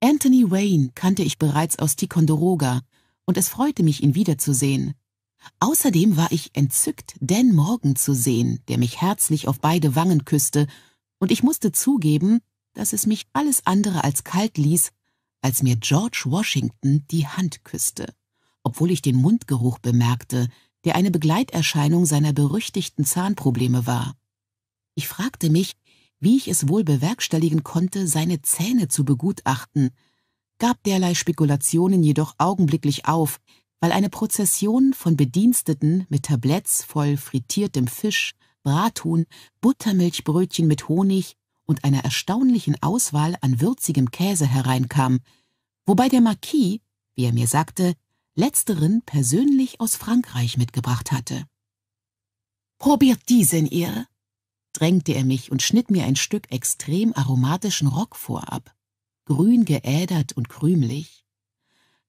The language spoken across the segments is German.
Anthony Wayne kannte ich bereits aus Ticonderoga und es freute mich, ihn wiederzusehen. Außerdem war ich entzückt, Dan Morgan zu sehen, der mich herzlich auf beide Wangen küsste, und ich musste zugeben, dass es mich alles andere als kalt ließ, als mir George Washington die Hand küsste, obwohl ich den Mundgeruch bemerkte, der eine Begleiterscheinung seiner berüchtigten Zahnprobleme war. Ich fragte mich, wie ich es wohl bewerkstelligen konnte, seine Zähne zu begutachten, gab derlei Spekulationen jedoch augenblicklich auf, weil eine Prozession von Bediensteten mit Tabletts voll frittiertem Fisch, Brathuhn, Buttermilchbrötchen mit Honig und einer erstaunlichen Auswahl an würzigem Käse hereinkam, wobei der Marquis, wie er mir sagte, letzteren persönlich aus Frankreich mitgebracht hatte. Probiert diesen, ihr, drängte er mich und schnitt mir ein Stück extrem aromatischen Roquefort ab, grün geädert und krümelig.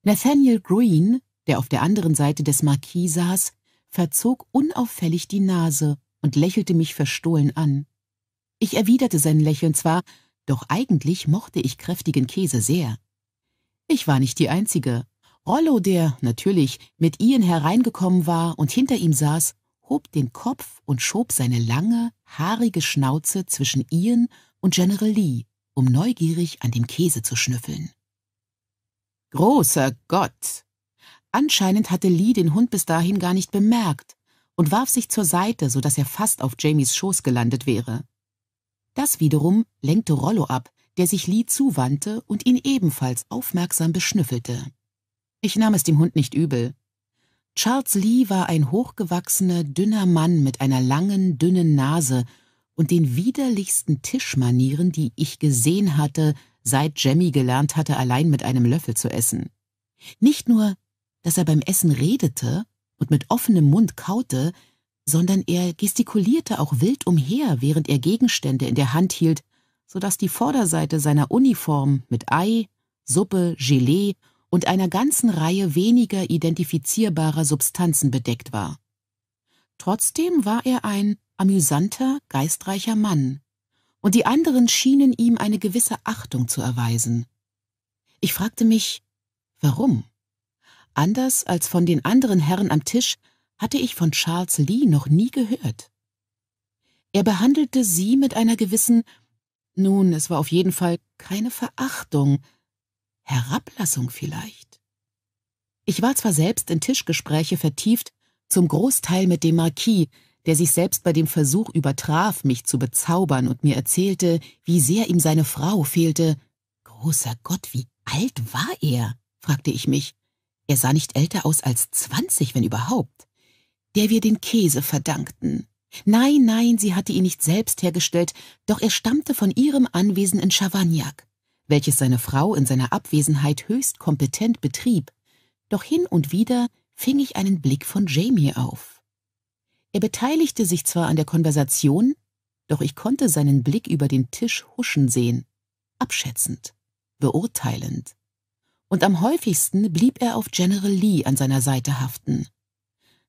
Nathaniel Green, der auf der anderen Seite des Marquis saß, verzog unauffällig die Nase und lächelte mich verstohlen an. Ich erwiderte sein Lächeln zwar, doch eigentlich mochte ich kräftigen Käse sehr. Ich war nicht die Einzige. Rollo, der natürlich mit Ian hereingekommen war und hinter ihm saß, hob den Kopf und schob seine lange, haarige Schnauze zwischen Ian und General Lee, um neugierig an dem Käse zu schnüffeln. Großer Gott! Anscheinend hatte Lee den Hund bis dahin gar nicht bemerkt und warf sich zur Seite, so dass er fast auf Jamies Schoß gelandet wäre. Das wiederum lenkte Rollo ab, der sich Lee zuwandte und ihn ebenfalls aufmerksam beschnüffelte. Ich nahm es dem Hund nicht übel. Charles Lee war ein hochgewachsener, dünner Mann mit einer langen, dünnen Nase und den widerlichsten Tischmanieren, die ich gesehen hatte, seit Jemmy gelernt hatte, allein mit einem Löffel zu essen. Nicht nur, dass er beim Essen redete und mit offenem Mund kaute, sondern er gestikulierte auch wild umher, während er Gegenstände in der Hand hielt, so dass die Vorderseite seiner Uniform mit Ei, Suppe, Gelee und einer ganzen Reihe weniger identifizierbarer Substanzen bedeckt war. Trotzdem war er ein amüsanter, geistreicher Mann, und die anderen schienen ihm eine gewisse Achtung zu erweisen. Ich fragte mich, warum? Anders als von den anderen Herren am Tisch hatte ich von Charles Lee noch nie gehört. Er behandelte sie mit einer gewissen, nun, es war auf jeden Fall keine Verachtung, Herablassung vielleicht. Ich war zwar selbst in Tischgespräche vertieft, zum Großteil mit dem Marquis, der sich selbst bei dem Versuch übertraf, mich zu bezaubern und mir erzählte, wie sehr ihm seine Frau fehlte. Großer Gott, wie alt war er? fragte ich mich. Er sah nicht älter aus als zwanzig, wenn überhaupt. Der wir den Käse verdankten. Nein, nein, sie hatte ihn nicht selbst hergestellt, doch er stammte von ihrem Anwesen in Chavagnac welches seine Frau in seiner Abwesenheit höchst kompetent betrieb, doch hin und wieder fing ich einen Blick von Jamie auf. Er beteiligte sich zwar an der Konversation, doch ich konnte seinen Blick über den Tisch huschen sehen, abschätzend, beurteilend. Und am häufigsten blieb er auf General Lee an seiner Seite haften.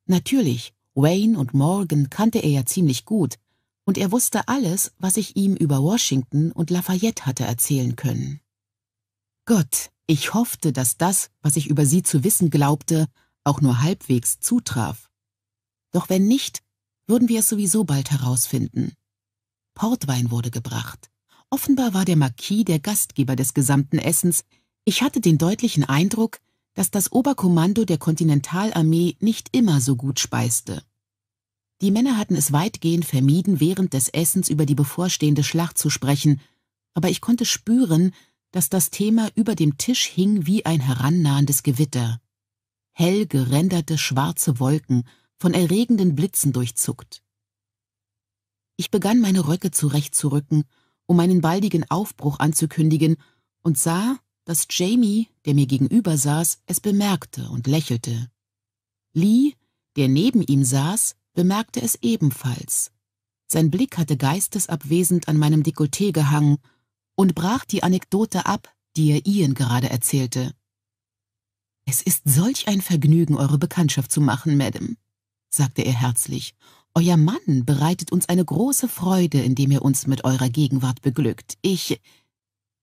Natürlich, Wayne und Morgan kannte er ja ziemlich gut, und er wusste alles, was ich ihm über Washington und Lafayette hatte erzählen können. Gott, ich hoffte, dass das, was ich über sie zu wissen glaubte, auch nur halbwegs zutraf. Doch wenn nicht, würden wir es sowieso bald herausfinden. Portwein wurde gebracht. Offenbar war der Marquis der Gastgeber des gesamten Essens. Ich hatte den deutlichen Eindruck, dass das Oberkommando der Kontinentalarmee nicht immer so gut speiste. Die Männer hatten es weitgehend vermieden, während des Essens über die bevorstehende Schlacht zu sprechen, aber ich konnte spüren, dass das Thema über dem Tisch hing wie ein herannahendes Gewitter. Hell geränderte schwarze Wolken, von erregenden Blitzen durchzuckt. Ich begann meine Röcke zurechtzurücken, um meinen baldigen Aufbruch anzukündigen, und sah, dass Jamie, der mir gegenüber saß, es bemerkte und lächelte. Lee, der neben ihm saß, bemerkte es ebenfalls. Sein Blick hatte geistesabwesend an meinem Dekolleté gehangen und brach die Anekdote ab, die er Ian gerade erzählte. Es ist solch ein Vergnügen, eure Bekanntschaft zu machen, Madame, sagte er herzlich. Euer Mann bereitet uns eine große Freude, indem er uns mit eurer Gegenwart beglückt. Ich.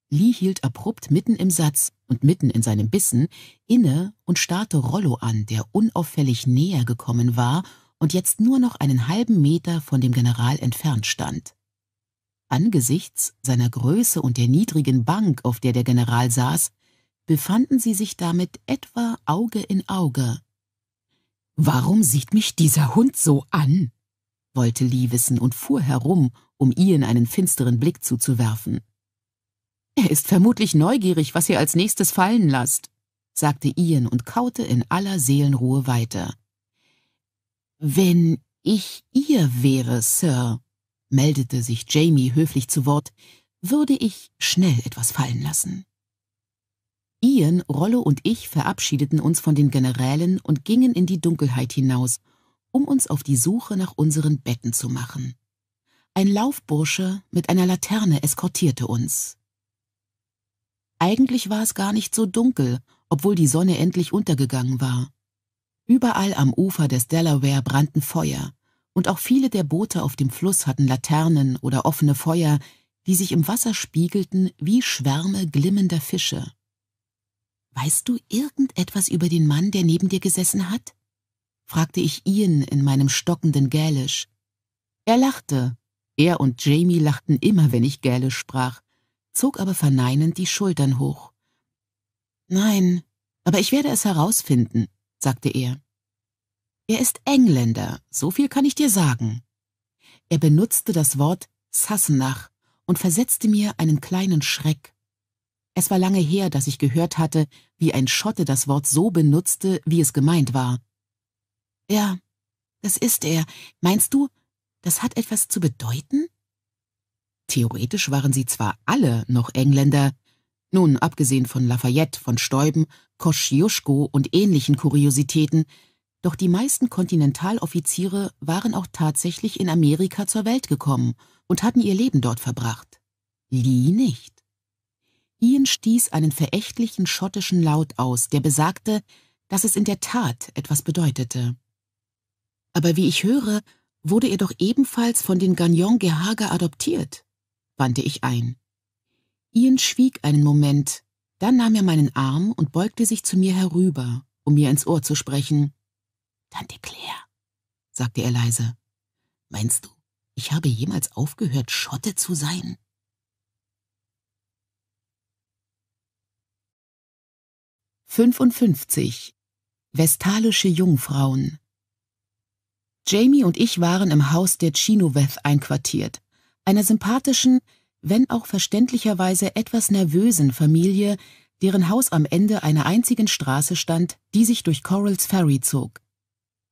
Lee hielt abrupt mitten im Satz und mitten in seinem Bissen inne und starrte Rollo an, der unauffällig näher gekommen war und jetzt nur noch einen halben Meter von dem General entfernt stand. Angesichts seiner Größe und der niedrigen Bank, auf der der General saß, befanden sie sich damit etwa Auge in Auge. Warum sieht mich dieser Hund so an? wollte Lee wissen und fuhr herum, um Ian einen finsteren Blick zuzuwerfen. Er ist vermutlich neugierig, was ihr als nächstes fallen lasst, sagte Ian und kaute in aller Seelenruhe weiter. Wenn ich ihr wäre, Sir, meldete sich Jamie höflich zu Wort, würde ich schnell etwas fallen lassen. Ian, Rollo und ich verabschiedeten uns von den Generälen und gingen in die Dunkelheit hinaus, um uns auf die Suche nach unseren Betten zu machen. Ein Laufbursche mit einer Laterne eskortierte uns. Eigentlich war es gar nicht so dunkel, obwohl die Sonne endlich untergegangen war. Überall am Ufer des Delaware brannten Feuer, und auch viele der Boote auf dem Fluss hatten Laternen oder offene Feuer, die sich im Wasser spiegelten wie Schwärme glimmender Fische. Weißt du irgendetwas über den Mann, der neben dir gesessen hat? fragte ich Ian in meinem stockenden Gälisch. Er lachte. Er und Jamie lachten immer, wenn ich Gälisch sprach, zog aber verneinend die Schultern hoch. Nein, aber ich werde es herausfinden, sagte er. Er ist Engländer, so viel kann ich dir sagen. Er benutzte das Wort Sassenach und versetzte mir einen kleinen Schreck. Es war lange her, dass ich gehört hatte, wie ein Schotte das Wort so benutzte, wie es gemeint war. Ja, das ist er. Meinst du, das hat etwas zu bedeuten? Theoretisch waren sie zwar alle noch Engländer, nun abgesehen von Lafayette, von Stäuben, Kosciuszko und ähnlichen Kuriositäten, doch die meisten Kontinentaloffiziere waren auch tatsächlich in Amerika zur Welt gekommen und hatten ihr Leben dort verbracht. Lee nicht. Ian stieß einen verächtlichen schottischen Laut aus, der besagte, dass es in der Tat etwas bedeutete. Aber wie ich höre, wurde er doch ebenfalls von den Gagnon Gehager adoptiert, wandte ich ein. Ian schwieg einen Moment, dann nahm er meinen Arm und beugte sich zu mir herüber, um mir ins Ohr zu sprechen. Tante Claire, sagte er leise, meinst du, ich habe jemals aufgehört, Schotte zu sein? Fünfundfünfzig Vestalische Jungfrauen Jamie und ich waren im Haus der Chinoweth einquartiert, einer sympathischen, wenn auch verständlicherweise etwas nervösen Familie, deren Haus am Ende einer einzigen Straße stand, die sich durch Corals Ferry zog.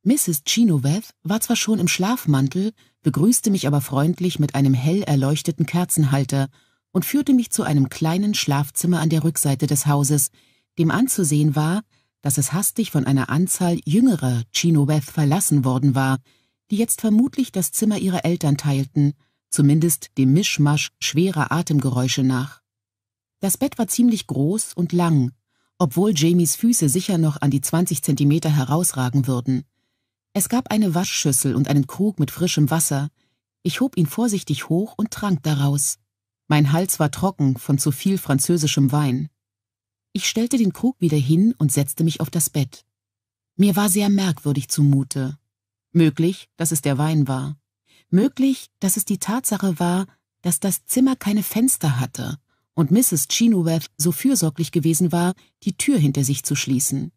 Mrs. Chinoweth war zwar schon im Schlafmantel, begrüßte mich aber freundlich mit einem hell erleuchteten Kerzenhalter und führte mich zu einem kleinen Schlafzimmer an der Rückseite des Hauses, dem anzusehen war, dass es hastig von einer Anzahl jüngerer Chinoweth verlassen worden war, die jetzt vermutlich das Zimmer ihrer Eltern teilten, zumindest dem Mischmasch schwerer Atemgeräusche nach. Das Bett war ziemlich groß und lang, obwohl Jamies Füße sicher noch an die 20 Zentimeter herausragen würden. Es gab eine Waschschüssel und einen Krug mit frischem Wasser. Ich hob ihn vorsichtig hoch und trank daraus. Mein Hals war trocken von zu viel französischem Wein. Ich stellte den Krug wieder hin und setzte mich auf das Bett. Mir war sehr merkwürdig zumute. Möglich, dass es der Wein war. Möglich, dass es die Tatsache war, dass das Zimmer keine Fenster hatte und Mrs. Chinoweth so fürsorglich gewesen war, die Tür hinter sich zu schließen.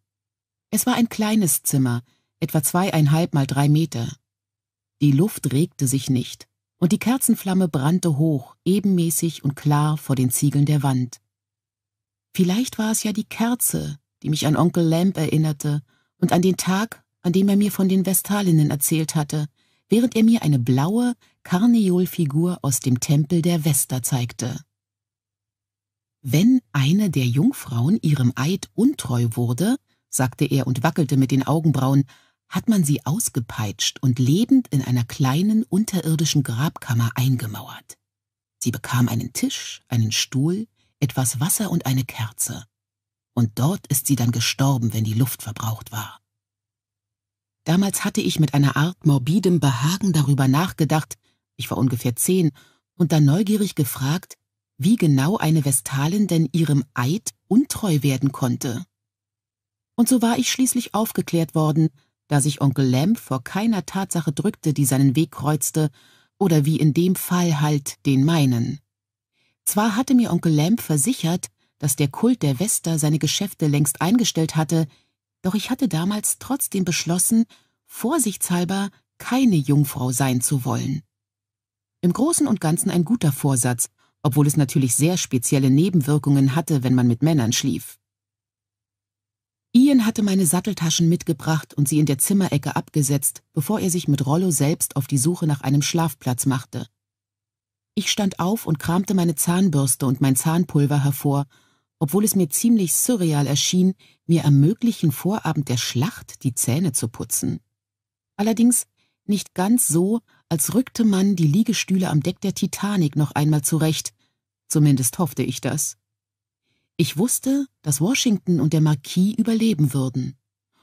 Es war ein kleines Zimmer, etwa zweieinhalb mal drei Meter. Die Luft regte sich nicht, und die Kerzenflamme brannte hoch, ebenmäßig und klar vor den Ziegeln der Wand. Vielleicht war es ja die Kerze, die mich an Onkel Lamb erinnerte und an den Tag, an dem er mir von den Vestalinnen erzählt hatte, während er mir eine blaue Karneolfigur aus dem Tempel der Vesta zeigte. Wenn eine der Jungfrauen ihrem Eid untreu wurde, sagte er und wackelte mit den Augenbrauen, hat man sie ausgepeitscht und lebend in einer kleinen unterirdischen Grabkammer eingemauert. Sie bekam einen Tisch, einen Stuhl, etwas Wasser und eine Kerze. Und dort ist sie dann gestorben, wenn die Luft verbraucht war. Damals hatte ich mit einer Art morbidem Behagen darüber nachgedacht, ich war ungefähr zehn, und dann neugierig gefragt, wie genau eine Vestalin denn ihrem Eid untreu werden konnte. Und so war ich schließlich aufgeklärt worden, da sich Onkel Lamb vor keiner Tatsache drückte, die seinen Weg kreuzte, oder wie in dem Fall halt den meinen. Zwar hatte mir Onkel Lamb versichert, dass der Kult der Wester seine Geschäfte längst eingestellt hatte, doch ich hatte damals trotzdem beschlossen, vorsichtshalber keine Jungfrau sein zu wollen. Im Großen und Ganzen ein guter Vorsatz, obwohl es natürlich sehr spezielle Nebenwirkungen hatte, wenn man mit Männern schlief. Ian hatte meine Satteltaschen mitgebracht und sie in der Zimmerecke abgesetzt, bevor er sich mit Rollo selbst auf die Suche nach einem Schlafplatz machte. Ich stand auf und kramte meine Zahnbürste und mein Zahnpulver hervor, obwohl es mir ziemlich surreal erschien, mir am möglichen Vorabend der Schlacht die Zähne zu putzen. Allerdings nicht ganz so, als rückte man die Liegestühle am Deck der Titanic noch einmal zurecht, zumindest hoffte ich das. Ich wusste, dass Washington und der Marquis überleben würden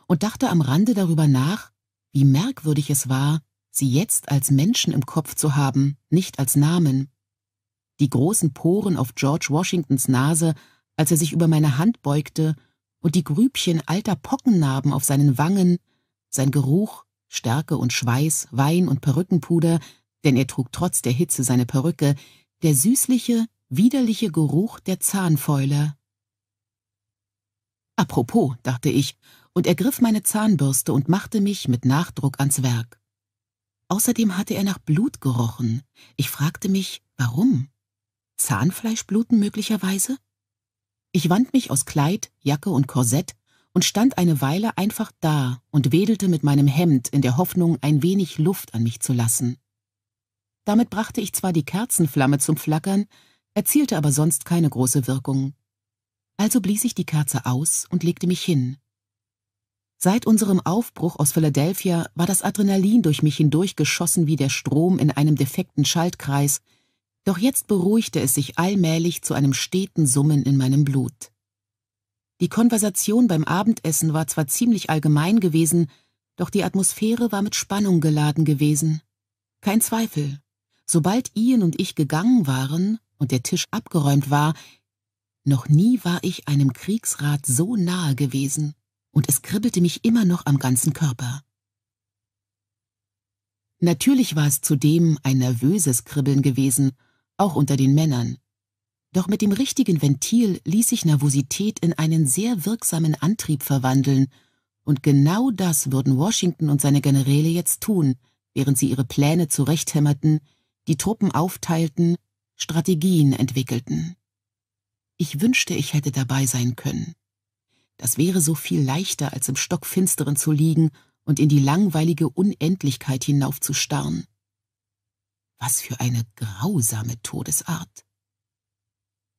und dachte am Rande darüber nach, wie merkwürdig es war, sie jetzt als Menschen im Kopf zu haben, nicht als Namen. Die großen Poren auf George Washingtons Nase, als er sich über meine Hand beugte, und die Grübchen alter Pockennarben auf seinen Wangen, sein Geruch, Stärke und Schweiß, Wein und Perückenpuder, denn er trug trotz der Hitze seine Perücke, der süßliche, widerliche Geruch der Zahnfäule, Apropos, dachte ich, und ergriff meine Zahnbürste und machte mich mit Nachdruck ans Werk. Außerdem hatte er nach Blut gerochen. Ich fragte mich, warum? Zahnfleischbluten möglicherweise? Ich wand mich aus Kleid, Jacke und Korsett und stand eine Weile einfach da und wedelte mit meinem Hemd in der Hoffnung, ein wenig Luft an mich zu lassen. Damit brachte ich zwar die Kerzenflamme zum Flackern, erzielte aber sonst keine große Wirkung. Also blies ich die Kerze aus und legte mich hin. Seit unserem Aufbruch aus Philadelphia war das Adrenalin durch mich hindurchgeschossen wie der Strom in einem defekten Schaltkreis, doch jetzt beruhigte es sich allmählich zu einem steten Summen in meinem Blut. Die Konversation beim Abendessen war zwar ziemlich allgemein gewesen, doch die Atmosphäre war mit Spannung geladen gewesen. Kein Zweifel. Sobald Ian und ich gegangen waren und der Tisch abgeräumt war, noch nie war ich einem Kriegsrat so nahe gewesen, und es kribbelte mich immer noch am ganzen Körper. Natürlich war es zudem ein nervöses Kribbeln gewesen, auch unter den Männern. Doch mit dem richtigen Ventil ließ sich Nervosität in einen sehr wirksamen Antrieb verwandeln, und genau das würden Washington und seine Generäle jetzt tun, während sie ihre Pläne zurechthämmerten, die Truppen aufteilten, Strategien entwickelten. Ich wünschte, ich hätte dabei sein können. Das wäre so viel leichter, als im Stockfinsteren zu liegen und in die langweilige Unendlichkeit hinaufzustarren. Was für eine grausame Todesart.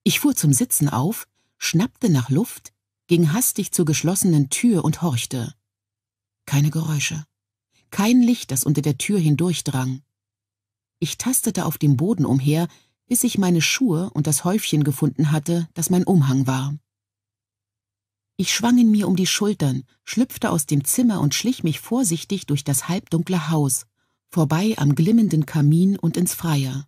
Ich fuhr zum Sitzen auf, schnappte nach Luft, ging hastig zur geschlossenen Tür und horchte. Keine Geräusche, kein Licht, das unter der Tür hindurchdrang. Ich tastete auf dem Boden umher, bis ich meine Schuhe und das Häufchen gefunden hatte, das mein Umhang war. Ich schwang ihn mir um die Schultern, schlüpfte aus dem Zimmer und schlich mich vorsichtig durch das halbdunkle Haus, vorbei am glimmenden Kamin und ins Freie.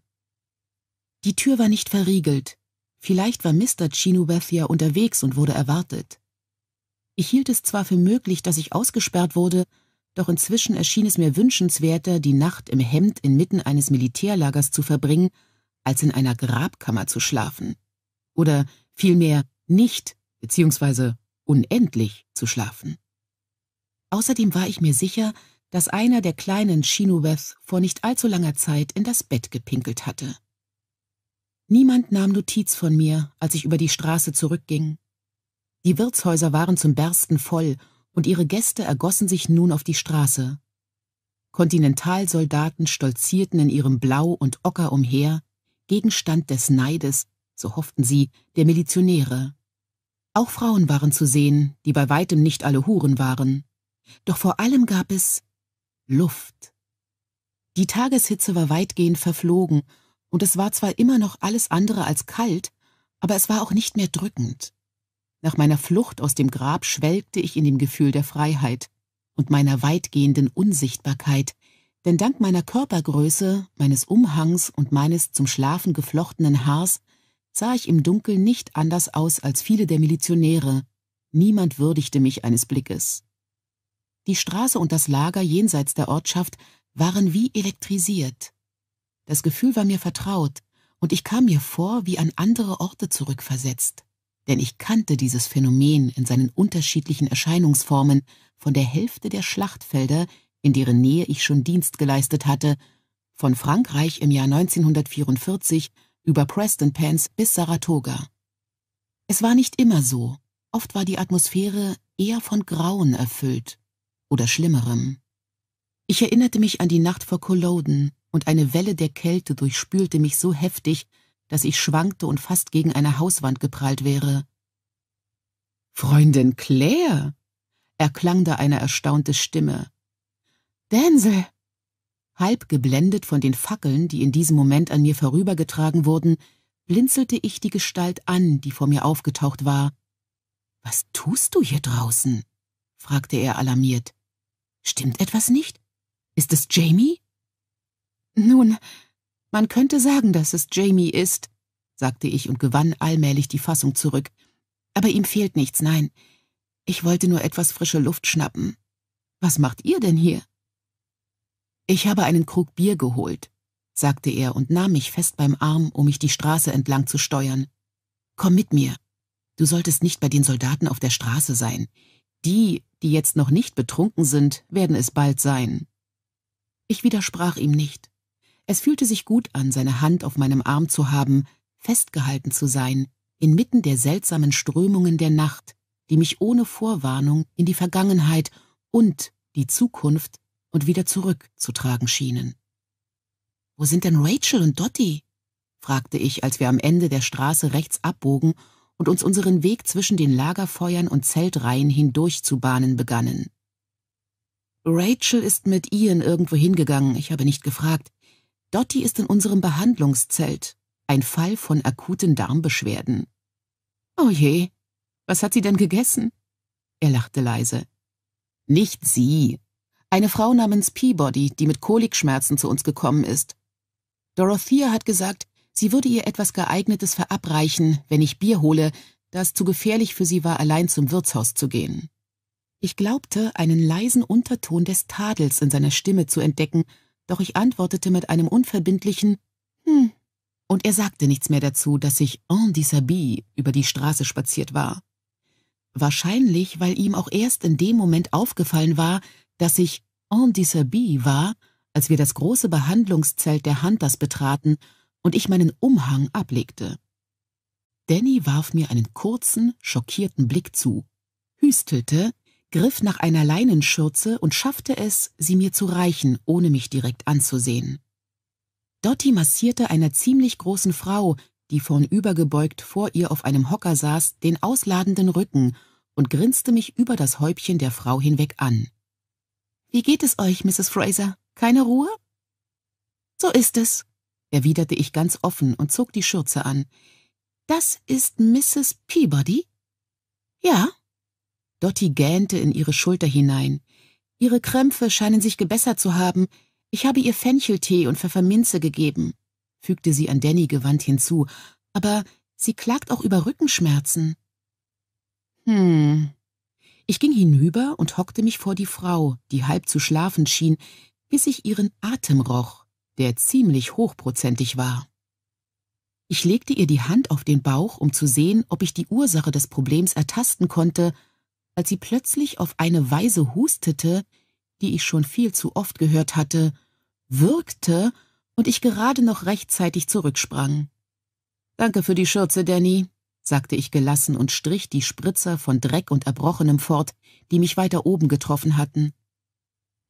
Die Tür war nicht verriegelt. Vielleicht war Mr. Chinubeth ja unterwegs und wurde erwartet. Ich hielt es zwar für möglich, dass ich ausgesperrt wurde, doch inzwischen erschien es mir wünschenswerter, die Nacht im Hemd inmitten eines Militärlagers zu verbringen, als in einer Grabkammer zu schlafen. Oder vielmehr nicht bzw. unendlich zu schlafen. Außerdem war ich mir sicher, dass einer der kleinen Chinubeth vor nicht allzu langer Zeit in das Bett gepinkelt hatte. Niemand nahm Notiz von mir, als ich über die Straße zurückging. Die Wirtshäuser waren zum Bersten voll und ihre Gäste ergossen sich nun auf die Straße. Kontinentalsoldaten stolzierten in ihrem Blau und Ocker umher, Gegenstand des Neides, so hofften sie, der Milizionäre. Auch Frauen waren zu sehen, die bei weitem nicht alle Huren waren. Doch vor allem gab es Luft. Die Tageshitze war weitgehend verflogen, und es war zwar immer noch alles andere als kalt, aber es war auch nicht mehr drückend. Nach meiner Flucht aus dem Grab schwelgte ich in dem Gefühl der Freiheit und meiner weitgehenden Unsichtbarkeit, denn dank meiner Körpergröße, meines Umhangs und meines zum Schlafen geflochtenen Haars sah ich im Dunkeln nicht anders aus als viele der Milizionäre. Niemand würdigte mich eines Blickes. Die Straße und das Lager jenseits der Ortschaft waren wie elektrisiert. Das Gefühl war mir vertraut, und ich kam mir vor wie an andere Orte zurückversetzt, denn ich kannte dieses Phänomen in seinen unterschiedlichen Erscheinungsformen von der Hälfte der Schlachtfelder, in deren Nähe ich schon Dienst geleistet hatte, von Frankreich im Jahr 1944 über Preston Pans bis Saratoga. Es war nicht immer so, oft war die Atmosphäre eher von Grauen erfüllt oder Schlimmerem. Ich erinnerte mich an die Nacht vor Culloden, und eine Welle der Kälte durchspülte mich so heftig, dass ich schwankte und fast gegen eine Hauswand geprallt wäre. Freundin Claire, erklang da eine erstaunte Stimme. Denzel! Halb geblendet von den Fackeln, die in diesem Moment an mir vorübergetragen wurden, blinzelte ich die Gestalt an, die vor mir aufgetaucht war. Was tust du hier draußen? fragte er alarmiert. Stimmt etwas nicht? Ist es Jamie? Nun, man könnte sagen, dass es Jamie ist, sagte ich und gewann allmählich die Fassung zurück. Aber ihm fehlt nichts, nein. Ich wollte nur etwas frische Luft schnappen. Was macht ihr denn hier? Ich habe einen Krug Bier geholt, sagte er und nahm mich fest beim Arm, um mich die Straße entlang zu steuern. Komm mit mir. Du solltest nicht bei den Soldaten auf der Straße sein. Die, die jetzt noch nicht betrunken sind, werden es bald sein. Ich widersprach ihm nicht. Es fühlte sich gut an, seine Hand auf meinem Arm zu haben, festgehalten zu sein, inmitten der seltsamen Strömungen der Nacht, die mich ohne Vorwarnung in die Vergangenheit und die Zukunft und wieder zurückzutragen schienen. Wo sind denn Rachel und Dottie? fragte ich, als wir am Ende der Straße rechts abbogen und uns unseren Weg zwischen den Lagerfeuern und Zeltreihen hindurch zu bahnen begannen. Rachel ist mit Ian irgendwo hingegangen, ich habe nicht gefragt. Dottie ist in unserem Behandlungszelt. Ein Fall von akuten Darmbeschwerden. Oh je, was hat sie denn gegessen? Er lachte leise. Nicht sie. Eine Frau namens Peabody, die mit Kolikschmerzen zu uns gekommen ist. Dorothea hat gesagt, sie würde ihr etwas geeignetes verabreichen, wenn ich Bier hole, da es zu gefährlich für sie war, allein zum Wirtshaus zu gehen. Ich glaubte, einen leisen Unterton des Tadels in seiner Stimme zu entdecken doch ich antwortete mit einem unverbindlichen Hm, und er sagte nichts mehr dazu, dass ich en dishabille über die Straße spaziert war. Wahrscheinlich, weil ihm auch erst in dem Moment aufgefallen war, dass ich en dishabille war, als wir das große Behandlungszelt der Hunters betraten und ich meinen Umhang ablegte. Danny warf mir einen kurzen, schockierten Blick zu, hüstelte, griff nach einer Leinenschürze und schaffte es, sie mir zu reichen, ohne mich direkt anzusehen. Dottie massierte einer ziemlich großen Frau, die vornübergebeugt vor ihr auf einem Hocker saß, den ausladenden Rücken und grinste mich über das Häubchen der Frau hinweg an. Wie geht es euch, Mrs. Fraser? Keine Ruhe? So ist es, erwiderte ich ganz offen und zog die Schürze an. Das ist Mrs. Peabody? Ja, Dottie gähnte in ihre Schulter hinein. Ihre Krämpfe scheinen sich gebessert zu haben. Ich habe ihr Fencheltee und Pfefferminze gegeben, fügte sie an Danny gewandt hinzu. Aber sie klagt auch über Rückenschmerzen. Hm. Ich ging hinüber und hockte mich vor die Frau, die halb zu schlafen schien, bis ich ihren Atem roch, der ziemlich hochprozentig war. Ich legte ihr die Hand auf den Bauch, um zu sehen, ob ich die Ursache des Problems ertasten konnte, als sie plötzlich auf eine Weise hustete, die ich schon viel zu oft gehört hatte, würgte und ich gerade noch rechtzeitig zurücksprang. Danke für die Schürze, Danny, sagte ich gelassen und strich die Spritzer von Dreck und Erbrochenem fort, die mich weiter oben getroffen hatten.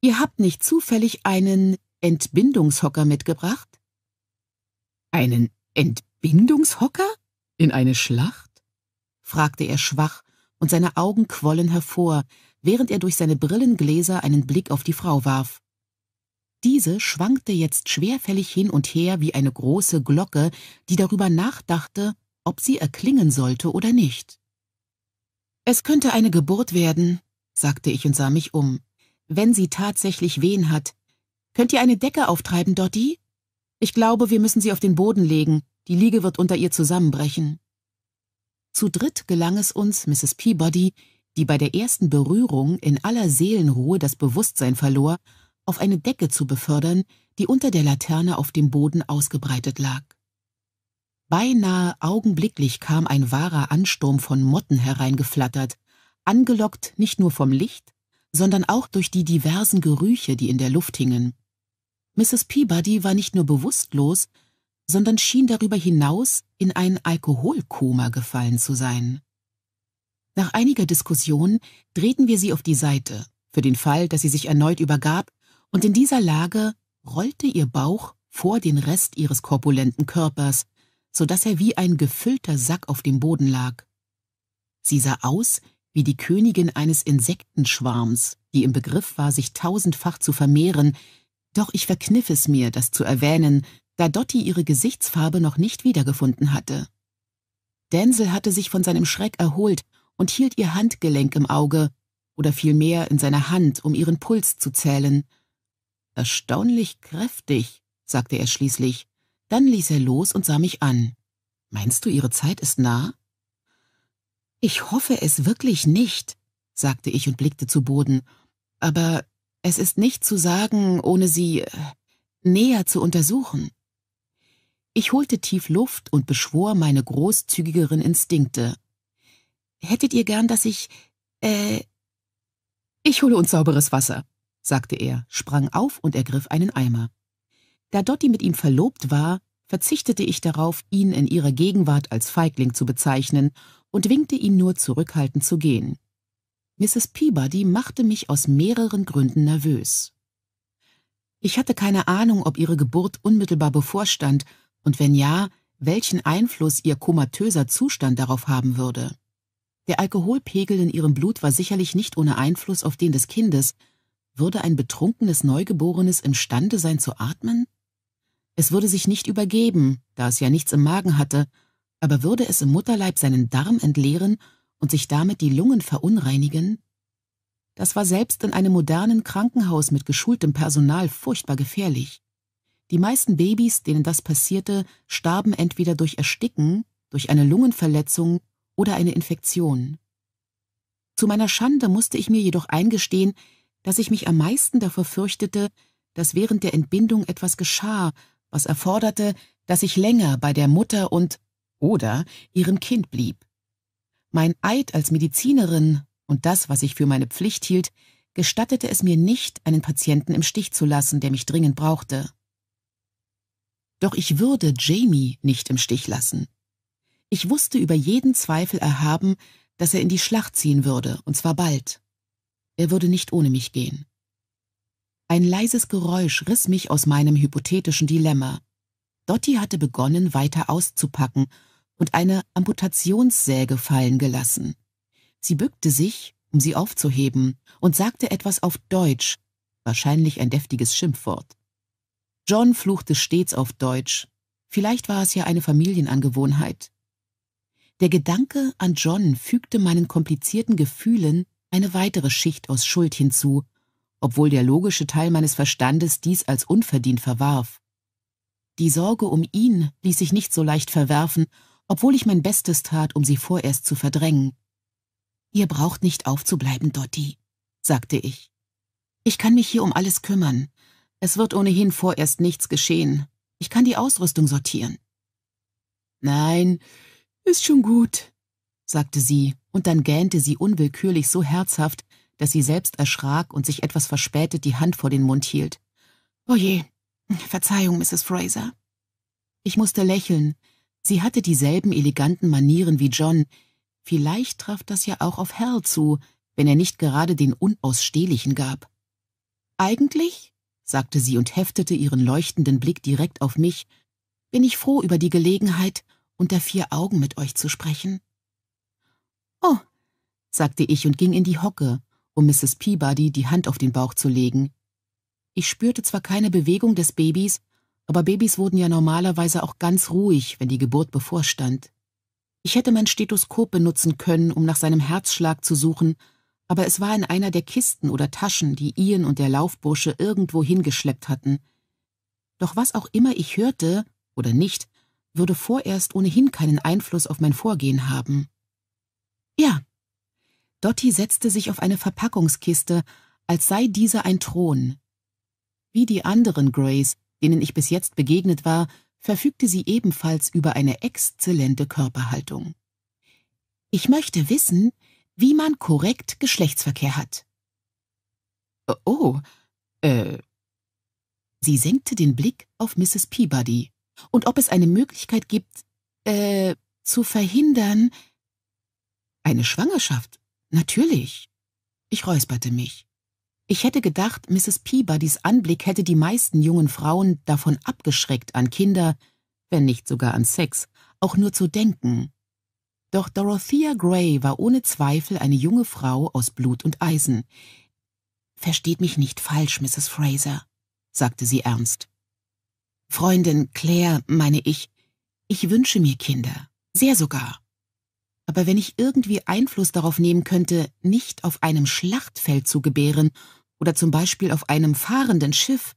Ihr habt nicht zufällig einen Entbindungshocker mitgebracht? Einen Entbindungshocker? In eine Schlacht? fragte er schwach und seine Augen quollen hervor, während er durch seine Brillengläser einen Blick auf die Frau warf. Diese schwankte jetzt schwerfällig hin und her wie eine große Glocke, die darüber nachdachte, ob sie erklingen sollte oder nicht. Es könnte eine Geburt werden, sagte ich und sah mich um. Wenn sie tatsächlich Wehen hat. Könnt ihr eine Decke auftreiben, Dottie? Ich glaube, wir müssen sie auf den Boden legen. die Liege wird unter ihr zusammenbrechen. Zu dritt gelang es uns, Mrs. Peabody, die bei der ersten Berührung in aller Seelenruhe das Bewusstsein verlor, auf eine Decke zu befördern, die unter der Laterne auf dem Boden ausgebreitet lag. Beinahe augenblicklich kam ein wahrer Ansturm von Motten hereingeflattert, angelockt nicht nur vom Licht, sondern auch durch die diversen Gerüche, die in der Luft hingen. Mrs. Peabody war nicht nur bewusstlos, sondern schien darüber hinaus in ein Alkoholkoma gefallen zu sein. Nach einiger Diskussion drehten wir sie auf die Seite, für den Fall, dass sie sich erneut übergab, und in dieser Lage rollte ihr Bauch vor den Rest ihres korpulenten Körpers, so dass er wie ein gefüllter Sack auf dem Boden lag. Sie sah aus wie die Königin eines Insektenschwarms, die im Begriff war, sich tausendfach zu vermehren, doch ich verkniff es mir, das zu erwähnen, da Dottie ihre Gesichtsfarbe noch nicht wiedergefunden hatte. Denzel hatte sich von seinem Schreck erholt und hielt ihr Handgelenk im Auge, oder vielmehr in seiner Hand, um ihren Puls zu zählen. Erstaunlich kräftig, sagte er schließlich. Dann ließ er los und sah mich an. Meinst du, ihre Zeit ist nah? Ich hoffe es wirklich nicht, sagte ich und blickte zu Boden. Aber es ist nicht zu sagen, ohne sie äh, näher zu untersuchen. Ich holte tief Luft und beschwor meine großzügigeren Instinkte. Hättet ihr gern, dass ich, äh, ich hole uns sauberes Wasser, sagte er, sprang auf und ergriff einen Eimer. Da Dotti mit ihm verlobt war, verzichtete ich darauf, ihn in ihrer Gegenwart als Feigling zu bezeichnen und winkte ihm nur zurückhaltend zu gehen. Mrs. Peabody machte mich aus mehreren Gründen nervös. Ich hatte keine Ahnung, ob ihre Geburt unmittelbar bevorstand und wenn ja, welchen Einfluss ihr komatöser Zustand darauf haben würde. Der Alkoholpegel in ihrem Blut war sicherlich nicht ohne Einfluss auf den des Kindes. Würde ein betrunkenes Neugeborenes imstande sein zu atmen? Es würde sich nicht übergeben, da es ja nichts im Magen hatte, aber würde es im Mutterleib seinen Darm entleeren und sich damit die Lungen verunreinigen? Das war selbst in einem modernen Krankenhaus mit geschultem Personal furchtbar gefährlich. Die meisten Babys, denen das passierte, starben entweder durch Ersticken, durch eine Lungenverletzung oder eine Infektion. Zu meiner Schande musste ich mir jedoch eingestehen, dass ich mich am meisten davor fürchtete, dass während der Entbindung etwas geschah, was erforderte, dass ich länger bei der Mutter und oder ihrem Kind blieb. Mein Eid als Medizinerin und das, was ich für meine Pflicht hielt, gestattete es mir nicht, einen Patienten im Stich zu lassen, der mich dringend brauchte. Doch ich würde Jamie nicht im Stich lassen. Ich wusste über jeden Zweifel erhaben, dass er in die Schlacht ziehen würde, und zwar bald. Er würde nicht ohne mich gehen. Ein leises Geräusch riss mich aus meinem hypothetischen Dilemma. Dotti hatte begonnen, weiter auszupacken und eine Amputationssäge fallen gelassen. Sie bückte sich, um sie aufzuheben, und sagte etwas auf Deutsch, wahrscheinlich ein deftiges Schimpfwort. John fluchte stets auf Deutsch. Vielleicht war es ja eine Familienangewohnheit. Der Gedanke an John fügte meinen komplizierten Gefühlen eine weitere Schicht aus Schuld hinzu, obwohl der logische Teil meines Verstandes dies als unverdient verwarf. Die Sorge um ihn ließ sich nicht so leicht verwerfen obwohl ich mein Bestes tat, um sie vorerst zu verdrängen. Ihr braucht nicht aufzubleiben, Dotti, sagte ich. Ich kann mich hier um alles kümmern. Es wird ohnehin vorerst nichts geschehen. Ich kann die Ausrüstung sortieren. Nein, ist schon gut, sagte sie, und dann gähnte sie unwillkürlich so herzhaft, dass sie selbst erschrak und sich etwas verspätet die Hand vor den Mund hielt. Oje, Verzeihung, Mrs. Fraser. Ich musste lächeln, Sie hatte dieselben eleganten Manieren wie John. Vielleicht traf das ja auch auf Hal zu, wenn er nicht gerade den Unausstehlichen gab. Eigentlich, sagte sie und heftete ihren leuchtenden Blick direkt auf mich, bin ich froh über die Gelegenheit, unter vier Augen mit euch zu sprechen. Oh, sagte ich und ging in die Hocke, um Mrs. Peabody die Hand auf den Bauch zu legen. Ich spürte zwar keine Bewegung des Babys, aber Babys wurden ja normalerweise auch ganz ruhig, wenn die Geburt bevorstand. Ich hätte mein Stethoskop benutzen können, um nach seinem Herzschlag zu suchen, aber es war in einer der Kisten oder Taschen, die Ian und der Laufbursche irgendwo hingeschleppt hatten. Doch was auch immer ich hörte, oder nicht, würde vorerst ohnehin keinen Einfluss auf mein Vorgehen haben. Ja. Dottie setzte sich auf eine Verpackungskiste, als sei diese ein Thron. Wie die anderen Grays, denen ich bis jetzt begegnet war, verfügte sie ebenfalls über eine exzellente Körperhaltung. Ich möchte wissen, wie man korrekt Geschlechtsverkehr hat. Oh, äh. Sie senkte den Blick auf Mrs. Peabody. Und ob es eine Möglichkeit gibt, äh, zu verhindern. Eine Schwangerschaft? Natürlich. Ich räusperte mich. Ich hätte gedacht, Mrs. Peabodys Anblick hätte die meisten jungen Frauen davon abgeschreckt, an Kinder, wenn nicht sogar an Sex, auch nur zu denken. Doch Dorothea Gray war ohne Zweifel eine junge Frau aus Blut und Eisen. Versteht mich nicht falsch, Mrs. Fraser, sagte sie ernst. Freundin Claire, meine ich, ich wünsche mir Kinder, sehr sogar. Aber wenn ich irgendwie Einfluss darauf nehmen könnte, nicht auf einem Schlachtfeld zu gebären oder zum Beispiel auf einem fahrenden Schiff.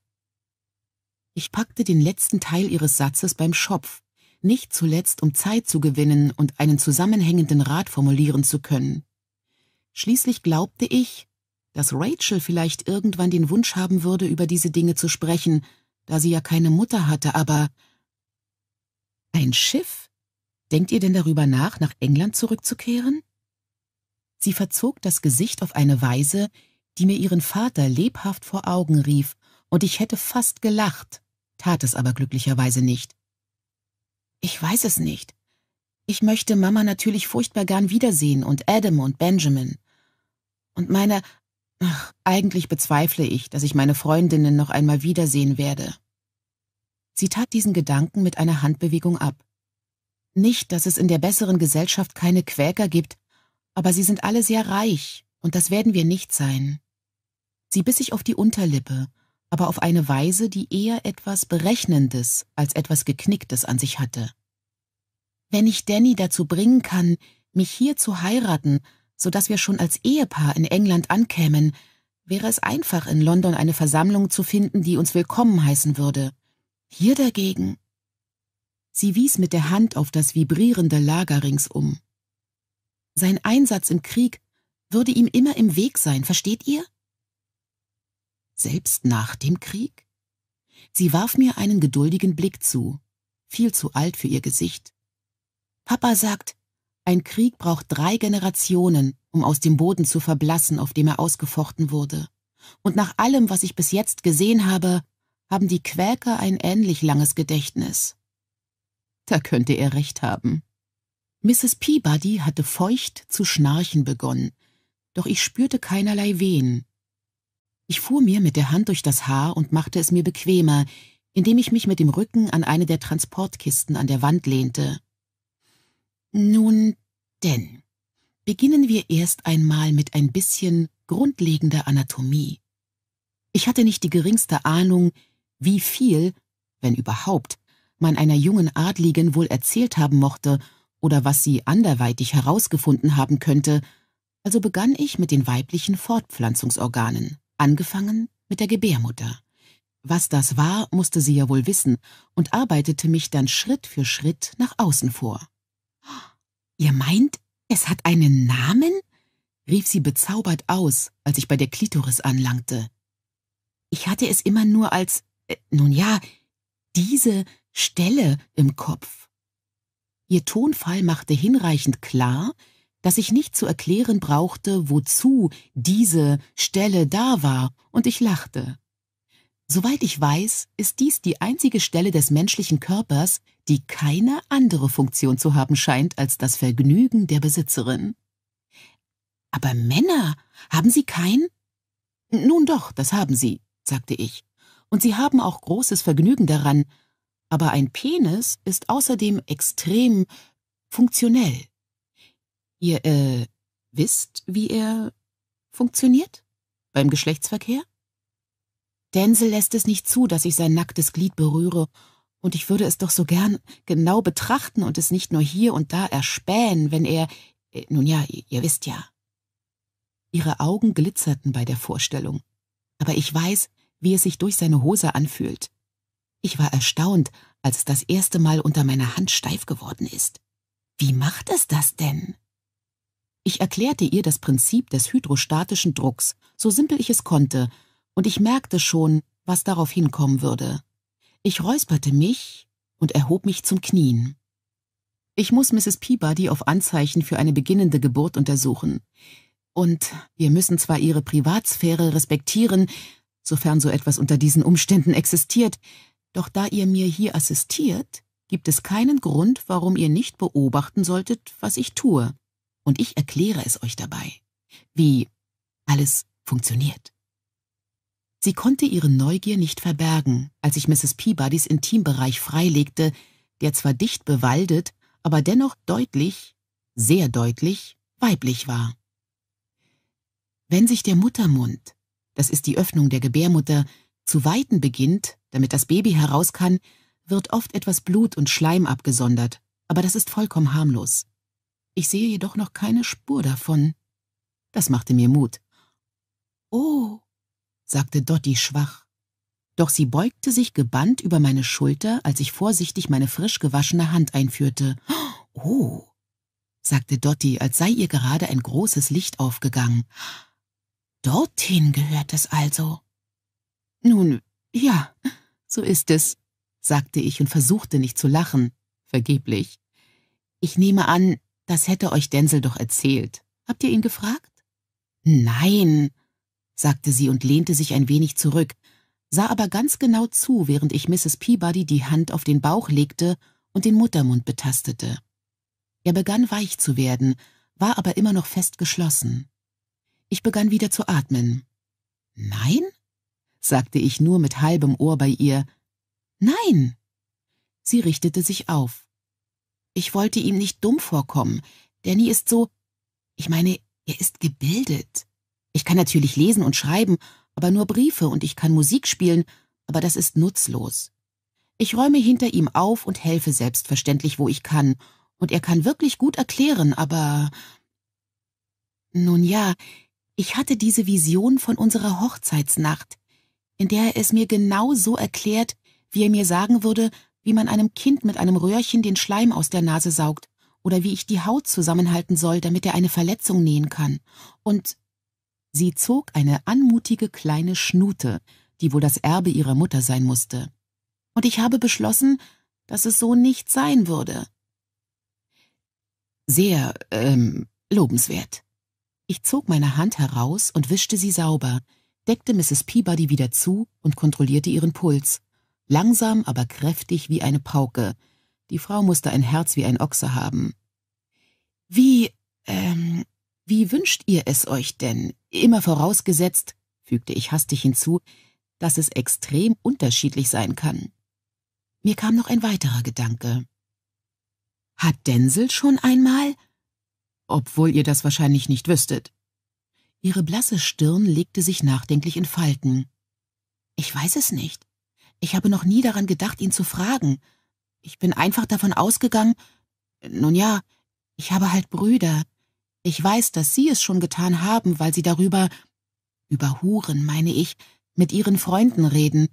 Ich packte den letzten Teil ihres Satzes beim Schopf, nicht zuletzt um Zeit zu gewinnen und einen zusammenhängenden Rat formulieren zu können. Schließlich glaubte ich, dass Rachel vielleicht irgendwann den Wunsch haben würde, über diese Dinge zu sprechen, da sie ja keine Mutter hatte, aber ein Schiff? Denkt ihr denn darüber nach, nach England zurückzukehren? Sie verzog das Gesicht auf eine Weise, die mir ihren Vater lebhaft vor Augen rief, und ich hätte fast gelacht, tat es aber glücklicherweise nicht. Ich weiß es nicht. Ich möchte Mama natürlich furchtbar gern wiedersehen und Adam und Benjamin. Und meine, ach, eigentlich bezweifle ich, dass ich meine Freundinnen noch einmal wiedersehen werde. Sie tat diesen Gedanken mit einer Handbewegung ab. Nicht, dass es in der besseren Gesellschaft keine Quäker gibt, aber sie sind alle sehr reich, und das werden wir nicht sein. Sie biss sich auf die Unterlippe, aber auf eine Weise, die eher etwas Berechnendes als etwas Geknicktes an sich hatte. Wenn ich Danny dazu bringen kann, mich hier zu heiraten, so dass wir schon als Ehepaar in England ankämen, wäre es einfach, in London eine Versammlung zu finden, die uns willkommen heißen würde. Hier dagegen. Sie wies mit der Hand auf das vibrierende Lager ringsum. Sein Einsatz im Krieg würde ihm immer im Weg sein, versteht ihr? Selbst nach dem Krieg? Sie warf mir einen geduldigen Blick zu, viel zu alt für ihr Gesicht. Papa sagt, ein Krieg braucht drei Generationen, um aus dem Boden zu verblassen, auf dem er ausgefochten wurde. Und nach allem, was ich bis jetzt gesehen habe, haben die Quäker ein ähnlich langes Gedächtnis. Da könnte er recht haben. Mrs. Peabody hatte feucht zu schnarchen begonnen, doch ich spürte keinerlei Wehen, ich fuhr mir mit der Hand durch das Haar und machte es mir bequemer, indem ich mich mit dem Rücken an eine der Transportkisten an der Wand lehnte. Nun denn, beginnen wir erst einmal mit ein bisschen grundlegender Anatomie. Ich hatte nicht die geringste Ahnung, wie viel, wenn überhaupt, man einer jungen Adligen wohl erzählt haben mochte oder was sie anderweitig herausgefunden haben könnte, also begann ich mit den weiblichen Fortpflanzungsorganen angefangen mit der Gebärmutter. Was das war, musste sie ja wohl wissen und arbeitete mich dann Schritt für Schritt nach außen vor. Ihr meint, es hat einen Namen? rief sie bezaubert aus, als ich bei der Klitoris anlangte. Ich hatte es immer nur als, äh, nun ja, diese Stelle im Kopf. Ihr Tonfall machte hinreichend klar, dass ich nicht zu erklären brauchte, wozu diese Stelle da war, und ich lachte. Soweit ich weiß, ist dies die einzige Stelle des menschlichen Körpers, die keine andere Funktion zu haben scheint als das Vergnügen der Besitzerin. Aber Männer, haben sie kein? Nun doch, das haben sie, sagte ich, und sie haben auch großes Vergnügen daran, aber ein Penis ist außerdem extrem funktionell. Ihr, äh, wisst, wie er funktioniert? Beim Geschlechtsverkehr? Denzel lässt es nicht zu, dass ich sein nacktes Glied berühre, und ich würde es doch so gern genau betrachten und es nicht nur hier und da erspähen, wenn er, äh, nun ja, ihr, wisst ja. Ihre Augen glitzerten bei der Vorstellung, aber ich weiß, wie es sich durch seine Hose anfühlt. Ich war erstaunt, als das erste Mal unter meiner Hand steif geworden ist. Wie macht es das denn? Ich erklärte ihr das Prinzip des hydrostatischen Drucks, so simpel ich es konnte, und ich merkte schon, was darauf hinkommen würde. Ich räusperte mich und erhob mich zum Knien. Ich muss Mrs. Peabody auf Anzeichen für eine beginnende Geburt untersuchen. Und wir müssen zwar ihre Privatsphäre respektieren, sofern so etwas unter diesen Umständen existiert, doch da ihr mir hier assistiert, gibt es keinen Grund, warum ihr nicht beobachten solltet, was ich tue. Und ich erkläre es euch dabei, wie alles funktioniert. Sie konnte ihre Neugier nicht verbergen, als ich Mrs. Peabodys Intimbereich freilegte, der zwar dicht bewaldet, aber dennoch deutlich, sehr deutlich, weiblich war. Wenn sich der Muttermund, das ist die Öffnung der Gebärmutter, zu weiten beginnt, damit das Baby heraus kann, wird oft etwas Blut und Schleim abgesondert, aber das ist vollkommen harmlos. Ich sehe jedoch noch keine Spur davon. Das machte mir Mut. Oh, sagte Dotti schwach. Doch sie beugte sich gebannt über meine Schulter, als ich vorsichtig meine frisch gewaschene Hand einführte. Oh, sagte Dotti, als sei ihr gerade ein großes Licht aufgegangen. Dorthin gehört es also. Nun, ja, so ist es, sagte ich und versuchte nicht zu lachen. Vergeblich. Ich nehme an, das hätte euch Denzel doch erzählt. Habt ihr ihn gefragt? Nein, sagte sie und lehnte sich ein wenig zurück, sah aber ganz genau zu, während ich Mrs. Peabody die Hand auf den Bauch legte und den Muttermund betastete. Er begann weich zu werden, war aber immer noch fest geschlossen. Ich begann wieder zu atmen. Nein? sagte ich nur mit halbem Ohr bei ihr. Nein. Sie richtete sich auf. Ich wollte ihm nicht dumm vorkommen. Danny ist so, ich meine, er ist gebildet. Ich kann natürlich lesen und schreiben, aber nur Briefe und ich kann Musik spielen, aber das ist nutzlos. Ich räume hinter ihm auf und helfe selbstverständlich, wo ich kann, und er kann wirklich gut erklären, aber. Nun ja, ich hatte diese Vision von unserer Hochzeitsnacht, in der er es mir genau so erklärt, wie er mir sagen würde, wie man einem Kind mit einem Röhrchen den Schleim aus der Nase saugt oder wie ich die Haut zusammenhalten soll, damit er eine Verletzung nähen kann. Und Sie zog eine anmutige kleine Schnute, die wohl das Erbe ihrer Mutter sein musste. Und ich habe beschlossen, dass es so nicht sein würde. Sehr, ähm, lobenswert. Ich zog meine Hand heraus und wischte sie sauber, deckte Mrs. Peabody wieder zu und kontrollierte ihren Puls. Langsam, aber kräftig wie eine Pauke. Die Frau musste ein Herz wie ein Ochse haben. Wie, ähm, wie wünscht ihr es euch denn? Immer vorausgesetzt, fügte ich hastig hinzu, dass es extrem unterschiedlich sein kann. Mir kam noch ein weiterer Gedanke. Hat Denzel schon einmal? Obwohl ihr das wahrscheinlich nicht wüsstet. Ihre blasse Stirn legte sich nachdenklich in Falten. Ich weiß es nicht. Ich habe noch nie daran gedacht, ihn zu fragen. Ich bin einfach davon ausgegangen, nun ja, ich habe halt Brüder. Ich weiß, dass Sie es schon getan haben, weil Sie darüber, über Huren, meine ich, mit Ihren Freunden reden.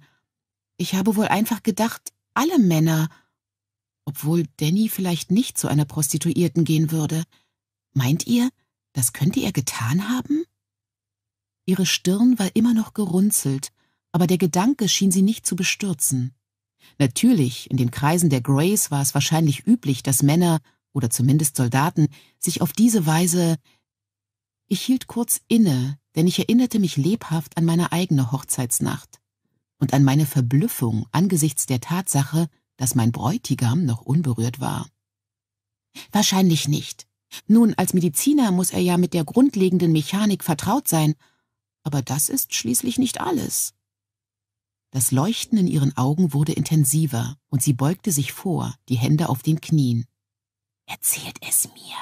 Ich habe wohl einfach gedacht, alle Männer, obwohl Danny vielleicht nicht zu einer Prostituierten gehen würde. Meint ihr, das könnte er getan haben? Ihre Stirn war immer noch gerunzelt, aber der Gedanke schien sie nicht zu bestürzen. Natürlich, in den Kreisen der Grays war es wahrscheinlich üblich, dass Männer oder zumindest Soldaten, sich auf diese Weise. Ich hielt kurz inne, denn ich erinnerte mich lebhaft an meine eigene Hochzeitsnacht und an meine Verblüffung angesichts der Tatsache, dass mein Bräutigam noch unberührt war. Wahrscheinlich nicht. Nun, als Mediziner muss er ja mit der grundlegenden Mechanik vertraut sein, aber das ist schließlich nicht alles. Das Leuchten in ihren Augen wurde intensiver, und sie beugte sich vor, die Hände auf den Knien. Erzählt es mir.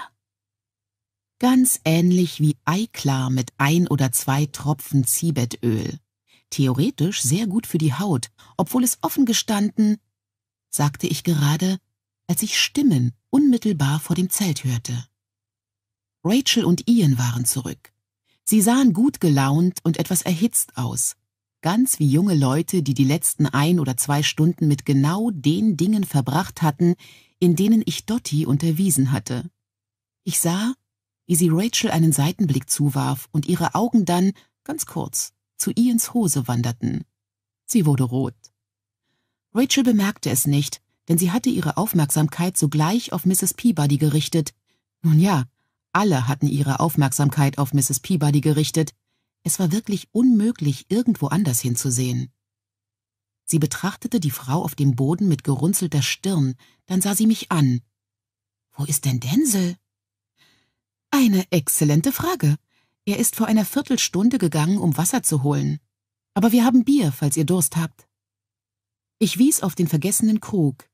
Ganz ähnlich wie Eiklar mit ein oder zwei Tropfen Zibettöl. Theoretisch sehr gut für die Haut, obwohl es offen gestanden, sagte ich gerade, als ich Stimmen unmittelbar vor dem Zelt hörte. Rachel und Ian waren zurück. Sie sahen gut gelaunt und etwas erhitzt aus. Ganz wie junge Leute, die die letzten ein oder zwei Stunden mit genau den Dingen verbracht hatten, in denen ich Dottie unterwiesen hatte. Ich sah, wie sie Rachel einen Seitenblick zuwarf und ihre Augen dann, ganz kurz, zu Ians Hose wanderten. Sie wurde rot. Rachel bemerkte es nicht, denn sie hatte ihre Aufmerksamkeit sogleich auf Mrs. Peabody gerichtet. Nun ja, alle hatten ihre Aufmerksamkeit auf Mrs. Peabody gerichtet. Es war wirklich unmöglich, irgendwo anders hinzusehen. Sie betrachtete die Frau auf dem Boden mit gerunzelter Stirn, dann sah sie mich an. Wo ist denn Denzel? Eine exzellente Frage. Er ist vor einer Viertelstunde gegangen, um Wasser zu holen. Aber wir haben Bier, falls ihr Durst habt. Ich wies auf den vergessenen Krug.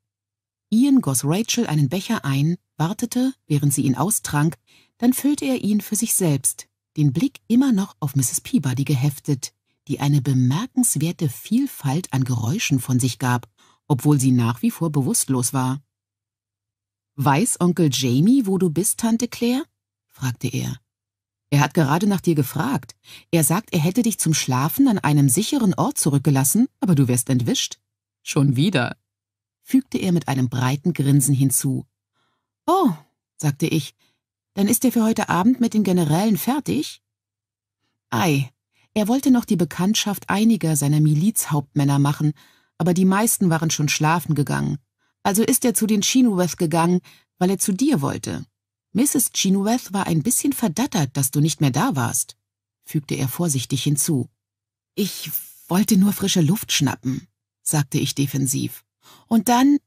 Ian goss Rachel einen Becher ein, wartete, während sie ihn austrank, dann füllte er ihn für sich selbst, den Blick immer noch auf Mrs. Peabody geheftet, die eine bemerkenswerte Vielfalt an Geräuschen von sich gab, obwohl sie nach wie vor bewusstlos war. Weiß Onkel Jamie, wo du bist, Tante Claire? fragte er. Er hat gerade nach dir gefragt. Er sagt, er hätte dich zum Schlafen an einem sicheren Ort zurückgelassen, aber du wärst entwischt. Schon wieder, fügte er mit einem breiten Grinsen hinzu. Oh, sagte ich, dann ist er für heute Abend mit den Generälen fertig? Ei, er wollte noch die Bekanntschaft einiger seiner Milizhauptmänner machen, aber die meisten waren schon schlafen gegangen. Also ist er zu den Chinoweth gegangen, weil er zu dir wollte. Mrs. Chinoweth war ein bisschen verdattert, dass du nicht mehr da warst, fügte er vorsichtig hinzu. Ich wollte nur frische Luft schnappen, sagte ich defensiv. Und dann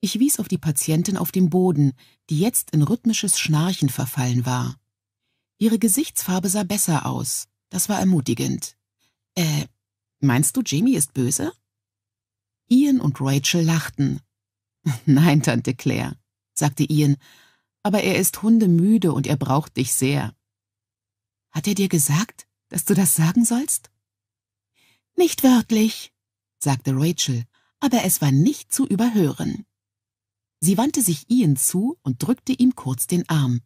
ich wies auf die Patientin auf dem Boden, die jetzt in rhythmisches Schnarchen verfallen war. Ihre Gesichtsfarbe sah besser aus. Das war ermutigend. Äh, meinst du, Jamie ist böse? Ian und Rachel lachten. Nein, Tante Claire, sagte Ian, aber er ist hundemüde und er braucht dich sehr. Hat er dir gesagt, dass du das sagen sollst? Nicht wörtlich, sagte Rachel, aber es war nicht zu überhören. Sie wandte sich Ian zu und drückte ihm kurz den Arm.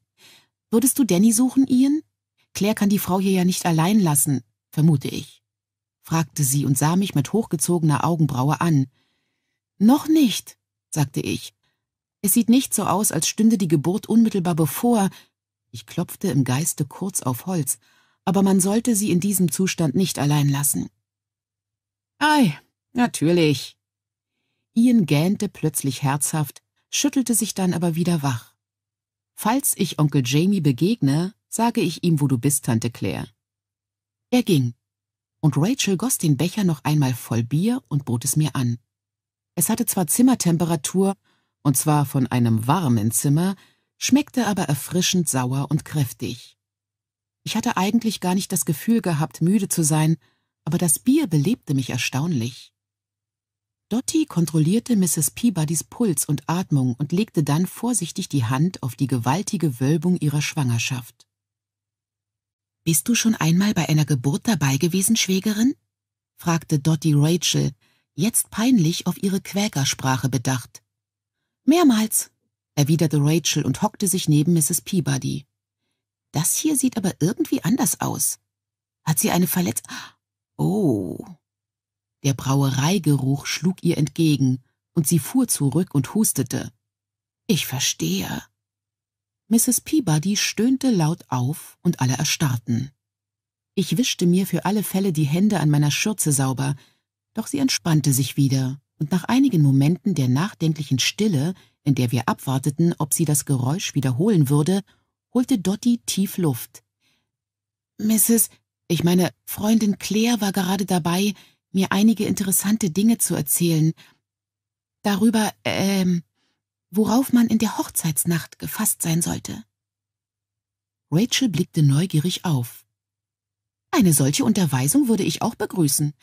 Würdest du Danny suchen, Ian? Claire kann die Frau hier ja nicht allein lassen, vermute ich, fragte sie und sah mich mit hochgezogener Augenbraue an. Noch nicht, sagte ich. Es sieht nicht so aus, als stünde die Geburt unmittelbar bevor. Ich klopfte im Geiste kurz auf Holz, aber man sollte sie in diesem Zustand nicht allein lassen. Ei, natürlich. Ian gähnte plötzlich herzhaft, schüttelte sich dann aber wieder wach. Falls ich Onkel Jamie begegne, sage ich ihm, wo du bist, Tante Claire. Er ging, und Rachel goss den Becher noch einmal voll Bier und bot es mir an. Es hatte zwar Zimmertemperatur, und zwar von einem warmen Zimmer, schmeckte aber erfrischend sauer und kräftig. Ich hatte eigentlich gar nicht das Gefühl gehabt, müde zu sein, aber das Bier belebte mich erstaunlich. Dottie kontrollierte Mrs. Peabodys Puls und Atmung und legte dann vorsichtig die Hand auf die gewaltige Wölbung ihrer Schwangerschaft. Bist du schon einmal bei einer Geburt dabei gewesen, Schwägerin? fragte Dottie Rachel, jetzt peinlich auf ihre Quäkersprache bedacht. Mehrmals, erwiderte Rachel und hockte sich neben Mrs. Peabody. Das hier sieht aber irgendwie anders aus. Hat sie eine Verletzung? Oh, der Brauereigeruch schlug ihr entgegen, und sie fuhr zurück und hustete. Ich verstehe. Mrs. Peabody stöhnte laut auf, und alle erstarrten. Ich wischte mir für alle Fälle die Hände an meiner Schürze sauber, doch sie entspannte sich wieder, und nach einigen Momenten der nachdenklichen Stille, in der wir abwarteten, ob sie das Geräusch wiederholen würde, holte Dottie tief Luft. Mrs., ich meine, Freundin Claire war gerade dabei, mir einige interessante Dinge zu erzählen. Darüber, ähm, worauf man in der Hochzeitsnacht gefasst sein sollte. Rachel blickte neugierig auf. Eine solche Unterweisung würde ich auch begrüßen.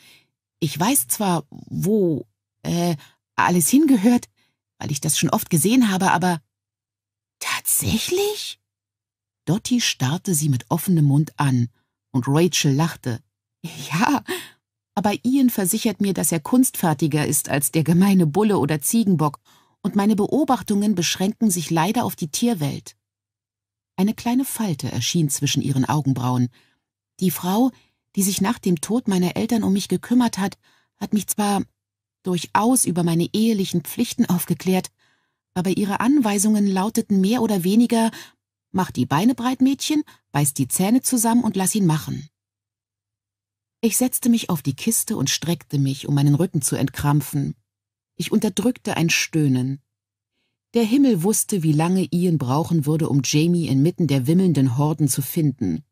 Ich weiß zwar, wo, äh, alles hingehört, weil ich das schon oft gesehen habe, aber Tatsächlich? Dottie starrte sie mit offenem Mund an, und Rachel lachte. Ja, aber Ian versichert mir, dass er kunstfertiger ist als der gemeine Bulle oder Ziegenbock, und meine Beobachtungen beschränken sich leider auf die Tierwelt. Eine kleine Falte erschien zwischen ihren Augenbrauen. Die Frau, die sich nach dem Tod meiner Eltern um mich gekümmert hat, hat mich zwar durchaus über meine ehelichen Pflichten aufgeklärt, aber ihre Anweisungen lauteten mehr oder weniger Mach die Beine breit, Mädchen, beiß die Zähne zusammen und lass ihn machen. Ich setzte mich auf die Kiste und streckte mich, um meinen Rücken zu entkrampfen. Ich unterdrückte ein Stöhnen. Der Himmel wusste, wie lange Ian brauchen würde, um Jamie inmitten der wimmelnden Horden zu finden.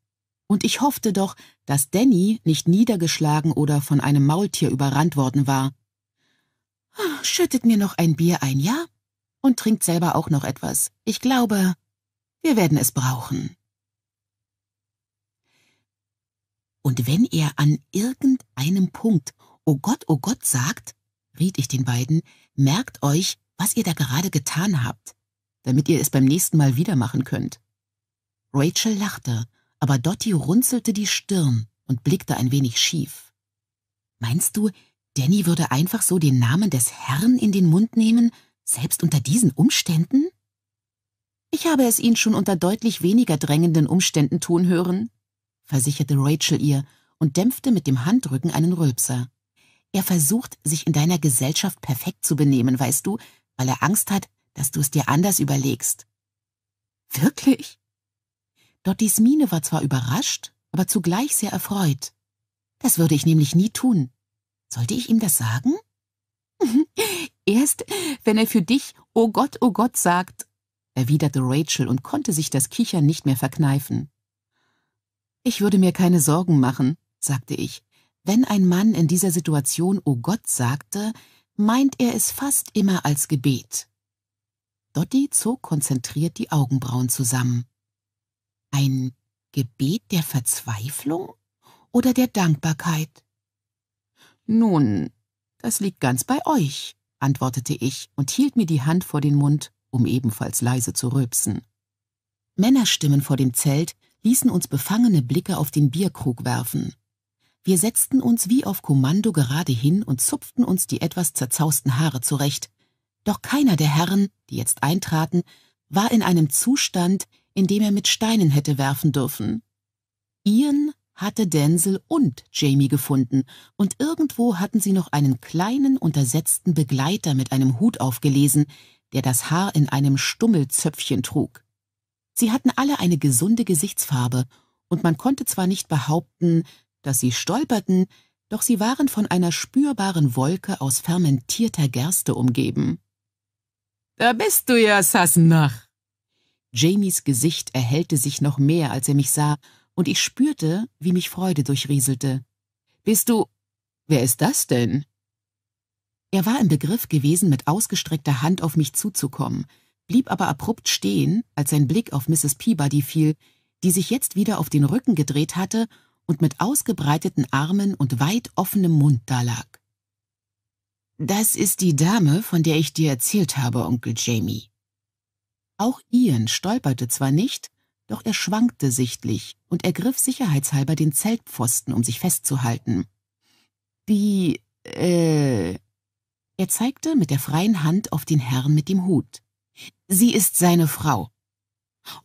Und ich hoffte doch, dass Danny nicht niedergeschlagen oder von einem Maultier überrannt worden war. Ah, schüttet mir noch ein Bier ein, ja? Und trinkt selber auch noch etwas. Ich glaube, wir werden es brauchen. Und wenn er an irgendeinem Punkt Oh Gott, oh Gott sagt, riet ich den beiden, merkt euch, was ihr da gerade getan habt, damit ihr es beim nächsten Mal wieder machen könnt. Rachel lachte, aber Dottie runzelte die Stirn und blickte ein wenig schief. Meinst du, Danny würde einfach so den Namen des Herrn in den Mund nehmen, selbst unter diesen Umständen? Ich habe es ihn schon unter deutlich weniger drängenden Umständen tun hören, versicherte Rachel ihr und dämpfte mit dem Handrücken einen Rülpser. Er versucht, sich in deiner Gesellschaft perfekt zu benehmen, weißt du, weil er Angst hat, dass du es dir anders überlegst. Wirklich? Dottis Miene war zwar überrascht, aber zugleich sehr erfreut. Das würde ich nämlich nie tun. Sollte ich ihm das sagen? Erst, wenn er für dich Oh Gott, oh Gott sagt, erwiderte Rachel und konnte sich das Kichern nicht mehr verkneifen. Ich würde mir keine Sorgen machen, sagte ich. Wenn ein Mann in dieser Situation Oh Gott sagte, meint er es fast immer als Gebet. Dotti zog konzentriert die Augenbrauen zusammen. Ein Gebet der Verzweiflung oder der Dankbarkeit? Nun, das liegt ganz bei euch, antwortete ich und hielt mir die Hand vor den Mund um ebenfalls leise zu rülpsen. Männerstimmen vor dem Zelt ließen uns befangene Blicke auf den Bierkrug werfen. Wir setzten uns wie auf Kommando gerade hin und zupften uns die etwas zerzausten Haare zurecht. Doch keiner der Herren, die jetzt eintraten, war in einem Zustand, in dem er mit Steinen hätte werfen dürfen. Ian hatte Denzel und Jamie gefunden, und irgendwo hatten sie noch einen kleinen, untersetzten Begleiter mit einem Hut aufgelesen, der das Haar in einem Stummelzöpfchen trug. Sie hatten alle eine gesunde Gesichtsfarbe, und man konnte zwar nicht behaupten, dass sie stolperten, doch sie waren von einer spürbaren Wolke aus fermentierter Gerste umgeben. Da bist du ja, Sassenach! Jamies Gesicht erhellte sich noch mehr, als er mich sah, und ich spürte, wie mich Freude durchrieselte. Bist du... Wer ist das denn? Er war im Begriff gewesen, mit ausgestreckter Hand auf mich zuzukommen, blieb aber abrupt stehen, als sein Blick auf Mrs. Peabody fiel, die sich jetzt wieder auf den Rücken gedreht hatte und mit ausgebreiteten Armen und weit offenem Mund dalag. Das ist die Dame, von der ich dir erzählt habe, Onkel Jamie. Auch Ian stolperte zwar nicht, doch er schwankte sichtlich und ergriff sicherheitshalber den Zeltpfosten, um sich festzuhalten. Die, äh, er zeigte mit der freien Hand auf den Herrn mit dem Hut. Sie ist seine Frau.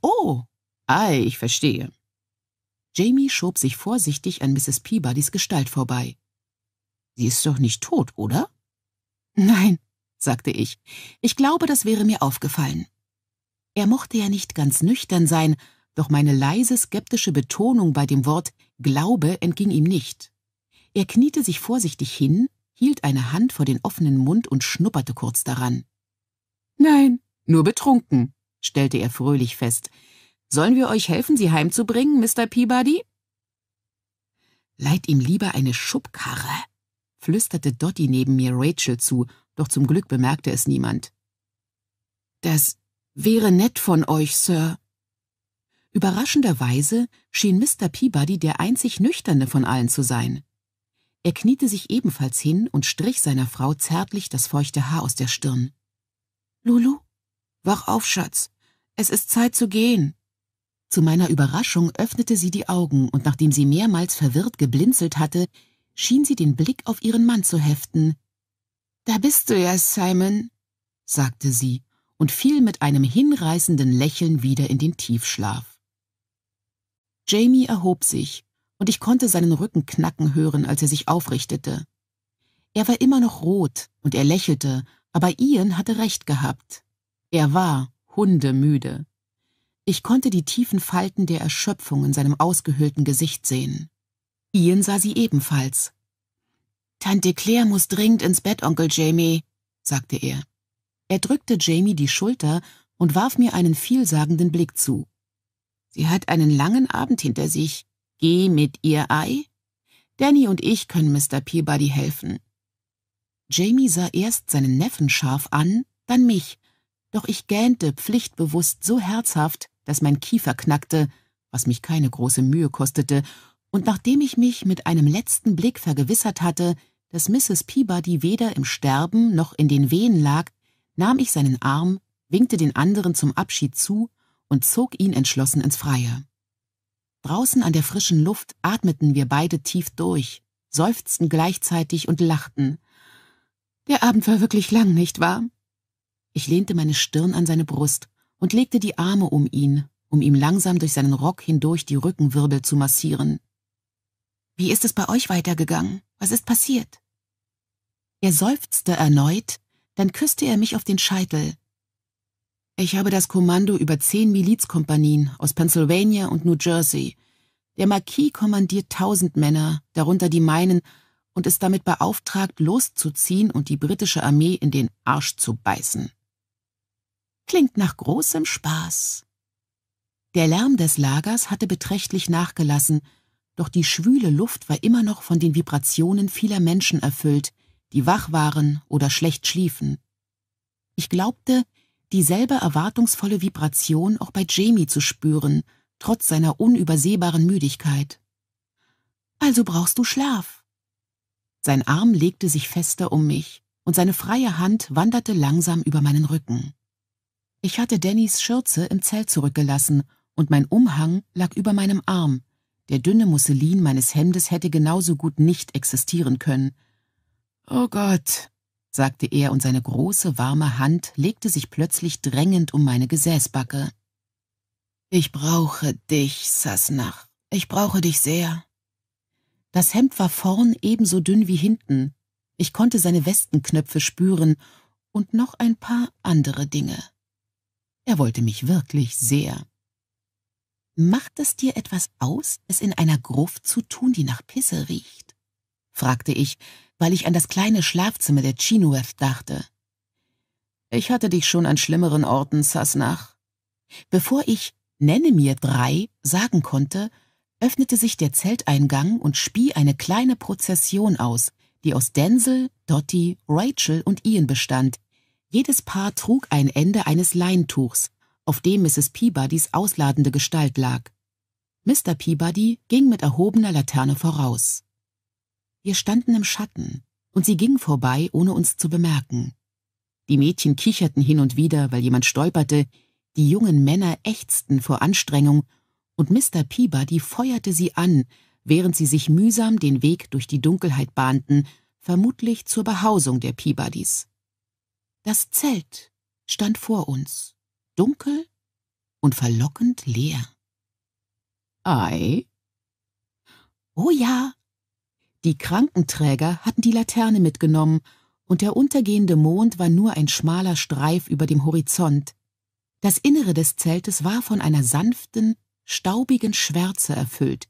Oh, ei, ich verstehe. Jamie schob sich vorsichtig an Mrs. Peabodys Gestalt vorbei. Sie ist doch nicht tot, oder? Nein, sagte ich. Ich glaube, das wäre mir aufgefallen. Er mochte ja nicht ganz nüchtern sein, doch meine leise skeptische Betonung bei dem Wort Glaube entging ihm nicht. Er kniete sich vorsichtig hin, hielt eine Hand vor den offenen Mund und schnupperte kurz daran. Nein, nur betrunken, stellte er fröhlich fest. Sollen wir euch helfen, sie heimzubringen, Mr. Peabody? Leiht ihm lieber eine Schubkarre, flüsterte Dottie neben mir Rachel zu, doch zum Glück bemerkte es niemand. Das wäre nett von euch, Sir. Überraschenderweise schien Mr. Peabody der einzig Nüchterne von allen zu sein. Er kniete sich ebenfalls hin und strich seiner Frau zärtlich das feuchte Haar aus der Stirn. Lulu, wach auf, Schatz. Es ist Zeit zu gehen. Zu meiner Überraschung öffnete sie die Augen, und nachdem sie mehrmals verwirrt geblinzelt hatte, schien sie den Blick auf ihren Mann zu heften. Da bist du ja, Simon, sagte sie und fiel mit einem hinreißenden Lächeln wieder in den Tiefschlaf. Jamie erhob sich und ich konnte seinen Rücken knacken hören, als er sich aufrichtete. Er war immer noch rot und er lächelte, aber Ian hatte recht gehabt. Er war hundemüde. Ich konnte die tiefen Falten der Erschöpfung in seinem ausgehöhlten Gesicht sehen. Ian sah sie ebenfalls. Tante Claire muss dringend ins Bett, Onkel Jamie, sagte er. Er drückte Jamie die Schulter und warf mir einen vielsagenden Blick zu. Sie hat einen langen Abend hinter sich. Geh mit ihr Ei. Danny und ich können Mr. Peabody helfen. Jamie sah erst seinen Neffen scharf an, dann mich, doch ich gähnte pflichtbewusst so herzhaft, dass mein Kiefer knackte, was mich keine große Mühe kostete, und nachdem ich mich mit einem letzten Blick vergewissert hatte, dass Mrs. Peabody weder im Sterben noch in den Wehen lag, nahm ich seinen Arm, winkte den anderen zum Abschied zu und zog ihn entschlossen ins Freie. Draußen an der frischen Luft atmeten wir beide tief durch, seufzten gleichzeitig und lachten. Der Abend war wirklich lang, nicht wahr? Ich lehnte meine Stirn an seine Brust und legte die Arme um ihn, um ihm langsam durch seinen Rock hindurch die Rückenwirbel zu massieren. Wie ist es bei euch weitergegangen? Was ist passiert? Er seufzte erneut, dann küsste er mich auf den Scheitel. Ich habe das Kommando über zehn Milizkompanien aus Pennsylvania und New Jersey. Der Marquis kommandiert tausend Männer, darunter die meinen, und ist damit beauftragt, loszuziehen und die britische Armee in den Arsch zu beißen. Klingt nach großem Spaß. Der Lärm des Lagers hatte beträchtlich nachgelassen, doch die schwüle Luft war immer noch von den Vibrationen vieler Menschen erfüllt, die wach waren oder schlecht schliefen. Ich glaubte, dieselbe erwartungsvolle Vibration auch bei Jamie zu spüren, trotz seiner unübersehbaren Müdigkeit. Also brauchst du Schlaf. Sein Arm legte sich fester um mich, und seine freie Hand wanderte langsam über meinen Rücken. Ich hatte Dannys Schürze im Zelt zurückgelassen, und mein Umhang lag über meinem Arm. Der dünne Musselin meines Hemdes hätte genauso gut nicht existieren können. Oh Gott, sagte er, und seine große, warme Hand legte sich plötzlich drängend um meine Gesäßbacke. Ich brauche dich, Sasnach. Ich brauche dich sehr. Das Hemd war vorn ebenso dünn wie hinten. Ich konnte seine Westenknöpfe spüren und noch ein paar andere Dinge. Er wollte mich wirklich sehr. Macht es dir etwas aus, es in einer Gruft zu tun, die nach Pisse riecht? fragte ich, weil ich an das kleine Schlafzimmer der Chinoueth dachte. Ich hatte dich schon an schlimmeren Orten, Sasnach. Bevor ich Nenne mir drei sagen konnte, öffnete sich der Zelteingang und spie eine kleine Prozession aus, die aus Denzel, Dottie, Rachel und Ian bestand, jedes Paar trug ein Ende eines Leintuchs, auf dem Mrs. Peabodys ausladende Gestalt lag. Mr. Peabody ging mit erhobener Laterne voraus. Wir standen im Schatten, und sie ging vorbei, ohne uns zu bemerken. Die Mädchen kicherten hin und wieder, weil jemand stolperte, die jungen Männer ächzten vor Anstrengung, und Mr. Peabody feuerte sie an, während sie sich mühsam den Weg durch die Dunkelheit bahnten, vermutlich zur Behausung der Peabodys. Das Zelt stand vor uns, dunkel und verlockend leer. Ei? Oh ja. Die Krankenträger hatten die Laterne mitgenommen, und der untergehende Mond war nur ein schmaler Streif über dem Horizont. Das Innere des Zeltes war von einer sanften, staubigen Schwärze erfüllt,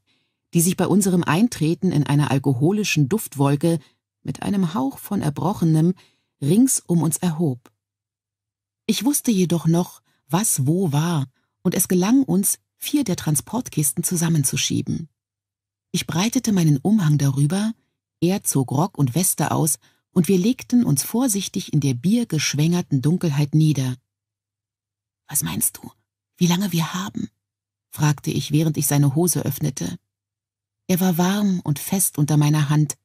die sich bei unserem Eintreten in einer alkoholischen Duftwolke mit einem Hauch von Erbrochenem rings um uns erhob. Ich wusste jedoch noch, was wo war, und es gelang uns, vier der Transportkisten zusammenzuschieben. Ich breitete meinen Umhang darüber, er zog Rock und Weste aus, und wir legten uns vorsichtig in der biergeschwängerten Dunkelheit nieder. Was meinst du, wie lange wir haben? fragte ich, während ich seine Hose öffnete. Er war warm und fest unter meiner Hand,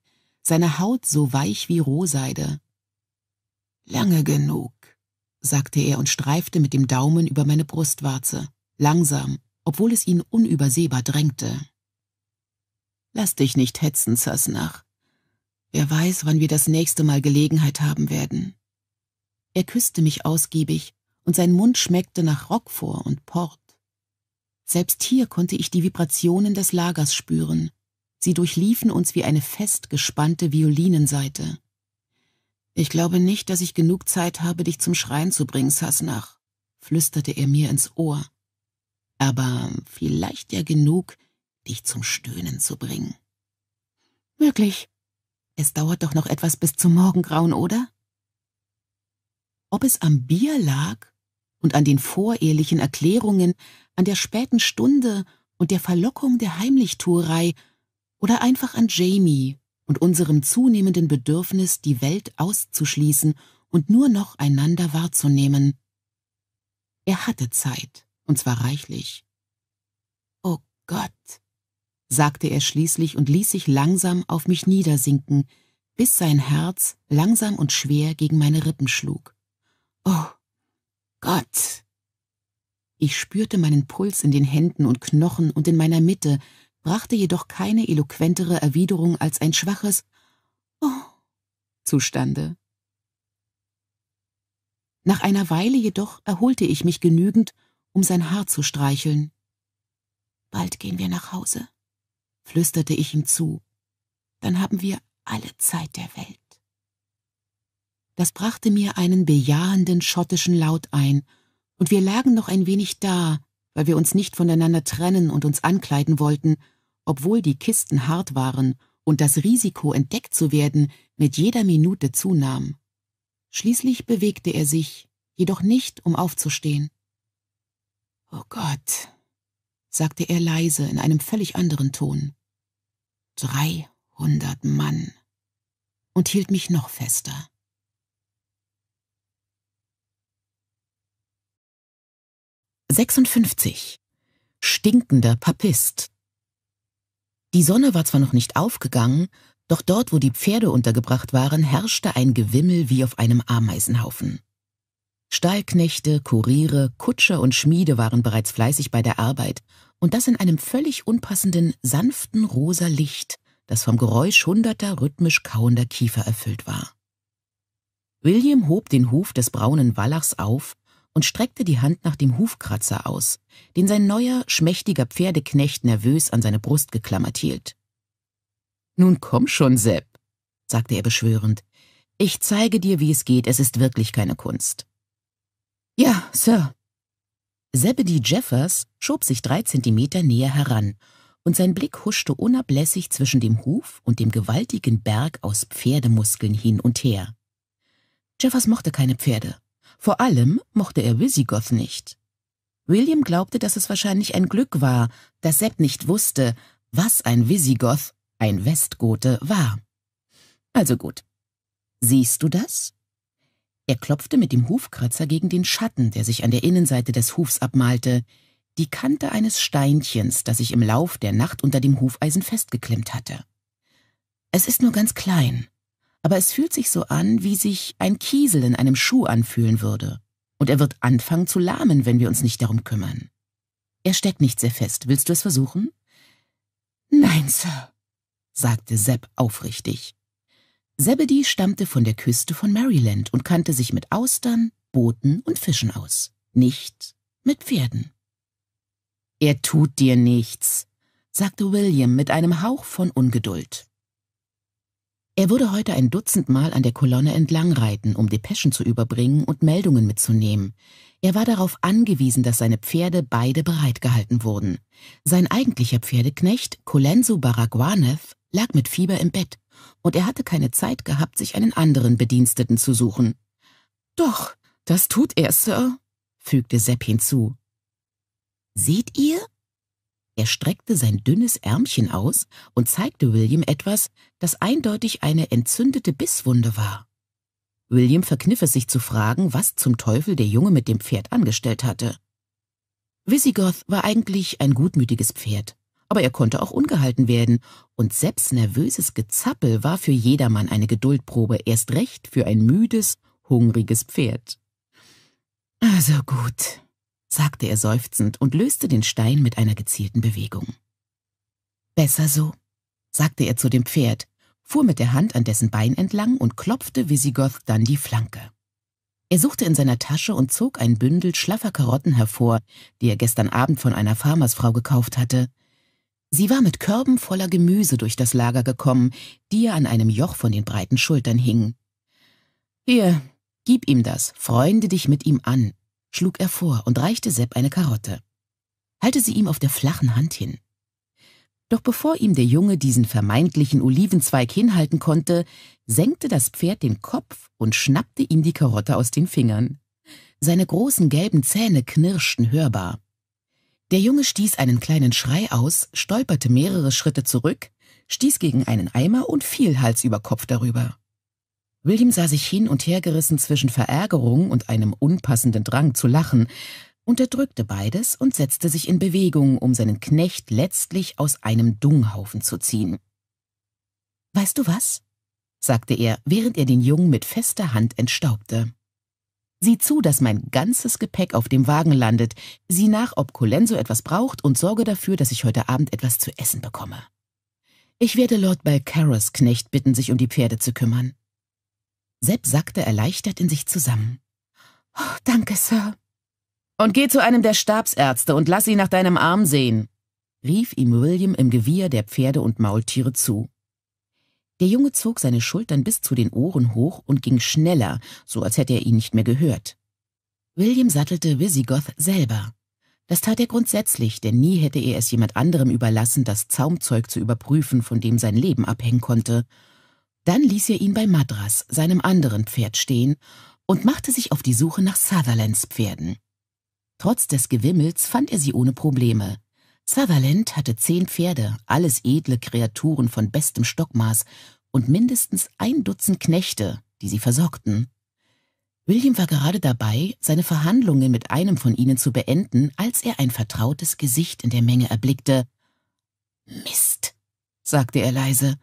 seine Haut so weich wie Rohseide. Lange genug, sagte er und streifte mit dem Daumen über meine Brustwarze, langsam, obwohl es ihn unübersehbar drängte. Lass dich nicht hetzen, Sasnach. Wer weiß, wann wir das nächste Mal Gelegenheit haben werden. Er küsste mich ausgiebig, und sein Mund schmeckte nach Roquefort und Port. Selbst hier konnte ich die Vibrationen des Lagers spüren, Sie durchliefen uns wie eine fest gespannte Violinenseite. Ich glaube nicht, dass ich genug Zeit habe, dich zum Schreien zu bringen, Sasnach, flüsterte er mir ins Ohr. Aber vielleicht ja genug, dich zum Stöhnen zu bringen. Möglich. Es dauert doch noch etwas bis zum Morgengrauen, oder? Ob es am Bier lag und an den vorehelichen Erklärungen, an der späten Stunde und der Verlockung der Heimlichtuerei oder einfach an Jamie und unserem zunehmenden Bedürfnis, die Welt auszuschließen und nur noch einander wahrzunehmen. Er hatte Zeit, und zwar reichlich. Oh Gott, sagte er schließlich und ließ sich langsam auf mich niedersinken, bis sein Herz langsam und schwer gegen meine Rippen schlug. Oh Gott. Ich spürte meinen Puls in den Händen und Knochen und in meiner Mitte, brachte jedoch keine eloquentere Erwiderung als ein schwaches Oh zustande. Nach einer Weile jedoch erholte ich mich genügend, um sein Haar zu streicheln. Bald gehen wir nach Hause, flüsterte ich ihm zu. Dann haben wir alle Zeit der Welt. Das brachte mir einen bejahenden schottischen Laut ein, und wir lagen noch ein wenig da, weil wir uns nicht voneinander trennen und uns ankleiden wollten, obwohl die Kisten hart waren und das Risiko, entdeckt zu werden, mit jeder Minute zunahm. Schließlich bewegte er sich, jedoch nicht, um aufzustehen. Oh Gott, sagte er leise in einem völlig anderen Ton. Dreihundert Mann. Und hielt mich noch fester. 56. Stinkender Papist. Die Sonne war zwar noch nicht aufgegangen, doch dort, wo die Pferde untergebracht waren, herrschte ein Gewimmel wie auf einem Ameisenhaufen. Stallknechte, Kuriere, Kutscher und Schmiede waren bereits fleißig bei der Arbeit, und das in einem völlig unpassenden, sanften rosa Licht, das vom Geräusch hunderter rhythmisch kauender Kiefer erfüllt war. William hob den Huf des braunen Wallachs auf und streckte die Hand nach dem Hufkratzer aus, den sein neuer, schmächtiger Pferdeknecht nervös an seine Brust geklammert hielt. Nun komm schon, Sepp, sagte er beschwörend. Ich zeige dir, wie es geht, es ist wirklich keine Kunst. Ja, Sir. Zebedee Jeffers schob sich drei Zentimeter näher heran, und sein Blick huschte unablässig zwischen dem Huf und dem gewaltigen Berg aus Pferdemuskeln hin und her. Jeffers mochte keine Pferde, vor allem mochte er Visigoth nicht. William glaubte, dass es wahrscheinlich ein Glück war, dass Sepp nicht wusste, was ein Visigoth, ein Westgote, war. Also gut. Siehst du das? Er klopfte mit dem Hufkratzer gegen den Schatten, der sich an der Innenseite des Hufs abmalte, die Kante eines Steinchens, das sich im Lauf der Nacht unter dem Hufeisen festgeklemmt hatte. Es ist nur ganz klein, aber es fühlt sich so an, wie sich ein Kiesel in einem Schuh anfühlen würde. Und er wird anfangen zu lahmen, wenn wir uns nicht darum kümmern. Er steckt nicht sehr fest. Willst du es versuchen? Nein, Sir, sagte Sepp aufrichtig. Zebedee stammte von der Küste von Maryland und kannte sich mit Austern, Booten und Fischen aus, nicht mit Pferden. Er tut dir nichts, sagte William mit einem Hauch von Ungeduld. Er würde heute ein Dutzend Mal an der Kolonne entlangreiten, um Depeschen zu überbringen und Meldungen mitzunehmen. Er war darauf angewiesen, dass seine Pferde beide bereitgehalten wurden. Sein eigentlicher Pferdeknecht, Kolensu Baragwanev, lag mit Fieber im Bett, und er hatte keine Zeit gehabt, sich einen anderen Bediensteten zu suchen. Doch, das tut er, Sir, fügte Sepp hinzu. Seht ihr? Er streckte sein dünnes Ärmchen aus und zeigte William etwas, das eindeutig eine entzündete Bisswunde war. William verkniff es sich zu fragen, was zum Teufel der Junge mit dem Pferd angestellt hatte. Visigoth war eigentlich ein gutmütiges Pferd, aber er konnte auch ungehalten werden, und Sepps nervöses Gezappel war für jedermann eine Geduldprobe, erst recht für ein müdes, hungriges Pferd. Also gut, sagte er seufzend und löste den Stein mit einer gezielten Bewegung. Besser so, sagte er zu dem Pferd, fuhr mit der Hand an dessen Bein entlang und klopfte Visigoth dann die Flanke. Er suchte in seiner Tasche und zog ein Bündel schlaffer Karotten hervor, die er gestern Abend von einer Farmersfrau gekauft hatte. Sie war mit Körben voller Gemüse durch das Lager gekommen, die ihr an einem Joch von den breiten Schultern hingen. Hier, gib ihm das, freunde dich mit ihm an, schlug er vor und reichte Sepp eine Karotte. Halte sie ihm auf der flachen Hand hin. Doch bevor ihm der Junge diesen vermeintlichen Olivenzweig hinhalten konnte, senkte das Pferd den Kopf und schnappte ihm die Karotte aus den Fingern. Seine großen gelben Zähne knirschten hörbar. Der Junge stieß einen kleinen Schrei aus, stolperte mehrere Schritte zurück, stieß gegen einen Eimer und fiel Hals über Kopf darüber. William sah sich hin und her gerissen zwischen Verärgerung und einem unpassenden Drang zu lachen, unterdrückte beides und setzte sich in Bewegung, um seinen Knecht letztlich aus einem Dunghaufen zu ziehen. Weißt du was? sagte er, während er den Jungen mit fester Hand entstaubte. Sieh zu, dass mein ganzes Gepäck auf dem Wagen landet. Sieh nach, ob Colenso etwas braucht und sorge dafür, dass ich heute Abend etwas zu essen bekomme. Ich werde Lord Balcarras Knecht bitten, sich um die Pferde zu kümmern. Sepp sackte erleichtert in sich zusammen. Oh, danke, Sir. Und geh zu einem der Stabsärzte und lass ihn nach deinem Arm sehen, rief ihm William im Gewirr der Pferde und Maultiere zu. Der Junge zog seine Schultern bis zu den Ohren hoch und ging schneller, so als hätte er ihn nicht mehr gehört. William sattelte Visigoth selber. Das tat er grundsätzlich, denn nie hätte er es jemand anderem überlassen, das Zaumzeug zu überprüfen, von dem sein Leben abhängen konnte. Dann ließ er ihn bei Madras, seinem anderen Pferd, stehen und machte sich auf die Suche nach Sutherlands Pferden. Trotz des Gewimmels fand er sie ohne Probleme. Sutherland hatte zehn Pferde, alles edle Kreaturen von bestem Stockmaß und mindestens ein Dutzend Knechte, die sie versorgten. William war gerade dabei, seine Verhandlungen mit einem von ihnen zu beenden, als er ein vertrautes Gesicht in der Menge erblickte. Mist, sagte er leise,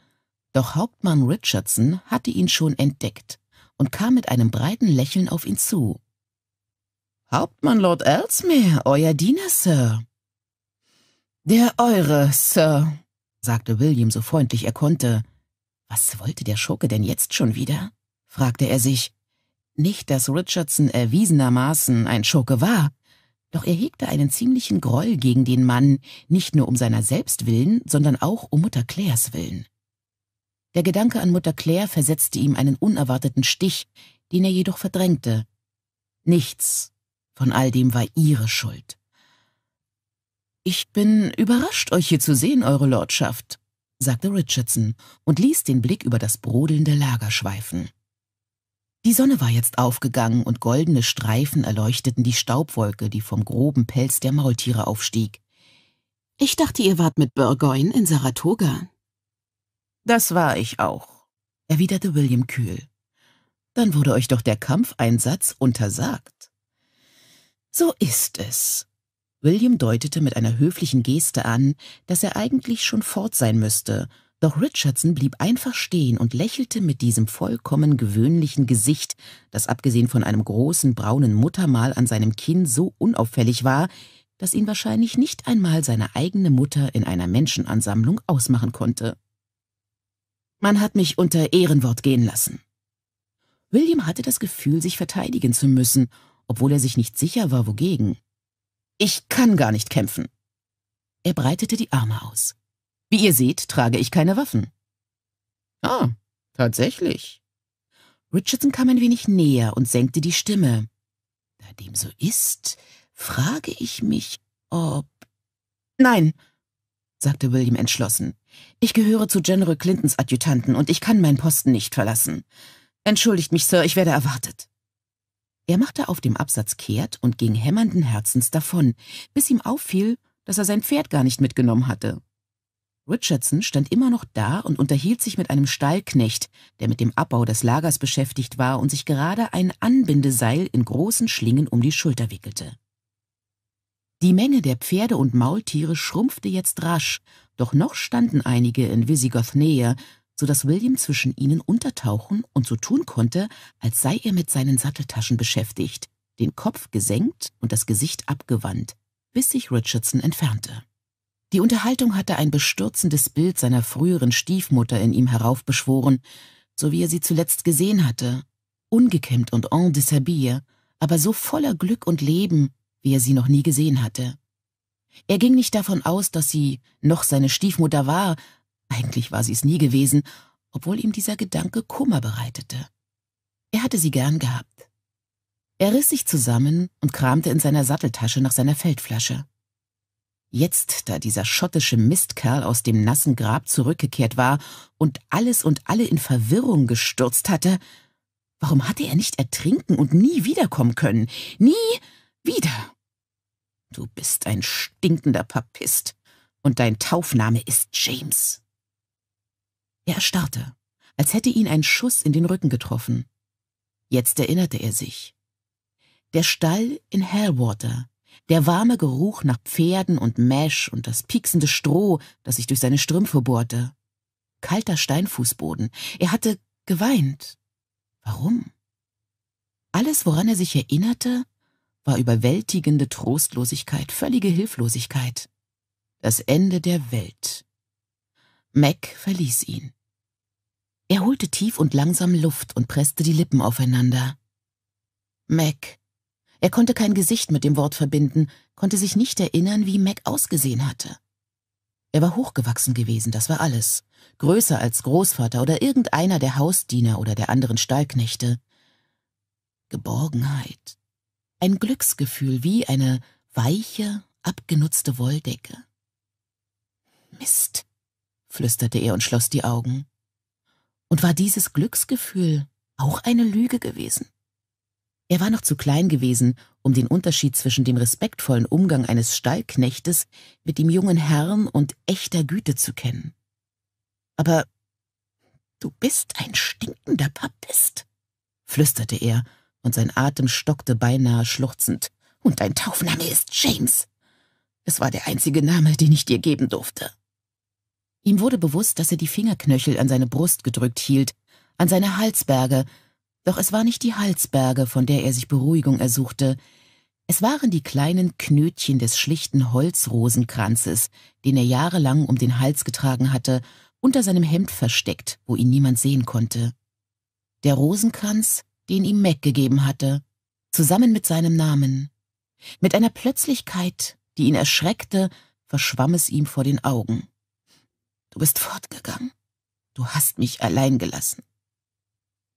doch Hauptmann Richardson hatte ihn schon entdeckt und kam mit einem breiten Lächeln auf ihn zu. Hauptmann Lord Ellesmere, euer Diener, Sir, der Eure, Sir, sagte William so freundlich er konnte. Was wollte der Schurke denn jetzt schon wieder? fragte er sich. Nicht, dass Richardson erwiesenermaßen ein Schurke war, doch er hegte einen ziemlichen Groll gegen den Mann, nicht nur um seiner selbst willen, sondern auch um Mutter Claires willen. Der Gedanke an Mutter Claire versetzte ihm einen unerwarteten Stich, den er jedoch verdrängte. Nichts von all dem war ihre Schuld. Ich bin überrascht, euch hier zu sehen, Eure Lordschaft, sagte Richardson und ließ den Blick über das brodelnde Lager schweifen. Die Sonne war jetzt aufgegangen und goldene Streifen erleuchteten die Staubwolke, die vom groben Pelz der Maultiere aufstieg. Ich dachte, ihr wart mit Burgoyne in Saratoga. Das war ich auch, erwiderte William kühl. Dann wurde euch doch der Kampfeinsatz untersagt. So ist es, William deutete mit einer höflichen Geste an, dass er eigentlich schon fort sein müsste, doch Richardson blieb einfach stehen und lächelte mit diesem vollkommen gewöhnlichen Gesicht, das abgesehen von einem großen braunen Muttermal an seinem Kinn so unauffällig war, dass ihn wahrscheinlich nicht einmal seine eigene Mutter in einer Menschenansammlung ausmachen konnte. Man hat mich unter Ehrenwort gehen lassen. William hatte das Gefühl, sich verteidigen zu müssen, obwohl er sich nicht sicher war, wogegen. Ich kann gar nicht kämpfen. Er breitete die Arme aus. Wie ihr seht, trage ich keine Waffen. Ah, tatsächlich. Richardson kam ein wenig näher und senkte die Stimme. Da dem so ist, frage ich mich, ob... Nein, sagte William entschlossen. Ich gehöre zu General Clintons Adjutanten und ich kann meinen Posten nicht verlassen. Entschuldigt mich, Sir, ich werde erwartet. Er machte auf dem Absatz kehrt und ging hämmernden Herzens davon, bis ihm auffiel, dass er sein Pferd gar nicht mitgenommen hatte. Richardson stand immer noch da und unterhielt sich mit einem Stallknecht, der mit dem Abbau des Lagers beschäftigt war und sich gerade ein Anbindeseil in großen Schlingen um die Schulter wickelte. Die Menge der Pferde und Maultiere schrumpfte jetzt rasch, doch noch standen einige in Visigoth Nähe, so dass William zwischen ihnen untertauchen und so tun konnte, als sei er mit seinen Satteltaschen beschäftigt, den Kopf gesenkt und das Gesicht abgewandt, bis sich Richardson entfernte. Die Unterhaltung hatte ein bestürzendes Bild seiner früheren Stiefmutter in ihm heraufbeschworen, so wie er sie zuletzt gesehen hatte, ungekämmt und en deshabille, aber so voller Glück und Leben, wie er sie noch nie gesehen hatte. Er ging nicht davon aus, dass sie noch seine Stiefmutter war, eigentlich war sie es nie gewesen, obwohl ihm dieser Gedanke Kummer bereitete. Er hatte sie gern gehabt. Er riss sich zusammen und kramte in seiner Satteltasche nach seiner Feldflasche. Jetzt, da dieser schottische Mistkerl aus dem nassen Grab zurückgekehrt war und alles und alle in Verwirrung gestürzt hatte, warum hatte er nicht ertrinken und nie wiederkommen können? Nie wieder. Du bist ein stinkender Papist, und dein Taufname ist James. Er erstarrte, als hätte ihn ein Schuss in den Rücken getroffen. Jetzt erinnerte er sich. Der Stall in Hellwater, der warme Geruch nach Pferden und Mesh und das pieksende Stroh, das sich durch seine Strümpfe bohrte. Kalter Steinfußboden. Er hatte geweint. Warum? Alles, woran er sich erinnerte, war überwältigende Trostlosigkeit, völlige Hilflosigkeit. Das Ende der Welt. Mac verließ ihn. Er holte tief und langsam Luft und presste die Lippen aufeinander. Mac, er konnte kein Gesicht mit dem Wort verbinden, konnte sich nicht erinnern, wie Mac ausgesehen hatte. Er war hochgewachsen gewesen, das war alles. Größer als Großvater oder irgendeiner der Hausdiener oder der anderen Stallknechte. Geborgenheit. Ein Glücksgefühl wie eine weiche, abgenutzte Wolldecke. Mist, flüsterte er und schloss die Augen. Und war dieses Glücksgefühl auch eine Lüge gewesen? Er war noch zu klein gewesen, um den Unterschied zwischen dem respektvollen Umgang eines Stallknechtes mit dem jungen Herrn und echter Güte zu kennen. Aber du bist ein stinkender Papist, flüsterte er, und sein Atem stockte beinahe schluchzend. Und dein Taufname ist James. Es war der einzige Name, den ich dir geben durfte. Ihm wurde bewusst, dass er die Fingerknöchel an seine Brust gedrückt hielt, an seine Halsberge, doch es war nicht die Halsberge, von der er sich Beruhigung ersuchte, es waren die kleinen Knötchen des schlichten Holzrosenkranzes, den er jahrelang um den Hals getragen hatte, unter seinem Hemd versteckt, wo ihn niemand sehen konnte. Der Rosenkranz, den ihm Mac gegeben hatte, zusammen mit seinem Namen. Mit einer Plötzlichkeit, die ihn erschreckte, verschwamm es ihm vor den Augen. Du bist fortgegangen. Du hast mich allein gelassen.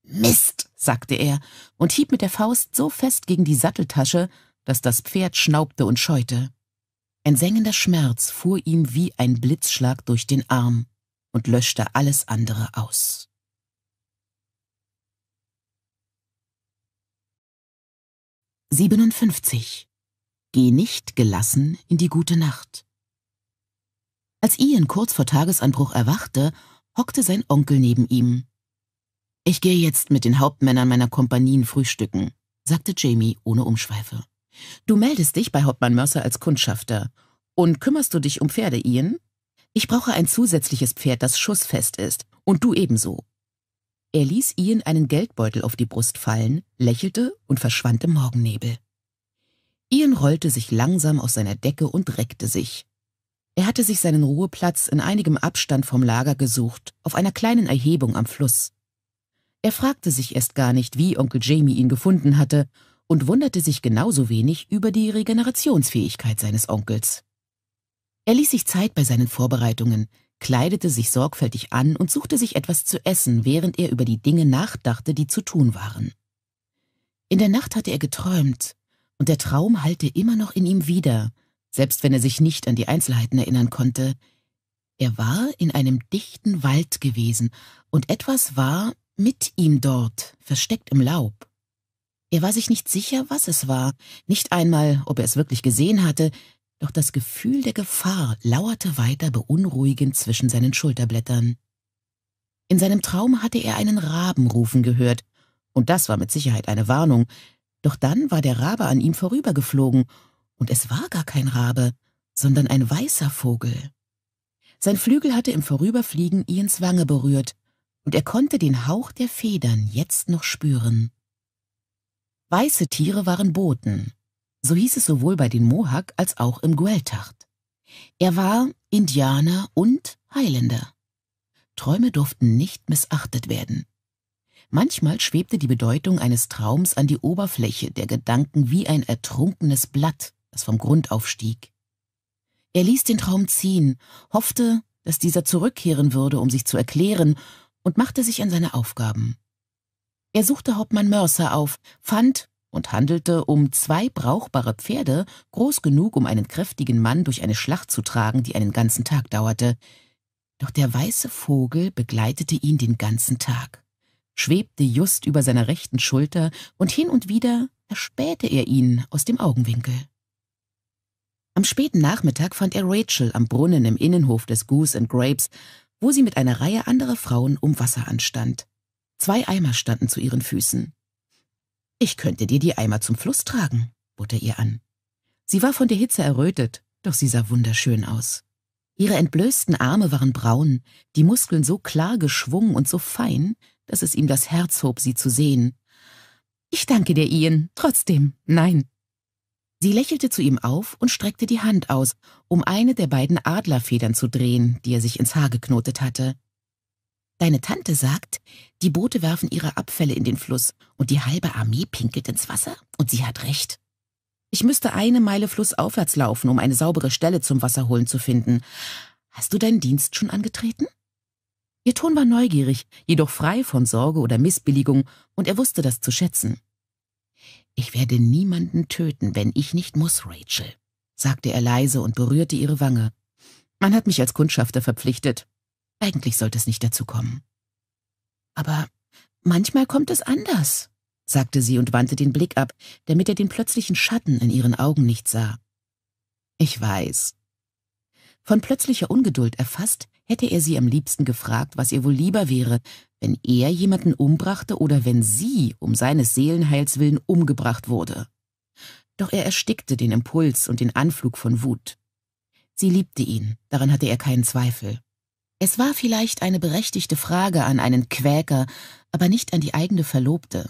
Mist, sagte er und hieb mit der Faust so fest gegen die Satteltasche, dass das Pferd schnaubte und scheute. Ein sengender Schmerz fuhr ihm wie ein Blitzschlag durch den Arm und löschte alles andere aus. Siebenundfünfzig. Geh nicht gelassen in die gute Nacht. Als Ian kurz vor Tagesanbruch erwachte, hockte sein Onkel neben ihm. Ich gehe jetzt mit den Hauptmännern meiner Kompanien frühstücken, sagte Jamie ohne Umschweife. Du meldest dich bei Hauptmann Mercer als Kundschafter. Und kümmerst du dich um Pferde, Ian? Ich brauche ein zusätzliches Pferd, das schussfest ist. Und du ebenso. Er ließ Ian einen Geldbeutel auf die Brust fallen, lächelte und verschwand im Morgennebel. Ian rollte sich langsam aus seiner Decke und reckte sich. Er hatte sich seinen Ruheplatz in einigem Abstand vom Lager gesucht, auf einer kleinen Erhebung am Fluss. Er fragte sich erst gar nicht, wie Onkel Jamie ihn gefunden hatte und wunderte sich genauso wenig über die Regenerationsfähigkeit seines Onkels. Er ließ sich Zeit bei seinen Vorbereitungen, kleidete sich sorgfältig an und suchte sich etwas zu essen, während er über die Dinge nachdachte, die zu tun waren. In der Nacht hatte er geträumt, und der Traum hallte immer noch in ihm wieder, selbst wenn er sich nicht an die Einzelheiten erinnern konnte. Er war in einem dichten Wald gewesen, und etwas war, mit ihm dort, versteckt im Laub. Er war sich nicht sicher, was es war, nicht einmal, ob er es wirklich gesehen hatte, doch das Gefühl der Gefahr lauerte weiter beunruhigend zwischen seinen Schulterblättern. In seinem Traum hatte er einen Raben rufen gehört, und das war mit Sicherheit eine Warnung, doch dann war der Rabe an ihm vorübergeflogen, und es war gar kein Rabe, sondern ein weißer Vogel. Sein Flügel hatte im Vorüberfliegen Ians Wange berührt, und er konnte den Hauch der Federn jetzt noch spüren. Weiße Tiere waren Boten, so hieß es sowohl bei den Mohawk als auch im Gueltacht. Er war Indianer und Highlander. Träume durften nicht missachtet werden. Manchmal schwebte die Bedeutung eines Traums an die Oberfläche der Gedanken wie ein ertrunkenes Blatt, das vom Grund aufstieg. Er ließ den Traum ziehen, hoffte, dass dieser zurückkehren würde, um sich zu erklären, und machte sich an seine Aufgaben. Er suchte Hauptmann Mörser auf, fand und handelte um zwei brauchbare Pferde, groß genug, um einen kräftigen Mann durch eine Schlacht zu tragen, die einen ganzen Tag dauerte. Doch der weiße Vogel begleitete ihn den ganzen Tag, schwebte just über seiner rechten Schulter, und hin und wieder erspähte er ihn aus dem Augenwinkel. Am späten Nachmittag fand er Rachel am Brunnen im Innenhof des Goose and Grapes, wo sie mit einer Reihe anderer Frauen um Wasser anstand. Zwei Eimer standen zu ihren Füßen. Ich könnte dir die Eimer zum Fluss tragen, bot er ihr an. Sie war von der Hitze errötet, doch sie sah wunderschön aus. Ihre entblößten Arme waren braun, die Muskeln so klar geschwungen und so fein, dass es ihm das Herz hob, sie zu sehen. Ich danke dir, Ian. Trotzdem, nein. Sie lächelte zu ihm auf und streckte die Hand aus, um eine der beiden Adlerfedern zu drehen, die er sich ins Haar geknotet hatte. Deine Tante sagt, die Boote werfen ihre Abfälle in den Fluss und die halbe Armee pinkelt ins Wasser, und sie hat recht. Ich müsste eine Meile flussaufwärts laufen, um eine saubere Stelle zum Wasserholen zu finden. Hast du deinen Dienst schon angetreten? Ihr Ton war neugierig, jedoch frei von Sorge oder Missbilligung, und er wusste das zu schätzen. Ich werde niemanden töten, wenn ich nicht muss, Rachel, sagte er leise und berührte ihre Wange. Man hat mich als Kundschafter verpflichtet. Eigentlich sollte es nicht dazu kommen. Aber manchmal kommt es anders, sagte sie und wandte den Blick ab, damit er den plötzlichen Schatten in ihren Augen nicht sah. Ich weiß. Von plötzlicher Ungeduld erfasst, hätte er sie am liebsten gefragt, was ihr wohl lieber wäre, wenn er jemanden umbrachte oder wenn sie um seines Seelenheils willen umgebracht wurde. Doch er erstickte den Impuls und den Anflug von Wut. Sie liebte ihn, daran hatte er keinen Zweifel. Es war vielleicht eine berechtigte Frage an einen Quäker, aber nicht an die eigene Verlobte.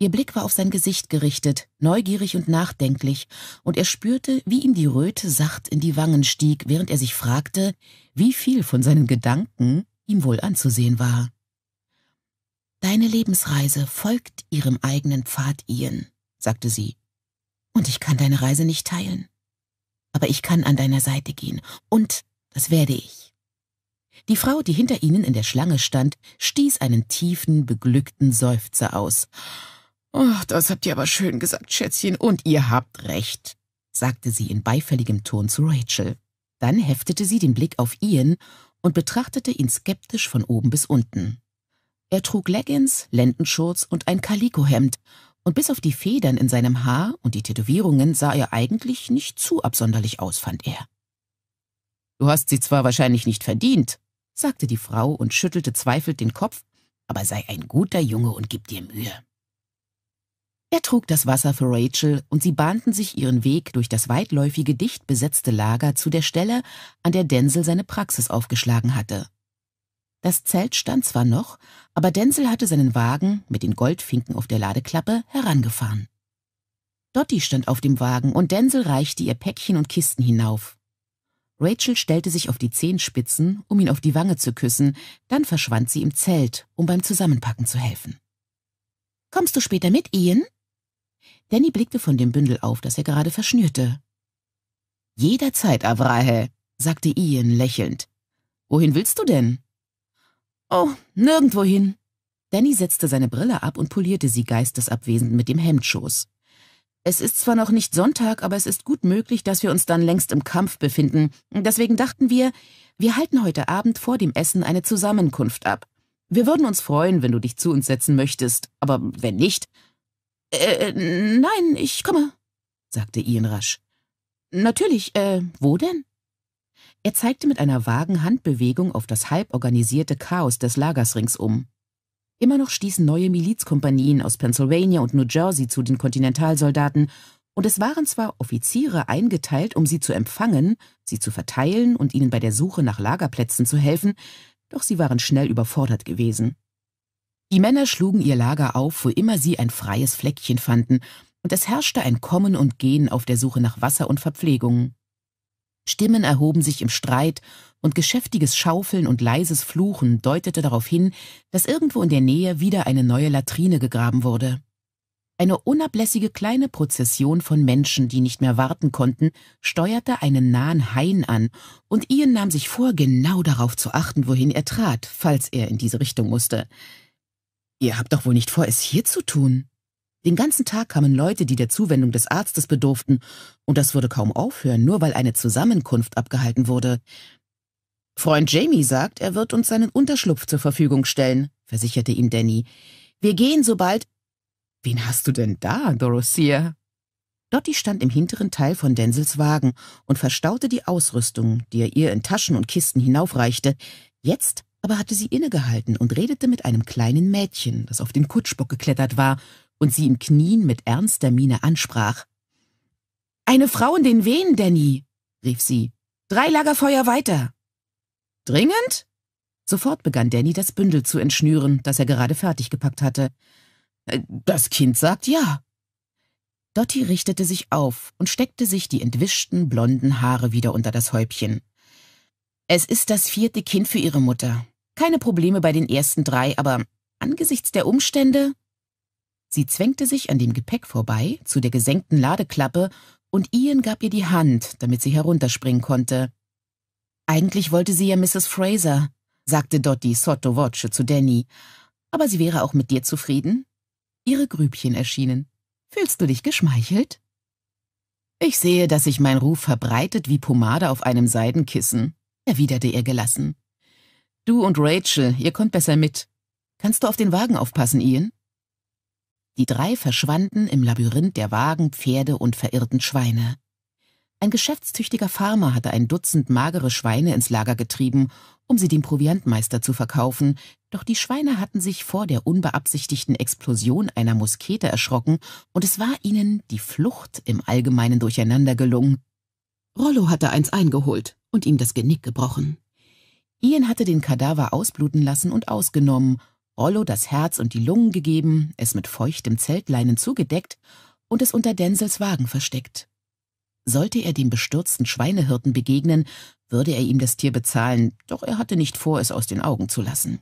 Ihr Blick war auf sein Gesicht gerichtet, neugierig und nachdenklich, und er spürte, wie ihm die Röte sacht in die Wangen stieg, während er sich fragte, wie viel von seinen Gedanken ihm wohl anzusehen war. Deine Lebensreise folgt ihrem eigenen Pfad, Ian, sagte sie. Und ich kann deine Reise nicht teilen. Aber ich kann an deiner Seite gehen, und das werde ich. Die Frau, die hinter ihnen in der Schlange stand, stieß einen tiefen, beglückten Seufzer aus. Oh, das habt ihr aber schön gesagt, Schätzchen, und ihr habt recht, sagte sie in beifälligem Ton zu Rachel. Dann heftete sie den Blick auf Ian und betrachtete ihn skeptisch von oben bis unten. Er trug Leggings, Lendenschurz und ein Kalikohemd, und bis auf die Federn in seinem Haar und die Tätowierungen sah er eigentlich nicht zu absonderlich aus, fand er. Du hast sie zwar wahrscheinlich nicht verdient, sagte die Frau und schüttelte zweifelnd den Kopf, aber sei ein guter Junge und gib dir Mühe. Er trug das Wasser für Rachel, und sie bahnten sich ihren Weg durch das weitläufige, dicht besetzte Lager zu der Stelle, an der Denzel seine Praxis aufgeschlagen hatte. Das Zelt stand zwar noch, aber Denzel hatte seinen Wagen mit den Goldfinken auf der Ladeklappe herangefahren. Dottie stand auf dem Wagen und Denzel reichte ihr Päckchen und Kisten hinauf. Rachel stellte sich auf die Zehenspitzen, um ihn auf die Wange zu küssen, dann verschwand sie im Zelt, um beim Zusammenpacken zu helfen. Kommst du später mit, Ian? Danny blickte von dem Bündel auf, das er gerade verschnürte. Jederzeit, Avrahe, sagte Ian lächelnd. Wohin willst du denn? Oh, nirgendwohin. Danny setzte seine Brille ab und polierte sie geistesabwesend mit dem Hemdschoß. Es ist zwar noch nicht Sonntag, aber es ist gut möglich, dass wir uns dann längst im Kampf befinden. Deswegen dachten wir, wir halten heute Abend vor dem Essen eine Zusammenkunft ab. Wir würden uns freuen, wenn du dich zu uns setzen möchtest, aber wenn nicht. Äh, nein, ich komme, sagte Ian rasch. Natürlich, äh, wo denn? Er zeigte mit einer vagen Handbewegung auf das halb organisierte Chaos des Lagers ringsum. Immer noch stießen neue Milizkompanien aus Pennsylvania und New Jersey zu den Kontinentalsoldaten, und es waren zwar Offiziere eingeteilt, um sie zu empfangen, sie zu verteilen und ihnen bei der Suche nach Lagerplätzen zu helfen, doch sie waren schnell überfordert gewesen. Die Männer schlugen ihr Lager auf, wo immer sie ein freies Fleckchen fanden, und es herrschte ein Kommen und Gehen auf der Suche nach Wasser und Verpflegung. Stimmen erhoben sich im Streit, und geschäftiges Schaufeln und leises Fluchen deutete darauf hin, dass irgendwo in der Nähe wieder eine neue Latrine gegraben wurde. Eine unablässige kleine Prozession von Menschen, die nicht mehr warten konnten, steuerte einen nahen Hain an, und Ian nahm sich vor, genau darauf zu achten, wohin er trat, falls er in diese Richtung musste. Ihr habt doch wohl nicht vor, es hier zu tun? Den ganzen Tag kamen Leute, die der Zuwendung des Arztes bedurften, und das würde kaum aufhören, nur weil eine Zusammenkunft abgehalten wurde. Freund Jamie sagt, er wird uns seinen Unterschlupf zur Verfügung stellen, versicherte ihm Danny. Wir gehen sobald Wen hast du denn da, Dorothea? Dottie stand im hinteren Teil von Denzels Wagen und verstaute die Ausrüstung, die er ihr in Taschen und Kisten hinaufreichte. Jetzt aber hatte sie innegehalten und redete mit einem kleinen Mädchen, das auf den Kutschbock geklettert war und sie im Knien mit ernster Miene ansprach. Eine Frau in den Wehen, Danny, rief sie. Drei Lagerfeuer weiter. Dringend? Sofort begann Danny das Bündel zu entschnüren, das er gerade fertig gepackt hatte. Äh, das Kind sagt ja. Dottie richtete sich auf und steckte sich die entwischten, blonden Haare wieder unter das Häubchen. Es ist das vierte Kind für ihre Mutter. Keine Probleme bei den ersten drei, aber angesichts der Umstände... Sie zwängte sich an dem Gepäck vorbei, zu der gesenkten Ladeklappe, und Ian gab ihr die Hand, damit sie herunterspringen konnte. Eigentlich wollte sie ja Mrs. Fraser, sagte Dottie sotto voce zu Danny, aber sie wäre auch mit dir zufrieden ihre Grübchen erschienen. Fühlst du dich geschmeichelt? Ich sehe, dass sich mein Ruf verbreitet wie Pomade auf einem Seidenkissen, erwiderte er gelassen. Du und Rachel, ihr kommt besser mit. Kannst du auf den Wagen aufpassen, Ian? Die drei verschwanden im Labyrinth der Wagen, Pferde und verirrten Schweine. Ein geschäftstüchtiger Farmer hatte ein Dutzend magere Schweine ins Lager getrieben, um sie dem Proviantmeister zu verkaufen, doch die Schweine hatten sich vor der unbeabsichtigten Explosion einer Muskete erschrocken, und es war ihnen die Flucht im allgemeinen Durcheinander gelungen. Rollo hatte eins eingeholt und ihm das Genick gebrochen. Ian hatte den Kadaver ausbluten lassen und ausgenommen, Rollo das Herz und die Lungen gegeben, es mit feuchtem Zeltleinen zugedeckt und es unter Denzels Wagen versteckt. Sollte er dem bestürzten Schweinehirten begegnen, würde er ihm das Tier bezahlen, doch er hatte nicht vor, es aus den Augen zu lassen.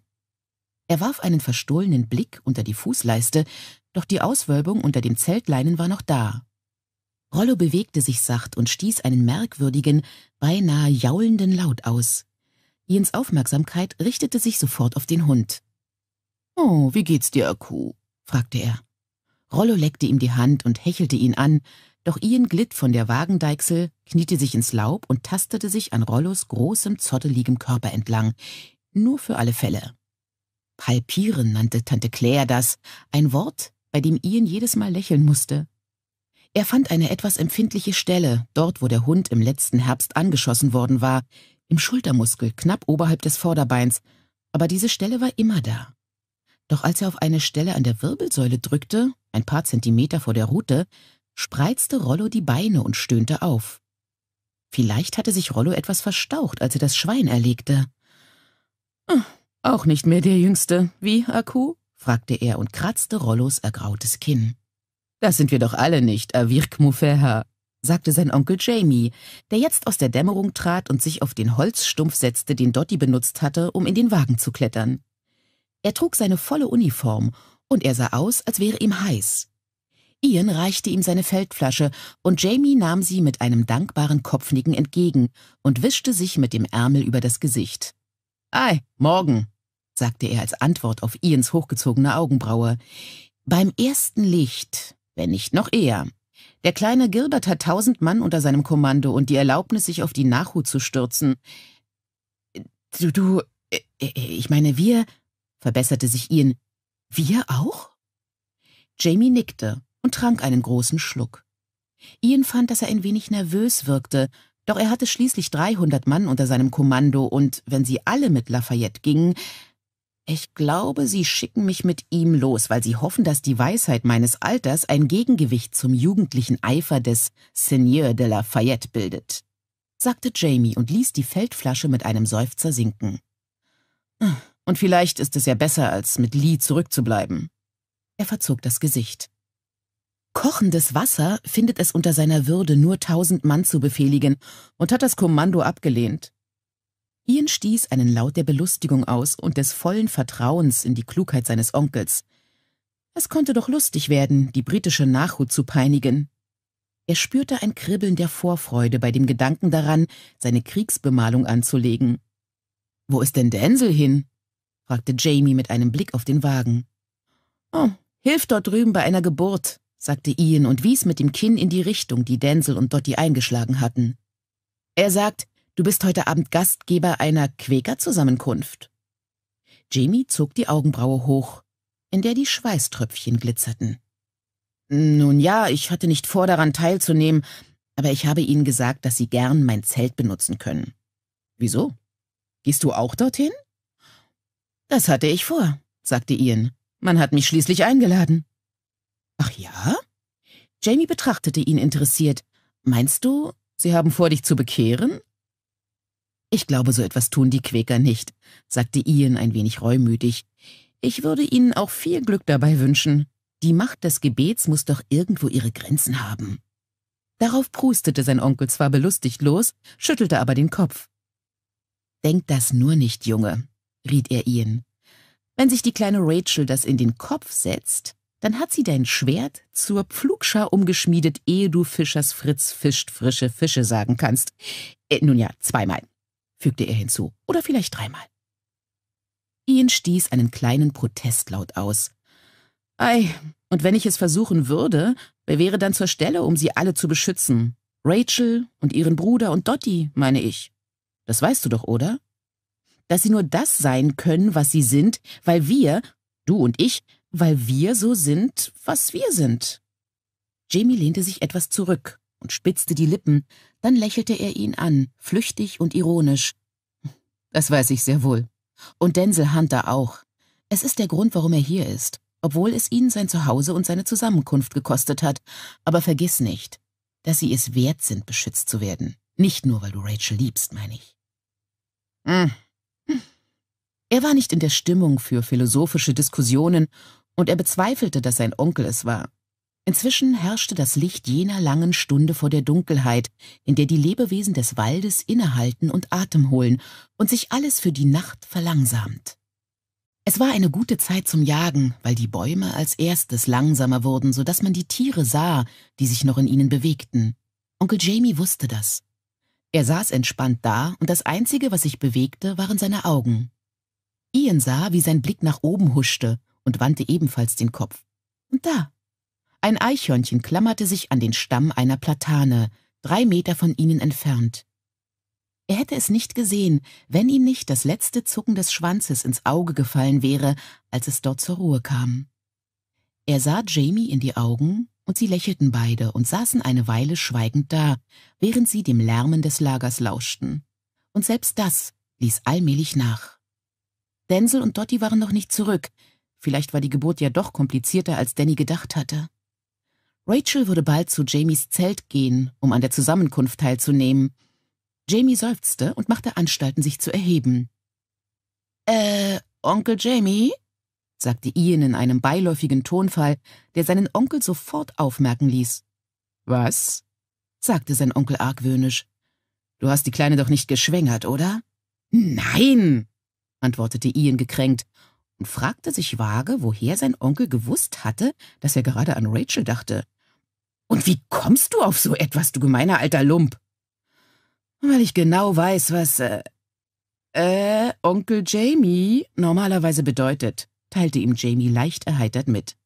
Er warf einen verstohlenen Blick unter die Fußleiste, doch die Auswölbung unter dem Zeltleinen war noch da. Rollo bewegte sich sacht und stieß einen merkwürdigen, beinahe jaulenden Laut aus. Jens Aufmerksamkeit richtete sich sofort auf den Hund. Oh, wie geht's dir, Akku? fragte er. Rollo leckte ihm die Hand und hechelte ihn an, doch Ian glitt von der Wagendeichsel, kniete sich ins Laub und tastete sich an Rollos großem, zotteligem Körper entlang. Nur für alle Fälle. Palpieren nannte Tante Claire das, ein Wort, bei dem Ian jedes Mal lächeln musste. Er fand eine etwas empfindliche Stelle, dort wo der Hund im letzten Herbst angeschossen worden war, im Schultermuskel, knapp oberhalb des Vorderbeins, aber diese Stelle war immer da. Doch als er auf eine Stelle an der Wirbelsäule drückte, ein paar Zentimeter vor der Rute, spreizte Rollo die Beine und stöhnte auf. Vielleicht hatte sich Rollo etwas verstaucht, als er das Schwein erlegte. Hm, auch nicht mehr der Jüngste, wie, Akku? fragte er und kratzte Rollos ergrautes Kinn. Das sind wir doch alle nicht, Avirk Mufeha, sagte sein Onkel Jamie, der jetzt aus der Dämmerung trat und sich auf den Holzstumpf setzte, den Dottie benutzt hatte, um in den Wagen zu klettern. Er trug seine volle Uniform, und er sah aus, als wäre ihm heiß. Ian reichte ihm seine Feldflasche, und Jamie nahm sie mit einem dankbaren Kopfnicken entgegen und wischte sich mit dem Ärmel über das Gesicht. Ei, morgen, sagte er als Antwort auf Ians hochgezogene Augenbraue. Beim ersten Licht, wenn nicht noch eher. Der kleine Gilbert hat tausend Mann unter seinem Kommando und die Erlaubnis, sich auf die Nachhut zu stürzen. Du, du, äh, äh, ich meine, wir, verbesserte sich Ian. Wir auch? Jamie nickte und trank einen großen Schluck. Ian fand, dass er ein wenig nervös wirkte, doch er hatte schließlich 300 Mann unter seinem Kommando und wenn sie alle mit Lafayette gingen, ich glaube, sie schicken mich mit ihm los, weil sie hoffen, dass die Weisheit meines Alters ein Gegengewicht zum jugendlichen Eifer des Seigneur de Lafayette bildet, sagte Jamie und ließ die Feldflasche mit einem Seufzer sinken. Und vielleicht ist es ja besser, als mit Lee zurückzubleiben. Er verzog das Gesicht. Kochendes Wasser findet es unter seiner Würde, nur tausend Mann zu befehligen und hat das Kommando abgelehnt. Ian stieß einen Laut der Belustigung aus und des vollen Vertrauens in die Klugheit seines Onkels. Es konnte doch lustig werden, die britische Nachhut zu peinigen. Er spürte ein Kribbeln der Vorfreude bei dem Gedanken daran, seine Kriegsbemalung anzulegen. Wo ist denn Denzel hin? fragte Jamie mit einem Blick auf den Wagen. Oh, hilft dort drüben bei einer Geburt, sagte Ian und wies mit dem Kinn in die Richtung, die Denzel und Dottie eingeschlagen hatten. Er sagt, du bist heute Abend Gastgeber einer Quäkerzusammenkunft. Jamie zog die Augenbraue hoch, in der die Schweißtröpfchen glitzerten. Nun ja, ich hatte nicht vor, daran teilzunehmen, aber ich habe ihnen gesagt, dass sie gern mein Zelt benutzen können. Wieso? Gehst du auch dorthin? Das hatte ich vor, sagte Ian. Man hat mich schließlich eingeladen. Ach ja? Jamie betrachtete ihn interessiert. Meinst du, sie haben vor, dich zu bekehren? Ich glaube, so etwas tun die Quäker nicht, sagte Ian ein wenig reumütig. Ich würde ihnen auch viel Glück dabei wünschen. Die Macht des Gebets muss doch irgendwo ihre Grenzen haben. Darauf prustete sein Onkel zwar belustigt los, schüttelte aber den Kopf. Denk das nur nicht, Junge, riet er Ian. Wenn sich die kleine Rachel das in den Kopf setzt, dann hat sie dein Schwert zur Pflugschar umgeschmiedet, ehe du Fischers Fritz fischt frische Fische sagen kannst. Äh, nun ja, zweimal, fügte er hinzu, oder vielleicht dreimal. Ian stieß einen kleinen Protestlaut aus. Ei, und wenn ich es versuchen würde, wer wäre dann zur Stelle, um sie alle zu beschützen? Rachel und ihren Bruder und Dottie, meine ich. Das weißt du doch, oder? Dass sie nur das sein können, was sie sind, weil wir, du und ich, weil wir so sind, was wir sind. Jamie lehnte sich etwas zurück und spitzte die Lippen, dann lächelte er ihn an, flüchtig und ironisch. Das weiß ich sehr wohl. Und Denzel Hunter auch. Es ist der Grund, warum er hier ist obwohl es ihn sein Zuhause und seine Zusammenkunft gekostet hat. Aber vergiss nicht, dass sie es wert sind, beschützt zu werden. Nicht nur, weil du Rachel liebst, meine ich. Hm. Er war nicht in der Stimmung für philosophische Diskussionen und er bezweifelte, dass sein Onkel es war. Inzwischen herrschte das Licht jener langen Stunde vor der Dunkelheit, in der die Lebewesen des Waldes innehalten und Atem holen und sich alles für die Nacht verlangsamt. Es war eine gute Zeit zum Jagen, weil die Bäume als erstes langsamer wurden, so dass man die Tiere sah, die sich noch in ihnen bewegten. Onkel Jamie wusste das. Er saß entspannt da, und das Einzige, was sich bewegte, waren seine Augen. Ian sah, wie sein Blick nach oben huschte und wandte ebenfalls den Kopf. Und da. Ein Eichhörnchen klammerte sich an den Stamm einer Platane, drei Meter von ihnen entfernt. Er hätte es nicht gesehen, wenn ihm nicht das letzte Zucken des Schwanzes ins Auge gefallen wäre, als es dort zur Ruhe kam. Er sah Jamie in die Augen, und sie lächelten beide und saßen eine Weile schweigend da, während sie dem Lärmen des Lagers lauschten. Und selbst das ließ allmählich nach. Denzel und Dottie waren noch nicht zurück. Vielleicht war die Geburt ja doch komplizierter, als Danny gedacht hatte. Rachel würde bald zu Jamies Zelt gehen, um an der Zusammenkunft teilzunehmen, Jamie seufzte und machte Anstalten, sich zu erheben. Äh, Onkel Jamie? sagte Ian in einem beiläufigen Tonfall, der seinen Onkel sofort aufmerken ließ. Was? sagte sein Onkel argwöhnisch. Du hast die Kleine doch nicht geschwängert, oder? Nein, antwortete Ian gekränkt und fragte sich vage, woher sein Onkel gewusst hatte, dass er gerade an Rachel dachte. Und wie kommst du auf so etwas, du gemeiner alter Lump? Weil ich genau weiß, was, äh, äh, Onkel Jamie normalerweise bedeutet, teilte ihm Jamie leicht erheitert mit.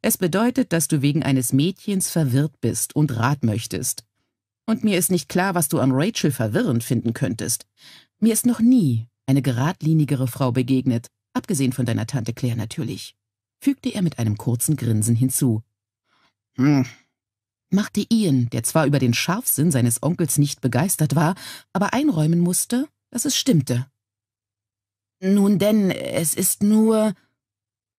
Es bedeutet, dass du wegen eines Mädchens verwirrt bist und Rat möchtest. Und mir ist nicht klar, was du an Rachel verwirrend finden könntest. Mir ist noch nie eine geradlinigere Frau begegnet, abgesehen von deiner Tante Claire natürlich, fügte er mit einem kurzen Grinsen hinzu. Hm, machte Ian, der zwar über den Scharfsinn seines Onkels nicht begeistert war, aber einräumen musste, dass es stimmte. Nun denn, es ist nur.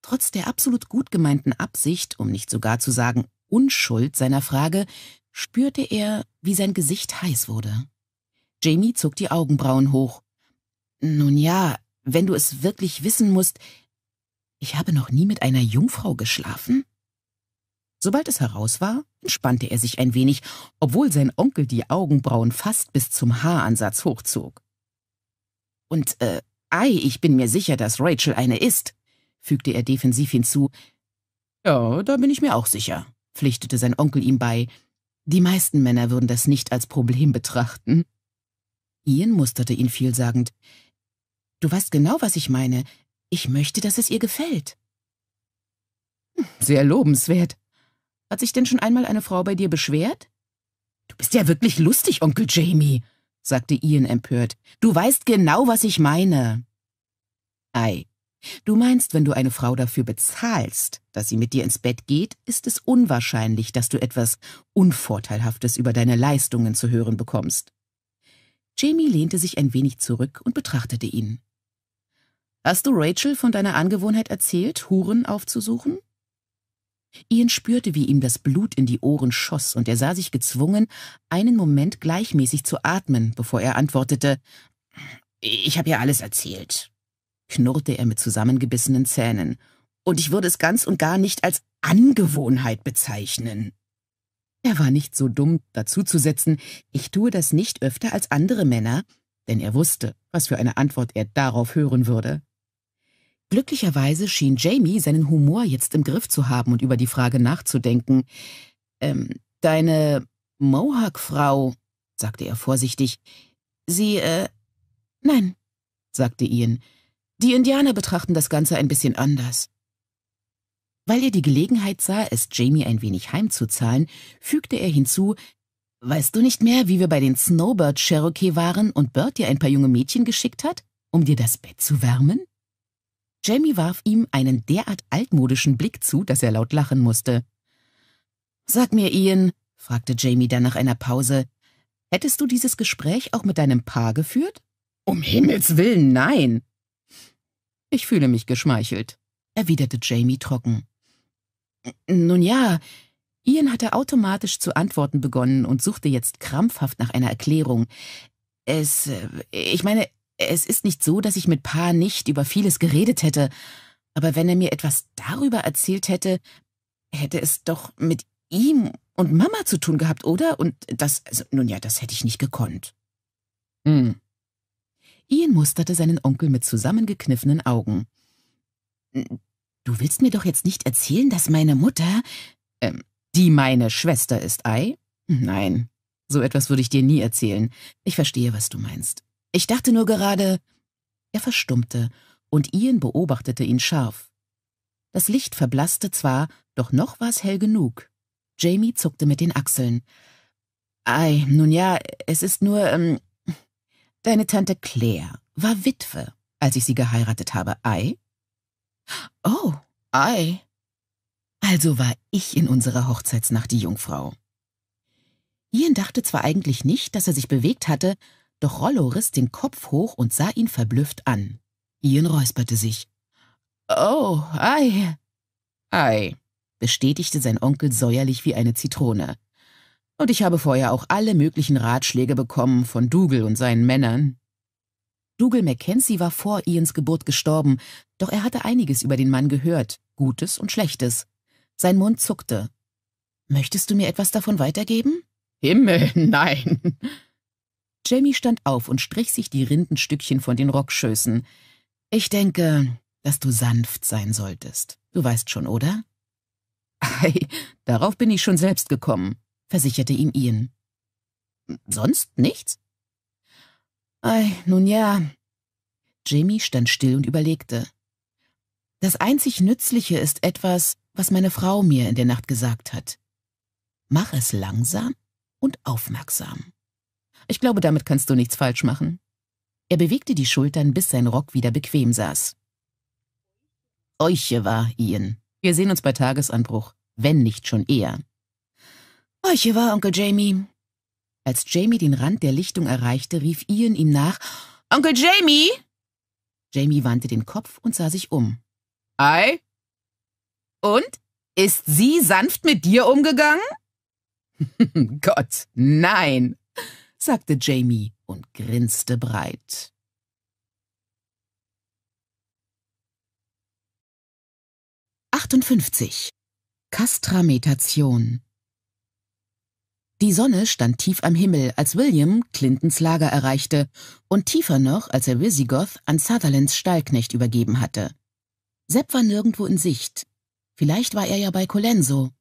Trotz der absolut gut gemeinten Absicht, um nicht sogar zu sagen Unschuld seiner Frage, spürte er, wie sein Gesicht heiß wurde. Jamie zog die Augenbrauen hoch. Nun ja, wenn du es wirklich wissen musst, ich habe noch nie mit einer Jungfrau geschlafen? Sobald es heraus war, entspannte er sich ein wenig, obwohl sein Onkel die Augenbrauen fast bis zum Haaransatz hochzog. Und, äh, ei, ich bin mir sicher, dass Rachel eine ist, fügte er defensiv hinzu. Ja, da bin ich mir auch sicher, pflichtete sein Onkel ihm bei. Die meisten Männer würden das nicht als Problem betrachten. Ian musterte ihn vielsagend. Du weißt genau, was ich meine. Ich möchte, dass es ihr gefällt. Sehr lobenswert. Hat sich denn schon einmal eine Frau bei dir beschwert? Du bist ja wirklich lustig, Onkel Jamie, sagte Ian empört. Du weißt genau, was ich meine. Ei, du meinst, wenn du eine Frau dafür bezahlst, dass sie mit dir ins Bett geht, ist es unwahrscheinlich, dass du etwas Unvorteilhaftes über deine Leistungen zu hören bekommst. Jamie lehnte sich ein wenig zurück und betrachtete ihn. Hast du Rachel von deiner Angewohnheit erzählt, Huren aufzusuchen? Ian spürte, wie ihm das Blut in die Ohren schoss, und er sah sich gezwungen, einen Moment gleichmäßig zu atmen, bevor er antwortete Ich habe ja alles erzählt, knurrte er mit zusammengebissenen Zähnen, und ich würde es ganz und gar nicht als Angewohnheit bezeichnen. Er war nicht so dumm, dazuzusetzen, ich tue das nicht öfter als andere Männer, denn er wusste, was für eine Antwort er darauf hören würde. Glücklicherweise schien Jamie seinen Humor jetzt im Griff zu haben und über die Frage nachzudenken. Ähm, deine Mohawk-Frau, sagte er vorsichtig, sie, äh, nein, sagte Ian. Die Indianer betrachten das Ganze ein bisschen anders. Weil er die Gelegenheit sah, es Jamie ein wenig heimzuzahlen, fügte er hinzu, Weißt du nicht mehr, wie wir bei den Snowbird Cherokee waren und Bert dir ein paar junge Mädchen geschickt hat, um dir das Bett zu wärmen? Jamie warf ihm einen derart altmodischen Blick zu, dass er laut lachen musste. Sag mir, Ian, fragte Jamie dann nach einer Pause, hättest du dieses Gespräch auch mit deinem Paar geführt? Um Himmels willen, nein. Ich fühle mich geschmeichelt, erwiderte Jamie trocken. Nun ja, Ian hatte automatisch zu antworten begonnen und suchte jetzt krampfhaft nach einer Erklärung. Es, äh, ich meine, es ist nicht so, dass ich mit Pa nicht über vieles geredet hätte, aber wenn er mir etwas darüber erzählt hätte, hätte es doch mit ihm und Mama zu tun gehabt, oder? Und das, also, nun ja, das hätte ich nicht gekonnt. Hm. Ian musterte seinen Onkel mit zusammengekniffenen Augen. Du willst mir doch jetzt nicht erzählen, dass meine Mutter, ähm, die meine Schwester ist, Ei? Nein, so etwas würde ich dir nie erzählen. Ich verstehe, was du meinst. Ich dachte nur gerade. Er verstummte, und Ian beobachtete ihn scharf. Das Licht verblasste zwar, doch noch war es hell genug. Jamie zuckte mit den Achseln. Ei, nun ja, es ist nur, ähm, deine Tante Claire war Witwe, als ich sie geheiratet habe, ei? Oh, ei. Also war ich in unserer Hochzeitsnacht die Jungfrau. Ian dachte zwar eigentlich nicht, dass er sich bewegt hatte, doch Rollo riss den Kopf hoch und sah ihn verblüfft an. Ian räusperte sich. Oh, ei. Ei, bestätigte sein Onkel säuerlich wie eine Zitrone. Und ich habe vorher auch alle möglichen Ratschläge bekommen von Dougal und seinen Männern. Dougal Mackenzie war vor Ians Geburt gestorben, doch er hatte einiges über den Mann gehört, Gutes und Schlechtes. Sein Mund zuckte. Möchtest du mir etwas davon weitergeben? Himmel, nein. Jamie stand auf und strich sich die Rindenstückchen von den Rockschößen. Ich denke, dass du sanft sein solltest. Du weißt schon, oder? Ei, darauf bin ich schon selbst gekommen, versicherte ihm Ian. Sonst nichts? Ei, nun ja. Jamie stand still und überlegte. Das einzig Nützliche ist etwas, was meine Frau mir in der Nacht gesagt hat. Mach es langsam und aufmerksam. Ich glaube, damit kannst du nichts falsch machen. Er bewegte die Schultern, bis sein Rock wieder bequem saß. Euche war, Ian. Wir sehen uns bei Tagesanbruch, wenn nicht schon eher. Euche war, Onkel Jamie. Als Jamie den Rand der Lichtung erreichte, rief Ian ihm nach, Onkel Jamie! Jamie wandte den Kopf und sah sich um. Ei? Und? Ist sie sanft mit dir umgegangen? Gott, nein, sagte Jamie und grinste breit. Achtundfünfzig. Kastrametation Die Sonne stand tief am Himmel, als William Clintons Lager erreichte, und tiefer noch, als er Visigoth an Sutherlands Stallknecht übergeben hatte. Sepp war nirgendwo in Sicht. Vielleicht war er ja bei Colenso.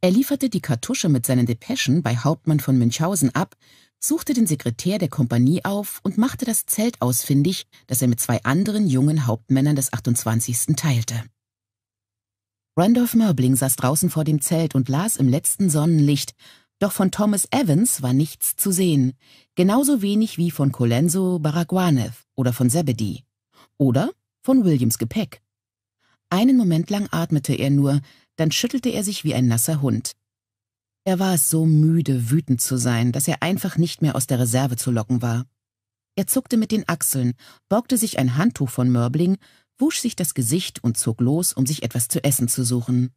Er lieferte die Kartusche mit seinen Depeschen bei Hauptmann von Münchhausen ab, suchte den Sekretär der Kompanie auf und machte das Zelt ausfindig, das er mit zwei anderen jungen Hauptmännern des 28. teilte. Randolph Merbling saß draußen vor dem Zelt und las im letzten Sonnenlicht, doch von Thomas Evans war nichts zu sehen, genauso wenig wie von Colenso Baraguanev oder von Zebedee. Oder von Williams Gepäck. Einen Moment lang atmete er nur, dann schüttelte er sich wie ein nasser Hund. Er war so müde, wütend zu sein, dass er einfach nicht mehr aus der Reserve zu locken war. Er zuckte mit den Achseln, borgte sich ein Handtuch von Mörbling, wusch sich das Gesicht und zog los, um sich etwas zu essen zu suchen.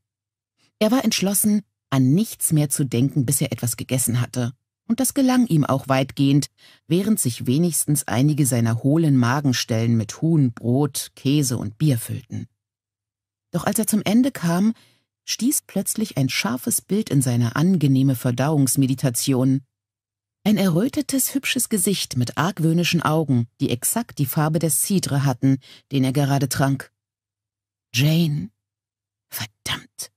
Er war entschlossen, an nichts mehr zu denken, bis er etwas gegessen hatte. Und das gelang ihm auch weitgehend, während sich wenigstens einige seiner hohlen Magenstellen mit Huhn, Brot, Käse und Bier füllten. Doch als er zum Ende kam, stieß plötzlich ein scharfes Bild in seine angenehme Verdauungsmeditation. Ein errötetes, hübsches Gesicht mit argwöhnischen Augen, die exakt die Farbe des Cidre hatten, den er gerade trank. Jane. Verdammt.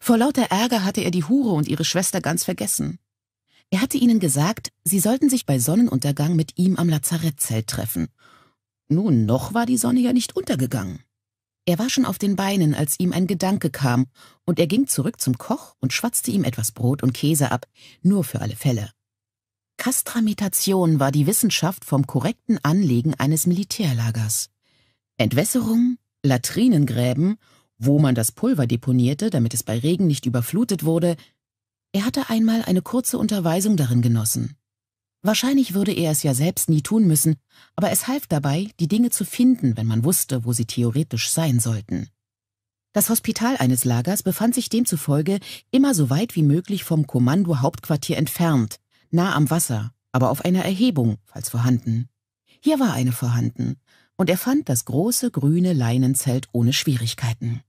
Vor lauter Ärger hatte er die Hure und ihre Schwester ganz vergessen. Er hatte ihnen gesagt, sie sollten sich bei Sonnenuntergang mit ihm am Lazarettzelt treffen. Nun, noch war die Sonne ja nicht untergegangen. Er war schon auf den Beinen, als ihm ein Gedanke kam, und er ging zurück zum Koch und schwatzte ihm etwas Brot und Käse ab, nur für alle Fälle. Kastramentation war die Wissenschaft vom korrekten Anlegen eines Militärlagers. Entwässerung, Latrinengräben, wo man das Pulver deponierte, damit es bei Regen nicht überflutet wurde, er hatte einmal eine kurze Unterweisung darin genossen. Wahrscheinlich würde er es ja selbst nie tun müssen, aber es half dabei, die Dinge zu finden, wenn man wusste, wo sie theoretisch sein sollten. Das Hospital eines Lagers befand sich demzufolge immer so weit wie möglich vom Kommando-Hauptquartier entfernt, nah am Wasser, aber auf einer Erhebung, falls vorhanden. Hier war eine vorhanden, und er fand das große grüne Leinenzelt ohne Schwierigkeiten.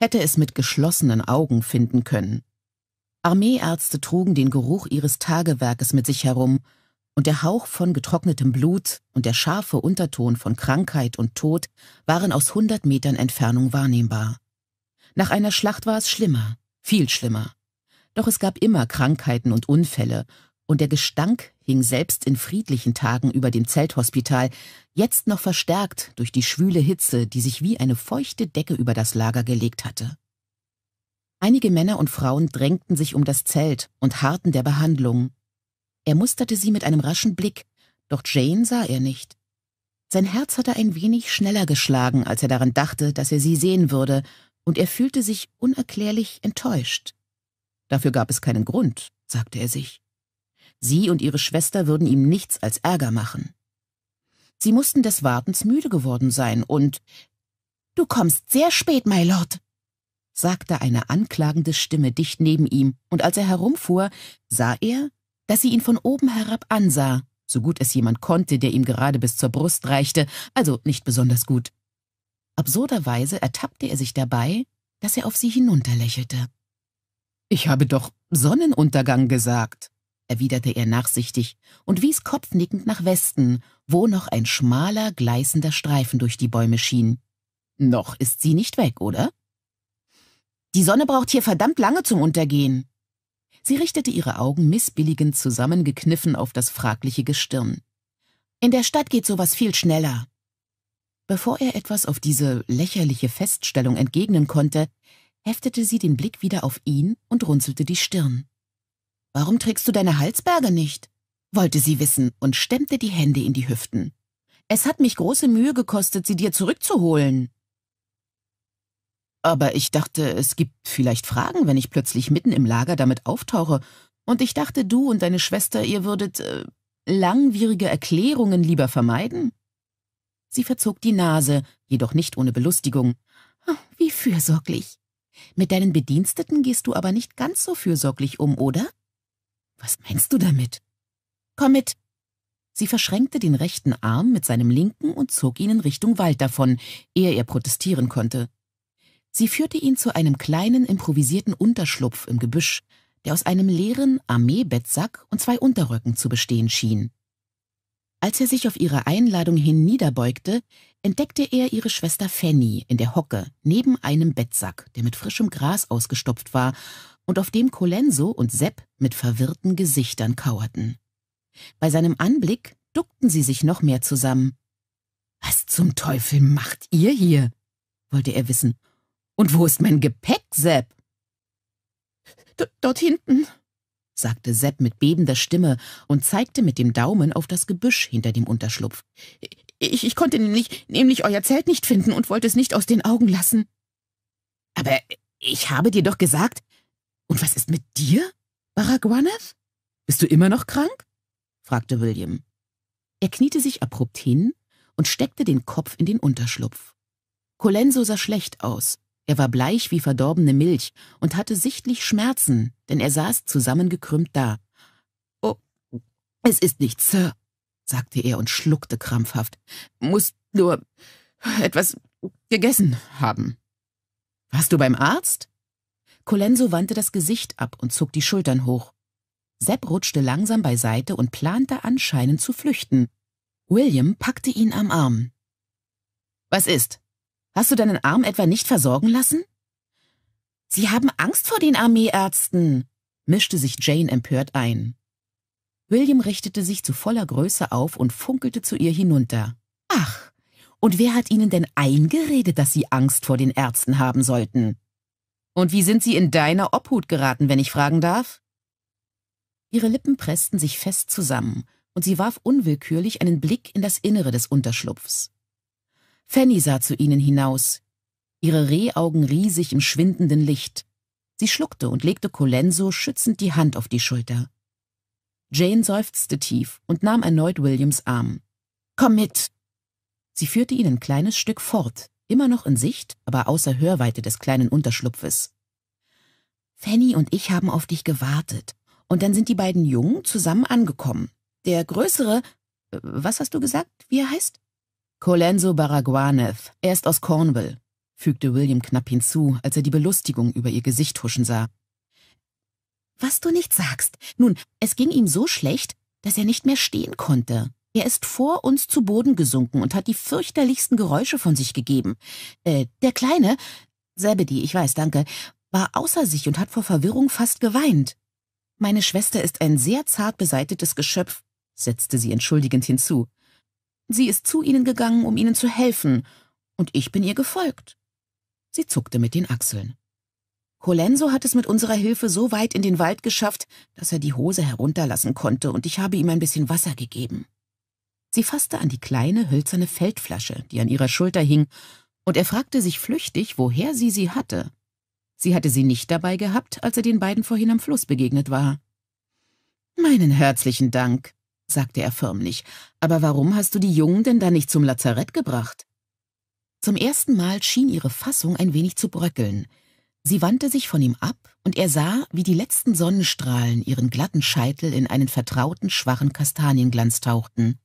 Hätte es mit geschlossenen Augen finden können. Armeeärzte trugen den Geruch ihres Tagewerkes mit sich herum, und der Hauch von getrocknetem Blut und der scharfe Unterton von Krankheit und Tod waren aus hundert Metern Entfernung wahrnehmbar. Nach einer Schlacht war es schlimmer, viel schlimmer. Doch es gab immer Krankheiten und Unfälle, und der Gestank hing selbst in friedlichen Tagen über dem Zelthospital, jetzt noch verstärkt durch die schwüle Hitze, die sich wie eine feuchte Decke über das Lager gelegt hatte. Einige Männer und Frauen drängten sich um das Zelt und harrten der Behandlung. Er musterte sie mit einem raschen Blick, doch Jane sah er nicht. Sein Herz hatte ein wenig schneller geschlagen, als er daran dachte, dass er sie sehen würde, und er fühlte sich unerklärlich enttäuscht. Dafür gab es keinen Grund, sagte er sich. Sie und ihre Schwester würden ihm nichts als Ärger machen. Sie mussten des Wartens müde geworden sein und Du kommst sehr spät, my Lord, sagte eine anklagende Stimme dicht neben ihm, und als er herumfuhr, sah er, dass sie ihn von oben herab ansah, so gut es jemand konnte, der ihm gerade bis zur Brust reichte, also nicht besonders gut. Absurderweise ertappte er sich dabei, dass er auf sie hinunterlächelte. Ich habe doch Sonnenuntergang gesagt, erwiderte er nachsichtig und wies kopfnickend nach Westen, wo noch ein schmaler, gleißender Streifen durch die Bäume schien. Noch ist sie nicht weg, oder? Die Sonne braucht hier verdammt lange zum Untergehen. Sie richtete ihre Augen missbilligend zusammengekniffen auf das fragliche Gestirn. In der Stadt geht sowas viel schneller. Bevor er etwas auf diese lächerliche Feststellung entgegnen konnte, heftete sie den Blick wieder auf ihn und runzelte die Stirn. Warum trägst du deine Halsberge nicht? wollte sie wissen und stemmte die Hände in die Hüften. Es hat mich große Mühe gekostet, sie dir zurückzuholen. Aber ich dachte, es gibt vielleicht Fragen, wenn ich plötzlich mitten im Lager damit auftauche, und ich dachte, du und deine Schwester, ihr würdet äh, langwierige Erklärungen lieber vermeiden. Sie verzog die Nase, jedoch nicht ohne Belustigung. Oh, wie fürsorglich. Mit deinen Bediensteten gehst du aber nicht ganz so fürsorglich um, oder? Was meinst du damit? Komm mit. Sie verschränkte den rechten Arm mit seinem linken und zog ihn in Richtung Wald davon, ehe er protestieren konnte. Sie führte ihn zu einem kleinen improvisierten Unterschlupf im Gebüsch, der aus einem leeren Armeebettsack und zwei Unterröcken zu bestehen schien. Als er sich auf ihre Einladung hin niederbeugte, entdeckte er ihre Schwester Fanny in der Hocke neben einem Bettsack, der mit frischem Gras ausgestopft war und auf dem Colenso und Sepp mit verwirrten Gesichtern kauerten. Bei seinem Anblick duckten sie sich noch mehr zusammen. Was zum Teufel macht ihr hier? wollte er wissen. Und wo ist mein Gepäck, Sepp? D dort hinten, sagte Sepp mit bebender Stimme und zeigte mit dem Daumen auf das Gebüsch hinter dem Unterschlupf. Ich, ich konnte nämlich, nämlich euer Zelt nicht finden und wollte es nicht aus den Augen lassen. Aber ich habe dir doch gesagt. Und was ist mit dir, Baragwanath? Bist du immer noch krank? fragte William. Er kniete sich abrupt hin und steckte den Kopf in den Unterschlupf. Colenso sah schlecht aus. Er war bleich wie verdorbene Milch und hatte sichtlich Schmerzen, denn er saß zusammengekrümmt da. Oh, es ist nichts, Sir, sagte er und schluckte krampfhaft. Muss nur etwas gegessen haben. Warst du beim Arzt? Colenso wandte das Gesicht ab und zog die Schultern hoch. Sepp rutschte langsam beiseite und plante anscheinend zu flüchten. William packte ihn am Arm. Was ist? Hast du deinen Arm etwa nicht versorgen lassen? Sie haben Angst vor den Armeeärzten, mischte sich Jane empört ein. William richtete sich zu voller Größe auf und funkelte zu ihr hinunter. Ach, und wer hat Ihnen denn eingeredet, dass Sie Angst vor den Ärzten haben sollten? Und wie sind Sie in deiner Obhut geraten, wenn ich fragen darf? Ihre Lippen pressten sich fest zusammen, und sie warf unwillkürlich einen Blick in das Innere des Unterschlupfs. Fanny sah zu ihnen hinaus, ihre Rehaugen riesig im schwindenden Licht. Sie schluckte und legte Colenso schützend die Hand auf die Schulter. Jane seufzte tief und nahm erneut Williams Arm. Komm mit! Sie führte ihn ein kleines Stück fort, immer noch in Sicht, aber außer Hörweite des kleinen Unterschlupfes. Fanny und ich haben auf dich gewartet, und dann sind die beiden Jungen zusammen angekommen. Der Größere, äh, was hast du gesagt, wie er heißt? Colenso Baraguaneth, er ist aus Cornwall, fügte William knapp hinzu, als er die Belustigung über ihr Gesicht huschen sah. Was du nicht sagst. Nun, es ging ihm so schlecht, dass er nicht mehr stehen konnte. Er ist vor uns zu Boden gesunken und hat die fürchterlichsten Geräusche von sich gegeben. Äh, der Kleine, Sebedi, ich weiß, danke, war außer sich und hat vor Verwirrung fast geweint. Meine Schwester ist ein sehr zart beseitetes Geschöpf, setzte sie entschuldigend hinzu. Sie ist zu ihnen gegangen, um ihnen zu helfen, und ich bin ihr gefolgt. Sie zuckte mit den Achseln. Colenso hat es mit unserer Hilfe so weit in den Wald geschafft, dass er die Hose herunterlassen konnte, und ich habe ihm ein bisschen Wasser gegeben. Sie fasste an die kleine, hölzerne Feldflasche, die an ihrer Schulter hing, und er fragte sich flüchtig, woher sie sie hatte. Sie hatte sie nicht dabei gehabt, als er den beiden vorhin am Fluss begegnet war. Meinen herzlichen Dank, sagte er förmlich, aber warum hast du die Jungen denn da nicht zum Lazarett gebracht? Zum ersten Mal schien ihre Fassung ein wenig zu bröckeln. Sie wandte sich von ihm ab, und er sah, wie die letzten Sonnenstrahlen ihren glatten Scheitel in einen vertrauten, schwachen Kastanienglanz tauchten.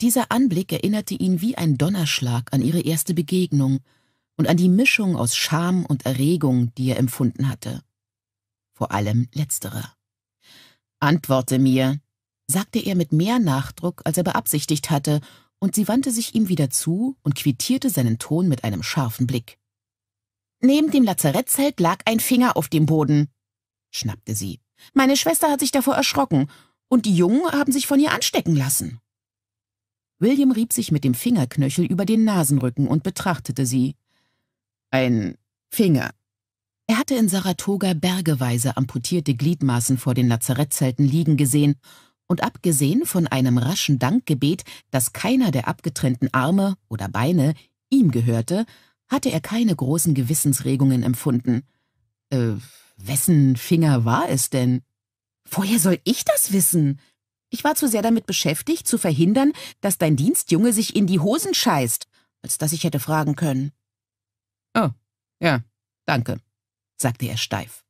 Dieser Anblick erinnerte ihn wie ein Donnerschlag an ihre erste Begegnung und an die Mischung aus Scham und Erregung, die er empfunden hatte. Vor allem letzterer. Antworte mir, sagte er mit mehr Nachdruck, als er beabsichtigt hatte, und sie wandte sich ihm wieder zu und quittierte seinen Ton mit einem scharfen Blick. Neben dem Lazarettzelt lag ein Finger auf dem Boden, schnappte sie. Meine Schwester hat sich davor erschrocken, und die Jungen haben sich von ihr anstecken lassen. William rieb sich mit dem Fingerknöchel über den Nasenrücken und betrachtete sie. Ein Finger. Er hatte in Saratoga bergeweise amputierte Gliedmaßen vor den Lazarettzelten liegen gesehen und abgesehen von einem raschen Dankgebet, dass keiner der abgetrennten Arme oder Beine ihm gehörte, hatte er keine großen Gewissensregungen empfunden. Äh, wessen Finger war es denn? Woher soll ich das wissen? Ich war zu sehr damit beschäftigt, zu verhindern, dass dein Dienstjunge sich in die Hosen scheißt, als dass ich hätte fragen können. Oh, ja, danke, sagte er steif.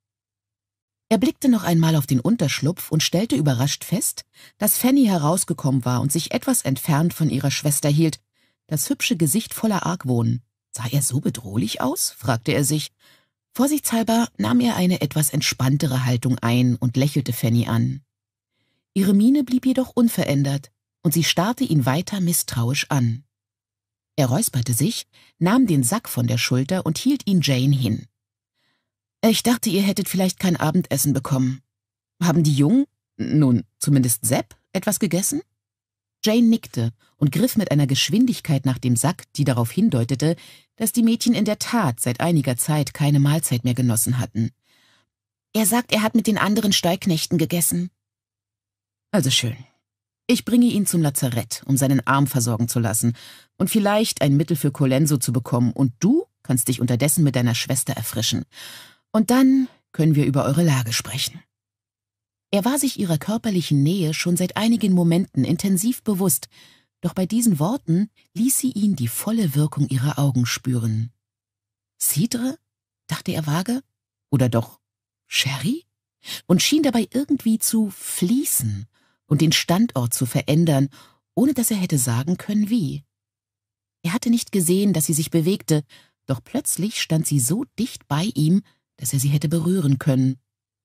Er blickte noch einmal auf den Unterschlupf und stellte überrascht fest, dass Fanny herausgekommen war und sich etwas entfernt von ihrer Schwester hielt, das hübsche Gesicht voller Argwohn. Sah er so bedrohlich aus? fragte er sich. Vorsichtshalber nahm er eine etwas entspanntere Haltung ein und lächelte Fanny an. Ihre Miene blieb jedoch unverändert. und sie starrte ihn weiter misstrauisch an. Er räusperte sich, nahm den Sack von der Schulter und hielt ihn Jane hin. Ich dachte, ihr hättet vielleicht kein Abendessen bekommen. Haben die Jungen, nun, zumindest Sepp, etwas gegessen? Jane nickte und griff mit einer Geschwindigkeit nach dem Sack, die darauf hindeutete, dass die Mädchen in der Tat seit einiger Zeit keine Mahlzeit mehr genossen hatten. Er sagt, er hat mit den anderen Stallknechten gegessen. Also schön. Ich bringe ihn zum Lazarett, um seinen Arm versorgen zu lassen und vielleicht ein Mittel für Colenso zu bekommen, und du kannst dich unterdessen mit deiner Schwester erfrischen. Und dann können wir über eure Lage sprechen. Er war sich ihrer körperlichen Nähe schon seit einigen Momenten intensiv bewusst, doch bei diesen Worten ließ sie ihn die volle Wirkung ihrer Augen spüren. Cidre? dachte er vage. Oder doch Sherry? Und schien dabei irgendwie zu fließen und den Standort zu verändern, ohne dass er hätte sagen können, wie. Er hatte nicht gesehen, dass sie sich bewegte, doch plötzlich stand sie so dicht bei ihm, dass er sie hätte berühren können,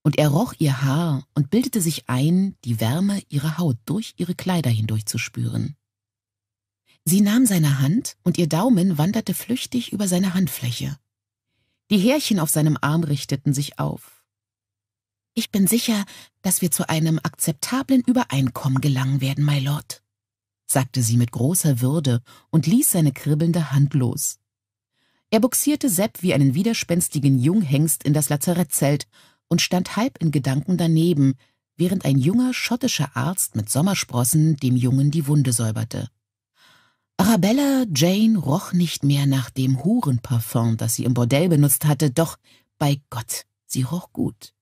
und er roch ihr Haar und bildete sich ein, die Wärme ihrer Haut durch ihre Kleider hindurch zu spüren. Sie nahm seine Hand und ihr Daumen wanderte flüchtig über seine Handfläche. Die Härchen auf seinem Arm richteten sich auf. Ich bin sicher, dass wir zu einem akzeptablen Übereinkommen gelangen werden, my Lord, sagte sie mit großer Würde und ließ seine kribbelnde Hand los. Er buxierte Sepp wie einen widerspenstigen Junghengst in das Lazarettzelt und stand halb in Gedanken daneben, während ein junger schottischer Arzt mit Sommersprossen dem Jungen die Wunde säuberte. Arabella Jane roch nicht mehr nach dem Hurenparfum, das sie im Bordell benutzt hatte, doch bei Gott, sie roch gut.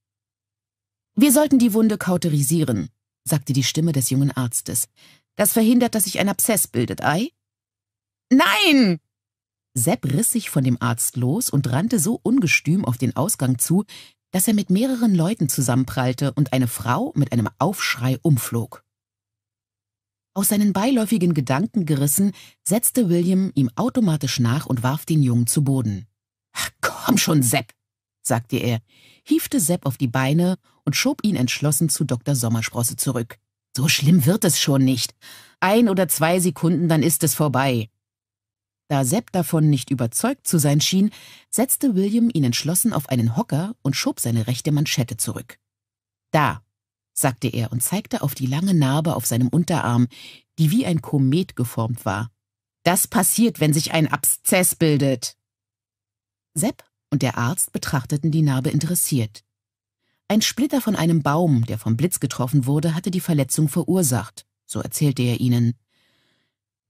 Wir sollten die Wunde kauterisieren, sagte die Stimme des jungen Arztes. Das verhindert, dass sich ein Abszess bildet, ei? Nein! Sepp riss sich von dem Arzt los und rannte so ungestüm auf den Ausgang zu, dass er mit mehreren Leuten zusammenprallte und eine Frau mit einem Aufschrei umflog. Aus seinen beiläufigen Gedanken gerissen, setzte William ihm automatisch nach und warf den Jungen zu Boden. Komm schon, Sepp, sagte er, hiefte Sepp auf die Beine und schob ihn entschlossen zu Dr. Sommersprosse zurück. So schlimm wird es schon nicht. Ein oder zwei Sekunden, dann ist es vorbei. Da Sepp davon nicht überzeugt zu sein schien, setzte William ihn entschlossen auf einen Hocker und schob seine rechte Manschette zurück. Da, sagte er und zeigte auf die lange Narbe auf seinem Unterarm, die wie ein Komet geformt war. Das passiert, wenn sich ein Abszess bildet. Sepp und der Arzt betrachteten die Narbe interessiert. Ein Splitter von einem Baum, der vom Blitz getroffen wurde, hatte die Verletzung verursacht, so erzählte er ihnen.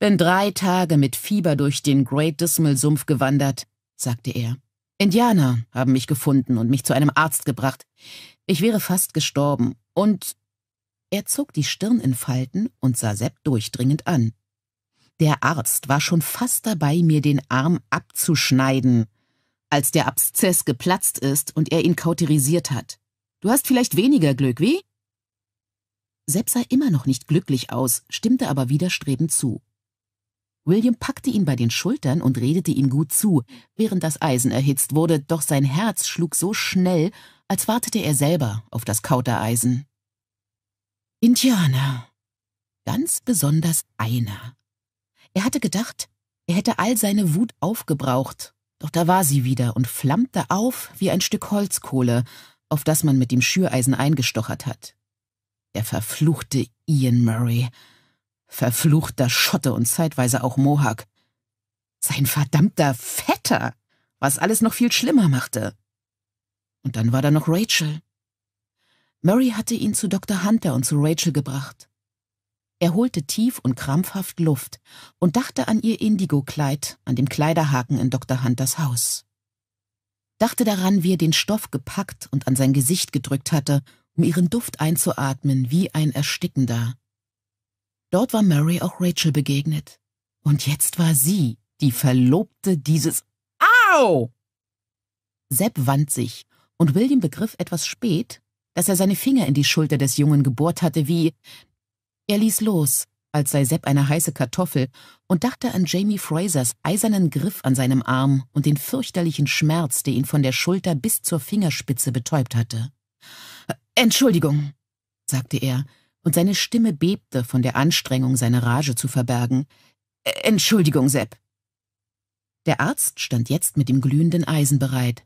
Bin drei Tage mit Fieber durch den Great Dismal Sumpf gewandert, sagte er. Indianer haben mich gefunden und mich zu einem Arzt gebracht. Ich wäre fast gestorben, und er zog die Stirn in Falten und sah Sepp durchdringend an. Der Arzt war schon fast dabei, mir den Arm abzuschneiden, als der Abszess geplatzt ist und er ihn kauterisiert hat. Du hast vielleicht weniger Glück, wie? Sepp sah immer noch nicht glücklich aus, stimmte aber widerstrebend zu. William packte ihn bei den Schultern und redete ihm gut zu, während das Eisen erhitzt wurde, doch sein Herz schlug so schnell, als wartete er selber auf das Kautereisen. Indianer. Ganz besonders einer. Er hatte gedacht, er hätte all seine Wut aufgebraucht, doch da war sie wieder und flammte auf wie ein Stück Holzkohle, auf das man mit dem Schüreisen eingestochert hat. Der verfluchte Ian Murray. Verfluchter Schotte und zeitweise auch Mohawk. Sein verdammter Vetter, was alles noch viel schlimmer machte. Und dann war da noch Rachel. Murray hatte ihn zu Dr. Hunter und zu Rachel gebracht. Er holte tief und krampfhaft Luft und dachte an ihr Indigo-Kleid an dem Kleiderhaken in Dr. Hunters Haus. Dachte daran, wie er den Stoff gepackt und an sein Gesicht gedrückt hatte, um ihren Duft einzuatmen wie ein Erstickender. Dort war Murray auch Rachel begegnet. Und jetzt war sie die Verlobte dieses Au! Sepp wand sich, und William begriff etwas spät, dass er seine Finger in die Schulter des Jungen gebohrt hatte, wie er ließ los, als sei Sepp eine heiße Kartoffel, und dachte an Jamie Frasers eisernen Griff an seinem Arm und den fürchterlichen Schmerz, der ihn von der Schulter bis zur Fingerspitze betäubt hatte. Entschuldigung, sagte er und seine Stimme bebte von der Anstrengung, seine Rage zu verbergen. Entschuldigung, Sepp. Der Arzt stand jetzt mit dem glühenden Eisen bereit.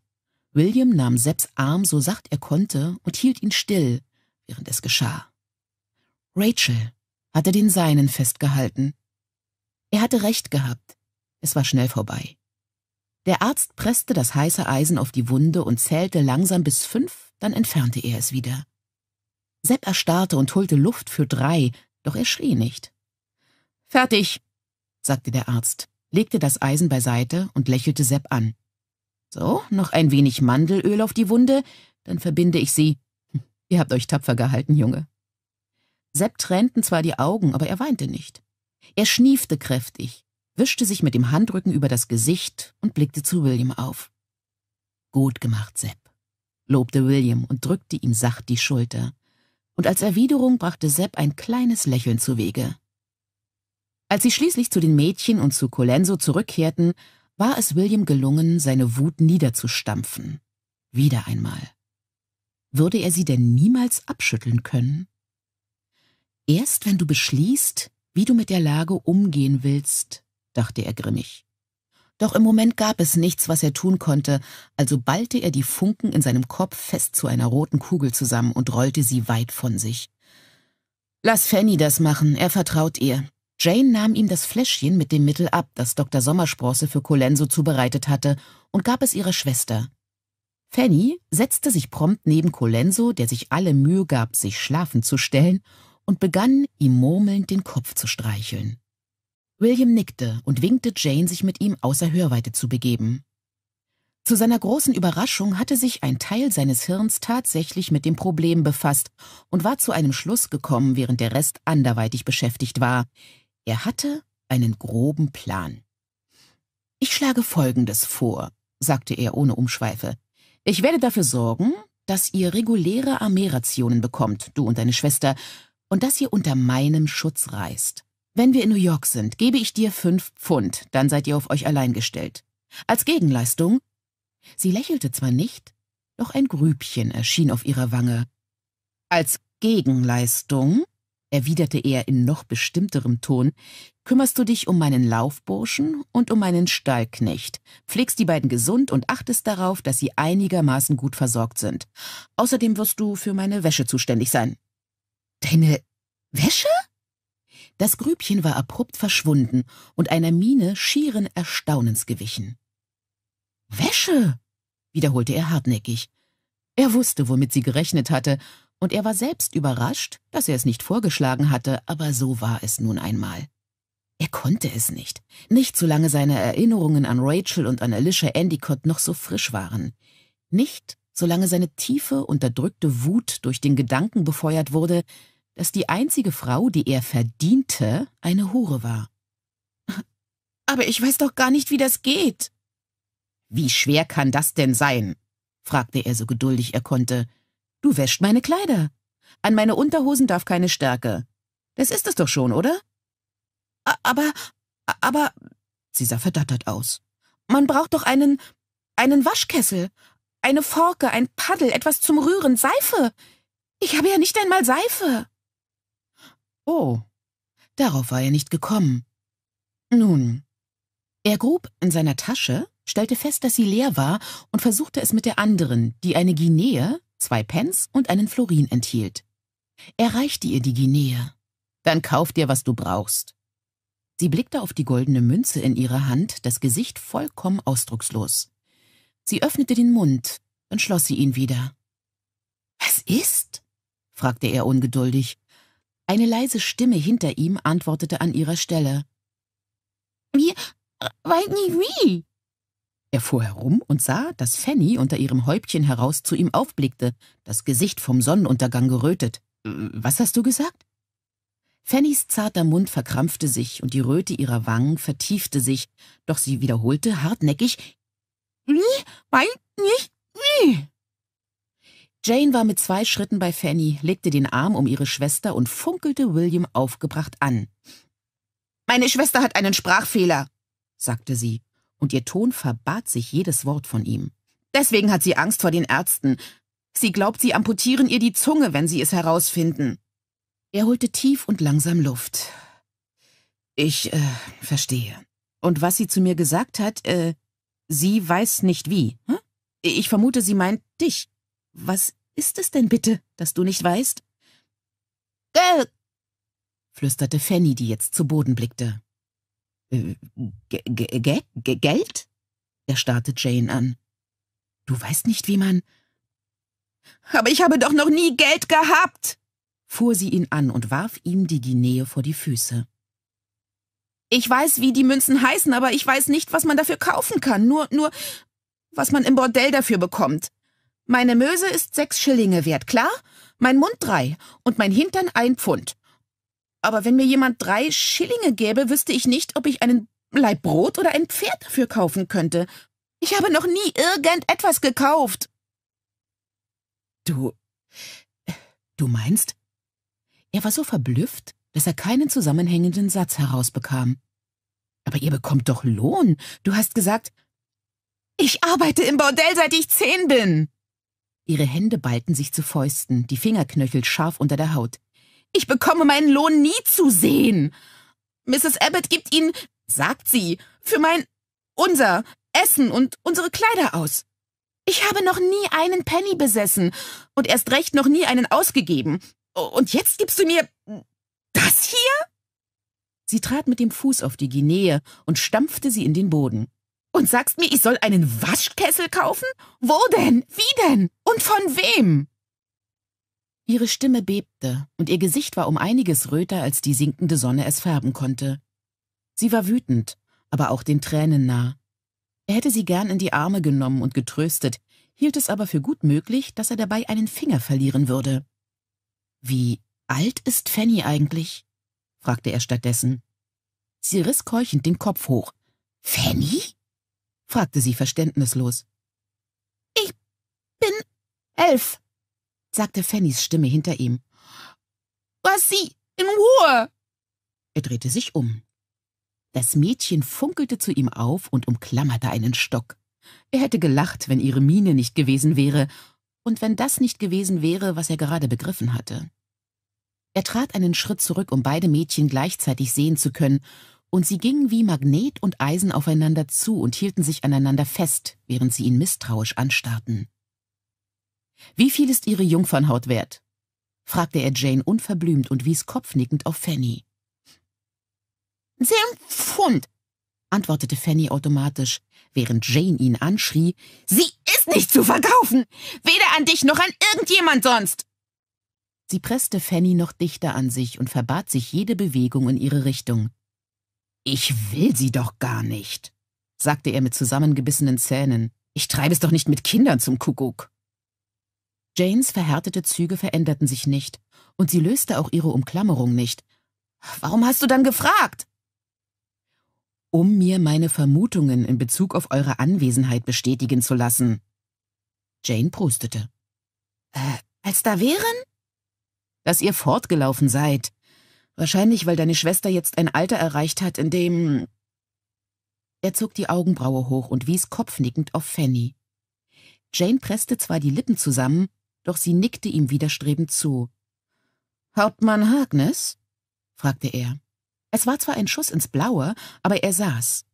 William nahm Sepps Arm so sacht er konnte und hielt ihn still, während es geschah. Rachel hatte den seinen festgehalten. Er hatte recht gehabt. Es war schnell vorbei. Der Arzt presste das heiße Eisen auf die Wunde und zählte langsam bis fünf, dann entfernte er es wieder. Sepp erstarrte und holte Luft für drei, doch er schrie nicht. Fertig, sagte der Arzt, legte das Eisen beiseite und lächelte Sepp an. So, noch ein wenig Mandelöl auf die Wunde, dann verbinde ich sie. Ihr habt euch tapfer gehalten, Junge. Sepp tränten zwar die Augen, aber er weinte nicht. Er schniefte kräftig, wischte sich mit dem Handrücken über das Gesicht und blickte zu William auf. Gut gemacht, Sepp, lobte William und drückte ihm sacht die Schulter. Und als Erwiderung brachte Sepp ein kleines Lächeln zuwege. Als sie schließlich zu den Mädchen und zu Colenso zurückkehrten, war es William gelungen, seine Wut niederzustampfen. Wieder einmal. Würde er sie denn niemals abschütteln können? Erst wenn du beschließt, wie du mit der Lage umgehen willst, dachte er grimmig. Doch im Moment gab es nichts, was er tun konnte, also ballte er die Funken in seinem Kopf fest zu einer roten Kugel zusammen und rollte sie weit von sich. Lass Fanny das machen, er vertraut ihr. Jane nahm ihm das Fläschchen mit dem Mittel ab, das Dr. Sommersprosse für Colenso zubereitet hatte, und gab es ihrer Schwester. Fanny setzte sich prompt neben Colenso, der sich alle Mühe gab, sich schlafen zu stellen, und begann, ihm murmelnd den Kopf zu streicheln. William nickte und winkte Jane, sich mit ihm außer Hörweite zu begeben. Zu seiner großen Überraschung hatte sich ein Teil seines Hirns tatsächlich mit dem Problem befasst und war zu einem Schluss gekommen, während der Rest anderweitig beschäftigt war. Er hatte einen groben Plan. Ich schlage Folgendes vor, sagte er ohne Umschweife. Ich werde dafür sorgen, dass ihr reguläre Armeerationen bekommt, du und deine Schwester, und dass ihr unter meinem Schutz reist. Wenn wir in New York sind, gebe ich dir fünf Pfund, dann seid ihr auf euch allein gestellt. Als Gegenleistung. Sie lächelte zwar nicht, doch ein Grübchen erschien auf ihrer Wange. Als Gegenleistung erwiderte er in noch bestimmterem Ton, kümmerst du dich um meinen Laufburschen und um meinen Stallknecht, pflegst die beiden gesund und achtest darauf, dass sie einigermaßen gut versorgt sind. Außerdem wirst du für meine Wäsche zuständig sein. Deine Wäsche? Das Grübchen war abrupt verschwunden und einer Miene schieren Erstaunens gewichen. Wäsche, wiederholte er hartnäckig. Er wusste, womit sie gerechnet hatte, und er war selbst überrascht, dass er es nicht vorgeschlagen hatte, aber so war es nun einmal. Er konnte es nicht, nicht solange seine Erinnerungen an Rachel und an Alicia Endicott noch so frisch waren. Nicht, solange seine tiefe, unterdrückte Wut durch den Gedanken befeuert wurde, dass die einzige Frau, die er verdiente, eine Hure war. Aber ich weiß doch gar nicht, wie das geht. Wie schwer kann das denn sein? fragte er so geduldig er konnte. Du wäscht meine Kleider. An meine Unterhosen darf keine Stärke. Das ist es doch schon, oder? Aber, aber, sie sah verdattert aus. Man braucht doch einen, einen Waschkessel, eine Forke, ein Paddel, etwas zum Rühren, Seife. Ich habe ja nicht einmal Seife. Oh, darauf war er nicht gekommen. Nun, er grub in seiner Tasche, stellte fest, dass sie leer war und versuchte es mit der anderen, die eine Guinee, zwei Pence und einen Florin enthielt. Er reichte ihr die Guinee. Dann kauf dir, was du brauchst. Sie blickte auf die goldene Münze in ihrer Hand, das Gesicht vollkommen ausdruckslos. Sie öffnete den Mund, dann schloss sie ihn wieder. Was ist? fragte er ungeduldig. Eine leise Stimme hinter ihm antwortete an ihrer Stelle. Wie, weiß nicht wie. Er fuhr herum und sah, dass Fanny unter ihrem Häubchen heraus zu ihm aufblickte, das Gesicht vom Sonnenuntergang gerötet. Was hast du gesagt? Fannys zarter Mund verkrampfte sich und die Röte ihrer Wangen vertiefte sich, doch sie wiederholte hartnäckig, wie, weiß nicht wie. Jane war mit zwei Schritten bei Fanny, legte den Arm um ihre Schwester und funkelte William aufgebracht an. Meine Schwester hat einen Sprachfehler, sagte sie, und ihr Ton verbat sich jedes Wort von ihm. Deswegen hat sie Angst vor den Ärzten. Sie glaubt, sie amputieren ihr die Zunge, wenn sie es herausfinden. Er holte tief und langsam Luft. Ich äh, verstehe. Und was sie zu mir gesagt hat, äh, sie weiß nicht wie. Hm? Ich vermute, sie meint dich. Was ist es denn bitte, dass du nicht weißt? Geld, flüsterte Fanny, die jetzt zu Boden blickte. G G G Geld? Er starrte Jane an. Du weißt nicht, wie man. Aber ich habe doch noch nie Geld gehabt, fuhr sie ihn an und warf ihm die Guinee vor die Füße. Ich weiß, wie die Münzen heißen, aber ich weiß nicht, was man dafür kaufen kann. Nur, nur, was man im Bordell dafür bekommt. Meine Möse ist sechs Schillinge wert, klar? Mein Mund drei und mein Hintern ein Pfund. Aber wenn mir jemand drei Schillinge gäbe, wüsste ich nicht, ob ich einen Leib Brot oder ein Pferd dafür kaufen könnte. Ich habe noch nie irgendetwas gekauft. Du. Du meinst? Er war so verblüfft, dass er keinen zusammenhängenden Satz herausbekam. Aber ihr bekommt doch Lohn. Du hast gesagt. Ich arbeite im Bordell, seit ich zehn bin. Ihre Hände ballten sich zu Fäusten, die Fingerknöchel scharf unter der Haut. Ich bekomme meinen Lohn nie zu sehen. Mrs. Abbott gibt ihn, sagt sie, für mein, unser Essen und unsere Kleider aus. Ich habe noch nie einen Penny besessen und erst recht noch nie einen ausgegeben. Und jetzt gibst du mir das hier? Sie trat mit dem Fuß auf die Guinee und stampfte sie in den Boden. Und sagst mir, ich soll einen Waschkessel kaufen? Wo denn? Wie denn? Und von wem? Ihre Stimme bebte, und ihr Gesicht war um einiges röter, als die sinkende Sonne es färben konnte. Sie war wütend, aber auch den Tränen nah. Er hätte sie gern in die Arme genommen und getröstet, hielt es aber für gut möglich, dass er dabei einen Finger verlieren würde. Wie alt ist Fanny eigentlich? fragte er stattdessen. Sie riss keuchend den Kopf hoch. Fanny? Fragte sie verständnislos. Ich bin elf, sagte Fannys Stimme hinter ihm. Was sie in Ruhe! Er drehte sich um. Das Mädchen funkelte zu ihm auf und umklammerte einen Stock. Er hätte gelacht, wenn ihre Miene nicht gewesen wäre, und wenn das nicht gewesen wäre, was er gerade begriffen hatte. Er trat einen Schritt zurück, um beide Mädchen gleichzeitig sehen zu können, und sie gingen wie Magnet und Eisen aufeinander zu und hielten sich aneinander fest, während sie ihn misstrauisch anstarrten. Wie viel ist Ihre Jungfernhaut wert? fragte er Jane unverblümt und wies kopfnickend auf Fanny. Zehn Pfund, antwortete Fanny automatisch, während Jane ihn anschrie, Sie ist nicht zu verkaufen, weder an dich noch an irgendjemand sonst. Sie presste Fanny noch dichter an sich und verbat sich jede Bewegung in ihre Richtung. Ich will sie doch gar nicht, sagte er mit zusammengebissenen Zähnen. Ich treibe es doch nicht mit Kindern zum Kuckuck. Janes verhärtete Züge veränderten sich nicht, und sie löste auch ihre Umklammerung nicht. Warum hast du dann gefragt? Um mir meine Vermutungen in Bezug auf eure Anwesenheit bestätigen zu lassen. Jane prustete. Äh, als da wären? Dass ihr fortgelaufen seid. Wahrscheinlich, weil deine Schwester jetzt ein Alter erreicht hat, in dem... Er zog die Augenbraue hoch und wies kopfnickend auf Fanny. Jane presste zwar die Lippen zusammen, doch sie nickte ihm widerstrebend zu. Hauptmann Harkness? fragte er. Es war zwar ein Schuss ins Blaue, aber er saß.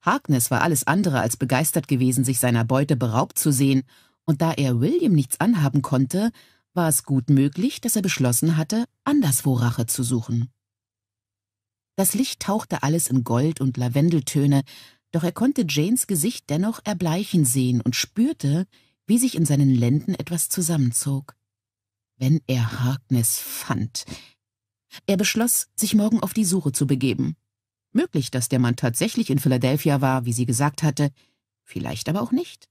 Harkness war alles andere als begeistert gewesen, sich seiner Beute beraubt zu sehen, und da er William nichts anhaben konnte, war es gut möglich, dass er beschlossen hatte, anderswo Rache zu suchen. Das Licht tauchte alles in Gold und Lavendeltöne, doch er konnte Janes Gesicht dennoch erbleichen sehen und spürte, wie sich in seinen Lenden etwas zusammenzog. Wenn er Harkness fand. Er beschloss, sich morgen auf die Suche zu begeben. Möglich, dass der Mann tatsächlich in Philadelphia war, wie sie gesagt hatte, vielleicht aber auch nicht.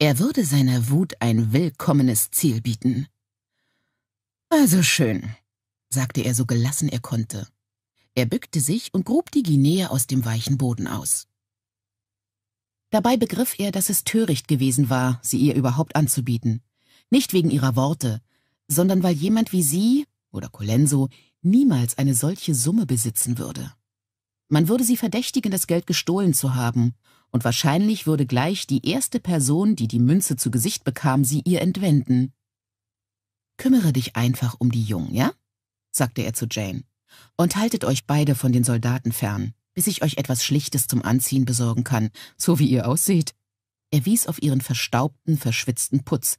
Er würde seiner Wut ein willkommenes Ziel bieten. Also schön, sagte er so gelassen er konnte. Er bückte sich und grub die Guinea aus dem weichen Boden aus. Dabei begriff er, dass es töricht gewesen war, sie ihr überhaupt anzubieten. Nicht wegen ihrer Worte, sondern weil jemand wie sie oder Colenso niemals eine solche Summe besitzen würde. Man würde sie verdächtigen, das Geld gestohlen zu haben, und wahrscheinlich würde gleich die erste Person, die die Münze zu Gesicht bekam, sie ihr entwenden. Kümmere dich einfach um die Jungen, ja? sagte er zu Jane, und haltet euch beide von den Soldaten fern, bis ich euch etwas Schlichtes zum Anziehen besorgen kann, so wie ihr aussieht. Er wies auf ihren verstaubten, verschwitzten Putz.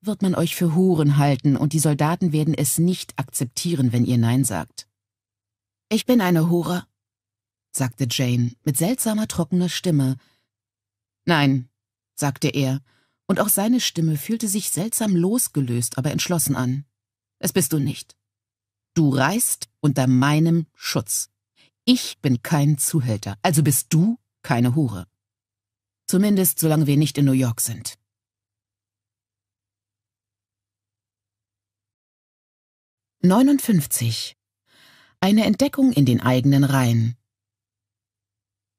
Wird man euch für Huren halten, und die Soldaten werden es nicht akzeptieren, wenn ihr Nein sagt. Ich bin eine Hure, sagte Jane mit seltsamer trockener Stimme. Nein, sagte er, und auch seine Stimme fühlte sich seltsam losgelöst, aber entschlossen an. Es bist du nicht. Du reist unter meinem Schutz. Ich bin kein Zuhälter, also bist du keine Hure. Zumindest solange wir nicht in New York sind. Neunundfünfzig. Eine Entdeckung in den eigenen Reihen.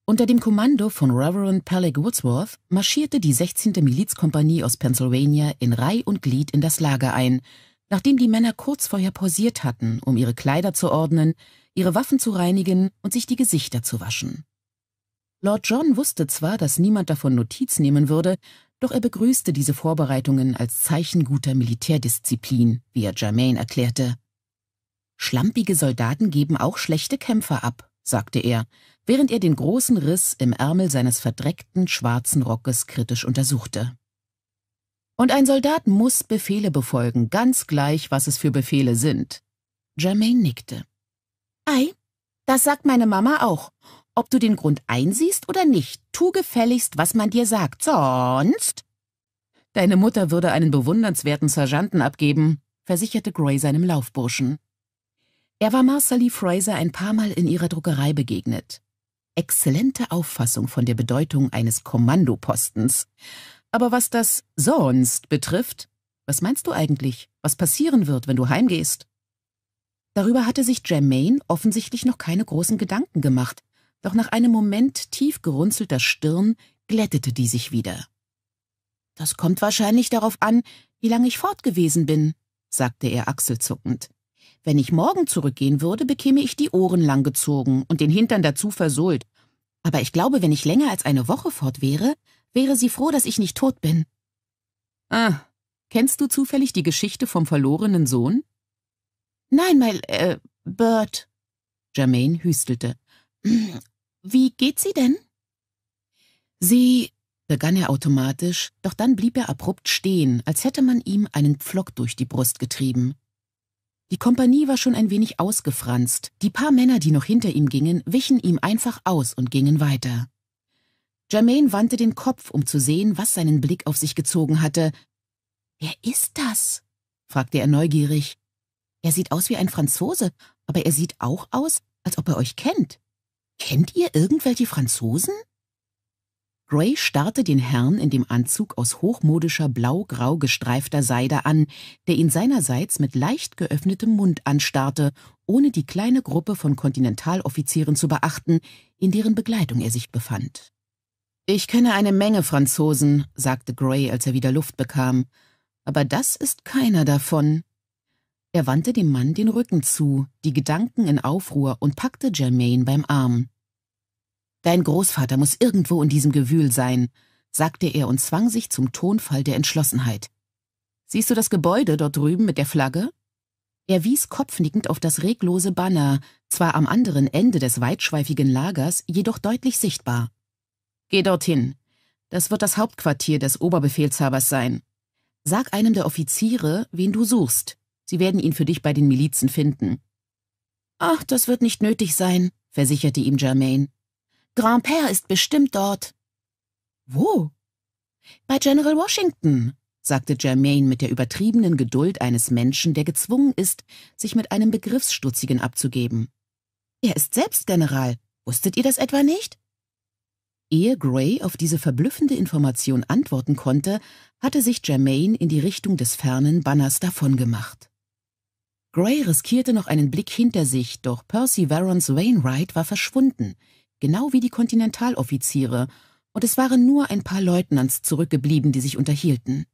Unter dem Kommando von Reverend Peleg Woodsworth marschierte die 16. Milizkompanie aus Pennsylvania in Reih und Glied in das Lager ein, nachdem die Männer kurz vorher pausiert hatten, um ihre Kleider zu ordnen, ihre Waffen zu reinigen und sich die Gesichter zu waschen. Lord John wusste zwar, dass niemand davon Notiz nehmen würde, doch er begrüßte diese Vorbereitungen als Zeichen guter Militärdisziplin, wie er Germain erklärte. Schlampige Soldaten geben auch schlechte Kämpfer ab, sagte er, während er den großen Riss im Ärmel seines verdreckten schwarzen Rockes kritisch untersuchte. Und ein Soldat muss Befehle befolgen, ganz gleich, was es für Befehle sind. Germain nickte. Ei, das sagt meine Mama auch ob du den Grund einsiehst oder nicht. Tu gefälligst, was man dir sagt, sonst... Deine Mutter würde einen bewundernswerten Sergeanten abgeben, versicherte Gray seinem Laufburschen. Er war Marcely Fraser ein paar Mal in ihrer Druckerei begegnet. Exzellente Auffassung von der Bedeutung eines Kommandopostens. Aber was das sonst betrifft, was meinst du eigentlich, was passieren wird, wenn du heimgehst? Darüber hatte sich Germaine offensichtlich noch keine großen Gedanken gemacht, doch nach einem Moment tief gerunzelter Stirn glättete die sich wieder. Das kommt wahrscheinlich darauf an, wie lange ich fort gewesen bin, sagte er achselzuckend. Wenn ich morgen zurückgehen würde, bekäme ich die Ohren langgezogen und den Hintern dazu versohlt. Aber ich glaube, wenn ich länger als eine Woche fort wäre, wäre sie froh, dass ich nicht tot bin. Ah, kennst du zufällig die Geschichte vom verlorenen Sohn? Nein, mein, äh, Bert. Jermaine hüstelte. Wie geht sie denn? Sie, begann er automatisch, doch dann blieb er abrupt stehen, als hätte man ihm einen Pflock durch die Brust getrieben. Die Kompanie war schon ein wenig ausgefranst, die paar Männer, die noch hinter ihm gingen, wichen ihm einfach aus und gingen weiter. Jermaine wandte den Kopf, um zu sehen, was seinen Blick auf sich gezogen hatte. Wer ist das? fragte er neugierig. Er sieht aus wie ein Franzose, aber er sieht auch aus, als ob er euch kennt. Kennt ihr irgendwelche Franzosen? Gray starrte den Herrn in dem Anzug aus hochmodischer blau-grau gestreifter Seide an, der ihn seinerseits mit leicht geöffnetem Mund anstarrte, ohne die kleine Gruppe von Kontinentaloffizieren zu beachten, in deren Begleitung er sich befand. Ich kenne eine Menge Franzosen, sagte Gray, als er wieder Luft bekam, aber das ist keiner davon. Er wandte dem Mann den Rücken zu, die Gedanken in Aufruhr und packte Germaine beim Arm. Dein Großvater muss irgendwo in diesem Gewühl sein, sagte er und zwang sich zum Tonfall der Entschlossenheit. Siehst du das Gebäude dort drüben mit der Flagge? Er wies kopfnickend auf das reglose Banner, zwar am anderen Ende des weitschweifigen Lagers, jedoch deutlich sichtbar. Geh dorthin. Das wird das Hauptquartier des Oberbefehlshabers sein. Sag einem der Offiziere, wen du suchst. Sie werden ihn für dich bei den Milizen finden. Ach, das wird nicht nötig sein, versicherte ihm Germain. Grand-Père ist bestimmt dort. Wo? Bei General Washington, sagte Germain mit der übertriebenen Geduld eines Menschen, der gezwungen ist, sich mit einem Begriffsstutzigen abzugeben. Er ist selbst General. Wusstet ihr das etwa nicht? Ehe Gray auf diese verblüffende Information antworten konnte, hatte sich Germain in die Richtung des fernen Banners davongemacht. Gray riskierte noch einen Blick hinter sich, doch Percy Varons Wainwright war verschwunden, genau wie die Kontinentaloffiziere, und es waren nur ein paar Leutnants zurückgeblieben, die sich unterhielten.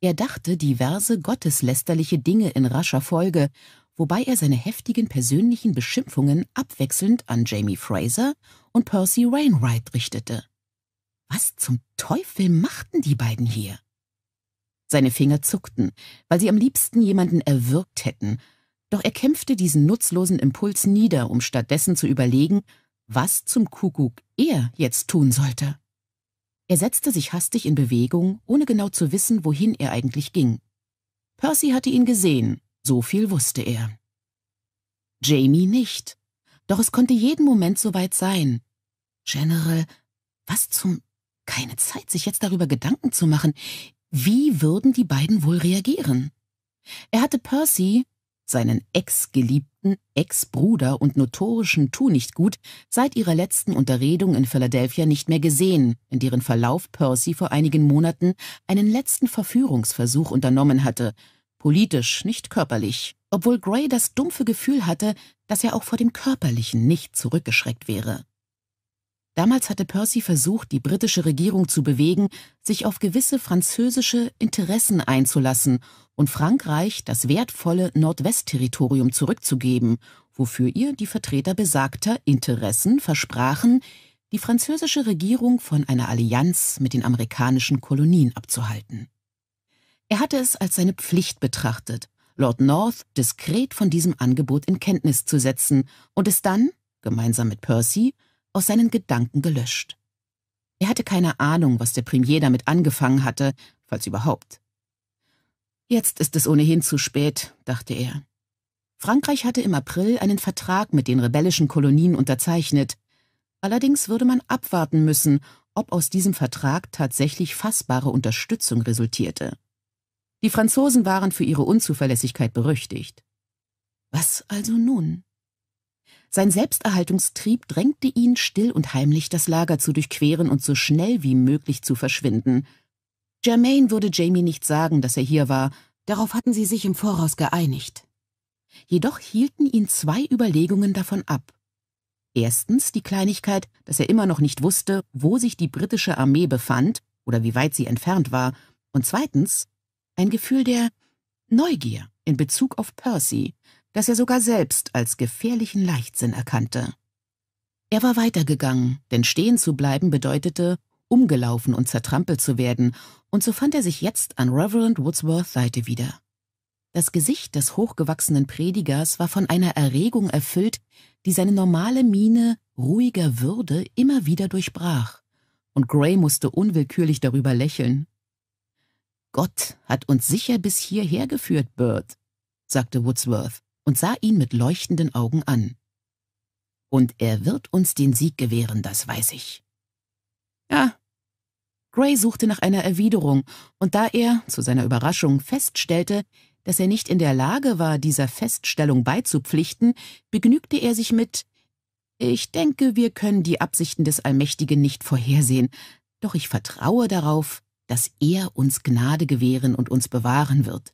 Er dachte diverse gotteslästerliche Dinge in rascher Folge, wobei er seine heftigen persönlichen Beschimpfungen abwechselnd an Jamie Fraser und Percy Wainwright richtete. Was zum Teufel machten die beiden hier? Seine Finger zuckten, weil sie am liebsten jemanden erwürgt hätten, Doch er kämpfte diesen nutzlosen Impuls nieder, um stattdessen zu überlegen, was zum Kuckuck er jetzt tun sollte. Er setzte sich hastig in Bewegung, ohne genau zu wissen, wohin er eigentlich ging. Percy hatte ihn gesehen, so viel wusste er. Jamie nicht. Doch es konnte jeden Moment soweit sein. General, was zum... Keine Zeit, sich jetzt darüber Gedanken zu machen. Wie würden die beiden wohl reagieren? Er hatte Percy, seinen ex-geliebten Ex-Bruder und notorischen Tu-nicht-gut, seit ihrer letzten Unterredung in Philadelphia nicht mehr gesehen, in deren Verlauf Percy vor einigen Monaten einen letzten Verführungsversuch unternommen hatte, politisch, nicht körperlich, obwohl Gray das dumpfe Gefühl hatte, dass er auch vor dem Körperlichen nicht zurückgeschreckt wäre. Damals hatte Percy versucht, die britische Regierung zu bewegen, sich auf gewisse französische Interessen einzulassen und Frankreich das wertvolle Nordwestterritorium zurückzugeben, wofür ihr die Vertreter besagter Interessen versprachen, die französische Regierung von einer Allianz mit den amerikanischen Kolonien abzuhalten. Er hatte es als seine Pflicht betrachtet, Lord North diskret von diesem Angebot in Kenntnis zu setzen und es dann, gemeinsam mit Percy, aus seinen Gedanken gelöscht. Er hatte keine Ahnung, was der Premier damit angefangen hatte, falls überhaupt. Jetzt ist es ohnehin zu spät, dachte er. Frankreich hatte im April einen Vertrag mit den rebellischen Kolonien unterzeichnet. Allerdings würde man abwarten müssen, ob aus diesem Vertrag tatsächlich fassbare Unterstützung resultierte. Die Franzosen waren für ihre Unzuverlässigkeit berüchtigt. Was also nun? Sein Selbsterhaltungstrieb drängte ihn, still und heimlich das Lager zu durchqueren und so schnell wie möglich zu verschwinden. Germaine würde Jamie nicht sagen, dass er hier war, darauf hatten sie sich im Voraus geeinigt. Jedoch hielten ihn zwei Überlegungen davon ab. Erstens die Kleinigkeit, dass er immer noch nicht wusste, wo sich die britische Armee befand oder wie weit sie entfernt war, und zweitens ein Gefühl der Neugier in Bezug auf Percy, das er sogar selbst als gefährlichen Leichtsinn erkannte. Er war weitergegangen, denn stehen zu bleiben bedeutete, umgelaufen und zertrampelt zu werden, und so fand er sich jetzt an Reverend Woodsworths Seite wieder. Das Gesicht des hochgewachsenen Predigers war von einer Erregung erfüllt, die seine normale Miene ruhiger Würde immer wieder durchbrach, und Gray musste unwillkürlich darüber lächeln. Gott hat uns sicher bis hierher geführt, Bird, sagte Woodsworth und sah ihn mit leuchtenden Augen an. Und er wird uns den Sieg gewähren, das weiß ich. Ja. Gray suchte nach einer Erwiderung, und da er, zu seiner Überraschung, feststellte, dass er nicht in der Lage war, dieser Feststellung beizupflichten, begnügte er sich mit Ich denke, wir können die Absichten des Allmächtigen nicht vorhersehen, doch ich vertraue darauf, dass er uns Gnade gewähren und uns bewahren wird.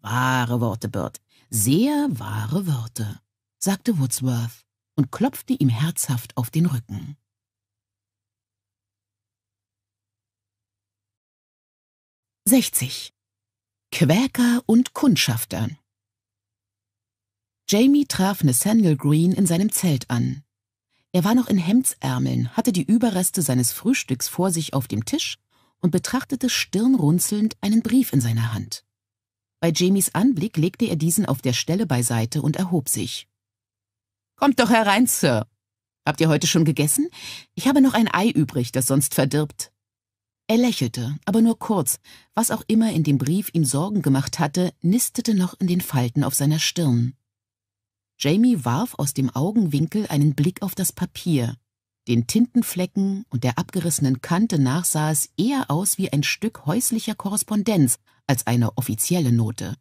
Wahre Worte, Bird. Sehr wahre Worte, sagte Woodsworth und klopfte ihm herzhaft auf den Rücken. Sechzig. Quäker und Kundschafter Jamie traf Nathaniel Green in seinem Zelt an. Er war noch in Hemdsärmeln, hatte die Überreste seines Frühstücks vor sich auf dem Tisch und betrachtete stirnrunzelnd einen Brief in seiner Hand. Bei Jamies Anblick legte er diesen auf der Stelle beiseite und erhob sich. Kommt doch herein, Sir. Habt ihr heute schon gegessen? Ich habe noch ein Ei übrig, das sonst verdirbt. Er lächelte, aber nur kurz. Was auch immer in dem Brief ihm Sorgen gemacht hatte, nistete noch in den Falten auf seiner Stirn. Jamie warf aus dem Augenwinkel einen Blick auf das Papier. Den Tintenflecken und der abgerissenen Kante nach sah es eher aus wie ein Stück häuslicher Korrespondenz als eine offizielle Note.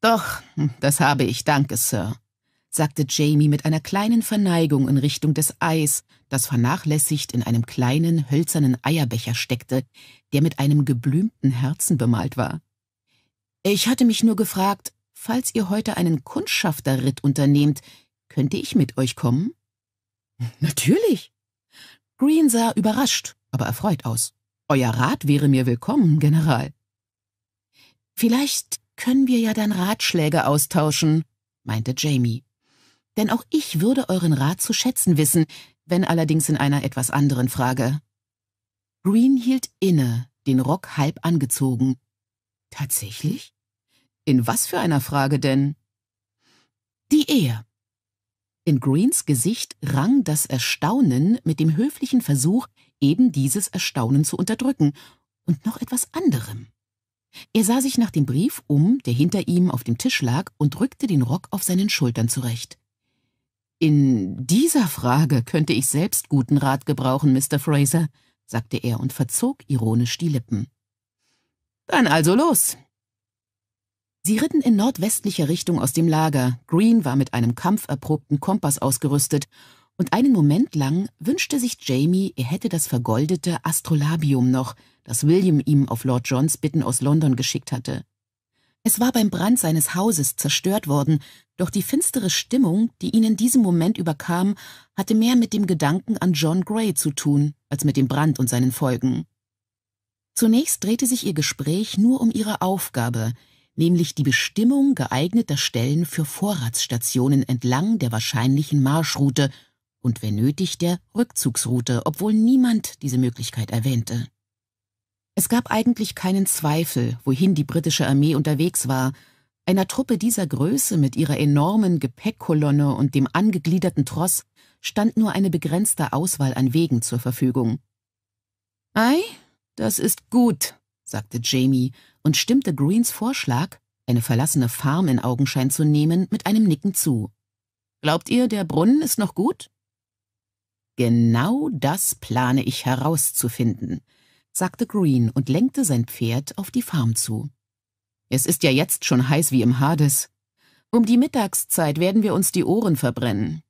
Doch, das habe ich, danke, Sir, sagte Jamie mit einer kleinen Verneigung in Richtung des Eis, das vernachlässigt in einem kleinen, hölzernen Eierbecher steckte, der mit einem geblümten Herzen bemalt war. Ich hatte mich nur gefragt, falls ihr heute einen Kundschafterritt unternehmt, könnte ich mit euch kommen? Natürlich. Green sah überrascht, aber erfreut aus. Euer Rat wäre mir willkommen, General. Vielleicht können wir ja dann Ratschläge austauschen, meinte Jamie. Denn auch ich würde euren Rat zu schätzen wissen, wenn allerdings in einer etwas anderen Frage. Green hielt inne, den Rock halb angezogen. Tatsächlich? In was für einer Frage denn? Die Ehe. In Greens Gesicht rang das Erstaunen mit dem höflichen Versuch, eben dieses Erstaunen zu unterdrücken, und noch etwas anderem. Er sah sich nach dem Brief um, der hinter ihm auf dem Tisch lag, und rückte den Rock auf seinen Schultern zurecht. In dieser Frage könnte ich selbst guten Rat gebrauchen, Mr. Fraser, sagte er und verzog ironisch die Lippen. Dann also los. Sie ritten in nordwestlicher Richtung aus dem Lager. Green war mit einem kampferprobten Kompass ausgerüstet, und einen Moment lang wünschte sich Jamie, er hätte das vergoldete Astrolabium noch, das William ihm auf Lord Johns Bitten aus London geschickt hatte. Es war beim Brand seines Hauses zerstört worden, doch die finstere Stimmung, die ihn in diesem Moment überkam, hatte mehr mit dem Gedanken an John Gray zu tun, als mit dem Brand und seinen Folgen. Zunächst drehte sich ihr Gespräch nur um ihre Aufgabe, nämlich die Bestimmung geeigneter Stellen für Vorratsstationen entlang der wahrscheinlichen Marschroute und wenn nötig der Rückzugsroute, obwohl niemand diese Möglichkeit erwähnte. Es gab eigentlich keinen Zweifel, wohin die britische Armee unterwegs war. Einer Truppe dieser Größe mit ihrer enormen Gepäckkolonne und dem angegliederten Tross stand nur eine begrenzte Auswahl an Wegen zur Verfügung. Ei, das ist gut, sagte Jamie und stimmte Greens Vorschlag, eine verlassene Farm in Augenschein zu nehmen, mit einem Nicken zu. Glaubt ihr, der Brunnen ist noch gut? Genau das plane ich herauszufinden, sagte Green und lenkte sein Pferd auf die Farm zu. Es ist ja jetzt schon heiß wie im Hades. Um die Mittagszeit werden wir uns die Ohren verbrennen.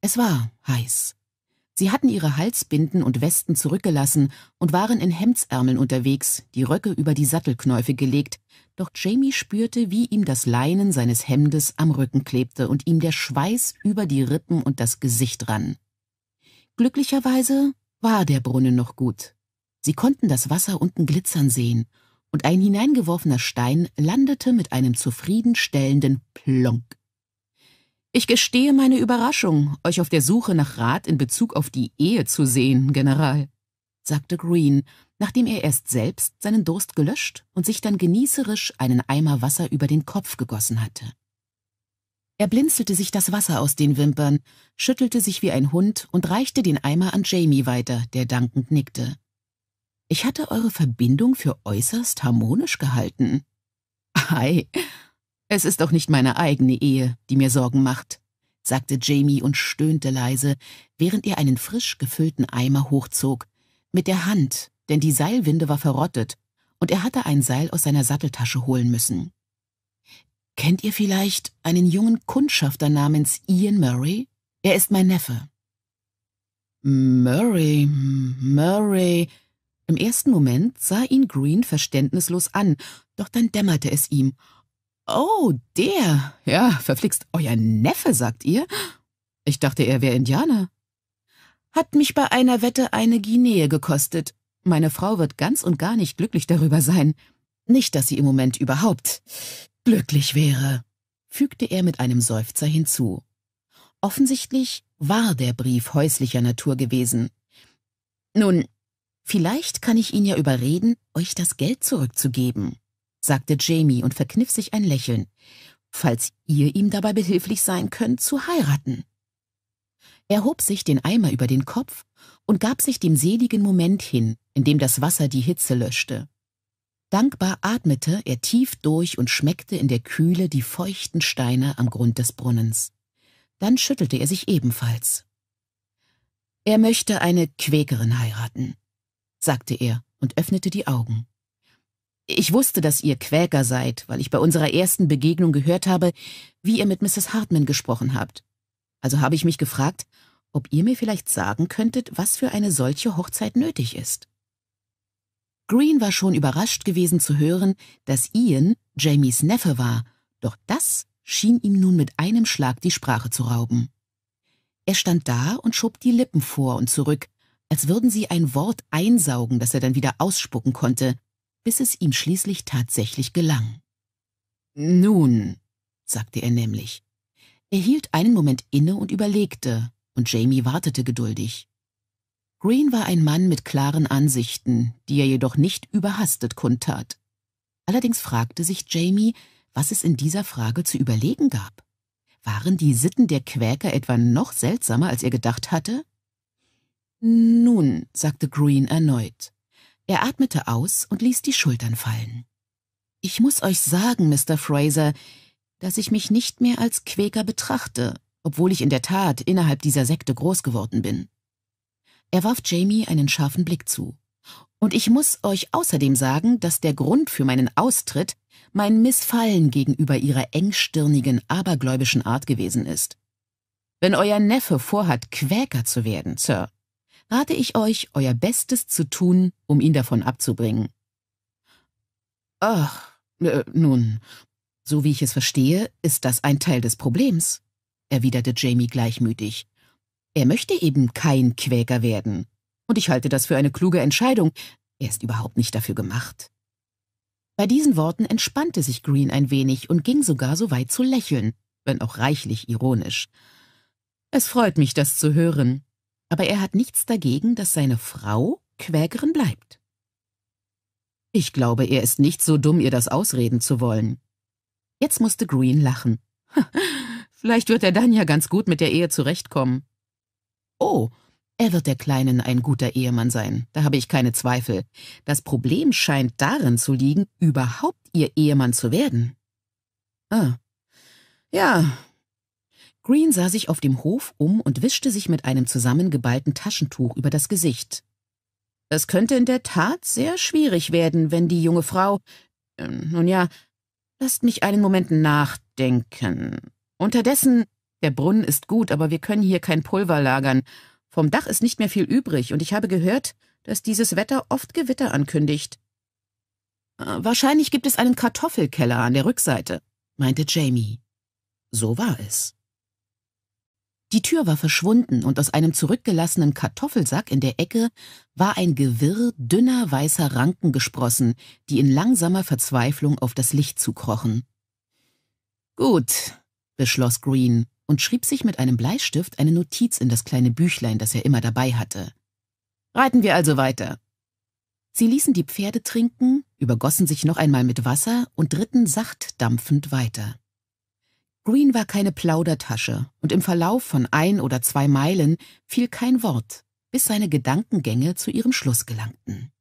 Es war heiß. Sie hatten ihre Halsbinden und Westen zurückgelassen und waren in Hemdsärmeln unterwegs, die Röcke über die Sattelknäufe gelegt, doch Jamie spürte, wie ihm das Leinen seines Hemdes am Rücken klebte und ihm der Schweiß über die Rippen und das Gesicht rann. Glücklicherweise war der Brunnen noch gut. Sie konnten das Wasser unten glitzern sehen, und ein hineingeworfener Stein landete mit einem zufriedenstellenden Plonk. Ich gestehe meine Überraschung, euch auf der Suche nach Rat in Bezug auf die Ehe zu sehen, General, sagte Green, nachdem er erst selbst seinen Durst gelöscht und sich dann genießerisch einen Eimer Wasser über den Kopf gegossen hatte. Er blinzelte sich das Wasser aus den Wimpern, schüttelte sich wie ein Hund und reichte den Eimer an Jamie weiter, der dankend nickte. Ich hatte eure Verbindung für äußerst harmonisch gehalten. Ei, es ist doch nicht meine eigene Ehe, die mir Sorgen macht, sagte Jamie und stöhnte leise, während er einen frisch gefüllten Eimer hochzog, mit der Hand, denn die Seilwinde war verrottet, und er hatte ein Seil aus seiner Satteltasche holen müssen. Kennt ihr vielleicht einen jungen Kundschafter namens Ian Murray? Er ist mein Neffe. Murray, Murray. Im ersten Moment sah ihn Green verständnislos an, doch dann dämmerte es ihm. Oh, der. Ja, verflixt, euer Neffe, sagt ihr? Ich dachte, er wäre Indianer. Hat mich bei einer Wette eine Guinee gekostet. Meine Frau wird ganz und gar nicht glücklich darüber sein. Nicht, dass sie im Moment überhaupt glücklich wäre, fügte er mit einem Seufzer hinzu. Offensichtlich war der Brief häuslicher Natur gewesen. Nun, vielleicht kann ich ihn ja überreden, euch das Geld zurückzugeben sagte Jamie und verkniff sich ein Lächeln, falls ihr ihm dabei behilflich sein könnt, zu heiraten. Er hob sich den Eimer über den Kopf und gab sich dem seligen Moment hin, in dem das Wasser die Hitze löschte. Dankbar atmete er tief durch und schmeckte in der Kühle die feuchten Steine am Grund des Brunnens. Dann schüttelte er sich ebenfalls. Er möchte eine Quäkerin heiraten, sagte er und öffnete die Augen. Ich wusste, dass ihr Quäker seid, weil ich bei unserer ersten Begegnung gehört habe, wie ihr mit Mrs. Hartman gesprochen habt. Also habe ich mich gefragt, ob ihr mir vielleicht sagen könntet, was für eine solche Hochzeit nötig ist. Green war schon überrascht gewesen zu hören, dass Ian Jamies Neffe war, doch das schien ihm nun mit einem Schlag die Sprache zu rauben. Er stand da und schob die Lippen vor und zurück, als würden sie ein Wort einsaugen, das er dann wieder ausspucken konnte, bis es ihm schließlich tatsächlich gelang. Nun, sagte er nämlich. Er hielt einen Moment inne und überlegte, und Jamie wartete geduldig. Green war ein Mann mit klaren Ansichten, die er jedoch nicht überhastet kundtat. Allerdings fragte sich Jamie, was es in dieser Frage zu überlegen gab. Waren die Sitten der Quäker etwa noch seltsamer, als er gedacht hatte? Nun, sagte Green erneut. Er atmete aus und ließ die Schultern fallen. Ich muss euch sagen, Mr. Fraser, dass ich mich nicht mehr als Quäker betrachte, obwohl ich in der Tat innerhalb dieser Sekte groß geworden bin. Er warf Jamie einen scharfen Blick zu. Und ich muss euch außerdem sagen, dass der Grund für meinen Austritt mein Missfallen gegenüber ihrer engstirnigen, abergläubischen Art gewesen ist. Wenn euer Neffe vorhat, Quäker zu werden, Sir, rate ich euch, euer Bestes zu tun, um ihn davon abzubringen. Ach, äh, nun, so wie ich es verstehe, ist das ein Teil des Problems, erwiderte Jamie gleichmütig. Er möchte eben kein Quäker werden. Und ich halte das für eine kluge Entscheidung. Er ist überhaupt nicht dafür gemacht. Bei diesen Worten entspannte sich Green ein wenig und ging sogar so weit zu lächeln, wenn auch reichlich ironisch. Es freut mich, das zu hören, aber er hat nichts dagegen, dass seine Frau Quäkerin bleibt. Ich glaube, er ist nicht so dumm, ihr das ausreden zu wollen. Jetzt musste Green lachen. Vielleicht wird er dann ja ganz gut mit der Ehe zurechtkommen. Oh, er wird der Kleinen ein guter Ehemann sein, da habe ich keine Zweifel. Das Problem scheint darin zu liegen, überhaupt ihr Ehemann zu werden. Ah. Ja. Green sah sich auf dem Hof um und wischte sich mit einem zusammengeballten Taschentuch über das Gesicht. Es könnte in der Tat sehr schwierig werden, wenn die junge Frau. Äh, nun ja, lasst mich einen Moment nachdenken. Unterdessen, der Brunnen ist gut, aber wir können hier kein Pulver lagern vom Dach ist nicht mehr viel übrig, und ich habe gehört, dass dieses Wetter oft Gewitter ankündigt. Äh, wahrscheinlich gibt es einen Kartoffelkeller an der Rückseite, meinte Jamie. So war es. Die Tür war verschwunden, und aus einem zurückgelassenen Kartoffelsack in der Ecke war ein Gewirr dünner weißer Ranken gesprossen, die in langsamer Verzweiflung auf das Licht zukrochen. Gut, beschloss Green und schrieb sich mit einem Bleistift eine Notiz in das kleine Büchlein, das er immer dabei hatte. Reiten wir also weiter. Sie ließen die Pferde trinken, übergossen sich noch einmal mit Wasser und ritten sacht dampfend weiter. Green war keine Plaudertasche, und im Verlauf von ein oder zwei Meilen fiel kein Wort, bis seine Gedankengänge zu ihrem Schluss gelangten.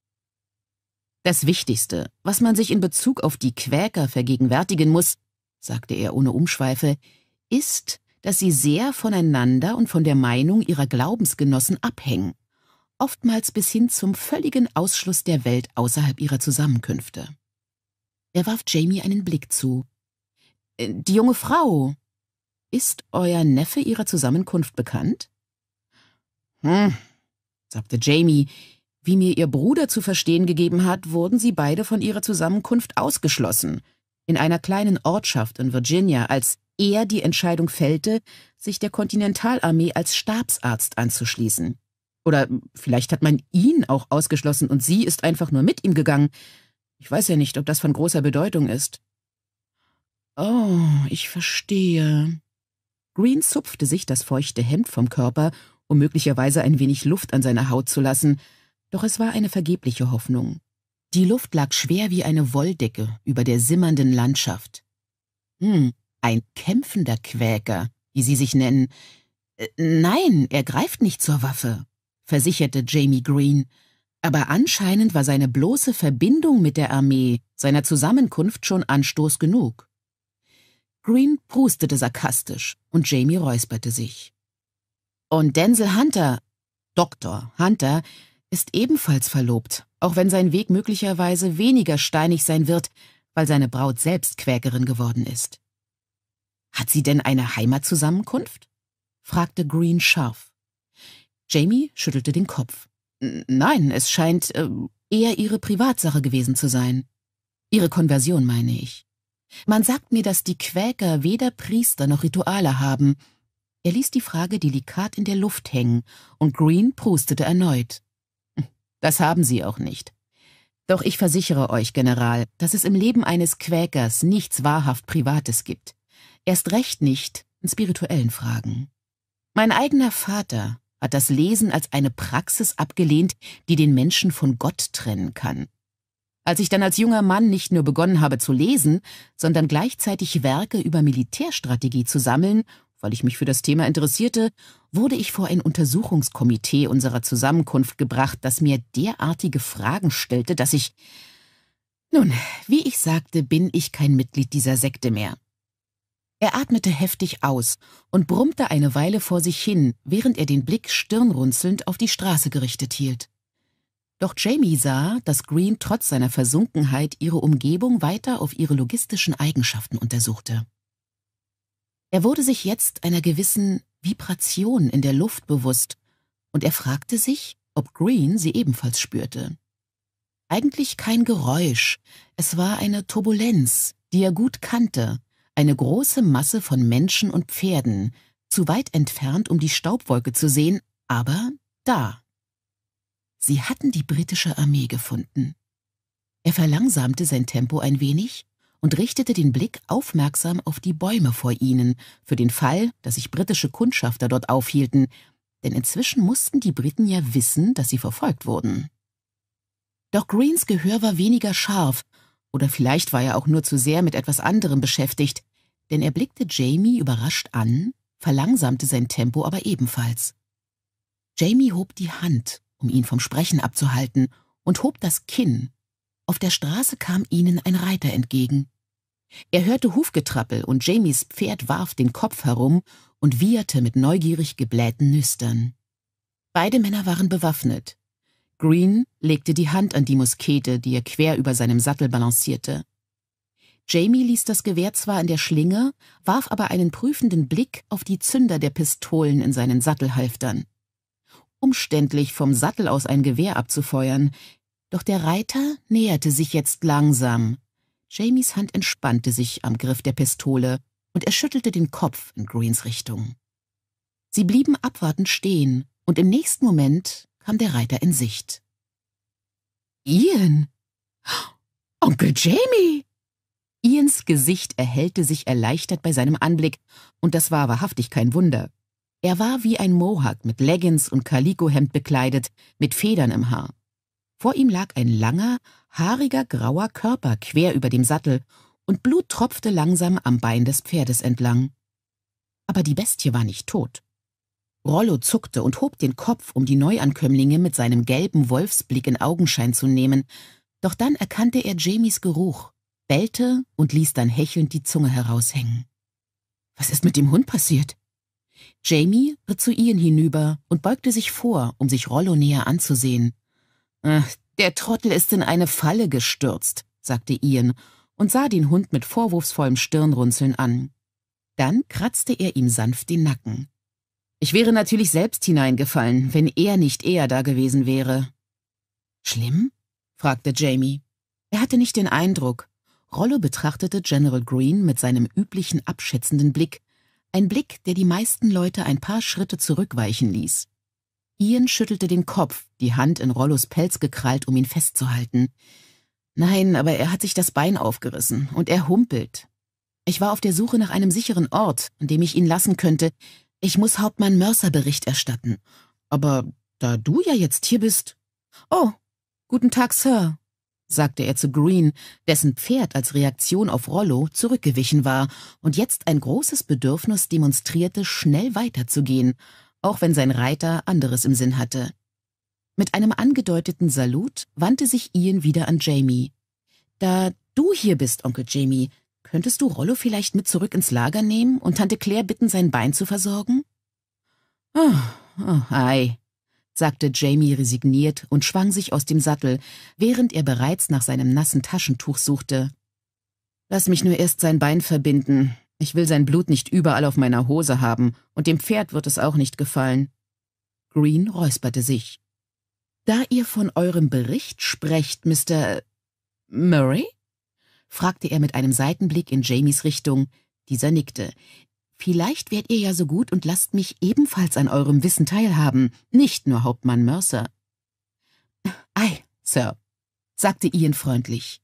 Das Wichtigste, was man sich in Bezug auf die Quäker vergegenwärtigen muss, sagte er ohne Umschweife, ist, dass sie sehr voneinander und von der Meinung ihrer Glaubensgenossen abhängen, oftmals bis hin zum völligen Ausschluss der Welt außerhalb ihrer Zusammenkünfte. Er warf Jamie einen Blick zu. Äh, die junge Frau. Ist euer Neffe ihrer Zusammenkunft bekannt? Hm, sagte Jamie. Wie mir ihr Bruder zu verstehen gegeben hat, wurden sie beide von ihrer Zusammenkunft ausgeschlossen. In einer kleinen Ortschaft in Virginia als er die Entscheidung fällte, sich der Kontinentalarmee als Stabsarzt anzuschließen. Oder vielleicht hat man ihn auch ausgeschlossen und sie ist einfach nur mit ihm gegangen. Ich weiß ja nicht, ob das von großer Bedeutung ist. Oh, ich verstehe. Green zupfte sich das feuchte Hemd vom Körper, um möglicherweise ein wenig Luft an seiner Haut zu lassen, doch es war eine vergebliche Hoffnung. Die Luft lag schwer wie eine Wolldecke über der simmernden Landschaft. Hm, ein kämpfender Quäker, wie Sie sich nennen. Äh, nein, er greift nicht zur Waffe, versicherte Jamie Green. Aber anscheinend war seine bloße Verbindung mit der Armee seiner Zusammenkunft schon Anstoß genug. Green prustete sarkastisch und Jamie räusperte sich. Und Denzel Hunter, Dr. Hunter, ist ebenfalls verlobt, auch wenn sein Weg möglicherweise weniger steinig sein wird, weil seine Braut selbst Quäkerin geworden ist. Hat sie denn eine Heimatzusammenkunft? fragte Green scharf. Jamie schüttelte den Kopf. Nein, es scheint äh, eher ihre Privatsache gewesen zu sein. Ihre Konversion, meine ich. Man sagt mir, dass die Quäker weder Priester noch Rituale haben. Er ließ die Frage delikat in der Luft hängen, und Green prustete erneut. Das haben sie auch nicht. Doch ich versichere euch, General, dass es im Leben eines Quäkers nichts wahrhaft Privates gibt. Erst recht nicht in spirituellen Fragen. Mein eigener Vater hat das Lesen als eine Praxis abgelehnt, die den Menschen von Gott trennen kann. Als ich dann als junger Mann nicht nur begonnen habe zu lesen, sondern gleichzeitig Werke über Militärstrategie zu sammeln, weil ich mich für das Thema interessierte, wurde ich vor ein Untersuchungskomitee unserer Zusammenkunft gebracht, das mir derartige Fragen stellte, dass ich nun, wie ich sagte, bin ich kein Mitglied dieser Sekte mehr. Er atmete heftig aus und brummte eine Weile vor sich hin, während er den Blick stirnrunzelnd auf die Straße gerichtet hielt. Doch Jamie sah, dass Green trotz seiner Versunkenheit ihre Umgebung weiter auf ihre logistischen Eigenschaften untersuchte. Er wurde sich jetzt einer gewissen Vibration in der Luft bewusst, und er fragte sich, ob Green sie ebenfalls spürte. Eigentlich kein Geräusch, es war eine Turbulenz, die er gut kannte, eine große Masse von Menschen und Pferden, zu weit entfernt, um die Staubwolke zu sehen, aber da. Sie hatten die britische Armee gefunden. Er verlangsamte sein Tempo ein wenig und richtete den Blick aufmerksam auf die Bäume vor ihnen, für den Fall, dass sich britische Kundschafter dort aufhielten, denn inzwischen mussten die Briten ja wissen, dass sie verfolgt wurden. Doch Greens Gehör war weniger scharf, oder vielleicht war er auch nur zu sehr mit etwas anderem beschäftigt, denn er blickte Jamie überrascht an, verlangsamte sein Tempo aber ebenfalls. Jamie hob die Hand um ihn vom Sprechen abzuhalten, und hob das Kinn. Auf der Straße kam ihnen ein Reiter entgegen. Er hörte Hufgetrappel und Jamies Pferd warf den Kopf herum und wieherte mit neugierig geblähten Nüstern. Beide Männer waren bewaffnet. Green legte die Hand an die Muskete, die er quer über seinem Sattel balancierte. Jamie ließ das Gewehr zwar in der Schlinge, warf aber einen prüfenden Blick auf die Zünder der Pistolen in seinen Sattelhalftern umständlich, vom Sattel aus ein Gewehr abzufeuern, doch der Reiter näherte sich jetzt langsam. Jamies Hand entspannte sich am Griff der Pistole, und er schüttelte den Kopf in Greens Richtung. Sie blieben abwartend stehen, und im nächsten Moment kam der Reiter in Sicht. Ian! Onkel Jamie! Ians Gesicht erhellte sich erleichtert bei seinem Anblick, und das war wahrhaftig kein Wunder. Er war wie ein Mohawk mit Leggings und Kalikohemd bekleidet, mit Federn im Haar. Vor ihm lag ein langer, haariger grauer Körper quer über dem Sattel, und Blut tropfte langsam am Bein des Pferdes entlang. Aber die Bestie war nicht tot. Rollo zuckte und hob den Kopf, um die Neuankömmlinge mit seinem gelben Wolfsblick in Augenschein zu nehmen, doch dann erkannte er Jamies Geruch, bellte und ließ dann hechelnd die Zunge heraushängen. Was ist mit dem Hund passiert? Jamie ritt zu Ian hinüber und beugte sich vor, um sich Rollo näher anzusehen. Ach, der Trottel ist in eine Falle gestürzt, sagte Ian und sah den Hund mit vorwurfsvollem Stirnrunzeln an. Dann kratzte er ihm sanft den Nacken. Ich wäre natürlich selbst hineingefallen, wenn er nicht eher da gewesen wäre. Schlimm? fragte Jamie. Er hatte nicht den Eindruck. Rollo betrachtete General Green mit seinem üblichen abschätzenden Blick, ein Blick, der die meisten Leute ein paar Schritte zurückweichen ließ. Ian schüttelte den Kopf, die Hand in Rollos Pelz gekrallt, um ihn festzuhalten. Nein, aber er hat sich das Bein aufgerissen und er humpelt. Ich war auf der Suche nach einem sicheren Ort, an dem ich ihn lassen könnte. Ich muss Hauptmann Mercer Bericht erstatten. Aber da du ja jetzt hier bist. Oh, guten Tag, Sir, sagte er zu Green, dessen Pferd als Reaktion auf Rollo zurückgewichen war und jetzt ein großes Bedürfnis demonstrierte, schnell weiterzugehen, auch wenn sein Reiter anderes im Sinn hatte. Mit einem angedeuteten Salut wandte sich Ian wieder an Jamie. Da du hier bist, Onkel Jamie, könntest du Rollo vielleicht mit zurück ins Lager nehmen und Tante Claire bitten, sein Bein zu versorgen? Oh, oh, ei, sagte Jamie resigniert und schwang sich aus dem Sattel, während er bereits nach seinem nassen Taschentuch suchte. Lass mich nur erst sein Bein verbinden. Ich will sein Blut nicht überall auf meiner Hose haben, und dem Pferd wird es auch nicht gefallen. Green räusperte sich. Da ihr von eurem Bericht sprecht, Mr. Murray? fragte er mit einem Seitenblick in Jamies Richtung. Dieser nickte. Vielleicht wärt ihr ja so gut und lasst mich ebenfalls an eurem Wissen teilhaben, nicht nur Hauptmann Mercer. Ei, Sir, sagte Ian freundlich.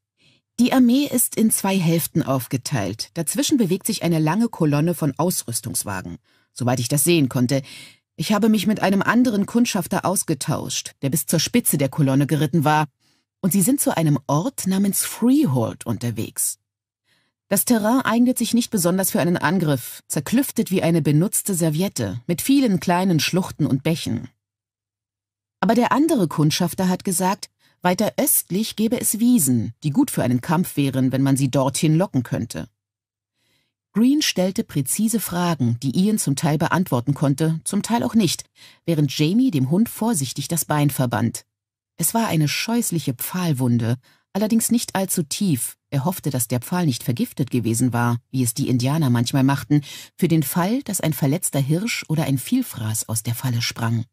Die Armee ist in zwei Hälften aufgeteilt. Dazwischen bewegt sich eine lange Kolonne von Ausrüstungswagen. Soweit ich das sehen konnte. Ich habe mich mit einem anderen Kundschafter ausgetauscht, der bis zur Spitze der Kolonne geritten war. und sie sind zu einem Ort namens Freehold unterwegs. Das Terrain eignet sich nicht besonders für einen Angriff, zerklüftet wie eine benutzte Serviette, mit vielen kleinen Schluchten und Bächen. Aber der andere Kundschafter hat gesagt, weiter östlich gäbe es Wiesen, die gut für einen Kampf wären, wenn man sie dorthin locken könnte. Green stellte präzise Fragen, die Ian zum Teil beantworten konnte, zum Teil auch nicht, während Jamie dem Hund vorsichtig das Bein verband. Es war eine scheußliche Pfahlwunde, allerdings nicht allzu tief. Er hoffte, dass der Pfahl nicht vergiftet gewesen war, wie es die Indianer manchmal machten, für den Fall, dass ein verletzter Hirsch oder ein Vielfraß aus der Falle sprang.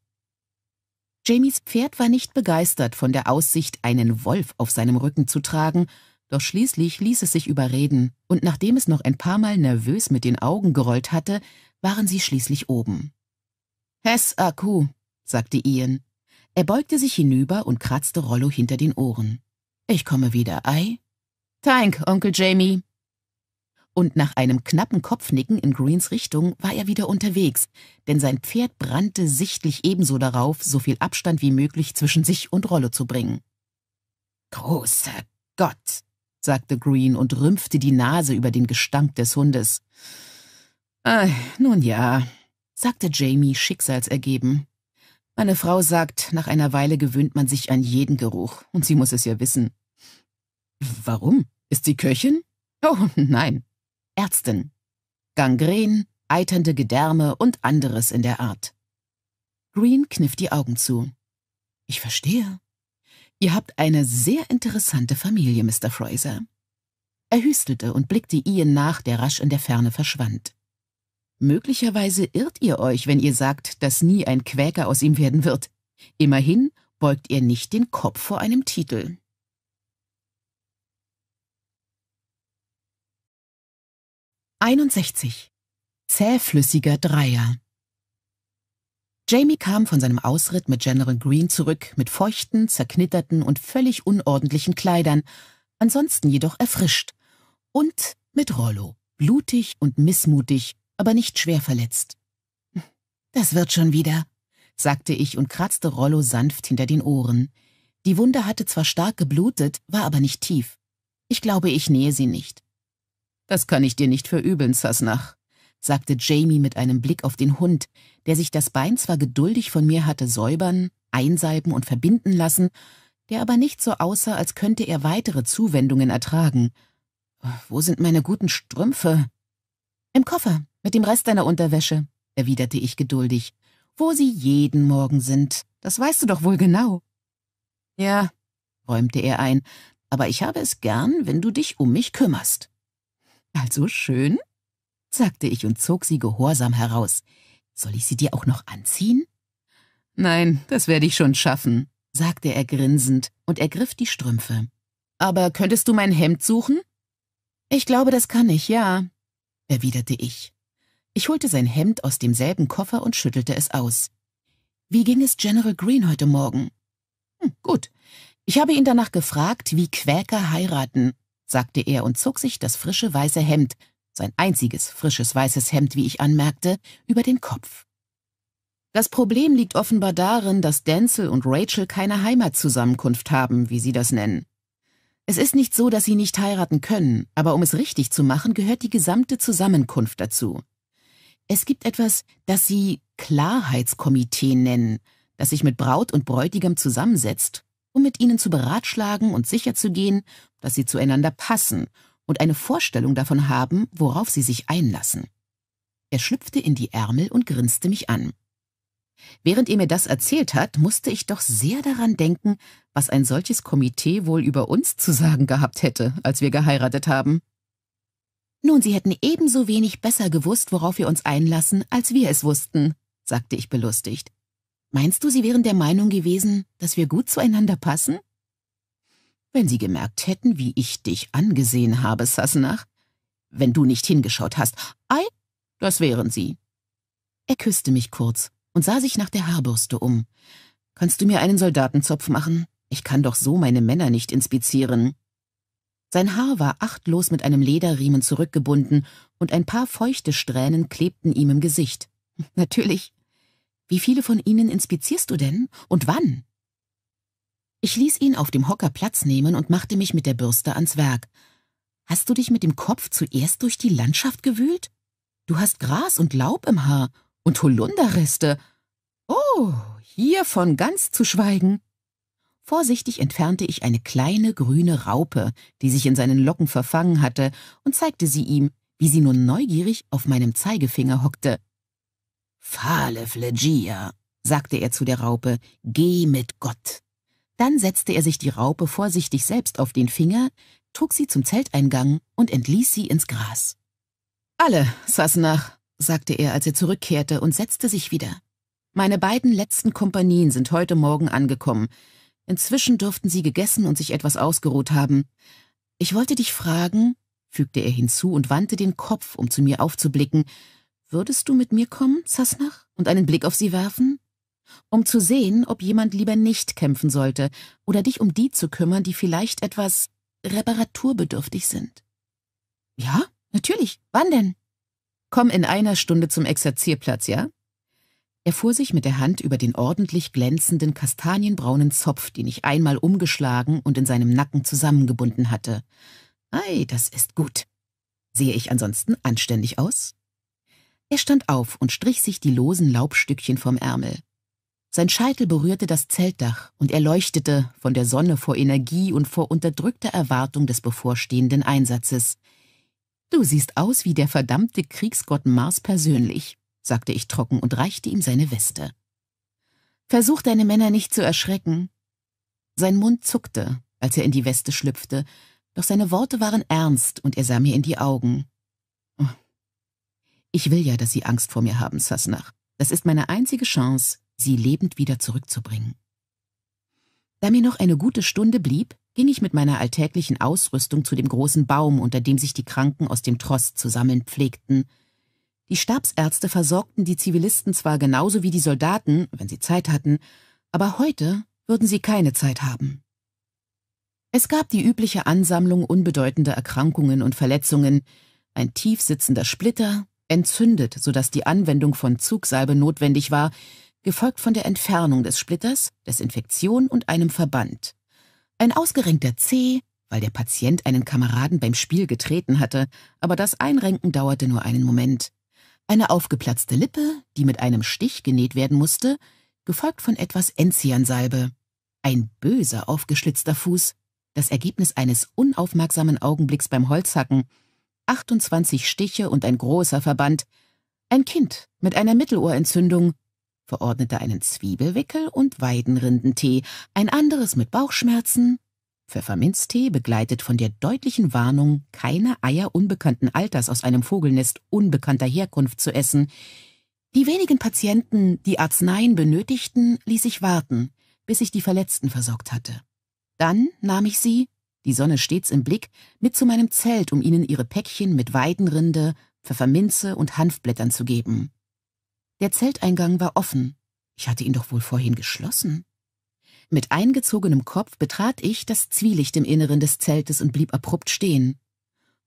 Jamies Pferd war nicht begeistert von der Aussicht, einen Wolf auf seinem Rücken zu tragen, doch schließlich ließ es sich überreden, und nachdem es noch ein paar Mal nervös mit den Augen gerollt hatte, waren sie schließlich oben. Hess Aku, sagte Ian. Er beugte sich hinüber und kratzte Rollo hinter den Ohren. Ich komme wieder, ei? Tank, Onkel Jamie. Und nach einem knappen Kopfnicken in Greens Richtung war er wieder unterwegs, denn sein Pferd brannte sichtlich ebenso darauf, so viel Abstand wie möglich zwischen sich und Rollo zu bringen. Großer Gott, sagte Green und rümpfte die Nase über den Gestank des Hundes. Ah, nun ja, sagte Jamie schicksalsergeben. Meine Frau sagt, nach einer Weile gewöhnt man sich an jeden Geruch, und sie muss es ja wissen. Warum? Ist sie Köchin? Oh, nein. Ärztin. Gangren, eiternde Gedärme und anderes in der Art. Green kniff die Augen zu. Ich verstehe. Ihr habt eine sehr interessante Familie, Mr. Fraser. Er hüstelte und blickte Ian nach, der rasch in der Ferne verschwand. Möglicherweise irrt ihr euch, wenn ihr sagt, dass nie ein Quäker aus ihm werden wird. Immerhin beugt er nicht den Kopf vor einem Titel. Einundsechzig. Zähflüssiger Dreier. Jamie kam von seinem Ausritt mit General Green zurück mit feuchten, zerknitterten und völlig unordentlichen Kleidern, ansonsten jedoch erfrischt. Und mit Rollo, blutig und missmutig aber nicht schwer verletzt. Das wird schon wieder, sagte ich und kratzte Rollo sanft hinter den Ohren. Die Wunde hatte zwar stark geblutet, war aber nicht tief. Ich glaube, ich nähe sie nicht. Das kann ich dir nicht verübeln, Sasnach, sagte Jamie mit einem Blick auf den Hund, der sich das Bein zwar geduldig von mir hatte säubern, einsalben und verbinden lassen, der aber nicht so aussah, als könnte er weitere Zuwendungen ertragen. Wo sind meine guten Strümpfe? Im Koffer, mit dem Rest deiner Unterwäsche, erwiderte ich geduldig. Wo sie jeden Morgen sind, das weißt du doch wohl genau. Ja, räumte er ein, aber ich habe es gern, wenn du dich um mich kümmerst. Also schön, sagte ich und zog sie gehorsam heraus. Soll ich sie dir auch noch anziehen? Nein, das werde ich schon schaffen, sagte er grinsend und ergriff die Strümpfe. Aber könntest du mein Hemd suchen? Ich glaube, das kann ich, ja, erwiderte ich. Ich holte sein Hemd aus demselben Koffer und schüttelte es aus. Wie ging es General Green heute Morgen? Hm, gut. Ich habe ihn danach gefragt, wie Quäker heiraten, sagte er und zog sich das frische weiße Hemd, sein einziges frisches weißes Hemd, wie ich anmerkte, über den Kopf. Das Problem liegt offenbar darin, dass Denzel und Rachel keine Heimatzusammenkunft haben, wie sie das nennen. Es ist nicht so, dass sie nicht heiraten können, aber um es richtig zu machen, gehört die gesamte Zusammenkunft dazu. Es gibt etwas, das sie Klarheitskomitee nennen, das sich mit Braut und Bräutigam zusammensetzt, um mit ihnen zu beratschlagen und sicherzugehen, dass sie zueinander passen und eine Vorstellung davon haben, worauf sie sich einlassen. Er schlüpfte in die Ärmel und grinste mich an. Während er mir das erzählt hat, musste ich doch sehr daran denken, was ein solches Komitee wohl über uns zu sagen gehabt hätte, als wir geheiratet haben. Nun, Sie hätten ebenso wenig besser gewusst, worauf wir uns einlassen, als wir es wussten, sagte ich belustigt. Meinst du, Sie wären der Meinung gewesen, dass wir gut zueinander passen? Wenn Sie gemerkt hätten, wie ich dich angesehen habe, Sassenach. Wenn du nicht hingeschaut hast. Ei, das wären Sie. Er küsste mich kurz und sah sich nach der Haarbürste um. Kannst du mir einen Soldatenzopf machen? Ich kann doch so meine Männer nicht inspizieren. Sein Haar war achtlos mit einem Lederriemen zurückgebunden und ein paar feuchte Strähnen klebten ihm im Gesicht. Natürlich. Wie viele von ihnen inspizierst du denn und wann? Ich ließ ihn auf dem Hocker Platz nehmen und machte mich mit der Bürste ans Werk. Hast du dich mit dem Kopf zuerst durch die Landschaft gewühlt? Du hast Gras und Laub im Haar und Holunderreste. Oh, hiervon ganz zu schweigen. Vorsichtig entfernte ich eine kleine grüne Raupe, die sich in seinen Locken verfangen hatte, und zeigte sie ihm, wie sie nun neugierig auf meinem Zeigefinger hockte. Fahle Phlegia, sagte er zu der Raupe, geh mit Gott. Dann setzte er sich die Raupe vorsichtig selbst auf den Finger, trug sie zum Zelteingang und entließ sie ins Gras. Alle, Sassenach, sagte er, als er zurückkehrte und setzte sich wieder. Meine beiden letzten Kompanien sind heute Morgen angekommen. Inzwischen dürften sie gegessen und sich etwas ausgeruht haben. Ich wollte dich fragen, fügte er hinzu und wandte den Kopf, um zu mir aufzublicken, würdest du mit mir kommen, Sasnach, und einen Blick auf sie werfen? Um zu sehen, ob jemand lieber nicht kämpfen sollte oder dich um die zu kümmern, die vielleicht etwas reparaturbedürftig sind. Ja, natürlich. Wann denn? Komm in einer Stunde zum Exerzierplatz, ja? Er fuhr sich mit der Hand über den ordentlich glänzenden kastanienbraunen Zopf, den ich einmal umgeschlagen und in seinem Nacken zusammengebunden hatte. Ei, das ist gut. Sehe ich ansonsten anständig aus? Er stand auf und strich sich die losen Laubstückchen vom Ärmel. Sein Scheitel berührte das Zeltdach und er leuchtete von der Sonne vor Energie und vor unterdrückter Erwartung des bevorstehenden Einsatzes. Du siehst aus wie der verdammte Kriegsgott Mars persönlich sagte ich trocken und reichte ihm seine Weste. Versuch deine Männer nicht zu erschrecken. Sein Mund zuckte, als er in die Weste schlüpfte, doch seine Worte waren ernst und er sah mir in die Augen. Ich will ja, dass Sie Angst vor mir haben, Sasnach. Das ist meine einzige Chance, Sie lebend wieder zurückzubringen. Da mir noch eine gute Stunde blieb, ging ich mit meiner alltäglichen Ausrüstung zu dem großen Baum, unter dem sich die Kranken aus dem Trost zu sammeln pflegten, die Stabsärzte versorgten die Zivilisten zwar genauso wie die Soldaten, wenn sie Zeit hatten, aber heute würden sie keine Zeit haben. Es gab die übliche Ansammlung unbedeutender Erkrankungen und Verletzungen, ein tief sitzender Splitter, entzündet, so dass die Anwendung von Zugsalbe notwendig war, gefolgt von der Entfernung des Splitters, Desinfektion und einem Verband. Ein ausgerenkter Zeh, weil der Patient einen Kameraden beim Spiel getreten hatte, aber das Einrenken dauerte nur einen Moment. Eine aufgeplatzte Lippe, die mit einem Stich genäht werden musste, gefolgt von etwas Enziansalbe, ein böser aufgeschlitzter Fuß, das Ergebnis eines unaufmerksamen Augenblicks beim Holzhacken, 28 Stiche und ein großer Verband, ein Kind mit einer Mittelohrentzündung, verordnete einen Zwiebelwickel und Weidenrindentee, ein anderes mit Bauchschmerzen, Pfefferminztee, begleitet von der deutlichen Warnung, keine Eier unbekannten Alters aus einem Vogelnest unbekannter Herkunft zu essen. Die wenigen Patienten, die Arzneien benötigten, ließ ich warten, bis ich die Verletzten versorgt hatte. Dann nahm ich sie, die Sonne stets im Blick, mit zu meinem Zelt, um ihnen ihre Päckchen mit Weidenrinde, Pfefferminze und Hanfblättern zu geben. Der Zelteingang war offen. Ich hatte ihn doch wohl vorhin geschlossen. Mit eingezogenem Kopf betrat ich das Zwielicht im Inneren des Zeltes und blieb abrupt stehen.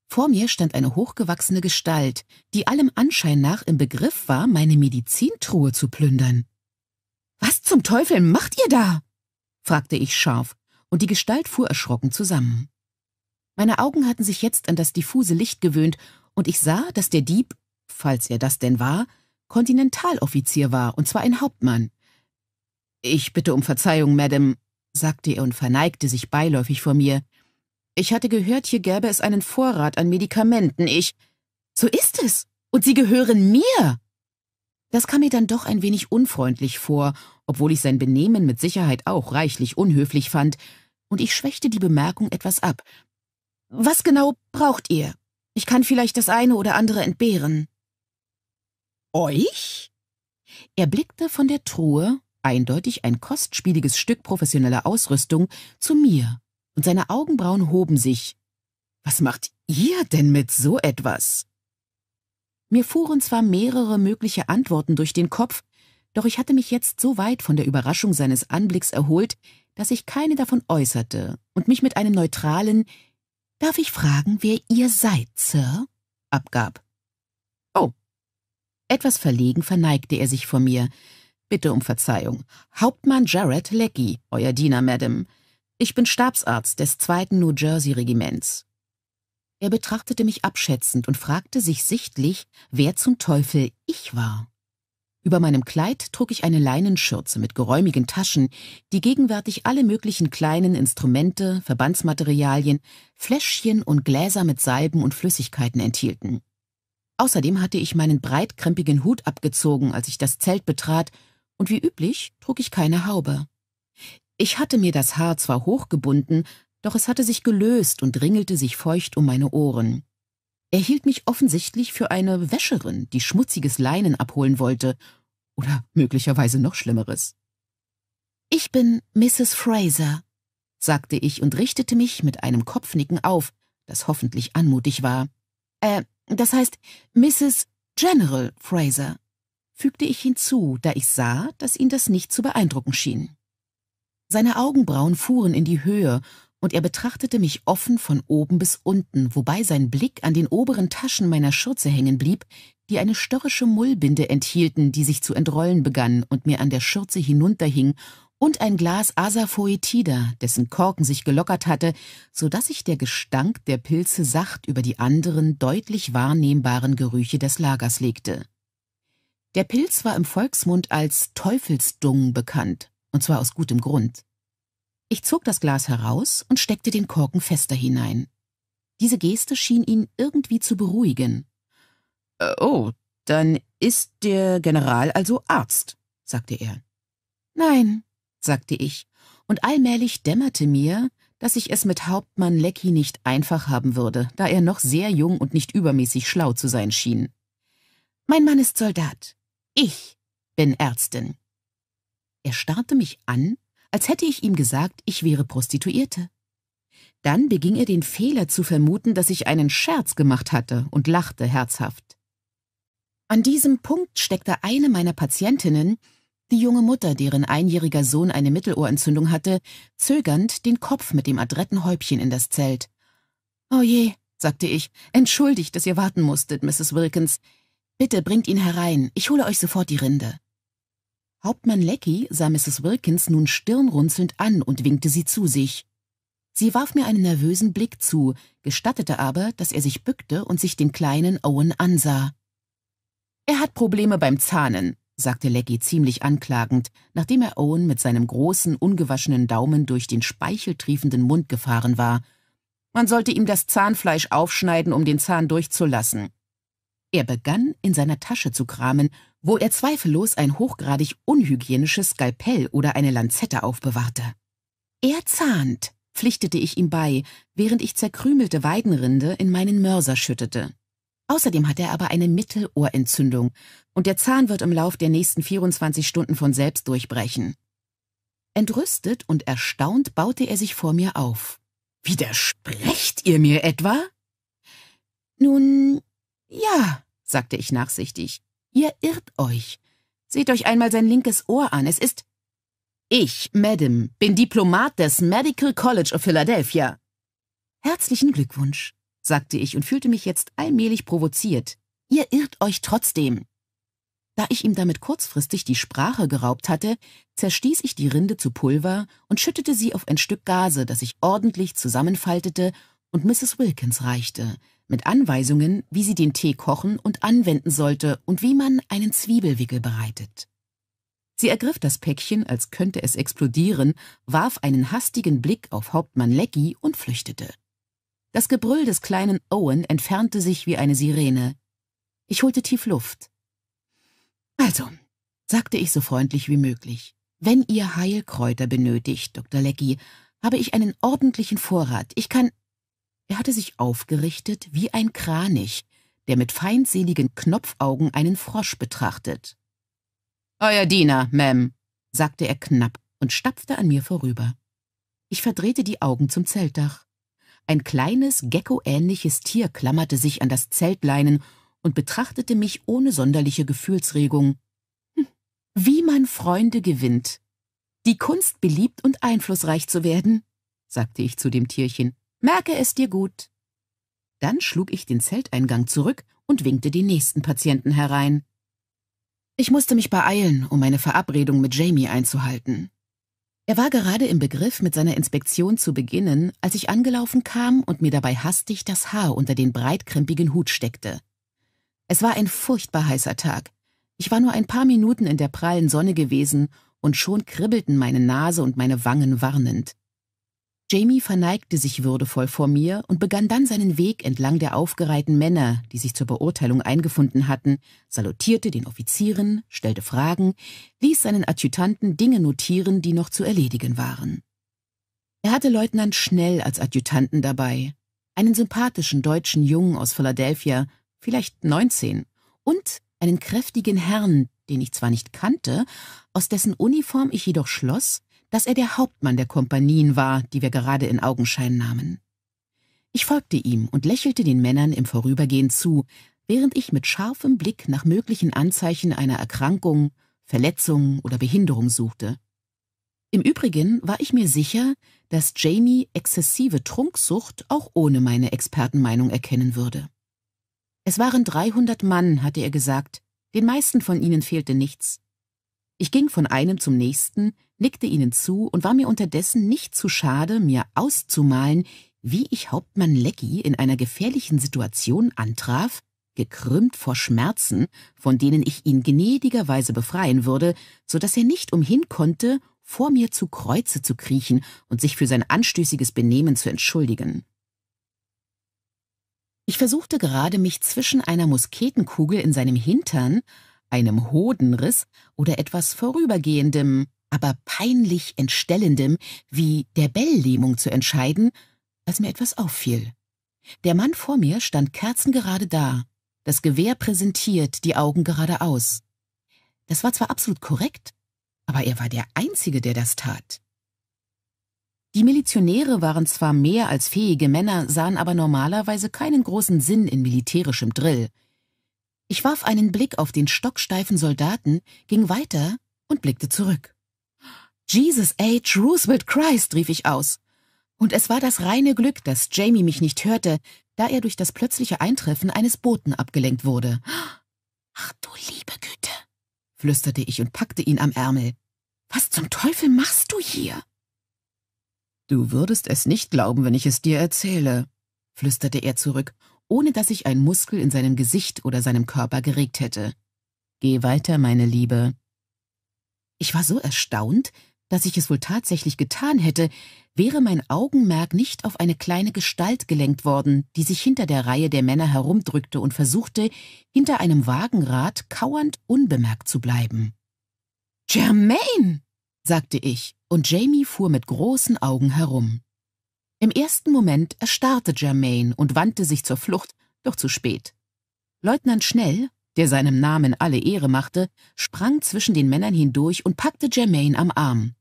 Vor mir stand eine hochgewachsene Gestalt, die allem Anschein nach im Begriff war, meine Medizintruhe zu plündern. Was zum Teufel macht ihr da? fragte ich scharf, und die Gestalt fuhr erschrocken zusammen. Meine Augen hatten sich jetzt an das diffuse Licht gewöhnt, und ich sah, dass der Dieb, falls er das denn war, Kontinentaloffizier war, und zwar ein Hauptmann. Ich bitte um Verzeihung, Madame, sagte er und verneigte sich beiläufig vor mir. Ich hatte gehört, hier gäbe es einen Vorrat an Medikamenten. Ich. So ist es. Und sie gehören mir. Das kam mir dann doch ein wenig unfreundlich vor, obwohl ich sein Benehmen mit Sicherheit auch reichlich unhöflich fand, und ich schwächte die Bemerkung etwas ab. Was genau braucht ihr? Ich kann vielleicht das eine oder andere entbehren. Euch? Er blickte von der Truhe eindeutig ein kostspieliges Stück professioneller Ausrüstung, zu mir, und seine Augenbrauen hoben sich. Was macht ihr denn mit so etwas? Mir fuhren zwar mehrere mögliche Antworten durch den Kopf, doch ich hatte mich jetzt so weit von der Überraschung seines Anblicks erholt, dass ich keine davon äußerte und mich mit einem neutralen Darf ich fragen, wer ihr seid, Sir? abgab. Oh. Etwas verlegen verneigte er sich vor mir, Bitte um Verzeihung. Hauptmann Jared Lecky, euer Diener, Madame. Ich bin Stabsarzt des zweiten New Jersey Regiments. Er betrachtete mich abschätzend und fragte sich sichtlich, wer zum Teufel ich war. Über meinem Kleid trug ich eine Leinenschürze mit geräumigen Taschen, die gegenwärtig alle möglichen kleinen Instrumente, Verbandsmaterialien, Fläschchen und Gläser mit Salben und Flüssigkeiten enthielten. Außerdem hatte ich meinen breitkrempigen Hut abgezogen, als ich das Zelt betrat, und wie üblich trug ich keine Haube. Ich hatte mir das Haar zwar hochgebunden, doch es hatte sich gelöst und ringelte sich feucht um meine Ohren. Er hielt mich offensichtlich für eine Wäscherin, die schmutziges Leinen abholen wollte, oder möglicherweise noch Schlimmeres. Ich bin Mrs. Fraser, sagte ich und richtete mich mit einem Kopfnicken auf, das hoffentlich anmutig war. Äh, das heißt Mrs. General Fraser, fügte ich hinzu, da ich sah, dass ihn das nicht zu beeindrucken schien. Seine Augenbrauen fuhren in die Höhe und er betrachtete mich offen von oben bis unten, wobei sein Blick an den oberen Taschen meiner Schürze hängen blieb, die eine störrische Mullbinde enthielten, die sich zu entrollen begann und mir an der Schürze hinunterhing, und ein Glas Asafoetida, dessen Korken sich gelockert hatte, so dass sich der Gestank der Pilze sacht über die anderen, deutlich wahrnehmbaren Gerüche des Lagers legte. Der Pilz war im Volksmund als Teufelsdung bekannt, und zwar aus gutem Grund. Ich zog das Glas heraus und steckte den Korken fester hinein. Diese Geste schien ihn irgendwie zu beruhigen. Äh, oh, dann ist der General also Arzt, sagte er. Nein, sagte ich, und allmählich dämmerte mir, dass ich es mit Hauptmann Lecky nicht einfach haben würde, da er noch sehr jung und nicht übermäßig schlau zu sein schien. Mein Mann ist Soldat. Ich bin Ärztin. Er starrte mich an als hätte ich ihm gesagt, ich wäre Prostituierte. Dann beging er den Fehler zu vermuten, dass ich einen Scherz gemacht hatte und lachte herzhaft. An diesem Punkt steckte eine meiner Patientinnen, die junge Mutter, deren einjähriger Sohn eine Mittelohrentzündung hatte, zögernd den Kopf mit dem adretten Häubchen in das Zelt. Oh je, sagte ich, entschuldigt, dass ihr warten musstet, Mrs. Wilkins. Bitte bringt ihn herein, ich hole euch sofort die Rinde. Hauptmann Lecky sah Mrs. Wilkins nun stirnrunzelnd an und winkte sie zu sich. Sie warf mir einen nervösen Blick zu, gestattete aber, dass er sich bückte und sich den kleinen Owen ansah. Er hat Probleme beim Zahnen, sagte Lecky ziemlich anklagend, nachdem er Owen mit seinem großen, ungewaschenen Daumen durch den speicheltriefenden Mund gefahren war. Man sollte ihm das Zahnfleisch aufschneiden, um den Zahn durchzulassen. Er begann, in seiner Tasche zu kramen wo er zweifellos ein hochgradig unhygienisches Skalpell oder eine Lanzette aufbewahrte. Er zahnt, pflichtete ich ihm bei, während ich zerkrümelte Weidenrinde in meinen Mörser schüttete. Außerdem hat er aber eine Mittelohrentzündung und der Zahn wird im Lauf der nächsten 24 Stunden von selbst durchbrechen. Entrüstet und erstaunt baute er sich vor mir auf. Widersprecht ihr mir etwa? Nun, ja, sagte ich nachsichtig. Ihr irrt euch. Seht euch einmal sein linkes Ohr an. Es ist. Ich, Madam, bin Diplomat des Medical College of Philadelphia. Herzlichen Glückwunsch, sagte ich und fühlte mich jetzt allmählich provoziert. Ihr irrt euch trotzdem. Da ich ihm damit kurzfristig die Sprache geraubt hatte, zerstieß ich die Rinde zu Pulver und schüttete sie auf ein Stück Gase, das ich ordentlich zusammenfaltete und Mrs. Wilkins reichte, mit Anweisungen, wie sie den Tee kochen und anwenden sollte und wie man einen Zwiebelwickel bereitet. Sie ergriff das Päckchen, als könnte es explodieren, warf einen hastigen Blick auf Hauptmann Lecky und flüchtete. Das Gebrüll des kleinen Owen entfernte sich wie eine Sirene. Ich holte tief Luft. Also, sagte ich so freundlich wie möglich, wenn ihr Heilkräuter benötigt, Dr. Lecky, habe ich einen ordentlichen Vorrat. Ich kann er hatte sich aufgerichtet wie ein Kranich, der mit feindseligen Knopfaugen einen Frosch betrachtet. Euer Diener, Ma'am, sagte er knapp und stapfte an mir vorüber. Ich verdrehte die Augen zum Zeltdach. Ein kleines, geckoähnliches Tier klammerte sich an das Zeltleinen und betrachtete mich ohne sonderliche Gefühlsregung. Hm, wie man Freunde gewinnt. Die Kunst beliebt und einflussreich zu werden, sagte ich zu dem Tierchen. Merke es dir gut. Dann schlug ich den Zelteingang zurück und winkte den nächsten Patienten herein. Ich musste mich beeilen, um meine Verabredung mit Jamie einzuhalten. Er war gerade im Begriff, mit seiner Inspektion zu beginnen, als ich angelaufen kam und mir dabei hastig das Haar unter den breitkrempigen Hut steckte. Es war ein furchtbar heißer Tag. Ich war nur ein paar Minuten in der prallen Sonne gewesen und schon kribbelten meine Nase und meine Wangen warnend. Jamie verneigte sich würdevoll vor mir und begann dann seinen Weg entlang der aufgereihten Männer, die sich zur Beurteilung eingefunden hatten, salutierte den Offizieren, stellte Fragen, ließ seinen Adjutanten Dinge notieren, die noch zu erledigen waren. Er hatte Leutnant Schnell als Adjutanten dabei, einen sympathischen deutschen Jungen aus Philadelphia, vielleicht neunzehn, und einen kräftigen Herrn, den ich zwar nicht kannte, aus dessen Uniform ich jedoch schloss, dass er der Hauptmann der Kompanien war, die wir gerade in Augenschein nahmen. Ich folgte ihm und lächelte den Männern im Vorübergehen zu, während ich mit scharfem Blick nach möglichen Anzeichen einer Erkrankung, Verletzung oder Behinderung suchte. Im Übrigen war ich mir sicher, dass Jamie exzessive Trunksucht auch ohne meine Expertenmeinung erkennen würde. Es waren 300 Mann, hatte er gesagt, den meisten von ihnen fehlte nichts. Ich ging von einem zum nächsten, nickte ihnen zu und war mir unterdessen nicht zu schade, mir auszumalen, wie ich Hauptmann Lecky in einer gefährlichen Situation antraf, gekrümmt vor Schmerzen, von denen ich ihn gnädigerweise befreien würde, so dass er nicht umhin konnte, vor mir zu Kreuze zu kriechen und sich für sein anstößiges Benehmen zu entschuldigen. Ich versuchte gerade, mich zwischen einer Musketenkugel in seinem Hintern einem Hodenriss oder etwas Vorübergehendem, aber peinlich Entstellendem wie der Belllähmung zu entscheiden, als mir etwas auffiel. Der Mann vor mir stand kerzengerade da, das Gewehr präsentiert, die Augen geradeaus. Das war zwar absolut korrekt, aber er war der Einzige, der das tat. Die Milizionäre waren zwar mehr als fähige Männer, sahen aber normalerweise keinen großen Sinn in militärischem Drill. Ich warf einen Blick auf den stocksteifen Soldaten, ging weiter und blickte zurück. Jesus H. Roosevelt Christ, rief ich aus. Und es war das reine Glück, dass Jamie mich nicht hörte, da er durch das plötzliche Eintreffen eines Boten abgelenkt wurde. Ach du liebe Güte, flüsterte ich und packte ihn am Ärmel. Was zum Teufel machst du hier? Du würdest es nicht glauben, wenn ich es dir erzähle, flüsterte er zurück ohne dass sich ein Muskel in seinem Gesicht oder seinem Körper geregt hätte. Geh weiter, meine Liebe. Ich war so erstaunt, dass ich es wohl tatsächlich getan hätte, wäre mein Augenmerk nicht auf eine kleine Gestalt gelenkt worden, die sich hinter der Reihe der Männer herumdrückte und versuchte, hinter einem Wagenrad kauernd unbemerkt zu bleiben. Germaine, sagte ich, und Jamie fuhr mit großen Augen herum. Im ersten Moment erstarrte Germain und wandte sich zur Flucht, doch zu spät. Leutnant Schnell, der seinem Namen alle Ehre machte, sprang zwischen den Männern hindurch und packte Germain am Arm.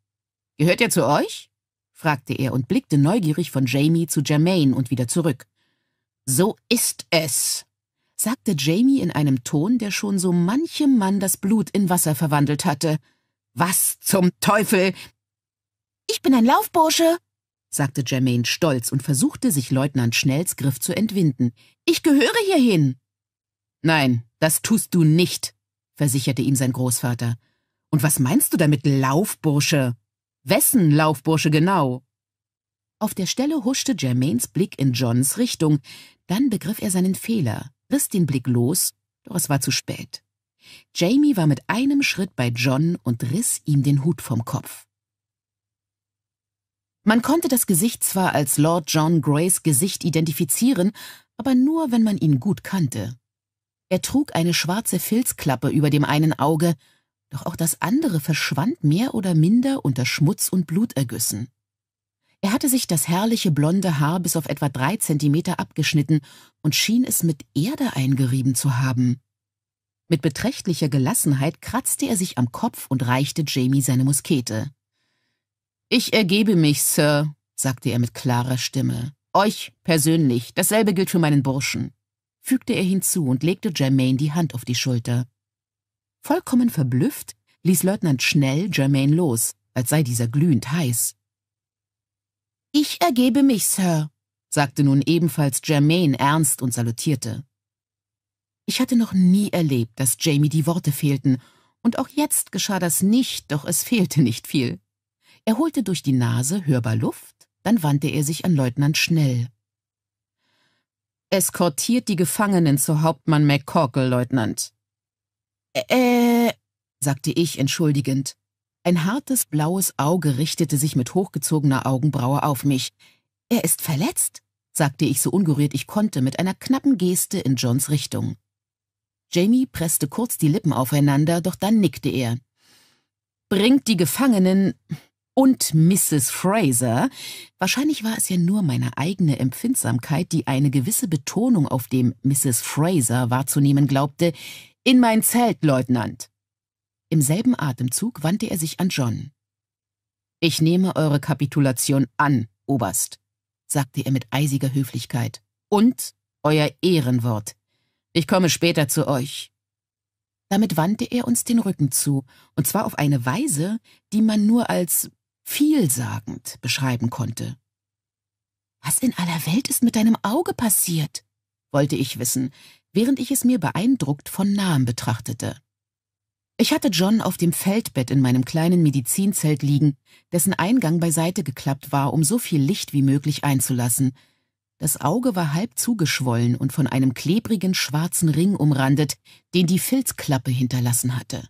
Gehört er zu euch? fragte er und blickte neugierig von Jamie zu Germain und wieder zurück. So ist es, sagte Jamie in einem Ton, der schon so manchem Mann das Blut in Wasser verwandelt hatte. Was zum Teufel? Ich bin ein Laufbursche, sagte Jermaine stolz und versuchte, sich Leutnant Schnells Griff zu entwinden. Ich gehöre hierhin. Nein, das tust du nicht, versicherte ihm sein Großvater. Und was meinst du damit, Laufbursche? Wessen Laufbursche genau? Auf der Stelle huschte Jermaines Blick in Johns Richtung, dann begriff er seinen Fehler, riss den Blick los, doch es war zu spät. Jamie war mit einem Schritt bei John und riss ihm den Hut vom Kopf. Man konnte das Gesicht zwar als Lord John Grays Gesicht identifizieren, aber nur, wenn man ihn gut kannte. Er trug eine schwarze Filzklappe über dem einen Auge, doch auch das andere verschwand mehr oder minder unter Schmutz und Blutergüssen. Er hatte sich das herrliche blonde Haar bis auf etwa drei Zentimeter abgeschnitten und schien es mit Erde eingerieben zu haben. Mit beträchtlicher Gelassenheit kratzte er sich am Kopf und reichte Jamie seine Muskete. Ich ergebe mich, Sir, sagte er mit klarer Stimme. Euch persönlich, dasselbe gilt für meinen Burschen, fügte er hinzu und legte Germaine die Hand auf die Schulter. Vollkommen verblüfft ließ Leutnant schnell Germaine los, als sei dieser glühend heiß. Ich ergebe mich, Sir, sagte nun ebenfalls Germaine ernst und salutierte. Ich hatte noch nie erlebt, dass Jamie die Worte fehlten, und auch jetzt geschah das nicht, doch es fehlte nicht viel. Er holte durch die Nase hörbar Luft, dann wandte er sich an Leutnant Schnell. Eskortiert die Gefangenen zu Hauptmann McCorkle, Leutnant. Äh, sagte ich entschuldigend. Ein hartes blaues Auge richtete sich mit hochgezogener Augenbraue auf mich. Er ist verletzt, sagte ich so ungerührt ich konnte mit einer knappen Geste in Johns Richtung. Jamie presste kurz die Lippen aufeinander, doch dann nickte er. Bringt die Gefangenen und Mrs. Fraser, wahrscheinlich war es ja nur meine eigene Empfindsamkeit, die eine gewisse Betonung auf dem Mrs. Fraser wahrzunehmen glaubte, in mein Zelt, Leutnant. Im selben Atemzug wandte er sich an John. Ich nehme eure Kapitulation an, Oberst, sagte er mit eisiger Höflichkeit. Und euer Ehrenwort. Ich komme später zu euch. Damit wandte er uns den Rücken zu, und zwar auf eine Weise, die man nur als vielsagend beschreiben konnte. Was in aller Welt ist mit deinem Auge passiert? wollte ich wissen, während ich es mir beeindruckt von nahem betrachtete. Ich hatte John auf dem Feldbett in meinem kleinen Medizinzelt liegen, dessen Eingang beiseite geklappt war, um so viel Licht wie möglich einzulassen. Das Auge war halb zugeschwollen und von einem klebrigen schwarzen Ring umrandet, den die Filzklappe hinterlassen hatte.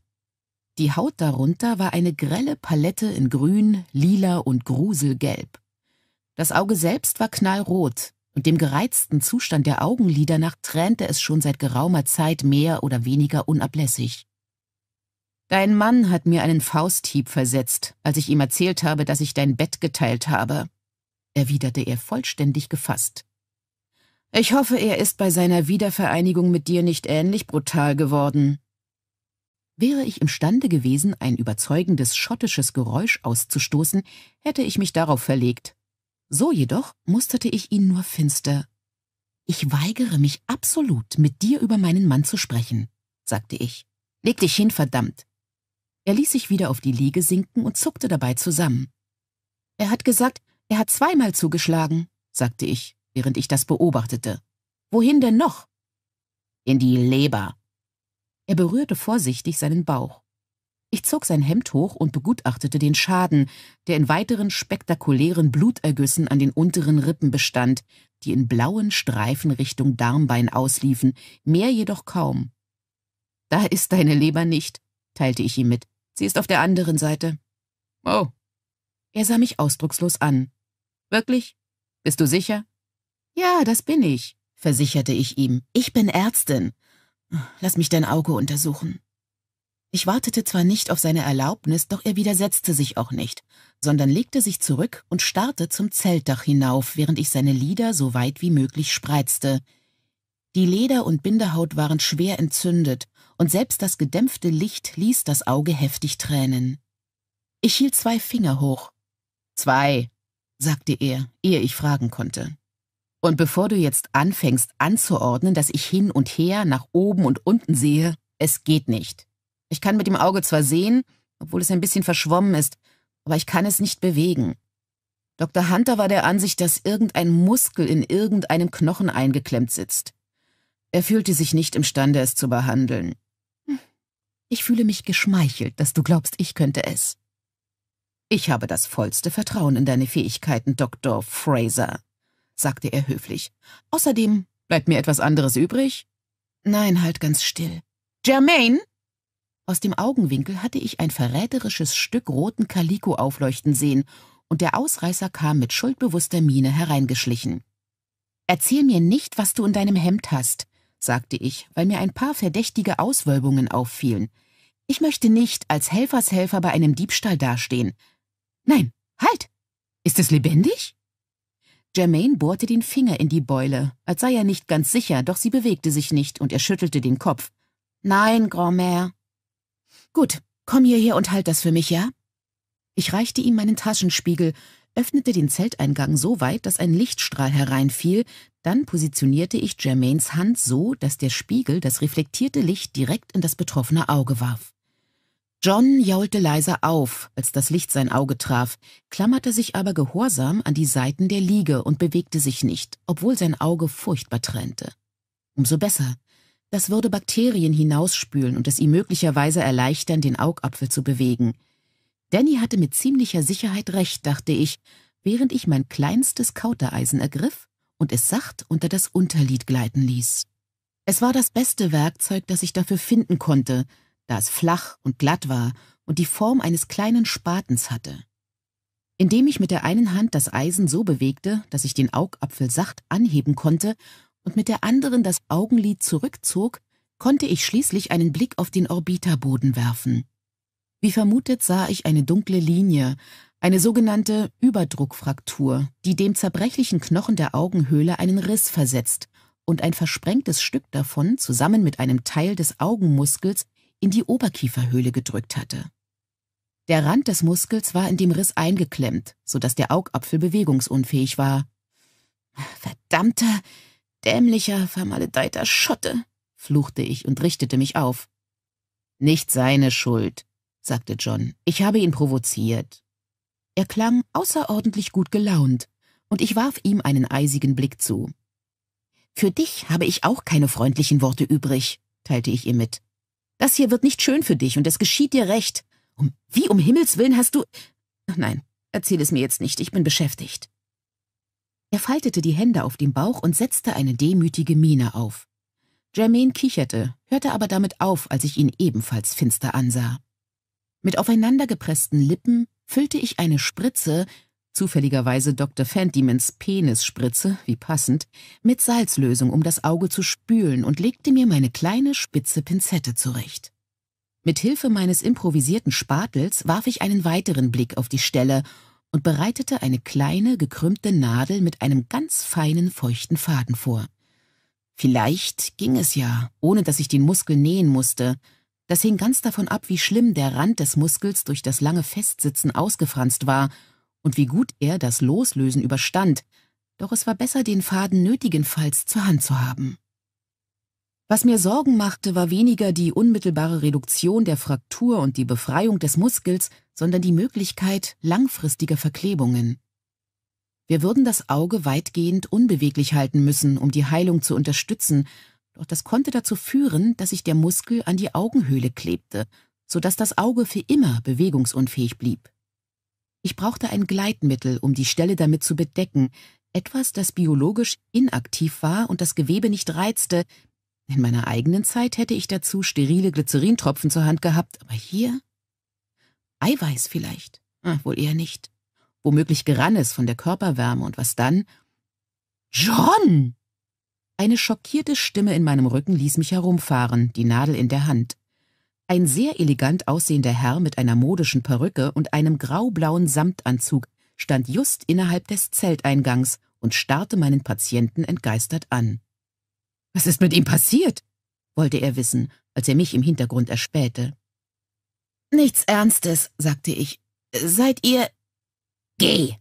Die Haut darunter war eine grelle Palette in Grün, Lila und Gruselgelb. Das Auge selbst war knallrot, und dem gereizten Zustand der Augenlider nach tränte es schon seit geraumer Zeit mehr oder weniger unablässig. Dein Mann hat mir einen Fausthieb versetzt, als ich ihm erzählt habe, dass ich dein Bett geteilt habe, erwiderte er vollständig gefasst. Ich hoffe, er ist bei seiner Wiedervereinigung mit dir nicht ähnlich brutal geworden. Wäre ich imstande gewesen, ein überzeugendes schottisches Geräusch auszustoßen, hätte ich mich darauf verlegt. So jedoch musterte ich ihn nur finster. Ich weigere mich absolut, mit dir über meinen Mann zu sprechen, sagte ich. Leg dich hin, verdammt. Er ließ sich wieder auf die Liege sinken und zuckte dabei zusammen. Er hat gesagt, er hat zweimal zugeschlagen, sagte ich, während ich das beobachtete. Wohin denn noch? In die Leber. Er berührte vorsichtig seinen Bauch. Ich zog sein Hemd hoch und begutachtete den Schaden, der in weiteren spektakulären Blutergüssen an den unteren Rippen bestand, die in blauen Streifen Richtung Darmbein ausliefen, mehr jedoch kaum. Da ist deine Leber nicht, teilte ich ihm mit. Sie ist auf der anderen Seite. Oh. Er sah mich ausdruckslos an. Wirklich? Bist du sicher? Ja, das bin ich, versicherte ich ihm. Ich bin Ärztin. Lass mich dein Auge untersuchen. Ich wartete zwar nicht auf seine Erlaubnis, doch er widersetzte sich auch nicht, sondern legte sich zurück und starrte zum Zeltdach hinauf, während ich seine Lider so weit wie möglich spreizte. Die Leder und Bindehaut waren schwer entzündet, und selbst das gedämpfte Licht ließ das Auge heftig tränen. Ich hielt zwei Finger hoch. Zwei, sagte er, ehe ich fragen konnte. Und bevor du jetzt anfängst anzuordnen, dass ich hin und her, nach oben und unten sehe, es geht nicht. Ich kann mit dem Auge zwar sehen, obwohl es ein bisschen verschwommen ist, aber ich kann es nicht bewegen. Dr. Hunter war der Ansicht, dass irgendein Muskel in irgendeinem Knochen eingeklemmt sitzt. Er fühlte sich nicht imstande, es zu behandeln. Ich fühle mich geschmeichelt, dass du glaubst, ich könnte es. Ich habe das vollste Vertrauen in deine Fähigkeiten, Dr. Fraser, sagte er höflich. Außerdem bleibt mir etwas anderes übrig? Nein, halt ganz still. Germaine! Aus dem Augenwinkel hatte ich ein verräterisches Stück roten Kaliko aufleuchten sehen, und der Ausreißer kam mit schuldbewusster Miene hereingeschlichen. Erzähl mir nicht, was du in deinem Hemd hast, sagte ich, weil mir ein paar verdächtige Auswölbungen auffielen. Ich möchte nicht als Helfershelfer bei einem Diebstahl dastehen. Nein, halt! Ist es lebendig? Jermaine bohrte den Finger in die Beule, als sei er nicht ganz sicher, doch sie bewegte sich nicht und er schüttelte den Kopf. Nein, Grandmère. Gut, komm hierher und halt das für mich, ja? Ich reichte ihm meinen Taschenspiegel, öffnete den Zelteingang so weit, dass ein Lichtstrahl hereinfiel, dann positionierte ich Jermaines Hand so, dass der Spiegel das reflektierte Licht direkt in das betroffene Auge warf. John jaulte leise auf, als das Licht sein Auge traf, klammerte sich aber gehorsam an die Seiten der Liege und bewegte sich nicht, obwohl sein Auge furchtbar tränte. Umso besser. Das würde Bakterien hinausspülen und es ihm möglicherweise erleichtern, den Augapfel zu bewegen. Danny hatte mit ziemlicher Sicherheit recht, dachte ich, während ich mein kleinstes Kautereisen ergriff und es sacht unter das Unterlied gleiten ließ. Es war das beste Werkzeug, das ich dafür finden konnte, da es flach und glatt war und die Form eines kleinen Spatens hatte. Indem ich mit der einen Hand das Eisen so bewegte, dass ich den Augapfel sacht anheben konnte und mit der anderen das Augenlid zurückzog, konnte ich schließlich einen Blick auf den Orbiterboden werfen. Wie vermutet sah ich eine dunkle Linie, eine sogenannte Überdruckfraktur, die dem zerbrechlichen Knochen der Augenhöhle einen Riss versetzt und ein versprengtes Stück davon zusammen mit einem Teil des Augenmuskels in die Oberkieferhöhle gedrückt hatte. Der Rand des Muskels war in dem Riss eingeklemmt, so dass der Augapfel bewegungsunfähig war. Verdammter, dämlicher, vermaledeiter Schotte, fluchte ich und richtete mich auf. Nicht seine Schuld, sagte John. Ich habe ihn provoziert. Er klang außerordentlich gut gelaunt, und ich warf ihm einen eisigen Blick zu. Für dich habe ich auch keine freundlichen Worte übrig, teilte ich ihm mit. Das hier wird nicht schön für dich, und es geschieht dir recht. Um, wie um Himmels willen hast du... Nein, erzähl es mir jetzt nicht, ich bin beschäftigt. Er faltete die Hände auf dem Bauch und setzte eine demütige Miene auf. Jermaine kicherte, hörte aber damit auf, als ich ihn ebenfalls finster ansah. Mit aufeinandergepressten Lippen füllte ich eine Spritze, zufälligerweise Dr. Fandymans Penisspritze, wie passend, mit Salzlösung, um das Auge zu spülen und legte mir meine kleine spitze Pinzette zurecht. Mit Hilfe meines improvisierten Spatels warf ich einen weiteren Blick auf die Stelle und bereitete eine kleine, gekrümmte Nadel mit einem ganz feinen, feuchten Faden vor. Vielleicht ging es ja, ohne dass ich den Muskel nähen musste. Das hing ganz davon ab, wie schlimm der Rand des Muskels durch das lange Festsitzen ausgefranst war und wie gut er das Loslösen überstand, doch es war besser, den Faden nötigenfalls zur Hand zu haben. Was mir Sorgen machte, war weniger die unmittelbare Reduktion der Fraktur und die Befreiung des Muskels, sondern die Möglichkeit langfristiger Verklebungen. Wir würden das Auge weitgehend unbeweglich halten müssen, um die Heilung zu unterstützen, doch das konnte dazu führen, dass sich der Muskel an die Augenhöhle klebte, so dass das Auge für immer bewegungsunfähig blieb. Ich brauchte ein Gleitmittel, um die Stelle damit zu bedecken, etwas, das biologisch inaktiv war und das Gewebe nicht reizte, in meiner eigenen Zeit hätte ich dazu sterile Glycerintropfen zur Hand gehabt, aber hier? Eiweiß vielleicht. Ah, wohl eher nicht. Womöglich gerann es von der Körperwärme und was dann? John! Eine schockierte Stimme in meinem Rücken ließ mich herumfahren, die Nadel in der Hand. Ein sehr elegant aussehender Herr mit einer modischen Perücke und einem graublauen Samtanzug stand just innerhalb des Zelteingangs und starrte meinen Patienten entgeistert an. Was ist mit ihm passiert? wollte er wissen, als er mich im Hintergrund erspähte. Nichts Ernstes, sagte ich. Seid ihr. Geh!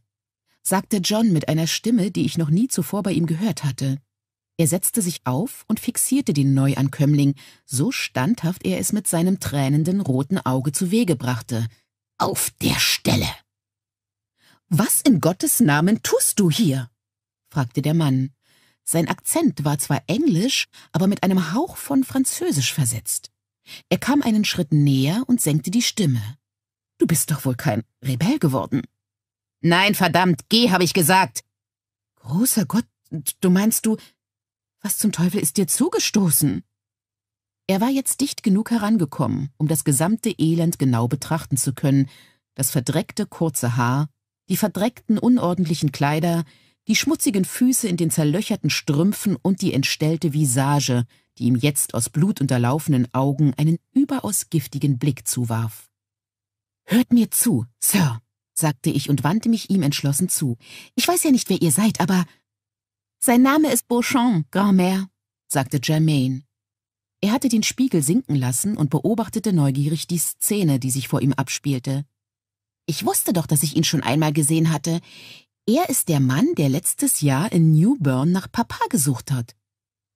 sagte John mit einer Stimme, die ich noch nie zuvor bei ihm gehört hatte. Er setzte sich auf und fixierte den Neuankömmling, so standhaft er es mit seinem tränenden roten Auge zu Wege brachte. Auf der Stelle! Was in Gottes Namen tust du hier? fragte der Mann. Sein Akzent war zwar englisch, aber mit einem Hauch von Französisch versetzt. Er kam einen Schritt näher und senkte die Stimme. Du bist doch wohl kein Rebell geworden. Nein, verdammt, geh, habe ich gesagt. Großer Gott, du meinst du, was zum Teufel ist dir zugestoßen? Er war jetzt dicht genug herangekommen, um das gesamte Elend genau betrachten zu können, das verdreckte kurze Haar, die verdreckten unordentlichen Kleider, die schmutzigen Füße in den zerlöcherten Strümpfen und die entstellte Visage, die ihm jetzt aus blutunterlaufenen Augen einen überaus giftigen Blick zuwarf. Hört mir zu, Sir, sagte ich und wandte mich ihm entschlossen zu. Ich weiß ja nicht, wer ihr seid, aber... Sein Name ist Beauchamp, Grandmère, sagte Germaine. Er hatte den Spiegel sinken lassen und beobachtete neugierig die Szene, die sich vor ihm abspielte. Ich wusste doch, dass ich ihn schon einmal gesehen hatte. Er ist der Mann, der letztes Jahr in New Bern nach Papa gesucht hat.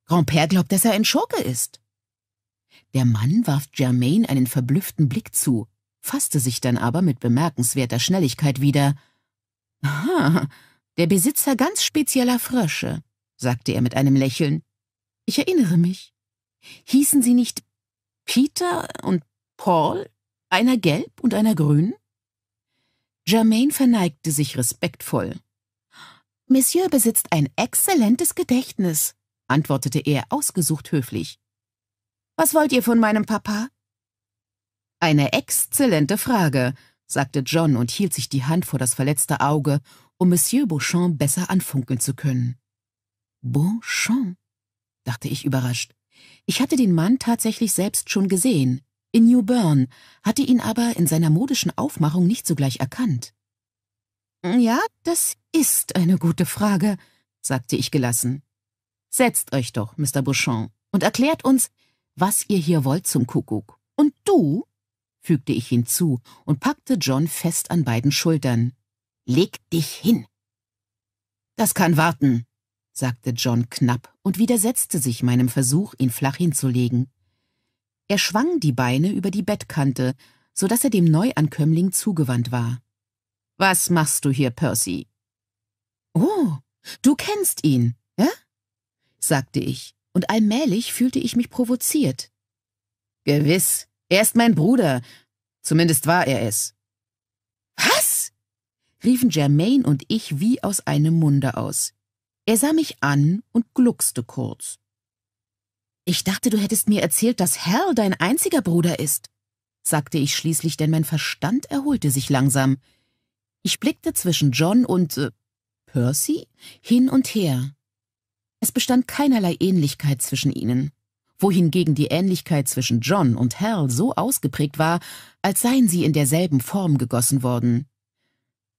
Grandpère glaubt, dass er ein Schurke ist. Der Mann warf Germaine einen verblüfften Blick zu, fasste sich dann aber mit bemerkenswerter Schnelligkeit wieder. Aha, der Besitzer ganz spezieller Frösche, sagte er mit einem Lächeln. Ich erinnere mich. Hießen sie nicht Peter und Paul, einer gelb und einer grün? Germaine verneigte sich respektvoll. Monsieur besitzt ein exzellentes Gedächtnis, antwortete er ausgesucht höflich. Was wollt ihr von meinem Papa? Eine exzellente Frage, sagte John und hielt sich die Hand vor das verletzte Auge, um Monsieur Beauchamp besser anfunkeln zu können. Beauchamp, dachte ich überrascht. Ich hatte den Mann tatsächlich selbst schon gesehen, in New Bern, hatte ihn aber in seiner modischen Aufmachung nicht sogleich erkannt. Ja, das ist eine gute Frage, sagte ich gelassen. Setzt euch doch, Mr. Beauchamp, und erklärt uns, was ihr hier wollt zum Kuckuck. Und du, fügte ich hinzu und packte John fest an beiden Schultern. Leg dich hin. Das kann warten, sagte John knapp und widersetzte sich meinem Versuch, ihn flach hinzulegen. Er schwang die Beine über die Bettkante, so dass er dem Neuankömmling zugewandt war. Was machst du hier, Percy? Oh, du kennst ihn, ja? sagte ich, und allmählich fühlte ich mich provoziert. Gewiss, er ist mein Bruder, zumindest war er es. Was? Riefen Germaine und ich wie aus einem Munde aus. Er sah mich an und gluckste kurz. Ich dachte, du hättest mir erzählt, dass Hal dein einziger Bruder ist, sagte ich schließlich, denn mein Verstand erholte sich langsam. Ich blickte zwischen John und äh, Percy hin und her. Es bestand keinerlei Ähnlichkeit zwischen ihnen, wohingegen die Ähnlichkeit zwischen John und Hal so ausgeprägt war, als seien sie in derselben Form gegossen worden.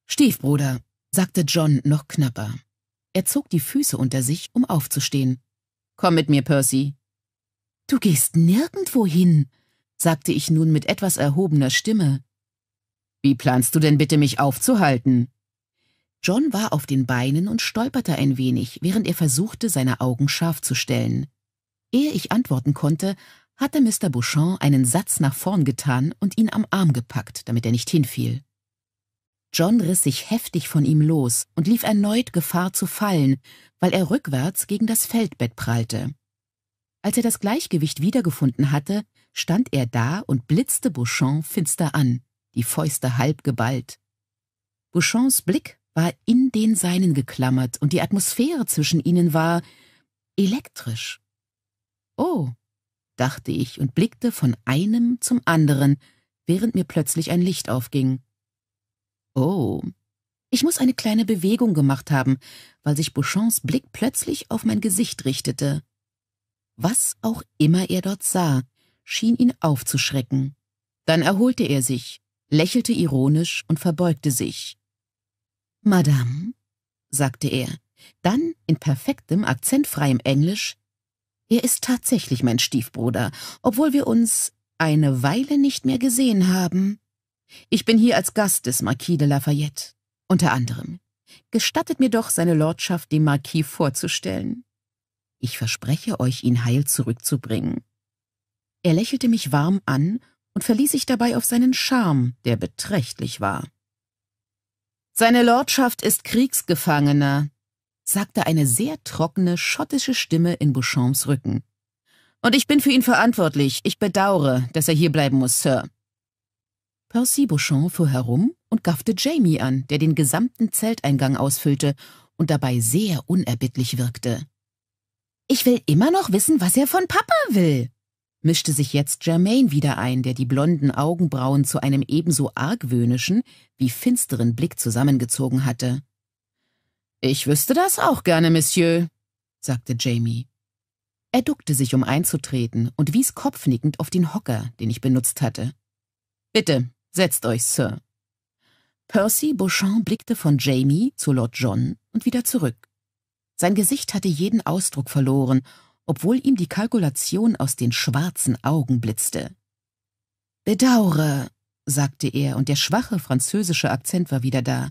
Stiefbruder, sagte John noch knapper. Er zog die Füße unter sich, um aufzustehen. Komm mit mir, Percy. Du gehst nirgendwo hin, sagte ich nun mit etwas erhobener Stimme. Wie planst du denn bitte, mich aufzuhalten? John war auf den Beinen und stolperte ein wenig, während er versuchte, seine Augen scharf zu stellen. Ehe ich antworten konnte, hatte Mr. Bouchon einen Satz nach vorn getan und ihn am Arm gepackt, damit er nicht hinfiel. John riss sich heftig von ihm los und lief erneut Gefahr zu fallen, weil er rückwärts gegen das Feldbett prallte. Als er das Gleichgewicht wiedergefunden hatte, stand er da und blitzte Bouchon finster an die Fäuste halb geballt. Bouchons Blick war in den seinen geklammert und die Atmosphäre zwischen ihnen war elektrisch. Oh, dachte ich und blickte von einem zum anderen, während mir plötzlich ein Licht aufging. Oh, ich muss eine kleine Bewegung gemacht haben, weil sich Bouchons Blick plötzlich auf mein Gesicht richtete. Was auch immer er dort sah, schien ihn aufzuschrecken. Dann erholte er sich lächelte ironisch und verbeugte sich. Madame, sagte er, dann in perfektem, akzentfreiem Englisch, er ist tatsächlich mein Stiefbruder, obwohl wir uns eine Weile nicht mehr gesehen haben. Ich bin hier als Gast des Marquis de Lafayette, unter anderem. Gestattet mir doch, seine Lordschaft dem Marquis vorzustellen. Ich verspreche euch, ihn heil zurückzubringen. Er lächelte mich warm an und verließ sich dabei auf seinen Charme, der beträchtlich war. Seine Lordschaft ist Kriegsgefangener, sagte eine sehr trockene schottische Stimme in Beauchamps Rücken. Und ich bin für ihn verantwortlich. Ich bedauere, dass er hier bleiben muss, Sir. Percy Beauchamp fuhr herum und gaffte Jamie an, der den gesamten Zelteingang ausfüllte und dabei sehr unerbittlich wirkte. Ich will immer noch wissen, was er von Papa will, mischte sich jetzt Germaine wieder ein, der die blonden Augenbrauen zu einem ebenso argwöhnischen wie finsteren Blick zusammengezogen hatte. Ich wüsste das auch gerne, Monsieur, sagte Jamie. Er duckte sich, um einzutreten, und wies kopfnickend auf den Hocker, den ich benutzt hatte. Bitte, setzt euch, Sir. Percy Beauchamp blickte von Jamie zu Lord John und wieder zurück. Sein Gesicht hatte jeden Ausdruck verloren obwohl ihm die Kalkulation aus den schwarzen Augen blitzte. Bedaure, sagte er, und der schwache französische Akzent war wieder da.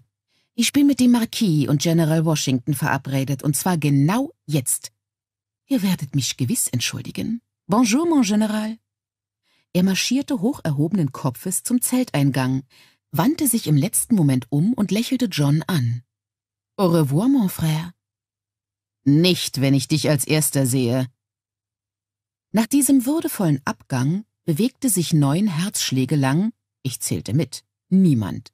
Ich bin mit dem Marquis und General Washington verabredet, und zwar genau jetzt. Ihr werdet mich gewiss entschuldigen. Bonjour, mon General. Er marschierte hoch erhobenen Kopfes zum Zelteingang, wandte sich im letzten Moment um und lächelte John an. Au revoir, mon frère. Nicht, wenn ich dich als Erster sehe. Nach diesem würdevollen Abgang bewegte sich neun Herzschläge lang, ich zählte mit, niemand.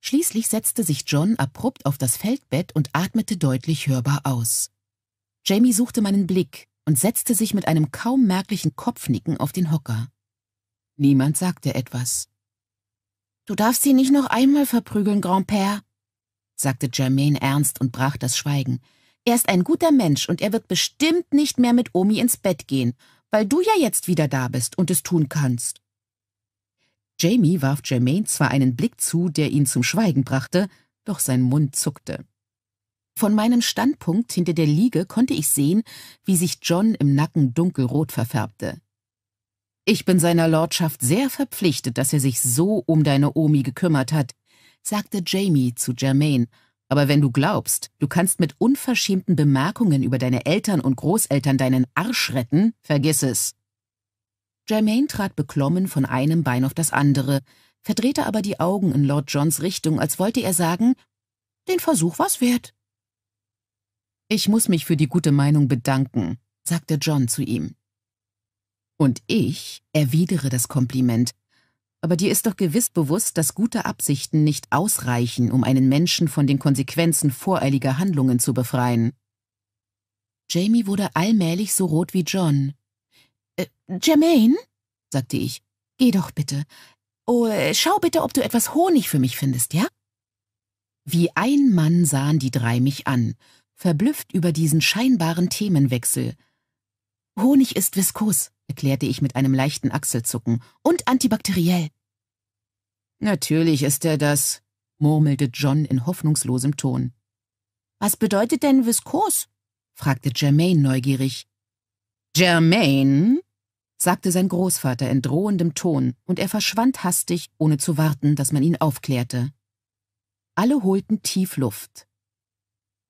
Schließlich setzte sich John abrupt auf das Feldbett und atmete deutlich hörbar aus. Jamie suchte meinen Blick und setzte sich mit einem kaum merklichen Kopfnicken auf den Hocker. Niemand sagte etwas. Du darfst sie nicht noch einmal verprügeln, Grand-Père, sagte Germaine ernst und brach das Schweigen. Er ist ein guter Mensch und er wird bestimmt nicht mehr mit Omi ins Bett gehen, weil du ja jetzt wieder da bist und es tun kannst. Jamie warf Germaine zwar einen Blick zu, der ihn zum Schweigen brachte, doch sein Mund zuckte. Von meinem Standpunkt hinter der Liege konnte ich sehen, wie sich John im Nacken dunkelrot verfärbte. Ich bin seiner Lordschaft sehr verpflichtet, dass er sich so um deine Omi gekümmert hat, sagte Jamie zu Germaine. Aber wenn du glaubst, du kannst mit unverschämten Bemerkungen über deine Eltern und Großeltern deinen Arsch retten, vergiss es. Germaine trat beklommen von einem Bein auf das andere, verdrehte aber die Augen in Lord Johns Richtung, als wollte er sagen, den Versuch war's wert. Ich muss mich für die gute Meinung bedanken, sagte John zu ihm. Und ich erwidere das Kompliment. Aber dir ist doch gewiss bewusst, dass gute Absichten nicht ausreichen, um einen Menschen von den Konsequenzen voreiliger Handlungen zu befreien. Jamie wurde allmählich so rot wie John. Äh, Jermaine, sagte ich, geh doch bitte. Oh, äh, schau bitte, ob du etwas Honig für mich findest, ja? Wie ein Mann sahen die drei mich an, verblüfft über diesen scheinbaren Themenwechsel. Honig ist viskos, erklärte ich mit einem leichten Achselzucken, und antibakteriell. Natürlich ist er das, murmelte John in hoffnungslosem Ton. Was bedeutet denn viskos? fragte Germaine neugierig. Germaine? sagte sein Großvater in drohendem Ton, und er verschwand hastig, ohne zu warten, dass man ihn aufklärte. Alle holten tief Luft.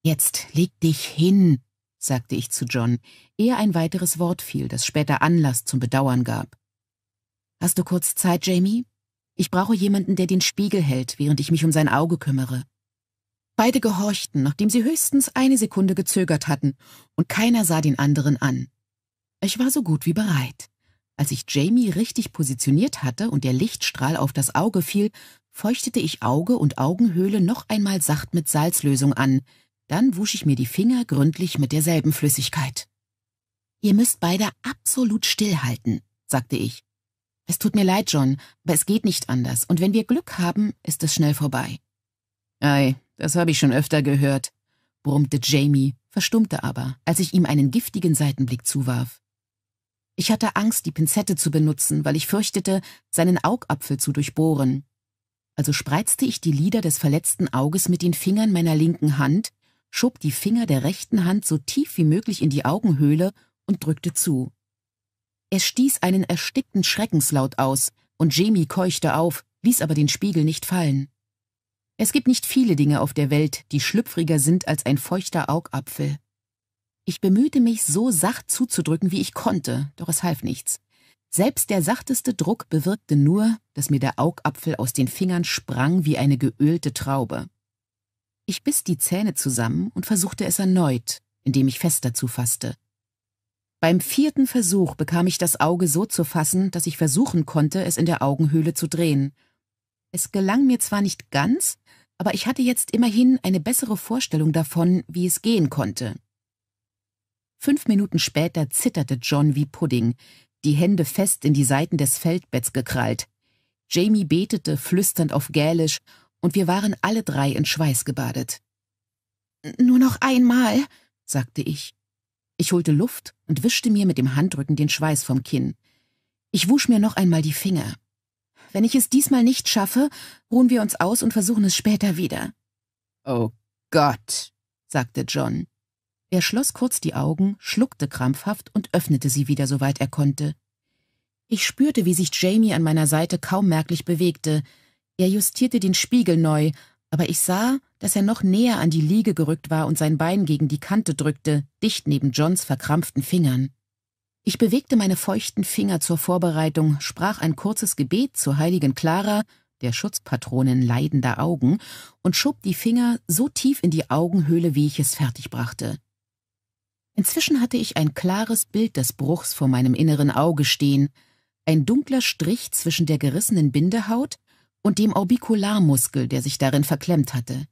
Jetzt leg dich hin, sagte ich zu John, ehe ein weiteres Wort fiel, das später Anlass zum Bedauern gab. Hast du kurz Zeit, Jamie? Ich brauche jemanden, der den Spiegel hält, während ich mich um sein Auge kümmere. Beide gehorchten, nachdem sie höchstens eine Sekunde gezögert hatten, und keiner sah den anderen an. Ich war so gut wie bereit. Als ich Jamie richtig positioniert hatte und der Lichtstrahl auf das Auge fiel, feuchtete ich Auge und Augenhöhle noch einmal sacht mit Salzlösung an, dann wusch ich mir die Finger gründlich mit derselben Flüssigkeit. Ihr müsst beide absolut stillhalten, sagte ich. Es tut mir leid, John, aber es geht nicht anders, und wenn wir Glück haben, ist es schnell vorbei. Ei, das habe ich schon öfter gehört, brummte Jamie, verstummte aber, als ich ihm einen giftigen Seitenblick zuwarf. Ich hatte Angst, die Pinzette zu benutzen, weil ich fürchtete, seinen Augapfel zu durchbohren. Also spreizte ich die Lider des verletzten Auges mit den Fingern meiner linken Hand schob die Finger der rechten Hand so tief wie möglich in die Augenhöhle und drückte zu. Er stieß einen erstickten Schreckenslaut aus, und Jamie keuchte auf, ließ aber den Spiegel nicht fallen. Es gibt nicht viele Dinge auf der Welt, die schlüpfriger sind als ein feuchter Augapfel. Ich bemühte mich, so sacht zuzudrücken, wie ich konnte, doch es half nichts. Selbst der sachteste Druck bewirkte nur, dass mir der Augapfel aus den Fingern sprang wie eine geölte Traube. Ich biss die Zähne zusammen und versuchte es erneut, indem ich fester zufasste. Beim vierten Versuch bekam ich das Auge so zu fassen, dass ich versuchen konnte, es in der Augenhöhle zu drehen. Es gelang mir zwar nicht ganz, aber ich hatte jetzt immerhin eine bessere Vorstellung davon, wie es gehen konnte. Fünf Minuten später zitterte John wie Pudding, die Hände fest in die Seiten des Feldbetts gekrallt. Jamie betete flüsternd auf Gälisch und wir waren alle drei in Schweiß gebadet. Nur noch einmal, sagte ich. Ich holte Luft und wischte mir mit dem Handrücken den Schweiß vom Kinn. Ich wusch mir noch einmal die Finger. Wenn ich es diesmal nicht schaffe, ruhen wir uns aus und versuchen es später wieder. Oh Gott, sagte John. Er schloss kurz die Augen, schluckte krampfhaft und öffnete sie wieder, soweit er konnte. Ich spürte, wie sich Jamie an meiner Seite kaum merklich bewegte, er justierte den Spiegel neu, aber ich sah, dass er noch näher an die Liege gerückt war und sein Bein gegen die Kante drückte, dicht neben Johns verkrampften Fingern. Ich bewegte meine feuchten Finger zur Vorbereitung, sprach ein kurzes Gebet zur heiligen Clara, der Schutzpatronin leidender Augen, und schob die Finger so tief in die Augenhöhle, wie ich es fertigbrachte. Inzwischen hatte ich ein klares Bild des Bruchs vor meinem inneren Auge stehen, ein dunkler Strich zwischen der gerissenen Bindehaut und dem Orbikularmuskel, der sich darin verklemmt hatte.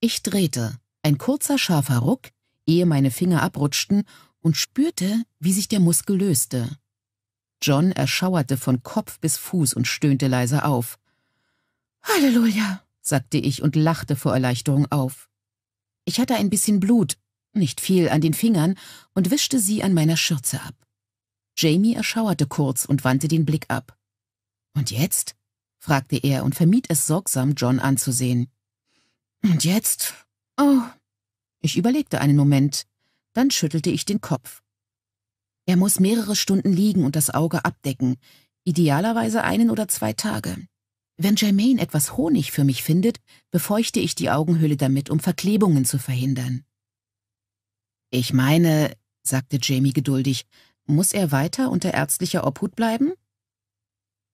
Ich drehte, ein kurzer, scharfer Ruck, ehe meine Finger abrutschten, und spürte, wie sich der Muskel löste. John erschauerte von Kopf bis Fuß und stöhnte leise auf. Halleluja, sagte ich und lachte vor Erleichterung auf. Ich hatte ein bisschen Blut, nicht viel an den Fingern, und wischte sie an meiner Schürze ab. Jamie erschauerte kurz und wandte den Blick ab. Und jetzt? Fragte er und vermied es sorgsam, John anzusehen. Und jetzt? Oh. Ich überlegte einen Moment, dann schüttelte ich den Kopf. Er muss mehrere Stunden liegen und das Auge abdecken, idealerweise einen oder zwei Tage. Wenn Jermaine etwas Honig für mich findet, befeuchte ich die Augenhöhle damit, um Verklebungen zu verhindern. Ich meine, sagte Jamie geduldig, muss er weiter unter ärztlicher Obhut bleiben?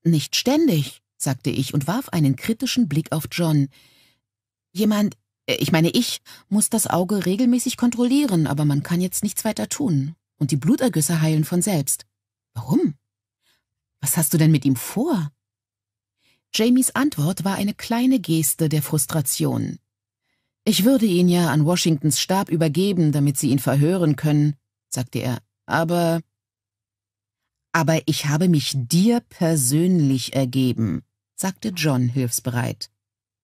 Nicht ständig, sagte ich und warf einen kritischen Blick auf John. Jemand, äh, ich meine ich, muss das Auge regelmäßig kontrollieren, aber man kann jetzt nichts weiter tun. Und die Blutergüsse heilen von selbst. Warum? Was hast du denn mit ihm vor? Jamies Antwort war eine kleine Geste der Frustration. Ich würde ihn ja an Washingtons Stab übergeben, damit sie ihn verhören können, sagte er, aber aber ich habe mich dir persönlich ergeben, sagte John hilfsbereit.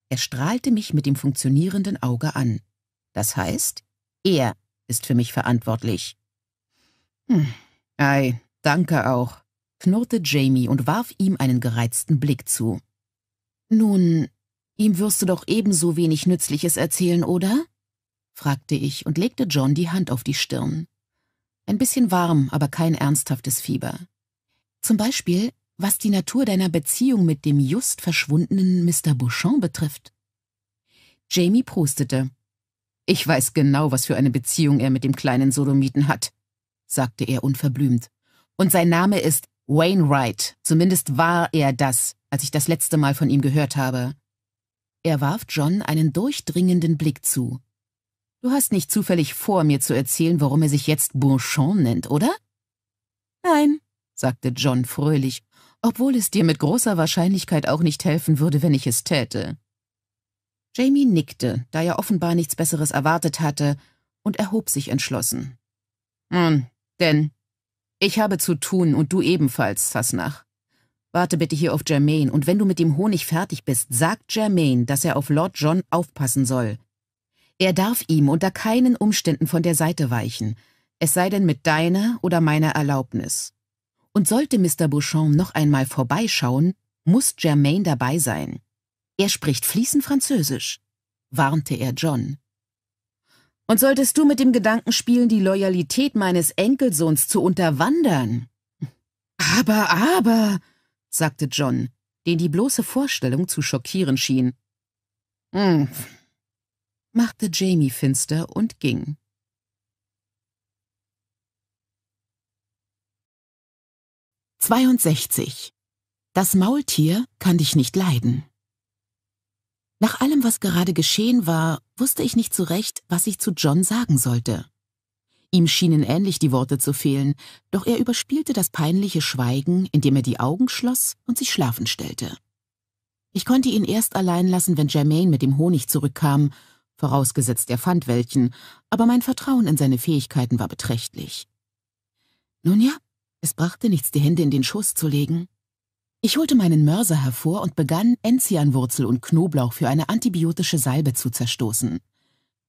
Er strahlte mich mit dem funktionierenden Auge an. Das heißt, er ist für mich verantwortlich. Hm, ei, danke auch, knurrte Jamie und warf ihm einen gereizten Blick zu. Nun, ihm wirst du doch ebenso wenig Nützliches erzählen, oder? fragte ich und legte John die Hand auf die Stirn. Ein bisschen warm, aber kein ernsthaftes Fieber. Zum Beispiel, was die Natur deiner Beziehung mit dem just verschwundenen Mr. Beauchamp betrifft. Jamie prustete. Ich weiß genau, was für eine Beziehung er mit dem kleinen Sodomiten hat, sagte er unverblümt. Und sein Name ist Wainwright, zumindest war er das, als ich das letzte Mal von ihm gehört habe. Er warf John einen durchdringenden Blick zu. Du hast nicht zufällig vor, mir zu erzählen, warum er sich jetzt Beauchamp nennt, oder? Nein, sagte John fröhlich, obwohl es dir mit großer Wahrscheinlichkeit auch nicht helfen würde, wenn ich es täte. Jamie nickte, da er offenbar nichts Besseres erwartet hatte, und erhob sich entschlossen. Nun, denn ich habe zu tun und du ebenfalls, Fasnach. Warte bitte hier auf Germaine, und wenn du mit dem Honig fertig bist, sag Germaine, dass er auf Lord John aufpassen soll. Er darf ihm unter keinen Umständen von der Seite weichen, es sei denn mit deiner oder meiner Erlaubnis. Und sollte Mr. Beauchamp noch einmal vorbeischauen, muss Germaine dabei sein. Er spricht fließend Französisch, warnte er John. Und solltest du mit dem Gedanken spielen, die Loyalität meines Enkelsohns zu unterwandern? Aber, aber, sagte John, den die bloße Vorstellung zu schockieren schien. Hm, machte Jamie finster und ging. »62. Das Maultier kann dich nicht leiden.« Nach allem, was gerade geschehen war, wusste ich nicht so recht, was ich zu John sagen sollte. Ihm schienen ähnlich die Worte zu fehlen, doch er überspielte das peinliche Schweigen, indem er die Augen schloss und sich schlafen stellte. Ich konnte ihn erst allein lassen, wenn Germaine mit dem Honig zurückkam, vorausgesetzt er fand welchen, aber mein Vertrauen in seine Fähigkeiten war beträchtlich. Nun ja, es brachte nichts, die Hände in den Schoß zu legen. Ich holte meinen Mörser hervor und begann, Enzianwurzel und Knoblauch für eine antibiotische Salbe zu zerstoßen.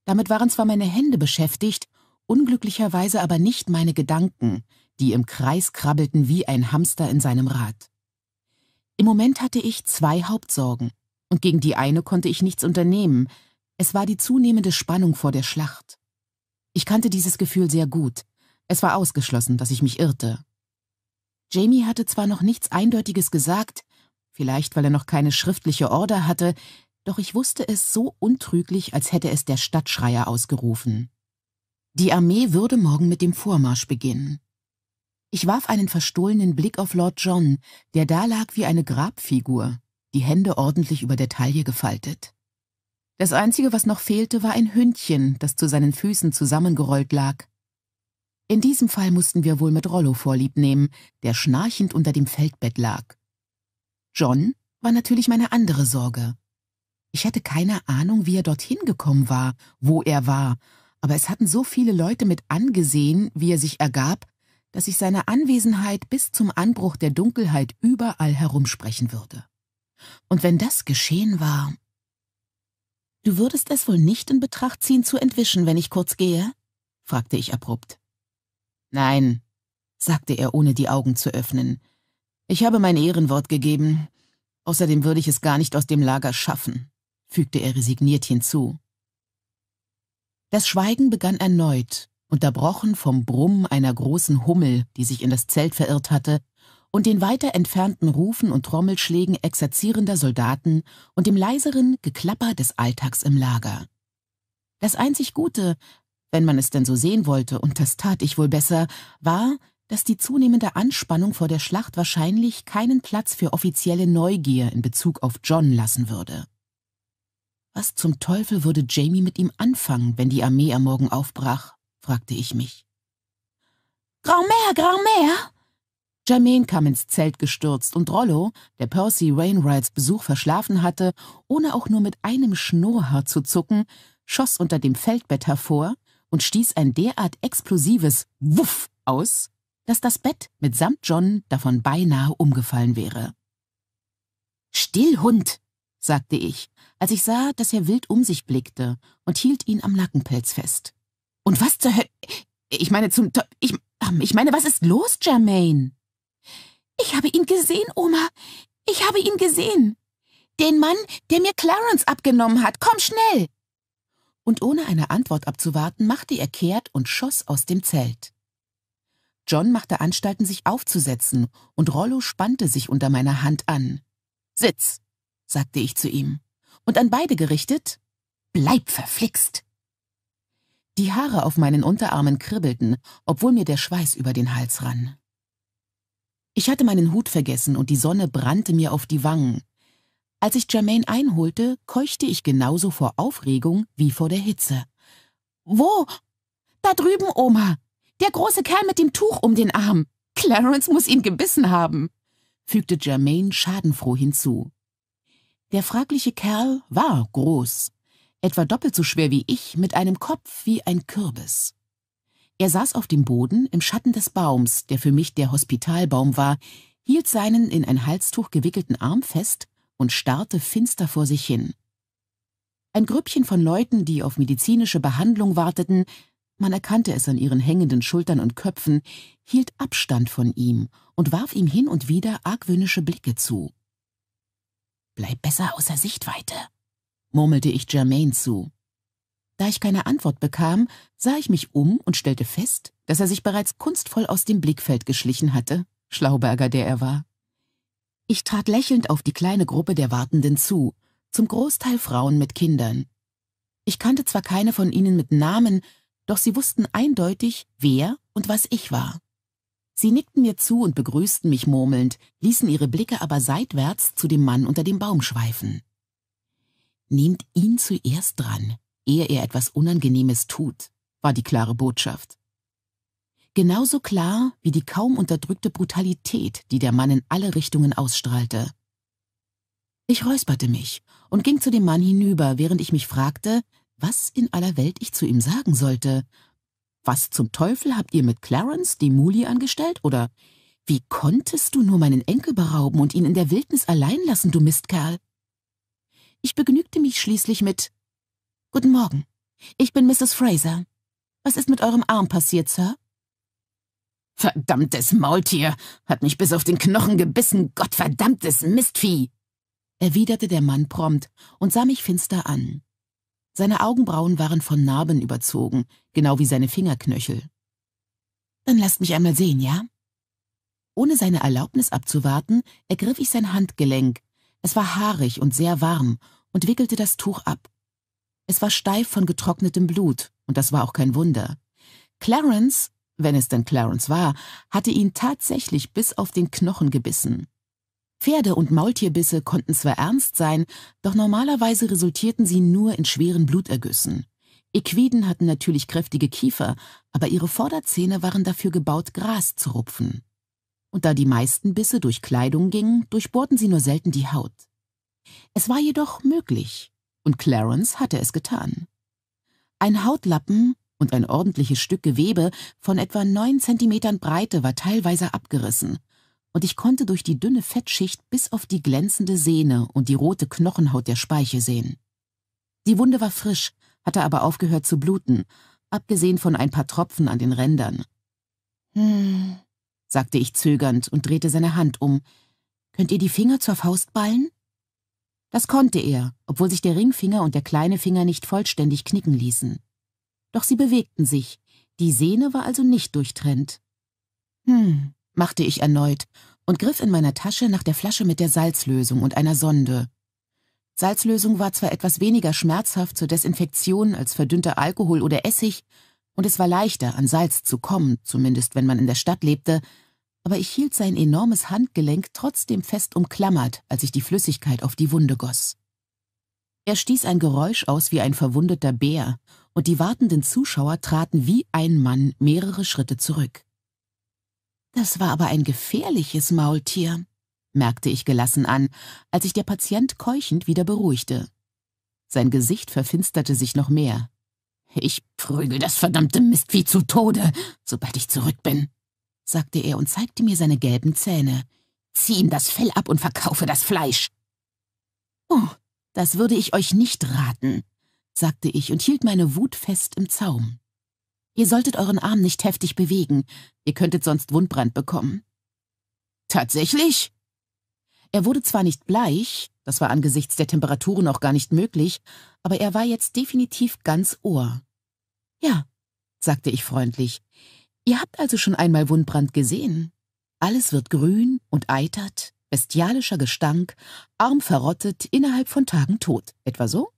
Damit waren zwar meine Hände beschäftigt, unglücklicherweise aber nicht meine Gedanken, die im Kreis krabbelten wie ein Hamster in seinem Rad. Im Moment hatte ich zwei Hauptsorgen, und gegen die eine konnte ich nichts unternehmen, es war die zunehmende Spannung vor der Schlacht. Ich kannte dieses Gefühl sehr gut, es war ausgeschlossen, dass ich mich irrte. Jamie hatte zwar noch nichts Eindeutiges gesagt, vielleicht weil er noch keine schriftliche Order hatte, doch ich wusste es so untrüglich, als hätte es der Stadtschreier ausgerufen. Die Armee würde morgen mit dem Vormarsch beginnen. Ich warf einen verstohlenen Blick auf Lord John, der da lag wie eine Grabfigur, die Hände ordentlich über der Taille gefaltet. Das Einzige, was noch fehlte, war ein Hündchen, das zu seinen Füßen zusammengerollt lag. In diesem Fall mussten wir wohl mit Rollo vorlieb nehmen, der schnarchend unter dem Feldbett lag. John war natürlich meine andere Sorge. Ich hatte keine Ahnung, wie er dorthin gekommen war, wo er war, aber es hatten so viele Leute mit angesehen, wie er sich ergab, dass ich seine Anwesenheit bis zum Anbruch der Dunkelheit überall herumsprechen würde. Und wenn das geschehen war. Du würdest es wohl nicht in Betracht ziehen zu entwischen, wenn ich kurz gehe? fragte ich abrupt. Nein, sagte er, ohne die Augen zu öffnen. Ich habe mein Ehrenwort gegeben. Außerdem würde ich es gar nicht aus dem Lager schaffen, fügte er resigniert hinzu. Das Schweigen begann erneut, unterbrochen vom Brumm einer großen Hummel, die sich in das Zelt verirrt hatte, und den weiter entfernten Rufen und Trommelschlägen exerzierender Soldaten und dem leiseren Geklapper des Alltags im Lager. Das einzig Gute, wenn man es denn so sehen wollte, und das tat ich wohl besser, war, dass die zunehmende Anspannung vor der Schlacht wahrscheinlich keinen Platz für offizielle Neugier in Bezug auf John lassen würde. Was zum Teufel würde Jamie mit ihm anfangen, wenn die Armee am Morgen aufbrach? fragte ich mich. Grand-Mère, Grand-Mère! Jermaine kam ins Zelt gestürzt und Rollo, der Percy Wainwrights Besuch verschlafen hatte, ohne auch nur mit einem Schnurrhaar zu zucken, schoss unter dem Feldbett hervor und stieß ein derart explosives Wuff aus, dass das Bett mitsamt John davon beinahe umgefallen wäre. Still, Hund, sagte ich, als ich sah, dass er wild um sich blickte und hielt ihn am Nackenpelz fest. Und was zur Hölle? Ich meine zum... Ich, ähm, ich meine, was ist los, Jermaine? Ich habe ihn gesehen, Oma. Ich habe ihn gesehen. Den Mann, der mir Clarence abgenommen hat. Komm schnell! Und ohne eine Antwort abzuwarten, machte er kehrt und schoss aus dem Zelt. John machte Anstalten, sich aufzusetzen, und Rollo spannte sich unter meiner Hand an. Sitz, sagte ich zu ihm, und an beide gerichtet, bleib verflixt. Die Haare auf meinen Unterarmen kribbelten, obwohl mir der Schweiß über den Hals rann. Ich hatte meinen Hut vergessen und die Sonne brannte mir auf die Wangen. Als ich Jermaine einholte, keuchte ich genauso vor Aufregung wie vor der Hitze. Wo? Da drüben, Oma, der große Kerl mit dem Tuch um den Arm. Clarence muss ihn gebissen haben, fügte Germaine schadenfroh hinzu. Der fragliche Kerl war groß, etwa doppelt so schwer wie ich, mit einem Kopf wie ein Kürbis. Er saß auf dem Boden im Schatten des Baums, der für mich der Hospitalbaum war, hielt seinen in ein Halstuch gewickelten Arm fest und starrte finster vor sich hin. Ein Grüppchen von Leuten, die auf medizinische Behandlung warteten, man erkannte es an ihren hängenden Schultern und Köpfen, hielt Abstand von ihm und warf ihm hin und wieder argwöhnische Blicke zu. Bleib besser außer Sichtweite, murmelte ich Germaine zu. Da ich keine Antwort bekam, sah ich mich um und stellte fest, dass er sich bereits kunstvoll aus dem Blickfeld geschlichen hatte, Schlauberger der er war. Ich trat lächelnd auf die kleine Gruppe der Wartenden zu, zum Großteil Frauen mit Kindern. Ich kannte zwar keine von ihnen mit Namen, doch sie wussten eindeutig, wer und was ich war. Sie nickten mir zu und begrüßten mich murmelnd, ließen ihre Blicke aber seitwärts zu dem Mann unter dem Baum schweifen. Nehmt ihn zuerst dran, ehe er etwas Unangenehmes tut, war die klare Botschaft. Genauso klar wie die kaum unterdrückte Brutalität, die der Mann in alle Richtungen ausstrahlte. Ich räusperte mich und ging zu dem Mann hinüber, während ich mich fragte, was in aller Welt ich zu ihm sagen sollte. Was zum Teufel habt ihr mit Clarence, dem Muli, angestellt? Oder wie konntest du nur meinen Enkel berauben und ihn in der Wildnis allein lassen, du Mistkerl? Ich begnügte mich schließlich mit Guten Morgen. Ich bin Mrs. Fraser. Was ist mit eurem Arm passiert, Sir? Verdammtes Maultier, hat mich bis auf den Knochen gebissen, gottverdammtes Mistvieh, erwiderte der Mann prompt und sah mich finster an. Seine Augenbrauen waren von Narben überzogen, genau wie seine Fingerknöchel. Dann lasst mich einmal sehen, ja? Ohne seine Erlaubnis abzuwarten, ergriff ich sein Handgelenk. Es war haarig und sehr warm und wickelte das Tuch ab. Es war steif von getrocknetem Blut, und das war auch kein Wunder. Clarence, wenn es denn Clarence war, hatte ihn tatsächlich bis auf den Knochen gebissen. Pferde- und Maultierbisse konnten zwar ernst sein, doch normalerweise resultierten sie nur in schweren Blutergüssen. Equiden hatten natürlich kräftige Kiefer, aber ihre Vorderzähne waren dafür gebaut, Gras zu rupfen. Und da die meisten Bisse durch Kleidung gingen, durchbohrten sie nur selten die Haut. Es war jedoch möglich, und Clarence hatte es getan. Ein Hautlappen und ein ordentliches Stück Gewebe von etwa neun Zentimetern Breite war teilweise abgerissen, und ich konnte durch die dünne Fettschicht bis auf die glänzende Sehne und die rote Knochenhaut der Speiche sehen. Die Wunde war frisch, hatte aber aufgehört zu bluten, abgesehen von ein paar Tropfen an den Rändern. Hm, sagte ich zögernd und drehte seine Hand um. Könnt ihr die Finger zur Faust ballen? Das konnte er, obwohl sich der Ringfinger und der kleine Finger nicht vollständig knicken ließen. Doch sie bewegten sich, die Sehne war also nicht durchtrennt. Hm, machte ich erneut und griff in meiner Tasche nach der Flasche mit der Salzlösung und einer Sonde. Salzlösung war zwar etwas weniger schmerzhaft zur Desinfektion als verdünnter Alkohol oder Essig, und es war leichter, an Salz zu kommen, zumindest wenn man in der Stadt lebte, aber ich hielt sein enormes Handgelenk trotzdem fest umklammert, als ich die Flüssigkeit auf die Wunde goss. Er stieß ein Geräusch aus wie ein verwundeter Bär, und die wartenden Zuschauer traten wie ein Mann mehrere Schritte zurück. Das war aber ein gefährliches Maultier, merkte ich gelassen an, als sich der Patient keuchend wieder beruhigte. Sein Gesicht verfinsterte sich noch mehr. Ich prügel das verdammte Mistvieh zu Tode, sobald ich zurück bin, sagte er und zeigte mir seine gelben Zähne. Zieh ihm das Fell ab und verkaufe das Fleisch. Oh, das würde ich euch nicht raten, sagte ich und hielt meine Wut fest im Zaum. Ihr solltet euren Arm nicht heftig bewegen, ihr könntet sonst Wundbrand bekommen. Tatsächlich? Er wurde zwar nicht bleich, das war angesichts der Temperaturen auch gar nicht möglich, aber er war jetzt definitiv ganz Ohr. Ja, sagte ich freundlich, ihr habt also schon einmal Wundbrand gesehen. Alles wird grün und eitert, bestialischer Gestank, arm verrottet, innerhalb von Tagen tot. Etwa so?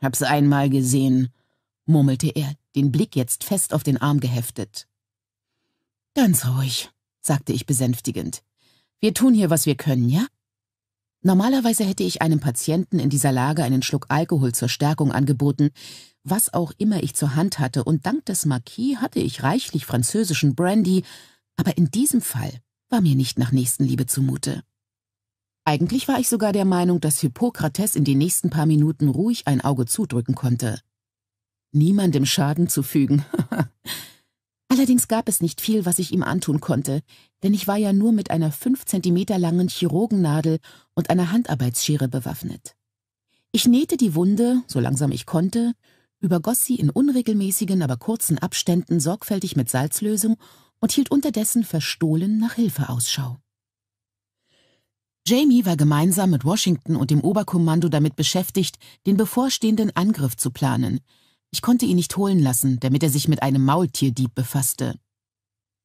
Hab's einmal gesehen, murmelte er, den Blick jetzt fest auf den Arm geheftet. Ganz ruhig, sagte ich besänftigend. Wir tun hier, was wir können, ja? Normalerweise hätte ich einem Patienten in dieser Lage einen Schluck Alkohol zur Stärkung angeboten, was auch immer ich zur Hand hatte, und dank des Marquis hatte ich reichlich französischen Brandy, aber in diesem Fall war mir nicht nach Nächstenliebe zumute. Eigentlich war ich sogar der Meinung, dass Hippokrates in den nächsten paar Minuten ruhig ein Auge zudrücken konnte. Niemandem Schaden zu fügen. Allerdings gab es nicht viel, was ich ihm antun konnte, denn ich war ja nur mit einer fünf Zentimeter langen Chirurgennadel und einer Handarbeitsschere bewaffnet. Ich nähte die Wunde, so langsam ich konnte, übergoss sie in unregelmäßigen, aber kurzen Abständen sorgfältig mit Salzlösung und hielt unterdessen verstohlen nach Hilfe Ausschau. Jamie war gemeinsam mit Washington und dem Oberkommando damit beschäftigt, den bevorstehenden Angriff zu planen, ich konnte ihn nicht holen lassen, damit er sich mit einem Maultierdieb befasste.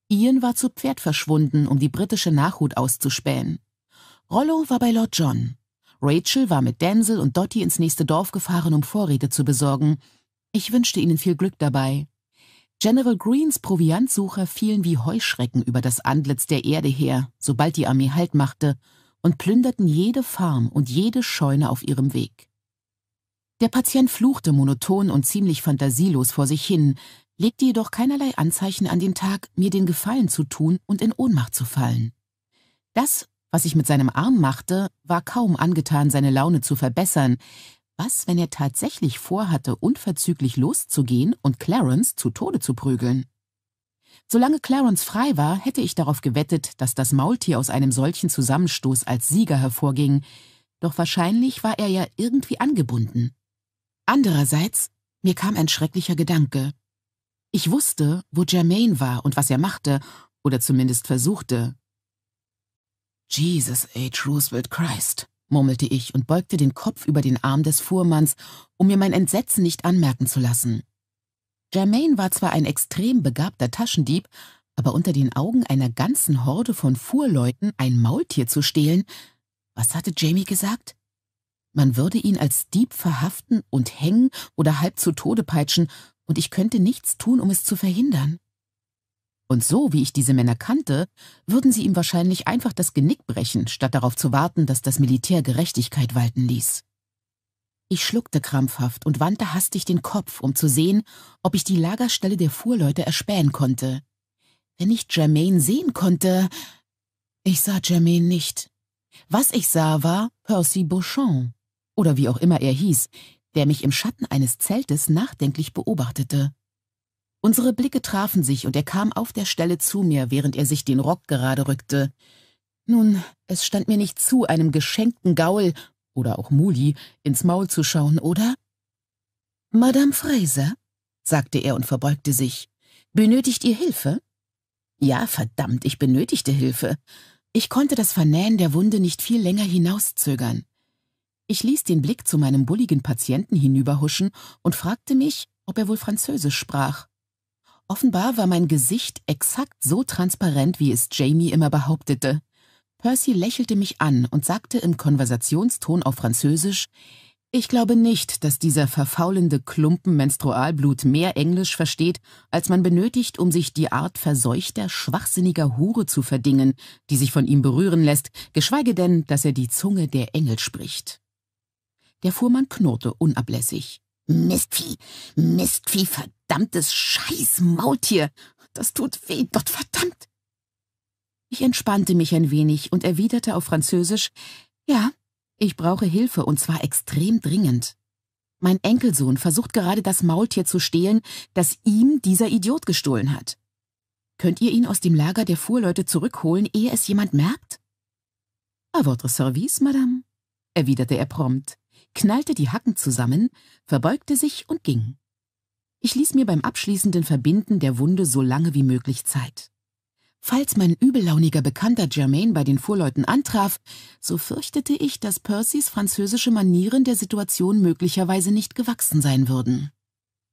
Ian war zu Pferd verschwunden, um die britische Nachhut auszuspähen. Rollo war bei Lord John. Rachel war mit Denzel und Dottie ins nächste Dorf gefahren, um Vorräte zu besorgen. Ich wünschte ihnen viel Glück dabei. General Greens Proviantsucher fielen wie Heuschrecken über das Antlitz der Erde her, sobald die Armee Halt machte, und plünderten jede Farm und jede Scheune auf ihrem Weg. Der Patient fluchte monoton und ziemlich fantasielos vor sich hin, legte jedoch keinerlei Anzeichen an den Tag, mir den Gefallen zu tun und in Ohnmacht zu fallen. Das, was ich mit seinem Arm machte, war kaum angetan, seine Laune zu verbessern. Was, wenn er tatsächlich vorhatte, unverzüglich loszugehen und Clarence zu Tode zu prügeln? Solange Clarence frei war, hätte ich darauf gewettet, dass das Maultier aus einem solchen Zusammenstoß als Sieger hervorging, doch wahrscheinlich war er ja irgendwie angebunden. Andererseits, mir kam ein schrecklicher Gedanke. Ich wusste, wo Jermaine war und was er machte, oder zumindest versuchte. Jesus H. Roosevelt Christ, murmelte ich und beugte den Kopf über den Arm des Fuhrmanns, um mir mein Entsetzen nicht anmerken zu lassen. Jermaine war zwar ein extrem begabter Taschendieb, aber unter den Augen einer ganzen Horde von Fuhrleuten ein Maultier zu stehlen, was hatte Jamie gesagt? Man würde ihn als Dieb verhaften und hängen oder halb zu Tode peitschen, und ich könnte nichts tun, um es zu verhindern. Und so, wie ich diese Männer kannte, würden sie ihm wahrscheinlich einfach das Genick brechen, statt darauf zu warten, dass das Militär Gerechtigkeit walten ließ. Ich schluckte krampfhaft und wandte hastig den Kopf, um zu sehen, ob ich die Lagerstelle der Fuhrleute erspähen konnte. Wenn ich Jermaine sehen konnte. Ich sah Jermaine nicht. Was ich sah, war Percy Beauchamp, oder wie auch immer er hieß, der mich im Schatten eines Zeltes nachdenklich beobachtete. Unsere Blicke trafen sich und er kam auf der Stelle zu mir, während er sich den Rock gerade rückte. Nun, es stand mir nicht zu, einem geschenkten Gaul oder auch Muli ins Maul zu schauen, oder? Madame Fraser, sagte er und verbeugte sich, benötigt ihr Hilfe? Ja, verdammt, ich benötigte Hilfe. Ich konnte das Vernähen der Wunde nicht viel länger hinauszögern. Ich ließ den Blick zu meinem bulligen Patienten hinüberhuschen und fragte mich, ob er wohl Französisch sprach. Offenbar war mein Gesicht exakt so transparent, wie es Jamie immer behauptete. Percy lächelte mich an und sagte im Konversationston auf Französisch, ich glaube nicht, dass dieser verfaulende Klumpen Menstrualblut mehr Englisch versteht, als man benötigt, um sich die Art verseuchter, schwachsinniger Hure zu verdingen, die sich von ihm berühren lässt, geschweige denn, dass er die Zunge der Engel spricht. Der Fuhrmann knurrte unablässig. Mistvieh, Mistvieh, verdammtes Scheißmaultier. Das tut weh, Gott verdammt. Ich entspannte mich ein wenig und erwiderte auf Französisch, ja, ich brauche Hilfe und zwar extrem dringend. Mein Enkelsohn versucht gerade das Maultier zu stehlen, das ihm dieser Idiot gestohlen hat. Könnt ihr ihn aus dem Lager der Fuhrleute zurückholen, ehe es jemand merkt? A votre service, Madame, erwiderte er prompt knallte die Hacken zusammen, verbeugte sich und ging. Ich ließ mir beim abschließenden Verbinden der Wunde so lange wie möglich Zeit. Falls mein übellauniger Bekannter Germain bei den Fuhrleuten antraf, so fürchtete ich, dass Percys französische Manieren der Situation möglicherweise nicht gewachsen sein würden.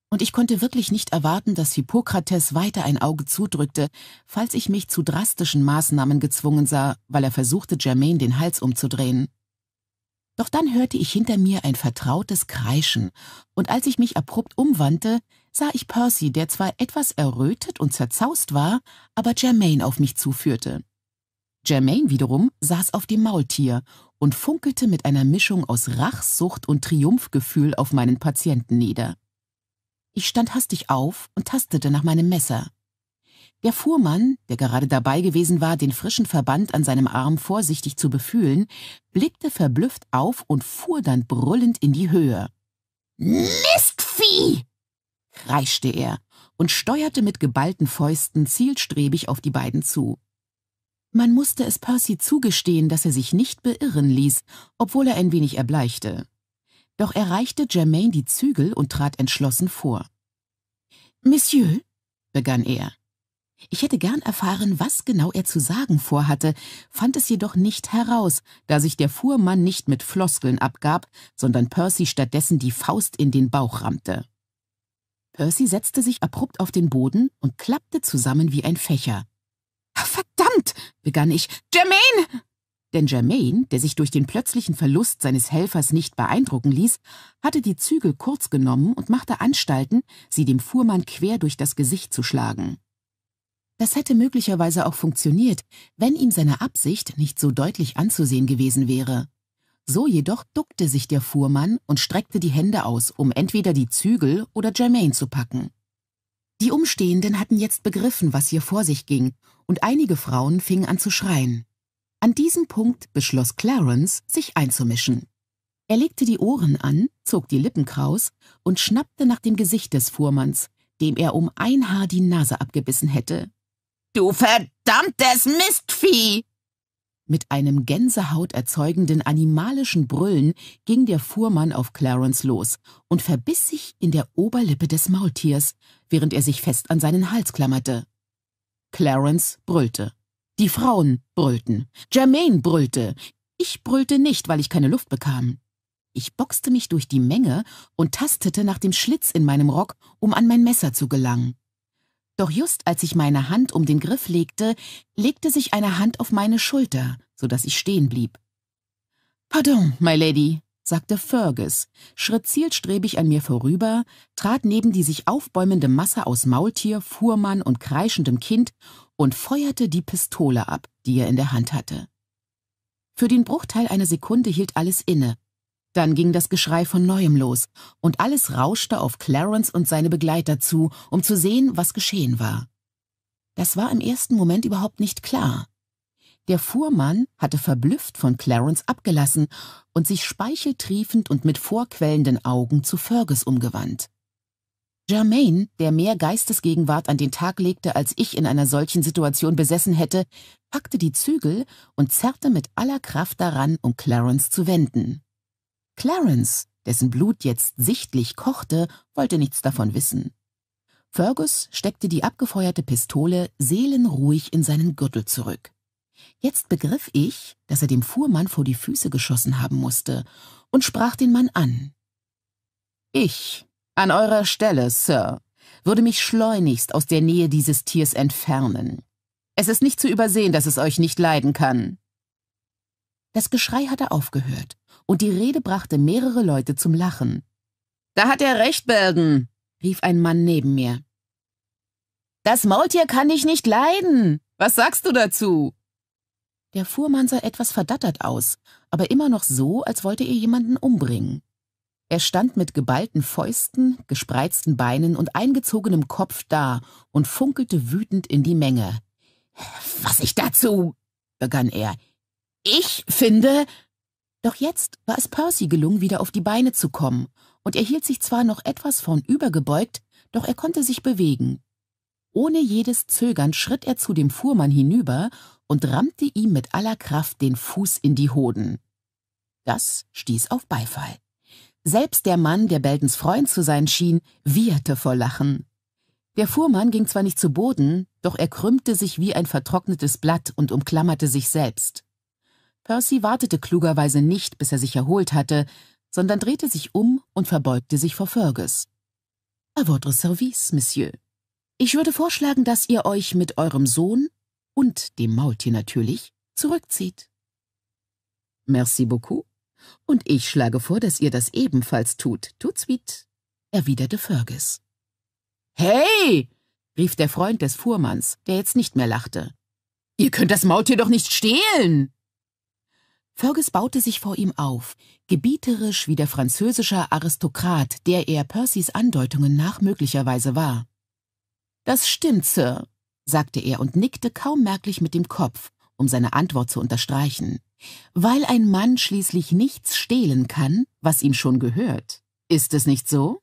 Und ich konnte wirklich nicht erwarten, dass Hippokrates weiter ein Auge zudrückte, falls ich mich zu drastischen Maßnahmen gezwungen sah, weil er versuchte, Germain den Hals umzudrehen. Doch dann hörte ich hinter mir ein vertrautes Kreischen, und als ich mich abrupt umwandte, sah ich Percy, der zwar etwas errötet und zerzaust war, aber Germain auf mich zuführte. Germain wiederum saß auf dem Maultier und funkelte mit einer Mischung aus Rachsucht und Triumphgefühl auf meinen Patienten nieder. Ich stand hastig auf und tastete nach meinem Messer. Der Fuhrmann, der gerade dabei gewesen war, den frischen Verband an seinem Arm vorsichtig zu befühlen, blickte verblüfft auf und fuhr dann brüllend in die Höhe. Mistvieh! Kreischte er und steuerte mit geballten Fäusten zielstrebig auf die beiden zu. Man musste es Percy zugestehen, dass er sich nicht beirren ließ, obwohl er ein wenig erbleichte. Doch er reichte Germain die Zügel und trat entschlossen vor. Monsieur, begann er, ich hätte gern erfahren, was genau er zu sagen vorhatte, fand es jedoch nicht heraus, da sich der Fuhrmann nicht mit Floskeln abgab, sondern Percy stattdessen die Faust in den Bauch rammte. Percy setzte sich abrupt auf den Boden und klappte zusammen wie ein Fächer. Verdammt, begann ich. Jermaine! Denn Jermaine, der sich durch den plötzlichen Verlust seines Helfers nicht beeindrucken ließ, hatte die Zügel kurz genommen und machte Anstalten, sie dem Fuhrmann quer durch das Gesicht zu schlagen. Das hätte möglicherweise auch funktioniert, wenn ihm seine Absicht nicht so deutlich anzusehen gewesen wäre. So jedoch duckte sich der Fuhrmann und streckte die Hände aus, um entweder die Zügel oder Germain zu packen. Die Umstehenden hatten jetzt begriffen, was hier vor sich ging, und einige Frauen fingen an zu schreien. An diesem Punkt beschloss Clarence, sich einzumischen. Er legte die Ohren an, zog die Lippen kraus und schnappte nach dem Gesicht des Fuhrmanns, dem er um ein Haar die Nase abgebissen hätte. Du verdammtes Mistvieh! Mit einem Gänsehaut erzeugenden animalischen Brüllen ging der Fuhrmann auf Clarence los und verbiss sich in der Oberlippe des Maultiers, während er sich fest an seinen Hals klammerte. Clarence brüllte. Die Frauen brüllten. Jermaine brüllte. Ich brüllte nicht, weil ich keine Luft bekam. Ich boxte mich durch die Menge und tastete nach dem Schlitz in meinem Rock, um an mein Messer zu gelangen. Doch just als ich meine Hand um den Griff legte, legte sich eine Hand auf meine Schulter, so dass ich stehen blieb. Pardon, my lady, sagte Fergus, schritt zielstrebig an mir vorüber, trat neben die sich aufbäumende Masse aus Maultier, Fuhrmann und kreischendem Kind und feuerte die Pistole ab, die er in der Hand hatte. Für den Bruchteil einer Sekunde hielt alles inne, dann ging das Geschrei von neuem los, und alles rauschte auf Clarence und seine Begleiter zu, um zu sehen, was geschehen war. Das war im ersten Moment überhaupt nicht klar. Der Fuhrmann hatte verblüfft von Clarence abgelassen und sich speicheltriefend und mit vorquellenden Augen zu Fergus umgewandt. Germaine, der mehr Geistesgegenwart an den Tag legte, als ich in einer solchen Situation besessen hätte, packte die Zügel und zerrte mit aller Kraft daran, um Clarence zu wenden. Clarence, dessen Blut jetzt sichtlich kochte, wollte nichts davon wissen. Fergus steckte die abgefeuerte Pistole seelenruhig in seinen Gürtel zurück. Jetzt begriff ich, dass er dem Fuhrmann vor die Füße geschossen haben musste, und sprach den Mann an. Ich an eurer Stelle, Sir, würde mich schleunigst aus der Nähe dieses Tiers entfernen. Es ist nicht zu übersehen, dass es euch nicht leiden kann. Das Geschrei hatte aufgehört, und die Rede brachte mehrere Leute zum Lachen. Da hat er recht, Belden, rief ein Mann neben mir. Das Maultier kann dich nicht leiden. Was sagst du dazu? Der Fuhrmann sah etwas verdattert aus, aber immer noch so, als wollte er jemanden umbringen. Er stand mit geballten Fäusten, gespreizten Beinen und eingezogenem Kopf da und funkelte wütend in die Menge. Was ich dazu, begann er. Ich finde. Doch jetzt war es Percy gelungen, wieder auf die Beine zu kommen, und er hielt sich zwar noch etwas vornübergebeugt, doch er konnte sich bewegen. Ohne jedes Zögern schritt er zu dem Fuhrmann hinüber und rammte ihm mit aller Kraft den Fuß in die Hoden. Das stieß auf Beifall. Selbst der Mann, der Beldens Freund zu sein schien, wieherte vor Lachen. Der Fuhrmann ging zwar nicht zu Boden, doch er krümmte sich wie ein vertrocknetes Blatt und umklammerte sich selbst. Percy wartete klugerweise nicht, bis er sich erholt hatte, sondern drehte sich um und verbeugte sich vor Fergus. A votre service, Monsieur. Ich würde vorschlagen, dass ihr euch mit eurem Sohn und dem Maultier natürlich zurückzieht. Merci beaucoup, und ich schlage vor, dass ihr das ebenfalls tut. Tut's wit, erwiderte Fergus. Hey! rief der Freund des Fuhrmanns, der jetzt nicht mehr lachte. Ihr könnt das Maultier doch nicht stehlen! Fergus baute sich vor ihm auf, gebieterisch wie der französische Aristokrat, der er Percys Andeutungen nach möglicherweise war. Das stimmt, Sir, sagte er und nickte kaum merklich mit dem Kopf, um seine Antwort zu unterstreichen. Weil ein Mann schließlich nichts stehlen kann, was ihm schon gehört. Ist es nicht so?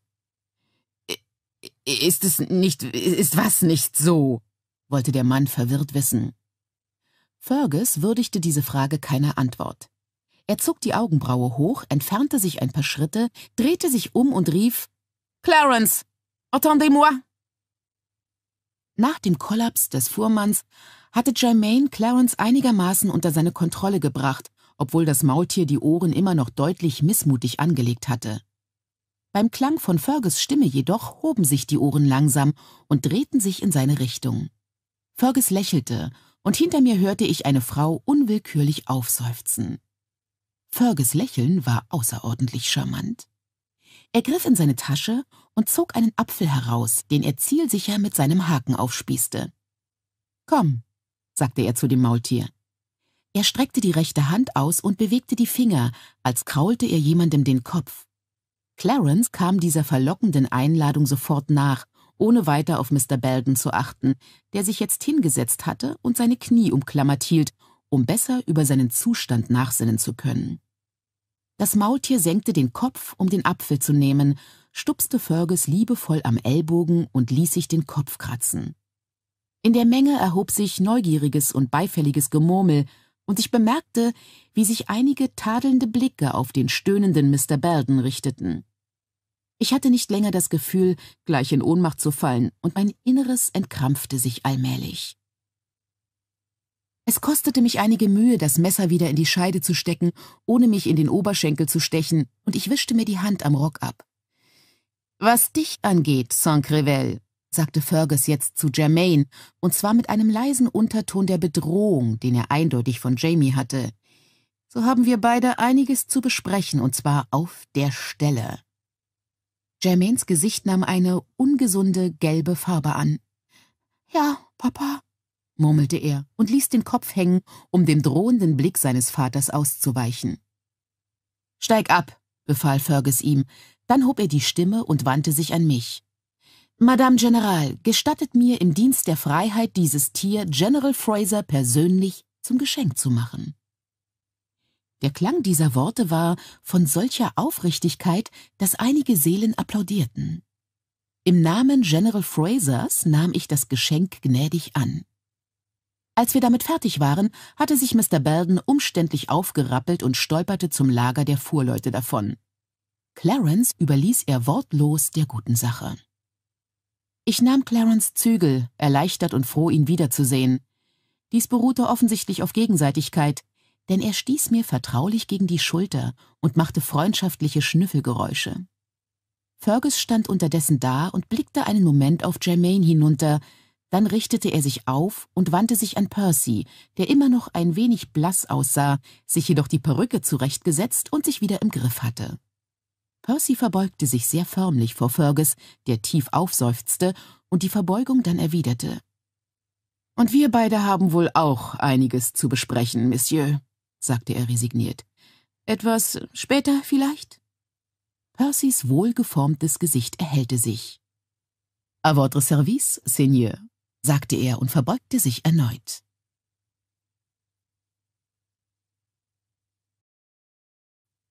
Ist es nicht, ist was nicht so? wollte der Mann verwirrt wissen. Fergus würdigte diese Frage keiner Antwort. Er zog die Augenbraue hoch, entfernte sich ein paar Schritte, drehte sich um und rief Clarence, attendez-moi! Nach dem Kollaps des Fuhrmanns hatte Jermaine Clarence einigermaßen unter seine Kontrolle gebracht, obwohl das Maultier die Ohren immer noch deutlich missmutig angelegt hatte. Beim Klang von Fergus Stimme jedoch hoben sich die Ohren langsam und drehten sich in seine Richtung. Fergus lächelte, und hinter mir hörte ich eine Frau unwillkürlich aufseufzen. Fergus Lächeln war außerordentlich charmant. Er griff in seine Tasche und zog einen Apfel heraus, den er zielsicher mit seinem Haken aufspießte. Komm, sagte er zu dem Maultier. Er streckte die rechte Hand aus und bewegte die Finger, als kraulte er jemandem den Kopf. Clarence kam dieser verlockenden Einladung sofort nach, ohne weiter auf Mr. Belden zu achten, der sich jetzt hingesetzt hatte und seine Knie umklammert hielt, um besser über seinen Zustand nachsinnen zu können. Das Maultier senkte den Kopf, um den Apfel zu nehmen, stupste Fergus liebevoll am Ellbogen und ließ sich den Kopf kratzen. In der Menge erhob sich neugieriges und beifälliges Gemurmel, und ich bemerkte, wie sich einige tadelnde Blicke auf den stöhnenden Mr. Belden richteten. Ich hatte nicht länger das Gefühl, gleich in Ohnmacht zu fallen, und mein Inneres entkrampfte sich allmählich. Es kostete mich einige Mühe, das Messer wieder in die Scheide zu stecken, ohne mich in den Oberschenkel zu stechen, und ich wischte mir die Hand am Rock ab. Was dich angeht, Saint-Crevel, sagte Fergus jetzt zu Germaine, und zwar mit einem leisen Unterton der Bedrohung, den er eindeutig von Jamie hatte. So haben wir beide einiges zu besprechen, und zwar auf der Stelle. Germaines Gesicht nahm eine ungesunde gelbe Farbe an. Ja, Papa, murmelte er und ließ den Kopf hängen, um dem drohenden Blick seines Vaters auszuweichen. Steig ab, befahl Fergus ihm, dann hob er die Stimme und wandte sich an mich. Madame General, gestattet mir im Dienst der Freiheit dieses Tier General Fraser persönlich zum Geschenk zu machen. Der Klang dieser Worte war von solcher Aufrichtigkeit, dass einige Seelen applaudierten. Im Namen General Frasers nahm ich das Geschenk gnädig an. Als wir damit fertig waren, hatte sich Mr. Belden umständlich aufgerappelt und stolperte zum Lager der Fuhrleute davon. Clarence überließ er wortlos der guten Sache. Ich nahm Clarence Zügel, erleichtert und froh, ihn wiederzusehen. Dies beruhte offensichtlich auf Gegenseitigkeit, denn er stieß mir vertraulich gegen die Schulter und machte freundschaftliche Schnüffelgeräusche. Fergus stand unterdessen da und blickte einen Moment auf Jermaine hinunter, dann richtete er sich auf und wandte sich an Percy, der immer noch ein wenig blass aussah, sich jedoch die Perücke zurechtgesetzt und sich wieder im Griff hatte. Percy verbeugte sich sehr förmlich vor Fergus, der tief aufseufzte und die Verbeugung dann erwiderte. Und wir beide haben wohl auch einiges zu besprechen, Monsieur sagte er resigniert. Etwas später vielleicht? Percys wohlgeformtes Gesicht erhellte sich. A votre service, Seigneur, sagte er und verbeugte sich erneut.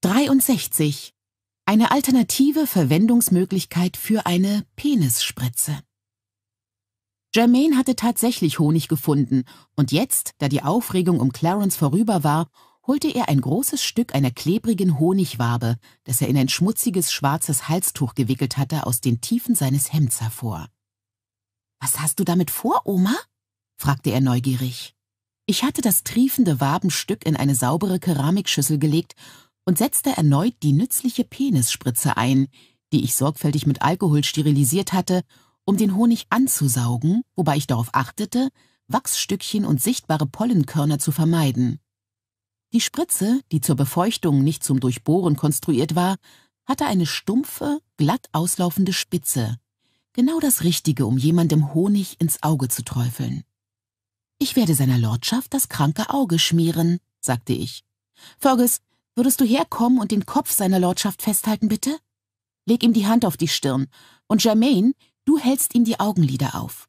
Dreiundsechzig. Eine alternative Verwendungsmöglichkeit für eine Penisspritze. Jermaine hatte tatsächlich Honig gefunden, und jetzt, da die Aufregung um Clarence vorüber war, holte er ein großes Stück einer klebrigen Honigwabe, das er in ein schmutziges schwarzes Halstuch gewickelt hatte, aus den Tiefen seines Hemds hervor. Was hast du damit vor, Oma? fragte er neugierig. Ich hatte das triefende Wabenstück in eine saubere Keramikschüssel gelegt und setzte erneut die nützliche Penisspritze ein, die ich sorgfältig mit Alkohol sterilisiert hatte um den Honig anzusaugen, wobei ich darauf achtete, Wachsstückchen und sichtbare Pollenkörner zu vermeiden. Die Spritze, die zur Befeuchtung nicht zum Durchbohren konstruiert war, hatte eine stumpfe, glatt auslaufende Spitze. Genau das Richtige, um jemandem Honig ins Auge zu träufeln. Ich werde seiner Lordschaft das kranke Auge schmieren, sagte ich. Fergus, würdest du herkommen und den Kopf seiner Lordschaft festhalten, bitte? Leg ihm die Hand auf die Stirn. Und Germaine, Du hältst ihm die Augenlider auf.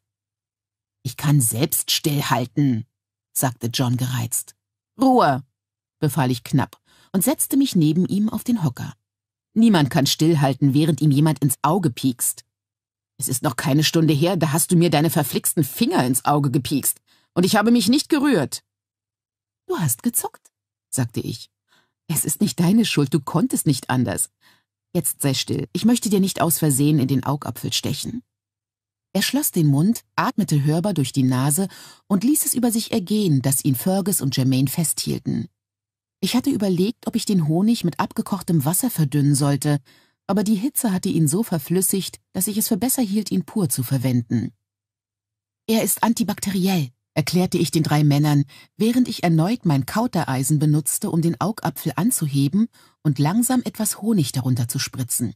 Ich kann selbst stillhalten, sagte John gereizt. Ruhe, befahl ich knapp und setzte mich neben ihm auf den Hocker. Niemand kann stillhalten, während ihm jemand ins Auge piekst. Es ist noch keine Stunde her, da hast du mir deine verflixten Finger ins Auge gepiekst, und ich habe mich nicht gerührt. Du hast gezuckt, sagte ich. Es ist nicht deine Schuld, du konntest nicht anders. Jetzt sei still, ich möchte dir nicht aus Versehen in den Augapfel stechen. Er schloss den Mund, atmete hörbar durch die Nase und ließ es über sich ergehen, dass ihn Fergus und Germaine festhielten. Ich hatte überlegt, ob ich den Honig mit abgekochtem Wasser verdünnen sollte, aber die Hitze hatte ihn so verflüssigt, dass ich es für besser hielt, ihn pur zu verwenden. Er ist antibakteriell, erklärte ich den drei Männern, während ich erneut mein Kautereisen benutzte, um den Augapfel anzuheben und langsam etwas Honig darunter zu spritzen.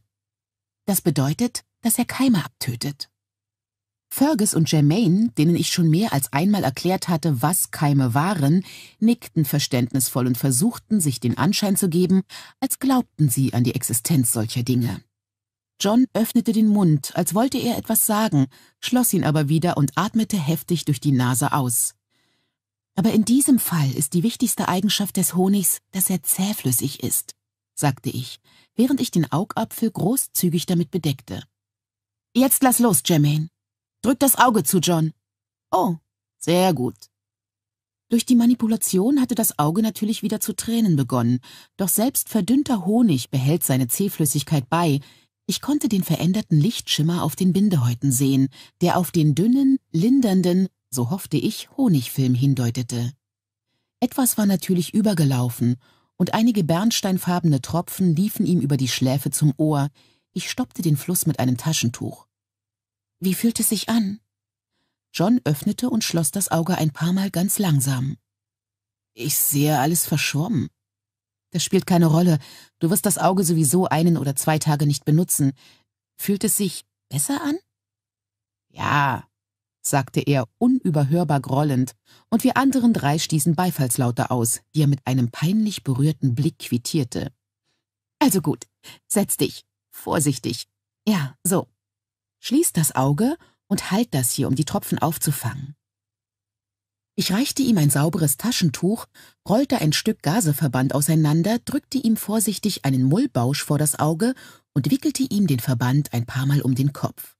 Das bedeutet, dass er Keime abtötet. Fergus und Germaine, denen ich schon mehr als einmal erklärt hatte, was Keime waren, nickten verständnisvoll und versuchten, sich den Anschein zu geben, als glaubten sie an die Existenz solcher Dinge. John öffnete den Mund, als wollte er etwas sagen, schloss ihn aber wieder und atmete heftig durch die Nase aus. Aber in diesem Fall ist die wichtigste Eigenschaft des Honigs, dass er zähflüssig ist, sagte ich, während ich den Augapfel großzügig damit bedeckte. Jetzt lass los, Jermaine. Drück das Auge zu, John. Oh, sehr gut. Durch die Manipulation hatte das Auge natürlich wieder zu Tränen begonnen, doch selbst verdünnter Honig behält seine Zähflüssigkeit bei, ich konnte den veränderten Lichtschimmer auf den Bindehäuten sehen, der auf den dünnen, lindernden, so hoffte ich, Honigfilm hindeutete. Etwas war natürlich übergelaufen, und einige bernsteinfarbene Tropfen liefen ihm über die Schläfe zum Ohr. Ich stoppte den Fluss mit einem Taschentuch. Wie fühlt es sich an? John öffnete und schloss das Auge ein paar Mal ganz langsam. Ich sehe alles verschwommen. Das spielt keine Rolle. Du wirst das Auge sowieso einen oder zwei Tage nicht benutzen. Fühlt es sich besser an? Ja, sagte er unüberhörbar grollend, und wir anderen drei stießen Beifallslaute aus, die er mit einem peinlich berührten Blick quittierte. Also gut, setz dich. Vorsichtig. Ja, so. Schließ das Auge und halt das hier, um die Tropfen aufzufangen. Ich reichte ihm ein sauberes Taschentuch, rollte ein Stück Gaseverband auseinander, drückte ihm vorsichtig einen Mullbausch vor das Auge und wickelte ihm den Verband ein paar Mal um den Kopf.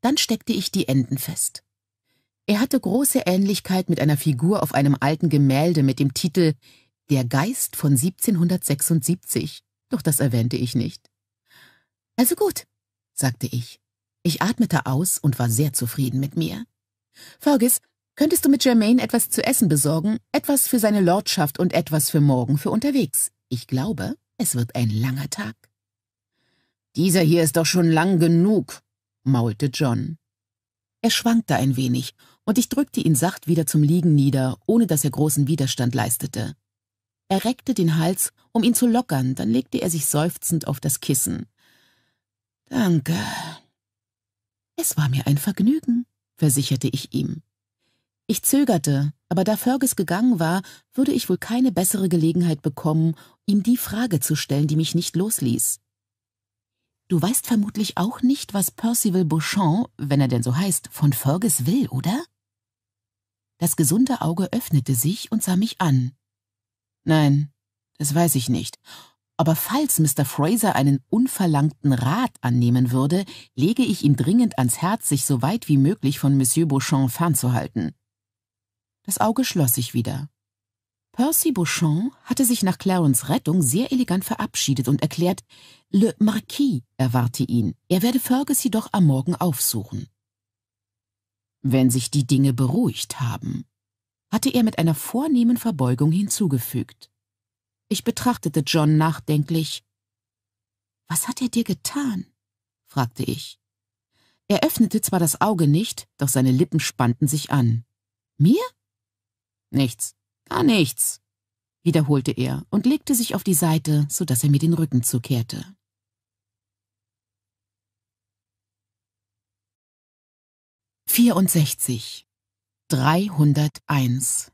Dann steckte ich die Enden fest. Er hatte große Ähnlichkeit mit einer Figur auf einem alten Gemälde mit dem Titel Der Geist von 1776, doch das erwähnte ich nicht. Also gut, sagte ich. Ich atmete aus und war sehr zufrieden mit mir. Fergus, Könntest du mit Germaine etwas zu essen besorgen, etwas für seine Lordschaft und etwas für morgen für unterwegs? Ich glaube, es wird ein langer Tag. Dieser hier ist doch schon lang genug, maulte John. Er schwankte ein wenig, und ich drückte ihn sacht wieder zum Liegen nieder, ohne dass er großen Widerstand leistete. Er reckte den Hals, um ihn zu lockern, dann legte er sich seufzend auf das Kissen. Danke. Es war mir ein Vergnügen, versicherte ich ihm. Ich zögerte, aber da Fergus gegangen war, würde ich wohl keine bessere Gelegenheit bekommen, ihm die Frage zu stellen, die mich nicht losließ. Du weißt vermutlich auch nicht, was Percival Beauchamp, wenn er denn so heißt, von Fergus will, oder? Das gesunde Auge öffnete sich und sah mich an. Nein, das weiß ich nicht. Aber falls Mr. Fraser einen unverlangten Rat annehmen würde, lege ich ihm dringend ans Herz, sich so weit wie möglich von Monsieur Beauchamp fernzuhalten. Das Auge schloss sich wieder. Percy Beauchamp hatte sich nach Clarence Rettung sehr elegant verabschiedet und erklärt, Le Marquis erwarte ihn, er werde Fergus jedoch am Morgen aufsuchen. Wenn sich die Dinge beruhigt haben, hatte er mit einer vornehmen Verbeugung hinzugefügt. Ich betrachtete John nachdenklich. Was hat er dir getan? fragte ich. Er öffnete zwar das Auge nicht, doch seine Lippen spannten sich an. Mir? Nichts, gar nichts, wiederholte er und legte sich auf die Seite, so dass er mir den Rücken zukehrte. Vierundsechzig. Dreihunderteins.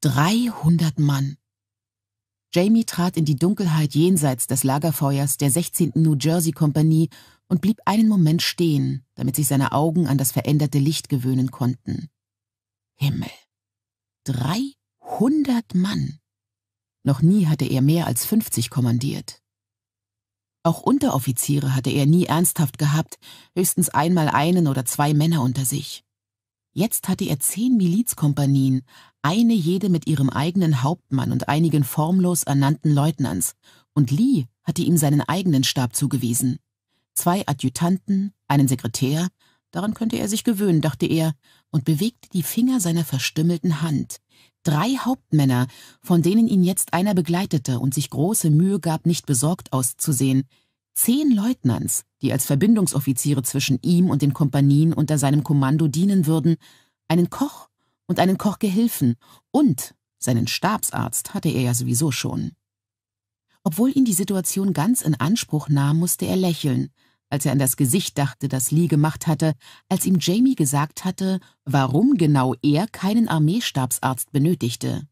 Dreihundert Mann. Jamie trat in die Dunkelheit jenseits des Lagerfeuers der 16. New Jersey Kompanie und blieb einen Moment stehen, damit sich seine Augen an das veränderte Licht gewöhnen konnten. Himmel. Dreihundert Mann. Noch nie hatte er mehr als fünfzig kommandiert. Auch Unteroffiziere hatte er nie ernsthaft gehabt, höchstens einmal einen oder zwei Männer unter sich. Jetzt hatte er zehn Milizkompanien, eine jede mit ihrem eigenen Hauptmann und einigen formlos ernannten Leutnants, und Lee hatte ihm seinen eigenen Stab zugewiesen. Zwei Adjutanten, einen Sekretär Daran könnte er sich gewöhnen, dachte er, und bewegte die Finger seiner verstümmelten Hand. Drei Hauptmänner, von denen ihn jetzt einer begleitete und sich große Mühe gab, nicht besorgt auszusehen. Zehn Leutnants, die als Verbindungsoffiziere zwischen ihm und den Kompanien unter seinem Kommando dienen würden, einen Koch und einen Kochgehilfen und seinen Stabsarzt hatte er ja sowieso schon. Obwohl ihn die Situation ganz in Anspruch nahm, musste er lächeln, als er an das Gesicht dachte, das Lee gemacht hatte, als ihm Jamie gesagt hatte, warum genau er keinen Armeestabsarzt benötigte.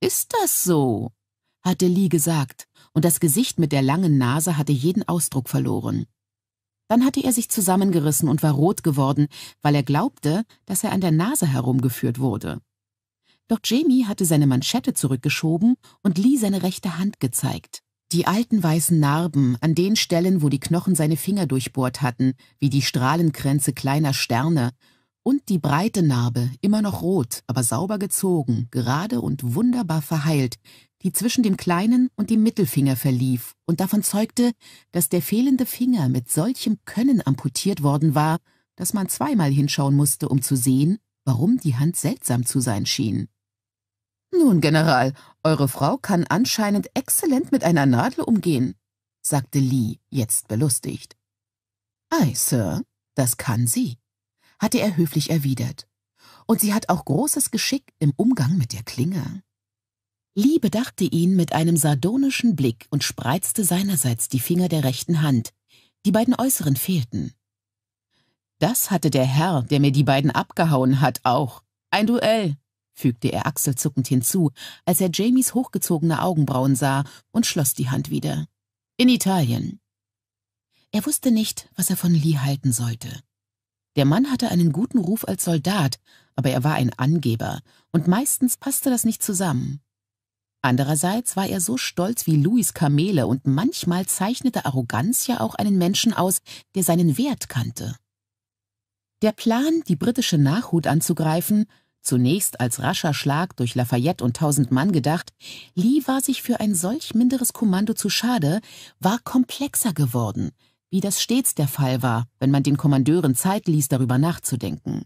Ist das so? hatte Lee gesagt, und das Gesicht mit der langen Nase hatte jeden Ausdruck verloren. Dann hatte er sich zusammengerissen und war rot geworden, weil er glaubte, dass er an der Nase herumgeführt wurde. Doch Jamie hatte seine Manschette zurückgeschoben und Lee seine rechte Hand gezeigt. Die alten weißen Narben an den Stellen, wo die Knochen seine Finger durchbohrt hatten, wie die Strahlenkränze kleiner Sterne, und die breite Narbe, immer noch rot, aber sauber gezogen, gerade und wunderbar verheilt, die zwischen dem kleinen und dem Mittelfinger verlief und davon zeugte, dass der fehlende Finger mit solchem Können amputiert worden war, dass man zweimal hinschauen musste, um zu sehen, warum die Hand seltsam zu sein schien. Nun, General, eure Frau kann anscheinend exzellent mit einer Nadel umgehen, sagte Lee, jetzt belustigt. Ei, Sir, das kann sie, hatte er höflich erwidert. Und sie hat auch großes Geschick im Umgang mit der Klinge. Lee bedachte ihn mit einem sardonischen Blick und spreizte seinerseits die Finger der rechten Hand. Die beiden äußeren fehlten. Das hatte der Herr, der mir die beiden abgehauen hat, auch. Ein Duell, fügte er achselzuckend hinzu, als er Jamies hochgezogene Augenbrauen sah und schloss die Hand wieder. In Italien. Er wusste nicht, was er von Lee halten sollte. Der Mann hatte einen guten Ruf als Soldat, aber er war ein Angeber, und meistens passte das nicht zusammen. Andererseits war er so stolz wie Louis Kamele und manchmal zeichnete Arroganz ja auch einen Menschen aus, der seinen Wert kannte. Der Plan, die britische Nachhut anzugreifen, zunächst als rascher Schlag durch Lafayette und tausend Mann gedacht, Lee war sich für ein solch minderes Kommando zu schade, war komplexer geworden, wie das stets der Fall war, wenn man den Kommandeuren Zeit ließ, darüber nachzudenken.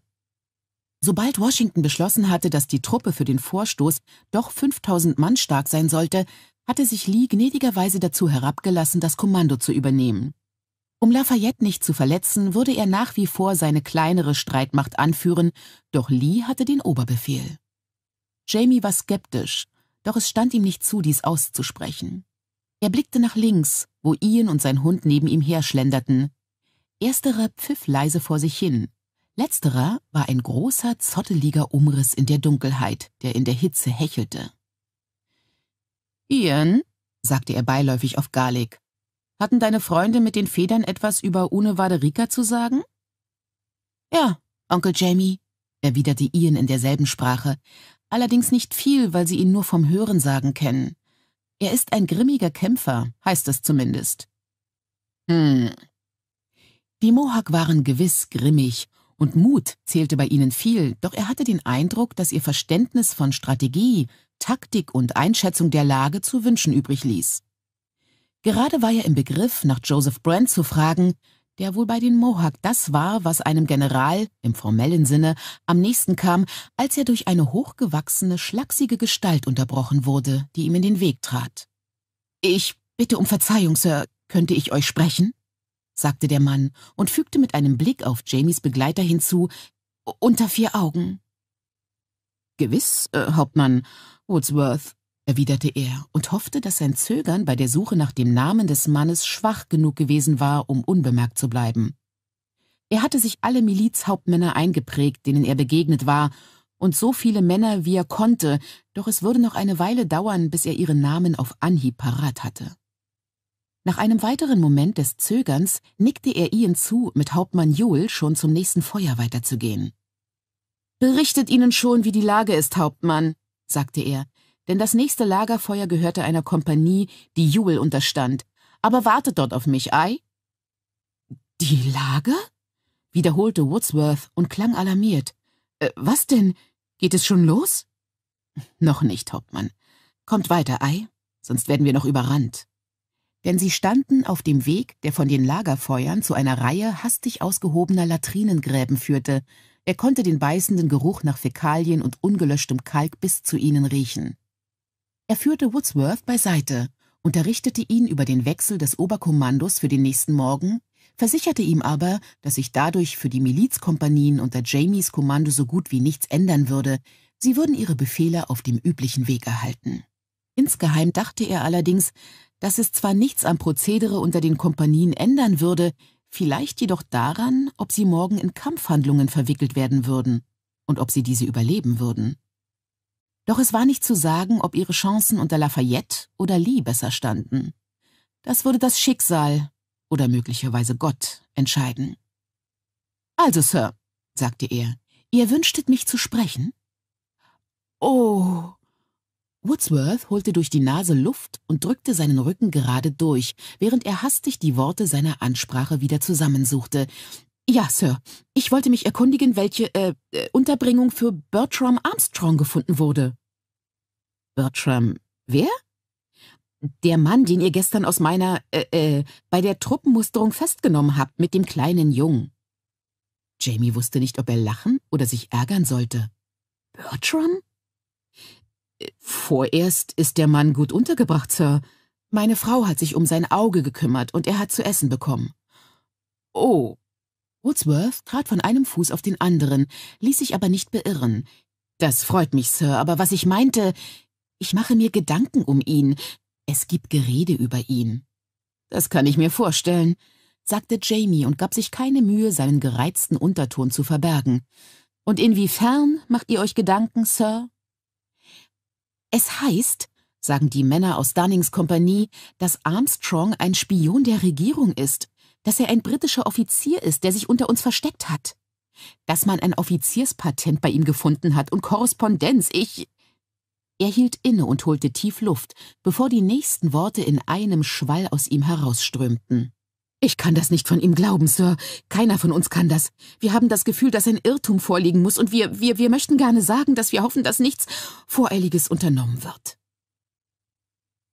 Sobald Washington beschlossen hatte, dass die Truppe für den Vorstoß doch 5000 Mann stark sein sollte, hatte sich Lee gnädigerweise dazu herabgelassen, das Kommando zu übernehmen. Um Lafayette nicht zu verletzen, würde er nach wie vor seine kleinere Streitmacht anführen, doch Lee hatte den Oberbefehl. Jamie war skeptisch, doch es stand ihm nicht zu, dies auszusprechen. Er blickte nach links, wo Ian und sein Hund neben ihm herschlenderten. Ersterer pfiff leise vor sich hin, Letzterer war ein großer, zotteliger Umriss in der Dunkelheit, der in der Hitze hechelte. Ian, sagte er beiläufig auf Gaelic, hatten deine Freunde mit den Federn etwas über Une Waderika zu sagen? Ja, Onkel Jamie, erwiderte Ian in derselben Sprache, allerdings nicht viel, weil sie ihn nur vom Hörensagen kennen. Er ist ein grimmiger Kämpfer, heißt es zumindest. Hm. Die Mohawk waren gewiss grimmig und Mut zählte bei ihnen viel, doch er hatte den Eindruck, dass ihr Verständnis von Strategie, Taktik und Einschätzung der Lage zu wünschen übrig ließ. Gerade war er im Begriff, nach Joseph Brent zu fragen, der wohl bei den Mohawk das war, was einem General, im formellen Sinne, am nächsten kam, als er durch eine hochgewachsene, schlachsige Gestalt unterbrochen wurde, die ihm in den Weg trat. Ich bitte um Verzeihung, Sir, könnte ich euch sprechen? sagte der Mann und fügte mit einem Blick auf Jamies Begleiter hinzu, unter vier Augen. Gewiss, äh, Hauptmann Woodsworth, erwiderte er und hoffte, dass sein Zögern bei der Suche nach dem Namen des Mannes schwach genug gewesen war, um unbemerkt zu bleiben. Er hatte sich alle Milizhauptmänner eingeprägt, denen er begegnet war, und so viele Männer, wie er konnte, doch es würde noch eine Weile dauern, bis er ihre Namen auf Anhieb parat hatte. Nach einem weiteren Moment des Zögerns nickte er Ian zu, mit Hauptmann Joel schon zum nächsten Feuer weiterzugehen. Berichtet Ihnen schon, wie die Lage ist, Hauptmann, sagte er, denn das nächste Lagerfeuer gehörte einer Kompanie, die Joel unterstand. Aber wartet dort auf mich, ei? Die Lage? wiederholte Woodsworth und klang alarmiert. Äh, was denn? Geht es schon los? Noch nicht, Hauptmann. Kommt weiter, ei, sonst werden wir noch überrannt denn sie standen auf dem Weg, der von den Lagerfeuern zu einer Reihe hastig ausgehobener Latrinengräben führte. Er konnte den beißenden Geruch nach Fäkalien und ungelöschtem Kalk bis zu ihnen riechen. Er führte Woodsworth beiseite, unterrichtete ihn über den Wechsel des Oberkommandos für den nächsten Morgen, versicherte ihm aber, dass sich dadurch für die Milizkompanien unter Jamies Kommando so gut wie nichts ändern würde, sie würden ihre Befehle auf dem üblichen Weg erhalten. Insgeheim dachte er allerdings, dass es zwar nichts am Prozedere unter den Kompanien ändern würde, vielleicht jedoch daran, ob sie morgen in Kampfhandlungen verwickelt werden würden und ob sie diese überleben würden. Doch es war nicht zu sagen, ob ihre Chancen unter Lafayette oder Lee besser standen. Das würde das Schicksal oder möglicherweise Gott entscheiden. Also, Sir, sagte er, ihr wünschtet mich zu sprechen? Oh, Woodsworth holte durch die Nase Luft und drückte seinen Rücken gerade durch, während er hastig die Worte seiner Ansprache wieder zusammensuchte. Ja, Sir, ich wollte mich erkundigen, welche äh, äh, Unterbringung für Bertram Armstrong gefunden wurde. Bertram, wer? Der Mann, den ihr gestern aus meiner, äh, äh, bei der Truppenmusterung festgenommen habt, mit dem kleinen Jungen. Jamie wusste nicht, ob er lachen oder sich ärgern sollte. Bertram? Vorerst ist der Mann gut untergebracht, Sir. Meine Frau hat sich um sein Auge gekümmert und er hat zu essen bekommen. Oh. Woodsworth trat von einem Fuß auf den anderen, ließ sich aber nicht beirren. Das freut mich, Sir, aber was ich meinte, ich mache mir Gedanken um ihn. Es gibt Gerede über ihn. Das kann ich mir vorstellen, sagte Jamie und gab sich keine Mühe, seinen gereizten Unterton zu verbergen. Und inwiefern macht ihr euch Gedanken, Sir? Es heißt, sagen die Männer aus Dunnings Kompanie, dass Armstrong ein Spion der Regierung ist, dass er ein britischer Offizier ist, der sich unter uns versteckt hat. dass man ein Offizierspatent bei ihm gefunden hat und Korrespondenz. Ich. Er hielt inne und holte tief Luft, bevor die nächsten Worte in einem Schwall aus ihm herausströmten. Ich kann das nicht von ihm glauben, Sir. Keiner von uns kann das. Wir haben das Gefühl, dass ein Irrtum vorliegen muss, und wir, wir, wir möchten gerne sagen, dass wir hoffen, dass nichts Voreiliges unternommen wird.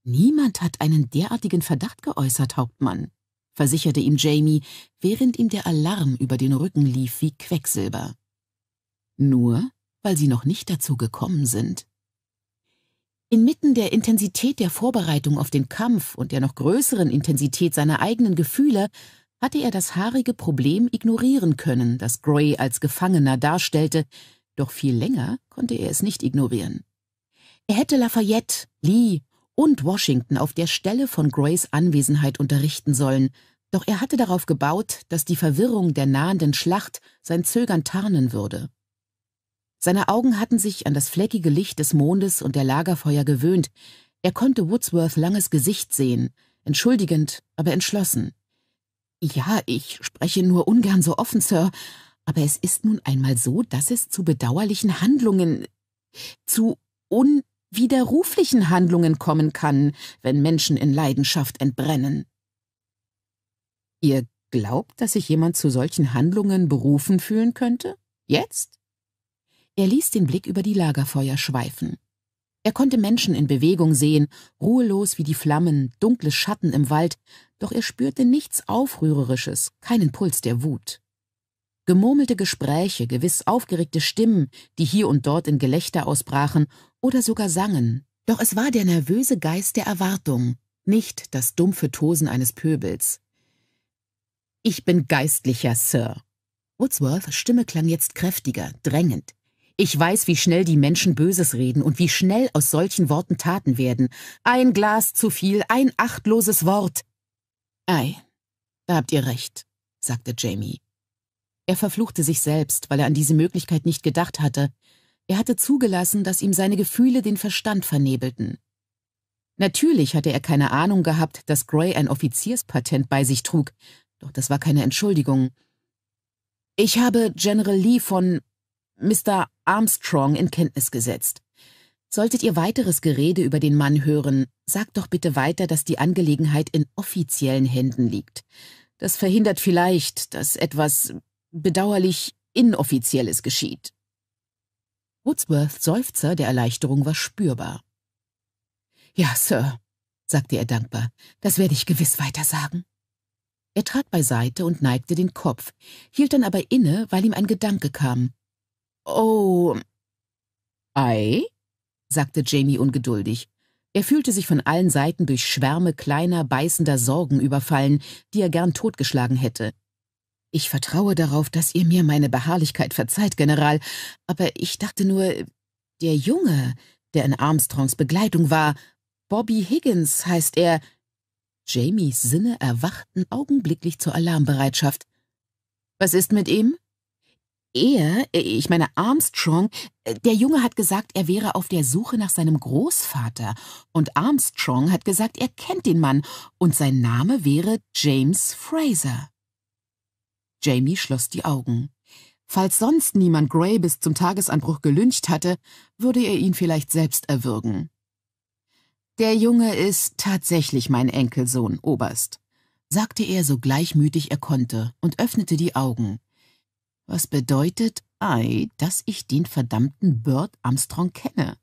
Niemand hat einen derartigen Verdacht geäußert, Hauptmann, versicherte ihm Jamie, während ihm der Alarm über den Rücken lief wie Quecksilber. Nur, weil sie noch nicht dazu gekommen sind. Inmitten der Intensität der Vorbereitung auf den Kampf und der noch größeren Intensität seiner eigenen Gefühle hatte er das haarige Problem ignorieren können, das Gray als Gefangener darstellte, doch viel länger konnte er es nicht ignorieren. Er hätte Lafayette, Lee und Washington auf der Stelle von Grays Anwesenheit unterrichten sollen, doch er hatte darauf gebaut, dass die Verwirrung der nahenden Schlacht sein Zögern tarnen würde. Seine Augen hatten sich an das fleckige Licht des Mondes und der Lagerfeuer gewöhnt. Er konnte Woodsworth langes Gesicht sehen, entschuldigend, aber entschlossen. Ja, ich spreche nur ungern so offen, Sir, aber es ist nun einmal so, dass es zu bedauerlichen Handlungen, zu unwiderruflichen Handlungen kommen kann, wenn Menschen in Leidenschaft entbrennen. Ihr glaubt, dass sich jemand zu solchen Handlungen berufen fühlen könnte? Jetzt? Er ließ den Blick über die Lagerfeuer schweifen. Er konnte Menschen in Bewegung sehen, ruhelos wie die Flammen, dunkle Schatten im Wald, doch er spürte nichts Aufrührerisches, keinen Puls der Wut. Gemurmelte Gespräche, gewiss aufgeregte Stimmen, die hier und dort in Gelächter ausbrachen oder sogar sangen, doch es war der nervöse Geist der Erwartung, nicht das dumpfe Tosen eines Pöbels. Ich bin Geistlicher, Sir. Woodsworths Stimme klang jetzt kräftiger, drängend. Ich weiß, wie schnell die Menschen Böses reden und wie schnell aus solchen Worten Taten werden. Ein Glas zu viel, ein achtloses Wort. Ei, da habt ihr recht, sagte Jamie. Er verfluchte sich selbst, weil er an diese Möglichkeit nicht gedacht hatte. Er hatte zugelassen, dass ihm seine Gefühle den Verstand vernebelten. Natürlich hatte er keine Ahnung gehabt, dass Gray ein Offizierspatent bei sich trug, doch das war keine Entschuldigung. Ich habe General Lee von Mr. Armstrong in Kenntnis gesetzt. Solltet ihr weiteres Gerede über den Mann hören, sagt doch bitte weiter, dass die Angelegenheit in offiziellen Händen liegt. Das verhindert vielleicht, dass etwas bedauerlich Inoffizielles geschieht. Woodsworths Seufzer der Erleichterung war spürbar. Ja, Sir, sagte er dankbar, das werde ich gewiss weiter sagen. Er trat beiseite und neigte den Kopf, hielt dann aber inne, weil ihm ein Gedanke kam, Oh. Ei? sagte Jamie ungeduldig. Er fühlte sich von allen Seiten durch Schwärme kleiner, beißender Sorgen überfallen, die er gern totgeschlagen hätte. Ich vertraue darauf, dass ihr mir meine Beharrlichkeit verzeiht, General, aber ich dachte nur, der Junge, der in Armstrongs Begleitung war, Bobby Higgins heißt er. Jamies Sinne erwachten augenblicklich zur Alarmbereitschaft. Was ist mit ihm? er, ich meine Armstrong, der Junge hat gesagt, er wäre auf der Suche nach seinem Großvater. Und Armstrong hat gesagt, er kennt den Mann und sein Name wäre James Fraser. Jamie schloss die Augen. Falls sonst niemand Gray bis zum Tagesanbruch gelyncht hatte, würde er ihn vielleicht selbst erwürgen. Der Junge ist tatsächlich mein Enkelsohn, Oberst, sagte er so gleichmütig er konnte und öffnete die Augen. Was bedeutet ei, dass ich den verdammten Bird Armstrong kenne?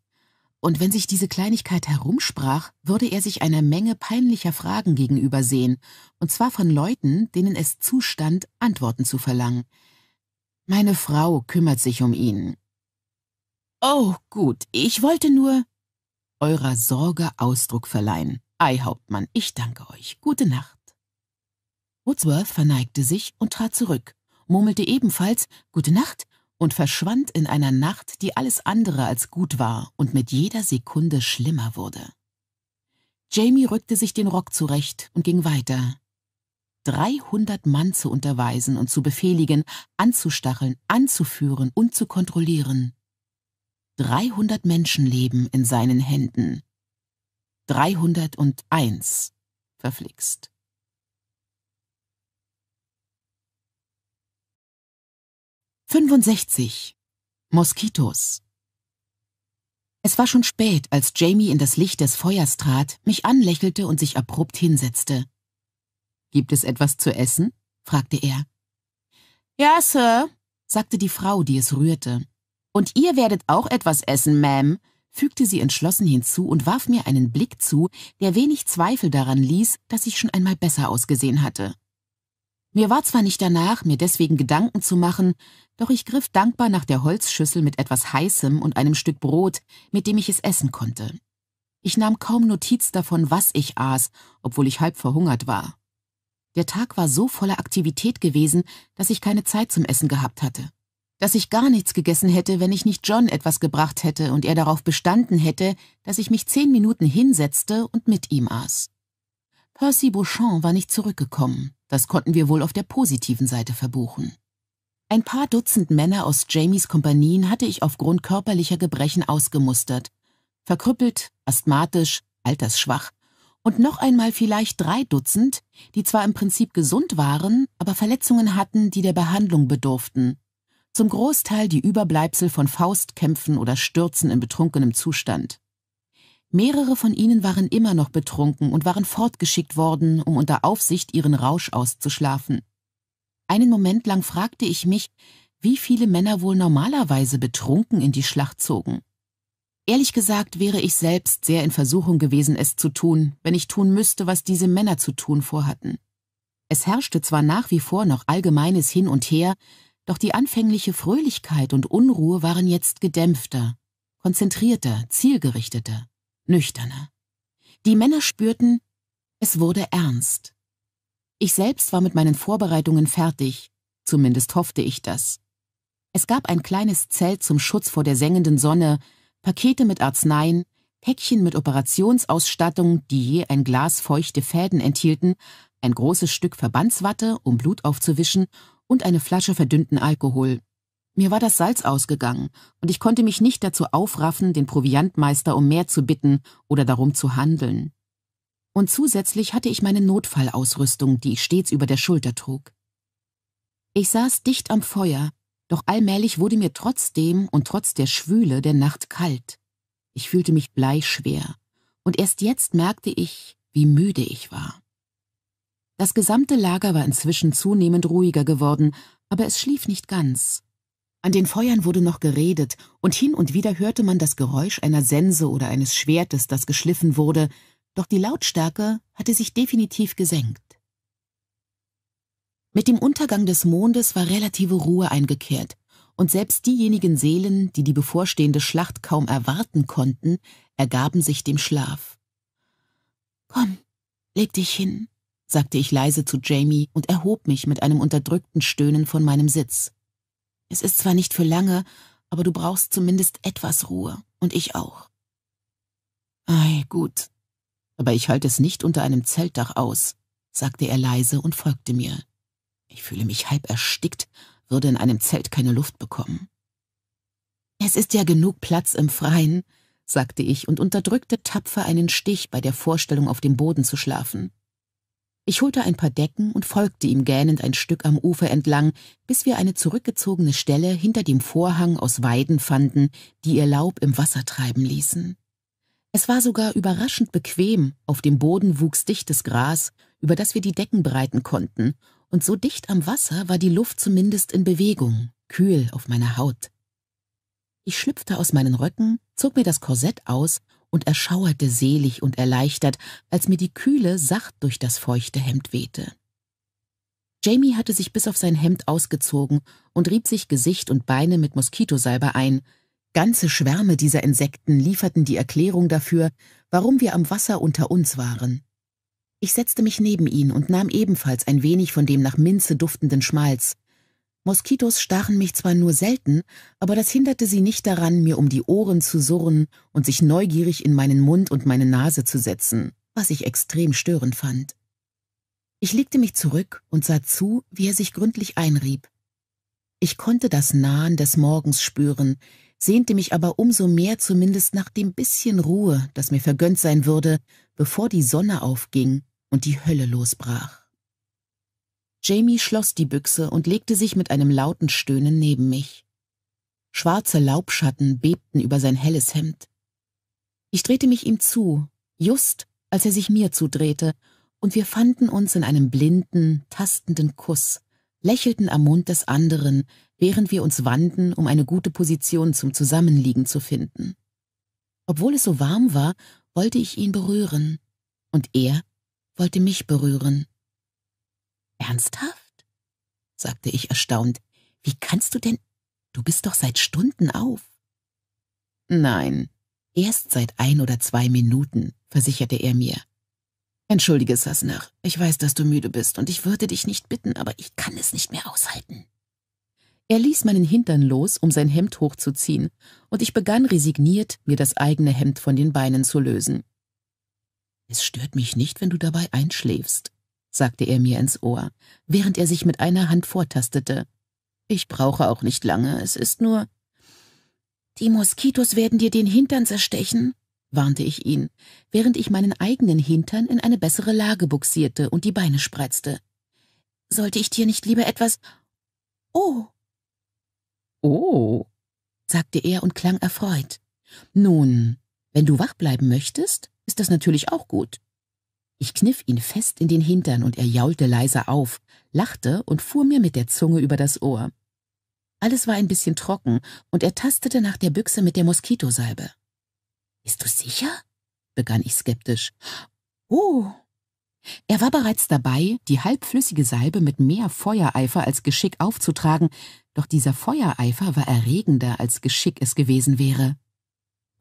Und wenn sich diese Kleinigkeit herumsprach, würde er sich einer Menge peinlicher Fragen gegenübersehen, und zwar von Leuten, denen es zustand, Antworten zu verlangen. Meine Frau kümmert sich um ihn. Oh, gut, ich wollte nur eurer Sorge Ausdruck verleihen. Ei, Hauptmann, ich danke euch. Gute Nacht. Woodsworth verneigte sich und trat zurück, murmelte ebenfalls Gute Nacht und verschwand in einer Nacht, die alles andere als gut war und mit jeder Sekunde schlimmer wurde. Jamie rückte sich den Rock zurecht und ging weiter. Dreihundert Mann zu unterweisen und zu befehligen, anzustacheln, anzuführen und zu kontrollieren. Dreihundert Menschenleben in seinen Händen. Dreihunderteins verflixt. 65. Moskitos. Es war schon spät, als Jamie in das Licht des Feuers trat, mich anlächelte und sich abrupt hinsetzte. Gibt es etwas zu essen? fragte er. Ja, Sir, sagte die Frau, die es rührte. Und ihr werdet auch etwas essen, Ma'am, fügte sie entschlossen hinzu und warf mir einen Blick zu, der wenig Zweifel daran ließ, dass ich schon einmal besser ausgesehen hatte. Mir war zwar nicht danach, mir deswegen Gedanken zu machen, doch ich griff dankbar nach der Holzschüssel mit etwas Heißem und einem Stück Brot, mit dem ich es essen konnte. Ich nahm kaum Notiz davon, was ich aß, obwohl ich halb verhungert war. Der Tag war so voller Aktivität gewesen, dass ich keine Zeit zum Essen gehabt hatte. Dass ich gar nichts gegessen hätte, wenn ich nicht John etwas gebracht hätte und er darauf bestanden hätte, dass ich mich zehn Minuten hinsetzte und mit ihm aß. Percy Beauchamp war nicht zurückgekommen, das konnten wir wohl auf der positiven Seite verbuchen. Ein paar Dutzend Männer aus Jamies Kompanien hatte ich aufgrund körperlicher Gebrechen ausgemustert. Verkrüppelt, asthmatisch, altersschwach, und noch einmal vielleicht drei Dutzend, die zwar im Prinzip gesund waren, aber Verletzungen hatten, die der Behandlung bedurften. Zum Großteil die Überbleibsel von Faustkämpfen oder Stürzen in betrunkenem Zustand. Mehrere von ihnen waren immer noch betrunken und waren fortgeschickt worden, um unter Aufsicht ihren Rausch auszuschlafen. Einen Moment lang fragte ich mich, wie viele Männer wohl normalerweise betrunken in die Schlacht zogen. Ehrlich gesagt wäre ich selbst sehr in Versuchung gewesen, es zu tun, wenn ich tun müsste, was diese Männer zu tun vorhatten. Es herrschte zwar nach wie vor noch allgemeines Hin und Her, doch die anfängliche Fröhlichkeit und Unruhe waren jetzt gedämpfter, konzentrierter, zielgerichteter, nüchterner. Die Männer spürten, es wurde ernst. Ich selbst war mit meinen Vorbereitungen fertig, zumindest hoffte ich das. Es gab ein kleines Zelt zum Schutz vor der sengenden Sonne, Pakete mit Arzneien, Päckchen mit Operationsausstattung, die je ein Glas feuchte Fäden enthielten, ein großes Stück Verbandswatte, um Blut aufzuwischen, und eine Flasche verdünnten Alkohol. Mir war das Salz ausgegangen, und ich konnte mich nicht dazu aufraffen, den Proviantmeister um mehr zu bitten oder darum zu handeln. Und zusätzlich hatte ich meine Notfallausrüstung, die ich stets über der Schulter trug. Ich saß dicht am Feuer, doch allmählich wurde mir trotzdem und trotz der Schwüle der Nacht kalt. Ich fühlte mich bleischwer, und erst jetzt merkte ich, wie müde ich war. Das gesamte Lager war inzwischen zunehmend ruhiger geworden, aber es schlief nicht ganz. An den Feuern wurde noch geredet, und hin und wieder hörte man das Geräusch einer Sense oder eines Schwertes, das geschliffen wurde, doch die Lautstärke hatte sich definitiv gesenkt. Mit dem Untergang des Mondes war relative Ruhe eingekehrt, und selbst diejenigen Seelen, die die bevorstehende Schlacht kaum erwarten konnten, ergaben sich dem Schlaf. Komm, leg dich hin, sagte ich leise zu Jamie und erhob mich mit einem unterdrückten Stöhnen von meinem Sitz. Es ist zwar nicht für lange, aber du brauchst zumindest etwas Ruhe, und ich auch. Ei, gut. Aber ich halte es nicht unter einem Zeltdach aus, sagte er leise und folgte mir. Ich fühle mich halb erstickt, würde in einem Zelt keine Luft bekommen. Es ist ja genug Platz im Freien, sagte ich und unterdrückte tapfer einen Stich bei der Vorstellung, auf dem Boden zu schlafen. Ich holte ein paar Decken und folgte ihm gähnend ein Stück am Ufer entlang, bis wir eine zurückgezogene Stelle hinter dem Vorhang aus Weiden fanden, die ihr Laub im Wasser treiben ließen. Es war sogar überraschend bequem, auf dem Boden wuchs dichtes Gras, über das wir die Decken breiten konnten, und so dicht am Wasser war die Luft zumindest in Bewegung, kühl auf meiner Haut. Ich schlüpfte aus meinen Röcken, zog mir das Korsett aus und erschauerte selig und erleichtert, als mir die Kühle sacht durch das feuchte Hemd wehte. Jamie hatte sich bis auf sein Hemd ausgezogen und rieb sich Gesicht und Beine mit Moskitosalbe ein. Ganze Schwärme dieser Insekten lieferten die Erklärung dafür, warum wir am Wasser unter uns waren. Ich setzte mich neben ihn und nahm ebenfalls ein wenig von dem nach Minze duftenden Schmalz. Moskitos stachen mich zwar nur selten, aber das hinderte sie nicht daran, mir um die Ohren zu surren und sich neugierig in meinen Mund und meine Nase zu setzen, was ich extrem störend fand. Ich legte mich zurück und sah zu, wie er sich gründlich einrieb. Ich konnte das Nahen des Morgens spüren, sehnte mich aber umso mehr zumindest nach dem bisschen Ruhe, das mir vergönnt sein würde, bevor die Sonne aufging und die Hölle losbrach. Jamie schloss die Büchse und legte sich mit einem lauten Stöhnen neben mich. Schwarze Laubschatten bebten über sein helles Hemd. Ich drehte mich ihm zu, just als er sich mir zudrehte, und wir fanden uns in einem blinden, tastenden Kuss, lächelten am Mund des anderen, während wir uns wanden, um eine gute Position zum Zusammenliegen zu finden. Obwohl es so warm war, wollte ich ihn berühren, und er wollte mich berühren. Ernsthaft? sagte ich erstaunt. Wie kannst du denn? Du bist doch seit Stunden auf. Nein, erst seit ein oder zwei Minuten, versicherte er mir. Entschuldige, Sasnach, ich weiß, dass du müde bist und ich würde dich nicht bitten, aber ich kann es nicht mehr aushalten. Er ließ meinen Hintern los, um sein Hemd hochzuziehen, und ich begann resigniert, mir das eigene Hemd von den Beinen zu lösen. Es stört mich nicht, wenn du dabei einschläfst, sagte er mir ins Ohr, während er sich mit einer Hand vortastete. Ich brauche auch nicht lange, es ist nur. Die Moskitos werden dir den Hintern zerstechen, warnte ich ihn, während ich meinen eigenen Hintern in eine bessere Lage buxierte und die Beine spreizte. Sollte ich dir nicht lieber etwas. Oh. Oh, sagte er und klang erfreut. Nun, wenn du wach bleiben möchtest, ist das natürlich auch gut. Ich kniff ihn fest in den Hintern und er jaulte leise auf, lachte und fuhr mir mit der Zunge über das Ohr. Alles war ein bisschen trocken und er tastete nach der Büchse mit der Moskitosalbe. Bist du sicher? begann ich skeptisch. Oh. Er war bereits dabei, die halbflüssige Salbe mit mehr Feuereifer als Geschick aufzutragen, doch dieser Feuereifer war erregender, als Geschick es gewesen wäre.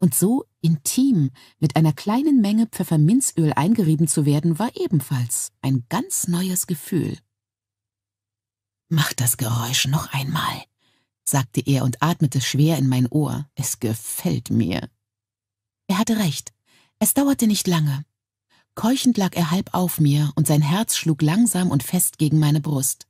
Und so intim mit einer kleinen Menge Pfefferminzöl eingerieben zu werden, war ebenfalls ein ganz neues Gefühl. Mach das Geräusch noch einmal, sagte er und atmete schwer in mein Ohr. Es gefällt mir. Er hatte recht. Es dauerte nicht lange. Keuchend lag er halb auf mir und sein Herz schlug langsam und fest gegen meine Brust.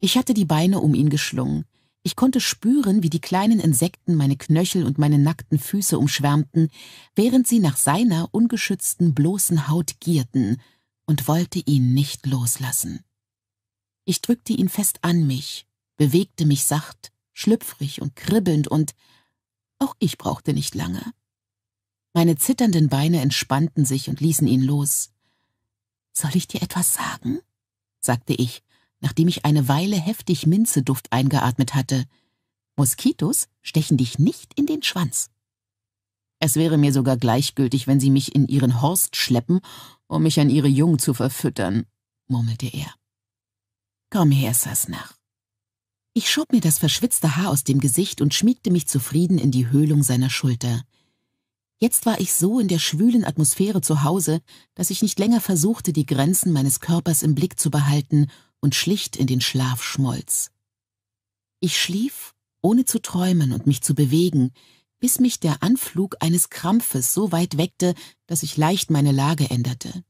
Ich hatte die Beine um ihn geschlungen. Ich konnte spüren, wie die kleinen Insekten meine Knöchel und meine nackten Füße umschwärmten, während sie nach seiner ungeschützten, bloßen Haut gierten, und wollte ihn nicht loslassen. Ich drückte ihn fest an mich, bewegte mich sacht, schlüpfrig und kribbelnd, und auch ich brauchte nicht lange. Meine zitternden Beine entspannten sich und ließen ihn los. Soll ich dir etwas sagen? sagte ich, nachdem ich eine Weile heftig Minzeduft eingeatmet hatte. Moskitos stechen dich nicht in den Schwanz. Es wäre mir sogar gleichgültig, wenn sie mich in ihren Horst schleppen, um mich an ihre Jungen zu verfüttern, murmelte er. Komm her, Sasnach. Ich schob mir das verschwitzte Haar aus dem Gesicht und schmiegte mich zufrieden in die Höhlung seiner Schulter. Jetzt war ich so in der schwülen Atmosphäre zu Hause, dass ich nicht länger versuchte, die Grenzen meines Körpers im Blick zu behalten und schlicht in den Schlaf schmolz. Ich schlief, ohne zu träumen und mich zu bewegen, bis mich der Anflug eines Krampfes so weit weckte, dass ich leicht meine Lage änderte.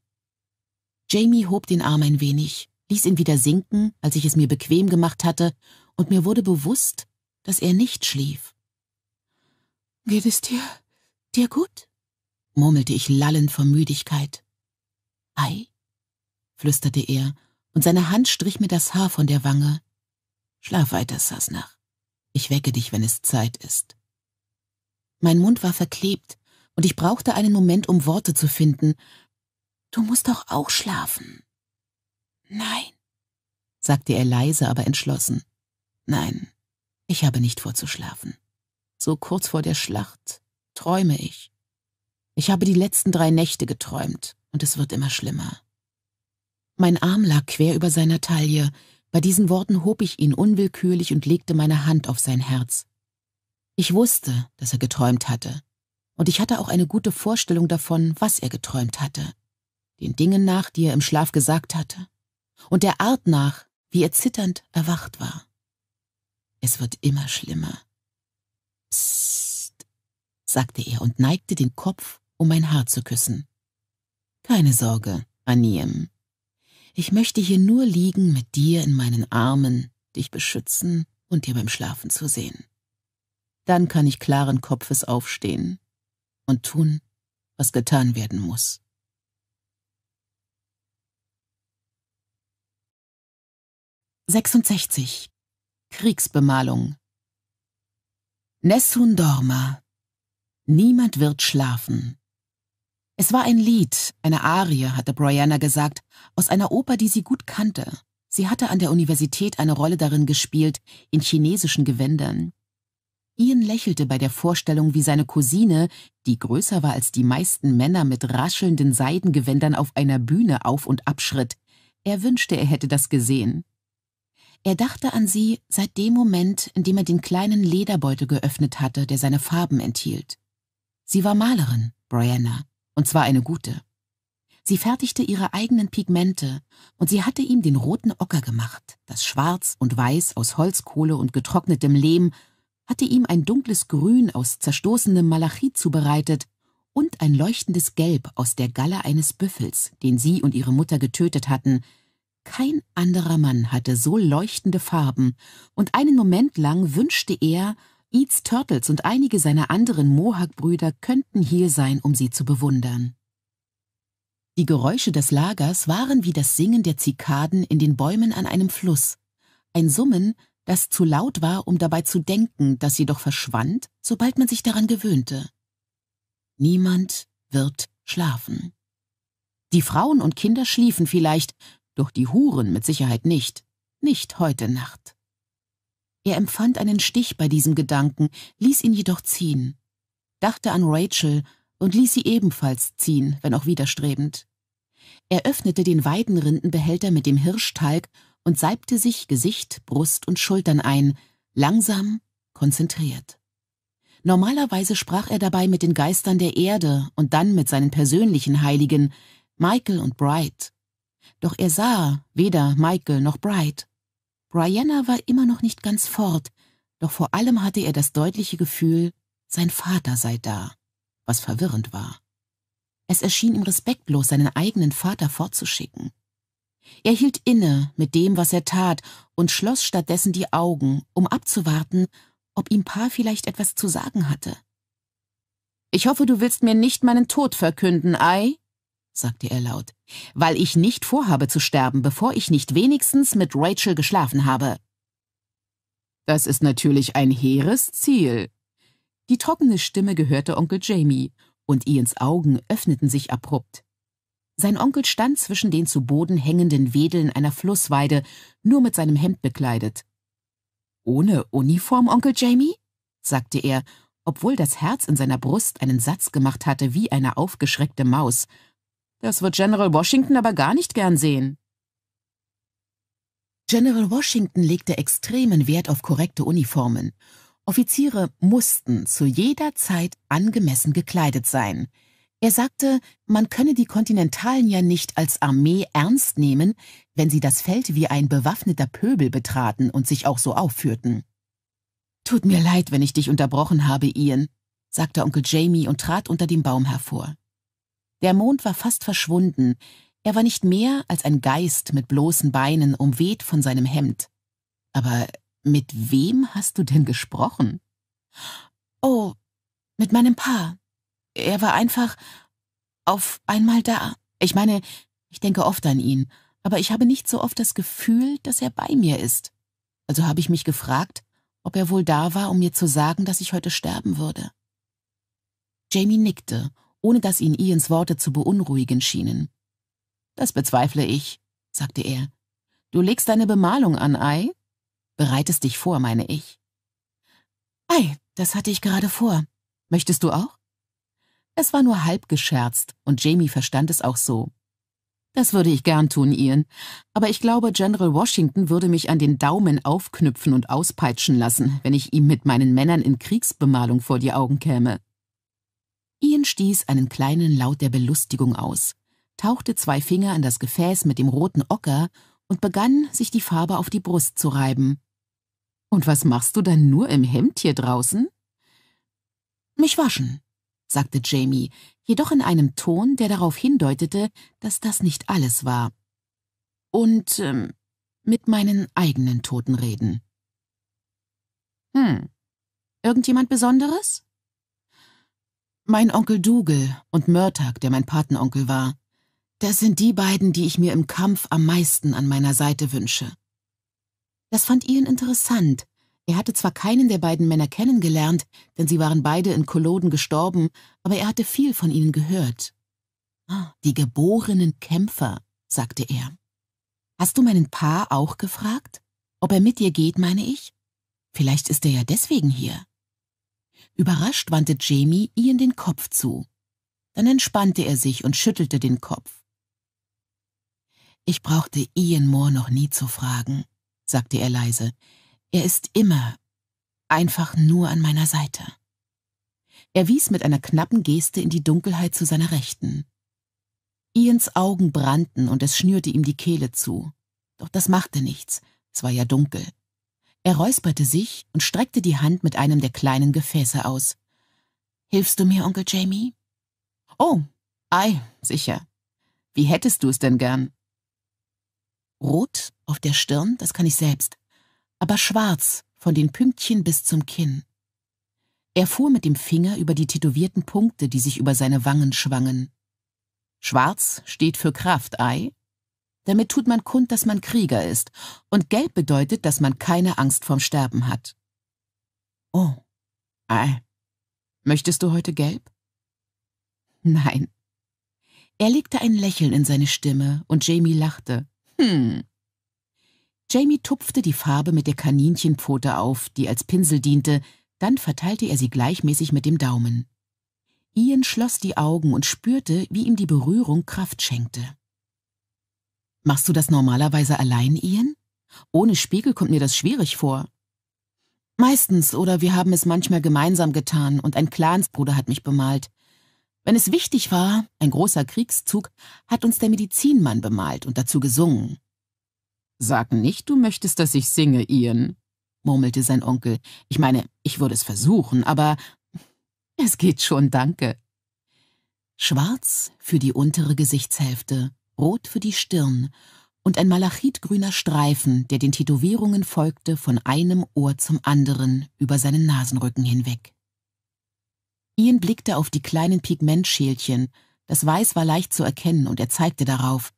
Jamie hob den Arm ein wenig, ließ ihn wieder sinken, als ich es mir bequem gemacht hatte, und mir wurde bewusst, dass er nicht schlief. Geht es dir, dir gut? murmelte ich lallend vor Müdigkeit. Ei, flüsterte er und seine Hand strich mir das Haar von der Wange. Schlaf weiter, Sasnach. Ich wecke dich, wenn es Zeit ist. Mein Mund war verklebt, und ich brauchte einen Moment, um Worte zu finden. Du musst doch auch schlafen. Nein, sagte er leise, aber entschlossen. Nein, ich habe nicht vor zu schlafen. So kurz vor der Schlacht träume ich. Ich habe die letzten drei Nächte geträumt, und es wird immer schlimmer. Mein Arm lag quer über seiner Taille. Bei diesen Worten hob ich ihn unwillkürlich und legte meine Hand auf sein Herz. Ich wusste, dass er geträumt hatte. Und ich hatte auch eine gute Vorstellung davon, was er geträumt hatte. Den Dingen nach, die er im Schlaf gesagt hatte. Und der Art nach, wie er zitternd erwacht war. Es wird immer schlimmer. Psst, sagte er und neigte den Kopf, um mein Haar zu küssen. Keine Sorge, Aniem. Ich möchte hier nur liegen mit dir in meinen Armen, dich beschützen und dir beim Schlafen zu sehen. Dann kann ich klaren Kopfes aufstehen und tun, was getan werden muss. 66. Kriegsbemalung. Nessun dorma. Niemand wird schlafen. Es war ein Lied, eine Arie, hatte Brianna gesagt, aus einer Oper, die sie gut kannte. Sie hatte an der Universität eine Rolle darin gespielt, in chinesischen Gewändern. Ian lächelte bei der Vorstellung, wie seine Cousine, die größer war als die meisten Männer mit raschelnden Seidengewändern auf einer Bühne auf und abschritt. Er wünschte, er hätte das gesehen. Er dachte an sie seit dem Moment, in dem er den kleinen Lederbeutel geöffnet hatte, der seine Farben enthielt. Sie war Malerin, Brianna, und zwar eine gute. Sie fertigte ihre eigenen Pigmente, und sie hatte ihm den roten Ocker gemacht, das Schwarz und Weiß aus Holzkohle und getrocknetem Lehm, hatte ihm ein dunkles Grün aus zerstoßenem Malachit zubereitet und ein leuchtendes Gelb aus der Galle eines Büffels, den sie und ihre Mutter getötet hatten, kein anderer Mann hatte so leuchtende Farben, und einen Moment lang wünschte er, Eats Turtles und einige seiner anderen Mohawk-Brüder könnten hier sein, um sie zu bewundern. Die Geräusche des Lagers waren wie das Singen der Zikaden in den Bäumen an einem Fluss, ein Summen, das zu laut war, um dabei zu denken, das jedoch verschwand, sobald man sich daran gewöhnte. Niemand wird schlafen. Die Frauen und Kinder schliefen vielleicht, doch die Huren mit Sicherheit nicht, nicht heute Nacht. Er empfand einen Stich bei diesem Gedanken, ließ ihn jedoch ziehen, dachte an Rachel und ließ sie ebenfalls ziehen, wenn auch widerstrebend. Er öffnete den Weidenrindenbehälter mit dem Hirschtalg und salbte sich Gesicht, Brust und Schultern ein, langsam, konzentriert. Normalerweise sprach er dabei mit den Geistern der Erde und dann mit seinen persönlichen Heiligen, Michael und Bright. Doch er sah weder Michael noch Bright. Brianna war immer noch nicht ganz fort, doch vor allem hatte er das deutliche Gefühl, sein Vater sei da, was verwirrend war. Es erschien ihm respektlos, seinen eigenen Vater fortzuschicken. Er hielt inne mit dem, was er tat, und schloss stattdessen die Augen, um abzuwarten, ob ihm Pa vielleicht etwas zu sagen hatte. Ich hoffe, du willst mir nicht meinen Tod verkünden, Ei? sagte er laut, weil ich nicht vorhabe zu sterben, bevor ich nicht wenigstens mit Rachel geschlafen habe. Das ist natürlich ein hehres Ziel. Die trockene Stimme gehörte Onkel Jamie, und Ians Augen öffneten sich abrupt. Sein Onkel stand zwischen den zu Boden hängenden Wedeln einer Flussweide, nur mit seinem Hemd bekleidet. Ohne Uniform, Onkel Jamie? sagte er, obwohl das Herz in seiner Brust einen Satz gemacht hatte wie eine aufgeschreckte Maus, das wird General Washington aber gar nicht gern sehen. General Washington legte extremen Wert auf korrekte Uniformen. Offiziere mussten zu jeder Zeit angemessen gekleidet sein. Er sagte, man könne die Kontinentalen ja nicht als Armee ernst nehmen, wenn sie das Feld wie ein bewaffneter Pöbel betraten und sich auch so aufführten. Tut mir leid, wenn ich dich unterbrochen habe, Ian, sagte Onkel Jamie und trat unter dem Baum hervor. Der Mond war fast verschwunden, er war nicht mehr als ein Geist mit bloßen Beinen, umweht von seinem Hemd. Aber mit wem hast du denn gesprochen? Oh, mit meinem Pa. Er war einfach auf einmal da. Ich meine, ich denke oft an ihn, aber ich habe nicht so oft das Gefühl, dass er bei mir ist. Also habe ich mich gefragt, ob er wohl da war, um mir zu sagen, dass ich heute sterben würde. Jamie nickte ohne dass ihn Ians Worte zu beunruhigen schienen. Das bezweifle ich, sagte er. Du legst deine Bemalung an, Ei? Bereitest dich vor, meine ich. Ei, das hatte ich gerade vor. Möchtest du auch? Es war nur halb gescherzt, und Jamie verstand es auch so. Das würde ich gern tun, Ian, aber ich glaube, General Washington würde mich an den Daumen aufknüpfen und auspeitschen lassen, wenn ich ihm mit meinen Männern in Kriegsbemalung vor die Augen käme. Ian stieß einen kleinen Laut der Belustigung aus, tauchte zwei Finger in das Gefäß mit dem roten Ocker und begann, sich die Farbe auf die Brust zu reiben. Und was machst du dann nur im Hemd hier draußen? Mich waschen, sagte Jamie, jedoch in einem Ton, der darauf hindeutete, dass das nicht alles war. Und ähm, mit meinen eigenen Toten reden. Hm. Irgendjemand Besonderes? Mein Onkel Dougal und Murtag, der mein Patenonkel war, das sind die beiden, die ich mir im Kampf am meisten an meiner Seite wünsche. Das fand Ian interessant. Er hatte zwar keinen der beiden Männer kennengelernt, denn sie waren beide in Culloden gestorben, aber er hatte viel von ihnen gehört. Ah, die geborenen Kämpfer, sagte er. Hast du meinen Pa auch gefragt? Ob er mit dir geht, meine ich? Vielleicht ist er ja deswegen hier. Überrascht wandte Jamie Ian den Kopf zu. Dann entspannte er sich und schüttelte den Kopf. Ich brauchte Ian Moore noch nie zu fragen, sagte er leise. Er ist immer einfach nur an meiner Seite. Er wies mit einer knappen Geste in die Dunkelheit zu seiner Rechten. Ians Augen brannten und es schnürte ihm die Kehle zu. Doch das machte nichts, es war ja dunkel. Er räusperte sich und streckte die Hand mit einem der kleinen Gefäße aus. Hilfst du mir, Onkel Jamie? Oh, ei, sicher. Wie hättest du es denn gern? Rot auf der Stirn, das kann ich selbst aber schwarz von den Pünktchen bis zum Kinn. Er fuhr mit dem Finger über die tätowierten Punkte, die sich über seine Wangen schwangen. Schwarz steht für Kraft, ei? Damit tut man kund, dass man Krieger ist, und gelb bedeutet, dass man keine Angst vorm Sterben hat. Oh, ei. Möchtest du heute gelb? Nein. Er legte ein Lächeln in seine Stimme, und Jamie lachte. Hm, Jamie tupfte die Farbe mit der Kaninchenpfote auf, die als Pinsel diente, dann verteilte er sie gleichmäßig mit dem Daumen. Ian schloss die Augen und spürte, wie ihm die Berührung Kraft schenkte. Machst du das normalerweise allein, Ian? Ohne Spiegel kommt mir das schwierig vor. Meistens, oder wir haben es manchmal gemeinsam getan und ein Clansbruder hat mich bemalt. Wenn es wichtig war, ein großer Kriegszug, hat uns der Medizinmann bemalt und dazu gesungen. Sag nicht, du möchtest, dass ich singe, Ian, murmelte sein Onkel. Ich meine, ich würde es versuchen, aber es geht schon, danke. Schwarz für die untere Gesichtshälfte, rot für die Stirn und ein malachitgrüner Streifen, der den Tätowierungen folgte, von einem Ohr zum anderen über seinen Nasenrücken hinweg. Ian blickte auf die kleinen Pigmentschälchen, das Weiß war leicht zu erkennen und er zeigte darauf.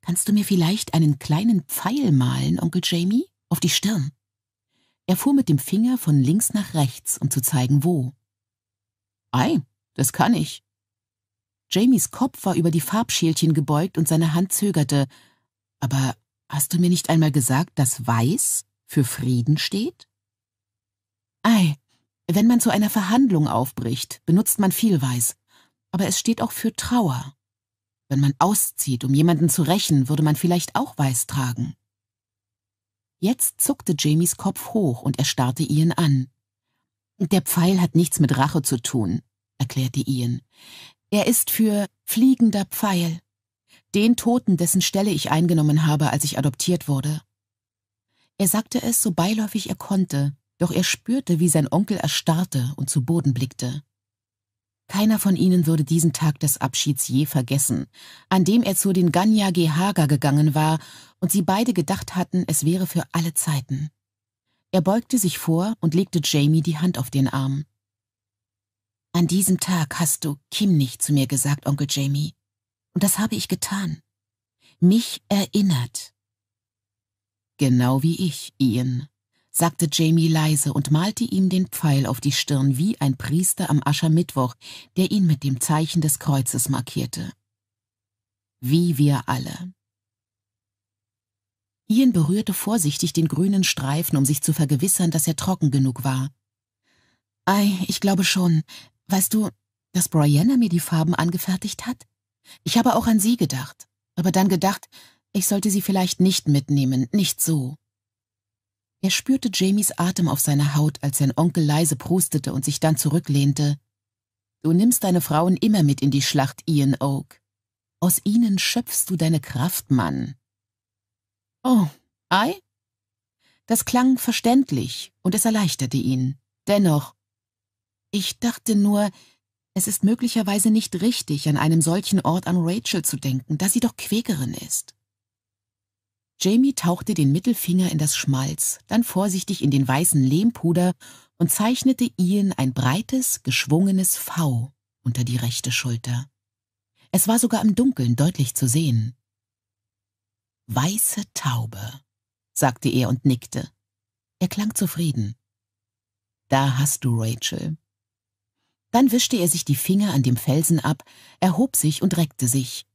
Kannst du mir vielleicht einen kleinen Pfeil malen, Onkel Jamie, auf die Stirn? Er fuhr mit dem Finger von links nach rechts, um zu zeigen, wo. Ei, das kann ich. Jamies Kopf war über die Farbschälchen gebeugt und seine Hand zögerte. Aber hast du mir nicht einmal gesagt, dass Weiß für Frieden steht? Ei, wenn man zu einer Verhandlung aufbricht, benutzt man viel Weiß. Aber es steht auch für Trauer. Wenn man auszieht, um jemanden zu rächen, würde man vielleicht auch weiß tragen. Jetzt zuckte Jamies Kopf hoch und er starrte Ian an. Der Pfeil hat nichts mit Rache zu tun, erklärte Ian. Er ist für fliegender Pfeil. Den Toten, dessen Stelle ich eingenommen habe, als ich adoptiert wurde. Er sagte es so beiläufig er konnte, doch er spürte, wie sein Onkel erstarrte und zu Boden blickte. Keiner von ihnen würde diesen Tag des Abschieds je vergessen, an dem er zu den Ganya Gehaga gegangen war und sie beide gedacht hatten, es wäre für alle Zeiten. Er beugte sich vor und legte Jamie die Hand auf den Arm. An diesem Tag hast du Kim nicht zu mir gesagt, Onkel Jamie. Und das habe ich getan. Mich erinnert. Genau wie ich, Ian, sagte Jamie leise und malte ihm den Pfeil auf die Stirn wie ein Priester am Aschermittwoch, der ihn mit dem Zeichen des Kreuzes markierte. Wie wir alle. Ian berührte vorsichtig den grünen Streifen, um sich zu vergewissern, dass er trocken genug war. Ei, ich glaube schon. Weißt du, dass Brianna mir die Farben angefertigt hat? Ich habe auch an sie gedacht, aber dann gedacht, ich sollte sie vielleicht nicht mitnehmen, nicht so. Er spürte Jamies Atem auf seiner Haut, als sein Onkel leise prustete und sich dann zurücklehnte. Du nimmst deine Frauen immer mit in die Schlacht, Ian Oak. Aus ihnen schöpfst du deine Kraft, Mann. Oh, ei? Das klang verständlich und es erleichterte ihn. Dennoch, ich dachte nur, es ist möglicherweise nicht richtig, an einem solchen Ort an Rachel zu denken, da sie doch Quäkerin ist. Jamie tauchte den Mittelfinger in das Schmalz, dann vorsichtig in den weißen Lehmpuder und zeichnete Ian ein breites, geschwungenes V unter die rechte Schulter. Es war sogar im Dunkeln deutlich zu sehen. Weiße Taube, sagte er und nickte. Er klang zufrieden. Da hast du Rachel. Dann wischte er sich die Finger an dem Felsen ab, erhob sich und reckte sich.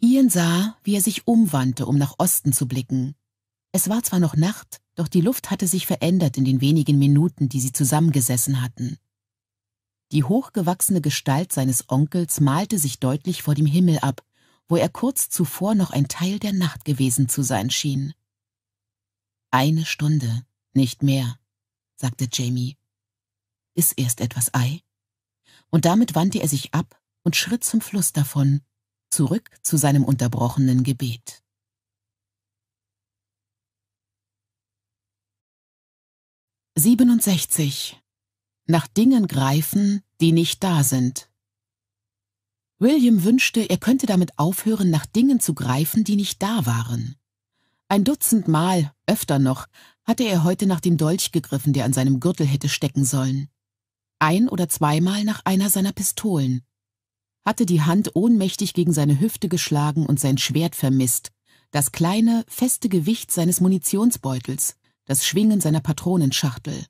Ian sah, wie er sich umwandte, um nach Osten zu blicken. Es war zwar noch Nacht, doch die Luft hatte sich verändert in den wenigen Minuten, die sie zusammengesessen hatten. Die hochgewachsene Gestalt seines Onkels malte sich deutlich vor dem Himmel ab, wo er kurz zuvor noch ein Teil der Nacht gewesen zu sein schien. Eine Stunde, nicht mehr, sagte Jamie. Ist erst etwas Ei? Und damit wandte er sich ab und schritt zum Fluss davon, zurück zu seinem unterbrochenen Gebet. 67. Nach Dingen greifen, die nicht da sind. William wünschte, er könnte damit aufhören, nach Dingen zu greifen, die nicht da waren. Ein Dutzend Mal, öfter noch, hatte er heute nach dem Dolch gegriffen, der an seinem Gürtel hätte stecken sollen. Ein oder zweimal nach einer seiner Pistolen. Hatte die Hand ohnmächtig gegen seine Hüfte geschlagen und sein Schwert vermisst, das kleine, feste Gewicht seines Munitionsbeutels, das Schwingen seiner Patronenschachtel.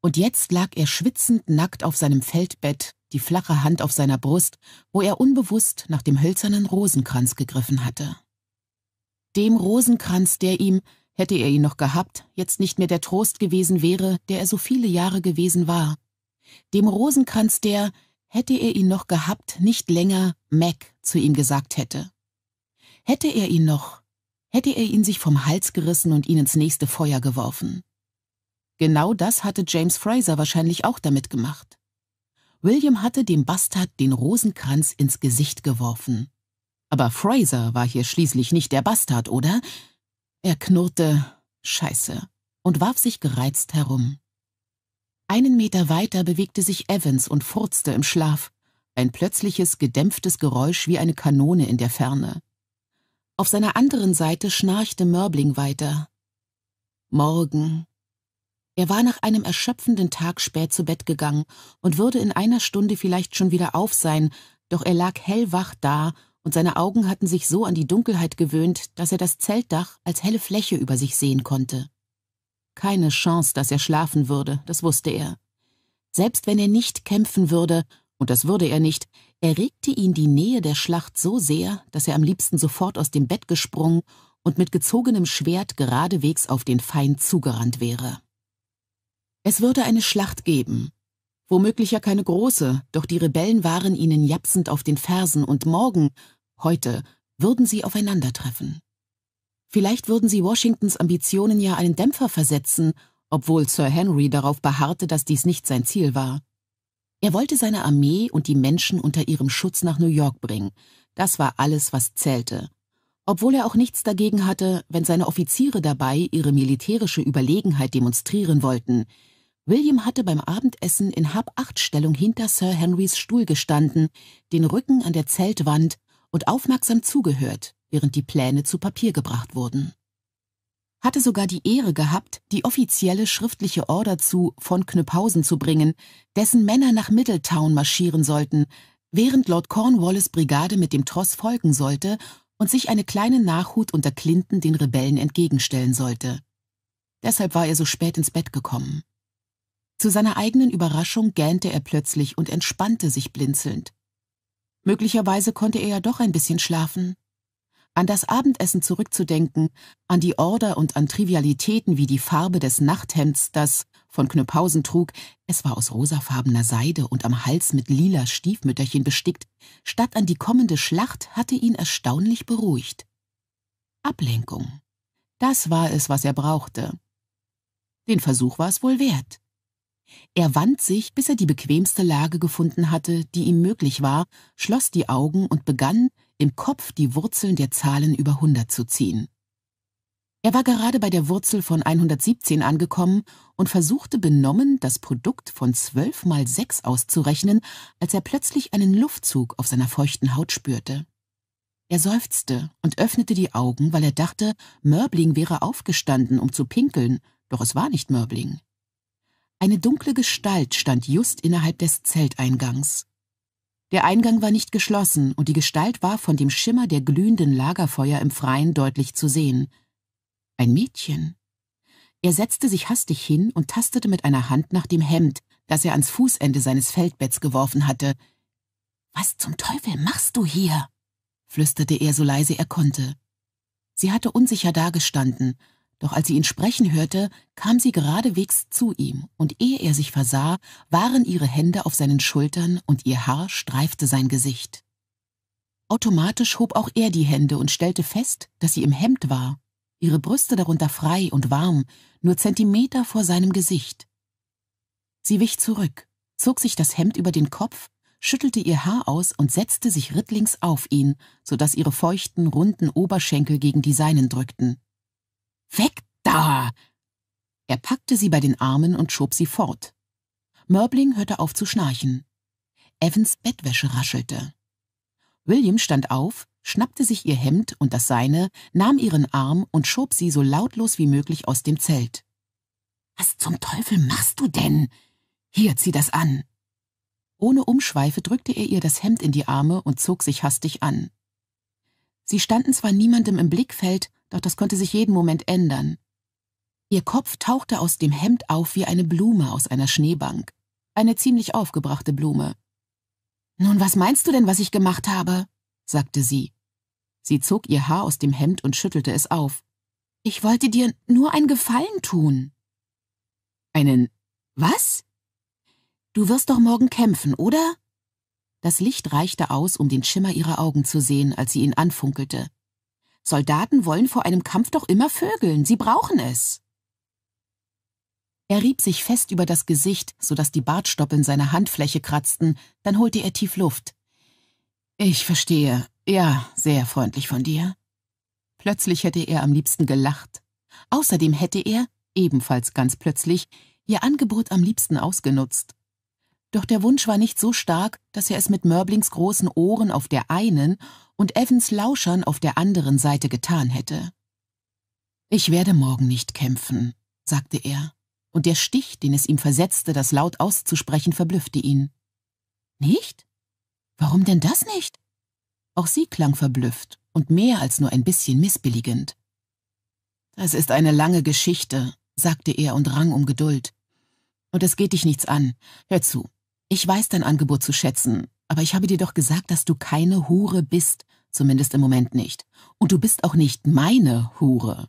Und jetzt lag er schwitzend nackt auf seinem Feldbett, die flache Hand auf seiner Brust, wo er unbewusst nach dem hölzernen Rosenkranz gegriffen hatte. Dem Rosenkranz, der ihm, hätte er ihn noch gehabt, jetzt nicht mehr der Trost gewesen wäre, der er so viele Jahre gewesen war. Dem Rosenkranz, der, hätte er ihn noch gehabt, nicht länger Mac zu ihm gesagt hätte. Hätte er ihn noch, hätte er ihn sich vom Hals gerissen und ihn ins nächste Feuer geworfen. Genau das hatte James Fraser wahrscheinlich auch damit gemacht. William hatte dem Bastard den Rosenkranz ins Gesicht geworfen. Aber Fraser war hier schließlich nicht der Bastard, oder? Er knurrte Scheiße und warf sich gereizt herum. Einen Meter weiter bewegte sich Evans und furzte im Schlaf, ein plötzliches, gedämpftes Geräusch wie eine Kanone in der Ferne. Auf seiner anderen Seite schnarchte Mörbling weiter. Morgen. Er war nach einem erschöpfenden Tag spät zu Bett gegangen und würde in einer Stunde vielleicht schon wieder auf sein, doch er lag hellwach da und seine Augen hatten sich so an die Dunkelheit gewöhnt, dass er das Zeltdach als helle Fläche über sich sehen konnte. Keine Chance, dass er schlafen würde, das wusste er. Selbst wenn er nicht kämpfen würde, und das würde er nicht, erregte ihn die Nähe der Schlacht so sehr, dass er am liebsten sofort aus dem Bett gesprungen und mit gezogenem Schwert geradewegs auf den Feind zugerannt wäre. Es würde eine Schlacht geben. Womöglich ja keine große, doch die Rebellen waren ihnen japsend auf den Fersen und morgen, heute, würden sie aufeinandertreffen. Vielleicht würden sie Washingtons Ambitionen ja einen Dämpfer versetzen, obwohl Sir Henry darauf beharrte, dass dies nicht sein Ziel war. Er wollte seine Armee und die Menschen unter ihrem Schutz nach New York bringen. Das war alles, was zählte. Obwohl er auch nichts dagegen hatte, wenn seine Offiziere dabei ihre militärische Überlegenheit demonstrieren wollten. William hatte beim Abendessen in Hab-Acht-Stellung hinter Sir Henrys Stuhl gestanden, den Rücken an der Zeltwand und aufmerksam zugehört, während die Pläne zu Papier gebracht wurden hatte sogar die Ehre gehabt, die offizielle schriftliche Order zu von Knüpphausen zu bringen, dessen Männer nach Middletown marschieren sollten, während Lord Cornwallis Brigade mit dem Tross folgen sollte und sich eine kleine Nachhut unter Clinton den Rebellen entgegenstellen sollte. Deshalb war er so spät ins Bett gekommen. Zu seiner eigenen Überraschung gähnte er plötzlich und entspannte sich blinzelnd. Möglicherweise konnte er ja doch ein bisschen schlafen an das Abendessen zurückzudenken, an die Order und an Trivialitäten wie die Farbe des Nachthemds, das von Knüpphausen trug, es war aus rosafarbener Seide und am Hals mit lila Stiefmütterchen bestickt, statt an die kommende Schlacht hatte ihn erstaunlich beruhigt. Ablenkung. Das war es, was er brauchte. Den Versuch war es wohl wert. Er wand sich, bis er die bequemste Lage gefunden hatte, die ihm möglich war, schloss die Augen und begann, im Kopf die Wurzeln der Zahlen über 100 zu ziehen. Er war gerade bei der Wurzel von 117 angekommen und versuchte benommen, das Produkt von 12 mal 6 auszurechnen, als er plötzlich einen Luftzug auf seiner feuchten Haut spürte. Er seufzte und öffnete die Augen, weil er dachte, Mörbling wäre aufgestanden, um zu pinkeln, doch es war nicht Mörbling. Eine dunkle Gestalt stand just innerhalb des Zelteingangs. Der Eingang war nicht geschlossen und die Gestalt war von dem Schimmer der glühenden Lagerfeuer im Freien deutlich zu sehen. Ein Mädchen. Er setzte sich hastig hin und tastete mit einer Hand nach dem Hemd, das er ans Fußende seines Feldbetts geworfen hatte. Was zum Teufel machst du hier? flüsterte er so leise er konnte. Sie hatte unsicher dagestanden, doch als sie ihn sprechen hörte, kam sie geradewegs zu ihm, und ehe er sich versah, waren ihre Hände auf seinen Schultern und ihr Haar streifte sein Gesicht. Automatisch hob auch er die Hände und stellte fest, dass sie im Hemd war, ihre Brüste darunter frei und warm, nur Zentimeter vor seinem Gesicht. Sie wich zurück, zog sich das Hemd über den Kopf, schüttelte ihr Haar aus und setzte sich rittlings auf ihn, so dass ihre feuchten, runden Oberschenkel gegen die seinen drückten. Weg da! Er packte sie bei den Armen und schob sie fort. Mörbling hörte auf zu schnarchen. Evans Bettwäsche raschelte. William stand auf, schnappte sich ihr Hemd und das seine, nahm ihren Arm und schob sie so lautlos wie möglich aus dem Zelt. Was zum Teufel machst du denn? Hier, zieh das an. Ohne Umschweife drückte er ihr das Hemd in die Arme und zog sich hastig an. Sie standen zwar niemandem im Blickfeld, doch das konnte sich jeden Moment ändern. Ihr Kopf tauchte aus dem Hemd auf wie eine Blume aus einer Schneebank. Eine ziemlich aufgebrachte Blume. Nun, was meinst du denn, was ich gemacht habe? sagte sie. Sie zog ihr Haar aus dem Hemd und schüttelte es auf. Ich wollte dir nur einen Gefallen tun. Einen was? Du wirst doch morgen kämpfen, oder? Das Licht reichte aus, um den Schimmer ihrer Augen zu sehen, als sie ihn anfunkelte. Soldaten wollen vor einem Kampf doch immer vögeln, sie brauchen es. Er rieb sich fest über das Gesicht, so dass die Bartstoppeln seiner Handfläche kratzten, dann holte er tief Luft. Ich verstehe. Ja, sehr freundlich von dir. Plötzlich hätte er am liebsten gelacht. Außerdem hätte er, ebenfalls ganz plötzlich, ihr Angebot am liebsten ausgenutzt. Doch der Wunsch war nicht so stark, dass er es mit Mörblings großen Ohren auf der einen und Evans Lauschern auf der anderen Seite getan hätte. Ich werde morgen nicht kämpfen, sagte er und der Stich, den es ihm versetzte, das laut auszusprechen, verblüffte ihn. Nicht? Warum denn das nicht? Auch sie klang verblüfft und mehr als nur ein bisschen missbilligend. Das ist eine lange Geschichte, sagte er und rang um Geduld. Und es geht dich nichts an. Hör zu. Ich weiß dein Angebot zu schätzen, aber ich habe dir doch gesagt, dass du keine Hure bist, zumindest im Moment nicht. Und du bist auch nicht meine Hure.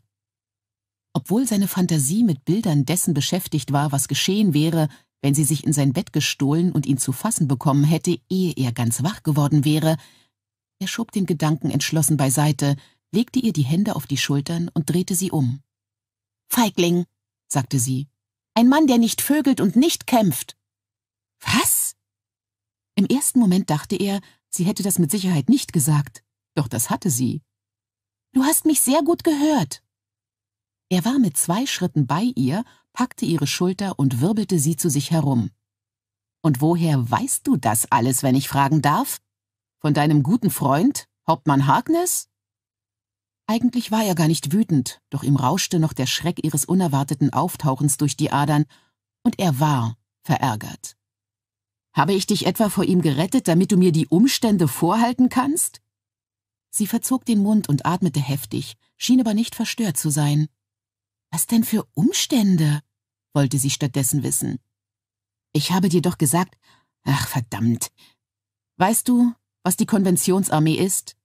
Obwohl seine Fantasie mit Bildern dessen beschäftigt war, was geschehen wäre, wenn sie sich in sein Bett gestohlen und ihn zu fassen bekommen hätte, ehe er ganz wach geworden wäre, er schob den Gedanken entschlossen beiseite, legte ihr die Hände auf die Schultern und drehte sie um. Feigling, sagte sie, ein Mann, der nicht vögelt und nicht kämpft. Was? Im ersten Moment dachte er, sie hätte das mit Sicherheit nicht gesagt, doch das hatte sie. Du hast mich sehr gut gehört, er war mit zwei Schritten bei ihr, packte ihre Schulter und wirbelte sie zu sich herum. Und woher weißt du das alles, wenn ich fragen darf? Von deinem guten Freund, Hauptmann Harkness? Eigentlich war er gar nicht wütend, doch ihm rauschte noch der Schreck ihres unerwarteten Auftauchens durch die Adern, und er war verärgert. Habe ich dich etwa vor ihm gerettet, damit du mir die Umstände vorhalten kannst? Sie verzog den Mund und atmete heftig, schien aber nicht verstört zu sein. Was denn für Umstände? wollte sie stattdessen wissen. Ich habe dir doch gesagt, ach verdammt. Weißt du, was die Konventionsarmee ist?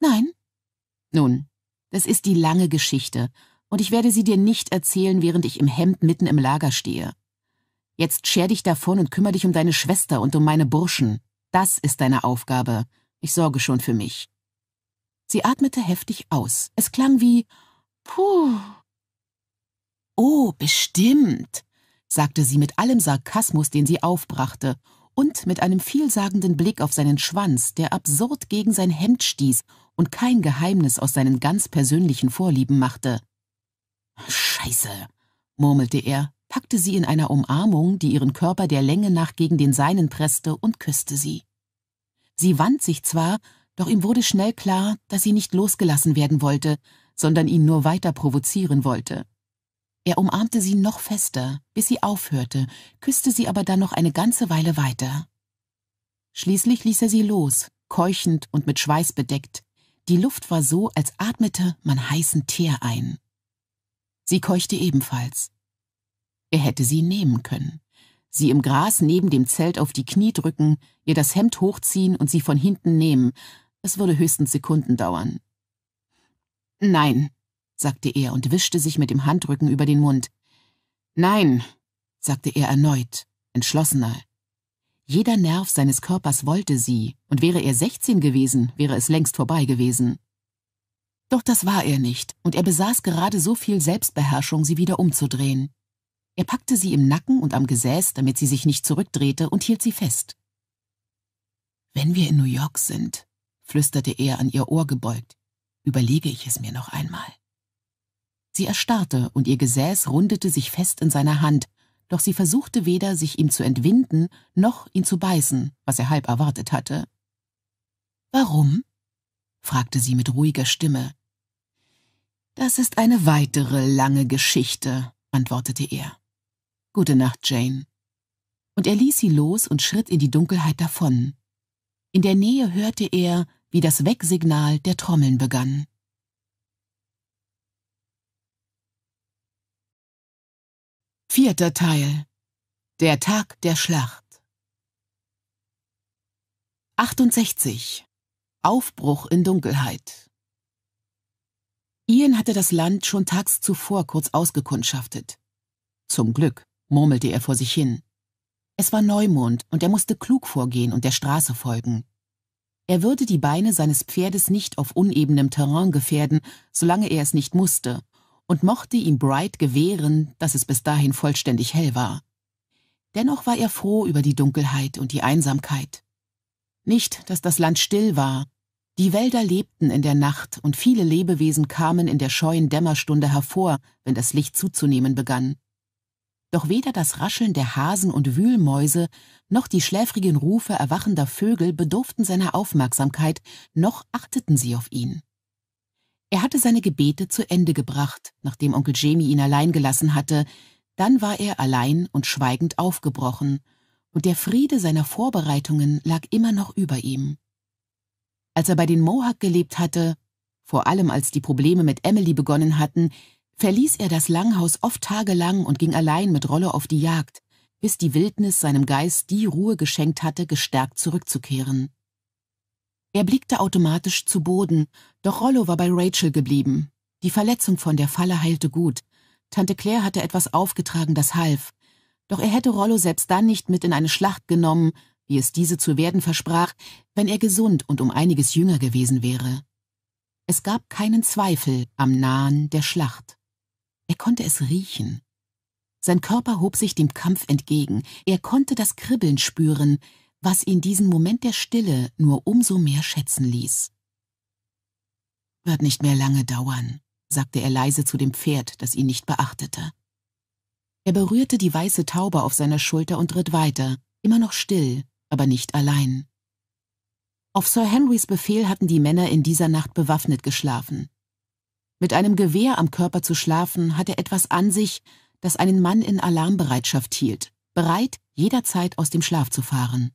Nein. Nun, das ist die lange Geschichte, und ich werde sie dir nicht erzählen, während ich im Hemd mitten im Lager stehe. Jetzt scher dich davon und kümmere dich um deine Schwester und um meine Burschen. Das ist deine Aufgabe. Ich sorge schon für mich. Sie atmete heftig aus. Es klang wie Puh. Oh, bestimmt, sagte sie mit allem Sarkasmus, den sie aufbrachte, und mit einem vielsagenden Blick auf seinen Schwanz, der absurd gegen sein Hemd stieß und kein Geheimnis aus seinen ganz persönlichen Vorlieben machte. Scheiße, murmelte er, packte sie in einer Umarmung, die ihren Körper der Länge nach gegen den seinen presste, und küsste sie. Sie wand sich zwar, doch ihm wurde schnell klar, dass sie nicht losgelassen werden wollte, sondern ihn nur weiter provozieren wollte. Er umarmte sie noch fester, bis sie aufhörte, küsste sie aber dann noch eine ganze Weile weiter. Schließlich ließ er sie los, keuchend und mit Schweiß bedeckt. Die Luft war so, als atmete man heißen Teer ein. Sie keuchte ebenfalls. Er hätte sie nehmen können. Sie im Gras neben dem Zelt auf die Knie drücken, ihr das Hemd hochziehen und sie von hinten nehmen. Es würde höchstens Sekunden dauern. Nein, sagte er und wischte sich mit dem Handrücken über den Mund. Nein, sagte er erneut, entschlossener. Jeder Nerv seines Körpers wollte sie, und wäre er sechzehn gewesen, wäre es längst vorbei gewesen. Doch das war er nicht, und er besaß gerade so viel Selbstbeherrschung, sie wieder umzudrehen. Er packte sie im Nacken und am Gesäß, damit sie sich nicht zurückdrehte, und hielt sie fest. Wenn wir in New York sind, flüsterte er an ihr Ohr gebeugt, überlege ich es mir noch einmal. Sie erstarrte, und ihr Gesäß rundete sich fest in seiner Hand, doch sie versuchte weder, sich ihm zu entwinden, noch ihn zu beißen, was er halb erwartet hatte. Warum? fragte sie mit ruhiger Stimme. Das ist eine weitere lange Geschichte, antwortete er. Gute Nacht, Jane. Und er ließ sie los und schritt in die Dunkelheit davon. In der Nähe hörte er, wie das Wegsignal der Trommeln begann. Vierter Teil Der Tag der Schlacht 68 Aufbruch in Dunkelheit Ian hatte das Land schon tags zuvor kurz ausgekundschaftet. Zum Glück, murmelte er vor sich hin. Es war Neumond und er musste klug vorgehen und der Straße folgen. Er würde die Beine seines Pferdes nicht auf unebenem Terrain gefährden, solange er es nicht musste, und mochte ihm Bright gewähren, dass es bis dahin vollständig hell war. Dennoch war er froh über die Dunkelheit und die Einsamkeit. Nicht, dass das Land still war. Die Wälder lebten in der Nacht und viele Lebewesen kamen in der scheuen Dämmerstunde hervor, wenn das Licht zuzunehmen begann. Doch weder das Rascheln der Hasen und Wühlmäuse noch die schläfrigen Rufe erwachender Vögel bedurften seiner Aufmerksamkeit, noch achteten sie auf ihn. Er hatte seine Gebete zu Ende gebracht, nachdem Onkel Jamie ihn allein gelassen hatte, dann war er allein und schweigend aufgebrochen, und der Friede seiner Vorbereitungen lag immer noch über ihm. Als er bei den Mohawk gelebt hatte, vor allem als die Probleme mit Emily begonnen hatten, verließ er das Langhaus oft tagelang und ging allein mit Rollo auf die Jagd, bis die Wildnis seinem Geist die Ruhe geschenkt hatte, gestärkt zurückzukehren. Er blickte automatisch zu Boden, doch Rollo war bei Rachel geblieben. Die Verletzung von der Falle heilte gut. Tante Claire hatte etwas aufgetragen, das half. Doch er hätte Rollo selbst dann nicht mit in eine Schlacht genommen, wie es diese zu werden versprach, wenn er gesund und um einiges jünger gewesen wäre. Es gab keinen Zweifel am Nahen der Schlacht. Er konnte es riechen. Sein Körper hob sich dem Kampf entgegen. Er konnte das Kribbeln spüren, was ihn diesen Moment der Stille nur umso mehr schätzen ließ. Wird nicht mehr lange dauern, sagte er leise zu dem Pferd, das ihn nicht beachtete. Er berührte die weiße Taube auf seiner Schulter und ritt weiter, immer noch still, aber nicht allein. Auf Sir Henrys Befehl hatten die Männer in dieser Nacht bewaffnet geschlafen. Mit einem Gewehr am Körper zu schlafen hatte etwas an sich, das einen Mann in Alarmbereitschaft hielt, bereit, jederzeit aus dem Schlaf zu fahren.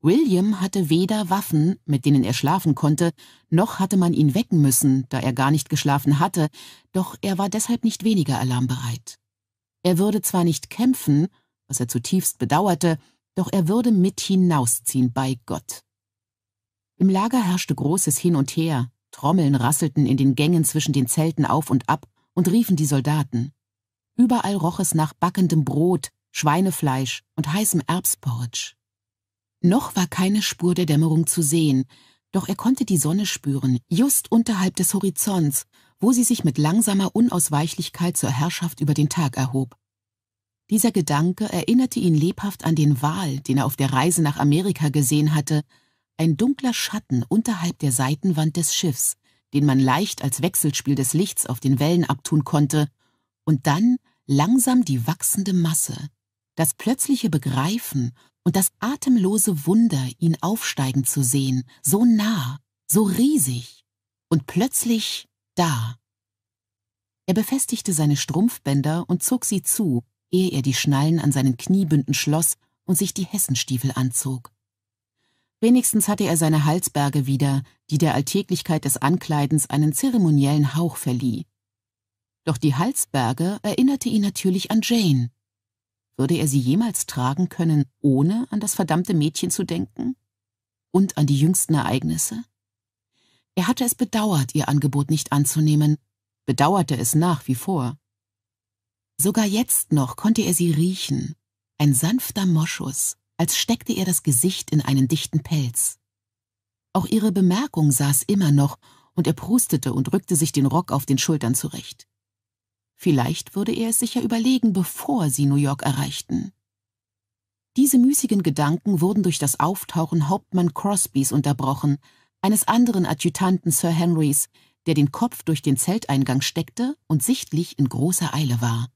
William hatte weder Waffen, mit denen er schlafen konnte, noch hatte man ihn wecken müssen, da er gar nicht geschlafen hatte, doch er war deshalb nicht weniger alarmbereit. Er würde zwar nicht kämpfen, was er zutiefst bedauerte, doch er würde mit hinausziehen bei Gott. Im Lager herrschte großes Hin und Her, Trommeln rasselten in den Gängen zwischen den Zelten auf und ab und riefen die Soldaten. Überall roch es nach backendem Brot, Schweinefleisch und heißem Erbsporridge. Noch war keine Spur der Dämmerung zu sehen, doch er konnte die Sonne spüren, just unterhalb des Horizonts, wo sie sich mit langsamer Unausweichlichkeit zur Herrschaft über den Tag erhob. Dieser Gedanke erinnerte ihn lebhaft an den Wal, den er auf der Reise nach Amerika gesehen hatte, ein dunkler Schatten unterhalb der Seitenwand des Schiffs, den man leicht als Wechselspiel des Lichts auf den Wellen abtun konnte, und dann langsam die wachsende Masse, das plötzliche Begreifen und das atemlose Wunder, ihn aufsteigen zu sehen, so nah, so riesig und plötzlich da. Er befestigte seine Strumpfbänder und zog sie zu, ehe er die Schnallen an seinen Kniebünden schloss und sich die Hessenstiefel anzog. Wenigstens hatte er seine Halsberge wieder, die der Alltäglichkeit des Ankleidens einen zeremoniellen Hauch verlieh. Doch die Halsberge erinnerte ihn natürlich an Jane. Würde er sie jemals tragen können, ohne an das verdammte Mädchen zu denken? Und an die jüngsten Ereignisse? Er hatte es bedauert, ihr Angebot nicht anzunehmen, bedauerte es nach wie vor. Sogar jetzt noch konnte er sie riechen, ein sanfter Moschus, als steckte er das Gesicht in einen dichten Pelz. Auch ihre Bemerkung saß immer noch, und er prustete und rückte sich den Rock auf den Schultern zurecht. Vielleicht würde er es sicher überlegen, bevor sie New York erreichten. Diese müßigen Gedanken wurden durch das Auftauchen Hauptmann Crosbys unterbrochen, eines anderen Adjutanten Sir Henrys, der den Kopf durch den Zelteingang steckte und sichtlich in großer Eile war.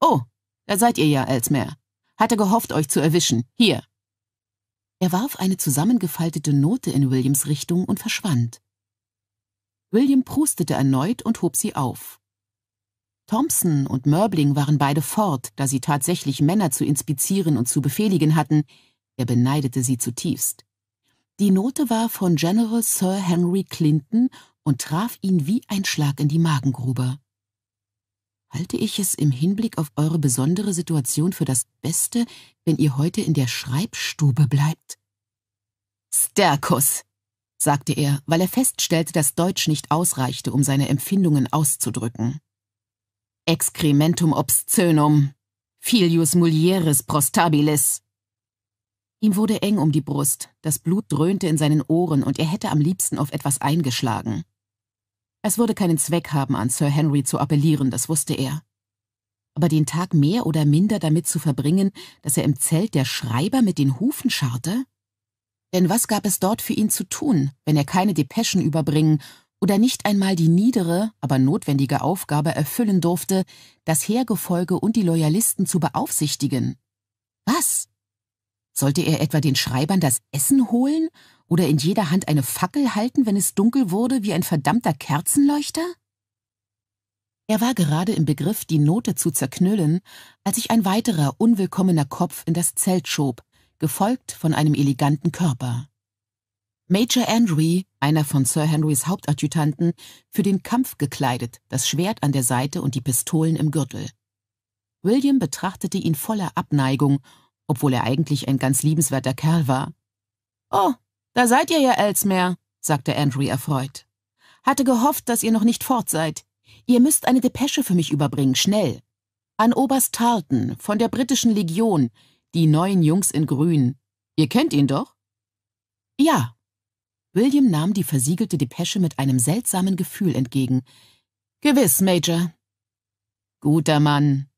Oh, da seid ihr ja, Elsmer. Hatte gehofft, euch zu erwischen. Hier. Er warf eine zusammengefaltete Note in Williams Richtung und verschwand. William prustete erneut und hob sie auf. Thompson und Mörbling waren beide fort, da sie tatsächlich Männer zu inspizieren und zu befehligen hatten. Er beneidete sie zutiefst. Die Note war von General Sir Henry Clinton und traf ihn wie ein Schlag in die Magengrube. Halte ich es im Hinblick auf eure besondere Situation für das Beste, wenn ihr heute in der Schreibstube bleibt? Sterkus, sagte er, weil er feststellte, dass Deutsch nicht ausreichte, um seine Empfindungen auszudrücken. Excrementum obscönum, filius mulieris prostabilis. Ihm wurde eng um die Brust, das Blut dröhnte in seinen Ohren und er hätte am liebsten auf etwas eingeschlagen. Es würde keinen Zweck haben, an Sir Henry zu appellieren, das wusste er. Aber den Tag mehr oder minder damit zu verbringen, dass er im Zelt der Schreiber mit den Hufen scharrte? Denn was gab es dort für ihn zu tun, wenn er keine Depeschen überbringen oder nicht einmal die niedere, aber notwendige Aufgabe erfüllen durfte, das Heergefolge und die Loyalisten zu beaufsichtigen. Was? Sollte er etwa den Schreibern das Essen holen oder in jeder Hand eine Fackel halten, wenn es dunkel wurde, wie ein verdammter Kerzenleuchter? Er war gerade im Begriff, die Note zu zerknüllen, als sich ein weiterer unwillkommener Kopf in das Zelt schob, gefolgt von einem eleganten Körper. Major Andrew, einer von Sir Henrys Hauptadjutanten, für den Kampf gekleidet, das Schwert an der Seite und die Pistolen im Gürtel. William betrachtete ihn voller Abneigung, obwohl er eigentlich ein ganz liebenswerter Kerl war. Oh, da seid ihr ja, Elsmer, sagte Andrew erfreut. Hatte gehofft, dass ihr noch nicht fort seid. Ihr müsst eine Depesche für mich überbringen, schnell. An Oberst Tarleton von der britischen Legion, die neuen Jungs in Grün. Ihr kennt ihn doch? Ja, William nahm die versiegelte Depesche mit einem seltsamen Gefühl entgegen. Gewiss, Major. Guter Mann.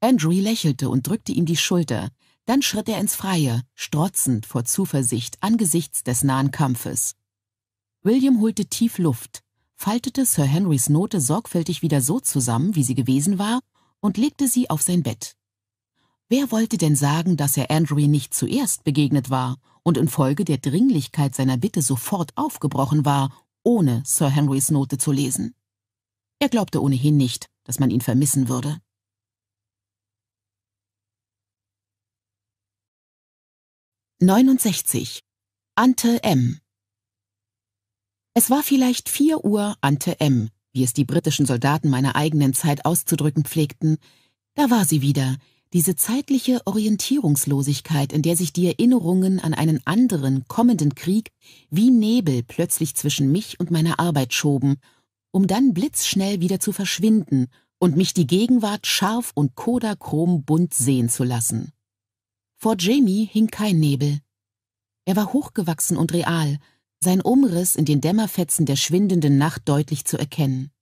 Andrew lächelte und drückte ihm die Schulter. Dann schritt er ins Freie, strotzend vor Zuversicht angesichts des nahen Kampfes. William holte tief Luft, faltete Sir Henrys Note sorgfältig wieder so zusammen, wie sie gewesen war, und legte sie auf sein Bett. Wer wollte denn sagen, dass er Andrew nicht zuerst begegnet war und infolge der Dringlichkeit seiner Bitte sofort aufgebrochen war, ohne Sir Henrys Note zu lesen. Er glaubte ohnehin nicht, dass man ihn vermissen würde. »69. Ante M. Es war vielleicht vier Uhr Ante M., wie es die britischen Soldaten meiner eigenen Zeit auszudrücken pflegten. Da war sie wieder, diese zeitliche Orientierungslosigkeit, in der sich die Erinnerungen an einen anderen, kommenden Krieg wie Nebel plötzlich zwischen mich und meiner Arbeit schoben, um dann blitzschnell wieder zu verschwinden und mich die Gegenwart scharf und kodachrom bunt sehen zu lassen. Vor Jamie hing kein Nebel. Er war hochgewachsen und real, sein Umriss in den Dämmerfetzen der schwindenden Nacht deutlich zu erkennen.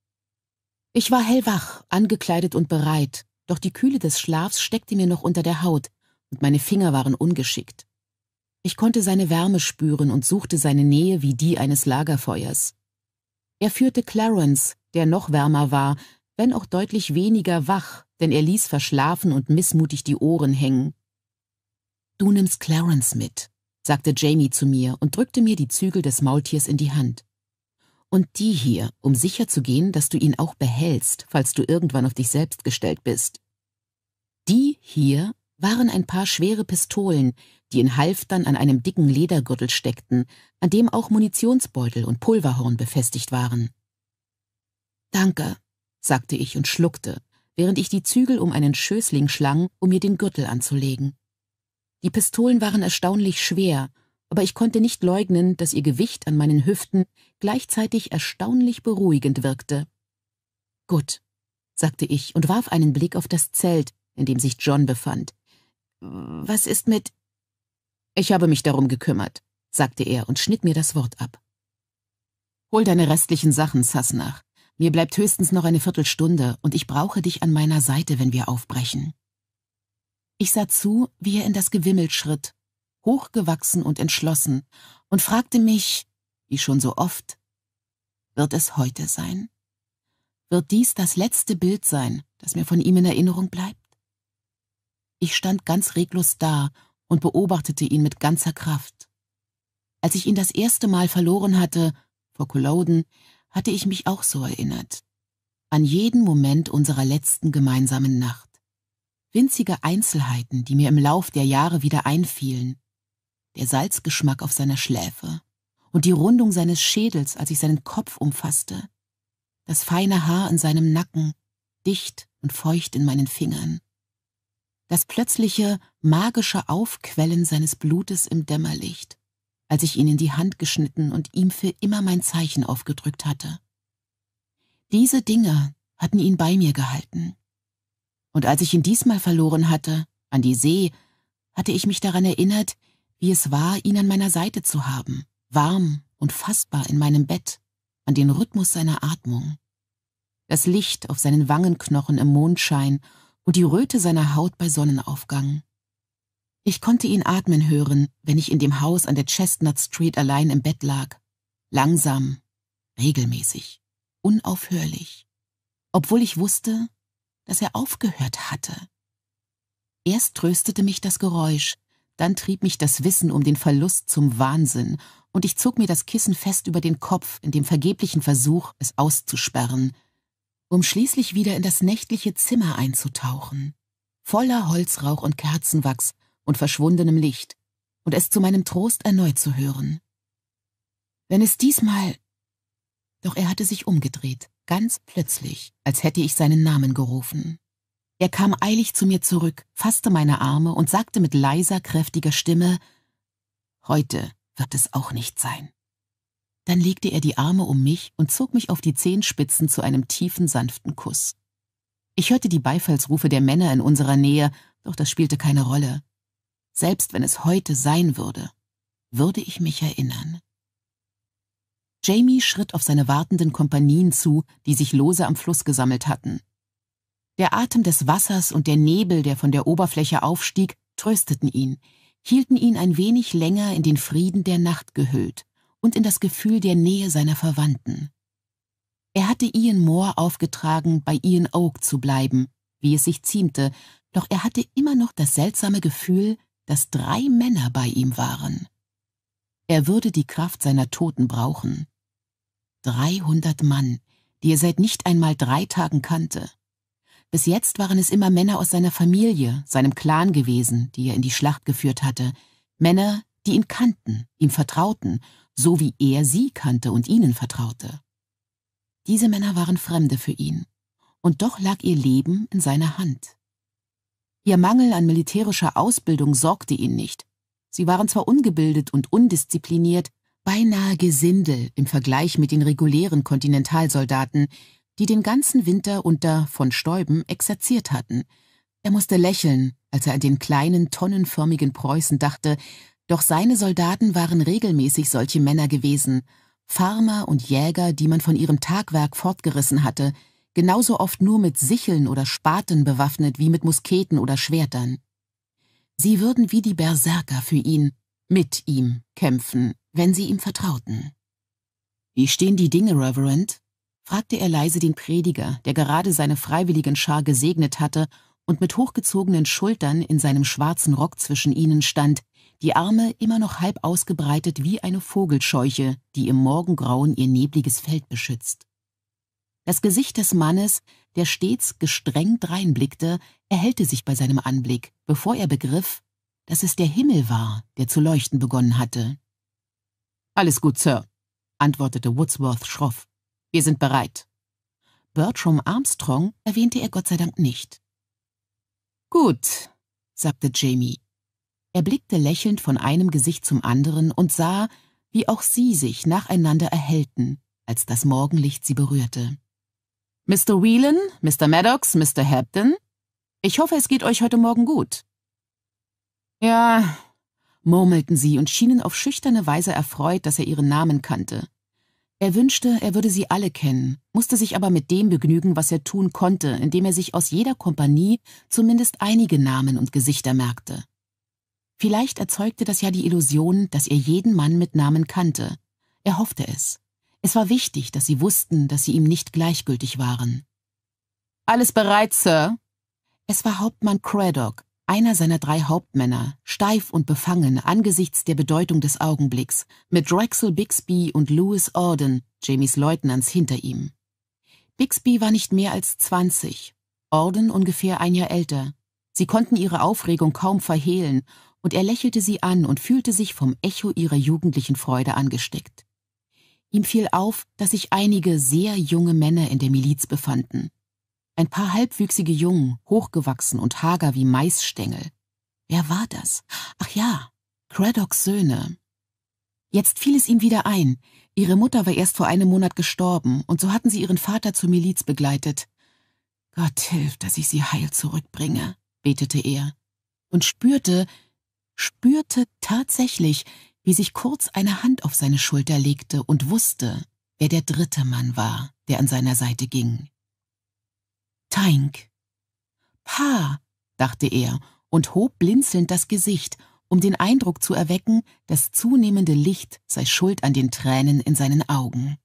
Ich war hellwach, angekleidet und bereit, doch die Kühle des Schlafs steckte mir noch unter der Haut, und meine Finger waren ungeschickt. Ich konnte seine Wärme spüren und suchte seine Nähe wie die eines Lagerfeuers. Er führte Clarence, der noch wärmer war, wenn auch deutlich weniger wach, denn er ließ verschlafen und missmutig die Ohren hängen. Du nimmst Clarence mit, sagte Jamie zu mir und drückte mir die Zügel des Maultiers in die Hand. Und die hier, um sicher zu gehen, dass du ihn auch behältst, falls du irgendwann auf dich selbst gestellt bist. Die hier waren ein paar schwere Pistolen, die in Halftern an einem dicken Ledergürtel steckten, an dem auch Munitionsbeutel und Pulverhorn befestigt waren. Danke, sagte ich und schluckte, während ich die Zügel um einen Schößling schlang, um mir den Gürtel anzulegen. Die Pistolen waren erstaunlich schwer, aber ich konnte nicht leugnen, dass ihr Gewicht an meinen Hüften gleichzeitig erstaunlich beruhigend wirkte. Gut, sagte ich und warf einen Blick auf das Zelt, in dem sich John befand. Was ist mit... Ich habe mich darum gekümmert, sagte er und schnitt mir das Wort ab. Hol deine restlichen Sachen, Sassnach. Mir bleibt höchstens noch eine Viertelstunde und ich brauche dich an meiner Seite, wenn wir aufbrechen. Ich sah zu, wie er in das Gewimmel schritt, hochgewachsen und entschlossen, und fragte mich, wie schon so oft, wird es heute sein? Wird dies das letzte Bild sein, das mir von ihm in Erinnerung bleibt? Ich stand ganz reglos da und beobachtete ihn mit ganzer Kraft. Als ich ihn das erste Mal verloren hatte, vor Culloden, hatte ich mich auch so erinnert. An jeden Moment unserer letzten gemeinsamen Nacht. Winzige Einzelheiten, die mir im Lauf der Jahre wieder einfielen. Der Salzgeschmack auf seiner Schläfe und die Rundung seines Schädels, als ich seinen Kopf umfasste. Das feine Haar in seinem Nacken, dicht und feucht in meinen Fingern. Das plötzliche, magische Aufquellen seines Blutes im Dämmerlicht als ich ihn in die Hand geschnitten und ihm für immer mein Zeichen aufgedrückt hatte. Diese Dinge hatten ihn bei mir gehalten. Und als ich ihn diesmal verloren hatte, an die See, hatte ich mich daran erinnert, wie es war, ihn an meiner Seite zu haben, warm und fassbar in meinem Bett, an den Rhythmus seiner Atmung. Das Licht auf seinen Wangenknochen im Mondschein und die Röte seiner Haut bei Sonnenaufgang. Ich konnte ihn atmen hören, wenn ich in dem Haus an der Chestnut Street allein im Bett lag. Langsam, regelmäßig, unaufhörlich. Obwohl ich wusste, dass er aufgehört hatte. Erst tröstete mich das Geräusch, dann trieb mich das Wissen um den Verlust zum Wahnsinn, und ich zog mir das Kissen fest über den Kopf in dem vergeblichen Versuch, es auszusperren, um schließlich wieder in das nächtliche Zimmer einzutauchen, voller Holzrauch und Kerzenwachs, und verschwundenem Licht und es zu meinem Trost erneut zu hören. Wenn es diesmal... Doch er hatte sich umgedreht, ganz plötzlich, als hätte ich seinen Namen gerufen. Er kam eilig zu mir zurück, fasste meine Arme und sagte mit leiser, kräftiger Stimme, Heute wird es auch nicht sein. Dann legte er die Arme um mich und zog mich auf die Zehenspitzen zu einem tiefen, sanften Kuss. Ich hörte die Beifallsrufe der Männer in unserer Nähe, doch das spielte keine Rolle. Selbst wenn es heute sein würde, würde ich mich erinnern. Jamie schritt auf seine wartenden Kompanien zu, die sich lose am Fluss gesammelt hatten. Der Atem des Wassers und der Nebel, der von der Oberfläche aufstieg, trösteten ihn, hielten ihn ein wenig länger in den Frieden der Nacht gehüllt und in das Gefühl der Nähe seiner Verwandten. Er hatte Ian Moore aufgetragen, bei Ian Oak zu bleiben, wie es sich ziemte, doch er hatte immer noch das seltsame Gefühl, dass drei Männer bei ihm waren. Er würde die Kraft seiner Toten brauchen. Dreihundert Mann, die er seit nicht einmal drei Tagen kannte. Bis jetzt waren es immer Männer aus seiner Familie, seinem Clan gewesen, die er in die Schlacht geführt hatte. Männer, die ihn kannten, ihm vertrauten, so wie er sie kannte und ihnen vertraute. Diese Männer waren Fremde für ihn, und doch lag ihr Leben in seiner Hand. Ihr Mangel an militärischer Ausbildung sorgte ihn nicht. Sie waren zwar ungebildet und undiszipliniert, beinahe Gesindel im Vergleich mit den regulären Kontinentalsoldaten, die den ganzen Winter unter von Stäuben exerziert hatten. Er musste lächeln, als er an den kleinen, tonnenförmigen Preußen dachte, doch seine Soldaten waren regelmäßig solche Männer gewesen, Farmer und Jäger, die man von ihrem Tagwerk fortgerissen hatte, genauso oft nur mit Sicheln oder Spaten bewaffnet wie mit Musketen oder Schwertern. Sie würden wie die Berserker für ihn, mit ihm, kämpfen, wenn sie ihm vertrauten. Wie stehen die Dinge, Reverend? fragte er leise den Prediger, der gerade seine freiwilligen Schar gesegnet hatte und mit hochgezogenen Schultern in seinem schwarzen Rock zwischen ihnen stand, die Arme immer noch halb ausgebreitet wie eine Vogelscheuche, die im Morgengrauen ihr nebliges Feld beschützt. Das Gesicht des Mannes, der stets gestrengt reinblickte, erhellte sich bei seinem Anblick, bevor er begriff, dass es der Himmel war, der zu leuchten begonnen hatte. Alles gut, Sir, antwortete Woodsworth schroff. Wir sind bereit. Bertram Armstrong erwähnte er Gott sei Dank nicht. Gut, sagte Jamie. Er blickte lächelnd von einem Gesicht zum anderen und sah, wie auch sie sich nacheinander erhellten, als das Morgenlicht sie berührte. Mr. Whelan, Mr. Maddox, Mr. Hampton, ich hoffe, es geht euch heute Morgen gut. Ja, murmelten sie und schienen auf schüchterne Weise erfreut, dass er ihren Namen kannte. Er wünschte, er würde sie alle kennen, musste sich aber mit dem begnügen, was er tun konnte, indem er sich aus jeder Kompanie zumindest einige Namen und Gesichter merkte. Vielleicht erzeugte das ja die Illusion, dass er jeden Mann mit Namen kannte. Er hoffte es. Es war wichtig, dass sie wussten, dass sie ihm nicht gleichgültig waren. Alles bereit, Sir? Es war Hauptmann Craddock, einer seiner drei Hauptmänner, steif und befangen angesichts der Bedeutung des Augenblicks, mit Drexel Bixby und Louis Auden, Jamies Leutnants, hinter ihm. Bixby war nicht mehr als zwanzig, Auden ungefähr ein Jahr älter. Sie konnten ihre Aufregung kaum verhehlen, und er lächelte sie an und fühlte sich vom Echo ihrer jugendlichen Freude angesteckt. Ihm fiel auf, dass sich einige sehr junge Männer in der Miliz befanden. Ein paar halbwüchsige Jungen, hochgewachsen und hager wie Maisstängel. Wer war das? Ach ja, Craddocks Söhne. Jetzt fiel es ihm wieder ein. Ihre Mutter war erst vor einem Monat gestorben, und so hatten sie ihren Vater zur Miliz begleitet. Gott hilf, dass ich sie heil zurückbringe, betete er, und spürte, spürte tatsächlich, wie sich kurz eine Hand auf seine Schulter legte und wusste, wer der dritte Mann war, der an seiner Seite ging. Teink. Pa, dachte er und hob blinzelnd das Gesicht, um den Eindruck zu erwecken, das zunehmende Licht sei schuld an den Tränen in seinen Augen.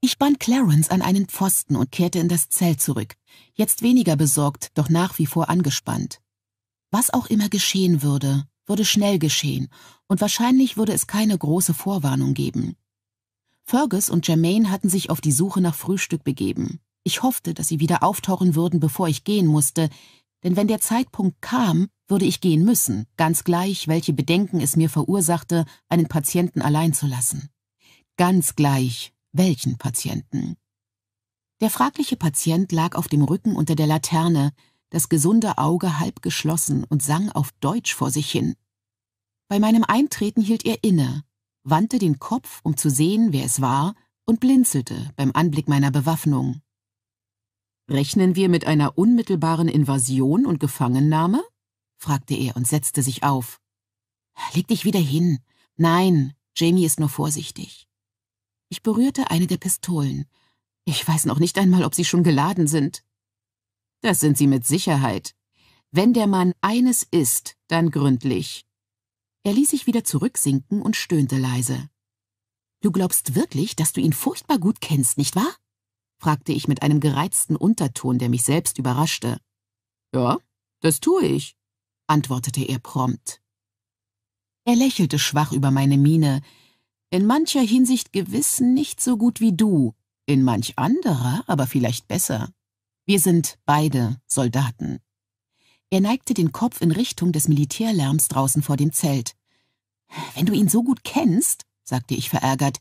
Ich band Clarence an einen Pfosten und kehrte in das Zelt zurück, jetzt weniger besorgt, doch nach wie vor angespannt. Was auch immer geschehen würde, würde schnell geschehen, und wahrscheinlich würde es keine große Vorwarnung geben. Fergus und Jermaine hatten sich auf die Suche nach Frühstück begeben. Ich hoffte, dass sie wieder auftauchen würden, bevor ich gehen musste, denn wenn der Zeitpunkt kam, würde ich gehen müssen, ganz gleich, welche Bedenken es mir verursachte, einen Patienten allein zu lassen. Ganz gleich, welchen Patienten. Der fragliche Patient lag auf dem Rücken unter der Laterne, das gesunde Auge halb geschlossen und sang auf Deutsch vor sich hin. Bei meinem Eintreten hielt er inne, wandte den Kopf, um zu sehen, wer es war, und blinzelte beim Anblick meiner Bewaffnung. Rechnen wir mit einer unmittelbaren Invasion und Gefangennahme? fragte er und setzte sich auf. Leg dich wieder hin. Nein, Jamie ist nur vorsichtig. Ich berührte eine der Pistolen. Ich weiß noch nicht einmal, ob sie schon geladen sind. Das sind sie mit Sicherheit. Wenn der Mann eines ist, dann gründlich. Er ließ sich wieder zurücksinken und stöhnte leise. Du glaubst wirklich, dass du ihn furchtbar gut kennst, nicht wahr? fragte ich mit einem gereizten Unterton, der mich selbst überraschte. Ja, das tue ich, antwortete er prompt. Er lächelte schwach über meine Miene. In mancher Hinsicht gewiss nicht so gut wie du, in manch anderer aber vielleicht besser. Wir sind beide Soldaten. Er neigte den Kopf in Richtung des Militärlärms draußen vor dem Zelt. Wenn du ihn so gut kennst, sagte ich verärgert,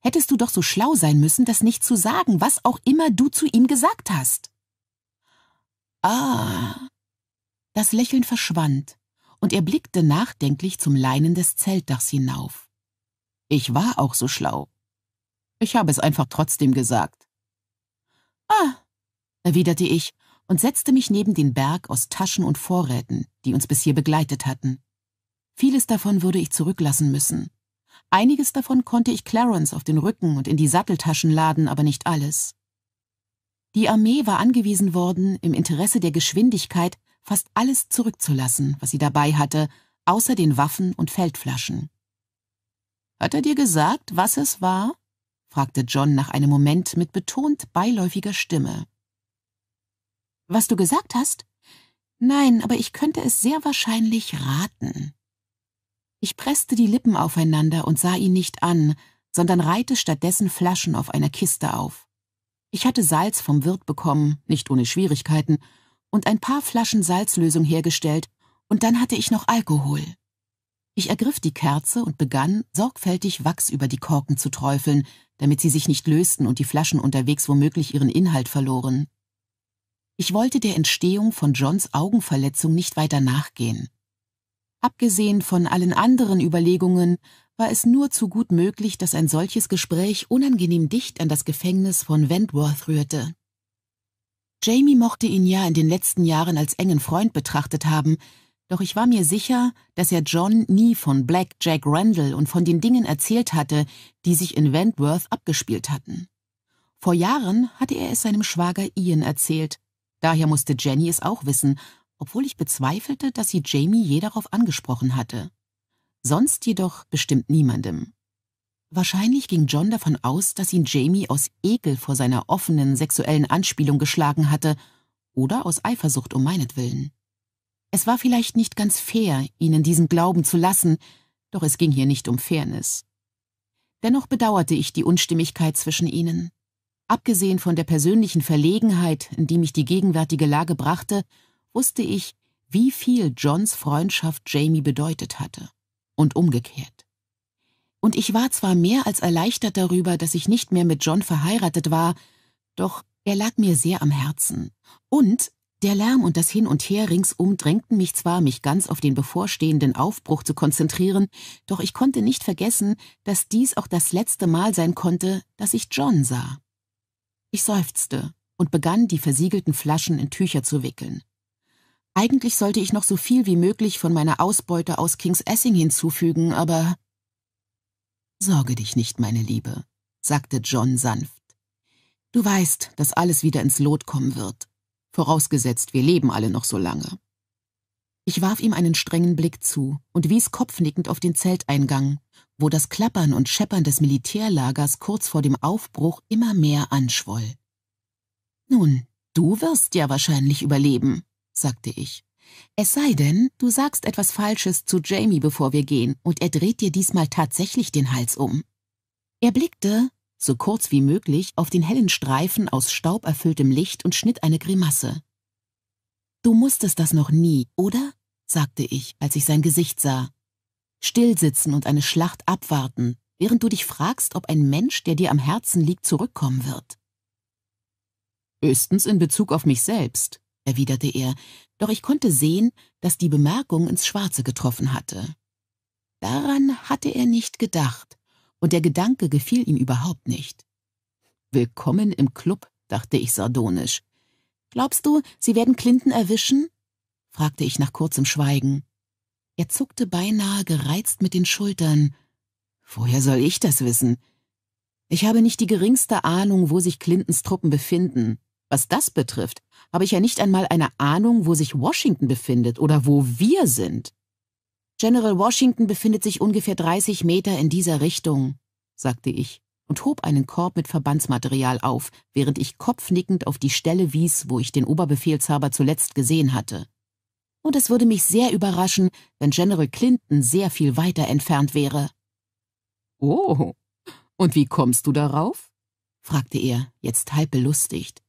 hättest du doch so schlau sein müssen, das nicht zu sagen, was auch immer du zu ihm gesagt hast. Ah. Das Lächeln verschwand, und er blickte nachdenklich zum Leinen des Zeltdachs hinauf. Ich war auch so schlau. Ich habe es einfach trotzdem gesagt. Ah, erwiderte ich und setzte mich neben den Berg aus Taschen und Vorräten, die uns bis hier begleitet hatten. Vieles davon würde ich zurücklassen müssen. Einiges davon konnte ich Clarence auf den Rücken und in die Satteltaschen laden, aber nicht alles. Die Armee war angewiesen worden, im Interesse der Geschwindigkeit fast alles zurückzulassen, was sie dabei hatte, außer den Waffen und Feldflaschen. Hat er dir gesagt, was es war? fragte John nach einem Moment mit betont beiläufiger Stimme. Was du gesagt hast? Nein, aber ich könnte es sehr wahrscheinlich raten. Ich presste die Lippen aufeinander und sah ihn nicht an, sondern reihte stattdessen Flaschen auf einer Kiste auf. Ich hatte Salz vom Wirt bekommen, nicht ohne Schwierigkeiten, und ein paar Flaschen Salzlösung hergestellt, und dann hatte ich noch Alkohol. Ich ergriff die Kerze und begann, sorgfältig Wachs über die Korken zu träufeln, damit sie sich nicht lösten und die Flaschen unterwegs womöglich ihren Inhalt verloren. Ich wollte der Entstehung von Johns Augenverletzung nicht weiter nachgehen. Abgesehen von allen anderen Überlegungen war es nur zu gut möglich, dass ein solches Gespräch unangenehm dicht an das Gefängnis von Wentworth rührte. Jamie mochte ihn ja in den letzten Jahren als engen Freund betrachtet haben, doch ich war mir sicher, dass er John nie von Black Jack Randall und von den Dingen erzählt hatte, die sich in Wentworth abgespielt hatten. Vor Jahren hatte er es seinem Schwager Ian erzählt, Daher musste Jenny es auch wissen, obwohl ich bezweifelte, dass sie Jamie je darauf angesprochen hatte. Sonst jedoch bestimmt niemandem. Wahrscheinlich ging John davon aus, dass ihn Jamie aus Ekel vor seiner offenen sexuellen Anspielung geschlagen hatte oder aus Eifersucht um meinetwillen. Es war vielleicht nicht ganz fair, ihnen diesen Glauben zu lassen, doch es ging hier nicht um Fairness. Dennoch bedauerte ich die Unstimmigkeit zwischen ihnen. Abgesehen von der persönlichen Verlegenheit, in die mich die gegenwärtige Lage brachte, wusste ich, wie viel Johns Freundschaft Jamie bedeutet hatte. Und umgekehrt. Und ich war zwar mehr als erleichtert darüber, dass ich nicht mehr mit John verheiratet war, doch er lag mir sehr am Herzen. Und der Lärm und das Hin und Her ringsum drängten mich zwar, mich ganz auf den bevorstehenden Aufbruch zu konzentrieren, doch ich konnte nicht vergessen, dass dies auch das letzte Mal sein konnte, dass ich John sah. Ich seufzte und begann, die versiegelten Flaschen in Tücher zu wickeln. Eigentlich sollte ich noch so viel wie möglich von meiner Ausbeute aus Kings Essing hinzufügen, aber Sorge dich nicht, meine Liebe, sagte John sanft. Du weißt, dass alles wieder ins Lot kommen wird, vorausgesetzt wir leben alle noch so lange. Ich warf ihm einen strengen Blick zu und wies kopfnickend auf den Zelteingang, wo das Klappern und Scheppern des Militärlagers kurz vor dem Aufbruch immer mehr anschwoll. Nun, du wirst ja wahrscheinlich überleben, sagte ich. Es sei denn, du sagst etwas Falsches zu Jamie, bevor wir gehen, und er dreht dir diesmal tatsächlich den Hals um. Er blickte, so kurz wie möglich, auf den hellen Streifen aus stauberfülltem Licht und schnitt eine Grimasse. Du musstest das noch nie, oder? sagte ich, als ich sein Gesicht sah. Stillsitzen und eine Schlacht abwarten, während du dich fragst, ob ein Mensch, der dir am Herzen liegt, zurückkommen wird. Höchstens in Bezug auf mich selbst, erwiderte er, doch ich konnte sehen, dass die Bemerkung ins Schwarze getroffen hatte. Daran hatte er nicht gedacht, und der Gedanke gefiel ihm überhaupt nicht. Willkommen im Club, dachte ich sardonisch. Glaubst du, sie werden Clinton erwischen? fragte ich nach kurzem Schweigen. Er zuckte beinahe gereizt mit den Schultern. Woher soll ich das wissen? Ich habe nicht die geringste Ahnung, wo sich Clintons Truppen befinden. Was das betrifft, habe ich ja nicht einmal eine Ahnung, wo sich Washington befindet oder wo wir sind. General Washington befindet sich ungefähr 30 Meter in dieser Richtung, sagte ich und hob einen Korb mit Verbandsmaterial auf, während ich kopfnickend auf die Stelle wies, wo ich den Oberbefehlshaber zuletzt gesehen hatte und es würde mich sehr überraschen, wenn General Clinton sehr viel weiter entfernt wäre. Oh, und wie kommst du darauf? fragte er, jetzt halb belustigt.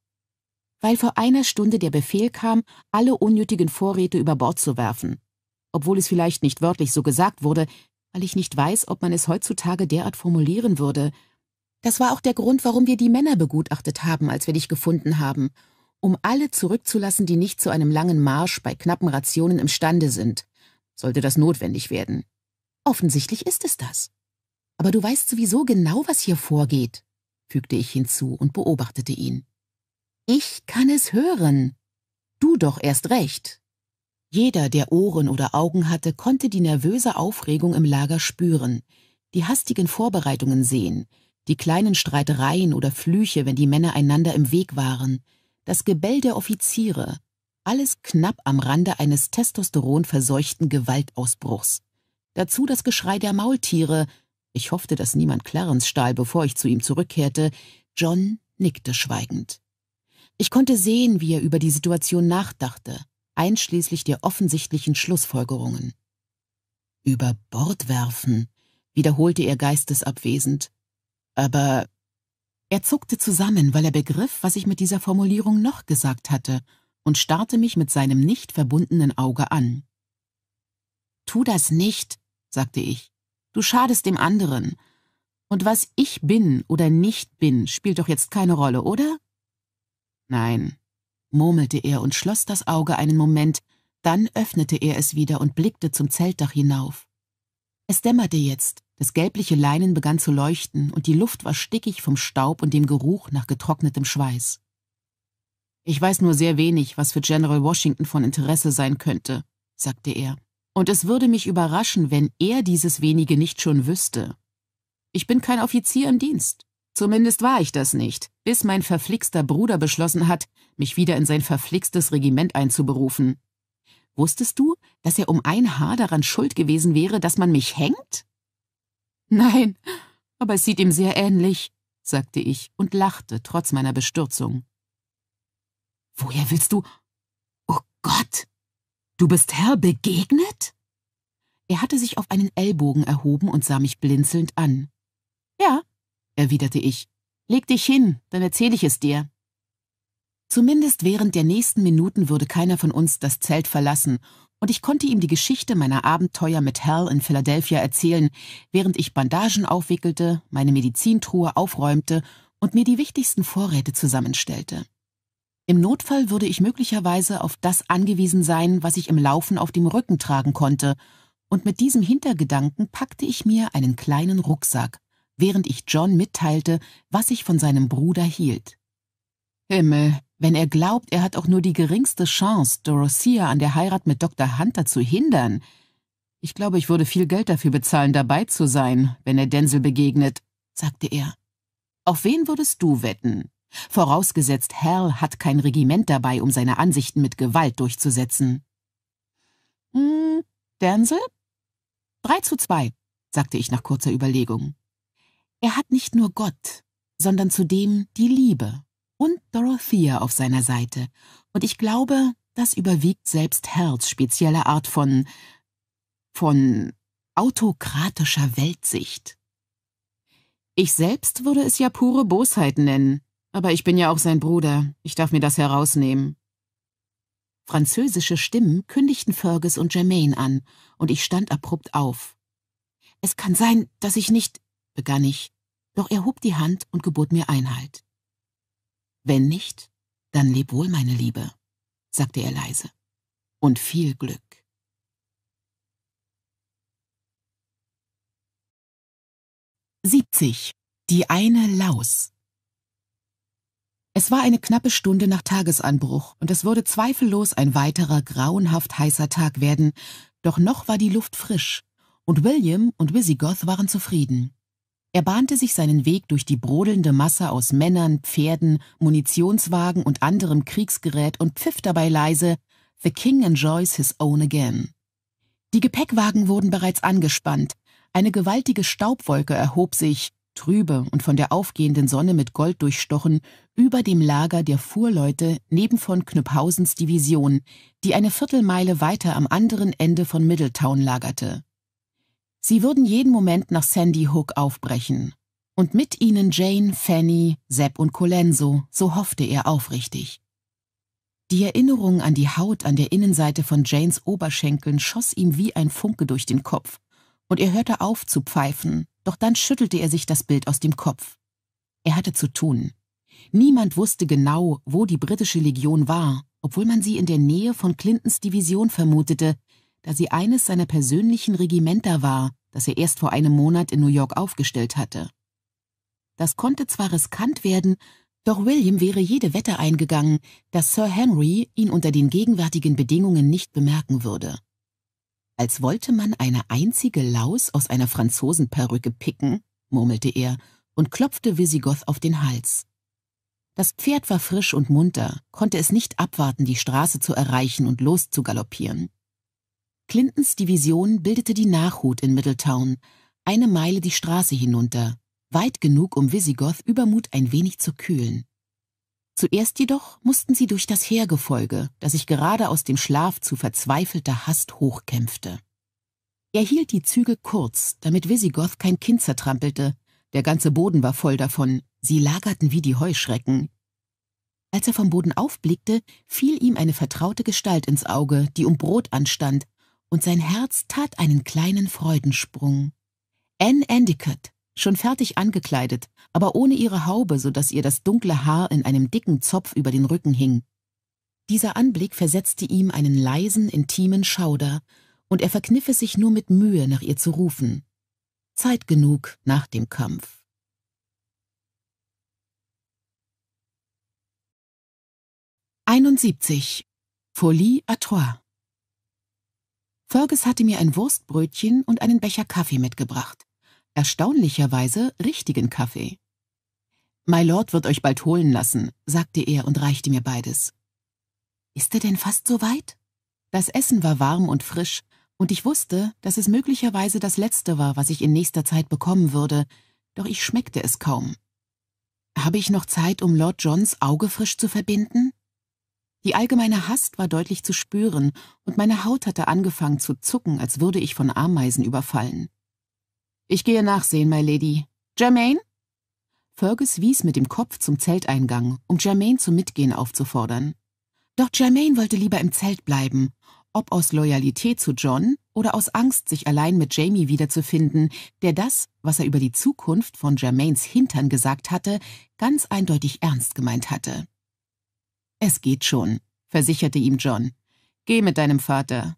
Weil vor einer Stunde der Befehl kam, alle unnötigen Vorräte über Bord zu werfen. Obwohl es vielleicht nicht wörtlich so gesagt wurde, weil ich nicht weiß, ob man es heutzutage derart formulieren würde. Das war auch der Grund, warum wir die Männer begutachtet haben, als wir dich gefunden haben, um alle zurückzulassen, die nicht zu einem langen Marsch bei knappen Rationen imstande sind, sollte das notwendig werden. Offensichtlich ist es das. Aber du weißt sowieso genau, was hier vorgeht, fügte ich hinzu und beobachtete ihn. Ich kann es hören. Du doch erst recht. Jeder, der Ohren oder Augen hatte, konnte die nervöse Aufregung im Lager spüren, die hastigen Vorbereitungen sehen, die kleinen Streitereien oder Flüche, wenn die Männer einander im Weg waren, das Gebell der Offiziere, alles knapp am Rande eines testosteronverseuchten Gewaltausbruchs. Dazu das Geschrei der Maultiere. Ich hoffte, dass niemand Clarence stahl, bevor ich zu ihm zurückkehrte. John nickte schweigend. Ich konnte sehen, wie er über die Situation nachdachte, einschließlich der offensichtlichen Schlussfolgerungen. Über Bord werfen, wiederholte er geistesabwesend. Aber er zuckte zusammen, weil er begriff, was ich mit dieser Formulierung noch gesagt hatte, und starrte mich mit seinem nicht verbundenen Auge an. Tu das nicht, sagte ich. Du schadest dem anderen. Und was ich bin oder nicht bin, spielt doch jetzt keine Rolle, oder? Nein, murmelte er und schloss das Auge einen Moment, dann öffnete er es wieder und blickte zum Zeltdach hinauf. Es dämmerte jetzt, das gelbliche Leinen begann zu leuchten und die Luft war stickig vom Staub und dem Geruch nach getrocknetem Schweiß. Ich weiß nur sehr wenig, was für General Washington von Interesse sein könnte, sagte er. Und es würde mich überraschen, wenn er dieses wenige nicht schon wüsste. Ich bin kein Offizier im Dienst. Zumindest war ich das nicht, bis mein verflixter Bruder beschlossen hat, mich wieder in sein verflixtes Regiment einzuberufen. Wusstest du, dass er um ein Haar daran schuld gewesen wäre, dass man mich hängt? Nein, aber es sieht ihm sehr ähnlich, sagte ich und lachte trotz meiner Bestürzung. Woher willst du? Oh Gott! Du bist Herr begegnet? Er hatte sich auf einen Ellbogen erhoben und sah mich blinzelnd an. Ja, erwiderte ich. Leg dich hin, dann erzähle ich es dir. Zumindest während der nächsten Minuten würde keiner von uns das Zelt verlassen, und ich konnte ihm die Geschichte meiner Abenteuer mit Hal in Philadelphia erzählen, während ich Bandagen aufwickelte, meine Medizintruhe aufräumte und mir die wichtigsten Vorräte zusammenstellte. Im Notfall würde ich möglicherweise auf das angewiesen sein, was ich im Laufen auf dem Rücken tragen konnte, und mit diesem Hintergedanken packte ich mir einen kleinen Rucksack, während ich John mitteilte, was ich von seinem Bruder hielt. Himmel, wenn er glaubt, er hat auch nur die geringste Chance, Dorothea an der Heirat mit Dr. Hunter zu hindern. Ich glaube, ich würde viel Geld dafür bezahlen, dabei zu sein, wenn er Denzel begegnet, sagte er. Auf wen würdest du wetten? Vorausgesetzt, Hal hat kein Regiment dabei, um seine Ansichten mit Gewalt durchzusetzen. Hm, Denzel? Drei zu zwei, sagte ich nach kurzer Überlegung. Er hat nicht nur Gott, sondern zudem die Liebe und Dorothea auf seiner Seite, und ich glaube, das überwiegt selbst Herz spezielle Art von von autokratischer Weltsicht. Ich selbst würde es ja pure Bosheit nennen, aber ich bin ja auch sein Bruder, ich darf mir das herausnehmen. Französische Stimmen kündigten Fergus und Germaine an, und ich stand abrupt auf. Es kann sein, dass ich nicht, begann ich, doch er hob die Hand und gebot mir Einhalt. Wenn nicht, dann leb wohl, meine Liebe, sagte er leise, und viel Glück. Siebzig. Die eine Laus. Es war eine knappe Stunde nach Tagesanbruch, und es würde zweifellos ein weiterer grauenhaft heißer Tag werden, doch noch war die Luft frisch, und William und Visigoth waren zufrieden. Er bahnte sich seinen Weg durch die brodelnde Masse aus Männern, Pferden, Munitionswagen und anderem Kriegsgerät und pfiff dabei leise The King enjoys his own again. Die Gepäckwagen wurden bereits angespannt, eine gewaltige Staubwolke erhob sich, trübe und von der aufgehenden Sonne mit Gold durchstochen, über dem Lager der Fuhrleute neben von Knüpphausens Division, die eine Viertelmeile weiter am anderen Ende von Middletown lagerte. Sie würden jeden Moment nach Sandy Hook aufbrechen. Und mit ihnen Jane, Fanny, Sepp und Colenso, so hoffte er aufrichtig. Die Erinnerung an die Haut an der Innenseite von Janes Oberschenkeln schoss ihm wie ein Funke durch den Kopf, und er hörte auf zu pfeifen, doch dann schüttelte er sich das Bild aus dem Kopf. Er hatte zu tun. Niemand wusste genau, wo die britische Legion war, obwohl man sie in der Nähe von Clintons Division vermutete, da sie eines seiner persönlichen Regimenter war, das er erst vor einem Monat in New York aufgestellt hatte. Das konnte zwar riskant werden, doch William wäre jede Wette eingegangen, dass Sir Henry ihn unter den gegenwärtigen Bedingungen nicht bemerken würde als wollte man eine einzige Laus aus einer Franzosenperücke picken, murmelte er und klopfte Visigoth auf den Hals. Das Pferd war frisch und munter, konnte es nicht abwarten, die Straße zu erreichen und loszugaloppieren. Clintons Division bildete die Nachhut in Middletown, eine Meile die Straße hinunter, weit genug, um Visigoth Übermut ein wenig zu kühlen. Zuerst jedoch mussten sie durch das Heergefolge, das sich gerade aus dem Schlaf zu verzweifelter Hast hochkämpfte. Er hielt die Züge kurz, damit Visigoth kein Kind zertrampelte, der ganze Boden war voll davon, sie lagerten wie die Heuschrecken. Als er vom Boden aufblickte, fiel ihm eine vertraute Gestalt ins Auge, die um Brot anstand, und sein Herz tat einen kleinen Freudensprung. Anne Endicott, schon fertig angekleidet, aber ohne ihre Haube, so dass ihr das dunkle Haar in einem dicken Zopf über den Rücken hing. Dieser Anblick versetzte ihm einen leisen, intimen Schauder, und er verkniff es sich nur mit Mühe, nach ihr zu rufen. Zeit genug nach dem Kampf. Einundsiebzig. Folie à trois. Fergus hatte mir ein Wurstbrötchen und einen Becher Kaffee mitgebracht. Erstaunlicherweise richtigen Kaffee. My Lord wird euch bald holen lassen, sagte er und reichte mir beides. Ist er denn fast so weit? Das Essen war warm und frisch, und ich wusste, dass es möglicherweise das letzte war, was ich in nächster Zeit bekommen würde, doch ich schmeckte es kaum. Habe ich noch Zeit, um Lord Johns Auge frisch zu verbinden? Die allgemeine Hast war deutlich zu spüren, und meine Haut hatte angefangen zu zucken, als würde ich von Ameisen überfallen. Ich gehe nachsehen, my Lady. Jermaine? Fergus wies mit dem Kopf zum Zelteingang, um Jermaine zum Mitgehen aufzufordern. Doch Jermaine wollte lieber im Zelt bleiben, ob aus Loyalität zu John oder aus Angst, sich allein mit Jamie wiederzufinden, der das, was er über die Zukunft von Jermaines Hintern gesagt hatte, ganz eindeutig ernst gemeint hatte. Es geht schon, versicherte ihm John. Geh mit deinem Vater.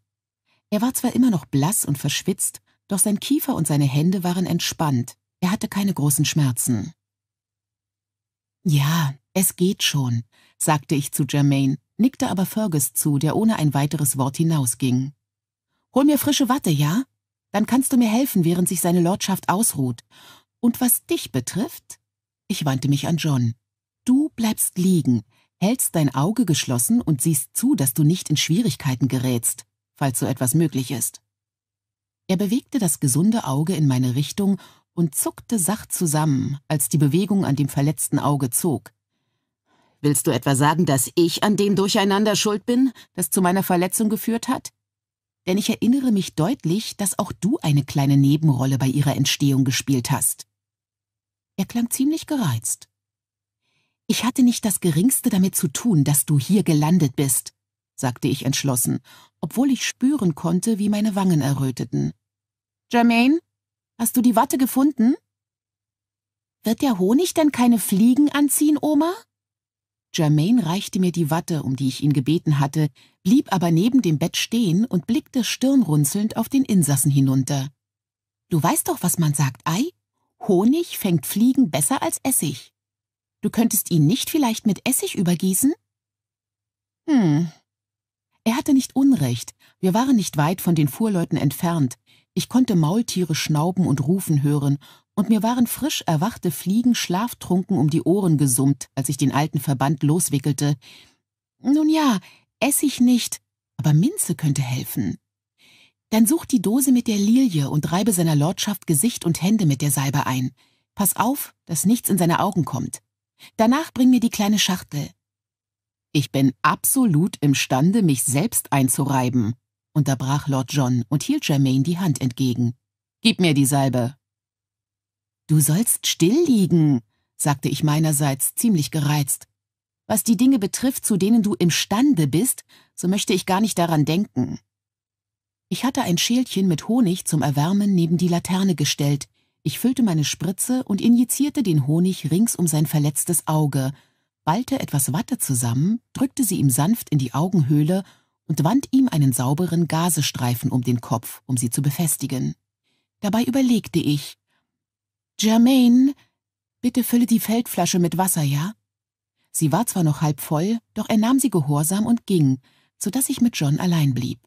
Er war zwar immer noch blass und verschwitzt, doch sein Kiefer und seine Hände waren entspannt. Er hatte keine großen Schmerzen. Ja, es geht schon, sagte ich zu Jermaine, nickte aber Fergus zu, der ohne ein weiteres Wort hinausging. Hol mir frische Watte, ja? Dann kannst du mir helfen, während sich seine Lordschaft ausruht. Und was dich betrifft? Ich wandte mich an John. Du bleibst liegen, hältst dein Auge geschlossen und siehst zu, dass du nicht in Schwierigkeiten gerätst, falls so etwas möglich ist. Er bewegte das gesunde Auge in meine Richtung und zuckte sacht zusammen, als die Bewegung an dem verletzten Auge zog. Willst du etwa sagen, dass ich an dem Durcheinander schuld bin, das zu meiner Verletzung geführt hat? Denn ich erinnere mich deutlich, dass auch du eine kleine Nebenrolle bei ihrer Entstehung gespielt hast. Er klang ziemlich gereizt. Ich hatte nicht das geringste damit zu tun, dass du hier gelandet bist, sagte ich entschlossen, obwohl ich spüren konnte, wie meine Wangen erröteten. Jermaine, hast du die Watte gefunden? Wird der Honig denn keine Fliegen anziehen, Oma? Jermaine reichte mir die Watte, um die ich ihn gebeten hatte, blieb aber neben dem Bett stehen und blickte stirnrunzelnd auf den Insassen hinunter. Du weißt doch, was man sagt, Ei? Honig fängt Fliegen besser als Essig. Du könntest ihn nicht vielleicht mit Essig übergießen? Hm. Er hatte nicht Unrecht. Wir waren nicht weit von den Fuhrleuten entfernt. Ich konnte Maultiere schnauben und rufen hören, und mir waren frisch erwachte Fliegen schlaftrunken um die Ohren gesummt, als ich den alten Verband loswickelte. Nun ja, Essig nicht, aber Minze könnte helfen. Dann such die Dose mit der Lilie und reibe seiner Lordschaft Gesicht und Hände mit der Salbe ein. Pass auf, dass nichts in seine Augen kommt. Danach bring mir die kleine Schachtel. Ich bin absolut imstande, mich selbst einzureiben, unterbrach Lord John und hielt Germaine die Hand entgegen. Gib mir die Salbe. Du sollst still liegen, sagte ich meinerseits ziemlich gereizt. Was die Dinge betrifft, zu denen du imstande bist, so möchte ich gar nicht daran denken. Ich hatte ein Schälchen mit Honig zum Erwärmen neben die Laterne gestellt, ich füllte meine Spritze und injizierte den Honig rings um sein verletztes Auge, ballte etwas Watte zusammen, drückte sie ihm sanft in die Augenhöhle und wand ihm einen sauberen Gasestreifen um den Kopf, um sie zu befestigen. Dabei überlegte ich, Germaine, bitte fülle die Feldflasche mit Wasser, ja? Sie war zwar noch halb voll, doch er nahm sie gehorsam und ging, so dass ich mit John allein blieb.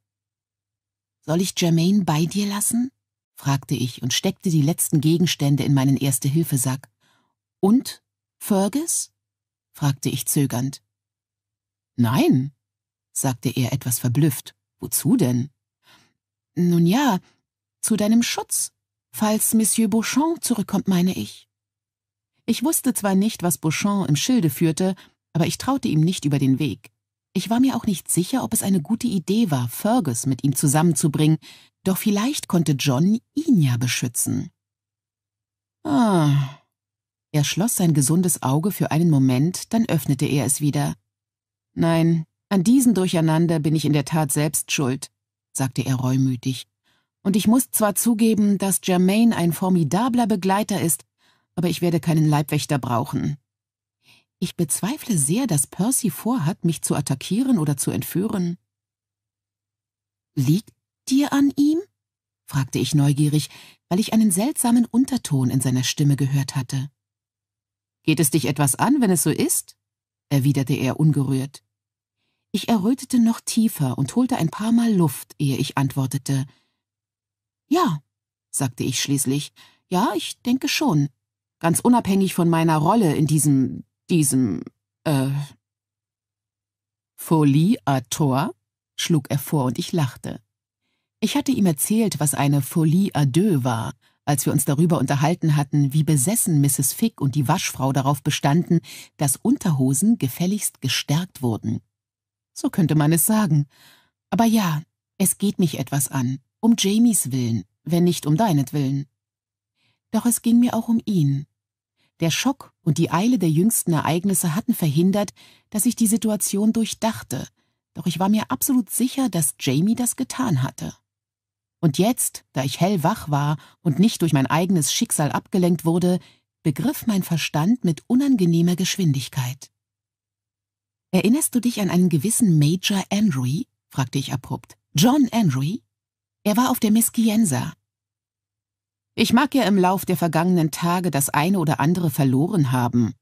Soll ich Germaine bei dir lassen? Fragte ich und steckte die letzten Gegenstände in meinen Erste-Hilfe-Sack. Und, Fergus? fragte ich zögernd. Nein, sagte er etwas verblüfft. Wozu denn? Nun ja, zu deinem Schutz, falls Monsieur Beauchamp zurückkommt, meine ich. Ich wusste zwar nicht, was Beauchamp im Schilde führte, aber ich traute ihm nicht über den Weg. Ich war mir auch nicht sicher, ob es eine gute Idee war, Fergus mit ihm zusammenzubringen, doch vielleicht konnte John ihn ja beschützen. Ah. Er schloss sein gesundes Auge für einen Moment, dann öffnete er es wieder. Nein, an diesem Durcheinander bin ich in der Tat selbst schuld, sagte er reumütig. Und ich muss zwar zugeben, dass Germain ein formidabler Begleiter ist, aber ich werde keinen Leibwächter brauchen. Ich bezweifle sehr, dass Percy vorhat, mich zu attackieren oder zu entführen. Liegt dir an ihm? fragte ich neugierig, weil ich einen seltsamen Unterton in seiner Stimme gehört hatte. Geht es dich etwas an, wenn es so ist? erwiderte er ungerührt. Ich errötete noch tiefer und holte ein paar Mal Luft, ehe ich antwortete. Ja, sagte ich schließlich, ja, ich denke schon. Ganz unabhängig von meiner Rolle in diesem, diesem, äh. Folie à Tor? schlug er vor und ich lachte. Ich hatte ihm erzählt, was eine Folie à deux war, als wir uns darüber unterhalten hatten, wie besessen Mrs. Fick und die Waschfrau darauf bestanden, dass Unterhosen gefälligst gestärkt wurden. So könnte man es sagen. Aber ja, es geht mich etwas an, um Jamies Willen, wenn nicht um deinetwillen. Doch es ging mir auch um ihn. Der Schock und die Eile der jüngsten Ereignisse hatten verhindert, dass ich die Situation durchdachte, doch ich war mir absolut sicher, dass Jamie das getan hatte. Und jetzt, da ich hellwach war und nicht durch mein eigenes Schicksal abgelenkt wurde, begriff mein Verstand mit unangenehmer Geschwindigkeit. Erinnerst du dich an einen gewissen Major Andrew? fragte ich abrupt. John Andrew? Er war auf der Miskienza. Ich mag ja im Lauf der vergangenen Tage das eine oder andere verloren haben,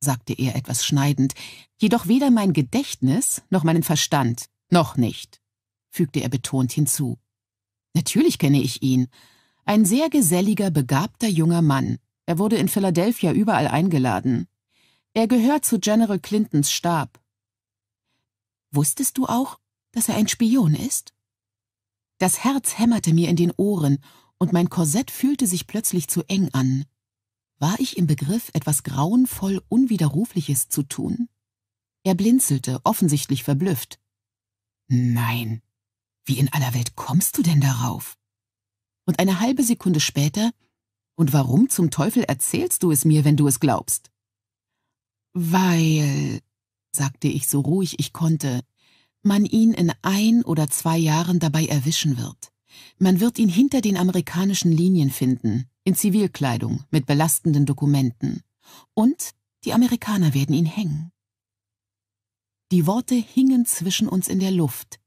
sagte er etwas schneidend, jedoch weder mein Gedächtnis noch meinen Verstand, noch nicht, fügte er betont hinzu. Natürlich kenne ich ihn. Ein sehr geselliger, begabter junger Mann. Er wurde in Philadelphia überall eingeladen. Er gehört zu General Clintons Stab. Wusstest du auch, dass er ein Spion ist? Das Herz hämmerte mir in den Ohren und mein Korsett fühlte sich plötzlich zu eng an. War ich im Begriff, etwas grauenvoll Unwiderrufliches zu tun? Er blinzelte, offensichtlich verblüfft. Nein, wie in aller Welt kommst du denn darauf? Und eine halbe Sekunde später, und warum zum Teufel erzählst du es mir, wenn du es glaubst? Weil, sagte ich so ruhig ich konnte, man ihn in ein oder zwei Jahren dabei erwischen wird. Man wird ihn hinter den amerikanischen Linien finden, in Zivilkleidung, mit belastenden Dokumenten. Und die Amerikaner werden ihn hängen. Die Worte hingen zwischen uns in der Luft,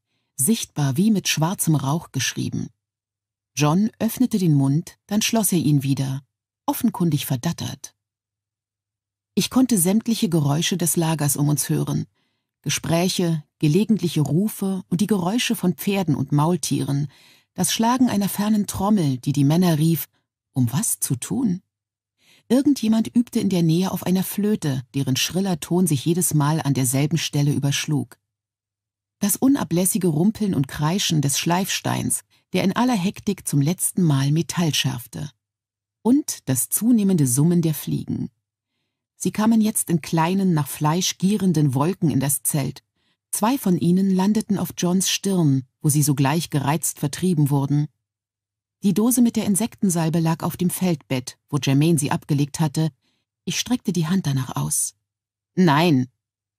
sichtbar wie mit schwarzem Rauch geschrieben. John öffnete den Mund, dann schloss er ihn wieder, offenkundig verdattert. Ich konnte sämtliche Geräusche des Lagers um uns hören, Gespräche, gelegentliche Rufe und die Geräusche von Pferden und Maultieren, das Schlagen einer fernen Trommel, die die Männer rief, um was zu tun? Irgendjemand übte in der Nähe auf einer Flöte, deren schriller Ton sich jedes Mal an derselben Stelle überschlug. Das unablässige Rumpeln und Kreischen des Schleifsteins, der in aller Hektik zum letzten Mal Metall schärfte. Und das zunehmende Summen der Fliegen. Sie kamen jetzt in kleinen, nach Fleisch gierenden Wolken in das Zelt. Zwei von ihnen landeten auf Johns Stirn, wo sie sogleich gereizt vertrieben wurden. Die Dose mit der Insektensalbe lag auf dem Feldbett, wo Jermaine sie abgelegt hatte. Ich streckte die Hand danach aus. Nein,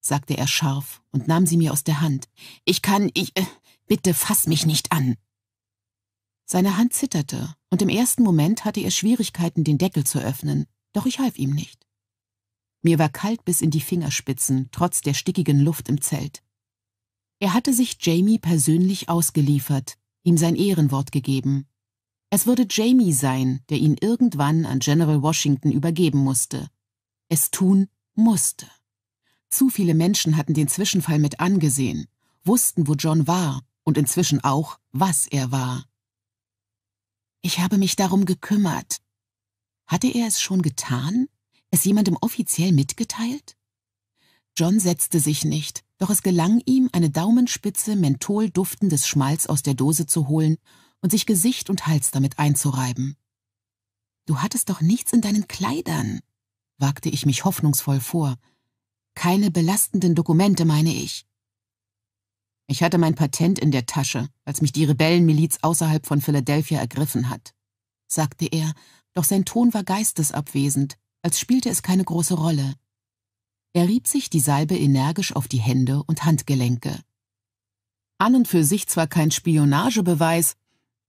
sagte er scharf und nahm sie mir aus der Hand. Ich kann, ich, äh, bitte fass mich nicht an. Seine Hand zitterte, und im ersten Moment hatte er Schwierigkeiten, den Deckel zu öffnen, doch ich half ihm nicht. Mir war kalt bis in die Fingerspitzen, trotz der stickigen Luft im Zelt. Er hatte sich Jamie persönlich ausgeliefert, ihm sein Ehrenwort gegeben. Es würde Jamie sein, der ihn irgendwann an General Washington übergeben musste. Es tun musste. Zu viele Menschen hatten den Zwischenfall mit angesehen, wussten, wo John war und inzwischen auch, was er war. Ich habe mich darum gekümmert. Hatte er es schon getan? es jemandem offiziell mitgeteilt? John setzte sich nicht, doch es gelang ihm, eine Daumenspitze Menthol duftendes Schmalz aus der Dose zu holen und sich Gesicht und Hals damit einzureiben. Du hattest doch nichts in deinen Kleidern, wagte ich mich hoffnungsvoll vor. Keine belastenden Dokumente, meine ich. Ich hatte mein Patent in der Tasche, als mich die Rebellenmiliz außerhalb von Philadelphia ergriffen hat, sagte er, doch sein Ton war geistesabwesend, als spielte es keine große Rolle. Er rieb sich die Salbe energisch auf die Hände und Handgelenke. An und für sich zwar kein Spionagebeweis,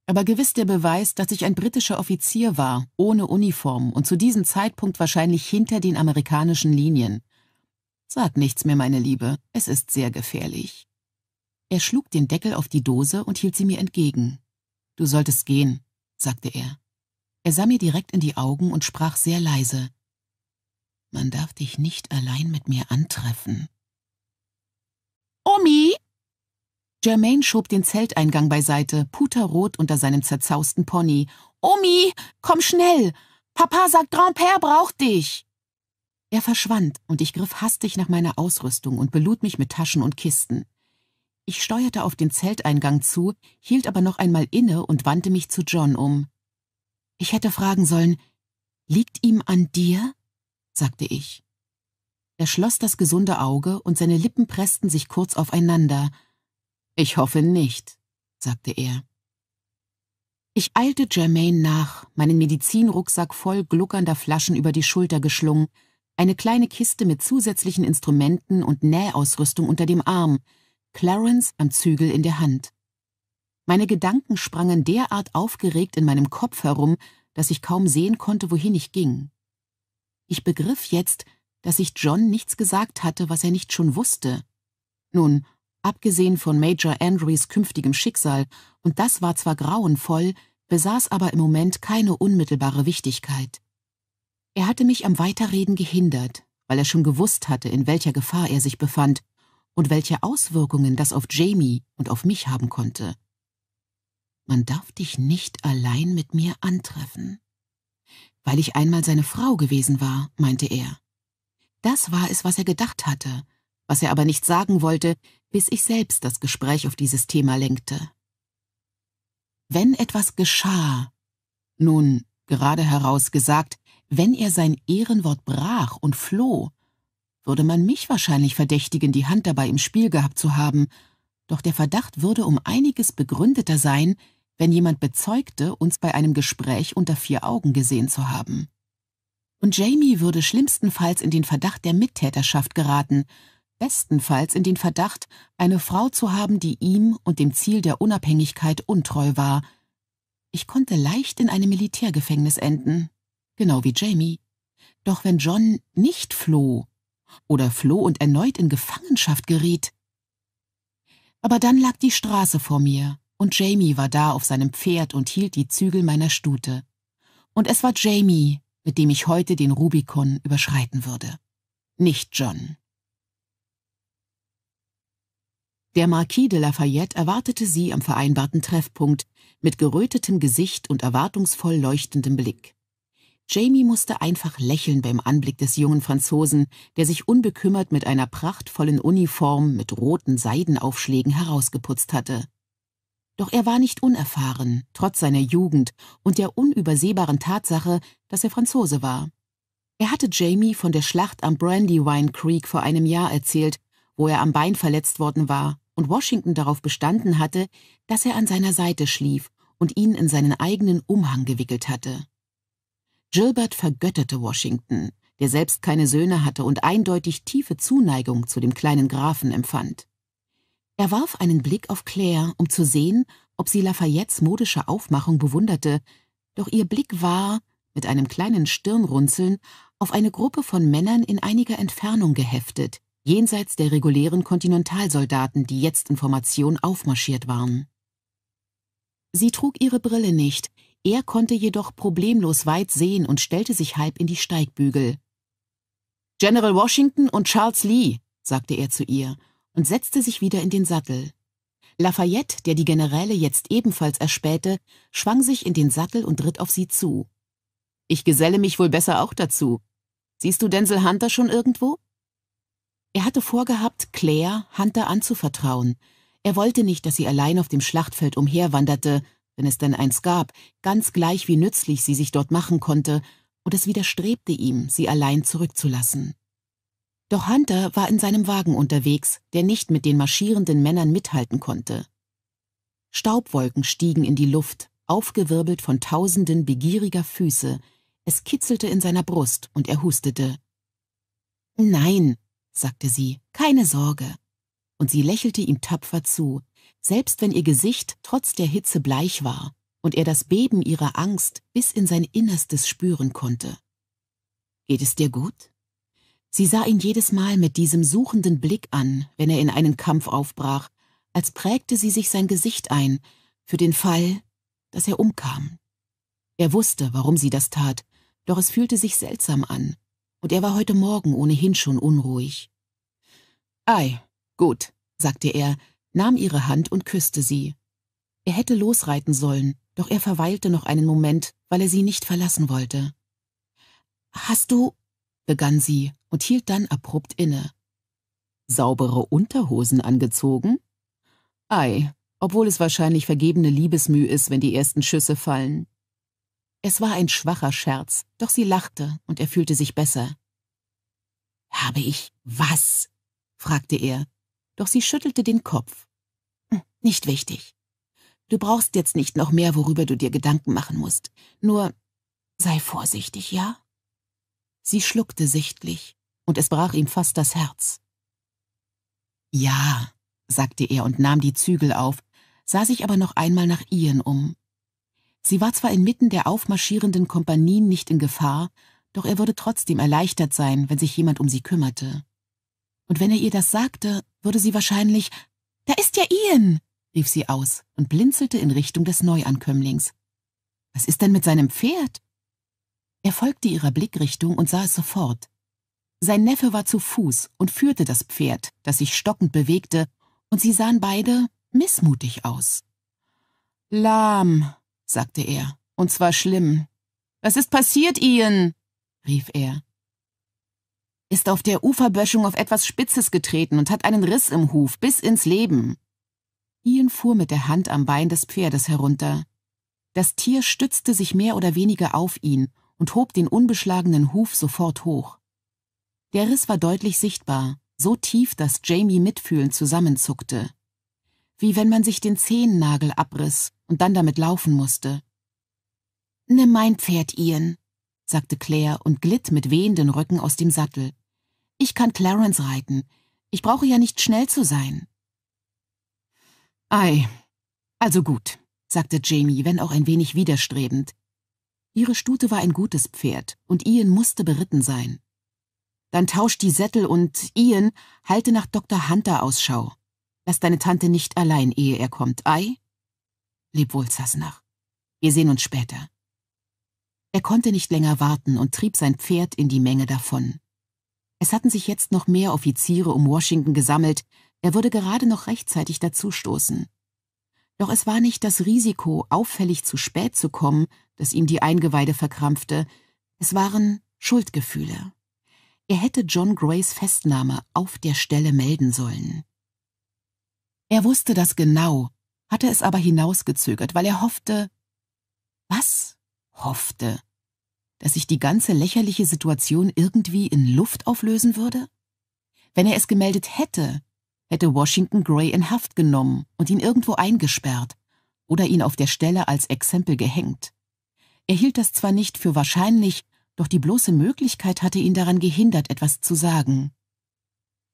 Aber gewiss der Beweis, dass ich ein britischer Offizier war, ohne Uniform und zu diesem Zeitpunkt wahrscheinlich hinter den amerikanischen Linien. Sag nichts mehr, meine Liebe, es ist sehr gefährlich. Er schlug den Deckel auf die Dose und hielt sie mir entgegen. Du solltest gehen, sagte er. Er sah mir direkt in die Augen und sprach sehr leise. Man darf dich nicht allein mit mir antreffen. Omi! Jermaine schob den Zelteingang beiseite, puterrot unter seinem zerzausten Pony. Omi, komm schnell! Papa sagt, Grand-Père braucht dich! Er verschwand, und ich griff hastig nach meiner Ausrüstung und belud mich mit Taschen und Kisten. Ich steuerte auf den Zelteingang zu, hielt aber noch einmal inne und wandte mich zu John um. Ich hätte fragen sollen, liegt ihm an dir? sagte ich. Er schloss das gesunde Auge und seine Lippen pressten sich kurz aufeinander. Ich hoffe nicht, sagte er. Ich eilte Germaine nach, meinen Medizinrucksack voll gluckernder Flaschen über die Schulter geschlungen, eine kleine Kiste mit zusätzlichen Instrumenten und Nähausrüstung unter dem Arm, Clarence am Zügel in der Hand. Meine Gedanken sprangen derart aufgeregt in meinem Kopf herum, dass ich kaum sehen konnte, wohin ich ging. Ich begriff jetzt, dass ich John nichts gesagt hatte, was er nicht schon wusste. Nun, abgesehen von Major Andrews künftigem Schicksal, und das war zwar grauenvoll, besaß aber im Moment keine unmittelbare Wichtigkeit. Er hatte mich am Weiterreden gehindert, weil er schon gewusst hatte, in welcher Gefahr er sich befand und welche Auswirkungen das auf Jamie und auf mich haben konnte. Man darf dich nicht allein mit mir antreffen. Weil ich einmal seine Frau gewesen war, meinte er. Das war es, was er gedacht hatte, was er aber nicht sagen wollte, bis ich selbst das Gespräch auf dieses Thema lenkte. Wenn etwas geschah, nun, gerade heraus gesagt, wenn er sein Ehrenwort brach und floh, würde man mich wahrscheinlich verdächtigen, die Hand dabei im Spiel gehabt zu haben, doch der Verdacht würde um einiges begründeter sein, wenn jemand bezeugte, uns bei einem Gespräch unter vier Augen gesehen zu haben. Und Jamie würde schlimmstenfalls in den Verdacht der Mittäterschaft geraten, bestenfalls in den Verdacht, eine Frau zu haben, die ihm und dem Ziel der Unabhängigkeit untreu war. Ich konnte leicht in einem Militärgefängnis enden, genau wie Jamie. Doch wenn John nicht floh oder floh und erneut in Gefangenschaft geriet. Aber dann lag die Straße vor mir, und Jamie war da auf seinem Pferd und hielt die Zügel meiner Stute. Und es war Jamie, mit dem ich heute den Rubikon überschreiten würde. Nicht John. Der Marquis de Lafayette erwartete sie am vereinbarten Treffpunkt mit gerötetem Gesicht und erwartungsvoll leuchtendem Blick. Jamie musste einfach lächeln beim Anblick des jungen Franzosen, der sich unbekümmert mit einer prachtvollen Uniform mit roten Seidenaufschlägen herausgeputzt hatte. Doch er war nicht unerfahren, trotz seiner Jugend und der unübersehbaren Tatsache, dass er Franzose war. Er hatte Jamie von der Schlacht am Brandywine Creek vor einem Jahr erzählt, wo er am Bein verletzt worden war und Washington darauf bestanden hatte, dass er an seiner Seite schlief und ihn in seinen eigenen Umhang gewickelt hatte. Gilbert vergötterte Washington, der selbst keine Söhne hatte und eindeutig tiefe Zuneigung zu dem kleinen Grafen empfand. Er warf einen Blick auf Claire, um zu sehen, ob sie Lafayettes modische Aufmachung bewunderte, doch ihr Blick war, mit einem kleinen Stirnrunzeln, auf eine Gruppe von Männern in einiger Entfernung geheftet, jenseits der regulären Kontinentalsoldaten, die jetzt in Formation aufmarschiert waren. Sie trug ihre Brille nicht, er konnte jedoch problemlos weit sehen und stellte sich halb in die Steigbügel. General Washington und Charles Lee, sagte er zu ihr und setzte sich wieder in den Sattel. Lafayette, der die Generäle jetzt ebenfalls erspähte, schwang sich in den Sattel und ritt auf sie zu. Ich geselle mich wohl besser auch dazu. Siehst du Denzel Hunter schon irgendwo? Er hatte vorgehabt, Claire Hunter anzuvertrauen. Er wollte nicht, dass sie allein auf dem Schlachtfeld umherwanderte, wenn es denn eins gab, ganz gleich wie nützlich sie sich dort machen konnte, und es widerstrebte ihm, sie allein zurückzulassen. Doch Hunter war in seinem Wagen unterwegs, der nicht mit den marschierenden Männern mithalten konnte. Staubwolken stiegen in die Luft, aufgewirbelt von tausenden begieriger Füße, es kitzelte in seiner Brust und er hustete. Nein, sagte sie, keine Sorge. Und sie lächelte ihm tapfer zu, selbst wenn ihr Gesicht trotz der Hitze bleich war, und er das Beben ihrer Angst bis in sein Innerstes spüren konnte. Geht es dir gut? Sie sah ihn jedes Mal mit diesem suchenden Blick an, wenn er in einen Kampf aufbrach, als prägte sie sich sein Gesicht ein, für den Fall, dass er umkam. Er wusste, warum sie das tat, doch es fühlte sich seltsam an, und er war heute Morgen ohnehin schon unruhig. Ei, gut, sagte er, nahm ihre Hand und küsste sie. Er hätte losreiten sollen, doch er verweilte noch einen Moment, weil er sie nicht verlassen wollte. Hast du, begann sie und hielt dann abrupt inne. Saubere Unterhosen angezogen? Ei, obwohl es wahrscheinlich vergebene Liebesmüh ist, wenn die ersten Schüsse fallen. Es war ein schwacher Scherz, doch sie lachte und er fühlte sich besser. Habe ich was? fragte er, doch sie schüttelte den Kopf. Hm, nicht wichtig. Du brauchst jetzt nicht noch mehr, worüber du dir Gedanken machen musst. Nur sei vorsichtig, ja? Sie schluckte sichtlich, und es brach ihm fast das Herz. Ja, sagte er und nahm die Zügel auf, sah sich aber noch einmal nach Ian um. Sie war zwar inmitten der aufmarschierenden Kompanien nicht in Gefahr, doch er würde trotzdem erleichtert sein, wenn sich jemand um sie kümmerte. Und wenn er ihr das sagte, würde sie wahrscheinlich Da ist ja Ian, rief sie aus und blinzelte in Richtung des Neuankömmlings. Was ist denn mit seinem Pferd? Er folgte ihrer Blickrichtung und sah es sofort. Sein Neffe war zu Fuß und führte das Pferd, das sich stockend bewegte, und sie sahen beide missmutig aus. Lahm, sagte er, und zwar schlimm. Was ist passiert, Ian? rief er. Ist auf der Uferböschung auf etwas Spitzes getreten und hat einen Riss im Huf bis ins Leben. Ian fuhr mit der Hand am Bein des Pferdes herunter. Das Tier stützte sich mehr oder weniger auf ihn und hob den unbeschlagenen Huf sofort hoch. Der Riss war deutlich sichtbar, so tief, dass Jamie mitfühlend zusammenzuckte. Wie wenn man sich den Zehennagel abriss und dann damit laufen musste. Nimm mein Pferd, Ian, sagte Claire und glitt mit wehenden Röcken aus dem Sattel. Ich kann Clarence reiten. Ich brauche ja nicht schnell zu sein. Ei, also gut, sagte Jamie, wenn auch ein wenig widerstrebend. Ihre Stute war ein gutes Pferd, und Ian musste beritten sein. Dann tausch die Sättel und Ian, halte nach Dr. Hunter Ausschau. Lass deine Tante nicht allein, ehe er kommt, ei? Leb wohl, Zasnach. Wir sehen uns später. Er konnte nicht länger warten und trieb sein Pferd in die Menge davon. Es hatten sich jetzt noch mehr Offiziere um Washington gesammelt, er würde gerade noch rechtzeitig dazustoßen. Doch es war nicht das Risiko, auffällig zu spät zu kommen, das ihm die Eingeweide verkrampfte, es waren Schuldgefühle. Er hätte John Grays Festnahme auf der Stelle melden sollen. Er wusste das genau, hatte es aber hinausgezögert, weil er hoffte, was hoffte, dass sich die ganze lächerliche Situation irgendwie in Luft auflösen würde? Wenn er es gemeldet hätte, hätte Washington Gray in Haft genommen und ihn irgendwo eingesperrt oder ihn auf der Stelle als Exempel gehängt. Er hielt das zwar nicht für wahrscheinlich, doch die bloße Möglichkeit hatte ihn daran gehindert, etwas zu sagen.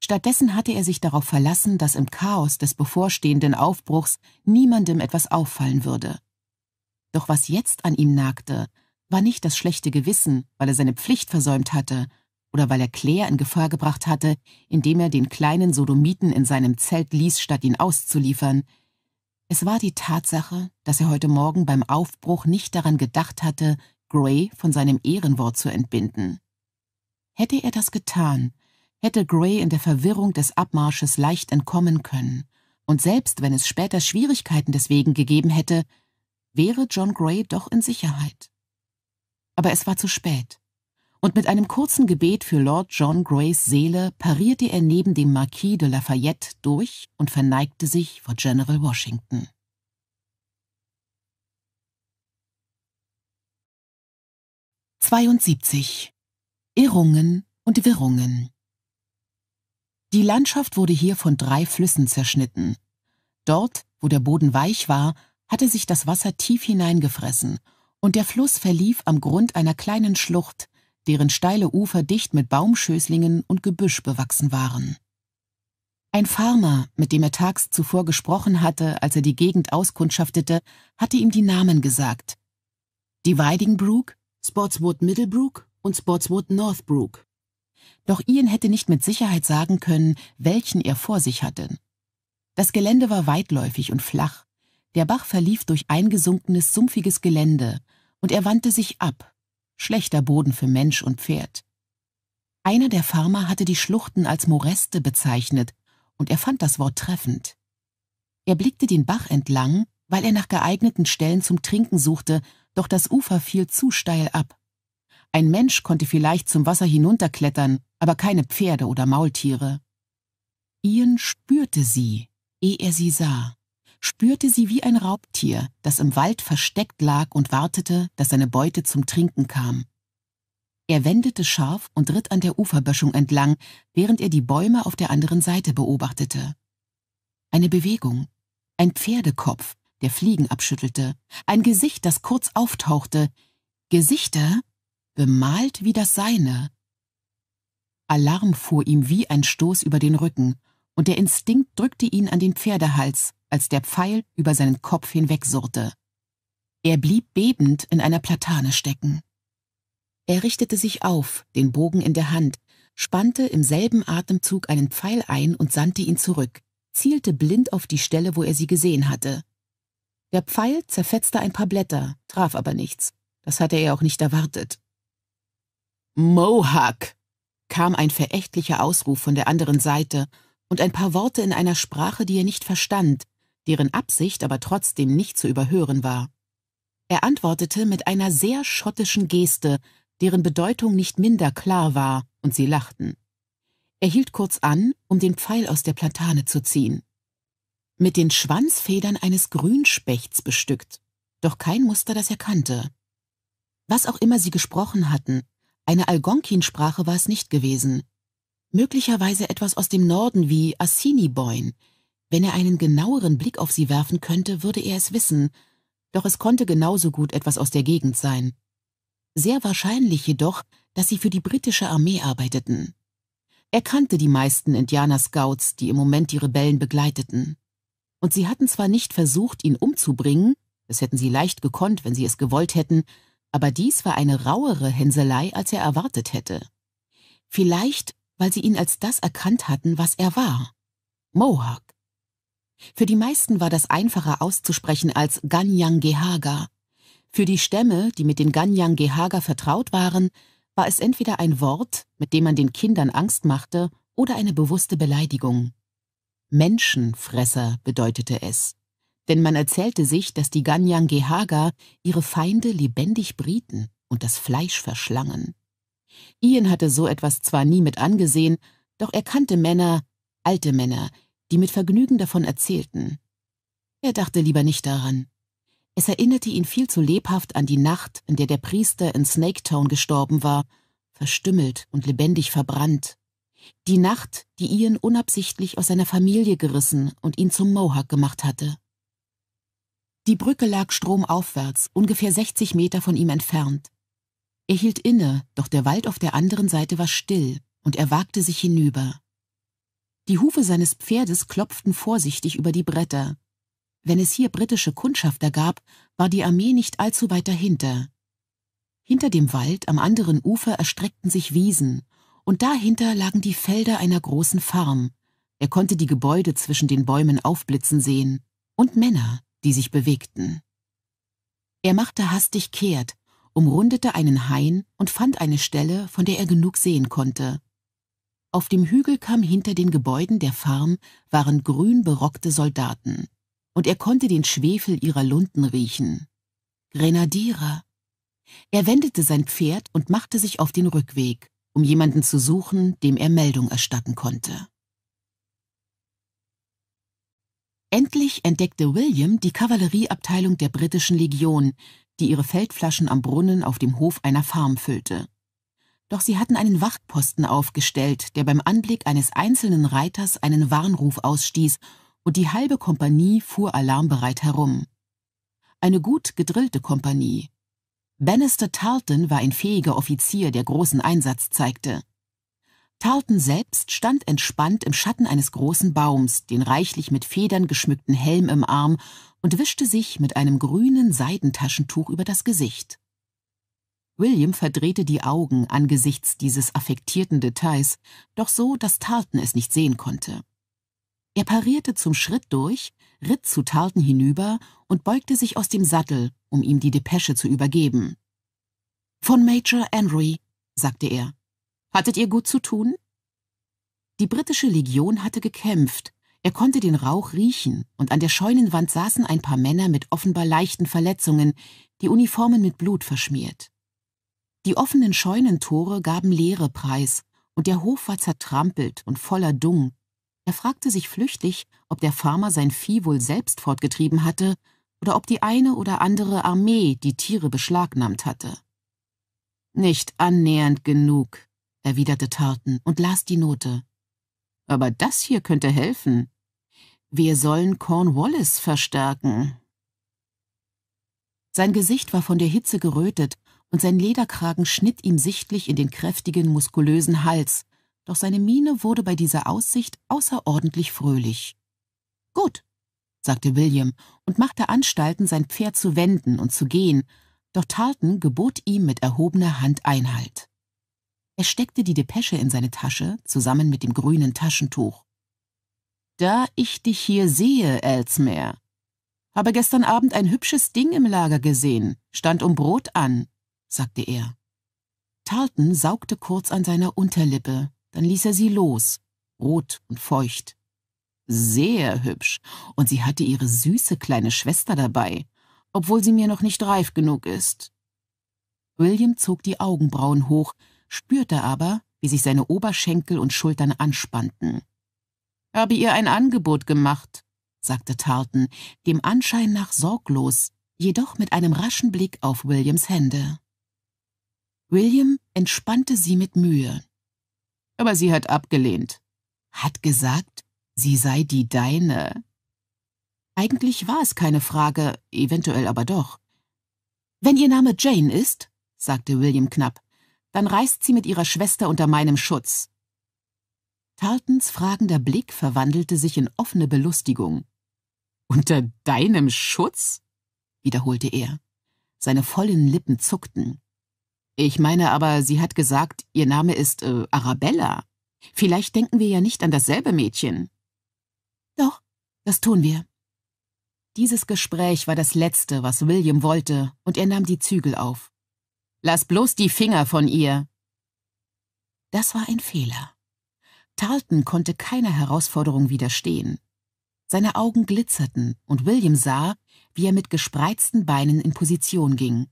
Stattdessen hatte er sich darauf verlassen, dass im Chaos des bevorstehenden Aufbruchs niemandem etwas auffallen würde. Doch was jetzt an ihm nagte, war nicht das schlechte Gewissen, weil er seine Pflicht versäumt hatte oder weil er Claire in Gefahr gebracht hatte, indem er den kleinen Sodomiten in seinem Zelt ließ, statt ihn auszuliefern. Es war die Tatsache, dass er heute Morgen beim Aufbruch nicht daran gedacht hatte, Gray von seinem Ehrenwort zu entbinden. Hätte er das getan, hätte Gray in der Verwirrung des Abmarsches leicht entkommen können, und selbst wenn es später Schwierigkeiten deswegen gegeben hätte, wäre John Gray doch in Sicherheit. Aber es war zu spät, und mit einem kurzen Gebet für Lord John Grays Seele parierte er neben dem Marquis de Lafayette durch und verneigte sich vor General Washington. »72. Irrungen und Wirrungen« Die Landschaft wurde hier von drei Flüssen zerschnitten. Dort, wo der Boden weich war, hatte sich das Wasser tief hineingefressen, und der Fluss verlief am Grund einer kleinen Schlucht, deren steile Ufer dicht mit Baumschößlingen und Gebüsch bewachsen waren. Ein Farmer, mit dem er tags zuvor gesprochen hatte, als er die Gegend auskundschaftete, hatte ihm die Namen gesagt. Dividing Brook, Spotswood Middlebrook und Spotswood Northbrook. Doch Ian hätte nicht mit Sicherheit sagen können, welchen er vor sich hatte. Das Gelände war weitläufig und flach. Der Bach verlief durch eingesunkenes, sumpfiges Gelände, und er wandte sich ab. Schlechter Boden für Mensch und Pferd. Einer der Farmer hatte die Schluchten als Moreste bezeichnet, und er fand das Wort treffend. Er blickte den Bach entlang, weil er nach geeigneten Stellen zum Trinken suchte, doch das Ufer fiel zu steil ab. Ein Mensch konnte vielleicht zum Wasser hinunterklettern, aber keine Pferde oder Maultiere. Ian spürte sie, ehe er sie sah, spürte sie wie ein Raubtier, das im Wald versteckt lag und wartete, dass seine Beute zum Trinken kam. Er wendete scharf und ritt an der Uferböschung entlang, während er die Bäume auf der anderen Seite beobachtete. Eine Bewegung, ein Pferdekopf, der Fliegen abschüttelte, ein Gesicht, das kurz auftauchte, Gesichter, bemalt wie das seine. Alarm fuhr ihm wie ein Stoß über den Rücken, und der Instinkt drückte ihn an den Pferdehals, als der Pfeil über seinen Kopf hinwegsurrte. Er blieb bebend in einer Platane stecken. Er richtete sich auf, den Bogen in der Hand, spannte im selben Atemzug einen Pfeil ein und sandte ihn zurück, zielte blind auf die Stelle, wo er sie gesehen hatte. Der Pfeil zerfetzte ein paar Blätter, traf aber nichts. Das hatte er auch nicht erwartet. Mohawk! kam ein verächtlicher Ausruf von der anderen Seite und ein paar Worte in einer Sprache, die er nicht verstand, deren Absicht aber trotzdem nicht zu überhören war. Er antwortete mit einer sehr schottischen Geste, deren Bedeutung nicht minder klar war, und sie lachten. Er hielt kurz an, um den Pfeil aus der Platane zu ziehen. Mit den Schwanzfedern eines Grünspechts bestückt, doch kein Muster, das er kannte. Was auch immer sie gesprochen hatten, eine Algonkin-Sprache war es nicht gewesen. Möglicherweise etwas aus dem Norden wie Assiniboin. Wenn er einen genaueren Blick auf sie werfen könnte, würde er es wissen, doch es konnte genauso gut etwas aus der Gegend sein. Sehr wahrscheinlich jedoch, dass sie für die britische Armee arbeiteten. Er kannte die meisten Indianer-Scouts, die im Moment die Rebellen begleiteten. Und sie hatten zwar nicht versucht, ihn umzubringen, das hätten sie leicht gekonnt, wenn sie es gewollt hätten, aber dies war eine rauere Hänselei, als er erwartet hätte. Vielleicht, weil sie ihn als das erkannt hatten, was er war. Mohawk. Für die meisten war das einfacher auszusprechen als Ganyang Gehaga, für die Stämme, die mit den Ganyang-Gehaga vertraut waren, war es entweder ein Wort, mit dem man den Kindern Angst machte, oder eine bewusste Beleidigung. Menschenfresser bedeutete es, denn man erzählte sich, dass die Ganyang-Gehaga ihre Feinde lebendig brieten und das Fleisch verschlangen. Ian hatte so etwas zwar nie mit angesehen, doch er kannte Männer, alte Männer, die mit Vergnügen davon erzählten. Er dachte lieber nicht daran. Es erinnerte ihn viel zu lebhaft an die Nacht, in der der Priester in Snaketown gestorben war, verstümmelt und lebendig verbrannt. Die Nacht, die Ian unabsichtlich aus seiner Familie gerissen und ihn zum Mohawk gemacht hatte. Die Brücke lag stromaufwärts, ungefähr 60 Meter von ihm entfernt. Er hielt inne, doch der Wald auf der anderen Seite war still, und er wagte sich hinüber. Die Hufe seines Pferdes klopften vorsichtig über die Bretter, wenn es hier britische Kundschafter gab, war die Armee nicht allzu weit dahinter. Hinter dem Wald am anderen Ufer erstreckten sich Wiesen, und dahinter lagen die Felder einer großen Farm. Er konnte die Gebäude zwischen den Bäumen aufblitzen sehen und Männer, die sich bewegten. Er machte hastig kehrt, umrundete einen Hain und fand eine Stelle, von der er genug sehen konnte. Auf dem Hügel kam hinter den Gebäuden der Farm waren grün berockte Soldaten und er konnte den Schwefel ihrer Lunden riechen. Grenadiere. Er wendete sein Pferd und machte sich auf den Rückweg, um jemanden zu suchen, dem er Meldung erstatten konnte. Endlich entdeckte William die Kavallerieabteilung der britischen Legion, die ihre Feldflaschen am Brunnen auf dem Hof einer Farm füllte. Doch sie hatten einen Wachtposten aufgestellt, der beim Anblick eines einzelnen Reiters einen Warnruf ausstieß und die halbe Kompanie fuhr alarmbereit herum. Eine gut gedrillte Kompanie. Bannister Tarleton war ein fähiger Offizier, der großen Einsatz zeigte. Tarleton selbst stand entspannt im Schatten eines großen Baums, den reichlich mit Federn geschmückten Helm im Arm und wischte sich mit einem grünen Seidentaschentuch über das Gesicht. William verdrehte die Augen angesichts dieses affektierten Details, doch so, dass Tarleton es nicht sehen konnte. Er parierte zum Schritt durch, ritt zu Tarleton hinüber und beugte sich aus dem Sattel, um ihm die Depesche zu übergeben. Von Major Henry, sagte er. Hattet ihr gut zu tun? Die britische Legion hatte gekämpft, er konnte den Rauch riechen, und an der Scheunenwand saßen ein paar Männer mit offenbar leichten Verletzungen, die Uniformen mit Blut verschmiert. Die offenen Scheunentore gaben Leere preis, und der Hof war zertrampelt und voller Dung. Er fragte sich flüchtig, ob der Farmer sein Vieh wohl selbst fortgetrieben hatte oder ob die eine oder andere Armee die Tiere beschlagnahmt hatte. Nicht annähernd genug, erwiderte Tartan und las die Note. Aber das hier könnte helfen. Wir sollen Cornwallis verstärken. Sein Gesicht war von der Hitze gerötet, und sein Lederkragen schnitt ihm sichtlich in den kräftigen, muskulösen Hals, doch seine Miene wurde bei dieser Aussicht außerordentlich fröhlich. Gut, sagte William und machte Anstalten, sein Pferd zu wenden und zu gehen, doch Tarleton gebot ihm mit erhobener Hand Einhalt. Er steckte die Depesche in seine Tasche, zusammen mit dem grünen Taschentuch. Da ich dich hier sehe, Elsmere. Habe gestern Abend ein hübsches Ding im Lager gesehen, stand um Brot an, sagte er. Tarleton saugte kurz an seiner Unterlippe, dann ließ er sie los, rot und feucht. Sehr hübsch, und sie hatte ihre süße kleine Schwester dabei, obwohl sie mir noch nicht reif genug ist. William zog die Augenbrauen hoch, spürte aber, wie sich seine Oberschenkel und Schultern anspannten. Habe ihr ein Angebot gemacht, sagte Tarleton, dem Anschein nach sorglos, jedoch mit einem raschen Blick auf Williams Hände. William entspannte sie mit Mühe. Aber sie hat abgelehnt. Hat gesagt, sie sei die deine. Eigentlich war es keine Frage, eventuell aber doch. Wenn ihr Name Jane ist, sagte William knapp, dann reist sie mit ihrer Schwester unter meinem Schutz. Tartens fragender Blick verwandelte sich in offene Belustigung. Unter deinem Schutz? wiederholte er. Seine vollen Lippen zuckten. Ich meine aber, sie hat gesagt, ihr Name ist äh, Arabella. Vielleicht denken wir ja nicht an dasselbe Mädchen. Doch, das tun wir. Dieses Gespräch war das letzte, was William wollte, und er nahm die Zügel auf. Lass bloß die Finger von ihr. Das war ein Fehler. Tarleton konnte keiner Herausforderung widerstehen. Seine Augen glitzerten, und William sah, wie er mit gespreizten Beinen in Position ging.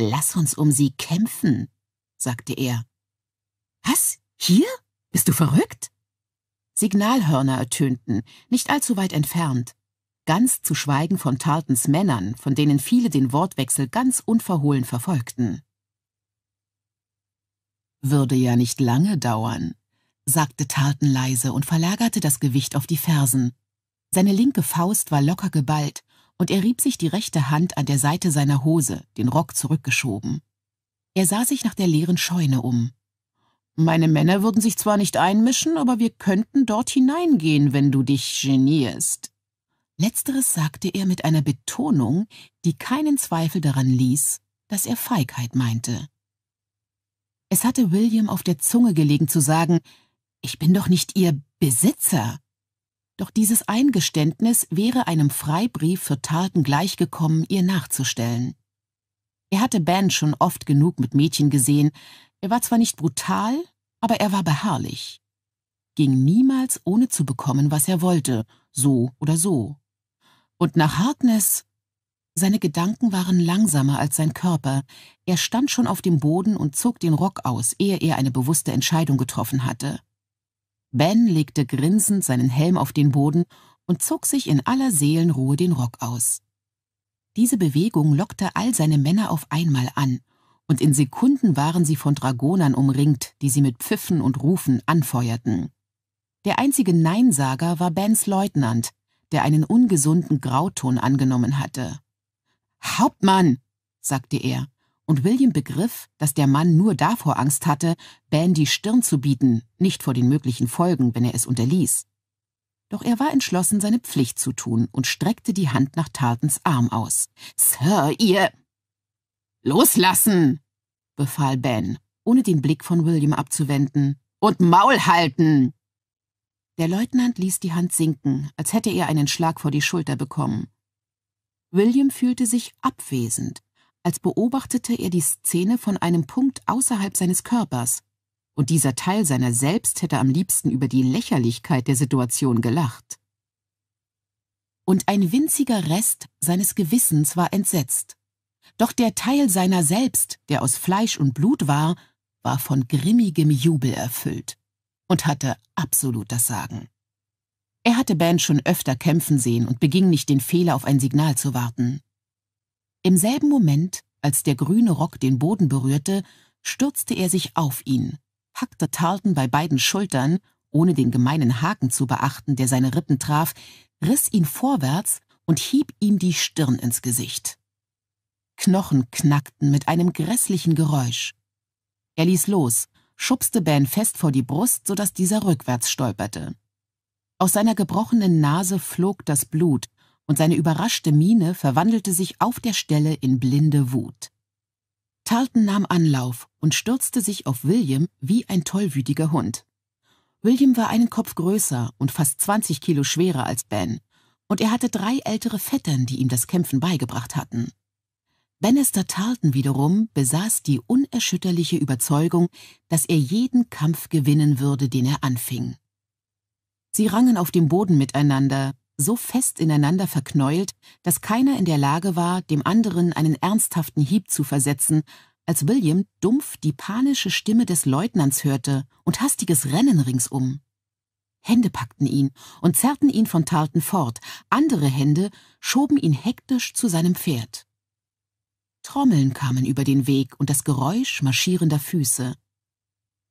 Lass uns um sie kämpfen, sagte er. Was? Hier? Bist du verrückt? Signalhörner ertönten, nicht allzu weit entfernt ganz zu schweigen von Tartons Männern, von denen viele den Wortwechsel ganz unverhohlen verfolgten. Würde ja nicht lange dauern, sagte Tartan leise und verlagerte das Gewicht auf die Fersen. Seine linke Faust war locker geballt, und er rieb sich die rechte Hand an der Seite seiner Hose, den Rock zurückgeschoben. Er sah sich nach der leeren Scheune um. Meine Männer würden sich zwar nicht einmischen, aber wir könnten dort hineingehen, wenn du dich genierst. Letzteres sagte er mit einer Betonung, die keinen Zweifel daran ließ, dass er Feigheit meinte. Es hatte William auf der Zunge gelegen zu sagen, ich bin doch nicht Ihr Besitzer. Doch dieses Eingeständnis wäre einem Freibrief für Taten gleichgekommen, ihr nachzustellen. Er hatte Ben schon oft genug mit Mädchen gesehen, er war zwar nicht brutal, aber er war beharrlich. Ging niemals ohne zu bekommen, was er wollte, so oder so. Und nach Harkness seine Gedanken waren langsamer als sein Körper. Er stand schon auf dem Boden und zog den Rock aus, ehe er eine bewusste Entscheidung getroffen hatte. Ben legte grinsend seinen Helm auf den Boden und zog sich in aller Seelenruhe den Rock aus. Diese Bewegung lockte all seine Männer auf einmal an, und in Sekunden waren sie von Dragonern umringt, die sie mit Pfiffen und Rufen anfeuerten. Der einzige Neinsager war Bens Leutnant, der einen ungesunden Grauton angenommen hatte. Hauptmann, sagte er, und William begriff, dass der Mann nur davor Angst hatte, Ben die Stirn zu bieten, nicht vor den möglichen Folgen, wenn er es unterließ. Doch er war entschlossen, seine Pflicht zu tun und streckte die Hand nach Tartans Arm aus. Sir, ihr. Loslassen, befahl Ben, ohne den Blick von William abzuwenden. Und Maul halten! Der Leutnant ließ die Hand sinken, als hätte er einen Schlag vor die Schulter bekommen. William fühlte sich abwesend, als beobachtete er die Szene von einem Punkt außerhalb seines Körpers, und dieser Teil seiner selbst hätte am liebsten über die Lächerlichkeit der Situation gelacht. Und ein winziger Rest seines Gewissens war entsetzt. Doch der Teil seiner selbst, der aus Fleisch und Blut war, war von grimmigem Jubel erfüllt und hatte absolut das Sagen. Er hatte Ben schon öfter kämpfen sehen und beging nicht den Fehler, auf ein Signal zu warten. Im selben Moment, als der grüne Rock den Boden berührte, stürzte er sich auf ihn, hackte Tarleton bei beiden Schultern, ohne den gemeinen Haken zu beachten, der seine Rippen traf, riss ihn vorwärts und hieb ihm die Stirn ins Gesicht. Knochen knackten mit einem grässlichen Geräusch. Er ließ los, schubste Ben fest vor die Brust, so dass dieser rückwärts stolperte. Aus seiner gebrochenen Nase flog das Blut, und seine überraschte Miene verwandelte sich auf der Stelle in blinde Wut. Tarleton nahm Anlauf und stürzte sich auf William wie ein tollwütiger Hund. William war einen Kopf größer und fast 20 Kilo schwerer als Ben, und er hatte drei ältere Vettern, die ihm das Kämpfen beigebracht hatten. Bannister Tarleton wiederum besaß die unerschütterliche Überzeugung, dass er jeden Kampf gewinnen würde, den er anfing. Sie rangen auf dem Boden miteinander, so fest ineinander verknäult, dass keiner in der Lage war, dem anderen einen ernsthaften Hieb zu versetzen, als William dumpf die panische Stimme des Leutnants hörte und hastiges Rennen ringsum. Hände packten ihn und zerrten ihn von Tarleton fort, andere Hände schoben ihn hektisch zu seinem Pferd. Trommeln kamen über den Weg und das Geräusch marschierender Füße.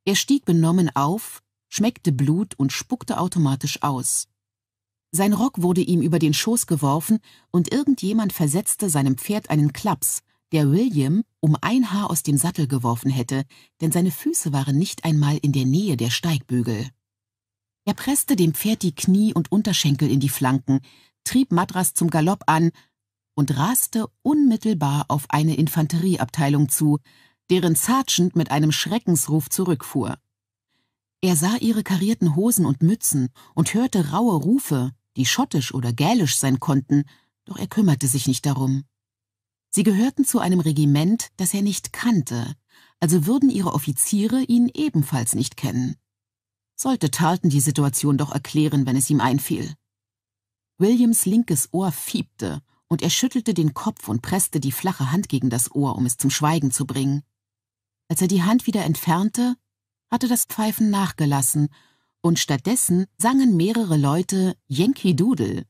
Er stieg benommen auf, schmeckte Blut und spuckte automatisch aus. Sein Rock wurde ihm über den Schoß geworfen und irgendjemand versetzte seinem Pferd einen Klaps, der William um ein Haar aus dem Sattel geworfen hätte, denn seine Füße waren nicht einmal in der Nähe der Steigbügel. Er presste dem Pferd die Knie und Unterschenkel in die Flanken, trieb Madras zum Galopp an und raste unmittelbar auf eine Infanterieabteilung zu, deren Sergeant mit einem Schreckensruf zurückfuhr. Er sah ihre karierten Hosen und Mützen und hörte raue Rufe, die schottisch oder gälisch sein konnten, doch er kümmerte sich nicht darum. Sie gehörten zu einem Regiment, das er nicht kannte, also würden ihre Offiziere ihn ebenfalls nicht kennen. Sollte Tarleton die Situation doch erklären, wenn es ihm einfiel. Williams linkes Ohr fiebte und er schüttelte den Kopf und presste die flache Hand gegen das Ohr, um es zum Schweigen zu bringen. Als er die Hand wieder entfernte, hatte das Pfeifen nachgelassen, und stattdessen sangen mehrere Leute Yankee Doodle.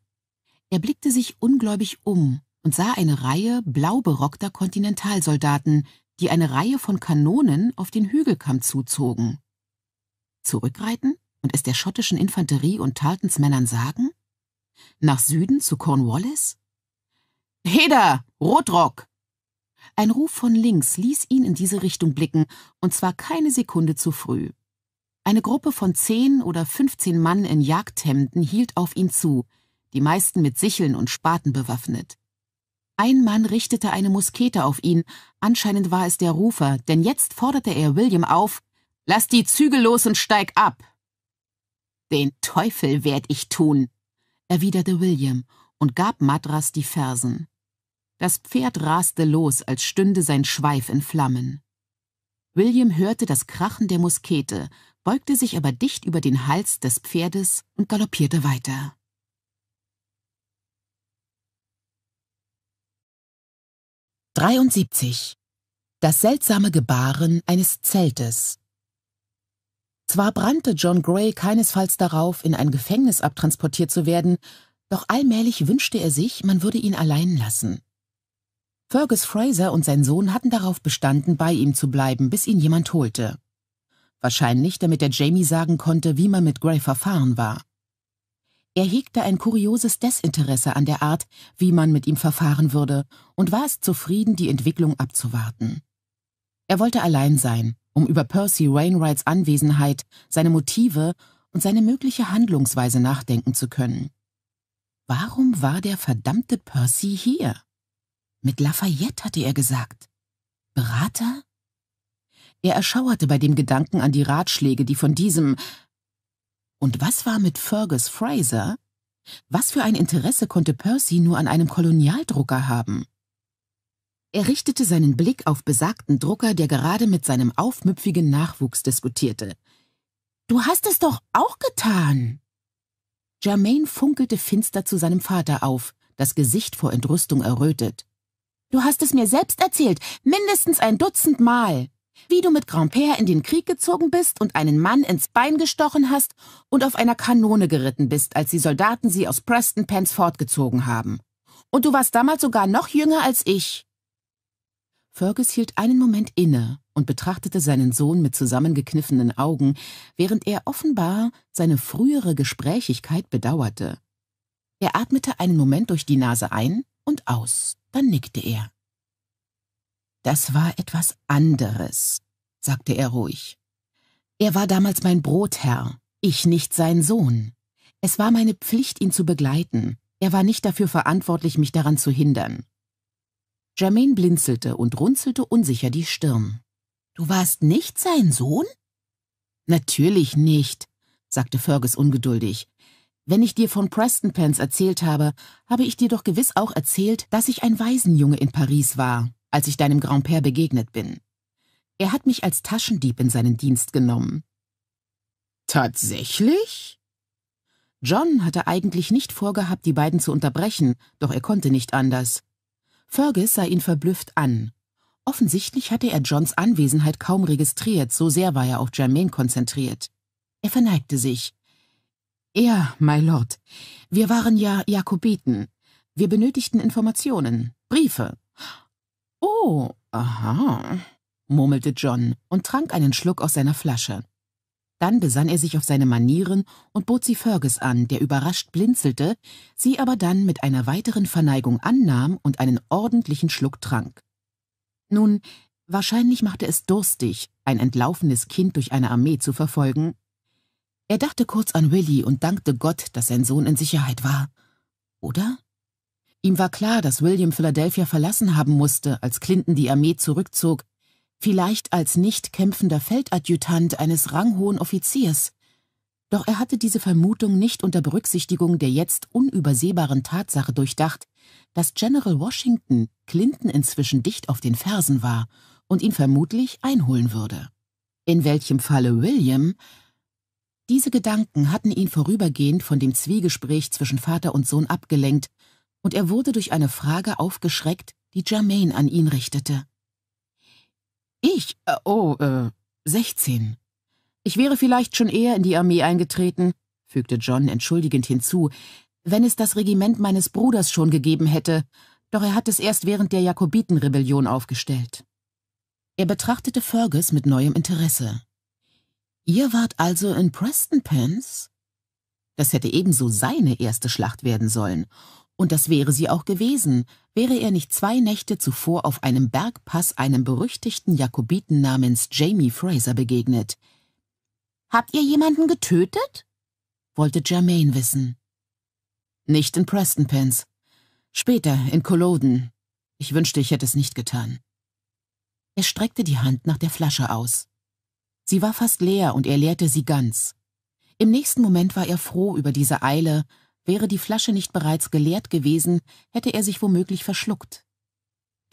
Er blickte sich ungläubig um und sah eine Reihe blau berockter Kontinentalsoldaten, die eine Reihe von Kanonen auf den Hügelkamm zuzogen. Zurückreiten und es der schottischen Infanterie und Tartans Männern sagen? Nach Süden zu Cornwallis? Heder, Rotrock! Ein Ruf von links ließ ihn in diese Richtung blicken, und zwar keine Sekunde zu früh. Eine Gruppe von zehn oder fünfzehn Mann in Jagdhemden hielt auf ihn zu, die meisten mit Sicheln und Spaten bewaffnet. Ein Mann richtete eine Muskete auf ihn, anscheinend war es der Rufer, denn jetzt forderte er William auf, Lass die Zügel los und steig ab! Den Teufel werd ich tun, erwiderte William und gab Madras die Fersen. Das Pferd raste los, als stünde sein Schweif in Flammen. William hörte das Krachen der Muskete, beugte sich aber dicht über den Hals des Pferdes und galoppierte weiter. »73. Das seltsame Gebaren eines Zeltes«, zwar brannte John Gray keinesfalls darauf, in ein Gefängnis abtransportiert zu werden, doch allmählich wünschte er sich, man würde ihn allein lassen. Fergus Fraser und sein Sohn hatten darauf bestanden, bei ihm zu bleiben, bis ihn jemand holte. Wahrscheinlich, damit er Jamie sagen konnte, wie man mit Gray verfahren war. Er hegte ein kurioses Desinteresse an der Art, wie man mit ihm verfahren würde, und war es zufrieden, die Entwicklung abzuwarten. Er wollte allein sein, um über Percy Wainwrights Anwesenheit, seine Motive und seine mögliche Handlungsweise nachdenken zu können. Warum war der verdammte Percy hier? Mit Lafayette hatte er gesagt. Berater? Er erschauerte bei dem Gedanken an die Ratschläge, die von diesem Und was war mit Fergus Fraser? Was für ein Interesse konnte Percy nur an einem Kolonialdrucker haben? Er richtete seinen Blick auf besagten Drucker, der gerade mit seinem aufmüpfigen Nachwuchs diskutierte. Du hast es doch auch getan. Germain funkelte finster zu seinem Vater auf, das Gesicht vor Entrüstung errötet. Du hast es mir selbst erzählt, mindestens ein Dutzend Mal. Wie du mit Grand-Père in den Krieg gezogen bist und einen Mann ins Bein gestochen hast und auf einer Kanone geritten bist, als die Soldaten sie aus Preston Pens fortgezogen haben. Und du warst damals sogar noch jünger als ich. Fergus hielt einen Moment inne und betrachtete seinen Sohn mit zusammengekniffenen Augen, während er offenbar seine frühere Gesprächigkeit bedauerte. Er atmete einen Moment durch die Nase ein und aus, dann nickte er. Das war etwas anderes, sagte er ruhig. Er war damals mein Brotherr, ich nicht sein Sohn. Es war meine Pflicht, ihn zu begleiten. Er war nicht dafür verantwortlich, mich daran zu hindern. Jermaine blinzelte und runzelte unsicher die Stirn. Du warst nicht sein Sohn? Natürlich nicht, sagte Fergus ungeduldig. Wenn ich dir von Preston Pence erzählt habe, habe ich dir doch gewiss auch erzählt, dass ich ein Waisenjunge in Paris war, als ich deinem Grand-Père begegnet bin. Er hat mich als Taschendieb in seinen Dienst genommen. Tatsächlich? John hatte eigentlich nicht vorgehabt, die beiden zu unterbrechen, doch er konnte nicht anders. Fergus sah ihn verblüfft an. Offensichtlich hatte er Johns Anwesenheit kaum registriert, so sehr war er auf Germaine konzentriert. Er verneigte sich. Ja, my Lord. Wir waren ja Jakobiten. Wir benötigten Informationen, Briefe. Oh, aha, murmelte John und trank einen Schluck aus seiner Flasche. Dann besann er sich auf seine Manieren und bot sie Fergus an, der überrascht blinzelte, sie aber dann mit einer weiteren Verneigung annahm und einen ordentlichen Schluck trank. Nun, wahrscheinlich machte es durstig, ein entlaufenes Kind durch eine Armee zu verfolgen. Er dachte kurz an Willy und dankte Gott, dass sein Sohn in Sicherheit war. Oder? Ihm war klar, dass William Philadelphia verlassen haben musste, als Clinton die Armee zurückzog, vielleicht als nicht kämpfender Feldadjutant eines ranghohen Offiziers. Doch er hatte diese Vermutung nicht unter Berücksichtigung der jetzt unübersehbaren Tatsache durchdacht, dass General Washington Clinton inzwischen dicht auf den Fersen war und ihn vermutlich einholen würde. In welchem Falle William diese Gedanken hatten ihn vorübergehend von dem Zwiegespräch zwischen Vater und Sohn abgelenkt, und er wurde durch eine Frage aufgeschreckt, die Germaine an ihn richtete. Ich, äh, oh, äh, 16. Ich wäre vielleicht schon eher in die Armee eingetreten, fügte John entschuldigend hinzu, wenn es das Regiment meines Bruders schon gegeben hätte, doch er hat es erst während der Jakobitenrebellion aufgestellt. Er betrachtete Fergus mit neuem Interesse. Ihr wart also in Preston Pens? Das hätte ebenso seine erste Schlacht werden sollen, und das wäre sie auch gewesen, wäre er nicht zwei Nächte zuvor auf einem Bergpass einem berüchtigten Jakobiten namens Jamie Fraser begegnet. Habt ihr jemanden getötet? wollte Germaine wissen. Nicht in Preston Pens. Später in Culloden. Ich wünschte, ich hätte es nicht getan. Er streckte die Hand nach der Flasche aus. Sie war fast leer und er leerte sie ganz. Im nächsten Moment war er froh über diese Eile, Wäre die Flasche nicht bereits geleert gewesen, hätte er sich womöglich verschluckt.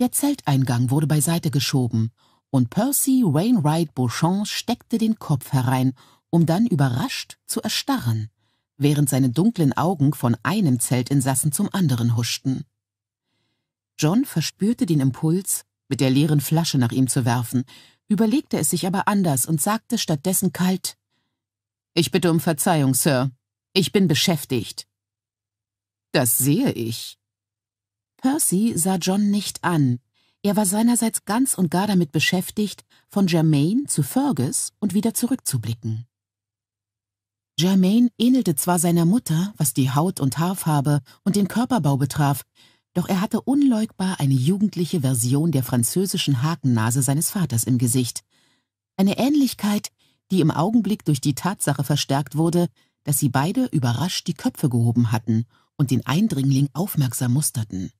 Der Zelteingang wurde beiseite geschoben, und Percy Wainwright Beauchamp steckte den Kopf herein, um dann überrascht zu erstarren, während seine dunklen Augen von einem Zeltinsassen zum anderen huschten. John verspürte den Impuls, mit der leeren Flasche nach ihm zu werfen, überlegte es sich aber anders und sagte stattdessen kalt Ich bitte um Verzeihung, Sir. Ich bin beschäftigt. Das sehe ich. Percy sah John nicht an. Er war seinerseits ganz und gar damit beschäftigt, von Germaine zu Fergus und wieder zurückzublicken. Germaine ähnelte zwar seiner Mutter, was die Haut- und Haarfarbe und den Körperbau betraf, Doch er hatte unleugbar eine jugendliche Version der französischen Hakennase seines Vaters im Gesicht. Eine Ähnlichkeit, die im Augenblick durch die Tatsache verstärkt wurde, dass sie beide überrascht die Köpfe gehoben hatten und den Eindringling aufmerksam musterten.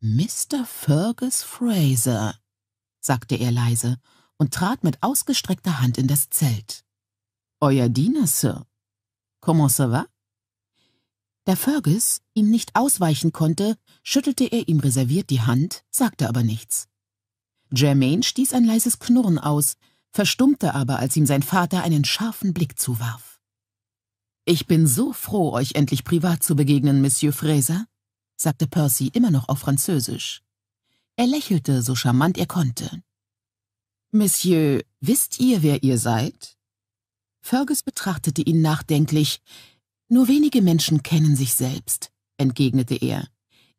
Mr. Fergus Fraser, sagte er leise und trat mit ausgestreckter Hand in das Zelt. Euer Diener, Sir. Comment ça va? Da Fergus ihm nicht ausweichen konnte, schüttelte er ihm reserviert die Hand, sagte aber nichts. Germain stieß ein leises Knurren aus, verstummte aber, als ihm sein Vater einen scharfen Blick zuwarf. Ich bin so froh, euch endlich privat zu begegnen, Monsieur Fraser, sagte Percy immer noch auf Französisch. Er lächelte so charmant er konnte. Monsieur, wisst ihr, wer ihr seid? Fergus betrachtete ihn nachdenklich. Nur wenige Menschen kennen sich selbst, entgegnete er.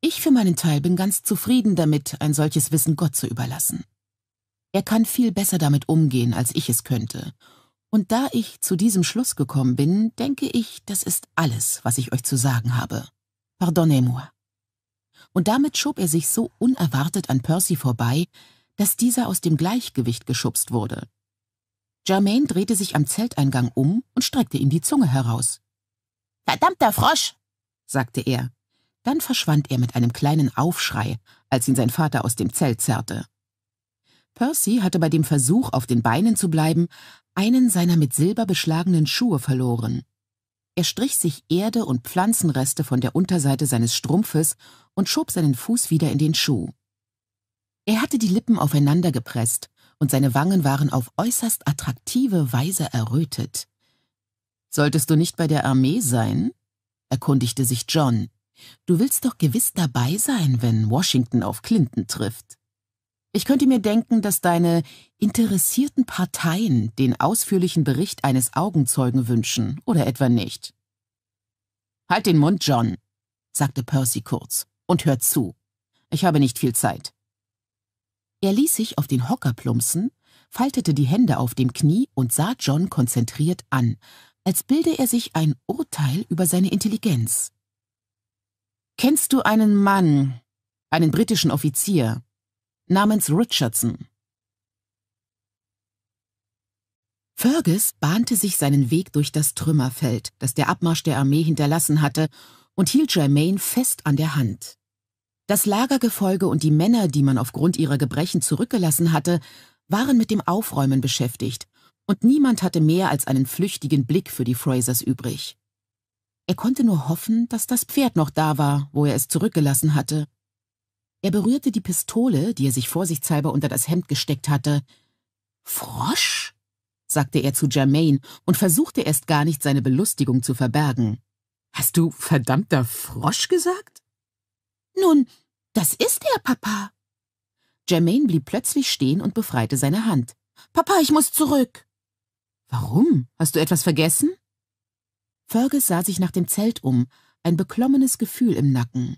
Ich für meinen Teil bin ganz zufrieden damit, ein solches Wissen Gott zu überlassen. Er kann viel besser damit umgehen, als ich es könnte. Und da ich zu diesem Schluss gekommen bin, denke ich, das ist alles, was ich euch zu sagen habe. Pardonnez-moi. Und damit schob er sich so unerwartet an Percy vorbei, dass dieser aus dem Gleichgewicht geschubst wurde. Germain drehte sich am Zelteingang um und streckte ihm die Zunge heraus. Verdammter Frosch, sagte er. Dann verschwand er mit einem kleinen Aufschrei, als ihn sein Vater aus dem Zelt zerrte. Percy hatte bei dem Versuch, auf den Beinen zu bleiben, einen seiner mit Silber beschlagenen Schuhe verloren. Er strich sich Erde und Pflanzenreste von der Unterseite seines Strumpfes und schob seinen Fuß wieder in den Schuh. Er hatte die Lippen aufeinander gepresst, und seine Wangen waren auf äußerst attraktive Weise errötet. Solltest du nicht bei der Armee sein? erkundigte sich John. Du willst doch gewiss dabei sein, wenn Washington auf Clinton trifft. Ich könnte mir denken, dass deine interessierten Parteien den ausführlichen Bericht eines Augenzeugen wünschen, oder etwa nicht. Halt den Mund, John, sagte Percy kurz, und hör zu. Ich habe nicht viel Zeit. Er ließ sich auf den Hocker plumpsen, faltete die Hände auf dem Knie und sah John konzentriert an, als bilde er sich ein Urteil über seine Intelligenz. Kennst du einen Mann, einen britischen Offizier, namens Richardson? Fergus bahnte sich seinen Weg durch das Trümmerfeld, das der Abmarsch der Armee hinterlassen hatte, und hielt Germain fest an der Hand. Das Lagergefolge und die Männer, die man aufgrund ihrer Gebrechen zurückgelassen hatte, waren mit dem Aufräumen beschäftigt, und niemand hatte mehr als einen flüchtigen Blick für die Frasers übrig. Er konnte nur hoffen, dass das Pferd noch da war, wo er es zurückgelassen hatte. Er berührte die Pistole, die er sich vorsichtshalber unter das Hemd gesteckt hatte. Frosch? sagte er zu Germain und versuchte erst gar nicht, seine Belustigung zu verbergen. Hast du verdammter Frosch gesagt? Nun, das ist er, Papa. Germain blieb plötzlich stehen und befreite seine Hand. Papa, ich muss zurück. Warum? Hast du etwas vergessen? Fergus sah sich nach dem Zelt um, ein beklommenes Gefühl im Nacken.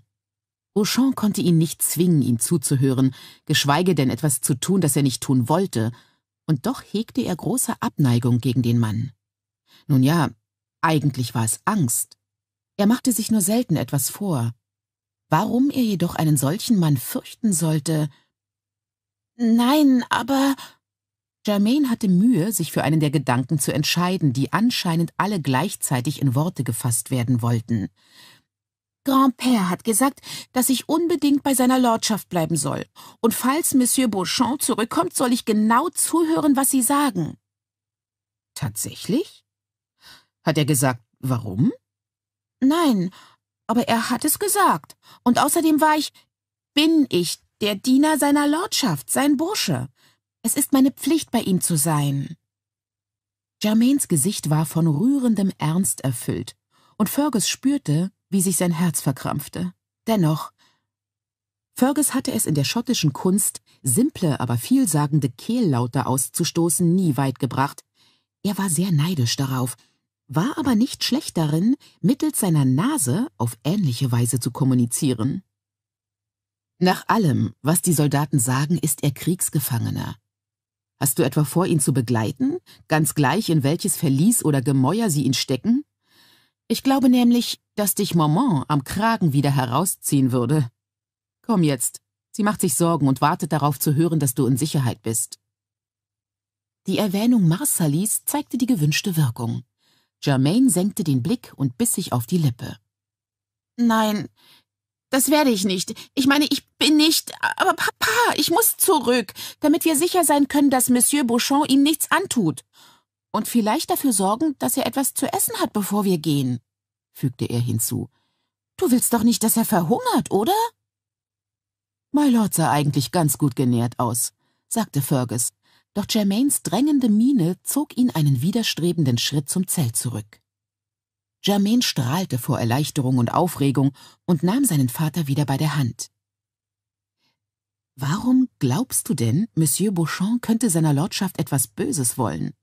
Auchamp konnte ihn nicht zwingen, ihm zuzuhören, geschweige denn etwas zu tun, das er nicht tun wollte, und doch hegte er große Abneigung gegen den Mann. Nun ja, eigentlich war es Angst. Er machte sich nur selten etwas vor. Warum er jedoch einen solchen Mann fürchten sollte? Nein, aber Germain hatte Mühe, sich für einen der Gedanken zu entscheiden, die anscheinend alle gleichzeitig in Worte gefasst werden wollten. Grand-Père hat gesagt, dass ich unbedingt bei seiner Lordschaft bleiben soll. Und falls Monsieur Beauchamp zurückkommt, soll ich genau zuhören, was Sie sagen. Tatsächlich? Hat er gesagt, warum? Nein, aber er hat es gesagt. Und außerdem war ich, bin ich, der Diener seiner Lordschaft, sein Bursche. Es ist meine Pflicht, bei ihm zu sein. Germains Gesicht war von rührendem Ernst erfüllt, und Fergus spürte, wie sich sein Herz verkrampfte. Dennoch, Fergus hatte es in der schottischen Kunst, simple, aber vielsagende Kehllaute auszustoßen, nie weit gebracht. Er war sehr neidisch darauf, war aber nicht schlecht darin, mittels seiner Nase auf ähnliche Weise zu kommunizieren. Nach allem, was die Soldaten sagen, ist er Kriegsgefangener. Hast du etwa vor, ihn zu begleiten, ganz gleich in welches Verlies oder Gemäuer sie ihn stecken? Ich glaube nämlich, dass dich Maman am Kragen wieder herausziehen würde. Komm jetzt. Sie macht sich Sorgen und wartet darauf zu hören, dass du in Sicherheit bist. Die Erwähnung Marsalis zeigte die gewünschte Wirkung. Germaine senkte den Blick und biss sich auf die Lippe. Nein, das werde ich nicht. Ich meine, ich bin nicht. Aber Papa, ich muss zurück, damit wir sicher sein können, dass Monsieur Beauchamp ihm nichts antut. Und vielleicht dafür sorgen, dass er etwas zu essen hat, bevor wir gehen, fügte er hinzu. Du willst doch nicht, dass er verhungert, oder? Mylord sah eigentlich ganz gut genährt aus, sagte Fergus, doch Germains drängende Miene zog ihn einen widerstrebenden Schritt zum Zelt zurück. Germain strahlte vor Erleichterung und Aufregung und nahm seinen Vater wieder bei der Hand. Warum glaubst du denn, Monsieur Beauchamp könnte seiner Lordschaft etwas Böses wollen?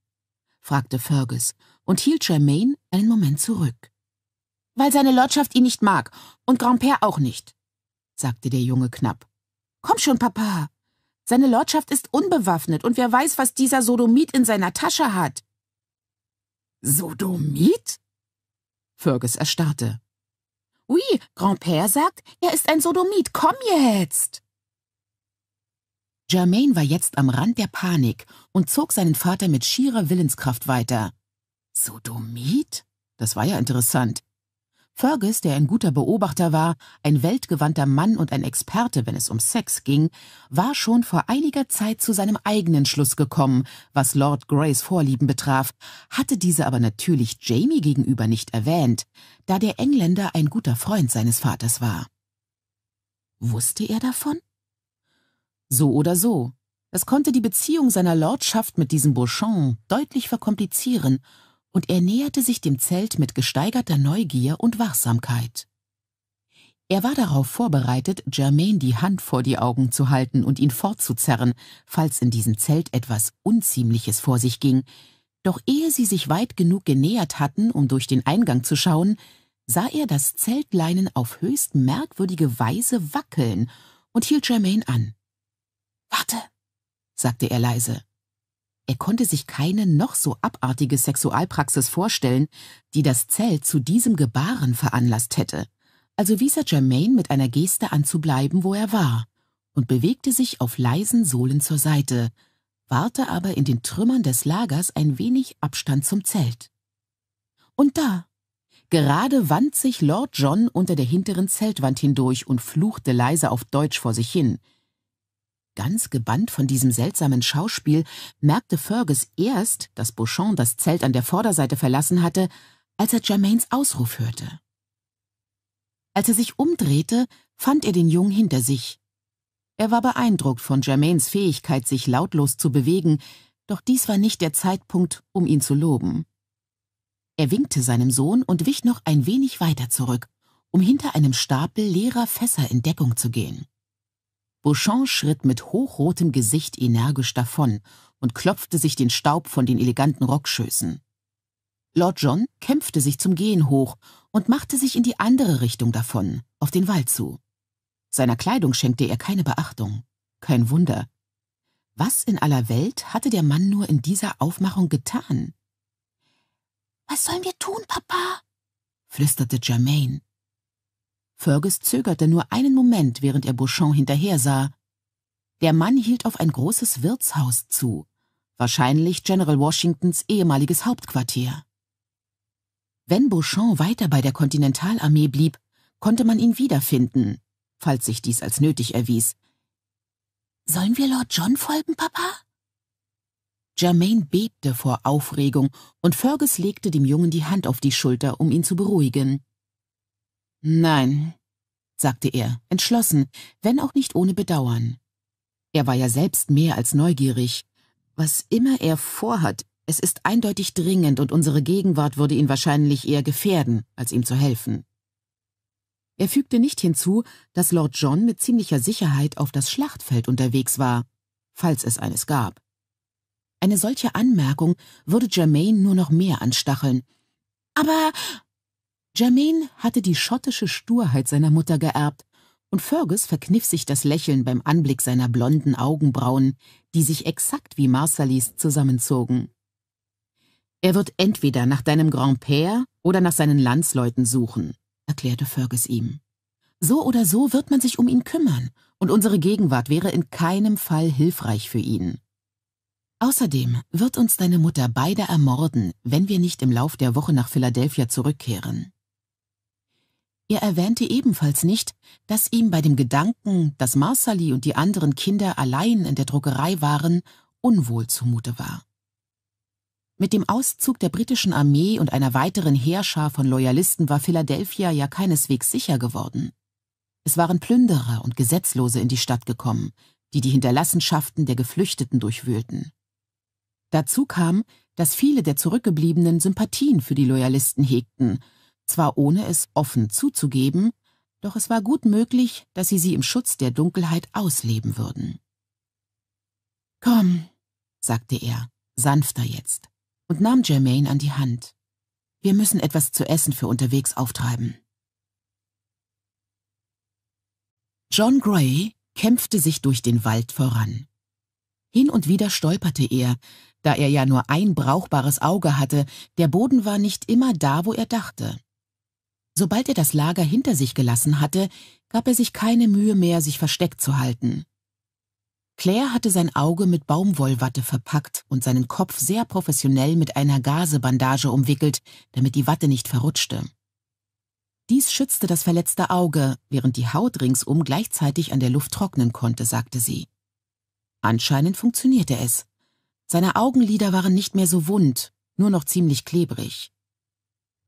Fragte Fergus und hielt Germain einen Moment zurück. Weil seine Lordschaft ihn nicht mag und Grandpère auch nicht, sagte der Junge knapp. Komm schon, Papa. Seine Lordschaft ist unbewaffnet und wer weiß, was dieser Sodomit in seiner Tasche hat. Sodomit? Fergus erstarrte. Oui, Grandpère sagt, er ist ein Sodomit. Komm jetzt! Germain war jetzt am Rand der Panik und zog seinen Vater mit schierer Willenskraft weiter. Sodomit? Das war ja interessant. Fergus, der ein guter Beobachter war, ein weltgewandter Mann und ein Experte, wenn es um Sex ging, war schon vor einiger Zeit zu seinem eigenen Schluss gekommen, was Lord Greys Vorlieben betraf, hatte diese aber natürlich Jamie gegenüber nicht erwähnt, da der Engländer ein guter Freund seines Vaters war. Wusste er davon? So oder so. Es konnte die Beziehung seiner Lordschaft mit diesem Beauchamp deutlich verkomplizieren und er näherte sich dem Zelt mit gesteigerter Neugier und Wachsamkeit. Er war darauf vorbereitet, Germain die Hand vor die Augen zu halten und ihn fortzuzerren, falls in diesem Zelt etwas Unziemliches vor sich ging, doch ehe sie sich weit genug genähert hatten, um durch den Eingang zu schauen, sah er das Zeltleinen auf höchst merkwürdige Weise wackeln und hielt Germain an. Warte, sagte er leise. Er konnte sich keine noch so abartige Sexualpraxis vorstellen, die das Zelt zu diesem Gebaren veranlasst hätte. Also wies er Germain mit einer Geste an zu bleiben, wo er war, und bewegte sich auf leisen Sohlen zur Seite, warte aber in den Trümmern des Lagers ein wenig Abstand zum Zelt. Und da, gerade wand sich Lord John unter der hinteren Zeltwand hindurch und fluchte leise auf Deutsch vor sich hin – Ganz gebannt von diesem seltsamen Schauspiel merkte Fergus erst, dass Beauchamp das Zelt an der Vorderseite verlassen hatte, als er Germains Ausruf hörte. Als er sich umdrehte, fand er den Jungen hinter sich. Er war beeindruckt von Germains Fähigkeit, sich lautlos zu bewegen, doch dies war nicht der Zeitpunkt, um ihn zu loben. Er winkte seinem Sohn und wich noch ein wenig weiter zurück, um hinter einem Stapel leerer Fässer in Deckung zu gehen. Beauchamp schritt mit hochrotem Gesicht energisch davon und klopfte sich den Staub von den eleganten Rockschößen. Lord John kämpfte sich zum Gehen hoch und machte sich in die andere Richtung davon, auf den Wald zu. Seiner Kleidung schenkte er keine Beachtung. Kein Wunder. Was in aller Welt hatte der Mann nur in dieser Aufmachung getan? Was sollen wir tun, Papa? flüsterte Germaine. Fergus zögerte nur einen Moment, während er Beauchamp hinterhersah. Der Mann hielt auf ein großes Wirtshaus zu, wahrscheinlich General Washingtons ehemaliges Hauptquartier. Wenn Beauchamp weiter bei der Kontinentalarmee blieb, konnte man ihn wiederfinden, falls sich dies als nötig erwies. Sollen wir Lord John folgen, Papa? Germaine bebte vor Aufregung, und Fergus legte dem Jungen die Hand auf die Schulter, um ihn zu beruhigen. Nein, sagte er, entschlossen, wenn auch nicht ohne Bedauern. Er war ja selbst mehr als neugierig. Was immer er vorhat, es ist eindeutig dringend und unsere Gegenwart würde ihn wahrscheinlich eher gefährden, als ihm zu helfen. Er fügte nicht hinzu, dass Lord John mit ziemlicher Sicherheit auf das Schlachtfeld unterwegs war, falls es eines gab. Eine solche Anmerkung würde Germaine nur noch mehr anstacheln. Aber Germaine hatte die schottische Sturheit seiner Mutter geerbt, und Fergus verkniff sich das Lächeln beim Anblick seiner blonden Augenbrauen, die sich exakt wie Marsalis zusammenzogen. Er wird entweder nach deinem Grand-Père oder nach seinen Landsleuten suchen, erklärte Fergus ihm. So oder so wird man sich um ihn kümmern, und unsere Gegenwart wäre in keinem Fall hilfreich für ihn. Außerdem wird uns deine Mutter beide ermorden, wenn wir nicht im Lauf der Woche nach Philadelphia zurückkehren. Er erwähnte ebenfalls nicht, dass ihm bei dem Gedanken, dass Marsali und die anderen Kinder allein in der Druckerei waren, unwohl zumute war. Mit dem Auszug der britischen Armee und einer weiteren Heerschar von Loyalisten war Philadelphia ja keineswegs sicher geworden. Es waren Plünderer und Gesetzlose in die Stadt gekommen, die die Hinterlassenschaften der Geflüchteten durchwühlten. Dazu kam, dass viele der Zurückgebliebenen Sympathien für die Loyalisten hegten, zwar ohne es offen zuzugeben, doch es war gut möglich, dass sie sie im Schutz der Dunkelheit ausleben würden. Komm, sagte er, sanfter jetzt, und nahm Germaine an die Hand. Wir müssen etwas zu essen für unterwegs auftreiben. John Gray kämpfte sich durch den Wald voran. Hin und wieder stolperte er, da er ja nur ein brauchbares Auge hatte, der Boden war nicht immer da, wo er dachte. Sobald er das Lager hinter sich gelassen hatte, gab er sich keine Mühe mehr, sich versteckt zu halten. Claire hatte sein Auge mit Baumwollwatte verpackt und seinen Kopf sehr professionell mit einer Gasebandage umwickelt, damit die Watte nicht verrutschte. Dies schützte das verletzte Auge, während die Haut ringsum gleichzeitig an der Luft trocknen konnte, sagte sie. Anscheinend funktionierte es. Seine Augenlider waren nicht mehr so wund, nur noch ziemlich klebrig.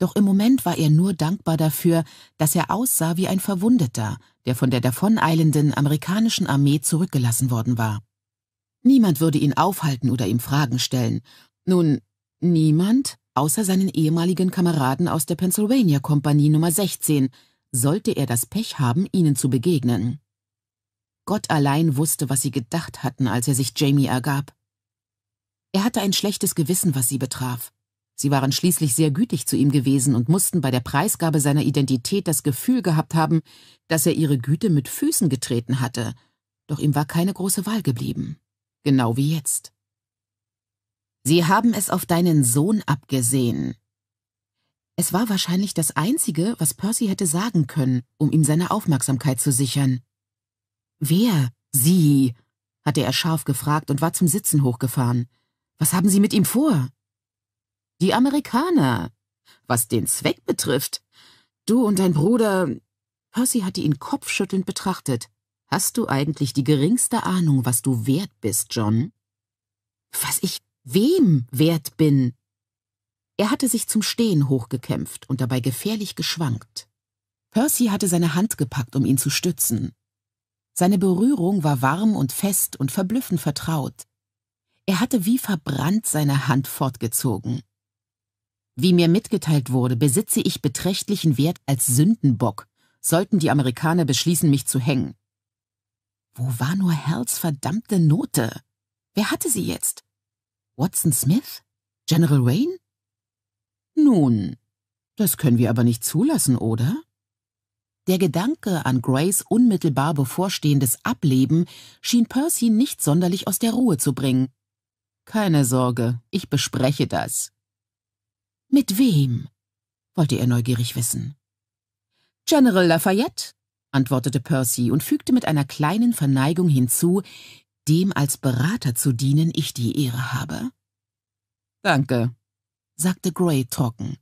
Doch im Moment war er nur dankbar dafür, dass er aussah wie ein Verwundeter, der von der davoneilenden amerikanischen Armee zurückgelassen worden war. Niemand würde ihn aufhalten oder ihm Fragen stellen. Nun, niemand, außer seinen ehemaligen Kameraden aus der Pennsylvania Kompanie Nummer 16, sollte er das Pech haben, ihnen zu begegnen. Gott allein wusste, was sie gedacht hatten, als er sich Jamie ergab. Er hatte ein schlechtes Gewissen, was sie betraf. Sie waren schließlich sehr gütig zu ihm gewesen und mussten bei der Preisgabe seiner Identität das Gefühl gehabt haben, dass er ihre Güte mit Füßen getreten hatte, doch ihm war keine große Wahl geblieben. Genau wie jetzt. Sie haben es auf deinen Sohn abgesehen. Es war wahrscheinlich das Einzige, was Percy hätte sagen können, um ihm seine Aufmerksamkeit zu sichern. Wer? Sie? hatte er scharf gefragt und war zum Sitzen hochgefahren. Was haben Sie mit ihm vor? Die Amerikaner. Was den Zweck betrifft. Du und dein Bruder. Percy hatte ihn kopfschüttelnd betrachtet. Hast du eigentlich die geringste Ahnung, was du wert bist, John? Was ich wem wert bin. Er hatte sich zum Stehen hochgekämpft und dabei gefährlich geschwankt. Percy hatte seine Hand gepackt, um ihn zu stützen. Seine Berührung war warm und fest und verblüffend vertraut. Er hatte wie verbrannt seine Hand fortgezogen. Wie mir mitgeteilt wurde, besitze ich beträchtlichen Wert als Sündenbock, sollten die Amerikaner beschließen, mich zu hängen. Wo war nur Hells verdammte Note? Wer hatte sie jetzt? Watson Smith? General Wayne? Nun, das können wir aber nicht zulassen, oder? Der Gedanke an Grays unmittelbar bevorstehendes Ableben schien Percy nicht sonderlich aus der Ruhe zu bringen. Keine Sorge, ich bespreche das. Mit wem? wollte er neugierig wissen. General Lafayette, antwortete Percy und fügte mit einer kleinen Verneigung hinzu, dem als Berater zu dienen ich die Ehre habe. Danke, sagte Gray trocken.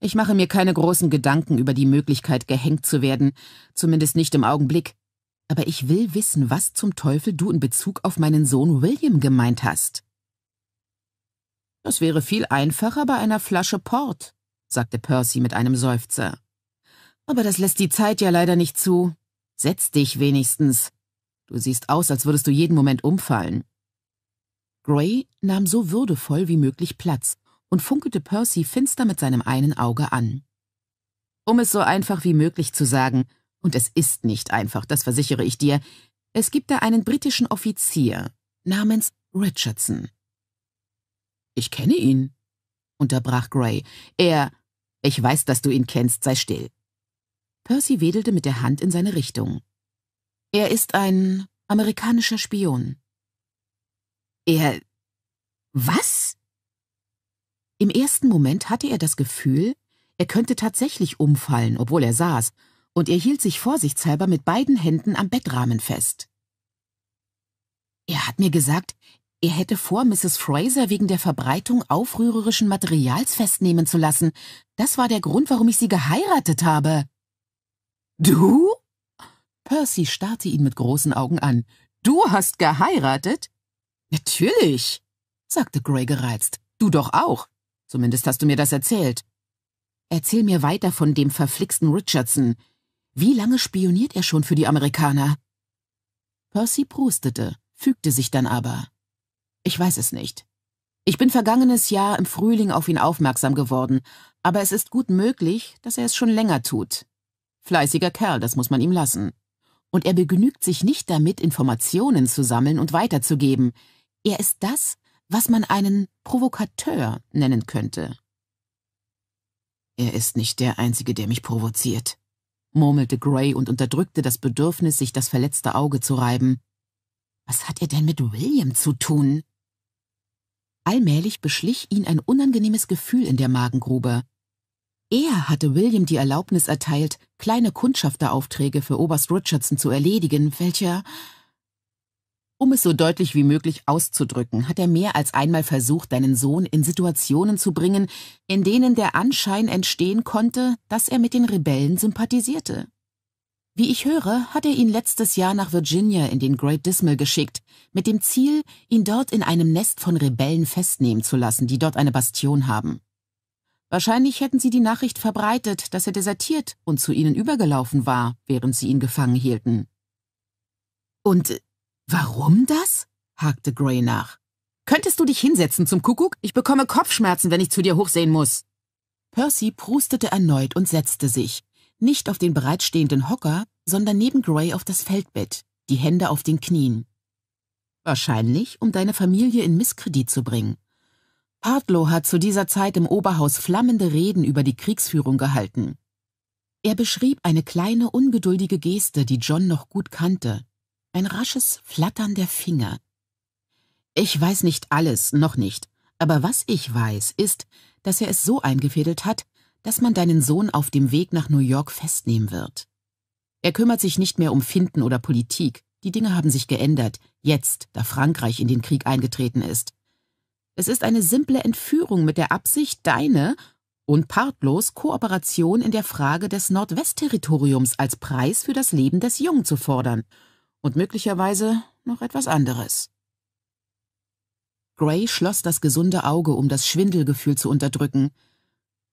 Ich mache mir keine großen Gedanken über die Möglichkeit, gehängt zu werden, zumindest nicht im Augenblick. Aber ich will wissen, was zum Teufel du in Bezug auf meinen Sohn William gemeint hast. Das wäre viel einfacher bei einer Flasche Port, sagte Percy mit einem Seufzer. Aber das lässt die Zeit ja leider nicht zu. Setz dich wenigstens. Du siehst aus, als würdest du jeden Moment umfallen. Gray nahm so würdevoll wie möglich Platz und funkelte Percy finster mit seinem einen Auge an. Um es so einfach wie möglich zu sagen, und es ist nicht einfach, das versichere ich dir, es gibt da einen britischen Offizier namens Richardson. Ich kenne ihn, unterbrach Gray. Er, ich weiß, dass du ihn kennst, sei still. Percy wedelte mit der Hand in seine Richtung. Er ist ein amerikanischer Spion. Er. Was? Im ersten Moment hatte er das Gefühl, Er könnte tatsächlich umfallen, obwohl er saß, und er hielt sich vorsichtshalber mit beiden Händen am Bettrahmen fest. Er hat mir gesagt, er hätte vor, Mrs. Fraser wegen der Verbreitung aufrührerischen Materials festnehmen zu lassen. Das war der Grund, warum ich sie geheiratet habe. Du? Percy starrte ihn mit großen Augen an. Du hast geheiratet? Natürlich, sagte Gray gereizt. Du doch auch. Zumindest hast du mir das erzählt. Erzähl mir weiter von dem verflixten Richardson. Wie lange spioniert er schon für die Amerikaner? Percy prustete, fügte sich dann aber. Ich weiß es nicht. Ich bin vergangenes Jahr im Frühling auf ihn aufmerksam geworden, aber es ist gut möglich, dass er es schon länger tut. Fleißiger Kerl, das muss man ihm lassen. Und er begnügt sich nicht damit, Informationen zu sammeln und weiterzugeben. Er ist das, was man einen Provokateur nennen könnte. Er ist nicht der Einzige, der mich provoziert, murmelte Gray und unterdrückte das Bedürfnis, sich das verletzte Auge zu reiben. Was hat er denn mit William zu tun? Allmählich beschlich ihn ein unangenehmes Gefühl in der Magengrube. Er hatte William die Erlaubnis erteilt, kleine Kundschafteraufträge für Oberst Richardson zu erledigen, welcher um es so deutlich wie möglich auszudrücken, hat er mehr als einmal versucht, deinen Sohn in Situationen zu bringen, in denen der Anschein entstehen konnte, dass er mit den Rebellen sympathisierte. Wie ich höre, hat er ihn letztes Jahr nach Virginia in den Great Dismal geschickt, mit dem Ziel, ihn dort in einem Nest von Rebellen festnehmen zu lassen, die dort eine Bastion haben. Wahrscheinlich hätten sie die Nachricht verbreitet, dass er desertiert und zu ihnen übergelaufen war, während sie ihn gefangen hielten. Und warum das? hakte Gray nach. Könntest du dich hinsetzen zum Kuckuck? Ich bekomme Kopfschmerzen, wenn ich zu dir hochsehen muss. Percy prustete erneut und setzte sich, nicht auf den bereitstehenden Hocker, sondern neben Gray auf das Feldbett, die Hände auf den Knien. Wahrscheinlich, um deine Familie in Misskredit zu bringen. Partlow hat zu dieser Zeit im Oberhaus flammende Reden über die Kriegsführung gehalten. Er beschrieb eine kleine, ungeduldige Geste, die John noch gut kannte. Ein rasches Flattern der Finger. Ich weiß nicht alles, noch nicht, aber was ich weiß, ist, dass er es so eingefädelt hat, dass man deinen Sohn auf dem Weg nach New York festnehmen wird. Er kümmert sich nicht mehr um Finden oder Politik. Die Dinge haben sich geändert, jetzt, da Frankreich in den Krieg eingetreten ist. Es ist eine simple Entführung mit der Absicht, deine und partlos Kooperation in der Frage des Nordwestterritoriums als Preis für das Leben des Jungen zu fordern. Und möglicherweise noch etwas anderes. Gray schloss das gesunde Auge, um das Schwindelgefühl zu unterdrücken.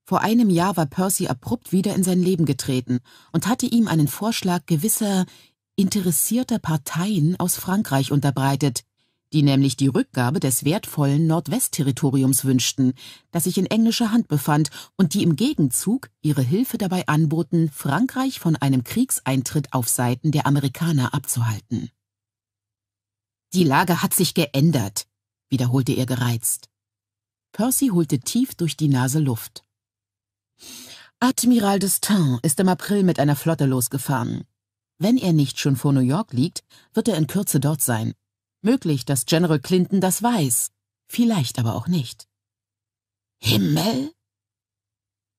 Vor einem Jahr war Percy abrupt wieder in sein Leben getreten und hatte ihm einen Vorschlag gewisser interessierter Parteien aus Frankreich unterbreitet, die nämlich die Rückgabe des wertvollen Nordwestterritoriums wünschten, das sich in englischer Hand befand und die im Gegenzug ihre Hilfe dabei anboten, Frankreich von einem Kriegseintritt auf Seiten der Amerikaner abzuhalten. Die Lage hat sich geändert, wiederholte er gereizt. Percy holte tief durch die Nase Luft. Admiral Destin ist im April mit einer Flotte losgefahren. Wenn er nicht schon vor New York liegt, wird er in Kürze dort sein. Möglich, dass General Clinton das weiß, vielleicht aber auch nicht. Himmel?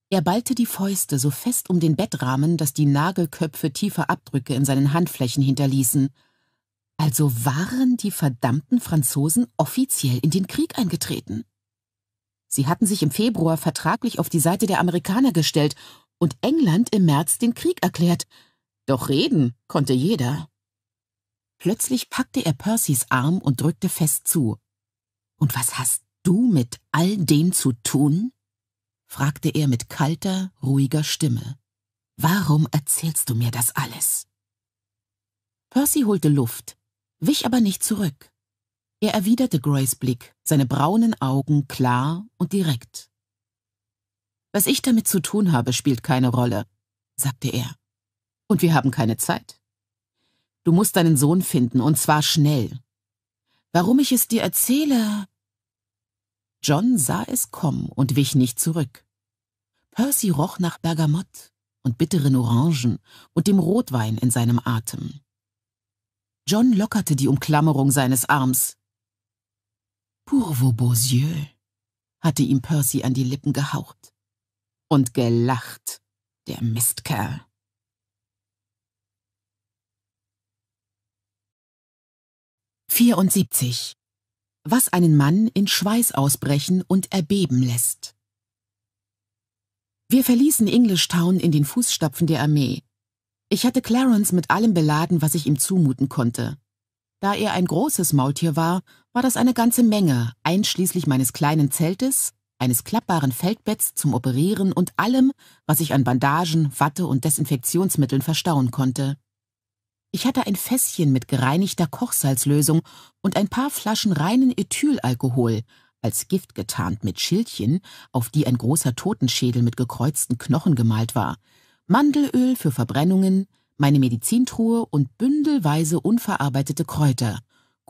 Er ballte die Fäuste so fest um den Bettrahmen, dass die Nagelköpfe tiefe Abdrücke in seinen Handflächen hinterließen. Also waren die verdammten Franzosen offiziell in den Krieg eingetreten. Sie hatten sich im Februar vertraglich auf die Seite der Amerikaner gestellt und England im März den Krieg erklärt. Doch reden konnte jeder. Plötzlich packte er Percys Arm und drückte fest zu. Und was hast du mit all dem zu tun? fragte er mit kalter, ruhiger Stimme. Warum erzählst du mir das alles? Percy holte Luft, wich aber nicht zurück. Er erwiderte Grays Blick, seine braunen Augen klar und direkt. Was ich damit zu tun habe, spielt keine Rolle, sagte er. Und wir haben keine Zeit. Du musst deinen Sohn finden, und zwar schnell. Warum ich es dir erzähle? John sah es kommen und wich nicht zurück. Percy roch nach Bergamott und bitteren Orangen und dem Rotwein in seinem Atem. John lockerte die Umklammerung seines Arms. Pour vos yeux, hatte ihm Percy an die Lippen gehaucht. und gelacht, der Mistkerl. Vierundsiebzig. Was einen Mann in Schweiß ausbrechen und erbeben lässt. Wir verließen Englishtown in den Fußstapfen der Armee. Ich hatte Clarence mit allem beladen, was ich ihm zumuten konnte. Da er ein großes Maultier war, war das eine ganze Menge, einschließlich meines kleinen Zeltes, eines klappbaren Feldbetts zum Operieren und allem, was ich an Bandagen, Watte und Desinfektionsmitteln verstauen konnte. Ich hatte ein Fässchen mit gereinigter Kochsalzlösung und ein paar Flaschen reinen Ethylalkohol, als Gift getarnt mit Schildchen, auf die ein großer Totenschädel mit gekreuzten Knochen gemalt war, Mandelöl für Verbrennungen, meine Medizintruhe und bündelweise unverarbeitete Kräuter,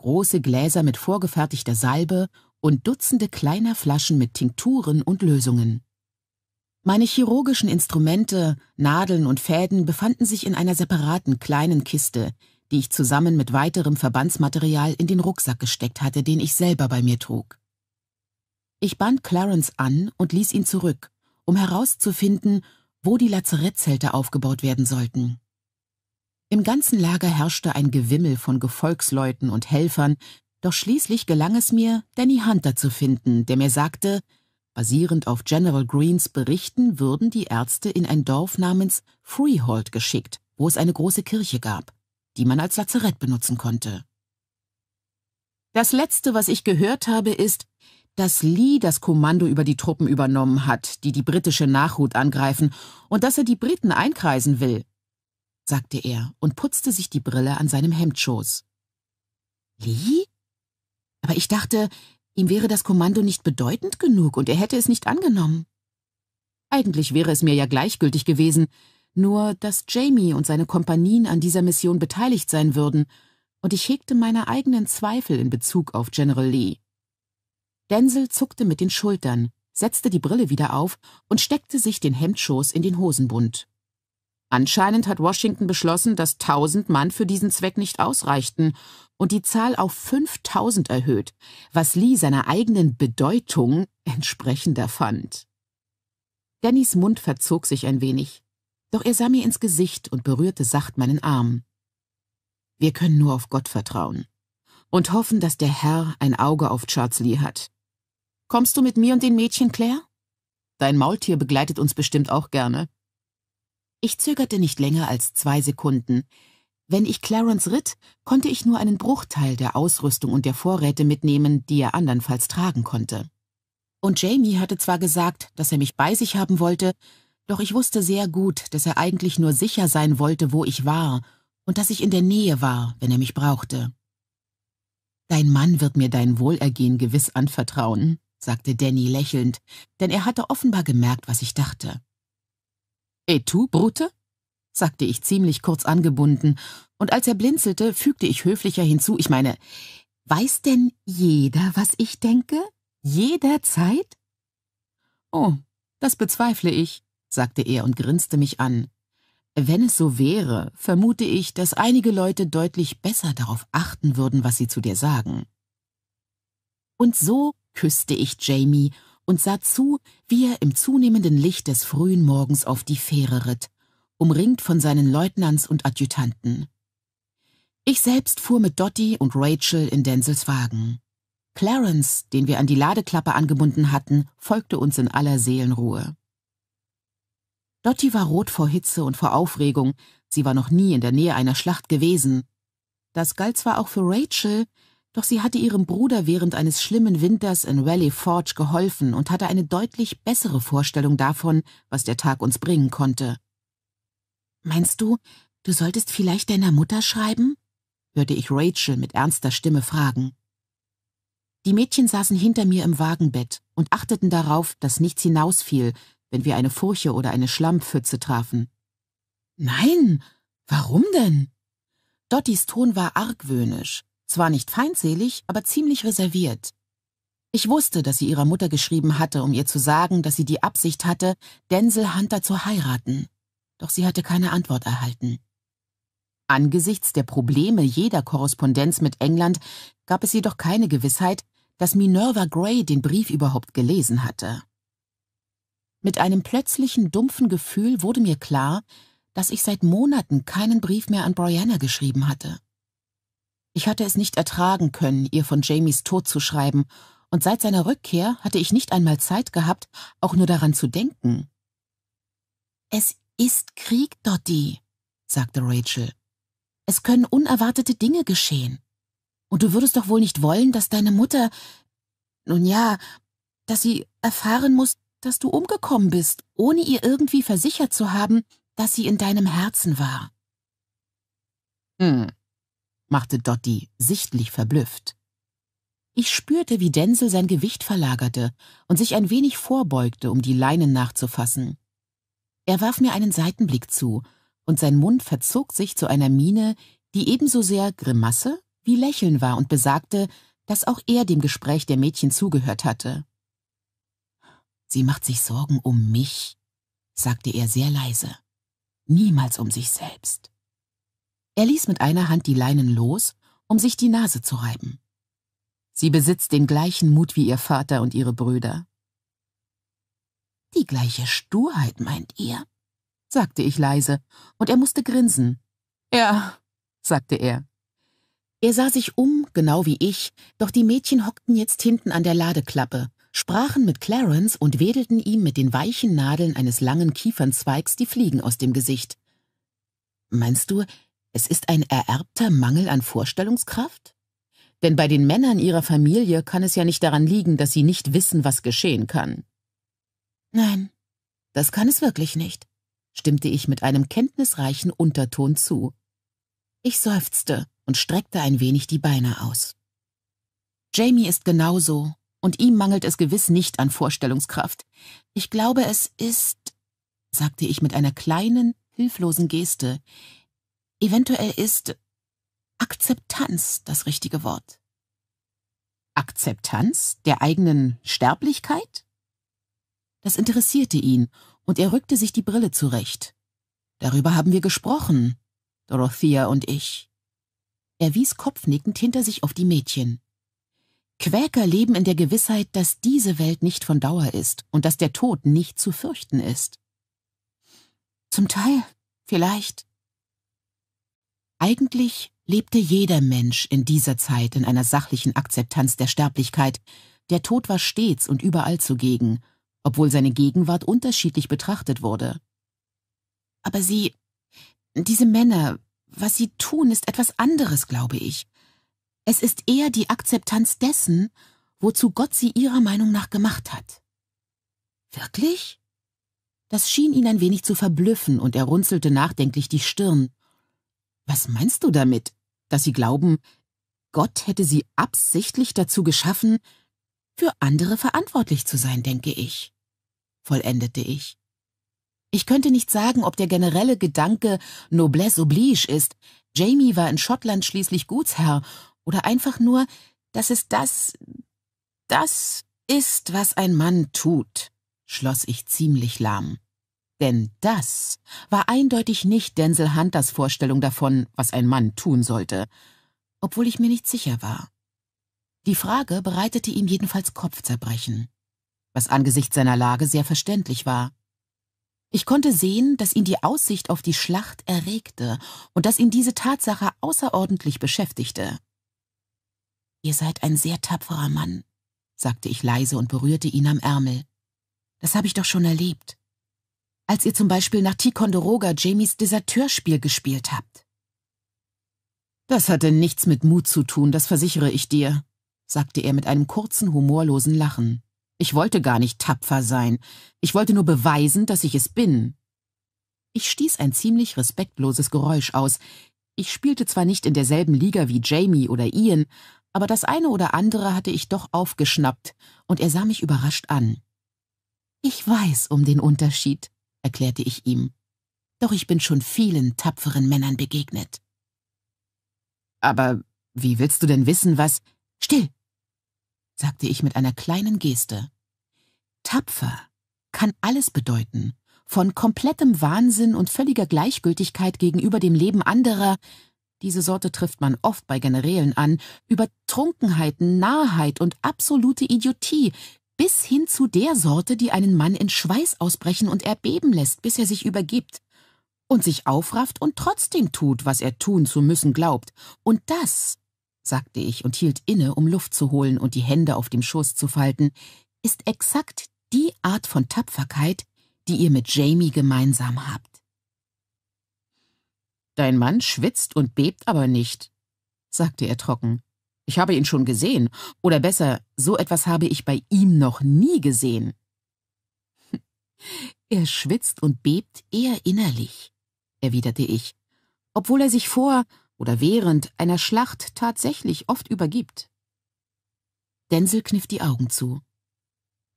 große Gläser mit vorgefertigter Salbe und Dutzende kleiner Flaschen mit Tinkturen und Lösungen. Meine chirurgischen Instrumente, Nadeln und Fäden befanden sich in einer separaten kleinen Kiste, die ich zusammen mit weiterem Verbandsmaterial in den Rucksack gesteckt hatte, den ich selber bei mir trug. Ich band Clarence an und ließ ihn zurück, um herauszufinden, wo die Lazarettzelte aufgebaut werden sollten. Im ganzen Lager herrschte ein Gewimmel von Gefolgsleuten und Helfern, doch schließlich gelang es mir, Danny Hunter zu finden, der mir sagte, basierend auf General Greens Berichten würden die Ärzte in ein Dorf namens Freehold geschickt, wo es eine große Kirche gab, die man als Lazarett benutzen konnte. Das Letzte, was ich gehört habe, ist, dass Lee das Kommando über die Truppen übernommen hat, die die britische Nachhut angreifen, und dass er die Briten einkreisen will, sagte er und putzte sich die Brille an seinem Hemdschoß. Lee? Aber ich dachte, ihm wäre das Kommando nicht bedeutend genug und er hätte es nicht angenommen. Eigentlich wäre es mir ja gleichgültig gewesen, nur dass Jamie und seine Kompanien an dieser Mission beteiligt sein würden, und ich hegte meine eigenen Zweifel in Bezug auf General Lee. Denzel zuckte mit den Schultern, setzte die Brille wieder auf und steckte sich den Hemdschoß in den Hosenbund. Anscheinend hat Washington beschlossen, dass tausend Mann für diesen Zweck nicht ausreichten und die Zahl auf 5000 erhöht, was Lee seiner eigenen Bedeutung entsprechender fand. Dannys Mund verzog sich ein wenig, doch er sah mir ins Gesicht und berührte sacht meinen Arm. Wir können nur auf Gott vertrauen und hoffen, dass der Herr ein Auge auf Charles Lee hat. Kommst du mit mir und den Mädchen, Claire? Dein Maultier begleitet uns bestimmt auch gerne. Ich zögerte nicht länger als zwei Sekunden. Wenn ich Clarence ritt, konnte ich nur einen Bruchteil der Ausrüstung und der Vorräte mitnehmen, die er andernfalls tragen konnte. Und Jamie hatte zwar gesagt, dass er mich bei sich haben wollte, doch ich wusste sehr gut, dass er eigentlich nur sicher sein wollte, wo ich war und dass ich in der Nähe war, wenn er mich brauchte. Dein Mann wird mir dein Wohlergehen gewiss anvertrauen, sagte Danny lächelnd, denn er hatte offenbar gemerkt, was ich dachte. Et tu, Brute? sagte ich ziemlich kurz angebunden, und als er blinzelte, fügte ich höflicher hinzu, ich meine, weiß denn jeder, was ich denke? Jederzeit? Oh, das bezweifle ich, sagte er und grinste mich an. Wenn es so wäre, vermute ich, dass einige Leute deutlich besser darauf achten würden, was sie zu dir sagen. Und so küsste ich Jamie und sah zu, wie er im zunehmenden Licht des frühen Morgens auf die Fähre ritt, umringt von seinen Leutnants und Adjutanten. Ich selbst fuhr mit Dottie und Rachel in Denzels Wagen. Clarence, den wir an die Ladeklappe angebunden hatten, folgte uns in aller Seelenruhe. Dottie war rot vor Hitze und vor Aufregung, sie war noch nie in der Nähe einer Schlacht gewesen. Das galt zwar auch für Rachel, doch sie hatte ihrem Bruder während eines schlimmen Winters in Valley Forge geholfen und hatte eine deutlich bessere Vorstellung davon, was der Tag uns bringen konnte. Meinst du, du solltest vielleicht deiner Mutter schreiben? hörte ich Rachel mit ernster Stimme fragen. Die Mädchen saßen hinter mir im Wagenbett und achteten darauf, dass nichts hinausfiel, wenn wir eine Furche oder eine Schlammpfütze trafen. Nein, warum denn? Dottis Ton war argwöhnisch, zwar nicht feindselig, aber ziemlich reserviert. Ich wusste, dass sie ihrer Mutter geschrieben hatte, um ihr zu sagen, dass sie die Absicht hatte, Denzel Hunter zu heiraten. Doch sie hatte keine Antwort erhalten. Angesichts der Probleme jeder Korrespondenz mit England gab es jedoch keine Gewissheit, dass Minerva Gray den Brief überhaupt gelesen hatte. Mit einem plötzlichen dumpfen Gefühl wurde mir klar, dass ich seit Monaten keinen Brief mehr an Brianna geschrieben hatte. Ich hatte es nicht ertragen können, ihr von Jamies Tod zu schreiben, und seit seiner Rückkehr hatte ich nicht einmal Zeit gehabt, auch nur daran zu denken. Es ist Krieg, Dottie, sagte Rachel. Es können unerwartete Dinge geschehen. Und du würdest doch wohl nicht wollen, dass deine Mutter, nun ja, dass sie erfahren muss, dass du umgekommen bist, ohne ihr irgendwie versichert zu haben, dass sie in deinem Herzen war. Hm, machte Dottie, sichtlich verblüfft. Ich spürte, wie Denzel sein Gewicht verlagerte und sich ein wenig vorbeugte, um die Leinen nachzufassen. Er warf mir einen Seitenblick zu, und sein Mund verzog sich zu einer Miene, die ebenso sehr Grimasse wie Lächeln war und besagte, dass auch er dem Gespräch der Mädchen zugehört hatte. Sie macht sich Sorgen um mich, sagte er sehr leise, niemals um sich selbst. Er ließ mit einer Hand die Leinen los, um sich die Nase zu reiben. Sie besitzt den gleichen Mut wie ihr Vater und ihre Brüder. Die gleiche Sturheit, meint ihr? sagte ich leise, und er musste grinsen. Ja, sagte er. Er sah sich um, genau wie ich, doch die Mädchen hockten jetzt hinten an der Ladeklappe, sprachen mit Clarence und wedelten ihm mit den weichen Nadeln eines langen Kiefernzweigs die Fliegen aus dem Gesicht. Meinst du, es ist ein ererbter Mangel an Vorstellungskraft? Denn bei den Männern ihrer Familie kann es ja nicht daran liegen, dass sie nicht wissen, was geschehen kann. Nein, das kann es wirklich nicht, stimmte ich mit einem kenntnisreichen Unterton zu. Ich seufzte und streckte ein wenig die Beine aus. Jamie ist genauso, und ihm mangelt es gewiss nicht an Vorstellungskraft. Ich glaube, es ist, sagte ich mit einer kleinen, hilflosen Geste, eventuell ist Akzeptanz das richtige Wort. Akzeptanz der eigenen Sterblichkeit? Das interessierte ihn, und er rückte sich die Brille zurecht. Darüber haben wir gesprochen, Dorothea und ich. Er wies kopfnickend hinter sich auf die Mädchen. Quäker leben in der Gewissheit, dass diese Welt nicht von Dauer ist und dass der Tod nicht zu fürchten ist. Zum Teil, vielleicht. Eigentlich lebte jeder Mensch in dieser Zeit in einer sachlichen Akzeptanz der Sterblichkeit. Der Tod war stets und überall zugegen, obwohl seine Gegenwart unterschiedlich betrachtet wurde. Aber sie, diese Männer, was sie tun, ist etwas anderes, glaube ich. Es ist eher die Akzeptanz dessen, wozu Gott sie ihrer Meinung nach gemacht hat. Wirklich? Das schien ihn ein wenig zu verblüffen, und er runzelte nachdenklich die Stirn. Was meinst du damit, dass sie glauben, Gott hätte sie absichtlich dazu geschaffen, für andere verantwortlich zu sein, denke ich, vollendete ich. Ich könnte nicht sagen, ob der generelle Gedanke Noblesse oblige ist. Jamie war in Schottland schließlich Gutsherr oder einfach nur, dass es das, das ist, was ein Mann tut, schloss ich ziemlich lahm. Denn das war eindeutig nicht Denzel Hunters Vorstellung davon, was ein Mann tun sollte, obwohl ich mir nicht sicher war. Die Frage bereitete ihm jedenfalls Kopfzerbrechen, was angesichts seiner Lage sehr verständlich war. Ich konnte sehen, dass ihn die Aussicht auf die Schlacht erregte und dass ihn diese Tatsache außerordentlich beschäftigte. Ihr seid ein sehr tapferer Mann, sagte ich leise und berührte ihn am Ärmel. Das habe ich doch schon erlebt. Als ihr zum Beispiel nach Ticonderoga Jamies Deserteurspiel gespielt habt. Das hatte nichts mit Mut zu tun, das versichere ich dir, sagte er mit einem kurzen, humorlosen Lachen. Ich wollte gar nicht tapfer sein. Ich wollte nur beweisen, dass ich es bin. Ich stieß ein ziemlich respektloses Geräusch aus. Ich spielte zwar nicht in derselben Liga wie Jamie oder Ian, aber das eine oder andere hatte ich doch aufgeschnappt, und er sah mich überrascht an. Ich weiß um den Unterschied, erklärte ich ihm, doch ich bin schon vielen tapferen Männern begegnet. Aber wie willst du denn wissen, was... Still, sagte ich mit einer kleinen Geste. Tapfer kann alles bedeuten, von komplettem Wahnsinn und völliger Gleichgültigkeit gegenüber dem Leben anderer. Diese Sorte trifft man oft bei Generälen an, über Trunkenheiten, Narrheit und absolute Idiotie bis hin zu der Sorte, die einen Mann in Schweiß ausbrechen und erbeben lässt, bis er sich übergibt und sich aufrafft und trotzdem tut, was er tun zu müssen glaubt. Und das, sagte ich und hielt inne, um Luft zu holen und die Hände auf dem Schoß zu falten, ist exakt die Art von Tapferkeit, die ihr mit Jamie gemeinsam habt. Dein Mann schwitzt und bebt aber nicht, sagte er trocken. Ich habe ihn schon gesehen, oder besser, so etwas habe ich bei ihm noch nie gesehen. Er schwitzt und bebt eher innerlich, erwiderte ich, obwohl er sich vor oder während einer Schlacht tatsächlich oft übergibt. Denzel kniff die Augen zu.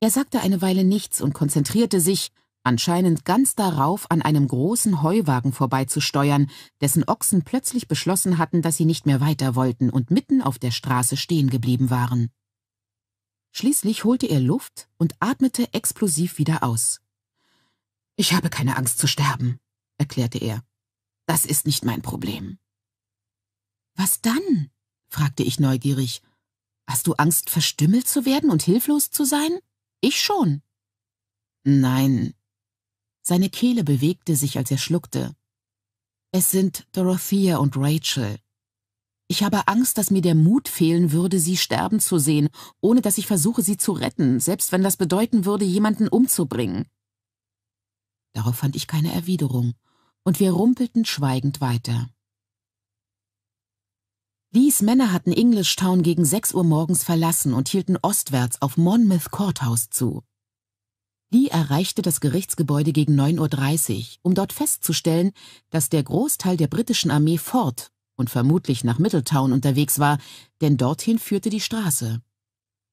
Er sagte eine Weile nichts und konzentrierte sich, anscheinend ganz darauf, an einem großen Heuwagen vorbeizusteuern, dessen Ochsen plötzlich beschlossen hatten, dass sie nicht mehr weiter wollten und mitten auf der Straße stehen geblieben waren. Schließlich holte er Luft und atmete explosiv wieder aus. Ich habe keine Angst zu sterben, erklärte er. Das ist nicht mein Problem. Was dann? fragte ich neugierig. Hast du Angst, verstümmelt zu werden und hilflos zu sein? Ich schon. Nein, seine Kehle bewegte sich, als er schluckte. Es sind Dorothea und Rachel. Ich habe Angst, dass mir der Mut fehlen würde, sie sterben zu sehen, ohne dass ich versuche, sie zu retten, selbst wenn das bedeuten würde, jemanden umzubringen. Darauf fand ich keine Erwiderung, und wir rumpelten schweigend weiter. Lees Männer hatten Englishtown gegen sechs Uhr morgens verlassen und hielten ostwärts auf Monmouth Courthouse zu. Lee erreichte das Gerichtsgebäude gegen 9.30 Uhr, um dort festzustellen, dass der Großteil der britischen Armee fort und vermutlich nach Middletown unterwegs war, denn dorthin führte die Straße.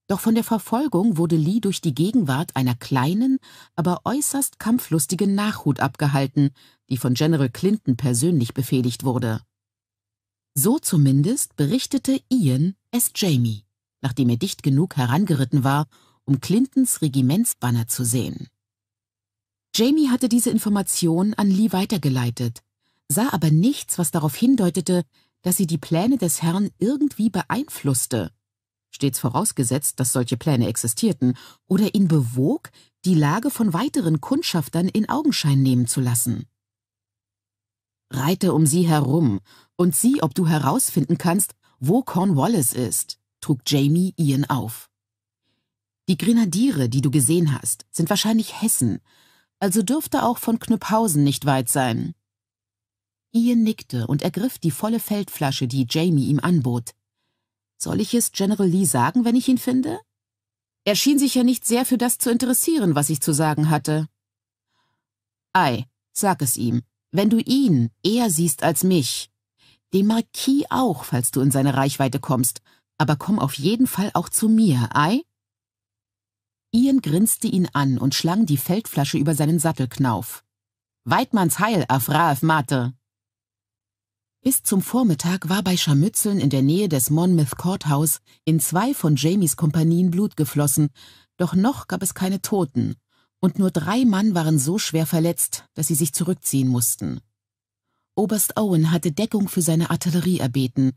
Doch von der Verfolgung wurde Lee durch die Gegenwart einer kleinen, aber äußerst kampflustigen Nachhut abgehalten, die von General Clinton persönlich befehligt wurde. So zumindest berichtete Ian es Jamie, nachdem er dicht genug herangeritten war, um Clintons Regimentsbanner zu sehen. Jamie hatte diese Information an Lee weitergeleitet, sah aber nichts, was darauf hindeutete, dass sie die Pläne des Herrn irgendwie beeinflusste, stets vorausgesetzt, dass solche Pläne existierten, oder ihn bewog, die Lage von weiteren Kundschaftern in Augenschein nehmen zu lassen. Reite um sie herum und sieh, ob du herausfinden kannst, wo Cornwallis ist, trug Jamie Ian auf. Die Grenadiere, die du gesehen hast, sind wahrscheinlich Hessen, also dürfte auch von Knüpphausen nicht weit sein. Ian nickte und ergriff die volle Feldflasche, die Jamie ihm anbot. Soll ich es General Lee sagen, wenn ich ihn finde? Er schien sich ja nicht sehr für das zu interessieren, was ich zu sagen hatte. Ei, sag es ihm, wenn du ihn eher siehst als mich. Dem Marquis auch, falls du in seine Reichweite kommst, aber komm auf jeden Fall auch zu mir, ei? Ian grinste ihn an und schlang die Feldflasche über seinen Sattelknauf. Weidmanns Heil, Afraef Mate! Bis zum Vormittag war bei Scharmützeln in der Nähe des Monmouth Courthouse in zwei von Jamies Kompanien Blut geflossen, doch noch gab es keine Toten, und nur drei Mann waren so schwer verletzt, dass sie sich zurückziehen mussten. Oberst Owen hatte Deckung für seine Artillerie erbeten.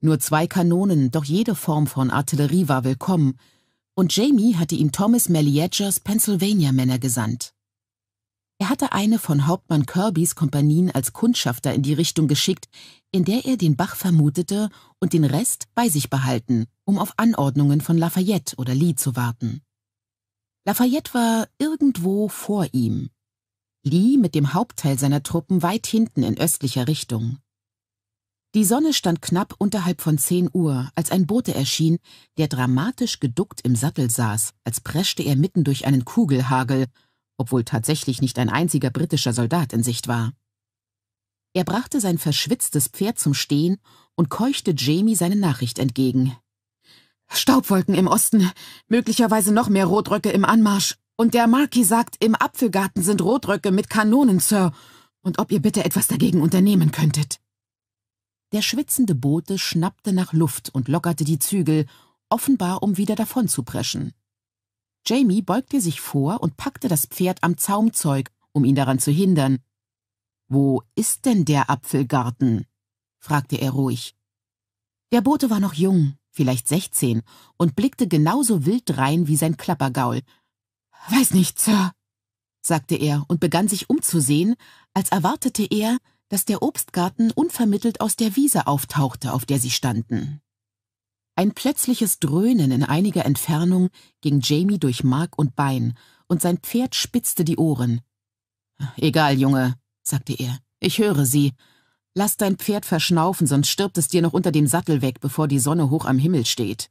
Nur zwei Kanonen, doch jede Form von Artillerie war willkommen, und Jamie hatte ihm Thomas Meliagers Pennsylvania-Männer gesandt. Er hatte eine von Hauptmann Kirbys Kompanien als Kundschafter in die Richtung geschickt, in der er den Bach vermutete, und den Rest bei sich behalten, um auf Anordnungen von Lafayette oder Lee zu warten. Lafayette war irgendwo vor ihm. Lee mit dem Hauptteil seiner Truppen weit hinten in östlicher Richtung. Die Sonne stand knapp unterhalb von zehn Uhr, als ein Bote erschien, der dramatisch geduckt im Sattel saß, als preschte er mitten durch einen Kugelhagel, obwohl tatsächlich nicht ein einziger britischer Soldat in Sicht war. Er brachte sein verschwitztes Pferd zum Stehen und keuchte Jamie seine Nachricht entgegen. Staubwolken im Osten, möglicherweise noch mehr Rotröcke im Anmarsch. Und der Marquis sagt, im Apfelgarten sind Rotröcke mit Kanonen, Sir. Und ob ihr bitte etwas dagegen unternehmen könntet. Der schwitzende Bote schnappte nach Luft und lockerte die Zügel, offenbar um wieder davonzupreschen. Jamie beugte sich vor und packte das Pferd am Zaumzeug, um ihn daran zu hindern. Wo ist denn der Apfelgarten? fragte er ruhig. Der Bote war noch jung, vielleicht 16, und blickte genauso wild drein wie sein Klappergaul. Weiß nicht, Sir, sagte er und begann sich umzusehen, als erwartete er, dass der Obstgarten unvermittelt aus der Wiese auftauchte, auf der sie standen. Ein plötzliches Dröhnen in einiger Entfernung ging Jamie durch Mark und Bein, und sein Pferd spitzte die Ohren. Egal, Junge, sagte er, ich höre sie. Lass dein Pferd verschnaufen, sonst stirbt es dir noch unter dem Sattel weg, bevor die Sonne hoch am Himmel steht.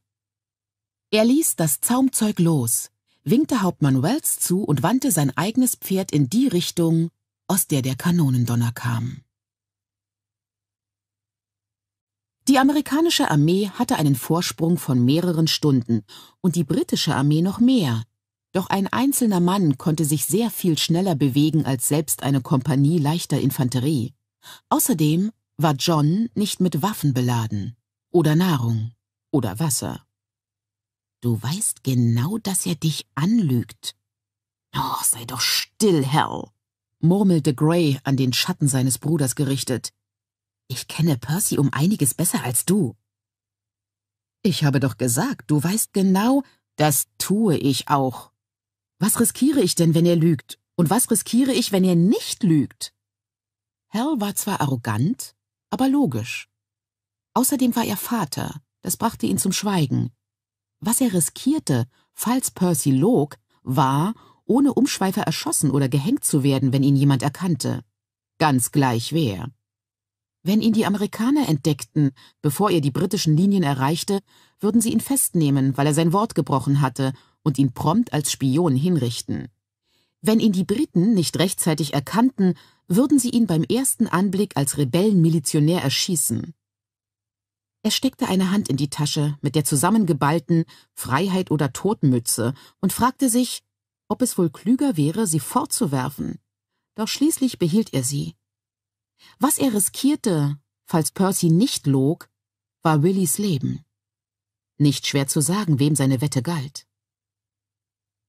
Er ließ das Zaumzeug los, winkte Hauptmann Wells zu und wandte sein eigenes Pferd in die Richtung, aus der der Kanonendonner kam. Die amerikanische Armee hatte einen Vorsprung von mehreren Stunden und die britische Armee noch mehr. Doch ein einzelner Mann konnte sich sehr viel schneller bewegen als selbst eine Kompanie leichter Infanterie. Außerdem war John nicht mit Waffen beladen oder Nahrung oder Wasser. Du weißt genau, dass er dich anlügt. Oh, sei doch still, Hal, murmelte Gray an den Schatten seines Bruders gerichtet. Ich kenne Percy um einiges besser als du. Ich habe doch gesagt, du weißt genau, das tue ich auch. Was riskiere ich denn, wenn er lügt? Und was riskiere ich, wenn er nicht lügt? Hal war zwar arrogant, aber logisch. Außerdem war er Vater, das brachte ihn zum Schweigen. Was er riskierte, falls Percy log, war, ohne Umschweife erschossen oder gehängt zu werden, wenn ihn jemand erkannte. Ganz gleich wer. Wenn ihn die Amerikaner entdeckten, bevor er die britischen Linien erreichte, würden sie ihn festnehmen, weil er sein Wort gebrochen hatte und ihn prompt als Spion hinrichten. Wenn ihn die Briten nicht rechtzeitig erkannten, würden sie ihn beim ersten Anblick als Rebellenmilizionär erschießen. Er steckte eine Hand in die Tasche mit der zusammengeballten Freiheit oder Todmütze und fragte sich, ob es wohl klüger wäre, sie fortzuwerfen. Doch schließlich behielt er sie. Was er riskierte, falls Percy nicht log, war Willys Leben. Nicht schwer zu sagen, wem seine Wette galt.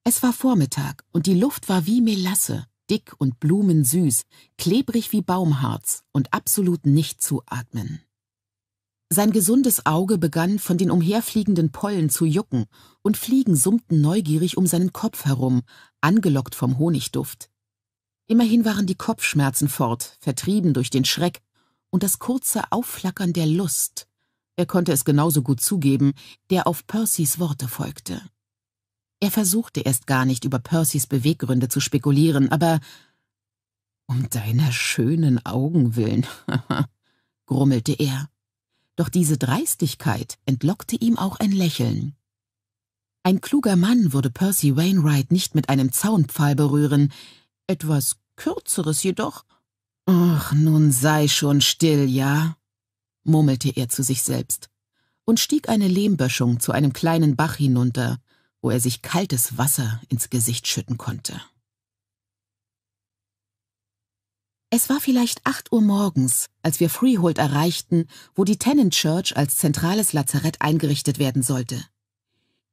Es war Vormittag und die Luft war wie Melasse, dick und blumensüß, klebrig wie Baumharz und absolut nicht zu atmen. Sein gesundes Auge begann von den umherfliegenden Pollen zu jucken, und Fliegen summten neugierig um seinen Kopf herum, angelockt vom Honigduft. Immerhin waren die Kopfschmerzen fort, vertrieben durch den Schreck und das kurze Aufflackern der Lust. Er konnte es genauso gut zugeben, der auf Percys Worte folgte. Er versuchte erst gar nicht über Percys Beweggründe zu spekulieren, aber um deiner schönen Augen willen, grummelte er doch diese Dreistigkeit entlockte ihm auch ein Lächeln. Ein kluger Mann würde Percy Wainwright nicht mit einem Zaunpfahl berühren, etwas Kürzeres jedoch. Ach, nun sei schon still, ja? murmelte er zu sich selbst und stieg eine Lehmböschung zu einem kleinen Bach hinunter, wo er sich kaltes Wasser ins Gesicht schütten konnte. Es war vielleicht acht Uhr morgens, als wir Freehold erreichten, wo die Tennant Church als zentrales Lazarett eingerichtet werden sollte.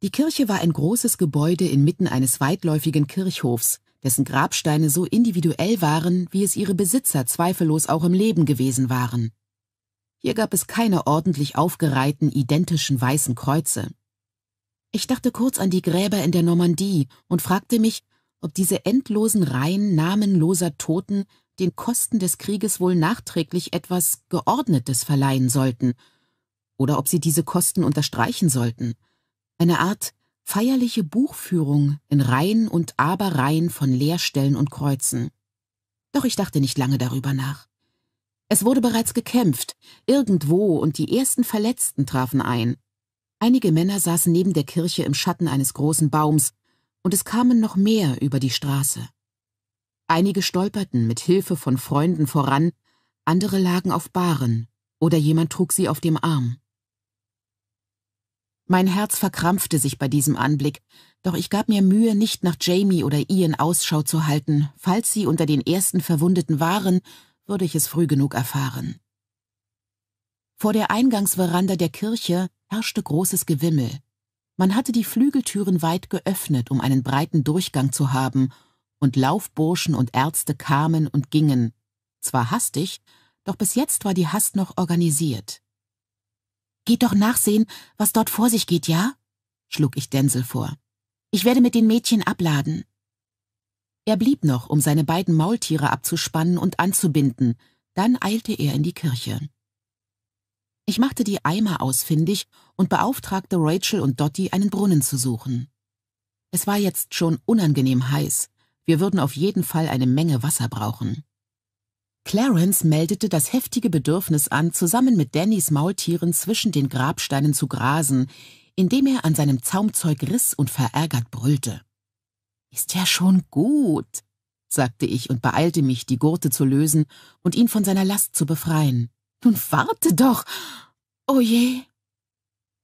Die Kirche war ein großes Gebäude inmitten eines weitläufigen Kirchhofs, dessen Grabsteine so individuell waren, wie es ihre Besitzer zweifellos auch im Leben gewesen waren. Hier gab es keine ordentlich aufgereihten, identischen weißen Kreuze. Ich dachte kurz an die Gräber in der Normandie und fragte mich, ob diese endlosen Reihen namenloser Toten den Kosten des Krieges wohl nachträglich etwas Geordnetes verleihen sollten, oder ob sie diese Kosten unterstreichen sollten. Eine Art feierliche Buchführung in Reihen und Aberreihen von Leerstellen und Kreuzen. Doch ich dachte nicht lange darüber nach. Es wurde bereits gekämpft, irgendwo, und die ersten Verletzten trafen ein. Einige Männer saßen neben der Kirche im Schatten eines großen Baums, und es kamen noch mehr über die Straße. Einige stolperten mit Hilfe von Freunden voran, andere lagen auf Bahren oder jemand trug sie auf dem Arm. Mein Herz verkrampfte sich bei diesem Anblick, doch ich gab mir Mühe, nicht nach Jamie oder Ian Ausschau zu halten. Falls sie unter den ersten Verwundeten waren, würde ich es früh genug erfahren. Vor der Eingangsveranda der Kirche herrschte großes Gewimmel. Man hatte die Flügeltüren weit geöffnet, um einen breiten Durchgang zu haben, und Laufburschen und Ärzte kamen und gingen, zwar hastig, doch bis jetzt war die Hast noch organisiert. Geht doch nachsehen, was dort vor sich geht, ja? schlug ich Denzel vor. Ich werde mit den Mädchen abladen. Er blieb noch, um seine beiden Maultiere abzuspannen und anzubinden, dann eilte er in die Kirche. Ich machte die Eimer ausfindig und beauftragte Rachel und Dottie, einen Brunnen zu suchen. Es war jetzt schon unangenehm heiß, wir würden auf jeden Fall eine Menge Wasser brauchen. Clarence meldete das heftige Bedürfnis an, zusammen mit Dannys Maultieren zwischen den Grabsteinen zu grasen, indem er an seinem Zaumzeug riss und verärgert brüllte. Ist ja schon gut, sagte ich und beeilte mich, die Gurte zu lösen und ihn von seiner Last zu befreien. Nun warte doch. Oh je.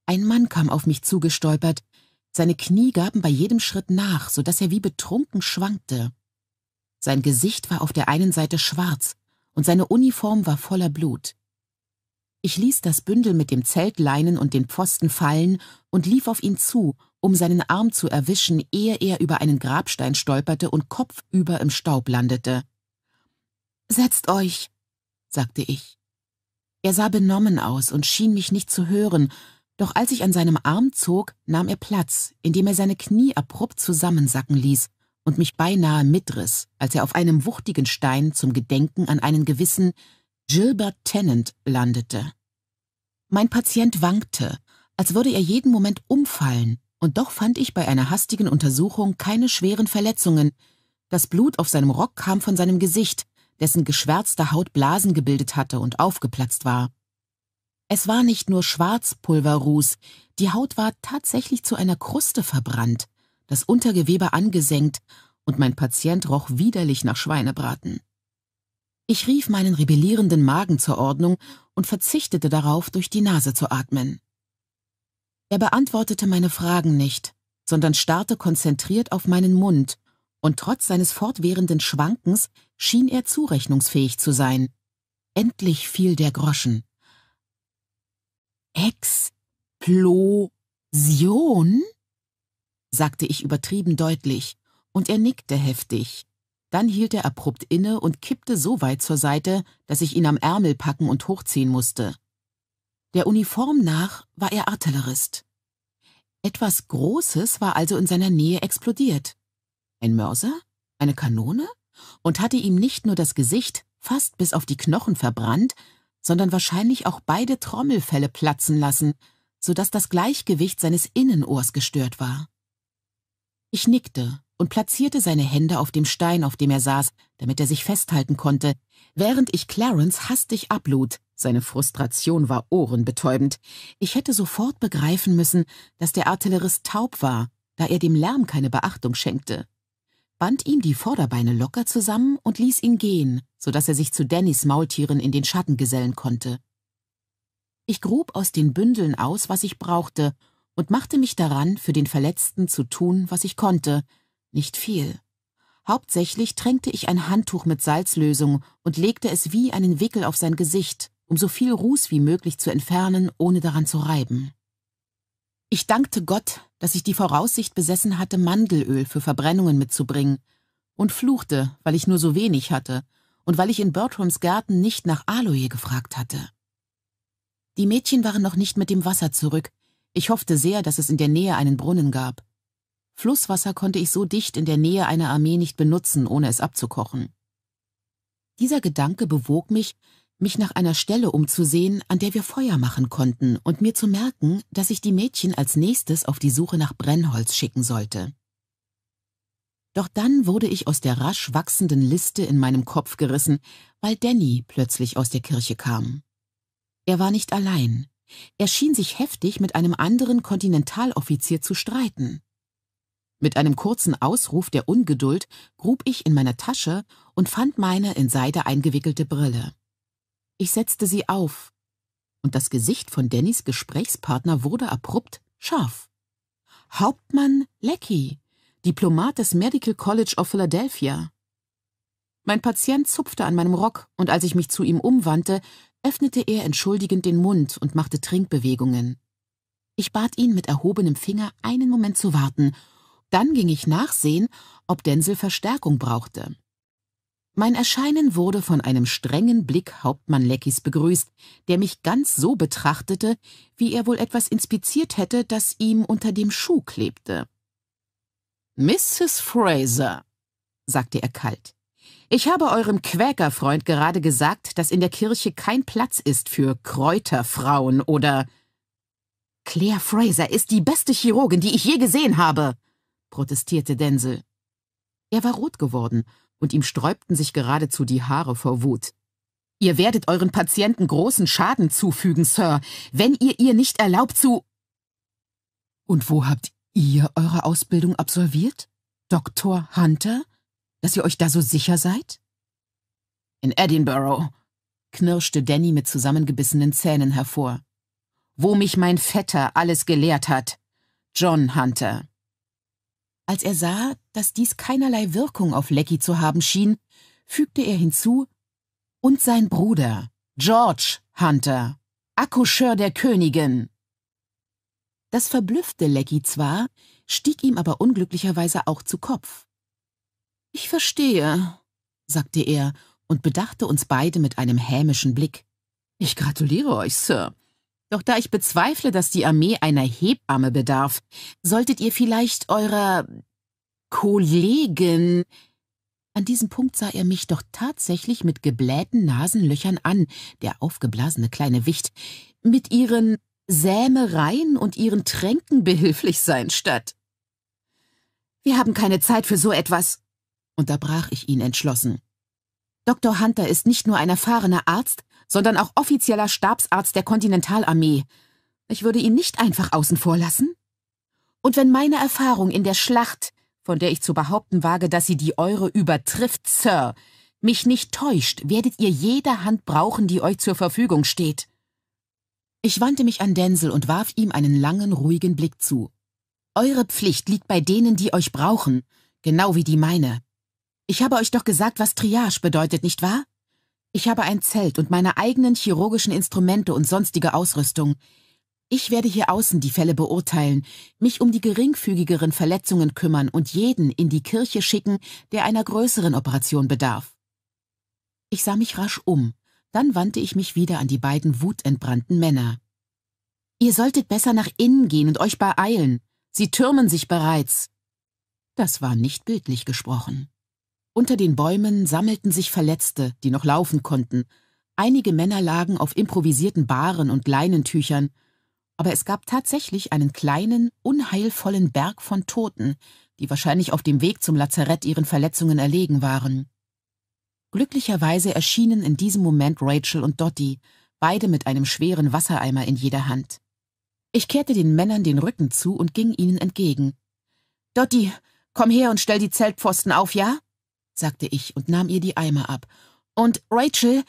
Ein Mann kam auf mich zugestolpert. Seine Knie gaben bei jedem Schritt nach, so dass er wie betrunken schwankte. Sein Gesicht war auf der einen Seite schwarz und seine Uniform war voller Blut. Ich ließ das Bündel mit dem Zeltleinen und den Pfosten fallen und lief auf ihn zu, um seinen Arm zu erwischen, ehe er über einen Grabstein stolperte und kopfüber im Staub landete. Setzt euch, sagte ich. Er sah benommen aus und schien mich nicht zu hören, doch als ich an seinem Arm zog, nahm er Platz, indem er seine Knie abrupt zusammensacken ließ und mich beinahe mitriss, als er auf einem wuchtigen Stein zum Gedenken an einen gewissen Gilbert Tennant landete. Mein Patient wankte, als würde er jeden Moment umfallen, und doch fand ich bei einer hastigen Untersuchung keine schweren Verletzungen. Das Blut auf seinem Rock kam von seinem Gesicht, dessen geschwärzte Haut Blasen gebildet hatte und aufgeplatzt war. Es war nicht nur Schwarzpulverruß, die Haut war tatsächlich zu einer Kruste verbrannt, das Untergewebe angesenkt, und mein Patient roch widerlich nach Schweinebraten. Ich rief meinen rebellierenden Magen zur Ordnung und verzichtete darauf, durch die Nase zu atmen. Er beantwortete meine Fragen nicht, sondern starrte konzentriert auf meinen Mund, und trotz seines fortwährenden Schwankens schien er zurechnungsfähig zu sein. Endlich fiel der Groschen. Explosion? Sagte ich übertrieben deutlich, und er nickte heftig. Dann hielt er abrupt inne und kippte so weit zur Seite, dass ich ihn am Ärmel packen und hochziehen musste. Der Uniform nach war er Artillerist. Etwas Großes war also in seiner Nähe explodiert. Ein Mörser? Eine Kanone? Und hatte ihm nicht nur das Gesicht fast bis auf die Knochen verbrannt, sondern wahrscheinlich auch beide Trommelfälle platzen lassen, so dass das Gleichgewicht seines Innenohrs gestört war. Ich nickte und platzierte seine Hände auf dem Stein, auf dem er saß, damit er sich festhalten konnte, während ich Clarence hastig ablud. Seine Frustration war ohrenbetäubend. Ich hätte sofort begreifen müssen, dass der Artillerist taub war, da er dem Lärm keine Beachtung schenkte band ihm die Vorderbeine locker zusammen und ließ ihn gehen, so dass er sich zu Dannys Maultieren in den Schatten gesellen konnte. Ich grub aus den Bündeln aus, was ich brauchte, und machte mich daran, für den Verletzten zu tun, was ich konnte. Nicht viel. Hauptsächlich tränkte ich ein Handtuch mit Salzlösung und legte es wie einen Wickel auf sein Gesicht, um so viel Ruß wie möglich zu entfernen, ohne daran zu reiben. Ich dankte Gott, dass ich die Voraussicht besessen hatte, Mandelöl für Verbrennungen mitzubringen, und fluchte, weil ich nur so wenig hatte und weil ich in Bertrams Garten nicht nach Aloe gefragt hatte. Die Mädchen waren noch nicht mit dem Wasser zurück. Ich hoffte sehr, dass es in der Nähe einen Brunnen gab. Flusswasser konnte ich so dicht in der Nähe einer Armee nicht benutzen, ohne es abzukochen. Dieser Gedanke bewog mich, mich nach einer Stelle umzusehen, an der wir Feuer machen konnten, und mir zu merken, dass ich die Mädchen als nächstes auf die Suche nach Brennholz schicken sollte. Doch dann wurde ich aus der rasch wachsenden Liste in meinem Kopf gerissen, weil Danny plötzlich aus der Kirche kam. Er war nicht allein. Er schien sich heftig mit einem anderen Kontinentaloffizier zu streiten. Mit einem kurzen Ausruf der Ungeduld grub ich in meiner Tasche und fand meine in Seide eingewickelte Brille. Ich setzte sie auf, und das Gesicht von Dannys Gesprächspartner wurde abrupt scharf. Hauptmann Lecky, Diplomat des Medical College of Philadelphia. Mein Patient zupfte an meinem Rock, und als ich mich zu ihm umwandte, öffnete er entschuldigend den Mund und machte Trinkbewegungen. Ich bat ihn mit erhobenem Finger einen Moment zu warten, dann ging ich nachsehen, ob Denzel Verstärkung brauchte. Mein Erscheinen wurde von einem strengen Blick Hauptmann Leckys begrüßt, der mich ganz so betrachtete, wie er wohl etwas inspiziert hätte, das ihm unter dem Schuh klebte. Mrs. Fraser, sagte er kalt, ich habe eurem Quäkerfreund gerade gesagt, dass in der Kirche kein Platz ist für Kräuterfrauen oder Claire Fraser ist die beste Chirurgin, die ich je gesehen habe, protestierte Denzel. Er war rot geworden und ihm sträubten sich geradezu die Haare vor Wut. Ihr werdet euren Patienten großen Schaden zufügen, Sir, wenn ihr ihr nicht erlaubt zu. Und wo habt ihr eure Ausbildung absolviert? Dr. Hunter? Dass ihr euch da so sicher seid? In Edinburgh, knirschte Danny mit zusammengebissenen Zähnen hervor. Wo mich mein Vetter alles gelehrt hat. John Hunter. Als er sah, dass dies keinerlei Wirkung auf Lecky zu haben schien, fügte er hinzu, und sein Bruder, George Hunter, Accoucheur der Königin. Das verblüffte Lecky zwar, stieg ihm aber unglücklicherweise auch zu Kopf. Ich verstehe, sagte er und bedachte uns beide mit einem hämischen Blick. Ich gratuliere euch, Sir. Doch da ich bezweifle, dass die Armee einer Hebamme bedarf, solltet ihr vielleicht eurer Kollegin. An diesem Punkt sah er mich doch tatsächlich mit geblähten Nasenlöchern an, der aufgeblasene kleine Wicht, mit ihren Sämereien und ihren Tränken behilflich sein statt. Wir haben keine Zeit für so etwas, unterbrach ich ihn entschlossen. Dr. Hunter ist nicht nur ein erfahrener Arzt, sondern auch offizieller Stabsarzt der Kontinentalarmee. Ich würde ihn nicht einfach außen vor lassen. Und wenn meine Erfahrung in der Schlacht, von der ich zu behaupten wage, dass sie die eure übertrifft, Sir, mich nicht täuscht, werdet ihr jede Hand brauchen, die euch zur Verfügung steht. Ich wandte mich an Denzel und warf ihm einen langen, ruhigen Blick zu. Eure Pflicht liegt bei denen, die euch brauchen, genau wie die meine. Ich habe euch doch gesagt, was Triage bedeutet, nicht wahr? Ich habe ein Zelt und meine eigenen chirurgischen Instrumente und sonstige Ausrüstung. Ich werde hier außen die Fälle beurteilen, mich um die geringfügigeren Verletzungen kümmern und jeden in die Kirche schicken, der einer größeren Operation bedarf. Ich sah mich rasch um, dann wandte ich mich wieder an die beiden wutentbrannten Männer. Ihr solltet besser nach innen gehen und euch beeilen. Sie türmen sich bereits. Das war nicht bildlich gesprochen. Unter den Bäumen sammelten sich Verletzte, die noch laufen konnten. Einige Männer lagen auf improvisierten Bahren und Leinentüchern, aber es gab tatsächlich einen kleinen, unheilvollen Berg von Toten, die wahrscheinlich auf dem Weg zum Lazarett ihren Verletzungen erlegen waren. Glücklicherweise erschienen in diesem Moment Rachel und Dottie, beide mit einem schweren Wassereimer in jeder Hand. Ich kehrte den Männern den Rücken zu und ging ihnen entgegen. Dottie, komm her und stell die Zeltpfosten auf, ja? Sagte ich und nahm ihr die Eimer ab. Und Rachel,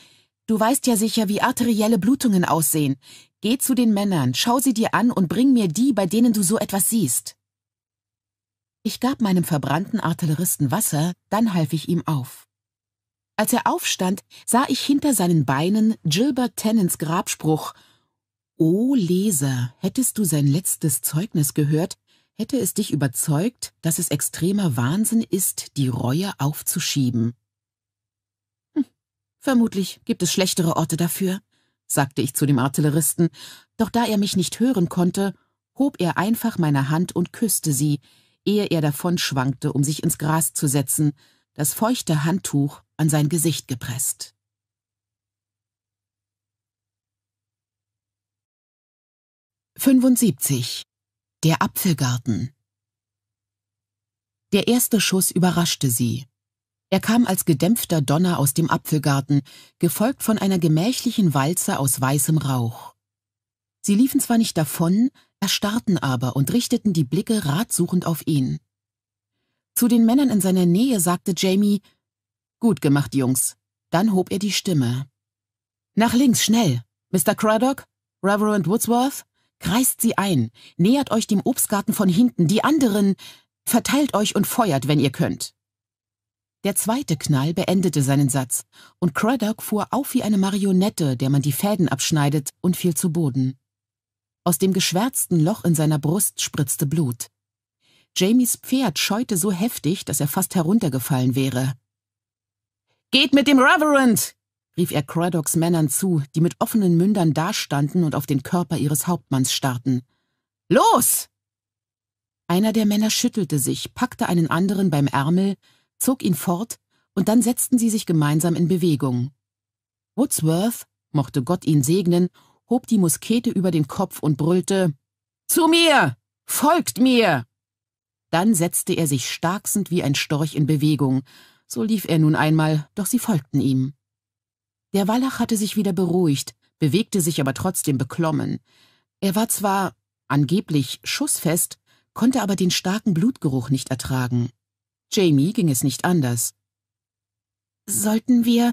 du weißt ja sicher, wie arterielle Blutungen aussehen. Geh zu den Männern, schau sie dir an und bring mir die, bei denen du so etwas siehst. Ich gab meinem verbrannten Artilleristen Wasser, dann half ich ihm auf. Als er aufstand, sah ich hinter seinen Beinen Gilbert Tennants Grabspruch O Leser, hättest du sein letztes Zeugnis gehört, hätte es dich überzeugt, dass es extremer Wahnsinn ist, die Reue aufzuschieben. Hm, vermutlich gibt es schlechtere Orte dafür, sagte ich zu dem Artilleristen, doch da er mich nicht hören konnte, hob er einfach meine Hand und küsste sie, ehe er davon schwankte, um sich ins Gras zu setzen, das feuchte Handtuch an sein Gesicht gepresst. Fünfundsiebzig der Apfelgarten Der erste Schuss überraschte sie. Er kam als gedämpfter Donner aus dem Apfelgarten, gefolgt von einer gemächlichen Walze aus weißem Rauch. Sie liefen zwar nicht davon, erstarrten aber und richteten die Blicke ratsuchend auf ihn. Zu den Männern in seiner Nähe sagte Jamie, Gut gemacht, Jungs. Dann hob er die Stimme. Nach links, schnell. Mr. Craddock? Reverend Woodsworth? Kreist sie ein, nähert euch dem Obstgarten von hinten, die anderen verteilt euch und feuert, wenn ihr könnt. Der zweite Knall beendete seinen Satz, und Craddock fuhr auf wie eine Marionette, der man die Fäden abschneidet, und fiel zu Boden. Aus dem geschwärzten Loch in seiner Brust spritzte Blut. Jamies Pferd scheute so heftig, dass er fast heruntergefallen wäre. Geht mit dem Reverend! Rief er Craddocks Männern zu, die mit offenen Mündern dastanden und auf den Körper ihres Hauptmanns starrten. Los! Einer der Männer schüttelte sich, packte einen anderen beim Ärmel, zog ihn fort, und dann setzten sie sich gemeinsam in Bewegung. Woodsworth, mochte Gott ihn segnen, hob die Muskete über den Kopf und brüllte Zu mir. Folgt mir. Dann setzte er sich starksend wie ein Storch in Bewegung. So lief er nun einmal, doch sie folgten ihm. Der Wallach hatte sich wieder beruhigt, bewegte sich aber trotzdem beklommen. Er war zwar angeblich schussfest, konnte aber den starken Blutgeruch nicht ertragen. Jamie ging es nicht anders. Sollten wir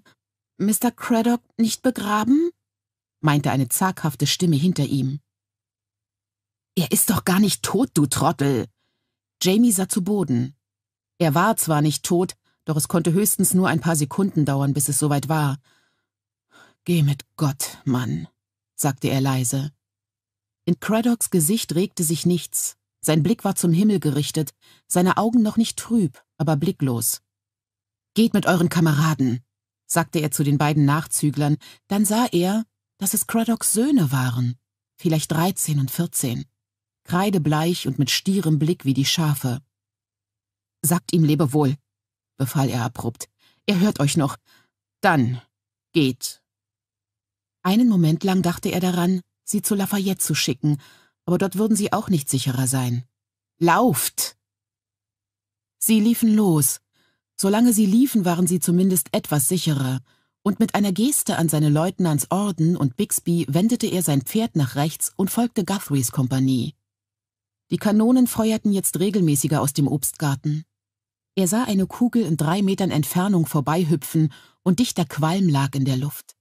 Mr. Craddock nicht begraben? meinte eine zaghafte Stimme hinter ihm. Er ist doch gar nicht tot, du Trottel. Jamie sah zu Boden. Er war zwar nicht tot, doch es konnte höchstens nur ein paar Sekunden dauern, bis es soweit war. Geh mit Gott, Mann, sagte er leise. In Craddocks Gesicht regte sich nichts. Sein Blick war zum Himmel gerichtet, seine Augen noch nicht trüb, aber blicklos. Geht mit euren Kameraden, sagte er zu den beiden Nachzüglern, dann sah er, dass es Craddocks Söhne waren, vielleicht dreizehn und vierzehn, kreidebleich und mit stierem Blick wie die Schafe. Sagt ihm Lebewohl, befahl er abrupt. Er hört euch noch. Dann geht. Einen Moment lang dachte er daran, sie zu Lafayette zu schicken, aber dort würden sie auch nicht sicherer sein. Lauft! Sie liefen los. Solange sie liefen, waren sie zumindest etwas sicherer, und mit einer Geste an seine Leutnants Orden und Bixby wendete er sein Pferd nach rechts und folgte Guthrie's Kompanie. Die Kanonen feuerten jetzt regelmäßiger aus dem Obstgarten. Er sah eine Kugel in drei Metern Entfernung vorbeihüpfen und dichter Qualm lag in der Luft.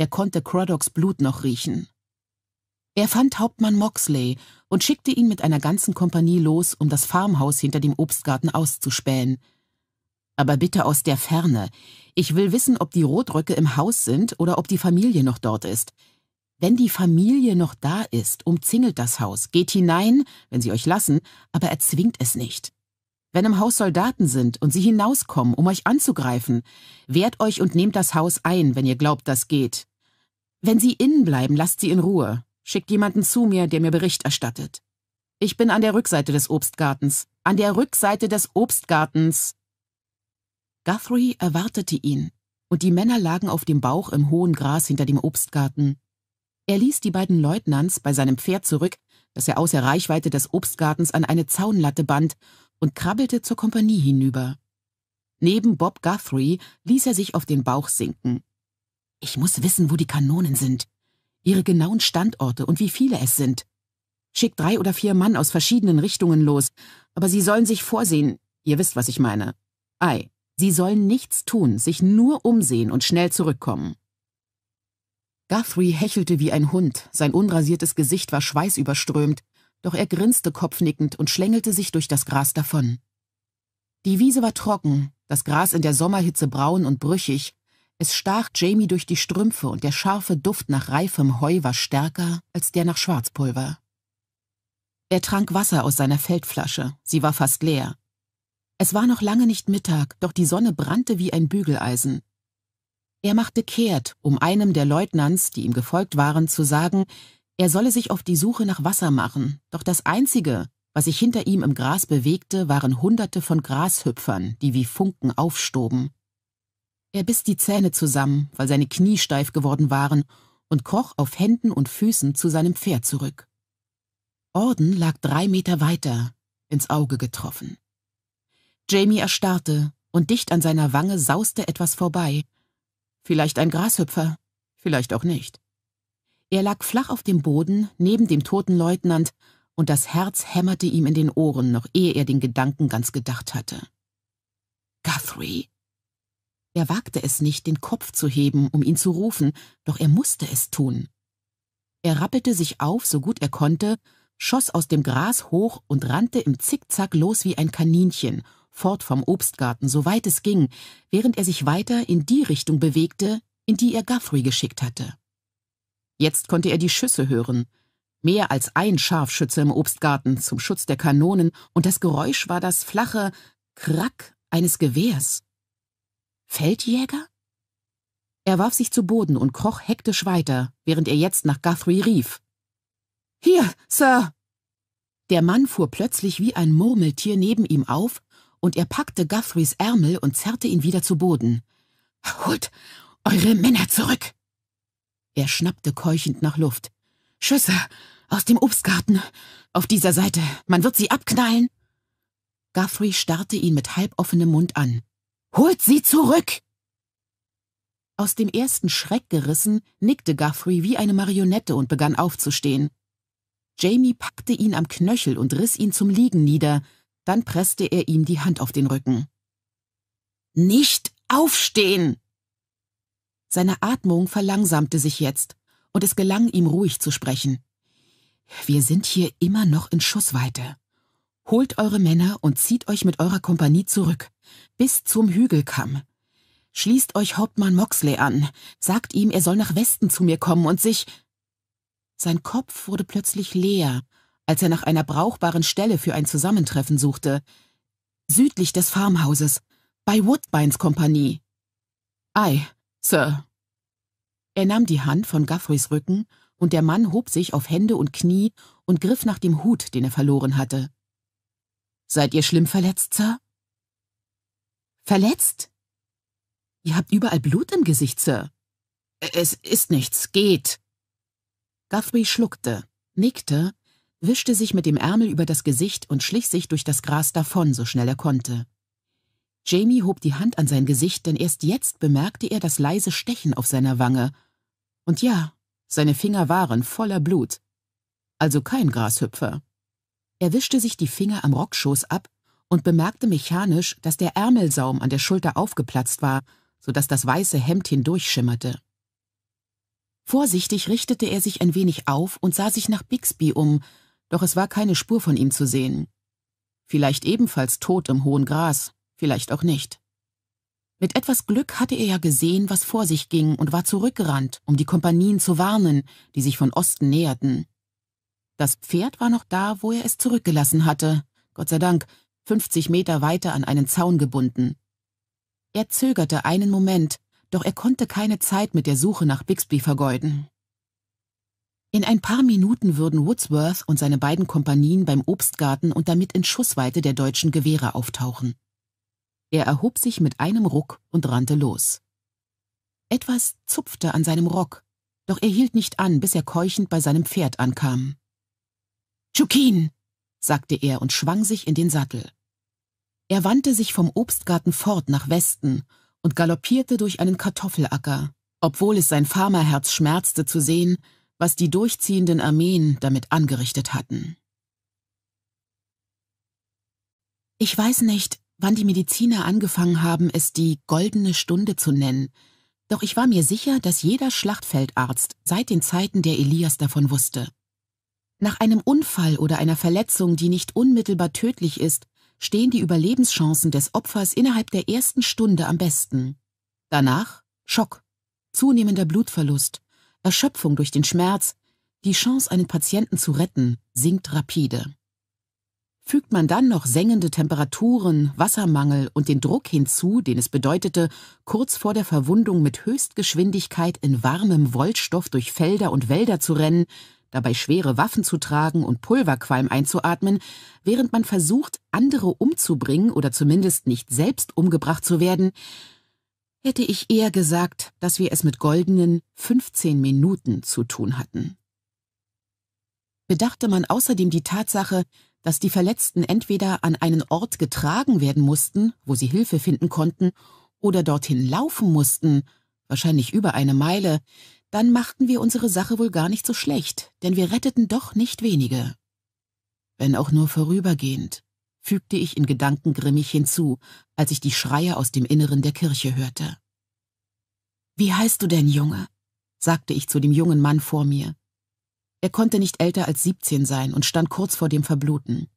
Er konnte Craddocks Blut noch riechen. Er fand Hauptmann Moxley und schickte ihn mit einer ganzen Kompanie los, um das Farmhaus hinter dem Obstgarten auszuspähen. Aber bitte aus der Ferne. Ich will wissen, ob die Rotröcke im Haus sind oder ob die Familie noch dort ist. Wenn die Familie noch da ist, umzingelt das Haus, geht hinein, wenn sie euch lassen, aber erzwingt es nicht. Wenn im Haus Soldaten sind und sie hinauskommen, um euch anzugreifen, wehrt euch und nehmt das Haus ein, wenn ihr glaubt, das geht. Wenn sie innen bleiben, lasst sie in Ruhe. Schickt jemanden zu mir, der mir Bericht erstattet. Ich bin an der Rückseite des Obstgartens. An der Rückseite des Obstgartens. Guthrie erwartete ihn, und die Männer lagen auf dem Bauch im hohen Gras hinter dem Obstgarten. Er ließ die beiden Leutnants bei seinem Pferd zurück, das er außer Reichweite des Obstgartens an eine Zaunlatte band, und krabbelte zur Kompanie hinüber. Neben Bob Guthrie ließ er sich auf den Bauch sinken. Ich muss wissen, wo die Kanonen sind, ihre genauen Standorte und wie viele es sind. Schickt drei oder vier Mann aus verschiedenen Richtungen los, aber sie sollen sich vorsehen, ihr wisst, was ich meine. Ei, sie sollen nichts tun, sich nur umsehen und schnell zurückkommen. Guthrie hechelte wie ein Hund, sein unrasiertes Gesicht war schweißüberströmt, doch er grinste kopfnickend und schlängelte sich durch das Gras davon. Die Wiese war trocken, das Gras in der Sommerhitze braun und brüchig, es stach Jamie durch die Strümpfe und der scharfe Duft nach reifem Heu war stärker als der nach Schwarzpulver. Er trank Wasser aus seiner Feldflasche, sie war fast leer. Es war noch lange nicht Mittag, doch die Sonne brannte wie ein Bügeleisen. Er machte kehrt, um einem der Leutnants, die ihm gefolgt waren, zu sagen, er solle sich auf die Suche nach Wasser machen, doch das Einzige, was sich hinter ihm im Gras bewegte, waren Hunderte von Grashüpfern, die wie Funken aufstoben. Er biss die Zähne zusammen, weil seine Knie steif geworden waren, und kroch auf Händen und Füßen zu seinem Pferd zurück. Orden lag drei Meter weiter, ins Auge getroffen. Jamie erstarrte, und dicht an seiner Wange sauste etwas vorbei. Vielleicht ein Grashüpfer, vielleicht auch nicht. Er lag flach auf dem Boden, neben dem toten Leutnant, und das Herz hämmerte ihm in den Ohren, noch ehe er den Gedanken ganz gedacht hatte. Guthrie, er wagte es nicht, den Kopf zu heben, um ihn zu rufen, doch er musste es tun. Er rappelte sich auf, so gut er konnte, schoss aus dem Gras hoch und rannte im Zickzack los wie ein Kaninchen, fort vom Obstgarten, so weit es ging, während er sich weiter in die Richtung bewegte, in die er Guthrie geschickt hatte. Jetzt konnte er die Schüsse hören. Mehr als ein Scharfschütze im Obstgarten zum Schutz der Kanonen, und das Geräusch war das flache Krack eines Gewehrs. Feldjäger? Er warf sich zu Boden und kroch hektisch weiter, während er jetzt nach Guthrie rief. Hier, Sir! Der Mann fuhr plötzlich wie ein Murmeltier neben ihm auf, und er packte Guthries Ärmel und zerrte ihn wieder zu Boden. Holt eure Männer zurück! Er schnappte keuchend nach Luft. Schüsse aus dem Obstgarten. Auf dieser Seite. Man wird sie abknallen. Guthrie starrte ihn mit halboffenem Mund an. Holt sie zurück! Aus dem ersten Schreck gerissen, nickte Guthrie wie eine Marionette und begann aufzustehen. Jamie packte ihn am Knöchel und riss ihn zum Liegen nieder, dann presste er ihm die Hand auf den Rücken. Nicht aufstehen! Seine Atmung verlangsamte sich jetzt, und es gelang ihm ruhig zu sprechen. Wir sind hier immer noch in Schussweite. Holt eure Männer und zieht euch mit eurer Kompanie zurück, bis zum Hügelkamm. Schließt euch Hauptmann Moxley an, sagt ihm, er soll nach Westen zu mir kommen und sich... Sein Kopf wurde plötzlich leer, als er nach einer brauchbaren Stelle für ein Zusammentreffen suchte. Südlich des Farmhauses, bei Woodbines Kompanie. Ei, Sir. Er nahm die Hand von Guthrie's Rücken, und der Mann hob sich auf Hände und Knie und griff nach dem Hut, den er verloren hatte. Seid ihr schlimm verletzt, Sir? Verletzt? Ihr habt überall Blut im Gesicht, Sir. Es ist nichts, geht. Guthrie schluckte, nickte, wischte sich mit dem Ärmel über das Gesicht und schlich sich durch das Gras davon, so schnell er konnte. Jamie hob die Hand an sein Gesicht, denn erst jetzt bemerkte er das leise Stechen auf seiner Wange. Und ja, seine Finger waren voller Blut. Also kein Grashüpfer. Er wischte sich die Finger am Rockschoß ab und bemerkte mechanisch, dass der Ärmelsaum an der Schulter aufgeplatzt war, so dass das weiße Hemd hindurchschimmerte. Vorsichtig richtete er sich ein wenig auf und sah sich nach Bixby um, doch es war keine Spur von ihm zu sehen. Vielleicht ebenfalls tot im hohen Gras, vielleicht auch nicht. Mit etwas Glück hatte er ja gesehen, was vor sich ging und war zurückgerannt, um die Kompanien zu warnen, die sich von Osten näherten. Das Pferd war noch da, wo er es zurückgelassen hatte, Gott sei Dank, 50 Meter weiter an einen Zaun gebunden. Er zögerte einen Moment, doch er konnte keine Zeit mit der Suche nach Bixby vergeuden. In ein paar Minuten würden Woodsworth und seine beiden Kompanien beim Obstgarten und damit in Schussweite der deutschen Gewehre auftauchen. Er erhob sich mit einem Ruck und rannte los. Etwas zupfte an seinem Rock, doch er hielt nicht an, bis er keuchend bei seinem Pferd ankam. Chukin, sagte er und schwang sich in den Sattel. Er wandte sich vom Obstgarten fort nach Westen und galoppierte durch einen Kartoffelacker, obwohl es sein Farmerherz schmerzte zu sehen, was die durchziehenden Armeen damit angerichtet hatten. Ich weiß nicht, wann die Mediziner angefangen haben, es die goldene Stunde zu nennen, doch ich war mir sicher, dass jeder Schlachtfeldarzt seit den Zeiten der Elias davon wusste. Nach einem Unfall oder einer Verletzung, die nicht unmittelbar tödlich ist, stehen die Überlebenschancen des Opfers innerhalb der ersten Stunde am besten. Danach Schock, zunehmender Blutverlust, Erschöpfung durch den Schmerz, die Chance, einen Patienten zu retten, sinkt rapide. Fügt man dann noch sengende Temperaturen, Wassermangel und den Druck hinzu, den es bedeutete, kurz vor der Verwundung mit Höchstgeschwindigkeit in warmem Wollstoff durch Felder und Wälder zu rennen, dabei schwere Waffen zu tragen und Pulverqualm einzuatmen, während man versucht, andere umzubringen oder zumindest nicht selbst umgebracht zu werden, hätte ich eher gesagt, dass wir es mit goldenen 15 Minuten zu tun hatten. Bedachte man außerdem die Tatsache, dass die Verletzten entweder an einen Ort getragen werden mussten, wo sie Hilfe finden konnten, oder dorthin laufen mussten, wahrscheinlich über eine Meile, dann machten wir unsere Sache wohl gar nicht so schlecht, denn wir retteten doch nicht wenige. Wenn auch nur vorübergehend, fügte ich in Gedanken grimmig hinzu, als ich die Schreie aus dem Inneren der Kirche hörte. Wie heißt du denn, Junge? sagte ich zu dem jungen Mann vor mir. Er konnte nicht älter als siebzehn sein und stand kurz vor dem Verbluten.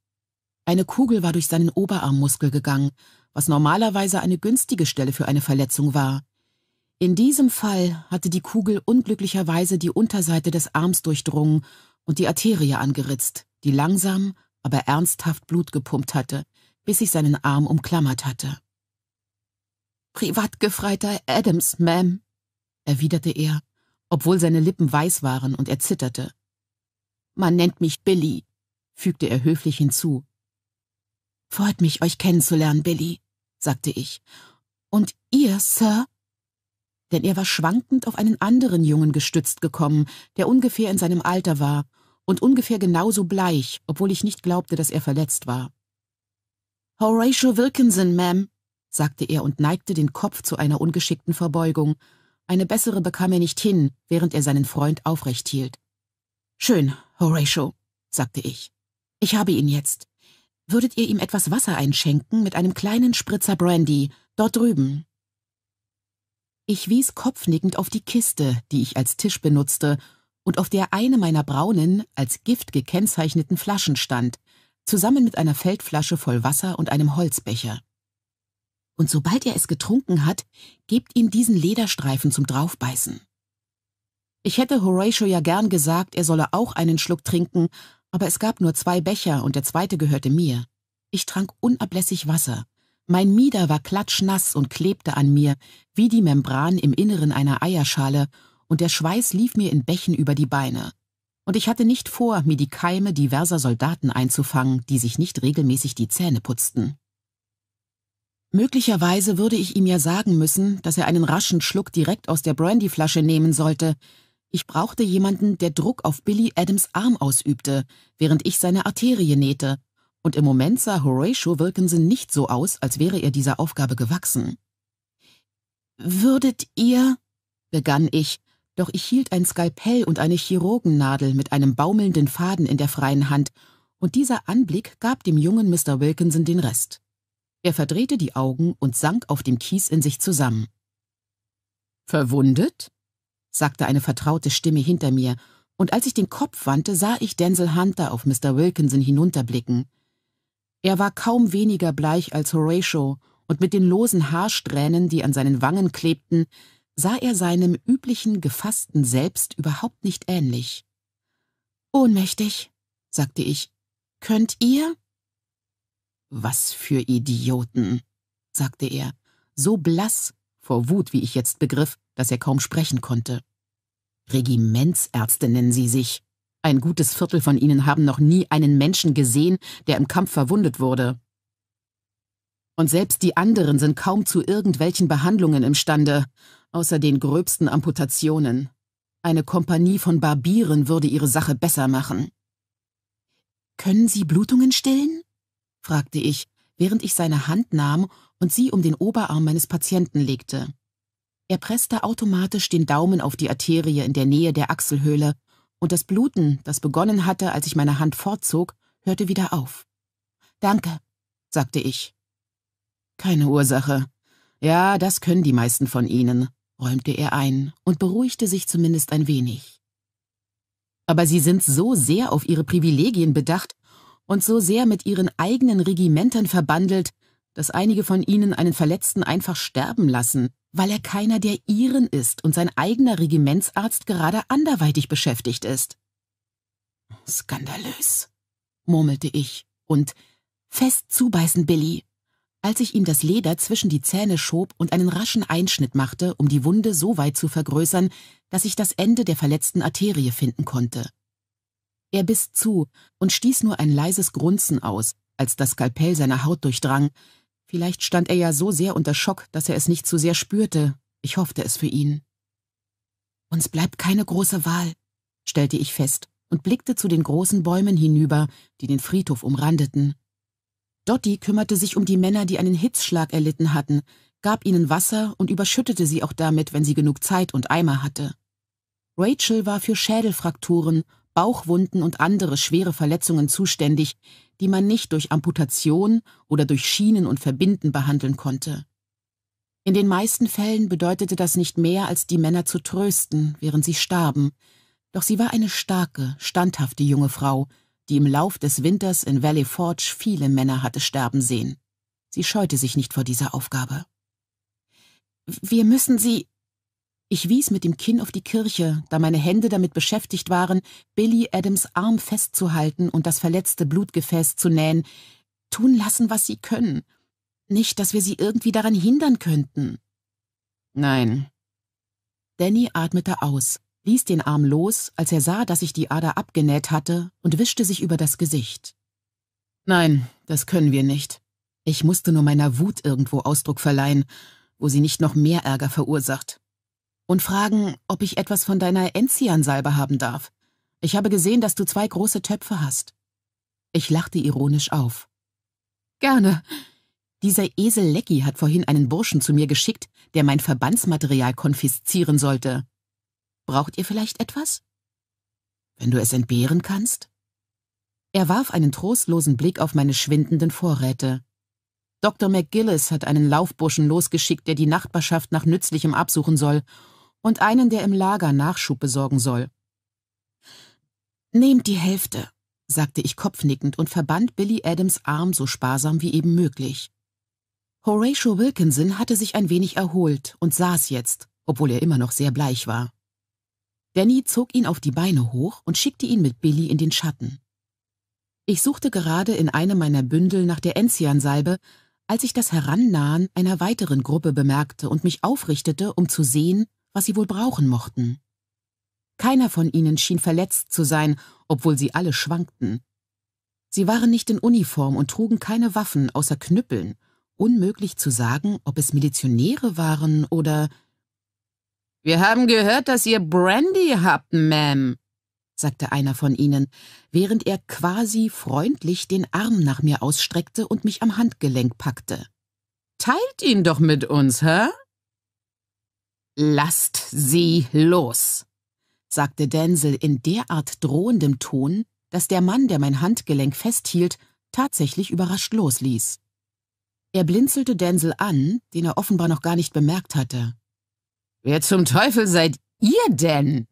Eine Kugel war durch seinen Oberarmmuskel gegangen, was normalerweise eine günstige Stelle für eine Verletzung war, in diesem Fall hatte die Kugel unglücklicherweise die Unterseite des Arms durchdrungen und die Arterie angeritzt, die langsam, aber ernsthaft Blut gepumpt hatte, bis sich seinen Arm umklammert hatte. Privatgefreiter Adams, Ma'am, erwiderte er, obwohl seine Lippen weiß waren und er zitterte. Man nennt mich Billy, fügte er höflich hinzu. Freut mich, euch kennenzulernen, Billy, sagte ich. Und ihr, Sir? Denn er war schwankend auf einen anderen Jungen gestützt gekommen, der ungefähr in seinem Alter war und ungefähr genauso bleich, obwohl ich nicht glaubte, dass er verletzt war. Horatio Wilkinson, Ma'am, sagte er und neigte den Kopf zu einer ungeschickten Verbeugung. Eine bessere bekam er nicht hin, während er seinen Freund aufrecht hielt. Schön, Horatio, sagte ich. Ich habe ihn jetzt. Würdet ihr ihm etwas Wasser einschenken mit einem kleinen Spritzer Brandy, dort drüben? Ich wies kopfnickend auf die Kiste, die ich als Tisch benutzte, und auf der eine meiner braunen, als Gift gekennzeichneten Flaschen stand, zusammen mit einer Feldflasche voll Wasser und einem Holzbecher. Und sobald er es getrunken hat, gebt ihm diesen Lederstreifen zum Draufbeißen. Ich hätte Horatio ja gern gesagt, er solle auch einen Schluck trinken, aber es gab nur zwei Becher und der zweite gehörte mir. Ich trank unablässig Wasser. Mein Mieder war klatschnass und klebte an mir, wie die Membran im Inneren einer Eierschale, und der Schweiß lief mir in Bächen über die Beine. Und ich hatte nicht vor, mir die Keime diverser Soldaten einzufangen, die sich nicht regelmäßig die Zähne putzten. Möglicherweise würde ich ihm ja sagen müssen, dass er einen raschen Schluck direkt aus der Brandyflasche nehmen sollte, ich brauchte jemanden, der Druck auf Billy Adams Arm ausübte, während ich seine Arterie nähte, und im Moment sah Horatio Wilkinson nicht so aus, als wäre er dieser Aufgabe gewachsen. Würdet ihr, begann ich, doch ich hielt ein Skalpell und eine Chirurgennadel mit einem baumelnden Faden in der freien Hand, und dieser Anblick gab dem jungen Mr. Wilkinson den Rest. Er verdrehte die Augen und sank auf dem Kies in sich zusammen. Verwundet? sagte eine vertraute Stimme hinter mir, und als ich den Kopf wandte, sah ich Denzel Hunter auf Mr. Wilkinson hinunterblicken. Er war kaum weniger bleich als Horatio, und mit den losen Haarsträhnen, die an seinen Wangen klebten, sah er seinem üblichen gefassten Selbst überhaupt nicht ähnlich. Ohnmächtig, sagte ich. Könnt ihr? Was für Idioten, sagte er, so blass, vor Wut, wie ich jetzt begriff, dass er kaum sprechen konnte. Regimentsärzte nennen sie sich. Ein gutes Viertel von ihnen haben noch nie einen Menschen gesehen, der im Kampf verwundet wurde. Und selbst die anderen sind kaum zu irgendwelchen Behandlungen imstande, außer den gröbsten Amputationen. Eine Kompanie von Barbieren würde ihre Sache besser machen. Können Sie Blutungen stillen? fragte ich, während ich seine Hand nahm und sie um den Oberarm meines Patienten legte. Er presste automatisch den Daumen auf die Arterie in der Nähe der Achselhöhle, und das Bluten, das begonnen hatte, als ich meine Hand fortzog, hörte wieder auf. Danke, sagte ich. Keine Ursache. Ja, das können die meisten von Ihnen, räumte er ein und beruhigte sich zumindest ein wenig. Aber Sie sind so sehr auf Ihre Privilegien bedacht und so sehr mit Ihren eigenen Regimentern verbandelt, dass einige von Ihnen einen Verletzten einfach sterben lassen, weil er keiner der ihren ist und sein eigener Regimentsarzt gerade anderweitig beschäftigt ist. Skandalös, murmelte ich und fest zubeißen, Billy, als ich ihm das Leder zwischen die Zähne schob und einen raschen Einschnitt machte, um die Wunde so weit zu vergrößern, dass ich das Ende der verletzten Arterie finden konnte. Er biss zu und stieß nur ein leises Grunzen aus, als das Skalpell seine Haut durchdrang, Vielleicht stand er ja so sehr unter Schock, dass er es nicht zu sehr spürte. Ich hoffte es für ihn. Uns bleibt keine große Wahl, stellte ich fest und blickte zu den großen Bäumen hinüber, die den Friedhof umrandeten. Dottie kümmerte sich um die Männer, die einen Hitzschlag erlitten hatten, gab ihnen Wasser und überschüttete sie auch damit, wenn sie genug Zeit und Eimer hatte. Rachel war für Schädelfrakturen, Bauchwunden und andere schwere Verletzungen zuständig, die man nicht durch Amputation oder durch Schienen und Verbinden behandeln konnte. In den meisten Fällen bedeutete das nicht mehr, als die Männer zu trösten, während sie starben, doch sie war eine starke, standhafte junge Frau, die im Lauf des Winters in Valley Forge viele Männer hatte sterben sehen. Sie scheute sich nicht vor dieser Aufgabe. Wir müssen sie, ich wies mit dem Kinn auf die Kirche, da meine Hände damit beschäftigt waren, Billy Adams Arm festzuhalten und das verletzte Blutgefäß zu nähen, tun lassen, was sie können. Nicht, dass wir sie irgendwie daran hindern könnten. Nein. Danny atmete aus, ließ den Arm los, als er sah, dass ich die Ader abgenäht hatte, und wischte sich über das Gesicht. Nein, das können wir nicht. Ich musste nur meiner Wut irgendwo Ausdruck verleihen, wo sie nicht noch mehr Ärger verursacht. Und fragen, ob ich etwas von deiner Enziansalbe haben darf. Ich habe gesehen, dass du zwei große Töpfe hast. Ich lachte ironisch auf. Gerne. Dieser Esel Lecky hat vorhin einen Burschen zu mir geschickt, der mein Verbandsmaterial konfiszieren sollte. Braucht ihr vielleicht etwas? Wenn du es entbehren kannst? Er warf einen trostlosen Blick auf meine schwindenden Vorräte. Dr. McGillis hat einen Laufburschen losgeschickt, der die Nachbarschaft nach Nützlichem absuchen soll, und einen, der im Lager Nachschub besorgen soll. Nehmt die Hälfte, sagte ich kopfnickend und verband Billy Adams Arm so sparsam wie eben möglich. Horatio Wilkinson hatte sich ein wenig erholt und saß jetzt, obwohl er immer noch sehr bleich war. Danny zog ihn auf die Beine hoch und schickte ihn mit Billy in den Schatten. Ich suchte gerade in einem meiner Bündel nach der Enziansalbe, als ich das Herannahen einer weiteren Gruppe bemerkte und mich aufrichtete, um zu sehen, was sie wohl brauchen mochten. Keiner von ihnen schien verletzt zu sein, obwohl sie alle schwankten. Sie waren nicht in Uniform und trugen keine Waffen außer Knüppeln, unmöglich zu sagen, ob es Milizionäre waren oder Wir haben gehört, dass ihr Brandy habt, Ma'am, sagte einer von ihnen, während er quasi freundlich den Arm nach mir ausstreckte und mich am Handgelenk packte. Teilt ihn doch mit uns, hä? Lasst sie los, sagte Denzel in derart drohendem Ton, dass der Mann, der mein Handgelenk festhielt, tatsächlich überrascht losließ. Er blinzelte Denzel an, den er offenbar noch gar nicht bemerkt hatte. Wer zum Teufel seid ihr denn?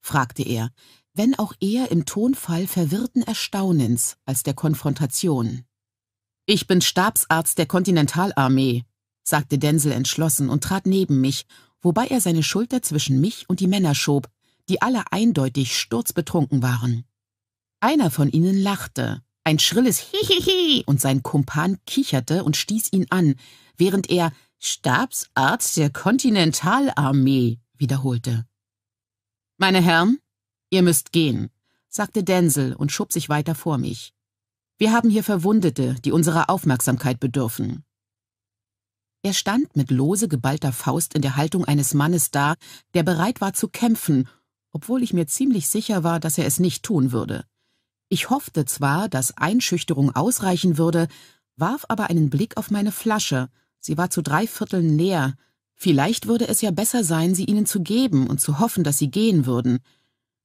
fragte er, wenn auch eher im Tonfall verwirrten Erstaunens als der Konfrontation. Ich bin Stabsarzt der Kontinentalarmee, sagte Denzel entschlossen und trat neben mich, wobei er seine Schulter zwischen mich und die Männer schob, die alle eindeutig sturzbetrunken waren. Einer von ihnen lachte, ein schrilles Hihihi, und sein Kumpan kicherte und stieß ihn an, während er Stabsarzt der Kontinentalarmee wiederholte. Meine Herren, ihr müsst gehen, sagte Denzel und schob sich weiter vor mich. Wir haben hier Verwundete, die unserer Aufmerksamkeit bedürfen. Er stand mit lose geballter Faust in der Haltung eines Mannes da, der bereit war zu kämpfen, obwohl ich mir ziemlich sicher war, dass er es nicht tun würde. Ich hoffte zwar, dass Einschüchterung ausreichen würde, warf aber einen Blick auf meine Flasche, sie war zu drei Vierteln leer, vielleicht würde es ja besser sein, sie ihnen zu geben und zu hoffen, dass sie gehen würden.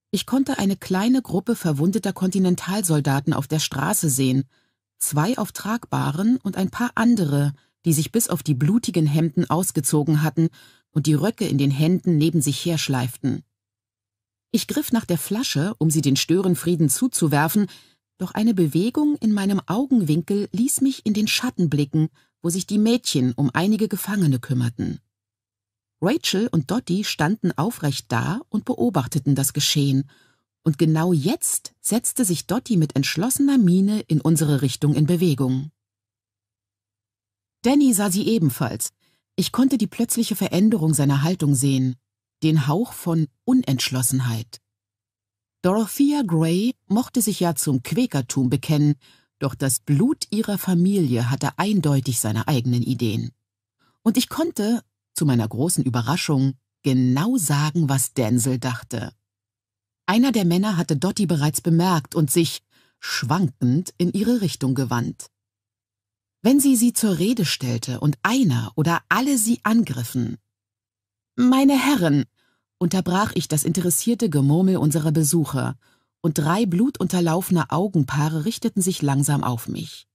Ich konnte eine kleine Gruppe verwundeter Kontinentalsoldaten auf der Straße sehen, zwei auf tragbaren und ein paar andere, die sich bis auf die blutigen Hemden ausgezogen hatten und die Röcke in den Händen neben sich herschleiften. Ich griff nach der Flasche, um sie den Störenfrieden zuzuwerfen, doch eine Bewegung in meinem Augenwinkel ließ mich in den Schatten blicken, wo sich die Mädchen um einige Gefangene kümmerten. Rachel und Dottie standen aufrecht da und beobachteten das Geschehen, und genau jetzt setzte sich Dottie mit entschlossener Miene in unsere Richtung in Bewegung. Danny sah sie ebenfalls. Ich konnte die plötzliche Veränderung seiner Haltung sehen, den Hauch von Unentschlossenheit. Dorothea Gray mochte sich ja zum Quäkertum bekennen, doch das Blut ihrer Familie hatte eindeutig seine eigenen Ideen. Und ich konnte, zu meiner großen Überraschung, genau sagen, was Denzel dachte. Einer der Männer hatte Dottie bereits bemerkt und sich, schwankend, in ihre Richtung gewandt. Wenn sie sie zur Rede stellte und einer oder alle sie angriffen. Meine Herren, unterbrach ich das interessierte Gemurmel unserer Besucher, und drei blutunterlaufene Augenpaare richteten sich langsam auf mich.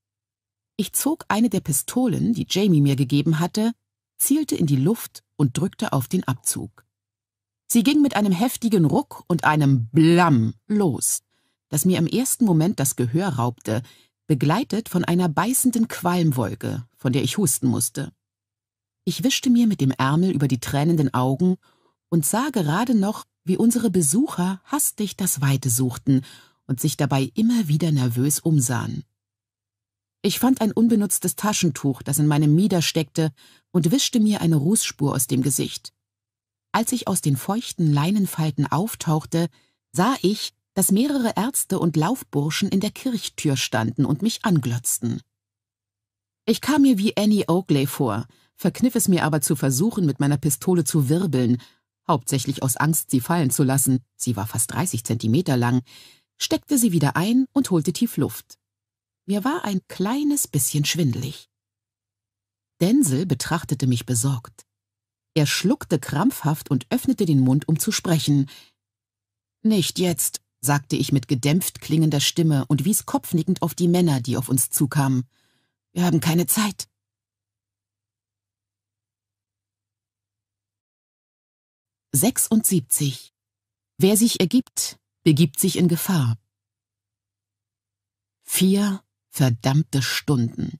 Ich zog eine der Pistolen, die Jamie mir gegeben hatte, zielte in die Luft und drückte auf den Abzug. Sie ging mit einem heftigen Ruck und einem Blamm los, das mir im ersten Moment das Gehör raubte, begleitet von einer beißenden Qualmwolke, von der ich husten musste. Ich wischte mir mit dem Ärmel über die tränenden Augen und sah gerade noch, wie unsere Besucher hastig das Weite suchten und sich dabei immer wieder nervös umsahen. Ich fand ein unbenutztes Taschentuch, das in meinem Mieder steckte, und wischte mir eine Rußspur aus dem Gesicht. Als ich aus den feuchten Leinenfalten auftauchte, sah ich, dass mehrere Ärzte und Laufburschen in der Kirchtür standen und mich anglotzten. Ich kam mir wie Annie Oakley vor, verkniff es mir aber zu versuchen, mit meiner Pistole zu wirbeln, hauptsächlich aus Angst, sie fallen zu lassen, sie war fast 30 Zentimeter lang, steckte sie wieder ein und holte tief Luft. Mir war ein kleines bisschen schwindelig. Denzel betrachtete mich besorgt. Er schluckte krampfhaft und öffnete den Mund, um zu sprechen. Nicht jetzt, sagte ich mit gedämpft klingender Stimme und wies kopfnickend auf die Männer, die auf uns zukamen. Wir haben keine Zeit. Sechsundsiebzig. Wer sich ergibt, begibt sich in Gefahr. Vier verdammte Stunden.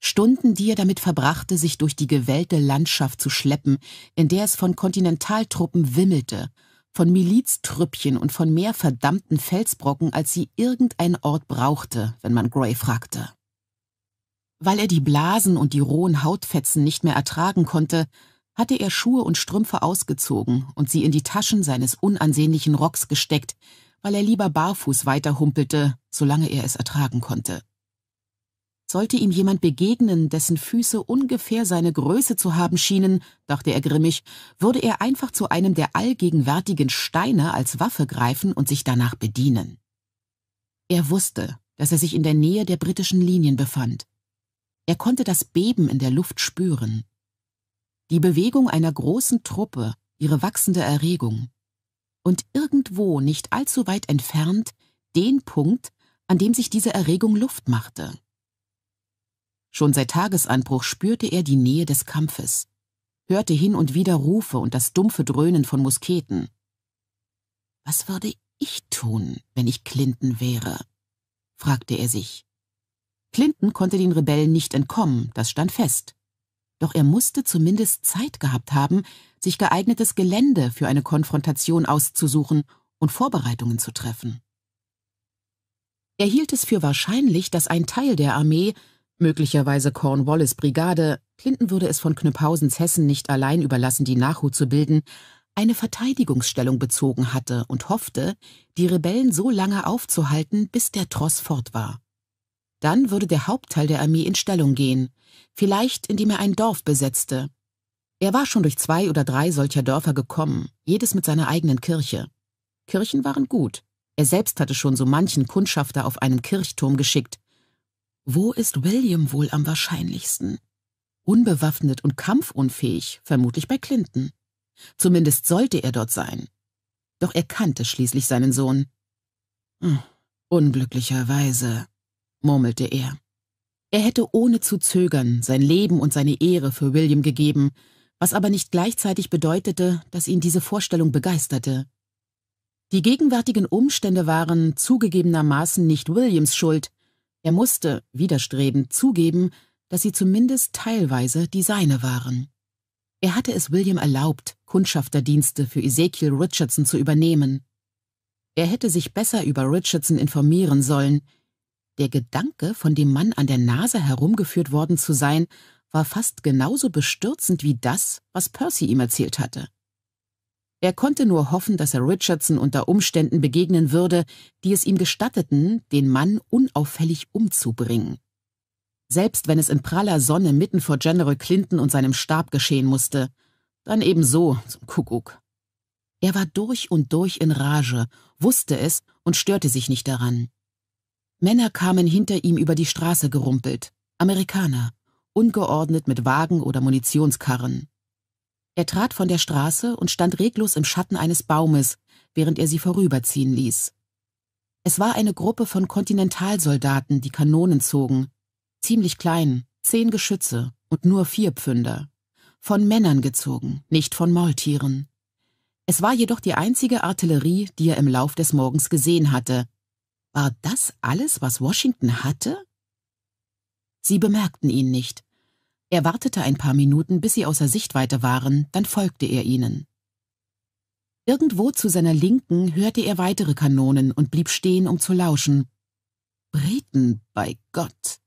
Stunden, die er damit verbrachte, sich durch die gewellte Landschaft zu schleppen, in der es von Kontinentaltruppen wimmelte, von Miliztrüppchen und von mehr verdammten Felsbrocken, als sie irgendein Ort brauchte, wenn man Gray fragte. Weil er die Blasen und die rohen Hautfetzen nicht mehr ertragen konnte, hatte er Schuhe und Strümpfe ausgezogen und sie in die Taschen seines unansehnlichen Rocks gesteckt, weil er lieber barfuß weiterhumpelte, solange er es ertragen konnte. Sollte ihm jemand begegnen, dessen Füße ungefähr seine Größe zu haben schienen, dachte er grimmig, würde er einfach zu einem der allgegenwärtigen Steine als Waffe greifen und sich danach bedienen. Er wusste, dass er sich in der Nähe der britischen Linien befand. Er konnte das Beben in der Luft spüren. Die Bewegung einer großen Truppe, ihre wachsende Erregung. Und irgendwo nicht allzu weit entfernt den Punkt, an dem sich diese Erregung Luft machte. Schon seit Tagesanbruch spürte er die Nähe des Kampfes, hörte hin und wieder Rufe und das dumpfe Dröhnen von Musketen. Was würde ich tun, wenn ich Clinton wäre? fragte er sich. Clinton konnte den Rebellen nicht entkommen, das stand fest. Doch er musste zumindest Zeit gehabt haben, sich geeignetes Gelände für eine Konfrontation auszusuchen und Vorbereitungen zu treffen. Er hielt es für wahrscheinlich, dass ein Teil der Armee möglicherweise Cornwallis Brigade, Clinton würde es von Knüpphausens Hessen nicht allein überlassen, die Nachhut zu bilden, eine Verteidigungsstellung bezogen hatte und hoffte, die Rebellen so lange aufzuhalten, bis der Tross fort war. Dann würde der Hauptteil der Armee in Stellung gehen, vielleicht indem er ein Dorf besetzte. Er war schon durch zwei oder drei solcher Dörfer gekommen, jedes mit seiner eigenen Kirche. Kirchen waren gut. Er selbst hatte schon so manchen Kundschafter auf einen Kirchturm geschickt, wo ist William wohl am wahrscheinlichsten? Unbewaffnet und kampfunfähig, vermutlich bei Clinton. Zumindest sollte er dort sein. Doch er kannte schließlich seinen Sohn. Hm, unglücklicherweise, murmelte er. Er hätte ohne zu zögern sein Leben und seine Ehre für William gegeben, was aber nicht gleichzeitig bedeutete, dass ihn diese Vorstellung begeisterte. Die gegenwärtigen Umstände waren zugegebenermaßen nicht Williams Schuld, er musste, widerstrebend, zugeben, dass sie zumindest teilweise die seine waren. Er hatte es William erlaubt, Kundschafterdienste für Ezekiel Richardson zu übernehmen. Er hätte sich besser über Richardson informieren sollen. Der Gedanke, von dem Mann an der Nase herumgeführt worden zu sein, war fast genauso bestürzend wie das, was Percy ihm erzählt hatte. Er konnte nur hoffen, dass er Richardson unter Umständen begegnen würde, die es ihm gestatteten, den Mann unauffällig umzubringen. Selbst wenn es in praller Sonne mitten vor General Clinton und seinem Stab geschehen musste, dann eben so zum Kuckuck. Er war durch und durch in Rage, wusste es und störte sich nicht daran. Männer kamen hinter ihm über die Straße gerumpelt, Amerikaner, ungeordnet mit Wagen oder Munitionskarren. Er trat von der Straße und stand reglos im Schatten eines Baumes, während er sie vorüberziehen ließ. Es war eine Gruppe von Kontinentalsoldaten, die Kanonen zogen. Ziemlich klein, zehn Geschütze und nur vier Pfünder. Von Männern gezogen, nicht von Maultieren. Es war jedoch die einzige Artillerie, die er im Lauf des Morgens gesehen hatte. War das alles, was Washington hatte? Sie bemerkten ihn nicht. Er wartete ein paar Minuten, bis sie außer Sichtweite waren, dann folgte er ihnen. Irgendwo zu seiner Linken hörte er weitere Kanonen und blieb stehen, um zu lauschen. Briten, bei Gott!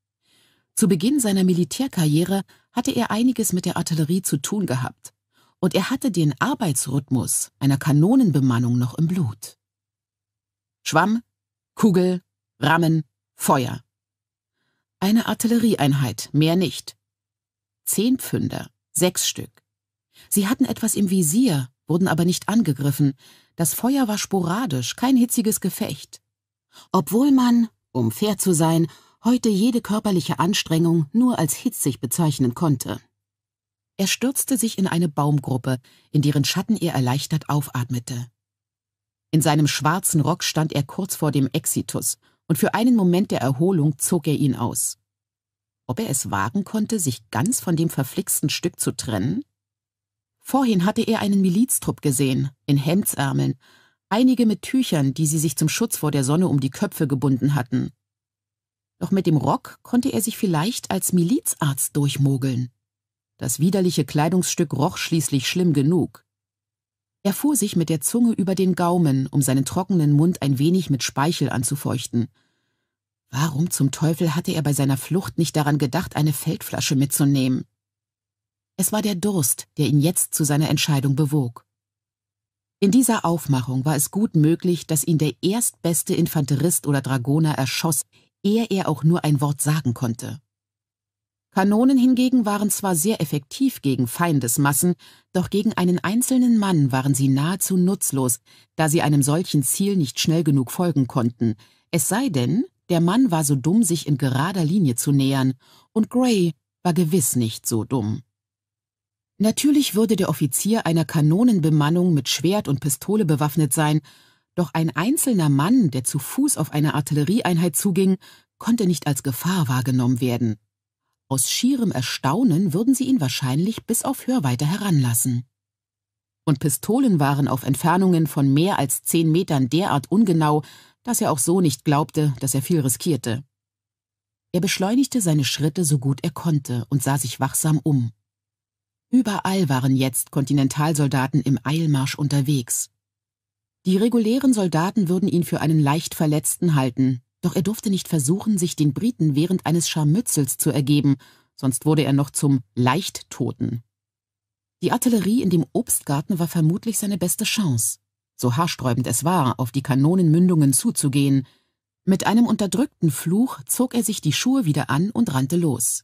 Zu Beginn seiner Militärkarriere hatte er einiges mit der Artillerie zu tun gehabt, und er hatte den Arbeitsrhythmus einer Kanonenbemannung noch im Blut. Schwamm, Kugel, Rammen, Feuer. Eine Artillerieeinheit, mehr nicht. Zehn Pfünder, sechs Stück. Sie hatten etwas im Visier, wurden aber nicht angegriffen. Das Feuer war sporadisch, kein hitziges Gefecht. Obwohl man, um fair zu sein, heute jede körperliche Anstrengung nur als hitzig bezeichnen konnte. Er stürzte sich in eine Baumgruppe, in deren Schatten er erleichtert aufatmete. In seinem schwarzen Rock stand er kurz vor dem Exitus, und für einen Moment der Erholung zog er ihn aus. Ob er es wagen konnte, sich ganz von dem verflixten Stück zu trennen? Vorhin hatte er einen Miliztrupp gesehen, in Hemdsärmeln, einige mit Tüchern, die sie sich zum Schutz vor der Sonne um die Köpfe gebunden hatten. Doch mit dem Rock konnte er sich vielleicht als Milizarzt durchmogeln. Das widerliche Kleidungsstück roch schließlich schlimm genug. Er fuhr sich mit der Zunge über den Gaumen, um seinen trockenen Mund ein wenig mit Speichel anzufeuchten. Warum zum Teufel hatte er bei seiner Flucht nicht daran gedacht, eine Feldflasche mitzunehmen? Es war der Durst, der ihn jetzt zu seiner Entscheidung bewog. In dieser Aufmachung war es gut möglich, dass ihn der erstbeste Infanterist oder Dragoner erschoss, ehe er auch nur ein Wort sagen konnte. Kanonen hingegen waren zwar sehr effektiv gegen Feindesmassen, doch gegen einen einzelnen Mann waren sie nahezu nutzlos, da sie einem solchen Ziel nicht schnell genug folgen konnten, es sei denn, der Mann war so dumm, sich in gerader Linie zu nähern, und Gray war gewiss nicht so dumm. Natürlich würde der Offizier einer Kanonenbemannung mit Schwert und Pistole bewaffnet sein, doch ein einzelner Mann, der zu Fuß auf eine Artillerieeinheit zuging, konnte nicht als Gefahr wahrgenommen werden. Aus schierem Erstaunen würden sie ihn wahrscheinlich bis auf Hörweite heranlassen. Und Pistolen waren auf Entfernungen von mehr als zehn Metern derart ungenau, dass er auch so nicht glaubte, dass er viel riskierte. Er beschleunigte seine Schritte so gut er konnte und sah sich wachsam um. Überall waren jetzt Kontinentalsoldaten im Eilmarsch unterwegs. Die regulären Soldaten würden ihn für einen leicht Verletzten halten, doch er durfte nicht versuchen, sich den Briten während eines Scharmützels zu ergeben, sonst wurde er noch zum Leichttoten. Die Artillerie in dem Obstgarten war vermutlich seine beste Chance, so haarsträubend es war, auf die Kanonenmündungen zuzugehen. Mit einem unterdrückten Fluch zog er sich die Schuhe wieder an und rannte los.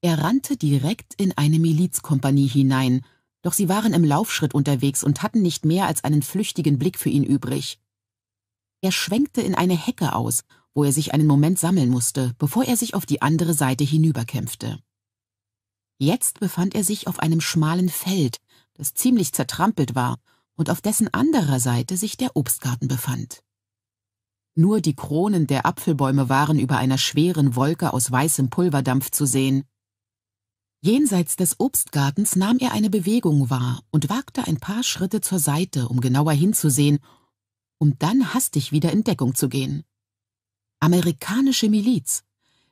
Er rannte direkt in eine Milizkompanie hinein, doch sie waren im Laufschritt unterwegs und hatten nicht mehr als einen flüchtigen Blick für ihn übrig. Er schwenkte in eine Hecke aus, wo er sich einen Moment sammeln musste, bevor er sich auf die andere Seite hinüberkämpfte. Jetzt befand er sich auf einem schmalen Feld, das ziemlich zertrampelt war und auf dessen anderer Seite sich der Obstgarten befand. Nur die Kronen der Apfelbäume waren über einer schweren Wolke aus weißem Pulverdampf zu sehen, Jenseits des Obstgartens nahm er eine Bewegung wahr und wagte ein paar Schritte zur Seite, um genauer hinzusehen, um dann hastig wieder in Deckung zu gehen. Amerikanische Miliz.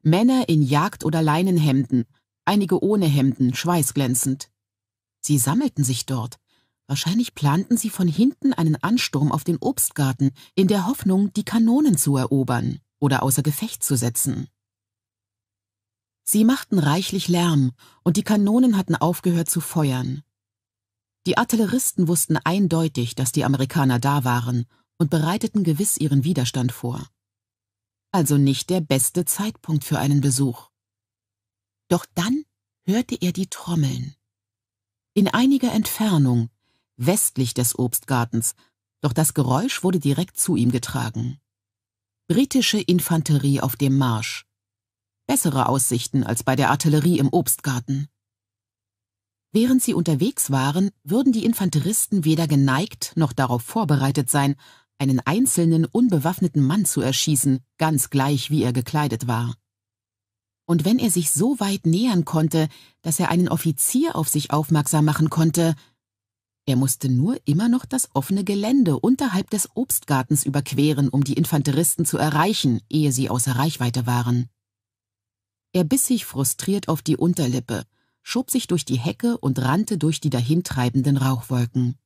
Männer in Jagd- oder Leinenhemden, einige ohne Hemden, schweißglänzend. Sie sammelten sich dort. Wahrscheinlich planten sie von hinten einen Ansturm auf den Obstgarten, in der Hoffnung, die Kanonen zu erobern oder außer Gefecht zu setzen. Sie machten reichlich Lärm, und die Kanonen hatten aufgehört zu feuern. Die Artilleristen wussten eindeutig, dass die Amerikaner da waren und bereiteten gewiss ihren Widerstand vor. Also nicht der beste Zeitpunkt für einen Besuch. Doch dann hörte er die Trommeln. In einiger Entfernung, westlich des Obstgartens, doch das Geräusch wurde direkt zu ihm getragen. Britische Infanterie auf dem Marsch bessere Aussichten als bei der Artillerie im Obstgarten. Während sie unterwegs waren, würden die Infanteristen weder geneigt noch darauf vorbereitet sein, einen einzelnen unbewaffneten Mann zu erschießen, ganz gleich wie er gekleidet war. Und wenn er sich so weit nähern konnte, dass er einen Offizier auf sich aufmerksam machen konnte, er musste nur immer noch das offene Gelände unterhalb des Obstgartens überqueren, um die Infanteristen zu erreichen, ehe sie außer Reichweite waren. Er biss sich frustriert auf die Unterlippe, schob sich durch die Hecke und rannte durch die dahintreibenden Rauchwolken.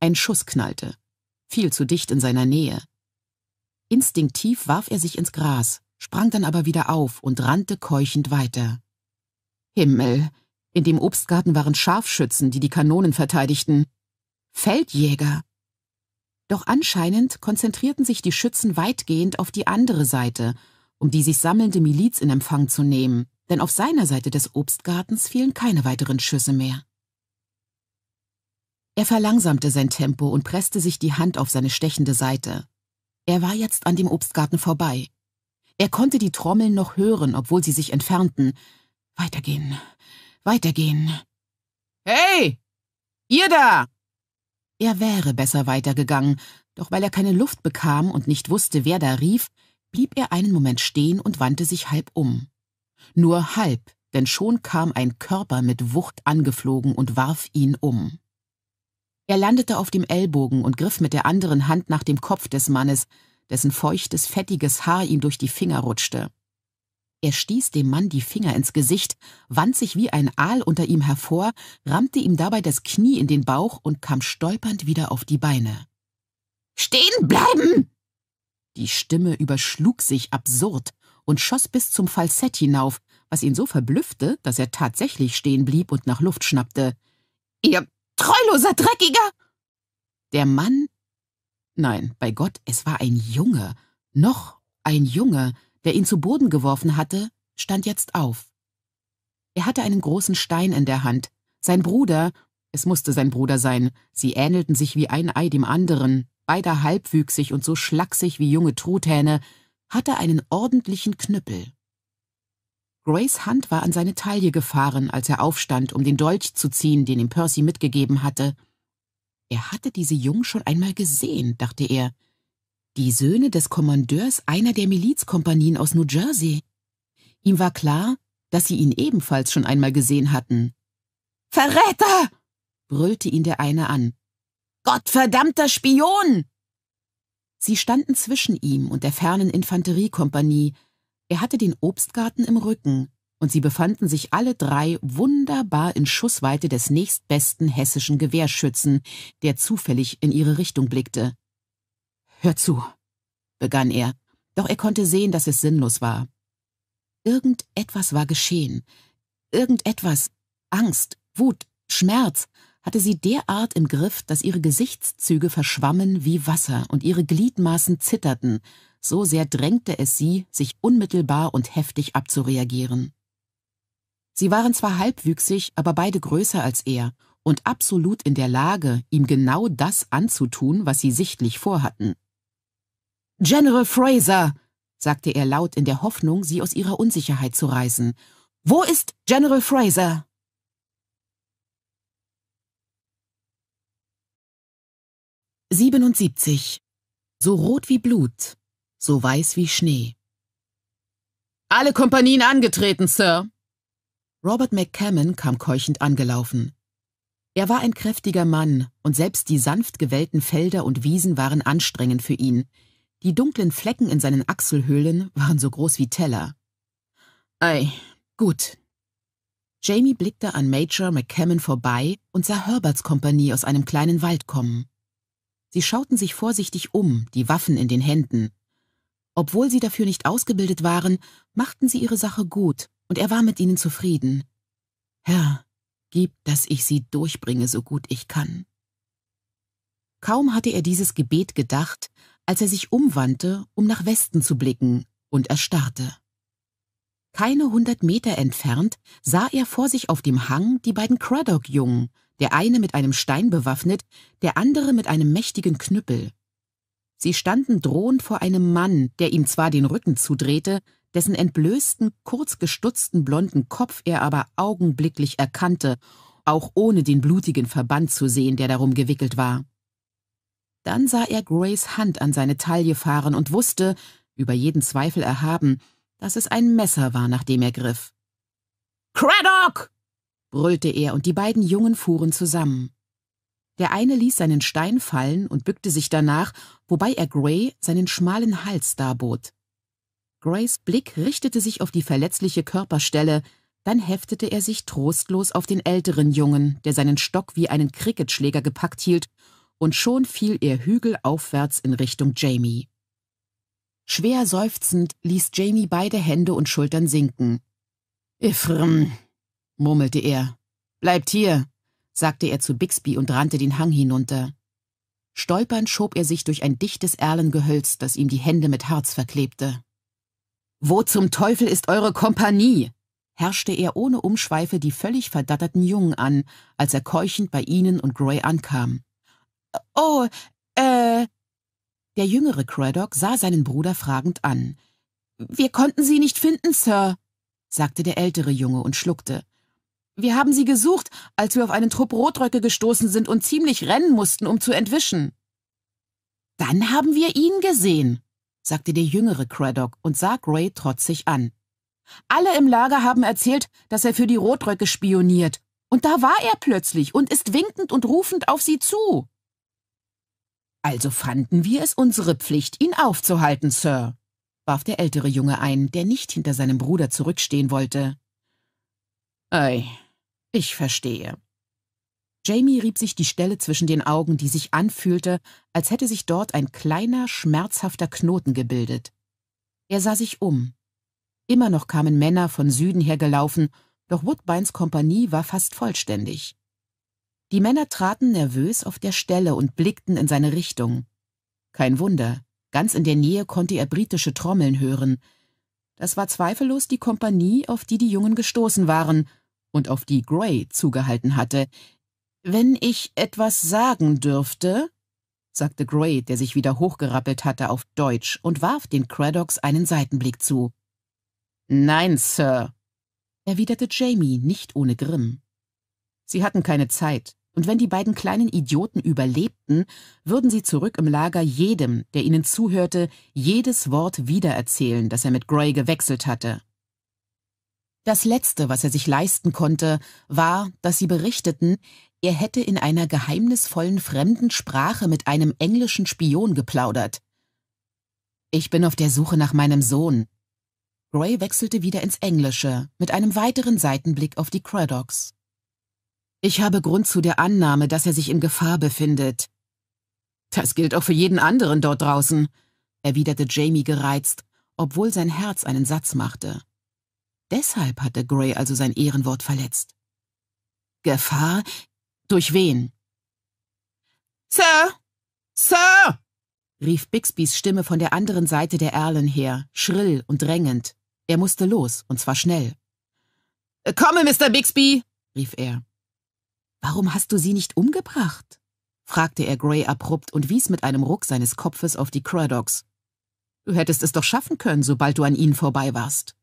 Ein Schuss knallte, viel zu dicht in seiner Nähe. Instinktiv warf er sich ins Gras, sprang dann aber wieder auf und rannte keuchend weiter. Himmel, in dem Obstgarten waren Scharfschützen, die die Kanonen verteidigten. Feldjäger. Doch anscheinend konzentrierten sich die Schützen weitgehend auf die andere Seite, um die sich sammelnde Miliz in Empfang zu nehmen, denn auf seiner Seite des Obstgartens fielen keine weiteren Schüsse mehr. Er verlangsamte sein Tempo und presste sich die Hand auf seine stechende Seite. Er war jetzt an dem Obstgarten vorbei. Er konnte die Trommeln noch hören, obwohl sie sich entfernten. Weitergehen, weitergehen. Hey! Ihr da! Er wäre besser weitergegangen, doch weil er keine Luft bekam und nicht wusste, wer da rief, blieb er einen Moment stehen und wandte sich halb um. Nur halb, denn schon kam ein Körper mit Wucht angeflogen und warf ihn um. Er landete auf dem Ellbogen und griff mit der anderen Hand nach dem Kopf des Mannes, dessen feuchtes, fettiges Haar ihm durch die Finger rutschte. Er stieß dem Mann die Finger ins Gesicht, wand sich wie ein Aal unter ihm hervor, rammte ihm dabei das Knie in den Bauch und kam stolpernd wieder auf die Beine. Stehen bleiben! Die Stimme überschlug sich absurd und schoss bis zum Falsett hinauf, was ihn so verblüffte, dass er tatsächlich stehen blieb und nach Luft schnappte. Ihr treuloser Dreckiger! Der Mann? Nein, bei Gott, es war ein Junge, noch ein Junge, der ihn zu Boden geworfen hatte, stand jetzt auf. Er hatte einen großen Stein in der Hand. Sein Bruder, es musste sein Bruder sein, sie ähnelten sich wie ein Ei dem anderen, beide halbwüchsig und so schlaksig wie junge Truthähne, hatte einen ordentlichen Knüppel. Grays Hand war an seine Taille gefahren, als er aufstand, um den Dolch zu ziehen, den ihm Percy mitgegeben hatte. Er hatte diese Jungen schon einmal gesehen, dachte er, die Söhne des Kommandeurs einer der Milizkompanien aus New Jersey. Ihm war klar, dass sie ihn ebenfalls schon einmal gesehen hatten. Verräter! brüllte ihn der eine an. Gottverdammter Spion! Sie standen zwischen ihm und der fernen Infanteriekompanie. Er hatte den Obstgarten im Rücken, und sie befanden sich alle drei wunderbar in Schussweite des nächstbesten hessischen Gewehrschützen, der zufällig in ihre Richtung blickte. Hör zu, begann er, doch er konnte sehen, dass es sinnlos war. Irgendetwas war geschehen. Irgendetwas, Angst, Wut, Schmerz, hatte sie derart im Griff, dass ihre Gesichtszüge verschwammen wie Wasser und ihre Gliedmaßen zitterten, so sehr drängte es sie, sich unmittelbar und heftig abzureagieren. Sie waren zwar halbwüchsig, aber beide größer als er und absolut in der Lage, ihm genau das anzutun, was sie sichtlich vorhatten. General Fraser, sagte er laut in der Hoffnung, sie aus ihrer Unsicherheit zu reißen. Wo ist General Fraser? Siebenundsiebzig. So rot wie Blut, so weiß wie Schnee. Alle Kompanien angetreten, Sir. Robert McCammon kam keuchend angelaufen. Er war ein kräftiger Mann, und selbst die sanft gewellten Felder und Wiesen waren anstrengend für ihn, die dunklen Flecken in seinen Achselhöhlen waren so groß wie Teller. Ei, gut. Jamie blickte an Major McCammon vorbei und sah Herberts Kompanie aus einem kleinen Wald kommen. Sie schauten sich vorsichtig um, die Waffen in den Händen. Obwohl sie dafür nicht ausgebildet waren, machten sie ihre Sache gut, und er war mit ihnen zufrieden. Herr, gib, dass ich sie durchbringe, so gut ich kann. Kaum hatte er dieses Gebet gedacht, als er sich umwandte, um nach Westen zu blicken, und erstarrte. Keine hundert Meter entfernt sah er vor sich auf dem Hang die beiden Craddock-Jungen, der eine mit einem Stein bewaffnet, der andere mit einem mächtigen Knüppel. Sie standen drohend vor einem Mann, der ihm zwar den Rücken zudrehte, dessen entblößten, kurz gestutzten blonden Kopf er aber augenblicklich erkannte, auch ohne den blutigen Verband zu sehen, der darum gewickelt war. Dann sah er Grays Hand an seine Taille fahren und wusste, über jeden Zweifel erhaben, dass es ein Messer war, nach dem er griff. Craddock! brüllte er, und die beiden Jungen fuhren zusammen. Der eine ließ seinen Stein fallen und bückte sich danach, wobei er Gray seinen schmalen Hals darbot. Grays Blick richtete sich auf die verletzliche Körperstelle, dann heftete er sich trostlos auf den älteren Jungen, der seinen Stock wie einen Cricketschläger gepackt hielt und schon fiel er hügelaufwärts in Richtung Jamie. Schwer seufzend ließ Jamie beide Hände und Schultern sinken. Ifrm, murmelte er. Bleibt hier, sagte er zu Bixby und rannte den Hang hinunter. Stolpernd schob er sich durch ein dichtes Erlengehölz, das ihm die Hände mit Harz verklebte. Wo zum Teufel ist eure Kompanie? herrschte er ohne Umschweife die völlig verdatterten Jungen an, als er keuchend bei ihnen und Gray ankam. Oh, äh. Der jüngere Craddock sah seinen Bruder fragend an. Wir konnten sie nicht finden, Sir, sagte der ältere Junge und schluckte. Wir haben sie gesucht, als wir auf einen Trupp Rotröcke gestoßen sind und ziemlich rennen mussten, um zu entwischen. Dann haben wir ihn gesehen, sagte der jüngere Craddock und sah Gray trotzig an. Alle im Lager haben erzählt, dass er für die Rotröcke spioniert. Und da war er plötzlich und ist winkend und rufend auf sie zu. Also fanden wir es unsere Pflicht, ihn aufzuhalten, Sir, warf der ältere Junge ein, der nicht hinter seinem Bruder zurückstehen wollte. Ei, ich verstehe. Jamie rieb sich die Stelle zwischen den Augen, die sich anfühlte, als hätte sich dort ein kleiner, schmerzhafter Knoten gebildet. Er sah sich um. Immer noch kamen Männer von Süden her gelaufen, doch Woodbines Kompanie war fast vollständig. Die Männer traten nervös auf der Stelle und blickten in seine Richtung. Kein Wunder, ganz in der Nähe konnte er britische Trommeln hören. Das war zweifellos die Kompanie, auf die die Jungen gestoßen waren und auf die Gray zugehalten hatte. Wenn ich etwas sagen dürfte, sagte Gray, der sich wieder hochgerappelt hatte auf Deutsch und warf den Craddocks einen Seitenblick zu. Nein, Sir, erwiderte Jamie nicht ohne Grimm. Sie hatten keine Zeit, und wenn die beiden kleinen Idioten überlebten, würden sie zurück im Lager jedem, der ihnen zuhörte, jedes Wort wiedererzählen, das er mit Gray gewechselt hatte. Das Letzte, was er sich leisten konnte, war, dass sie berichteten, er hätte in einer geheimnisvollen fremden Sprache mit einem englischen Spion geplaudert. Ich bin auf der Suche nach meinem Sohn. Gray wechselte wieder ins Englische, mit einem weiteren Seitenblick auf die Craddocks. Ich habe Grund zu der Annahme, dass er sich in Gefahr befindet. Das gilt auch für jeden anderen dort draußen, erwiderte Jamie gereizt, obwohl sein Herz einen Satz machte. Deshalb hatte Gray also sein Ehrenwort verletzt. Gefahr? Durch wen? Sir! Sir! rief Bixbys Stimme von der anderen Seite der Erlen her, schrill und drängend. Er musste los, und zwar schnell. Komme, Mr. Bixby! rief er. Warum hast du sie nicht umgebracht? fragte er Gray abrupt und wies mit einem Ruck seines Kopfes auf die Craddocks. Du hättest es doch schaffen können, sobald du an ihnen vorbei warst.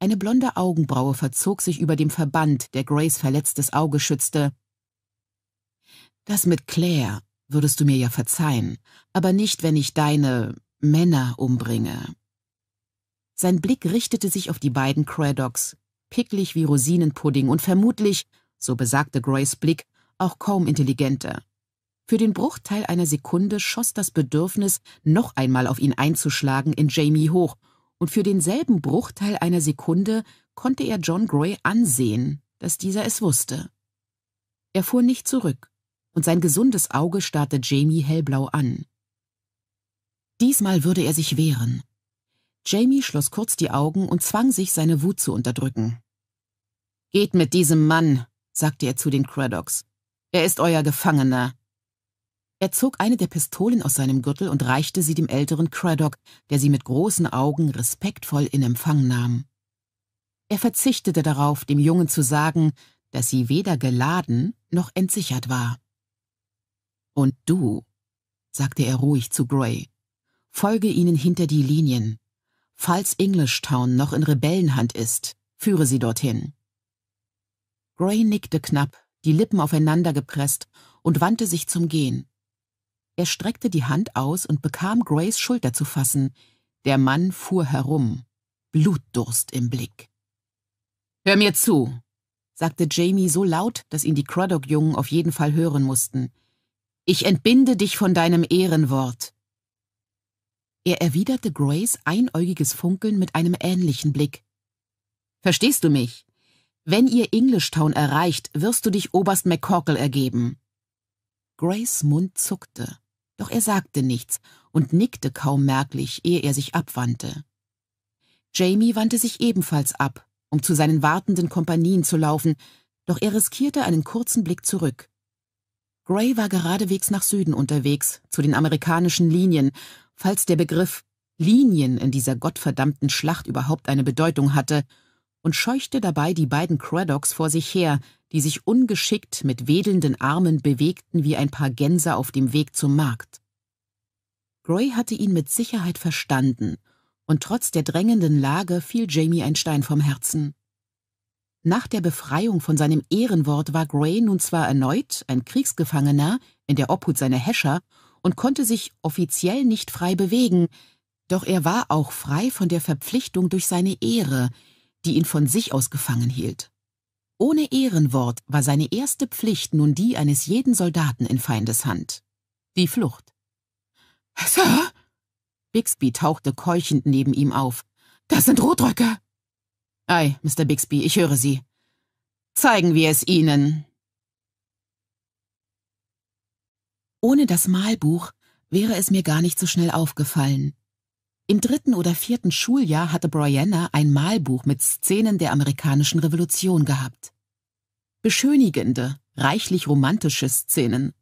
Eine blonde Augenbraue verzog sich über dem Verband, der Grays verletztes Auge schützte. Das mit Claire würdest du mir ja verzeihen, aber nicht, wenn ich deine Männer umbringe. Sein Blick richtete sich auf die beiden Craddocks, picklig wie Rosinenpudding und vermutlich so besagte Grays Blick, auch kaum intelligenter. Für den Bruchteil einer Sekunde schoss das Bedürfnis, noch einmal auf ihn einzuschlagen, in Jamie hoch, und für denselben Bruchteil einer Sekunde konnte er John Gray ansehen, dass dieser es wusste. Er fuhr nicht zurück, und sein gesundes Auge starrte Jamie hellblau an. Diesmal würde er sich wehren. Jamie schloss kurz die Augen und zwang sich, seine Wut zu unterdrücken. Geht mit diesem Mann, sagte er zu den Craddocks. Er ist euer Gefangener. Er zog eine der Pistolen aus seinem Gürtel und reichte sie dem älteren Craddock, der sie mit großen Augen respektvoll in Empfang nahm. Er verzichtete darauf, dem Jungen zu sagen, dass sie weder geladen noch entsichert war. Und du, sagte er ruhig zu Gray, folge ihnen hinter die Linien. Falls Englishtown noch in Rebellenhand ist, führe sie dorthin. Gray nickte knapp, die Lippen aufeinander gepresst, und wandte sich zum Gehen. Er streckte die Hand aus und bekam Grays Schulter zu fassen. Der Mann fuhr herum, Blutdurst im Blick. Hör mir zu, sagte Jamie so laut, dass ihn die Craddock-Jungen auf jeden Fall hören mussten. Ich entbinde dich von deinem Ehrenwort. Er erwiderte Grays einäugiges Funkeln mit einem ähnlichen Blick. Verstehst du mich? Wenn ihr Englishtown erreicht, wirst du dich Oberst McCorkle ergeben. Grays Mund zuckte. Doch er sagte nichts und nickte kaum merklich, ehe er sich abwandte. Jamie wandte sich ebenfalls ab, um zu seinen wartenden Kompanien zu laufen, doch er riskierte einen kurzen Blick zurück. Gray war geradewegs nach Süden unterwegs, zu den amerikanischen Linien, falls der Begriff Linien in dieser gottverdammten Schlacht überhaupt eine Bedeutung hatte, und scheuchte dabei die beiden Craddocks vor sich her, die sich ungeschickt mit wedelnden Armen bewegten wie ein paar Gänse auf dem Weg zum Markt. Gray hatte ihn mit Sicherheit verstanden, und trotz der drängenden Lage fiel Jamie ein Stein vom Herzen. Nach der Befreiung von seinem Ehrenwort war Gray nun zwar erneut ein Kriegsgefangener in der Obhut seiner Häscher und konnte sich offiziell nicht frei bewegen, doch er war auch frei von der Verpflichtung durch seine Ehre, die ihn von sich aus gefangen hielt. Ohne Ehrenwort war seine erste Pflicht nun die eines jeden Soldaten in Feindeshand. Die Flucht. Sir? Bixby tauchte keuchend neben ihm auf. Das sind Rotröcke. Ei, Mr. Bixby, ich höre Sie. Zeigen wir es Ihnen. Ohne das Malbuch wäre es mir gar nicht so schnell aufgefallen. Im dritten oder vierten Schuljahr hatte Brianna ein Malbuch mit Szenen der amerikanischen Revolution gehabt. Beschönigende, reichlich romantische Szenen.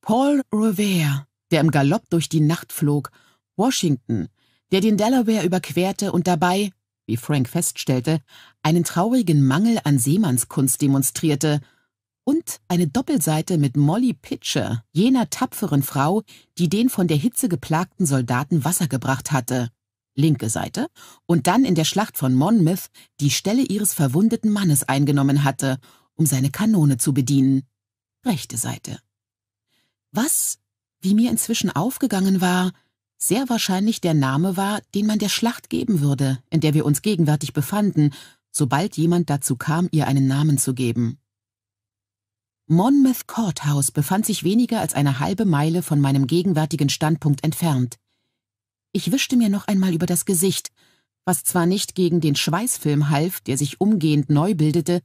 Paul Revere, der im Galopp durch die Nacht flog, Washington, der den Delaware überquerte und dabei, wie Frank feststellte, einen traurigen Mangel an Seemannskunst demonstrierte, und eine Doppelseite mit Molly Pitcher, jener tapferen Frau, die den von der Hitze geplagten Soldaten Wasser gebracht hatte. Linke Seite. Und dann in der Schlacht von Monmouth die Stelle ihres verwundeten Mannes eingenommen hatte, um seine Kanone zu bedienen. Rechte Seite. Was, wie mir inzwischen aufgegangen war, sehr wahrscheinlich der Name war, den man der Schlacht geben würde, in der wir uns gegenwärtig befanden, sobald jemand dazu kam, ihr einen Namen zu geben. Monmouth Courthouse befand sich weniger als eine halbe Meile von meinem gegenwärtigen Standpunkt entfernt. Ich wischte mir noch einmal über das Gesicht, was zwar nicht gegen den Schweißfilm half, der sich umgehend neu bildete,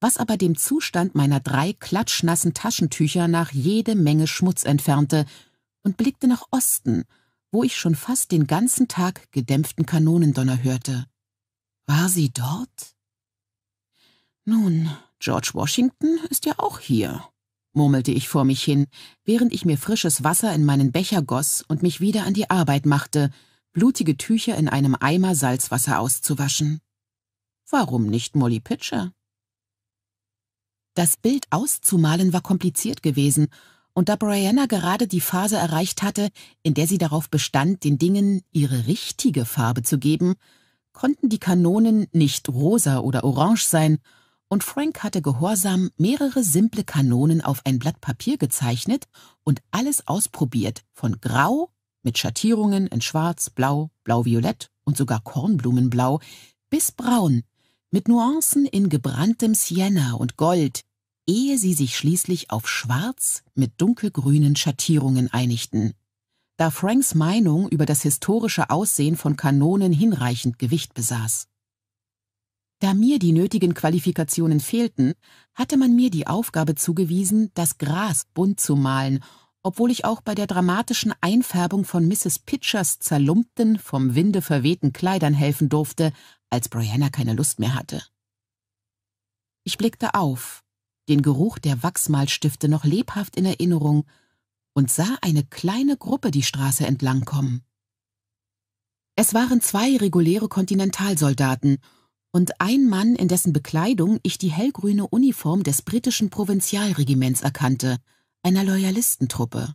was aber dem Zustand meiner drei klatschnassen Taschentücher nach jede Menge Schmutz entfernte, und blickte nach Osten, wo ich schon fast den ganzen Tag gedämpften Kanonendonner hörte. War sie dort? Nun, George Washington ist ja auch hier, murmelte ich vor mich hin, während ich mir frisches Wasser in meinen Becher goss und mich wieder an die Arbeit machte, blutige Tücher in einem Eimer Salzwasser auszuwaschen. Warum nicht Molly Pitcher? Das Bild auszumalen war kompliziert gewesen, und da Brianna gerade die Phase erreicht hatte, in der sie darauf bestand, den Dingen ihre richtige Farbe zu geben, konnten die Kanonen nicht rosa oder orange sein, und Frank hatte gehorsam mehrere simple Kanonen auf ein Blatt Papier gezeichnet und alles ausprobiert, von Grau mit Schattierungen in Schwarz, Blau, Blau-Violett und sogar Kornblumenblau, bis Braun mit Nuancen in gebranntem Sienna und Gold, ehe sie sich schließlich auf Schwarz mit dunkelgrünen Schattierungen einigten. Da Franks Meinung über das historische Aussehen von Kanonen hinreichend Gewicht besaß. Da mir die nötigen Qualifikationen fehlten, hatte man mir die Aufgabe zugewiesen, das Gras bunt zu malen, obwohl ich auch bei der dramatischen Einfärbung von Mrs. Pitchers zerlumpten, vom Winde verwehten Kleidern helfen durfte, als Brianna keine Lust mehr hatte. Ich blickte auf, den Geruch der Wachsmalstifte noch lebhaft in Erinnerung, und sah eine kleine Gruppe die Straße entlang kommen. Es waren zwei reguläre Kontinentalsoldaten und ein Mann, in dessen Bekleidung ich die hellgrüne Uniform des britischen Provinzialregiments erkannte, einer Loyalistentruppe.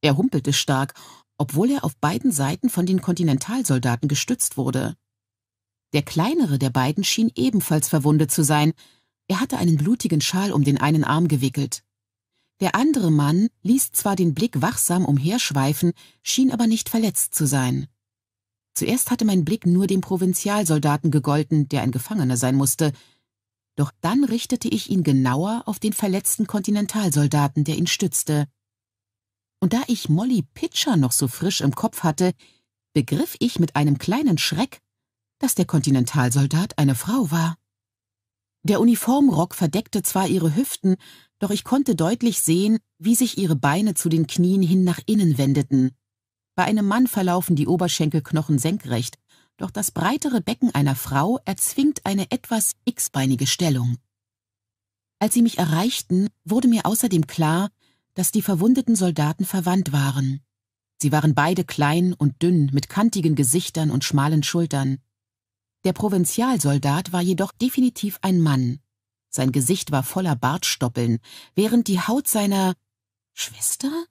Er humpelte stark, obwohl er auf beiden Seiten von den Kontinentalsoldaten gestützt wurde. Der kleinere der beiden schien ebenfalls verwundet zu sein, er hatte einen blutigen Schal um den einen Arm gewickelt. Der andere Mann ließ zwar den Blick wachsam umherschweifen, schien aber nicht verletzt zu sein. Zuerst hatte mein Blick nur dem Provinzialsoldaten gegolten, der ein Gefangener sein musste, doch dann richtete ich ihn genauer auf den verletzten Kontinentalsoldaten, der ihn stützte. Und da ich Molly Pitcher noch so frisch im Kopf hatte, begriff ich mit einem kleinen Schreck, dass der Kontinentalsoldat eine Frau war. Der Uniformrock verdeckte zwar ihre Hüften, doch ich konnte deutlich sehen, wie sich ihre Beine zu den Knien hin nach innen wendeten. Bei einem Mann verlaufen die Oberschenkelknochen senkrecht, doch das breitere Becken einer Frau erzwingt eine etwas x-beinige Stellung. Als sie mich erreichten, wurde mir außerdem klar, dass die verwundeten Soldaten verwandt waren. Sie waren beide klein und dünn, mit kantigen Gesichtern und schmalen Schultern. Der Provinzialsoldat war jedoch definitiv ein Mann. Sein Gesicht war voller Bartstoppeln, während die Haut seiner Schwester?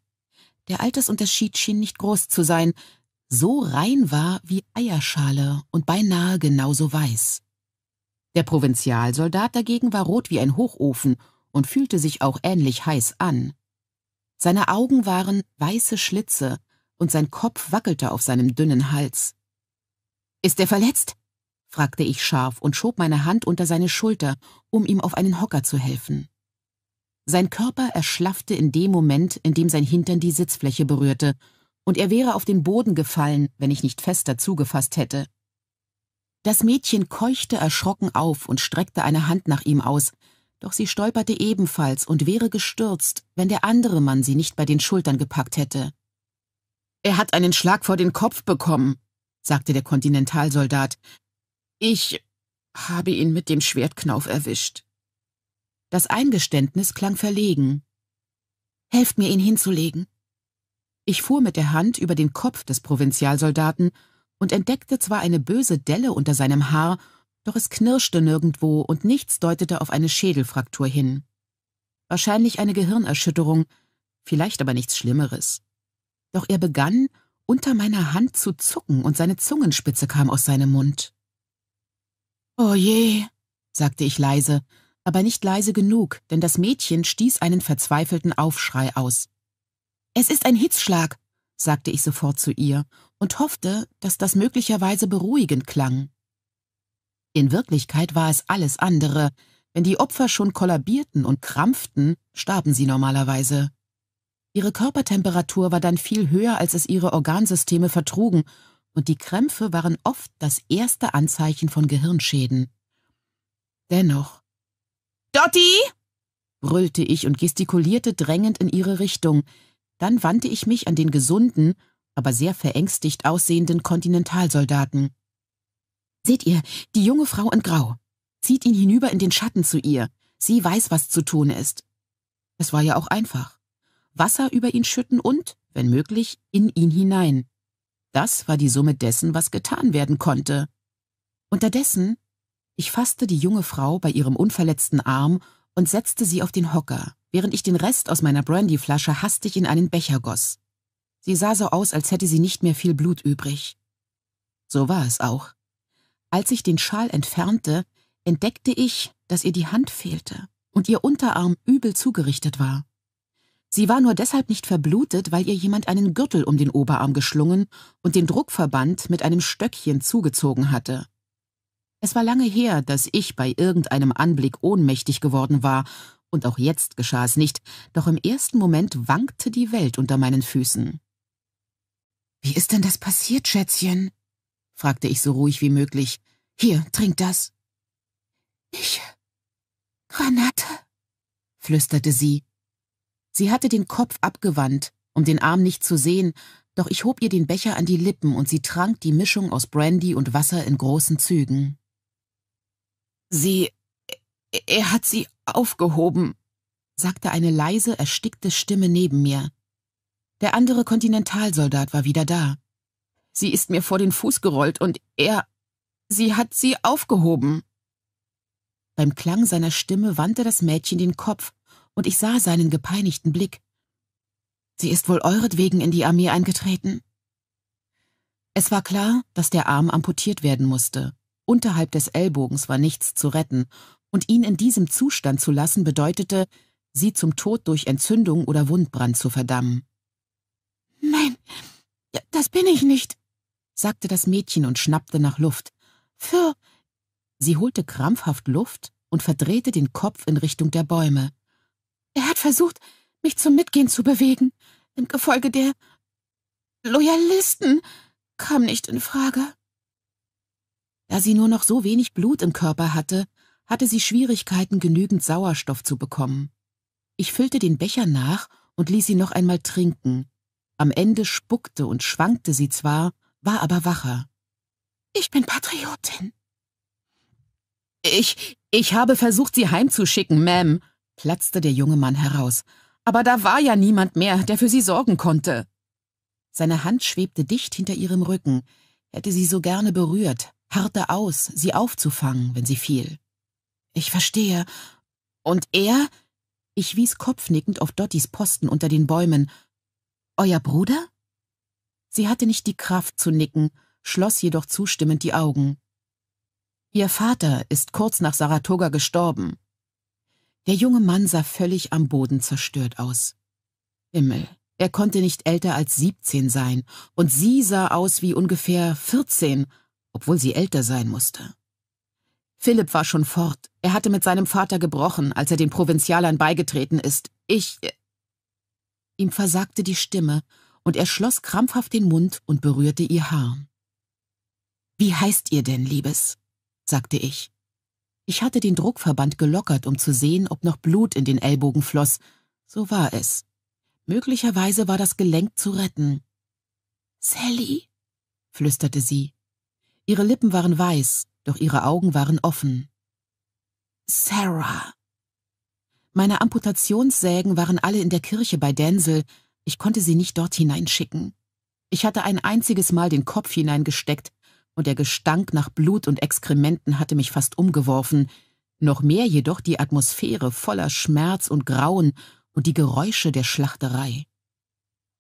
Der Altersunterschied schien nicht groß zu sein, so rein war wie Eierschale und beinahe genauso weiß. Der Provinzialsoldat dagegen war rot wie ein Hochofen und fühlte sich auch ähnlich heiß an. Seine Augen waren weiße Schlitze und sein Kopf wackelte auf seinem dünnen Hals. Ist er verletzt? fragte ich scharf und schob meine Hand unter seine Schulter, um ihm auf einen Hocker zu helfen. Sein Körper erschlaffte in dem Moment, in dem sein Hintern die Sitzfläche berührte, und er wäre auf den Boden gefallen, wenn ich nicht fester zugefasst hätte. Das Mädchen keuchte erschrocken auf und streckte eine Hand nach ihm aus, doch sie stolperte ebenfalls und wäre gestürzt, wenn der andere Mann sie nicht bei den Schultern gepackt hätte. Er hat einen Schlag vor den Kopf bekommen, sagte der Kontinentalsoldat. Ich habe ihn mit dem Schwertknauf erwischt. Das Eingeständnis klang verlegen. Helft mir, ihn hinzulegen. Ich fuhr mit der Hand über den Kopf des Provinzialsoldaten und entdeckte zwar eine böse Delle unter seinem Haar, doch es knirschte nirgendwo und nichts deutete auf eine Schädelfraktur hin. Wahrscheinlich eine Gehirnerschütterung, vielleicht aber nichts Schlimmeres. Doch er begann, unter meiner Hand zu zucken und seine Zungenspitze kam aus seinem Mund. Oh je, sagte ich leise, aber nicht leise genug, denn das Mädchen stieß einen verzweifelten Aufschrei aus. Es ist ein Hitzschlag, sagte ich sofort zu ihr und hoffte, dass das möglicherweise beruhigend klang. In Wirklichkeit war es alles andere. Wenn die Opfer schon kollabierten und krampften, starben sie normalerweise. Ihre Körpertemperatur war dann viel höher, als es ihre Organsysteme vertrugen, und die Krämpfe waren oft das erste Anzeichen von Gehirnschäden. Dennoch. Dotti! brüllte ich und gestikulierte drängend in ihre Richtung, dann wandte ich mich an den gesunden, aber sehr verängstigt aussehenden Kontinentalsoldaten. Seht ihr, die junge Frau in Grau. Zieht ihn hinüber in den Schatten zu ihr. Sie weiß, was zu tun ist. Es war ja auch einfach. Wasser über ihn schütten und, wenn möglich, in ihn hinein. Das war die Summe dessen, was getan werden konnte. Unterdessen, ich fasste die junge Frau bei ihrem unverletzten Arm und setzte sie auf den Hocker, während ich den Rest aus meiner Brandyflasche hastig in einen Becher goss. Sie sah so aus, als hätte sie nicht mehr viel Blut übrig. So war es auch. Als ich den Schal entfernte, entdeckte ich, dass ihr die Hand fehlte und ihr Unterarm übel zugerichtet war. Sie war nur deshalb nicht verblutet, weil ihr jemand einen Gürtel um den Oberarm geschlungen und den Druckverband mit einem Stöckchen zugezogen hatte. Es war lange her, dass ich bei irgendeinem Anblick ohnmächtig geworden war und auch jetzt geschah es nicht, doch im ersten Moment wankte die Welt unter meinen Füßen. Wie ist denn das passiert, Schätzchen? fragte ich so ruhig wie möglich. Hier, trink das. Ich. Granate, flüsterte sie. Sie hatte den Kopf abgewandt, um den Arm nicht zu sehen, doch ich hob ihr den Becher an die Lippen und sie trank die Mischung aus Brandy und Wasser in großen Zügen. Sie. Er hat sie aufgehoben, sagte eine leise, erstickte Stimme neben mir. Der andere Kontinentalsoldat war wieder da. Sie ist mir vor den Fuß gerollt und er. Sie hat sie aufgehoben. Beim Klang seiner Stimme wandte das Mädchen den Kopf, und ich sah seinen gepeinigten Blick. Sie ist wohl euretwegen in die Armee eingetreten. Es war klar, dass der Arm amputiert werden musste. Unterhalb des Ellbogens war nichts zu retten, und ihn in diesem Zustand zu lassen bedeutete, sie zum Tod durch Entzündung oder Wundbrand zu verdammen. Nein, das bin ich nicht, sagte das Mädchen und schnappte nach Luft. Für. Sie holte krampfhaft Luft und verdrehte den Kopf in Richtung der Bäume. Er hat versucht, mich zum Mitgehen zu bewegen. Im Gefolge der Loyalisten kam nicht in Frage. Da sie nur noch so wenig Blut im Körper hatte, hatte sie Schwierigkeiten, genügend Sauerstoff zu bekommen. Ich füllte den Becher nach und ließ sie noch einmal trinken. Am Ende spuckte und schwankte sie zwar, war aber wacher. Ich bin Patriotin. Ich, ich habe versucht, sie heimzuschicken, Ma'am, platzte der junge Mann heraus. Aber da war ja niemand mehr, der für sie sorgen konnte. Seine Hand schwebte dicht hinter ihrem Rücken, hätte sie so gerne berührt, harrte aus, sie aufzufangen, wenn sie fiel. Ich verstehe. Und er? Ich wies kopfnickend auf Dottys Posten unter den Bäumen. Euer Bruder? Sie hatte nicht die Kraft zu nicken, schloss jedoch zustimmend die Augen. Ihr Vater ist kurz nach Saratoga gestorben. Der junge Mann sah völlig am Boden zerstört aus. Himmel, er konnte nicht älter als siebzehn sein, und sie sah aus wie ungefähr vierzehn, obwohl sie älter sein musste. Philipp war schon fort. Er hatte mit seinem Vater gebrochen, als er den Provinzialern beigetreten ist. Ich. Äh, ihm versagte die Stimme, und er schloss krampfhaft den Mund und berührte ihr Haar. Wie heißt ihr denn, Liebes? sagte ich. Ich hatte den Druckverband gelockert, um zu sehen, ob noch Blut in den Ellbogen floss. So war es. Möglicherweise war das Gelenk zu retten. Sally, flüsterte sie. Ihre Lippen waren weiß, doch ihre Augen waren offen. Sarah. Meine Amputationssägen waren alle in der Kirche bei Denzel, ich konnte sie nicht dort hineinschicken. Ich hatte ein einziges Mal den Kopf hineingesteckt, und der Gestank nach Blut und Exkrementen hatte mich fast umgeworfen, noch mehr jedoch die Atmosphäre voller Schmerz und Grauen und die Geräusche der Schlachterei.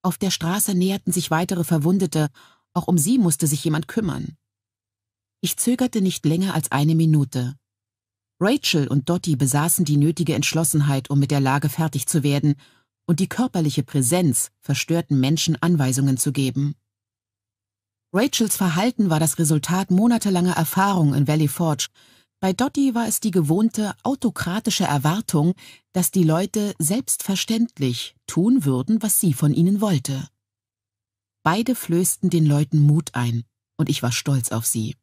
Auf der Straße näherten sich weitere Verwundete, auch um sie musste sich jemand kümmern. Ich zögerte nicht länger als eine Minute. Rachel und Dottie besaßen die nötige Entschlossenheit, um mit der Lage fertig zu werden, und die körperliche Präsenz, verstörten Menschen Anweisungen zu geben. Rachels Verhalten war das Resultat monatelanger Erfahrung in Valley Forge. Bei Dottie war es die gewohnte autokratische Erwartung, dass die Leute selbstverständlich tun würden, was sie von ihnen wollte. Beide flößten den Leuten Mut ein, und ich war stolz auf sie.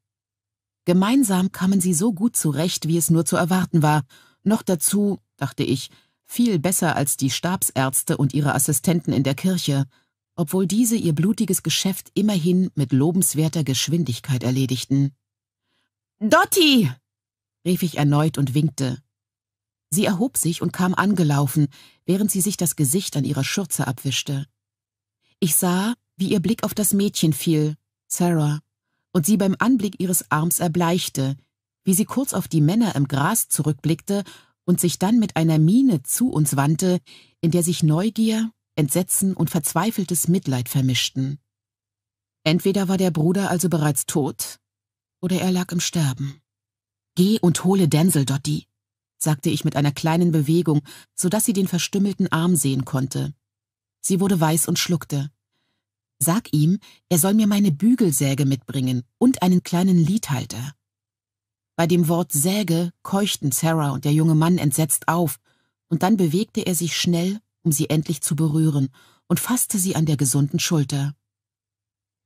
Gemeinsam kamen sie so gut zurecht, wie es nur zu erwarten war. Noch dazu, dachte ich, viel besser als die Stabsärzte und ihre Assistenten in der Kirche obwohl diese ihr blutiges Geschäft immerhin mit lobenswerter Geschwindigkeit erledigten. Dotti! rief ich erneut und winkte. Sie erhob sich und kam angelaufen, während sie sich das Gesicht an ihrer Schürze abwischte. Ich sah, wie ihr Blick auf das Mädchen fiel, Sarah, und sie beim Anblick ihres Arms erbleichte, wie sie kurz auf die Männer im Gras zurückblickte und sich dann mit einer Miene zu uns wandte, in der sich Neugier, Entsetzen und verzweifeltes Mitleid vermischten. Entweder war der Bruder also bereits tot, oder er lag im Sterben. Geh und hole Denzel, Dottie, sagte ich mit einer kleinen Bewegung, so dass sie den verstümmelten Arm sehen konnte. Sie wurde weiß und schluckte. Sag ihm, er soll mir meine Bügelsäge mitbringen und einen kleinen Liedhalter. Bei dem Wort Säge keuchten Sarah und der junge Mann entsetzt auf, und dann bewegte er sich schnell um sie endlich zu berühren, und fasste sie an der gesunden Schulter.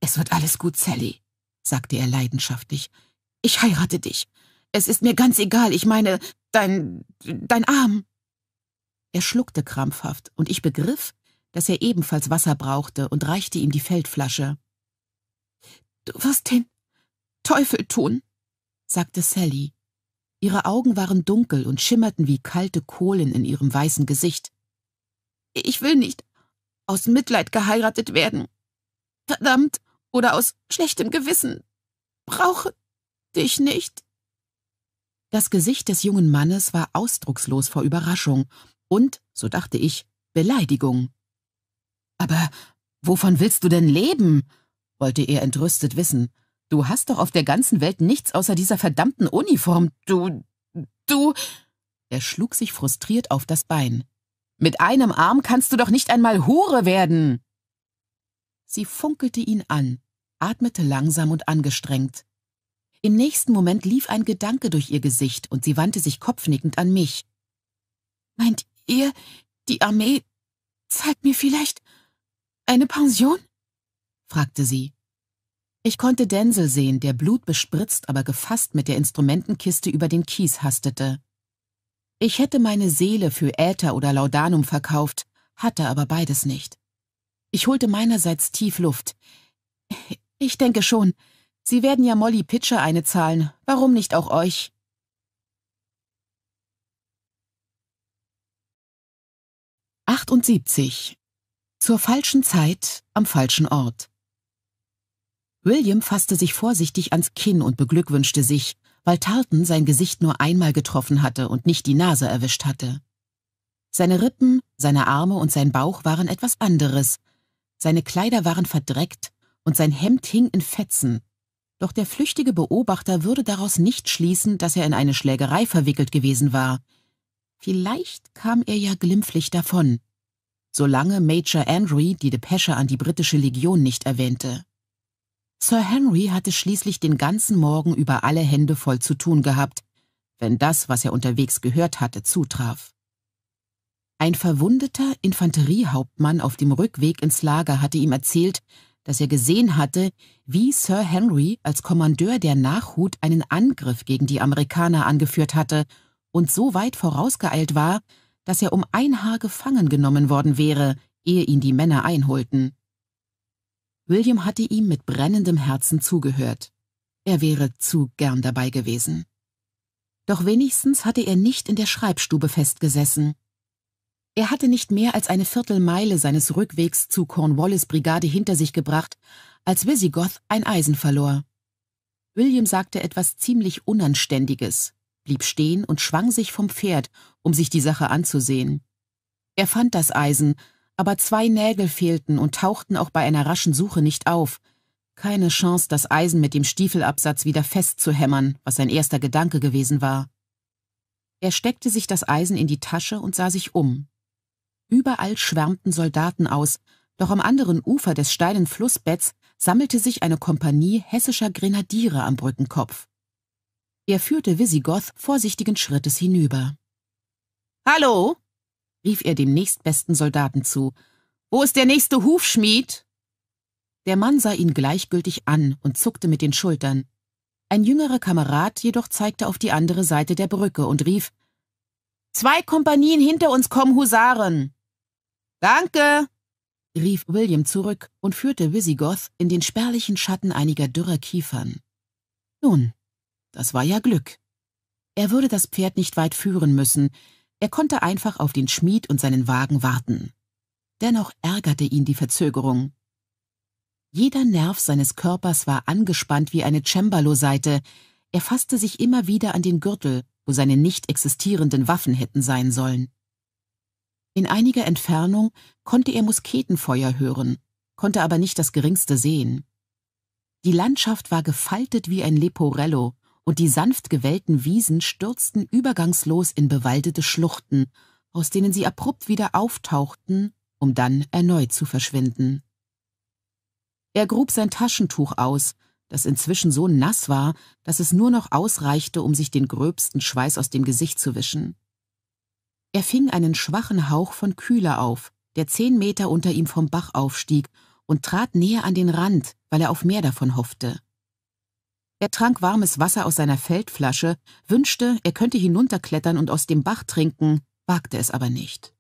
Es wird alles gut, Sally, sagte er leidenschaftlich. Ich heirate dich. Es ist mir ganz egal, ich meine, dein, dein Arm. Er schluckte krampfhaft, und ich begriff, dass er ebenfalls Wasser brauchte und reichte ihm die Feldflasche. Du wirst den Teufel tun, sagte Sally. Ihre Augen waren dunkel und schimmerten wie kalte Kohlen in ihrem weißen Gesicht. Ich will nicht aus Mitleid geheiratet werden. Verdammt, oder aus schlechtem Gewissen. Brauche dich nicht. Das Gesicht des jungen Mannes war ausdruckslos vor Überraschung und, so dachte ich, Beleidigung. Aber wovon willst du denn leben? wollte er entrüstet wissen. Du hast doch auf der ganzen Welt nichts außer dieser verdammten Uniform. Du. du. Er schlug sich frustriert auf das Bein. Mit einem Arm kannst du doch nicht einmal Hure werden. Sie funkelte ihn an, atmete langsam und angestrengt. Im nächsten Moment lief ein Gedanke durch ihr Gesicht und sie wandte sich kopfnickend an mich. Meint ihr, die Armee zahlt mir vielleicht eine Pension? fragte sie. Ich konnte Denzel sehen, der blutbespritzt, aber gefasst mit der Instrumentenkiste über den Kies hastete. Ich hätte meine Seele für Äther oder Laudanum verkauft, hatte aber beides nicht. Ich holte meinerseits tief Luft. Ich denke schon. Sie werden ja Molly Pitcher eine zahlen. Warum nicht auch euch? Achtundsiebzig. Zur falschen Zeit am falschen Ort. William fasste sich vorsichtig ans Kinn und beglückwünschte sich, weil Tartan sein Gesicht nur einmal getroffen hatte und nicht die Nase erwischt hatte. Seine Rippen, seine Arme und sein Bauch waren etwas anderes. Seine Kleider waren verdreckt und sein Hemd hing in Fetzen. Doch der flüchtige Beobachter würde daraus nicht schließen, dass er in eine Schlägerei verwickelt gewesen war. Vielleicht kam er ja glimpflich davon, solange Major Andrew die Depesche an die britische Legion nicht erwähnte. Sir Henry hatte schließlich den ganzen Morgen über alle Hände voll zu tun gehabt, wenn das, was er unterwegs gehört hatte, zutraf. Ein verwundeter Infanteriehauptmann auf dem Rückweg ins Lager hatte ihm erzählt, dass er gesehen hatte, wie Sir Henry als Kommandeur der Nachhut einen Angriff gegen die Amerikaner angeführt hatte und so weit vorausgeeilt war, dass er um ein Haar gefangen genommen worden wäre, ehe ihn die Männer einholten. William hatte ihm mit brennendem Herzen zugehört. Er wäre zu gern dabei gewesen. Doch wenigstens hatte er nicht in der Schreibstube festgesessen. Er hatte nicht mehr als eine Viertelmeile seines Rückwegs zu Cornwallis Brigade hinter sich gebracht, als Visigoth ein Eisen verlor. William sagte etwas ziemlich Unanständiges, blieb stehen und schwang sich vom Pferd, um sich die Sache anzusehen. Er fand das Eisen, aber zwei Nägel fehlten und tauchten auch bei einer raschen Suche nicht auf. Keine Chance, das Eisen mit dem Stiefelabsatz wieder festzuhämmern, was sein erster Gedanke gewesen war. Er steckte sich das Eisen in die Tasche und sah sich um. Überall schwärmten Soldaten aus, doch am anderen Ufer des steilen Flussbetts sammelte sich eine Kompanie hessischer Grenadiere am Brückenkopf. Er führte Visigoth vorsichtigen Schrittes hinüber. Hallo, rief er dem nächstbesten Soldaten zu. Wo ist der nächste Hufschmied? Der Mann sah ihn gleichgültig an und zuckte mit den Schultern. Ein jüngerer Kamerad jedoch zeigte auf die andere Seite der Brücke und rief Zwei Kompanien hinter uns kommen Husaren. Danke, rief William zurück und führte Visigoth in den spärlichen Schatten einiger dürrer Kiefern. Nun, das war ja Glück. Er würde das Pferd nicht weit führen müssen, er konnte einfach auf den Schmied und seinen Wagen warten. Dennoch ärgerte ihn die Verzögerung. Jeder Nerv seines Körpers war angespannt wie eine Cembalo-Saite. Er fasste sich immer wieder an den Gürtel, wo seine nicht existierenden Waffen hätten sein sollen. In einiger Entfernung konnte er Musketenfeuer hören, konnte aber nicht das geringste sehen. Die Landschaft war gefaltet wie ein Leporello, und die sanft gewellten Wiesen stürzten übergangslos in bewaldete Schluchten, aus denen sie abrupt wieder auftauchten, um dann erneut zu verschwinden. Er grub sein Taschentuch aus, das inzwischen so nass war, dass es nur noch ausreichte, um sich den gröbsten Schweiß aus dem Gesicht zu wischen. Er fing einen schwachen Hauch von Kühle auf, der zehn Meter unter ihm vom Bach aufstieg, und trat näher an den Rand, weil er auf mehr davon hoffte. Er trank warmes Wasser aus seiner Feldflasche, wünschte, er könnte hinunterklettern und aus dem Bach trinken, wagte es aber nicht.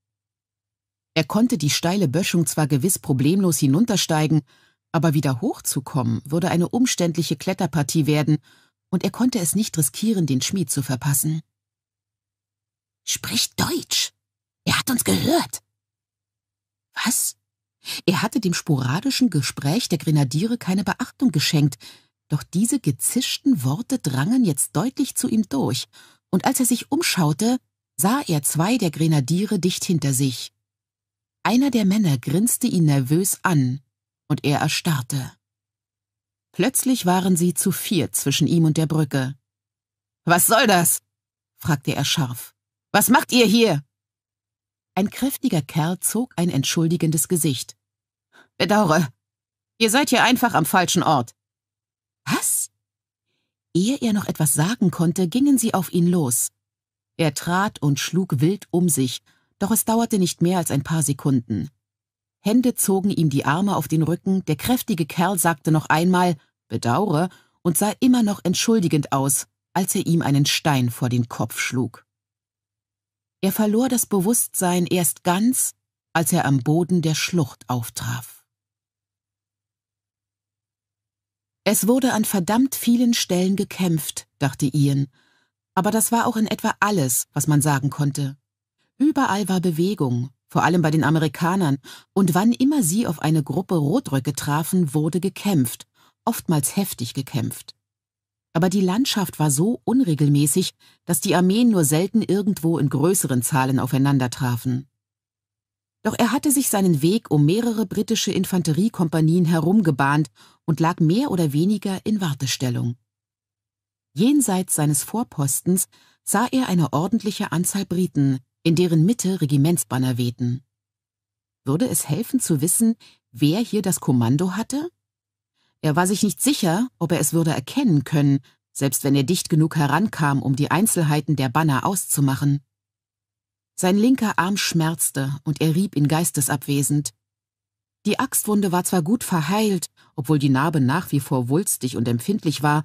Er konnte die steile Böschung zwar gewiss problemlos hinuntersteigen, aber wieder hochzukommen würde eine umständliche Kletterpartie werden, und er konnte es nicht riskieren, den Schmied zu verpassen. Spricht Deutsch. Er hat uns gehört. Was? Er hatte dem sporadischen Gespräch der Grenadiere keine Beachtung geschenkt, doch diese gezischten Worte drangen jetzt deutlich zu ihm durch, und als er sich umschaute, sah er zwei der Grenadiere dicht hinter sich. Einer der Männer grinste ihn nervös an, und er erstarrte. Plötzlich waren sie zu viert zwischen ihm und der Brücke. Was soll das? fragte er scharf. Was macht ihr hier? Ein kräftiger Kerl zog ein entschuldigendes Gesicht. Bedaure. Ihr seid hier einfach am falschen Ort. Was? Ehe er noch etwas sagen konnte, gingen sie auf ihn los. Er trat und schlug wild um sich, doch es dauerte nicht mehr als ein paar Sekunden. Hände zogen ihm die Arme auf den Rücken, der kräftige Kerl sagte noch einmal bedaure und sah immer noch entschuldigend aus, als er ihm einen Stein vor den Kopf schlug. Er verlor das Bewusstsein erst ganz, als er am Boden der Schlucht auftraf. Es wurde an verdammt vielen Stellen gekämpft, dachte Ian, aber das war auch in etwa alles, was man sagen konnte. Überall war Bewegung, vor allem bei den Amerikanern, und wann immer sie auf eine Gruppe Rotröcke trafen, wurde gekämpft, oftmals heftig gekämpft. Aber die Landschaft war so unregelmäßig, dass die Armeen nur selten irgendwo in größeren Zahlen aufeinander trafen. Doch er hatte sich seinen Weg um mehrere britische Infanteriekompanien herumgebahnt und lag mehr oder weniger in Wartestellung. Jenseits seines Vorpostens sah er eine ordentliche Anzahl Briten, in deren Mitte Regimentsbanner wehten. Würde es helfen zu wissen, wer hier das Kommando hatte? Er war sich nicht sicher, ob er es würde erkennen können, selbst wenn er dicht genug herankam, um die Einzelheiten der Banner auszumachen. Sein linker Arm schmerzte und er rieb ihn geistesabwesend. Die Axtwunde war zwar gut verheilt, obwohl die Narbe nach wie vor wulstig und empfindlich war,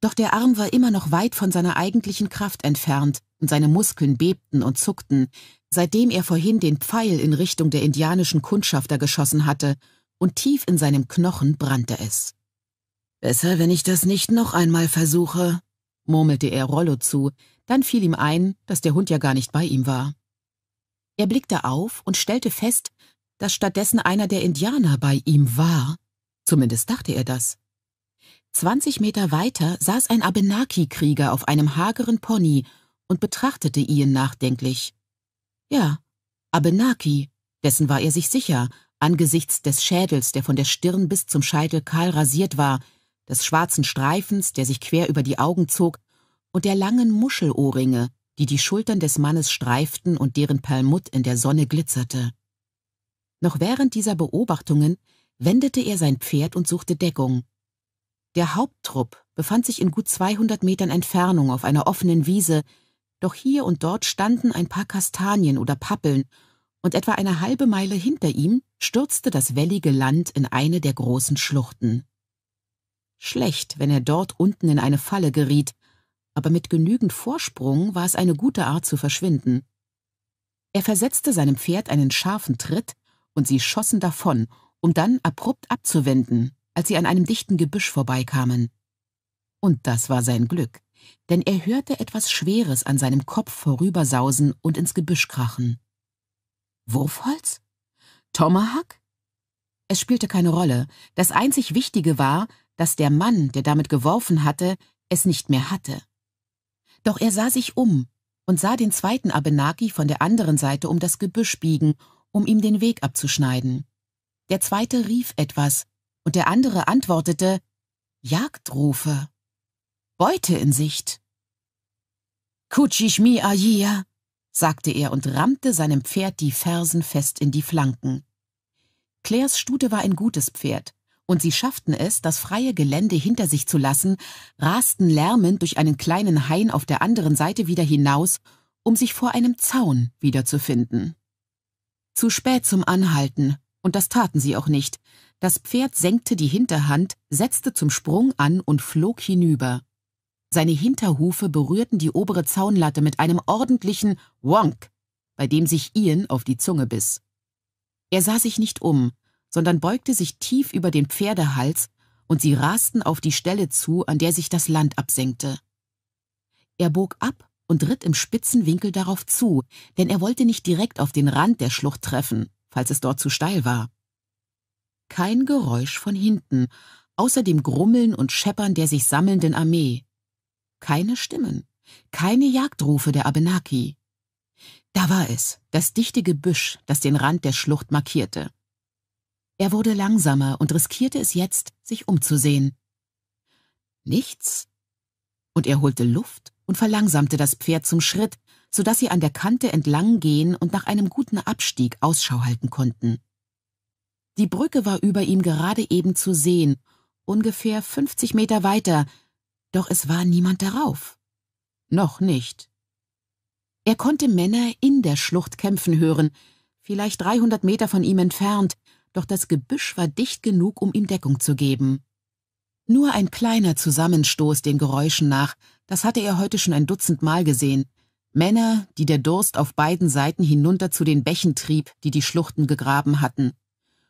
doch der Arm war immer noch weit von seiner eigentlichen Kraft entfernt und seine Muskeln bebten und zuckten, seitdem er vorhin den Pfeil in Richtung der indianischen Kundschafter geschossen hatte, und tief in seinem Knochen brannte es. Besser, wenn ich das nicht noch einmal versuche, murmelte er Rollo zu, dann fiel ihm ein, dass der Hund ja gar nicht bei ihm war. Er blickte auf und stellte fest, dass stattdessen einer der Indianer bei ihm war. Zumindest dachte er das. Zwanzig Meter weiter saß ein Abenaki-Krieger auf einem hageren Pony und betrachtete Ian nachdenklich. Ja, Abenaki, dessen war er sich sicher, angesichts des Schädels, der von der Stirn bis zum Scheitel kahl rasiert war, des schwarzen Streifens, der sich quer über die Augen zog, und der langen Muschelohrringe, die die Schultern des Mannes streiften und deren Perlmutt in der Sonne glitzerte. Noch während dieser Beobachtungen wendete er sein Pferd und suchte Deckung. Der Haupttrupp befand sich in gut 200 Metern Entfernung auf einer offenen Wiese, doch hier und dort standen ein paar Kastanien oder Pappeln, und etwa eine halbe Meile hinter ihm stürzte das wellige Land in eine der großen Schluchten. Schlecht, wenn er dort unten in eine Falle geriet, aber mit genügend Vorsprung war es eine gute Art zu verschwinden. Er versetzte seinem Pferd einen scharfen Tritt, und sie schossen davon, um dann abrupt abzuwenden, als sie an einem dichten Gebüsch vorbeikamen. Und das war sein Glück, denn er hörte etwas Schweres an seinem Kopf vorübersausen und ins Gebüsch krachen. Wurfholz? Tomahawk? Es spielte keine Rolle. Das einzig Wichtige war, dass der Mann, der damit geworfen hatte, es nicht mehr hatte. Doch er sah sich um und sah den zweiten Abenaki von der anderen Seite um das Gebüsch biegen, um ihm den Weg abzuschneiden. Der zweite rief etwas, und der andere antwortete Jagdrufe. Beute in Sicht. Kuchishmi Ayia, sagte er und rammte seinem Pferd die Fersen fest in die Flanken. Claires Stute war ein gutes Pferd, und sie schafften es, das freie Gelände hinter sich zu lassen, rasten lärmend durch einen kleinen Hain auf der anderen Seite wieder hinaus, um sich vor einem Zaun wiederzufinden. Zu spät zum Anhalten, und das taten sie auch nicht. Das Pferd senkte die Hinterhand, setzte zum Sprung an und flog hinüber. Seine Hinterhufe berührten die obere Zaunlatte mit einem ordentlichen Wonk, bei dem sich Ian auf die Zunge biss. Er sah sich nicht um, sondern beugte sich tief über den Pferdehals, und sie rasten auf die Stelle zu, an der sich das Land absenkte. Er bog ab und ritt im spitzen Winkel darauf zu, denn er wollte nicht direkt auf den Rand der Schlucht treffen, falls es dort zu steil war. Kein Geräusch von hinten, außer dem Grummeln und Scheppern der sich sammelnden Armee. Keine Stimmen, keine Jagdrufe der Abenaki. Da war es, das dichte Gebüsch, das den Rand der Schlucht markierte. Er wurde langsamer und riskierte es jetzt, sich umzusehen. Nichts. Und er holte Luft und verlangsamte das Pferd zum Schritt, so dass sie an der Kante entlang gehen und nach einem guten Abstieg Ausschau halten konnten. Die Brücke war über ihm gerade eben zu sehen, ungefähr 50 Meter weiter, doch es war niemand darauf. Noch nicht. Er konnte Männer in der Schlucht kämpfen hören, vielleicht 300 Meter von ihm entfernt, doch das Gebüsch war dicht genug, um ihm Deckung zu geben. Nur ein kleiner Zusammenstoß den Geräuschen nach, das hatte er heute schon ein Dutzend Mal gesehen. Männer, die der Durst auf beiden Seiten hinunter zu den Bächen trieb, die die Schluchten gegraben hatten.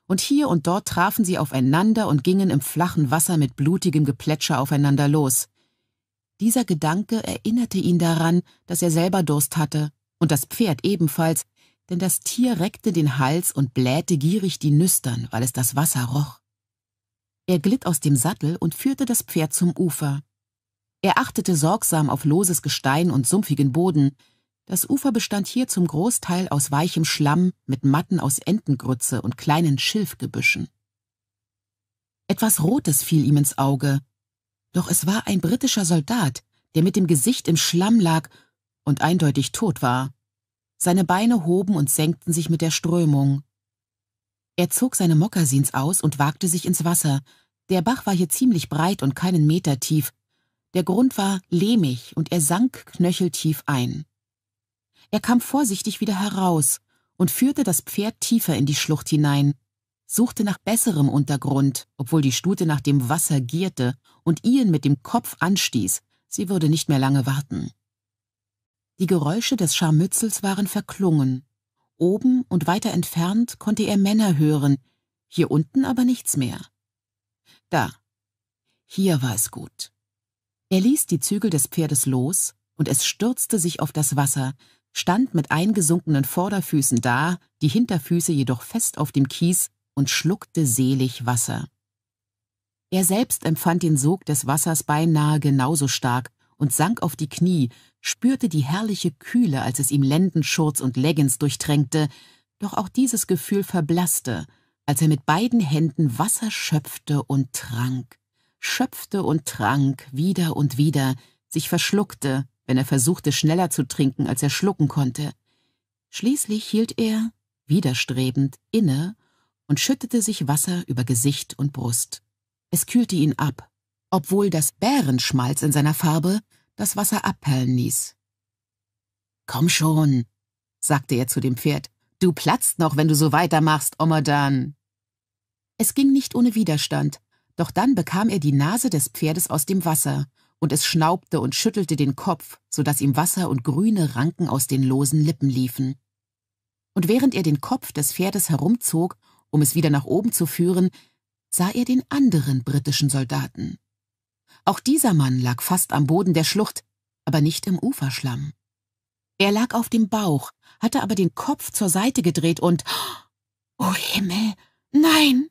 Und hier und dort trafen sie aufeinander und gingen im flachen Wasser mit blutigem Geplätscher aufeinander los. Dieser Gedanke erinnerte ihn daran, dass er selber Durst hatte, und das Pferd ebenfalls, denn das Tier reckte den Hals und blähte gierig die Nüstern, weil es das Wasser roch. Er glitt aus dem Sattel und führte das Pferd zum Ufer. Er achtete sorgsam auf loses Gestein und sumpfigen Boden. Das Ufer bestand hier zum Großteil aus weichem Schlamm mit Matten aus Entengrütze und kleinen Schilfgebüschen. Etwas Rotes fiel ihm ins Auge, doch es war ein britischer Soldat, der mit dem Gesicht im Schlamm lag und eindeutig tot war. Seine Beine hoben und senkten sich mit der Strömung. Er zog seine Mokassins aus und wagte sich ins Wasser. Der Bach war hier ziemlich breit und keinen Meter tief, der Grund war lehmig und er sank knöcheltief ein. Er kam vorsichtig wieder heraus und führte das Pferd tiefer in die Schlucht hinein, suchte nach besserem Untergrund, obwohl die Stute nach dem Wasser gierte und Ian mit dem Kopf anstieß, sie würde nicht mehr lange warten. Die Geräusche des Scharmützels waren verklungen. Oben und weiter entfernt konnte er Männer hören, hier unten aber nichts mehr. Da. Hier war es gut. Er ließ die Zügel des Pferdes los, und es stürzte sich auf das Wasser, stand mit eingesunkenen Vorderfüßen da, die Hinterfüße jedoch fest auf dem Kies und schluckte selig Wasser. Er selbst empfand den Sog des Wassers beinahe genauso stark und sank auf die Knie, spürte die herrliche Kühle, als es ihm Lendenschurz und Leggings durchtränkte, doch auch dieses Gefühl verblasste, als er mit beiden Händen Wasser schöpfte und trank schöpfte und trank wieder und wieder, sich verschluckte, wenn er versuchte schneller zu trinken, als er schlucken konnte. Schließlich hielt er, widerstrebend, inne und schüttete sich Wasser über Gesicht und Brust. Es kühlte ihn ab, obwohl das Bärenschmalz in seiner Farbe das Wasser abperlen ließ. Komm schon, sagte er zu dem Pferd, du platzt noch, wenn du so weitermachst, Omodan. Es ging nicht ohne Widerstand, doch dann bekam er die Nase des Pferdes aus dem Wasser, und es schnaubte und schüttelte den Kopf, so dass ihm Wasser und grüne Ranken aus den losen Lippen liefen. Und während er den Kopf des Pferdes herumzog, um es wieder nach oben zu führen, sah er den anderen britischen Soldaten. Auch dieser Mann lag fast am Boden der Schlucht, aber nicht im Uferschlamm. Er lag auf dem Bauch, hatte aber den Kopf zur Seite gedreht und Oh Himmel, nein!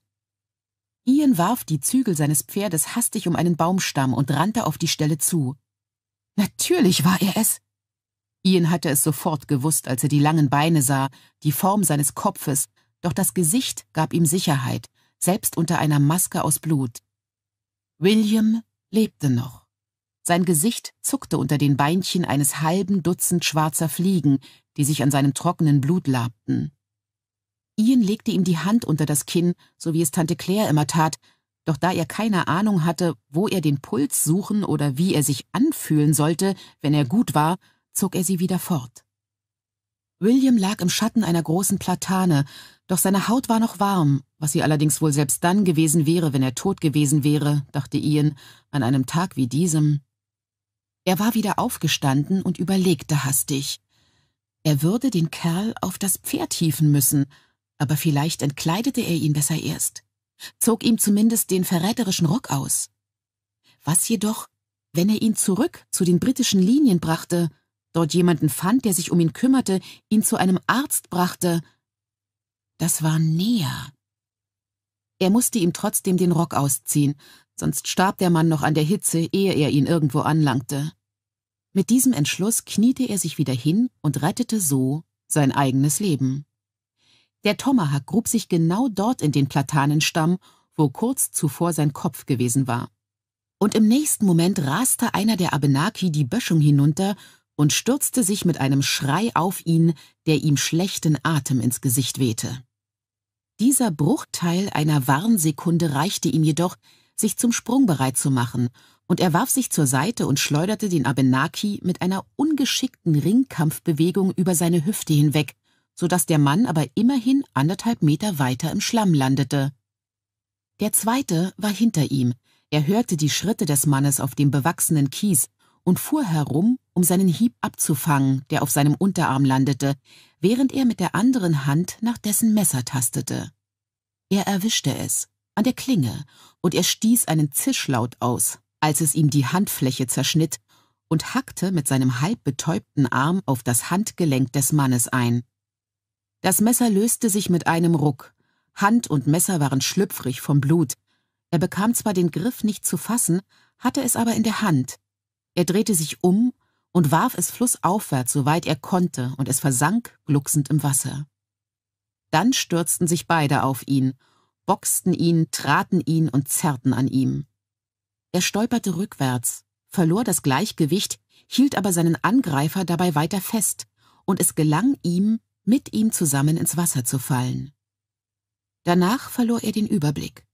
Ian warf die Zügel seines Pferdes hastig um einen Baumstamm und rannte auf die Stelle zu. Natürlich war er es. Ian hatte es sofort gewusst, als er die langen Beine sah, die Form seines Kopfes, doch das Gesicht gab ihm Sicherheit, selbst unter einer Maske aus Blut. William lebte noch. Sein Gesicht zuckte unter den Beinchen eines halben Dutzend schwarzer Fliegen, die sich an seinem trockenen Blut labten. Ian legte ihm die Hand unter das Kinn, so wie es Tante Claire immer tat, doch da er keine Ahnung hatte, wo er den Puls suchen oder wie er sich anfühlen sollte, wenn er gut war, zog er sie wieder fort. William lag im Schatten einer großen Platane, doch seine Haut war noch warm, was sie allerdings wohl selbst dann gewesen wäre, wenn er tot gewesen wäre, dachte Ian, an einem Tag wie diesem. Er war wieder aufgestanden und überlegte hastig. Er würde den Kerl auf das Pferd hieven müssen, aber vielleicht entkleidete er ihn besser erst, zog ihm zumindest den verräterischen Rock aus. Was jedoch, wenn er ihn zurück zu den britischen Linien brachte, dort jemanden fand, der sich um ihn kümmerte, ihn zu einem Arzt brachte, das war näher. Er musste ihm trotzdem den Rock ausziehen, sonst starb der Mann noch an der Hitze, ehe er ihn irgendwo anlangte. Mit diesem Entschluss kniete er sich wieder hin und rettete so sein eigenes Leben. Der Tomahawk grub sich genau dort in den Platanenstamm, wo kurz zuvor sein Kopf gewesen war. Und im nächsten Moment raste einer der Abenaki die Böschung hinunter und stürzte sich mit einem Schrei auf ihn, der ihm schlechten Atem ins Gesicht wehte. Dieser Bruchteil einer Warnsekunde reichte ihm jedoch, sich zum Sprung bereit zu machen, und er warf sich zur Seite und schleuderte den Abenaki mit einer ungeschickten Ringkampfbewegung über seine Hüfte hinweg, so dass der Mann aber immerhin anderthalb Meter weiter im Schlamm landete. Der zweite war hinter ihm, Er hörte die Schritte des Mannes auf dem bewachsenen Kies und fuhr herum, um seinen Hieb abzufangen, der auf seinem Unterarm landete, während er mit der anderen Hand nach dessen Messer tastete. Er erwischte es, an der Klinge, und er stieß einen Zischlaut aus, als es ihm die Handfläche zerschnitt und hackte mit seinem halb betäubten Arm auf das Handgelenk des Mannes ein. Das Messer löste sich mit einem Ruck. Hand und Messer waren schlüpfrig vom Blut. Er bekam zwar den Griff nicht zu fassen, hatte es aber in der Hand. Er drehte sich um und warf es flussaufwärts, soweit er konnte, und es versank glucksend im Wasser. Dann stürzten sich beide auf ihn, boxten ihn, traten ihn und zerrten an ihm. Er stolperte rückwärts, verlor das Gleichgewicht, hielt aber seinen Angreifer dabei weiter fest, und es gelang ihm, mit ihm zusammen ins Wasser zu fallen. Danach verlor er den Überblick.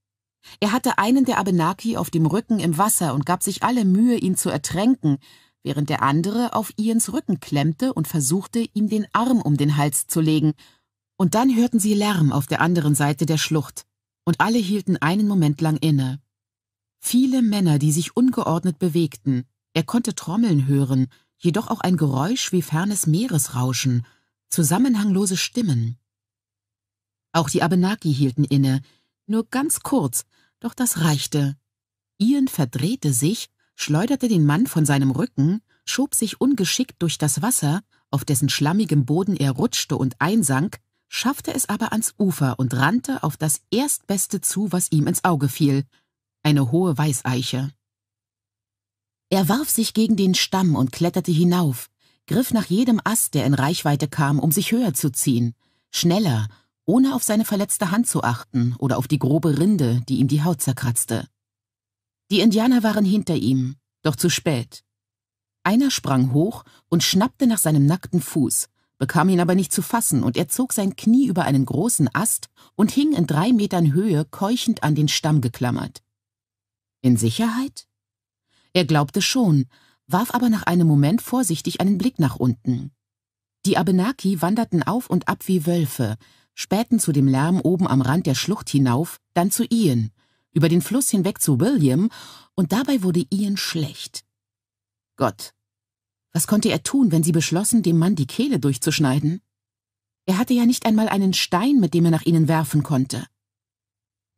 Er hatte einen der Abenaki auf dem Rücken im Wasser und gab sich alle Mühe, ihn zu ertränken, während der andere auf Ians Rücken klemmte und versuchte, ihm den Arm um den Hals zu legen. Und dann hörten sie Lärm auf der anderen Seite der Schlucht, und alle hielten einen Moment lang inne. Viele Männer, die sich ungeordnet bewegten, er konnte Trommeln hören, jedoch auch ein Geräusch wie fernes Meeresrauschen, zusammenhanglose Stimmen. Auch die Abenaki hielten inne, nur ganz kurz, doch das reichte. Ian verdrehte sich, schleuderte den Mann von seinem Rücken, schob sich ungeschickt durch das Wasser, auf dessen schlammigem Boden er rutschte und einsank, schaffte es aber ans Ufer und rannte auf das Erstbeste zu, was ihm ins Auge fiel, eine hohe Weißeiche. Er warf sich gegen den Stamm und kletterte hinauf, griff nach jedem Ast, der in Reichweite kam, um sich höher zu ziehen, schneller, ohne auf seine verletzte Hand zu achten oder auf die grobe Rinde, die ihm die Haut zerkratzte. Die Indianer waren hinter ihm, doch zu spät. Einer sprang hoch und schnappte nach seinem nackten Fuß, bekam ihn aber nicht zu fassen, und er zog sein Knie über einen großen Ast und hing in drei Metern Höhe keuchend an den Stamm geklammert. In Sicherheit? Er glaubte schon, warf aber nach einem Moment vorsichtig einen Blick nach unten. Die Abenaki wanderten auf und ab wie Wölfe, spähten zu dem Lärm oben am Rand der Schlucht hinauf, dann zu Ian, über den Fluss hinweg zu William, und dabei wurde Ian schlecht. Gott, was konnte er tun, wenn sie beschlossen, dem Mann die Kehle durchzuschneiden? Er hatte ja nicht einmal einen Stein, mit dem er nach ihnen werfen konnte.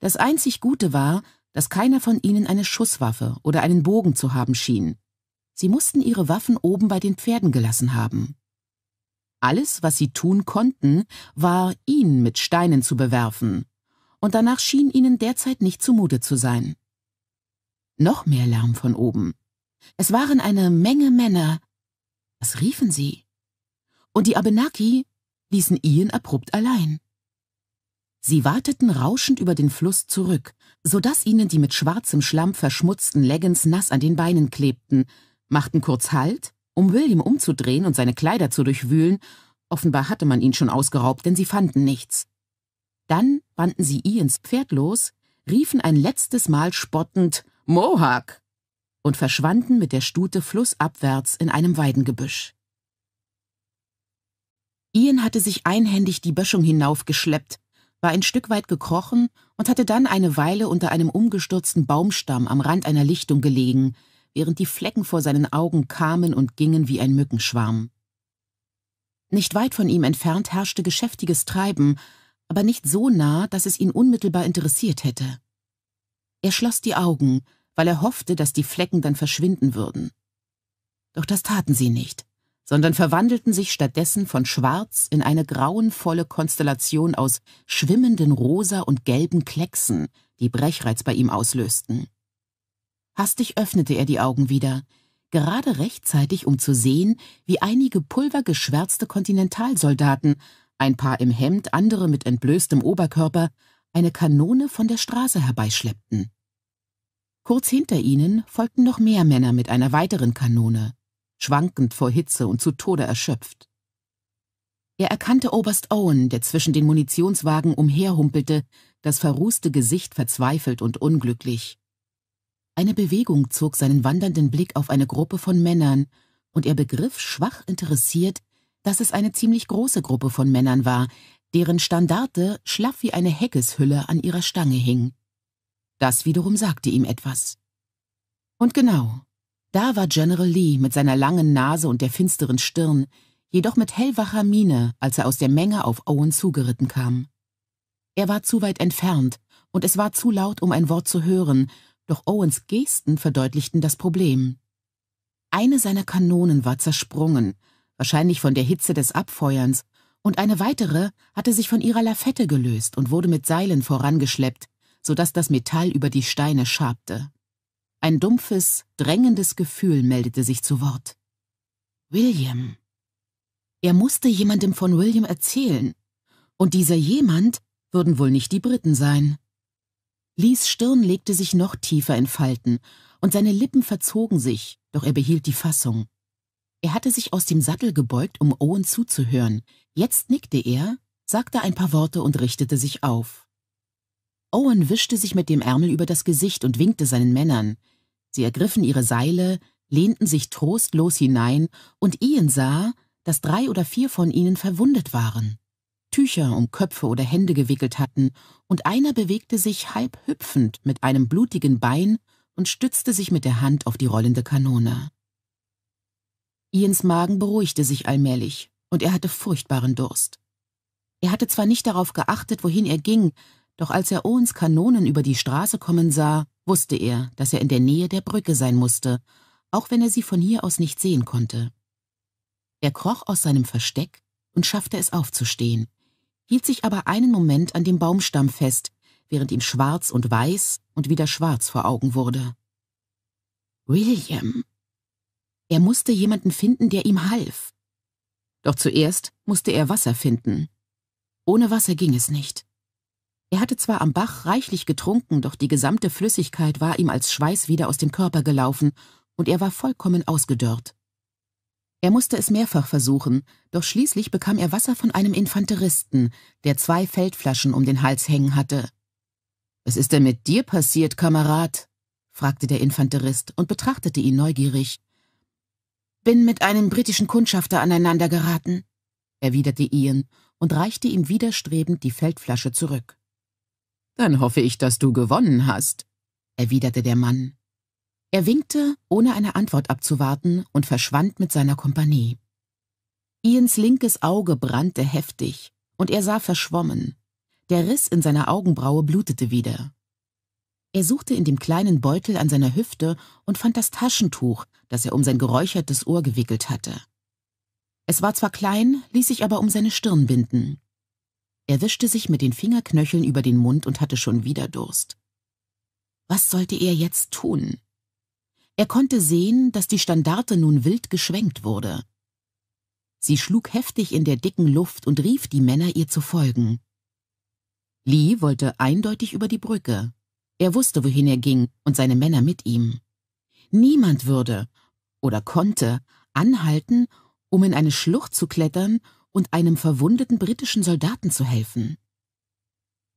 Das einzig Gute war, dass keiner von ihnen eine Schusswaffe oder einen Bogen zu haben schien. Sie mussten ihre Waffen oben bei den Pferden gelassen haben. Alles, was sie tun konnten, war, ihn mit Steinen zu bewerfen, und danach schien ihnen derzeit nicht zumute zu sein. Noch mehr Lärm von oben. Es waren eine Menge Männer. Was riefen sie? Und die Abenaki ließen Ian abrupt allein. Sie warteten rauschend über den Fluss zurück, so dass ihnen die mit schwarzem Schlamm verschmutzten Leggings nass an den Beinen klebten, machten kurz Halt um William umzudrehen und seine Kleider zu durchwühlen, offenbar hatte man ihn schon ausgeraubt, denn sie fanden nichts. Dann banden sie Ians Pferd los, riefen ein letztes Mal spottend Mohawk und verschwanden mit der Stute flussabwärts in einem Weidengebüsch. Ian hatte sich einhändig die Böschung hinaufgeschleppt, war ein Stück weit gekrochen und hatte dann eine Weile unter einem umgestürzten Baumstamm am Rand einer Lichtung gelegen, während die Flecken vor seinen Augen kamen und gingen wie ein Mückenschwarm. Nicht weit von ihm entfernt herrschte geschäftiges Treiben, aber nicht so nah, dass es ihn unmittelbar interessiert hätte. Er schloss die Augen, weil er hoffte, dass die Flecken dann verschwinden würden. Doch das taten sie nicht, sondern verwandelten sich stattdessen von schwarz in eine grauenvolle Konstellation aus schwimmenden rosa und gelben Klecksen, die Brechreiz bei ihm auslösten. Hastig öffnete er die Augen wieder, gerade rechtzeitig, um zu sehen, wie einige pulvergeschwärzte Kontinentalsoldaten, ein paar im Hemd, andere mit entblößtem Oberkörper, eine Kanone von der Straße herbeischleppten. Kurz hinter ihnen folgten noch mehr Männer mit einer weiteren Kanone, schwankend vor Hitze und zu Tode erschöpft. Er erkannte Oberst Owen, der zwischen den Munitionswagen umherhumpelte, das verrußte Gesicht verzweifelt und unglücklich. Eine Bewegung zog seinen wandernden Blick auf eine Gruppe von Männern, und er begriff schwach interessiert, dass es eine ziemlich große Gruppe von Männern war, deren Standarte schlaff wie eine Heckeshülle an ihrer Stange hing. Das wiederum sagte ihm etwas. Und genau, da war General Lee mit seiner langen Nase und der finsteren Stirn, jedoch mit hellwacher Miene, als er aus der Menge auf Owen zugeritten kam. Er war zu weit entfernt, und es war zu laut, um ein Wort zu hören, doch Owens Gesten verdeutlichten das Problem. Eine seiner Kanonen war zersprungen, wahrscheinlich von der Hitze des Abfeuerns, und eine weitere hatte sich von ihrer Lafette gelöst und wurde mit Seilen vorangeschleppt, so dass das Metall über die Steine schabte. Ein dumpfes, drängendes Gefühl meldete sich zu Wort. William. Er musste jemandem von William erzählen, und dieser jemand würden wohl nicht die Briten sein. Lees Stirn legte sich noch tiefer in Falten, und seine Lippen verzogen sich, doch er behielt die Fassung. Er hatte sich aus dem Sattel gebeugt, um Owen zuzuhören. Jetzt nickte er, sagte ein paar Worte und richtete sich auf. Owen wischte sich mit dem Ärmel über das Gesicht und winkte seinen Männern. Sie ergriffen ihre Seile, lehnten sich trostlos hinein, und Ian sah, dass drei oder vier von ihnen verwundet waren. Tücher um Köpfe oder Hände gewickelt hatten, und einer bewegte sich halb hüpfend mit einem blutigen Bein und stützte sich mit der Hand auf die rollende Kanone. Ians Magen beruhigte sich allmählich, und er hatte furchtbaren Durst. Er hatte zwar nicht darauf geachtet, wohin er ging, doch als er Owens Kanonen über die Straße kommen sah, wusste er, dass er in der Nähe der Brücke sein musste, auch wenn er sie von hier aus nicht sehen konnte. Er kroch aus seinem Versteck und schaffte es aufzustehen, hielt sich aber einen Moment an dem Baumstamm fest, während ihm schwarz und weiß und wieder schwarz vor Augen wurde. William. Er musste jemanden finden, der ihm half. Doch zuerst musste er Wasser finden. Ohne Wasser ging es nicht. Er hatte zwar am Bach reichlich getrunken, doch die gesamte Flüssigkeit war ihm als Schweiß wieder aus dem Körper gelaufen, und er war vollkommen ausgedörrt. Er musste es mehrfach versuchen, doch schließlich bekam er Wasser von einem Infanteristen, der zwei Feldflaschen um den Hals hängen hatte. Was ist denn mit dir passiert, Kamerad? fragte der Infanterist und betrachtete ihn neugierig. Bin mit einem britischen Kundschafter aneinander geraten, erwiderte Ian und reichte ihm widerstrebend die Feldflasche zurück. Dann hoffe ich, dass du gewonnen hast, erwiderte der Mann. Er winkte, ohne eine Antwort abzuwarten, und verschwand mit seiner Kompanie. Ians linkes Auge brannte heftig, und er sah verschwommen. Der Riss in seiner Augenbraue blutete wieder. Er suchte in dem kleinen Beutel an seiner Hüfte und fand das Taschentuch, das er um sein geräuchertes Ohr gewickelt hatte. Es war zwar klein, ließ sich aber um seine Stirn binden. Er wischte sich mit den Fingerknöcheln über den Mund und hatte schon wieder Durst. Was sollte er jetzt tun? Er konnte sehen, dass die Standarte nun wild geschwenkt wurde. Sie schlug heftig in der dicken Luft und rief die Männer, ihr zu folgen. Lee wollte eindeutig über die Brücke. Er wusste, wohin er ging, und seine Männer mit ihm. Niemand würde oder konnte anhalten, um in eine Schlucht zu klettern und einem verwundeten britischen Soldaten zu helfen.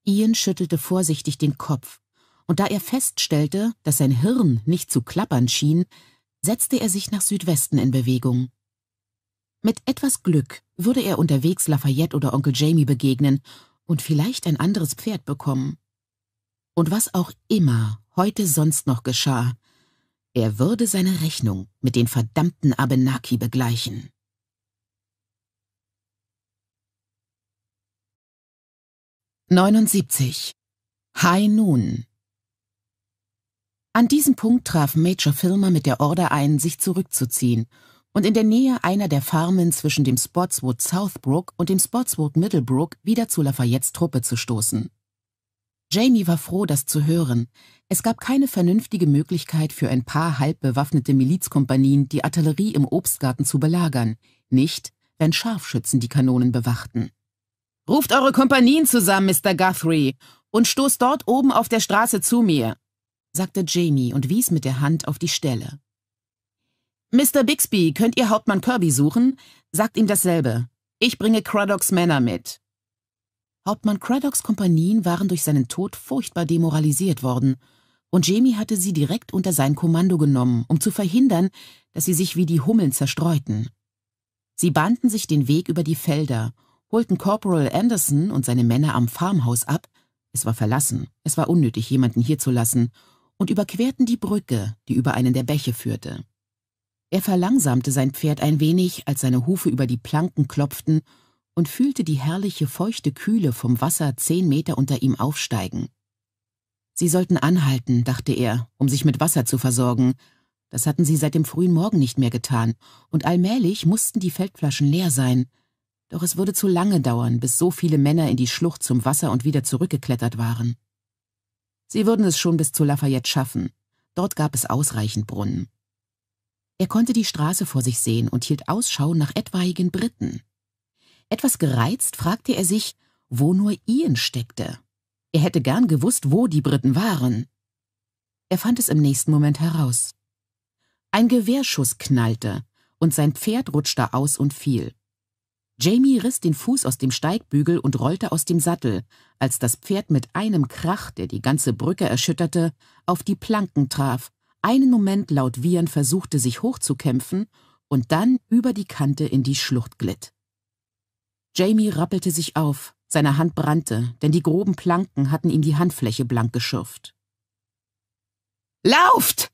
Ian schüttelte vorsichtig den Kopf und da er feststellte, dass sein Hirn nicht zu klappern schien, setzte er sich nach Südwesten in Bewegung. Mit etwas Glück würde er unterwegs Lafayette oder Onkel Jamie begegnen und vielleicht ein anderes Pferd bekommen. Und was auch immer heute sonst noch geschah, er würde seine Rechnung mit den verdammten Abenaki begleichen. Neunundsiebzig. High Noon an diesem Punkt traf Major Filmer mit der Order ein, sich zurückzuziehen und in der Nähe einer der Farmen zwischen dem Spotswood Southbrook und dem Spotswood Middlebrook wieder zu Lafayettes Truppe zu stoßen. Jamie war froh, das zu hören. Es gab keine vernünftige Möglichkeit für ein paar halb bewaffnete Milizkompanien, die Artillerie im Obstgarten zu belagern, nicht, wenn Scharfschützen die Kanonen bewachten. Ruft eure Kompanien zusammen, Mr. Guthrie, und stoßt dort oben auf der Straße zu mir, sagte Jamie und wies mit der Hand auf die Stelle. Mr. Bixby, könnt ihr Hauptmann Kirby suchen? Sagt ihm dasselbe. Ich bringe Craddocks Männer mit. Hauptmann Craddocks Kompanien waren durch seinen Tod furchtbar demoralisiert worden, und Jamie hatte sie direkt unter sein Kommando genommen, um zu verhindern, dass sie sich wie die Hummeln zerstreuten. Sie bahnten sich den Weg über die Felder, holten Corporal Anderson und seine Männer am Farmhaus ab, es war verlassen, es war unnötig, jemanden hier zu lassen, und überquerten die Brücke, die über einen der Bäche führte. Er verlangsamte sein Pferd ein wenig, als seine Hufe über die Planken klopften, und fühlte die herrliche feuchte Kühle vom Wasser zehn Meter unter ihm aufsteigen. Sie sollten anhalten, dachte er, um sich mit Wasser zu versorgen. Das hatten sie seit dem frühen Morgen nicht mehr getan, und allmählich mussten die Feldflaschen leer sein. Doch es würde zu lange dauern, bis so viele Männer in die Schlucht zum Wasser und wieder zurückgeklettert waren. Sie würden es schon bis zu Lafayette schaffen. Dort gab es ausreichend Brunnen. Er konnte die Straße vor sich sehen und hielt Ausschau nach etwaigen Briten. Etwas gereizt fragte er sich, wo nur Ian steckte. Er hätte gern gewusst, wo die Briten waren. Er fand es im nächsten Moment heraus. Ein Gewehrschuss knallte, und sein Pferd rutschte aus und fiel. Jamie riss den Fuß aus dem Steigbügel und rollte aus dem Sattel, als das Pferd mit einem Krach, der die ganze Brücke erschütterte, auf die Planken traf einen Moment laut wiehern versuchte, sich hochzukämpfen und dann über die Kante in die Schlucht glitt. Jamie rappelte sich auf, seine Hand brannte, denn die groben Planken hatten ihm die Handfläche blank geschürft. Lauft!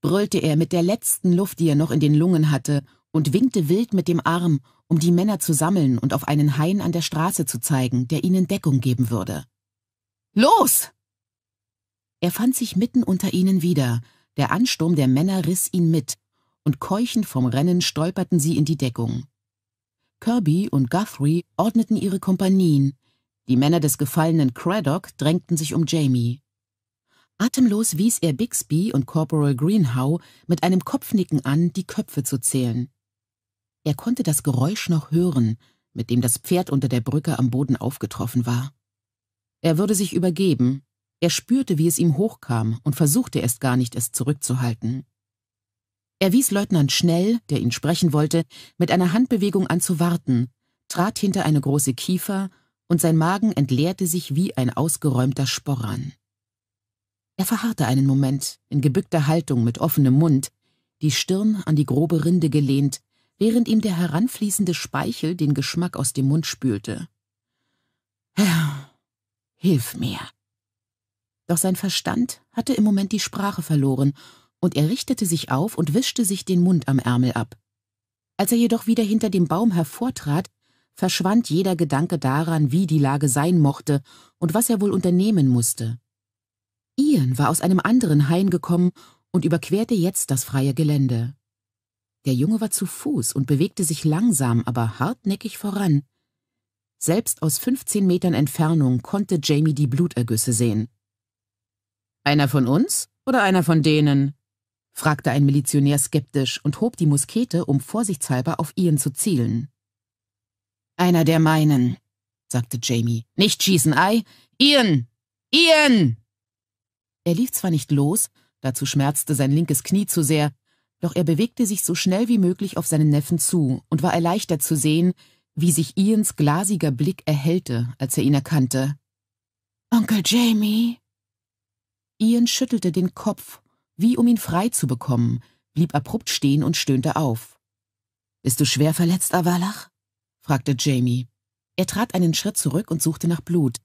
brüllte er mit der letzten Luft, die er noch in den Lungen hatte, und winkte wild mit dem Arm, um die Männer zu sammeln und auf einen Hain an der Straße zu zeigen, der ihnen Deckung geben würde. Los! Er fand sich mitten unter ihnen wieder, der Ansturm der Männer riss ihn mit, und keuchend vom Rennen stolperten sie in die Deckung. Kirby und Guthrie ordneten ihre Kompanien, die Männer des gefallenen Craddock drängten sich um Jamie. Atemlos wies er Bixby und Corporal Greenhow mit einem Kopfnicken an, die Köpfe zu zählen. Er konnte das Geräusch noch hören, mit dem das Pferd unter der Brücke am Boden aufgetroffen war. Er würde sich übergeben, er spürte, wie es ihm hochkam und versuchte erst gar nicht, es zurückzuhalten. Er wies Leutnant Schnell, der ihn sprechen wollte, mit einer Handbewegung an zu warten, trat hinter eine große Kiefer und sein Magen entleerte sich wie ein ausgeräumter Sporran. Er verharrte einen Moment in gebückter Haltung mit offenem Mund, die Stirn an die grobe Rinde gelehnt, während ihm der heranfließende Speichel den Geschmack aus dem Mund spülte. Herr, hilf mir. Doch sein Verstand hatte im Moment die Sprache verloren, und er richtete sich auf und wischte sich den Mund am Ärmel ab. Als er jedoch wieder hinter dem Baum hervortrat, verschwand jeder Gedanke daran, wie die Lage sein mochte und was er wohl unternehmen musste. Ian war aus einem anderen Hain gekommen und überquerte jetzt das freie Gelände. Der Junge war zu Fuß und bewegte sich langsam, aber hartnäckig voran. Selbst aus 15 Metern Entfernung konnte Jamie die Blutergüsse sehen. Einer von uns oder einer von denen? fragte ein Milizionär skeptisch und hob die Muskete, um vorsichtshalber auf Ian zu zielen. Einer der meinen, sagte Jamie. Nicht schießen, Ei. Ian! Ian! Er lief zwar nicht los, dazu schmerzte sein linkes Knie zu sehr, doch er bewegte sich so schnell wie möglich auf seinen Neffen zu und war erleichtert zu sehen, wie sich Ians glasiger Blick erhellte, als er ihn erkannte. Onkel Jamie, Ian schüttelte den Kopf, wie um ihn frei zu bekommen, blieb abrupt stehen und stöhnte auf. Bist du schwer verletzt, Avalach? fragte Jamie. Er trat einen Schritt zurück und suchte nach Blut.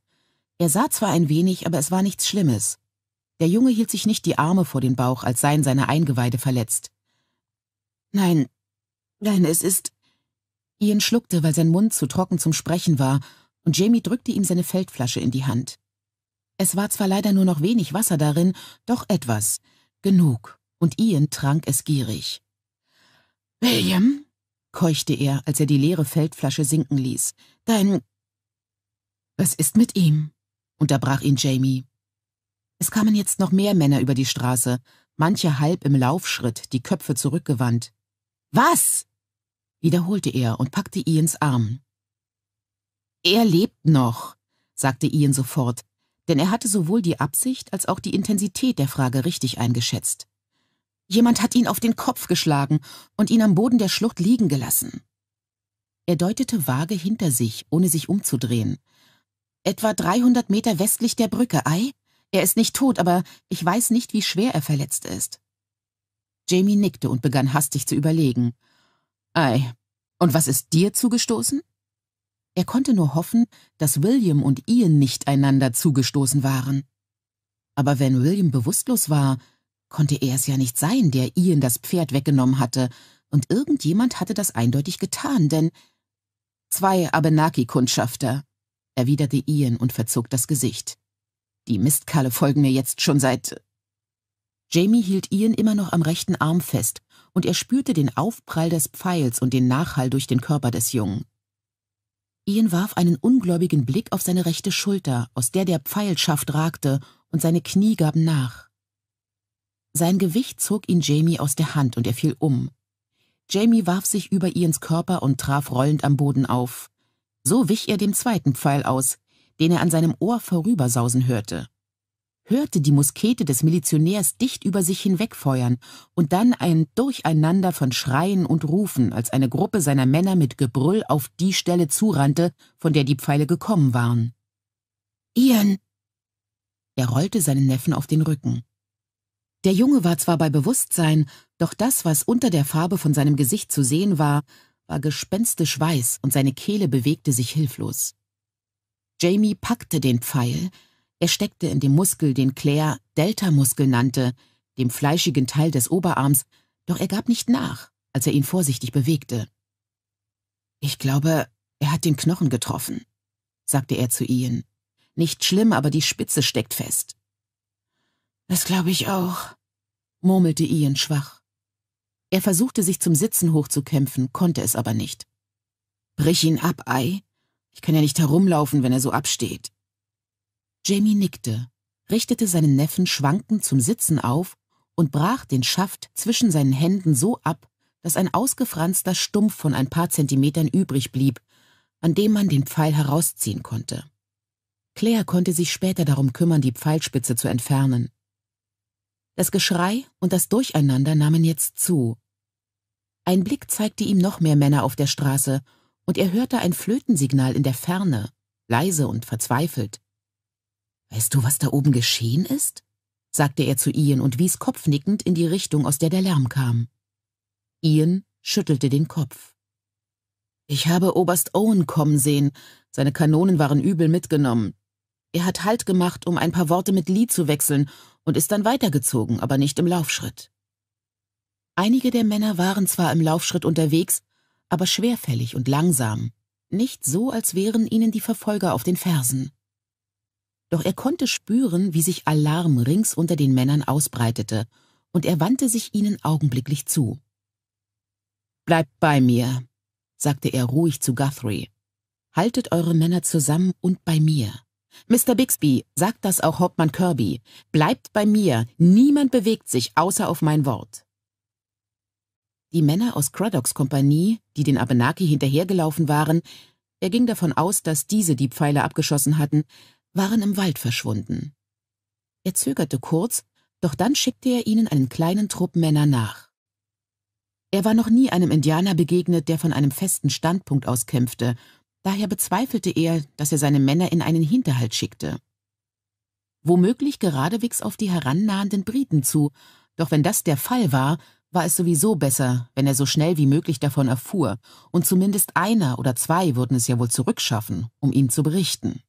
Er sah zwar ein wenig, aber es war nichts Schlimmes. Der Junge hielt sich nicht die Arme vor den Bauch, als seien seine Eingeweide verletzt. Nein, nein, es ist. Ian schluckte, weil sein Mund zu trocken zum Sprechen war, und Jamie drückte ihm seine Feldflasche in die Hand. Es war zwar leider nur noch wenig Wasser darin, doch etwas. Genug. Und Ian trank es gierig. William, keuchte er, als er die leere Feldflasche sinken ließ. Dein. Was ist mit ihm? unterbrach ihn Jamie. Es kamen jetzt noch mehr Männer über die Straße, manche halb im Laufschritt, die Köpfe zurückgewandt. Was? wiederholte er und packte Ians Arm. Er lebt noch, sagte Ian sofort, denn er hatte sowohl die Absicht als auch die Intensität der Frage richtig eingeschätzt. Jemand hat ihn auf den Kopf geschlagen und ihn am Boden der Schlucht liegen gelassen. Er deutete vage hinter sich, ohne sich umzudrehen. Etwa 300 Meter westlich der Brücke, ei? Er ist nicht tot, aber ich weiß nicht, wie schwer er verletzt ist. Jamie nickte und begann hastig zu überlegen. Ei, und was ist dir zugestoßen? Er konnte nur hoffen, dass William und Ian nicht einander zugestoßen waren. Aber wenn William bewusstlos war, konnte er es ja nicht sein, der Ian das Pferd weggenommen hatte, und irgendjemand hatte das eindeutig getan, denn zwei Abenaki-Kundschafter, erwiderte Ian und verzog das Gesicht. Die Mistkalle folgen mir jetzt schon seit. Jamie hielt Ian immer noch am rechten Arm fest, und er spürte den Aufprall des Pfeils und den Nachhall durch den Körper des Jungen. Ian warf einen ungläubigen Blick auf seine rechte Schulter, aus der der Pfeilschaft ragte, und seine Knie gaben nach. Sein Gewicht zog ihn Jamie aus der Hand und er fiel um. Jamie warf sich über Ians Körper und traf rollend am Boden auf. So wich er dem zweiten Pfeil aus, den er an seinem Ohr vorübersausen hörte. Hörte die Muskete des Milizionärs dicht über sich hinwegfeuern und dann ein Durcheinander von Schreien und Rufen, als eine Gruppe seiner Männer mit Gebrüll auf die Stelle zurannte, von der die Pfeile gekommen waren. Ian! Er rollte seinen Neffen auf den Rücken. Der Junge war zwar bei Bewusstsein, doch das, was unter der Farbe von seinem Gesicht zu sehen war, war gespenstisch weiß und seine Kehle bewegte sich hilflos. Jamie packte den Pfeil, er steckte in dem Muskel, den Claire Delta-Muskel nannte, dem fleischigen Teil des Oberarms, doch er gab nicht nach, als er ihn vorsichtig bewegte. Ich glaube, er hat den Knochen getroffen, sagte er zu Ian. Nicht schlimm, aber die Spitze steckt fest. Das glaube ich auch, murmelte Ian schwach. Er versuchte sich zum Sitzen hochzukämpfen, konnte es aber nicht. Brich ihn ab, Ei. Ich kann ja nicht herumlaufen, wenn er so absteht. Jamie nickte, richtete seinen Neffen schwankend zum Sitzen auf und brach den Schaft zwischen seinen Händen so ab, dass ein ausgefranster Stumpf von ein paar Zentimetern übrig blieb, an dem man den Pfeil herausziehen konnte. Claire konnte sich später darum kümmern, die Pfeilspitze zu entfernen. Das Geschrei und das Durcheinander nahmen jetzt zu. Ein Blick zeigte ihm noch mehr Männer auf der Straße, und er hörte ein Flötensignal in der Ferne, leise und verzweifelt. Weißt du, was da oben geschehen ist? sagte er zu Ian und wies kopfnickend in die Richtung, aus der der Lärm kam. Ian schüttelte den Kopf. Ich habe Oberst Owen kommen sehen. Seine Kanonen waren übel mitgenommen. Er hat Halt gemacht, um ein paar Worte mit Lee zu wechseln und ist dann weitergezogen, aber nicht im Laufschritt. Einige der Männer waren zwar im Laufschritt unterwegs, aber schwerfällig und langsam, nicht so, als wären ihnen die Verfolger auf den Fersen. Doch er konnte spüren, wie sich Alarm rings unter den Männern ausbreitete, und er wandte sich ihnen augenblicklich zu. Bleibt bei mir, sagte er ruhig zu Guthrie. Haltet eure Männer zusammen und bei mir. Mr. Bixby, sagt das auch Hauptmann Kirby. Bleibt bei mir, niemand bewegt sich außer auf mein Wort. Die Männer aus Craddocks Kompanie, die den Abenaki hinterhergelaufen waren, er ging davon aus, dass diese die Pfeile abgeschossen hatten, waren im Wald verschwunden. Er zögerte kurz, doch dann schickte er ihnen einen kleinen Trupp Männer nach. Er war noch nie einem Indianer begegnet, der von einem festen Standpunkt aus kämpfte Daher bezweifelte er, dass er seine Männer in einen Hinterhalt schickte. Womöglich geradewegs auf die herannahenden Briten zu, doch wenn das der Fall war, war es sowieso besser, wenn er so schnell wie möglich davon erfuhr, und zumindest einer oder zwei würden es ja wohl zurückschaffen, um ihm zu berichten.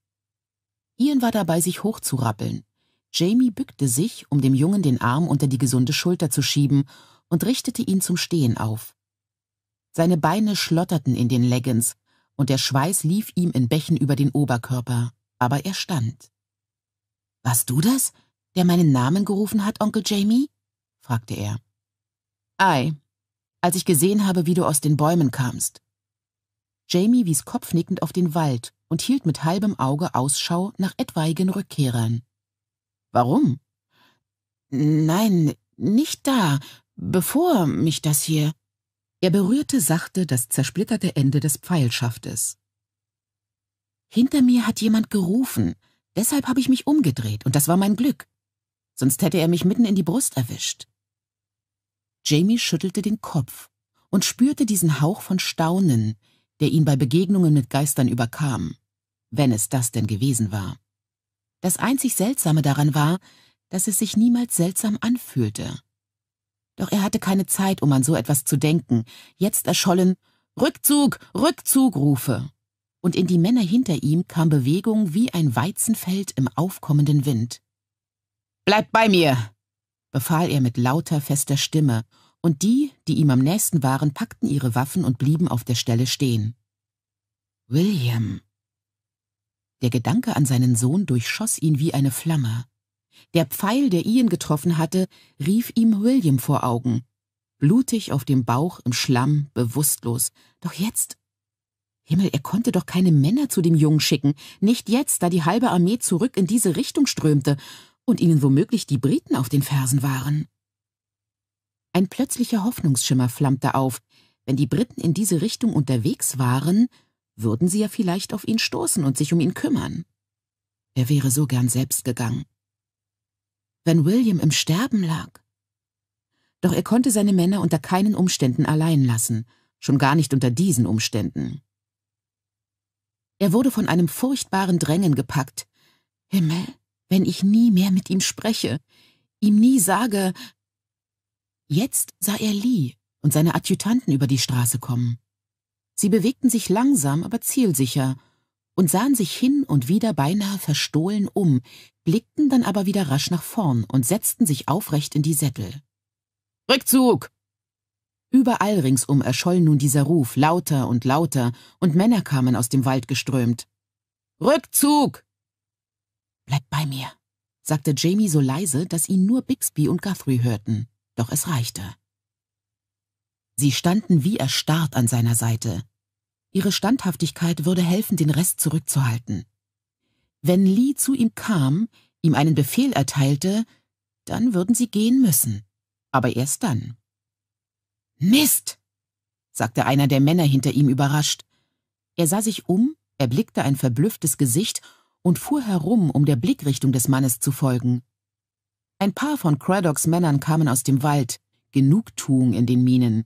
Ian war dabei, sich hochzurappeln. Jamie bückte sich, um dem Jungen den Arm unter die gesunde Schulter zu schieben, und richtete ihn zum Stehen auf. Seine Beine schlotterten in den Leggings, und der Schweiß lief ihm in Bächen über den Oberkörper, aber er stand. Warst du das, der meinen Namen gerufen hat, Onkel Jamie? fragte er. Ei, als ich gesehen habe, wie du aus den Bäumen kamst. Jamie wies kopfnickend auf den Wald und hielt mit halbem Auge Ausschau nach etwaigen Rückkehrern. Warum? Nein, nicht da, bevor mich das hier. Er berührte sachte das zersplitterte Ende des Pfeilschaftes. Hinter mir hat jemand gerufen, deshalb habe ich mich umgedreht, und das war mein Glück. Sonst hätte er mich mitten in die Brust erwischt. Jamie schüttelte den Kopf und spürte diesen Hauch von Staunen, der ihn bei Begegnungen mit Geistern überkam, wenn es das denn gewesen war. Das einzig Seltsame daran war, dass es sich niemals seltsam anfühlte. Doch er hatte keine Zeit, um an so etwas zu denken. Jetzt erschollen Rückzug, Rückzug Rufe. Und in die Männer hinter ihm kam Bewegung wie ein Weizenfeld im aufkommenden Wind. Bleib bei mir, befahl er mit lauter, fester Stimme, und die, die ihm am nächsten waren, packten ihre Waffen und blieben auf der Stelle stehen. William. Der Gedanke an seinen Sohn durchschoss ihn wie eine Flamme. Der Pfeil, der Ian getroffen hatte, rief ihm William vor Augen. Blutig auf dem Bauch, im Schlamm, bewusstlos. Doch jetzt Himmel, er konnte doch keine Männer zu dem Jungen schicken, nicht jetzt, da die halbe Armee zurück in diese Richtung strömte und ihnen womöglich die Briten auf den Fersen waren. Ein plötzlicher Hoffnungsschimmer flammte auf. Wenn die Briten in diese Richtung unterwegs waren, würden sie ja vielleicht auf ihn stoßen und sich um ihn kümmern. Er wäre so gern selbst gegangen. Wenn William im Sterben lag. Doch er konnte seine Männer unter keinen Umständen allein lassen, schon gar nicht unter diesen Umständen. Er wurde von einem furchtbaren Drängen gepackt. Himmel, wenn ich nie mehr mit ihm spreche, ihm nie sage. Jetzt sah er Lee und seine Adjutanten über die Straße kommen. Sie bewegten sich langsam, aber zielsicher und sahen sich hin und wieder beinahe verstohlen um, blickten dann aber wieder rasch nach vorn und setzten sich aufrecht in die Sättel. Rückzug! Überall ringsum erscholl nun dieser Ruf, lauter und lauter, und Männer kamen aus dem Wald geströmt. Rückzug! Bleib bei mir, sagte Jamie so leise, dass ihn nur Bixby und Guthrie hörten, doch es reichte. Sie standen wie erstarrt an seiner Seite. Ihre Standhaftigkeit würde helfen, den Rest zurückzuhalten. Wenn Lee zu ihm kam, ihm einen Befehl erteilte, dann würden sie gehen müssen. Aber erst dann. Mist, sagte einer der Männer hinter ihm überrascht. Er sah sich um, erblickte ein verblüfftes Gesicht und fuhr herum, um der Blickrichtung des Mannes zu folgen. Ein paar von Craddocks Männern kamen aus dem Wald, Genugtuung in den Minen.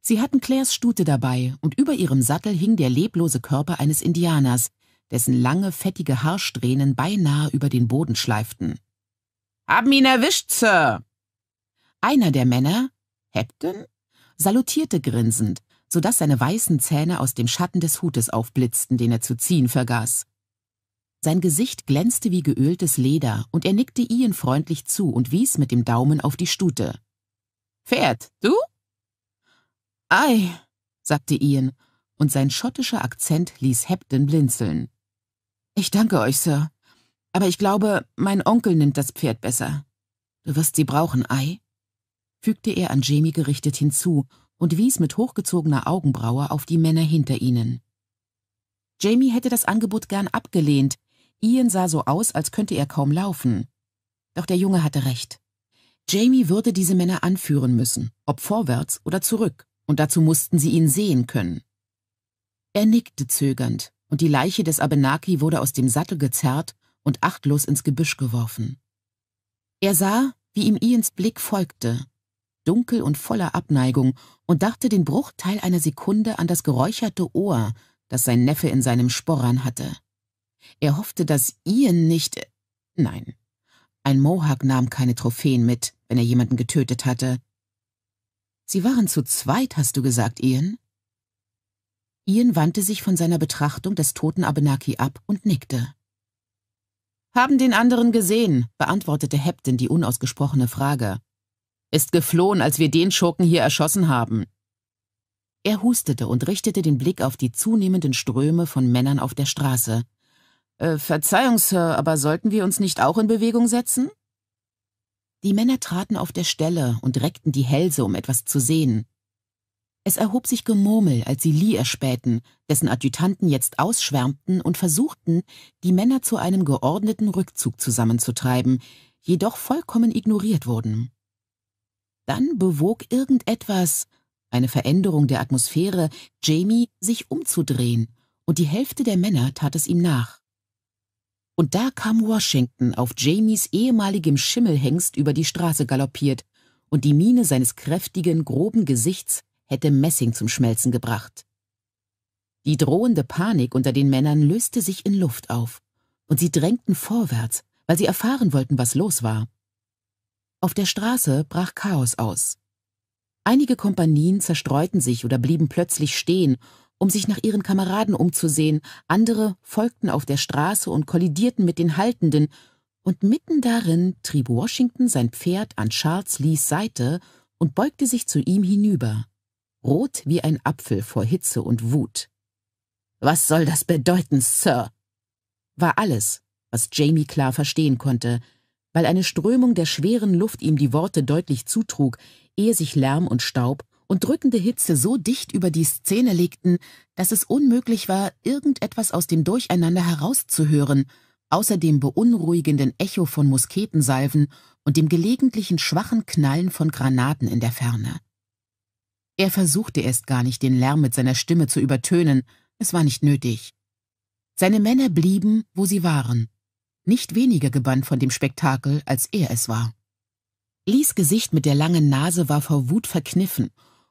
Sie hatten Claires Stute dabei, und über ihrem Sattel hing der leblose Körper eines Indianers, dessen lange, fettige Haarsträhnen beinahe über den Boden schleiften. Haben ihn erwischt, Sir! Einer der Männer, Hepton, salutierte grinsend, so dass seine weißen Zähne aus dem Schatten des Hutes aufblitzten, den er zu ziehen vergaß. Sein Gesicht glänzte wie geöltes Leder, und er nickte Ian freundlich zu und wies mit dem Daumen auf die Stute. Pferd, du? Ei, sagte Ian, und sein schottischer Akzent ließ Hepton blinzeln. Ich danke euch, Sir, aber ich glaube, mein Onkel nimmt das Pferd besser. Du wirst sie brauchen, Ei fügte er an Jamie gerichtet hinzu und wies mit hochgezogener Augenbraue auf die Männer hinter ihnen. Jamie hätte das Angebot gern abgelehnt, Ian sah so aus, als könnte er kaum laufen. Doch der Junge hatte recht. Jamie würde diese Männer anführen müssen, ob vorwärts oder zurück, und dazu mussten sie ihn sehen können. Er nickte zögernd, und die Leiche des Abenaki wurde aus dem Sattel gezerrt und achtlos ins Gebüsch geworfen. Er sah, wie ihm Ians Blick folgte, dunkel und voller Abneigung, und dachte den Bruchteil einer Sekunde an das geräucherte Ohr, das sein Neffe in seinem Sporran hatte. Er hoffte, dass Ian nicht... Nein, ein Mohawk nahm keine Trophäen mit, wenn er jemanden getötet hatte. Sie waren zu zweit, hast du gesagt, Ian? Ian wandte sich von seiner Betrachtung des toten Abenaki ab und nickte. Haben den anderen gesehen, beantwortete Hepton die unausgesprochene Frage ist geflohen, als wir den Schurken hier erschossen haben. Er hustete und richtete den Blick auf die zunehmenden Ströme von Männern auf der Straße. Äh, Verzeihung, Sir, aber sollten wir uns nicht auch in Bewegung setzen? Die Männer traten auf der Stelle und reckten die Hälse, um etwas zu sehen. Es erhob sich Gemurmel, als sie Lee erspähten, dessen Adjutanten jetzt ausschwärmten und versuchten, die Männer zu einem geordneten Rückzug zusammenzutreiben, jedoch vollkommen ignoriert wurden. Dann bewog irgendetwas, eine Veränderung der Atmosphäre, Jamie, sich umzudrehen, und die Hälfte der Männer tat es ihm nach. Und da kam Washington auf Jamies ehemaligem Schimmelhengst über die Straße galoppiert, und die Miene seines kräftigen, groben Gesichts hätte Messing zum Schmelzen gebracht. Die drohende Panik unter den Männern löste sich in Luft auf, und sie drängten vorwärts, weil sie erfahren wollten, was los war. Auf der Straße brach Chaos aus. Einige Kompanien zerstreuten sich oder blieben plötzlich stehen, um sich nach ihren Kameraden umzusehen, andere folgten auf der Straße und kollidierten mit den Haltenden, und mitten darin trieb Washington sein Pferd an Charles Lees Seite und beugte sich zu ihm hinüber, rot wie ein Apfel vor Hitze und Wut. Was soll das bedeuten, Sir? war alles, was Jamie klar verstehen konnte, weil eine Strömung der schweren Luft ihm die Worte deutlich zutrug, ehe sich Lärm und Staub und drückende Hitze so dicht über die Szene legten, dass es unmöglich war, irgendetwas aus dem Durcheinander herauszuhören, außer dem beunruhigenden Echo von Musketensalven und dem gelegentlichen schwachen Knallen von Granaten in der Ferne. Er versuchte erst gar nicht, den Lärm mit seiner Stimme zu übertönen, es war nicht nötig. Seine Männer blieben, wo sie waren, nicht weniger gebannt von dem Spektakel, als er es war. Lees Gesicht mit der langen Nase war vor Wut verkniffen,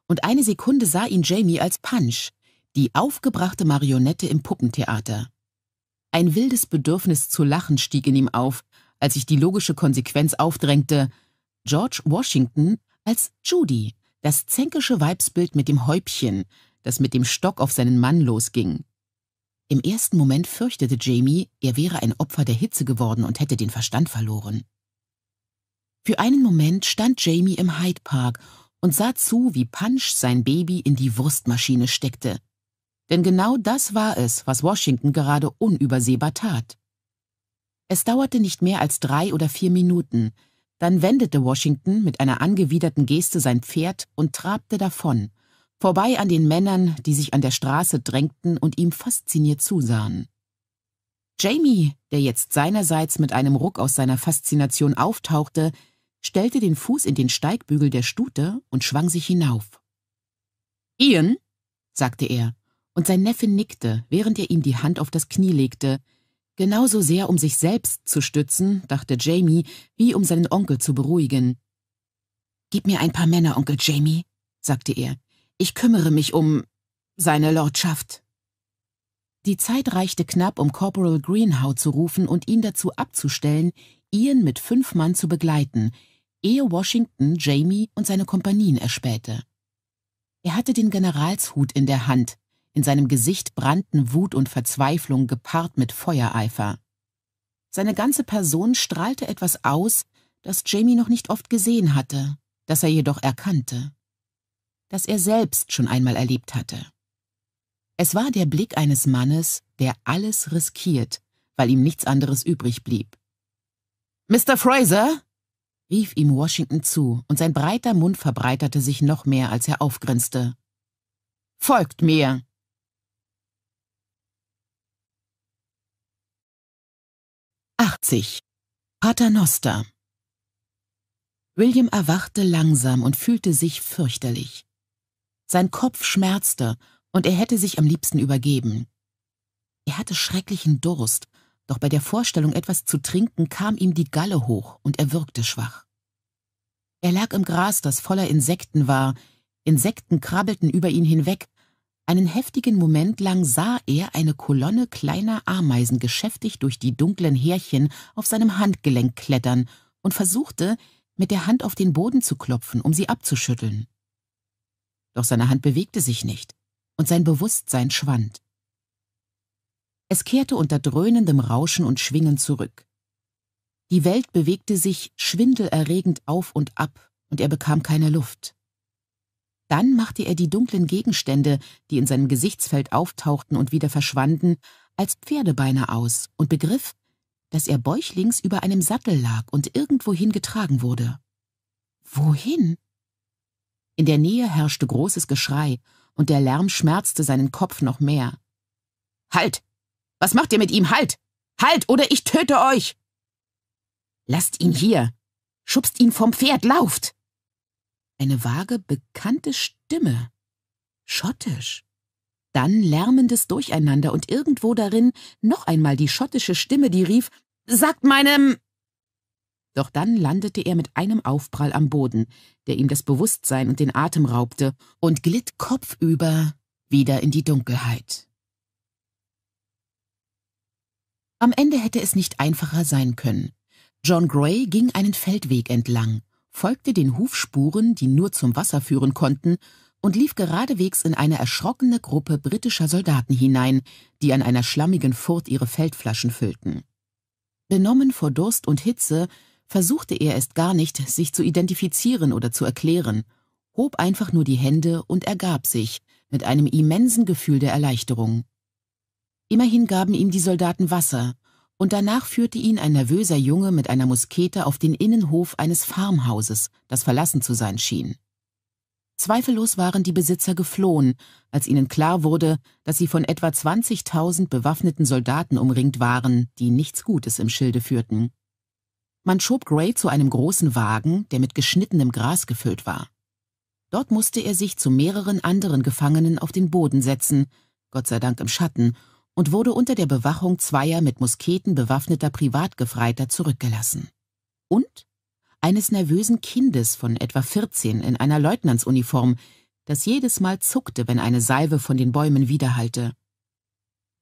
und eine Sekunde sah ihn Jamie als Punch, die aufgebrachte Marionette im Puppentheater. Ein wildes Bedürfnis zu lachen stieg in ihm auf, als sich die logische Konsequenz aufdrängte, George Washington als Judy, das zänkische Weibsbild mit dem Häubchen, das mit dem Stock auf seinen Mann losging. Im ersten Moment fürchtete Jamie, er wäre ein Opfer der Hitze geworden und hätte den Verstand verloren. Für einen Moment stand Jamie im Hyde Park und sah zu, wie Punch sein Baby in die Wurstmaschine steckte. Denn genau das war es, was Washington gerade unübersehbar tat. Es dauerte nicht mehr als drei oder vier Minuten, dann wendete Washington mit einer angewiderten Geste sein Pferd und trabte davon, vorbei an den Männern, die sich an der Straße drängten und ihm fasziniert zusahen. Jamie, der jetzt seinerseits mit einem Ruck aus seiner Faszination auftauchte, stellte den Fuß in den Steigbügel der Stute und schwang sich hinauf. Ian, sagte er, und sein Neffe nickte, während er ihm die Hand auf das Knie legte, genauso sehr um sich selbst zu stützen, dachte Jamie, wie um seinen Onkel zu beruhigen. Gib mir ein paar Männer, Onkel Jamie, sagte er. Ich kümmere mich um seine Lordschaft. Die Zeit reichte knapp, um Corporal Greenhow zu rufen und ihn dazu abzustellen, Ian mit fünf Mann zu begleiten, ehe Washington Jamie und seine Kompanien erspähte. Er hatte den Generalshut in der Hand, in seinem Gesicht brannten Wut und Verzweiflung gepaart mit Feuereifer. Seine ganze Person strahlte etwas aus, das Jamie noch nicht oft gesehen hatte, das er jedoch erkannte das er selbst schon einmal erlebt hatte. Es war der Blick eines Mannes, der alles riskiert, weil ihm nichts anderes übrig blieb. Mr. Fraser? Rief ihm Washington zu, und sein breiter Mund verbreiterte sich noch mehr, als er aufgrinste. Folgt mir! Achtzig. Paternoster. William erwachte langsam und fühlte sich fürchterlich. Sein Kopf schmerzte, und er hätte sich am liebsten übergeben. Er hatte schrecklichen Durst, doch bei der Vorstellung, etwas zu trinken, kam ihm die Galle hoch und er wirkte schwach. Er lag im Gras, das voller Insekten war, Insekten krabbelten über ihn hinweg, einen heftigen Moment lang sah er eine Kolonne kleiner Ameisen geschäftig durch die dunklen Härchen auf seinem Handgelenk klettern und versuchte, mit der Hand auf den Boden zu klopfen, um sie abzuschütteln doch seine Hand bewegte sich nicht, und sein Bewusstsein schwand. Es kehrte unter dröhnendem Rauschen und Schwingen zurück. Die Welt bewegte sich schwindelerregend auf und ab, und er bekam keine Luft. Dann machte er die dunklen Gegenstände, die in seinem Gesichtsfeld auftauchten und wieder verschwanden, als Pferdebeine aus und begriff, dass er bäuchlings über einem Sattel lag und irgendwohin getragen wurde. Wohin? In der Nähe herrschte großes Geschrei, und der Lärm schmerzte seinen Kopf noch mehr. Halt! Was macht ihr mit ihm? Halt! Halt, oder ich töte euch! Lasst ihn hier! Schubst ihn vom Pferd, lauft! Eine vage, bekannte Stimme. Schottisch. Dann lärmendes Durcheinander und irgendwo darin noch einmal die schottische Stimme, die rief, Sagt meinem doch dann landete er mit einem Aufprall am Boden, der ihm das Bewusstsein und den Atem raubte, und glitt kopfüber wieder in die Dunkelheit. Am Ende hätte es nicht einfacher sein können. John Gray ging einen Feldweg entlang, folgte den Hufspuren, die nur zum Wasser führen konnten, und lief geradewegs in eine erschrockene Gruppe britischer Soldaten hinein, die an einer schlammigen Furt ihre Feldflaschen füllten. Benommen vor Durst und Hitze versuchte er erst gar nicht, sich zu identifizieren oder zu erklären, hob einfach nur die Hände und ergab sich, mit einem immensen Gefühl der Erleichterung. Immerhin gaben ihm die Soldaten Wasser, und danach führte ihn ein nervöser Junge mit einer Muskete auf den Innenhof eines Farmhauses, das verlassen zu sein schien. Zweifellos waren die Besitzer geflohen, als ihnen klar wurde, dass sie von etwa 20.000 bewaffneten Soldaten umringt waren, die nichts Gutes im Schilde führten. Man schob Gray zu einem großen Wagen, der mit geschnittenem Gras gefüllt war. Dort musste er sich zu mehreren anderen Gefangenen auf den Boden setzen, Gott sei Dank im Schatten, und wurde unter der Bewachung zweier mit Musketen bewaffneter Privatgefreiter zurückgelassen. Und eines nervösen Kindes von etwa 14 in einer Leutnantsuniform, das jedes Mal zuckte, wenn eine Salve von den Bäumen widerhallte.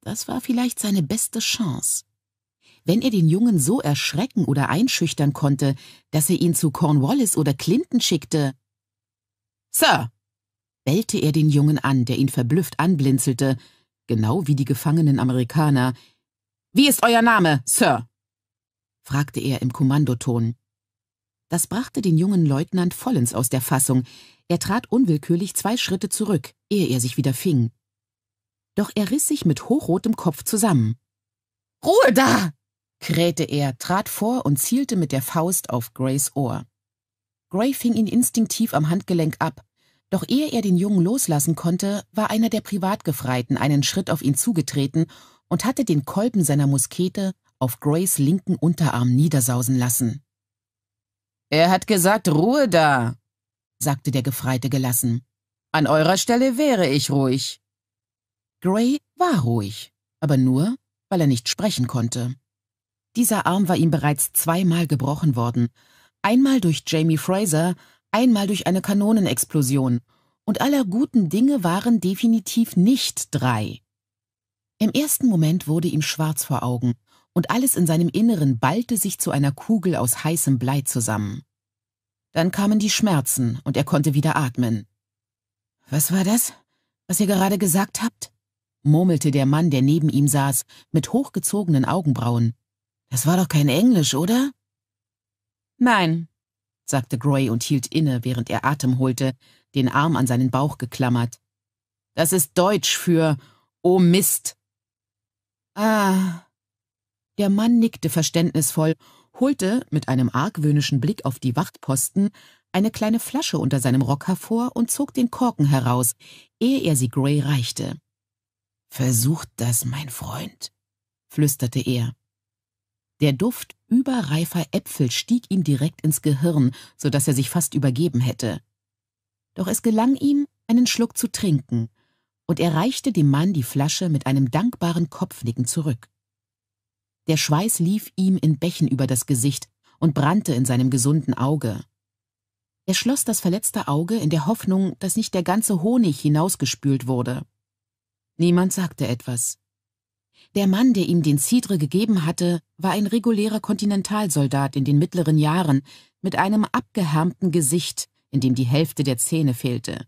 Das war vielleicht seine beste Chance. Wenn er den Jungen so erschrecken oder einschüchtern konnte, dass er ihn zu Cornwallis oder Clinton schickte. Sir! bellte er den Jungen an, der ihn verblüfft anblinzelte, genau wie die gefangenen Amerikaner. Wie ist euer Name, Sir? fragte er im Kommandoton. Das brachte den jungen Leutnant vollends aus der Fassung. Er trat unwillkürlich zwei Schritte zurück, ehe er sich wieder fing. Doch er riss sich mit hochrotem Kopf zusammen. Ruhe da! krähte er, trat vor und zielte mit der Faust auf Grays Ohr. Gray fing ihn instinktiv am Handgelenk ab, doch ehe er den Jungen loslassen konnte, war einer der Privatgefreiten einen Schritt auf ihn zugetreten und hatte den Kolben seiner Muskete auf Grays linken Unterarm niedersausen lassen. Er hat gesagt, Ruhe da, sagte der Gefreite gelassen. An eurer Stelle wäre ich ruhig. Gray war ruhig, aber nur, weil er nicht sprechen konnte. Dieser Arm war ihm bereits zweimal gebrochen worden. Einmal durch Jamie Fraser, einmal durch eine Kanonenexplosion. Und aller guten Dinge waren definitiv nicht drei. Im ersten Moment wurde ihm schwarz vor Augen, und alles in seinem Inneren ballte sich zu einer Kugel aus heißem Blei zusammen. Dann kamen die Schmerzen, und er konnte wieder atmen. Was war das, was ihr gerade gesagt habt? murmelte der Mann, der neben ihm saß, mit hochgezogenen Augenbrauen. Das war doch kein Englisch, oder? Nein, sagte Gray und hielt inne, während er Atem holte, den Arm an seinen Bauch geklammert. Das ist Deutsch für Oh Mist. Ah. Der Mann nickte verständnisvoll, holte mit einem argwöhnischen Blick auf die Wachtposten eine kleine Flasche unter seinem Rock hervor und zog den Korken heraus, ehe er sie Gray reichte. Versucht das, mein Freund, flüsterte er. Der Duft überreifer Äpfel stieg ihm direkt ins Gehirn, so dass er sich fast übergeben hätte. Doch es gelang ihm, einen Schluck zu trinken, und er reichte dem Mann die Flasche mit einem dankbaren Kopfnicken zurück. Der Schweiß lief ihm in Bächen über das Gesicht und brannte in seinem gesunden Auge. Er schloss das verletzte Auge in der Hoffnung, dass nicht der ganze Honig hinausgespült wurde. Niemand sagte etwas. Der Mann, der ihm den Cidre gegeben hatte, war ein regulärer Kontinentalsoldat in den mittleren Jahren mit einem abgehärmten Gesicht, in dem die Hälfte der Zähne fehlte.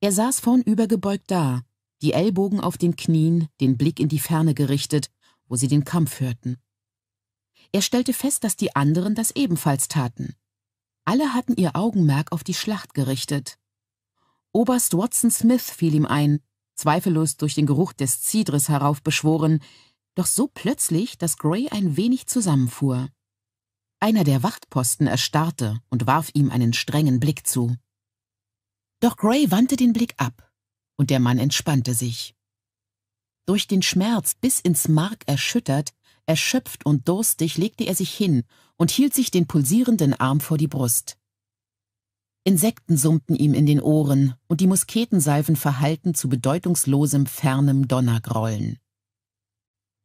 Er saß vornübergebeugt da, die Ellbogen auf den Knien, den Blick in die Ferne gerichtet, wo sie den Kampf hörten. Er stellte fest, dass die anderen das ebenfalls taten. Alle hatten ihr Augenmerk auf die Schlacht gerichtet. Oberst Watson Smith fiel ihm ein, zweifellos durch den Geruch des Zidres heraufbeschworen, doch so plötzlich, dass Gray ein wenig zusammenfuhr. Einer der Wachtposten erstarrte und warf ihm einen strengen Blick zu. Doch Gray wandte den Blick ab, und der Mann entspannte sich. Durch den Schmerz bis ins Mark erschüttert, erschöpft und durstig legte er sich hin und hielt sich den pulsierenden Arm vor die Brust. Insekten summten ihm in den Ohren, und die Musketensalven verhallten zu bedeutungslosem, fernem Donnergrollen.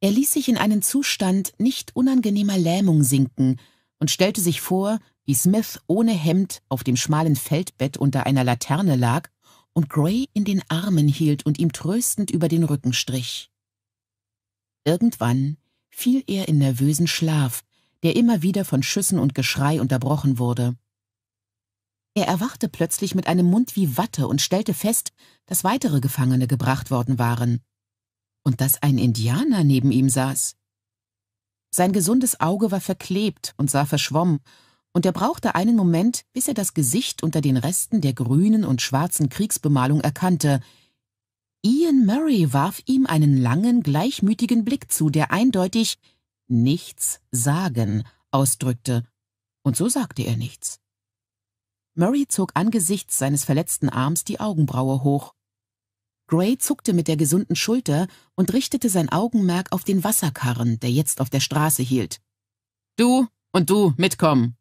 Er ließ sich in einen Zustand nicht unangenehmer Lähmung sinken und stellte sich vor, wie Smith ohne Hemd auf dem schmalen Feldbett unter einer Laterne lag und Gray in den Armen hielt und ihm tröstend über den Rücken strich. Irgendwann fiel er in nervösen Schlaf, der immer wieder von Schüssen und Geschrei unterbrochen wurde. Er erwachte plötzlich mit einem Mund wie Watte und stellte fest, dass weitere Gefangene gebracht worden waren. Und dass ein Indianer neben ihm saß. Sein gesundes Auge war verklebt und sah verschwommen, und er brauchte einen Moment, bis er das Gesicht unter den Resten der grünen und schwarzen Kriegsbemalung erkannte. Ian Murray warf ihm einen langen, gleichmütigen Blick zu, der eindeutig nichts sagen ausdrückte, und so sagte er nichts. Murray zog angesichts seines verletzten Arms die Augenbraue hoch. Gray zuckte mit der gesunden Schulter und richtete sein Augenmerk auf den Wasserkarren, der jetzt auf der Straße hielt. Du und du mitkommen.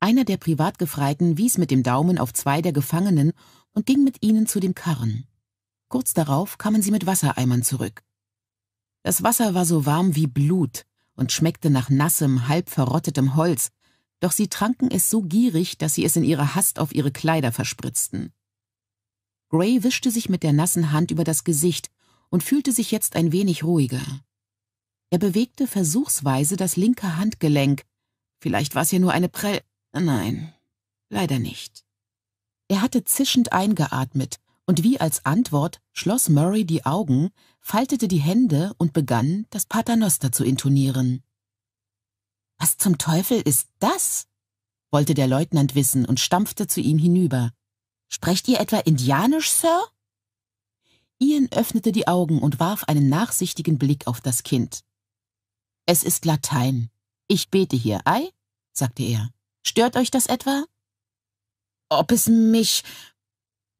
Einer der Privatgefreiten wies mit dem Daumen auf zwei der Gefangenen und ging mit ihnen zu dem Karren. Kurz darauf kamen sie mit Wassereimern zurück. Das Wasser war so warm wie Blut und schmeckte nach nassem, halb verrottetem Holz, doch sie tranken es so gierig, dass sie es in ihrer Hast auf ihre Kleider verspritzten. Gray wischte sich mit der nassen Hand über das Gesicht und fühlte sich jetzt ein wenig ruhiger. Er bewegte versuchsweise das linke Handgelenk. Vielleicht war es ja nur eine Prell... Nein, leider nicht. Er hatte zischend eingeatmet, und wie als Antwort schloss Murray die Augen, faltete die Hände und begann, das Paternoster zu intonieren. Was zum Teufel ist das? wollte der Leutnant wissen und stampfte zu ihm hinüber. Sprecht ihr etwa Indianisch, Sir? Ian öffnete die Augen und warf einen nachsichtigen Blick auf das Kind. Es ist Latein. Ich bete hier, ei? sagte er. Stört euch das etwa? Ob es mich.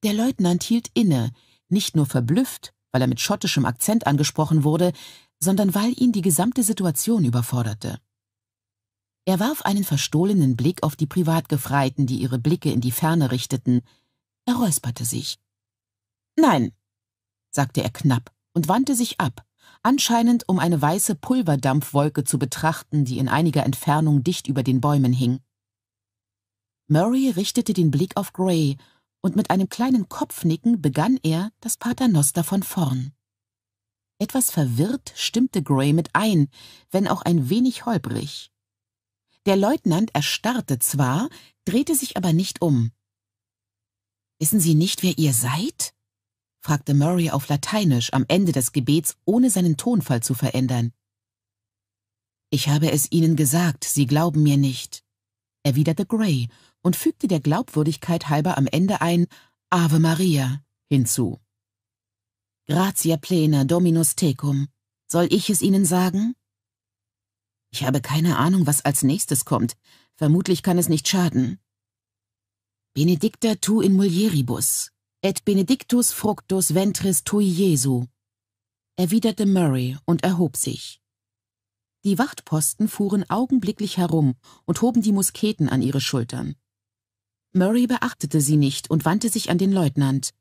Der Leutnant hielt inne, nicht nur verblüfft, weil er mit schottischem Akzent angesprochen wurde, sondern weil ihn die gesamte Situation überforderte. Er warf einen verstohlenen Blick auf die Privatgefreiten, die ihre Blicke in die Ferne richteten, er räusperte sich. Nein, sagte er knapp und wandte sich ab, anscheinend um eine weiße Pulverdampfwolke zu betrachten, die in einiger Entfernung dicht über den Bäumen hing. Murray richtete den Blick auf Gray, und mit einem kleinen Kopfnicken begann er das Paternoster von vorn. Etwas verwirrt stimmte Gray mit ein, wenn auch ein wenig holprig. Der Leutnant erstarrte zwar, drehte sich aber nicht um. Wissen Sie nicht, wer ihr seid? fragte Murray auf Lateinisch am Ende des Gebets, ohne seinen Tonfall zu verändern. Ich habe es Ihnen gesagt, Sie glauben mir nicht, erwiderte Gray und fügte der Glaubwürdigkeit halber am Ende ein Ave Maria hinzu. Gratia plena Dominus tecum. Soll ich es Ihnen sagen? Ich habe keine Ahnung, was als nächstes kommt. Vermutlich kann es nicht schaden. Benedicta tu in mulieribus, et benedictus fructus ventris tui Jesu, erwiderte Murray und erhob sich. Die Wachtposten fuhren augenblicklich herum und hoben die Musketen an ihre Schultern. Murray beachtete sie nicht und wandte sich an den Leutnant.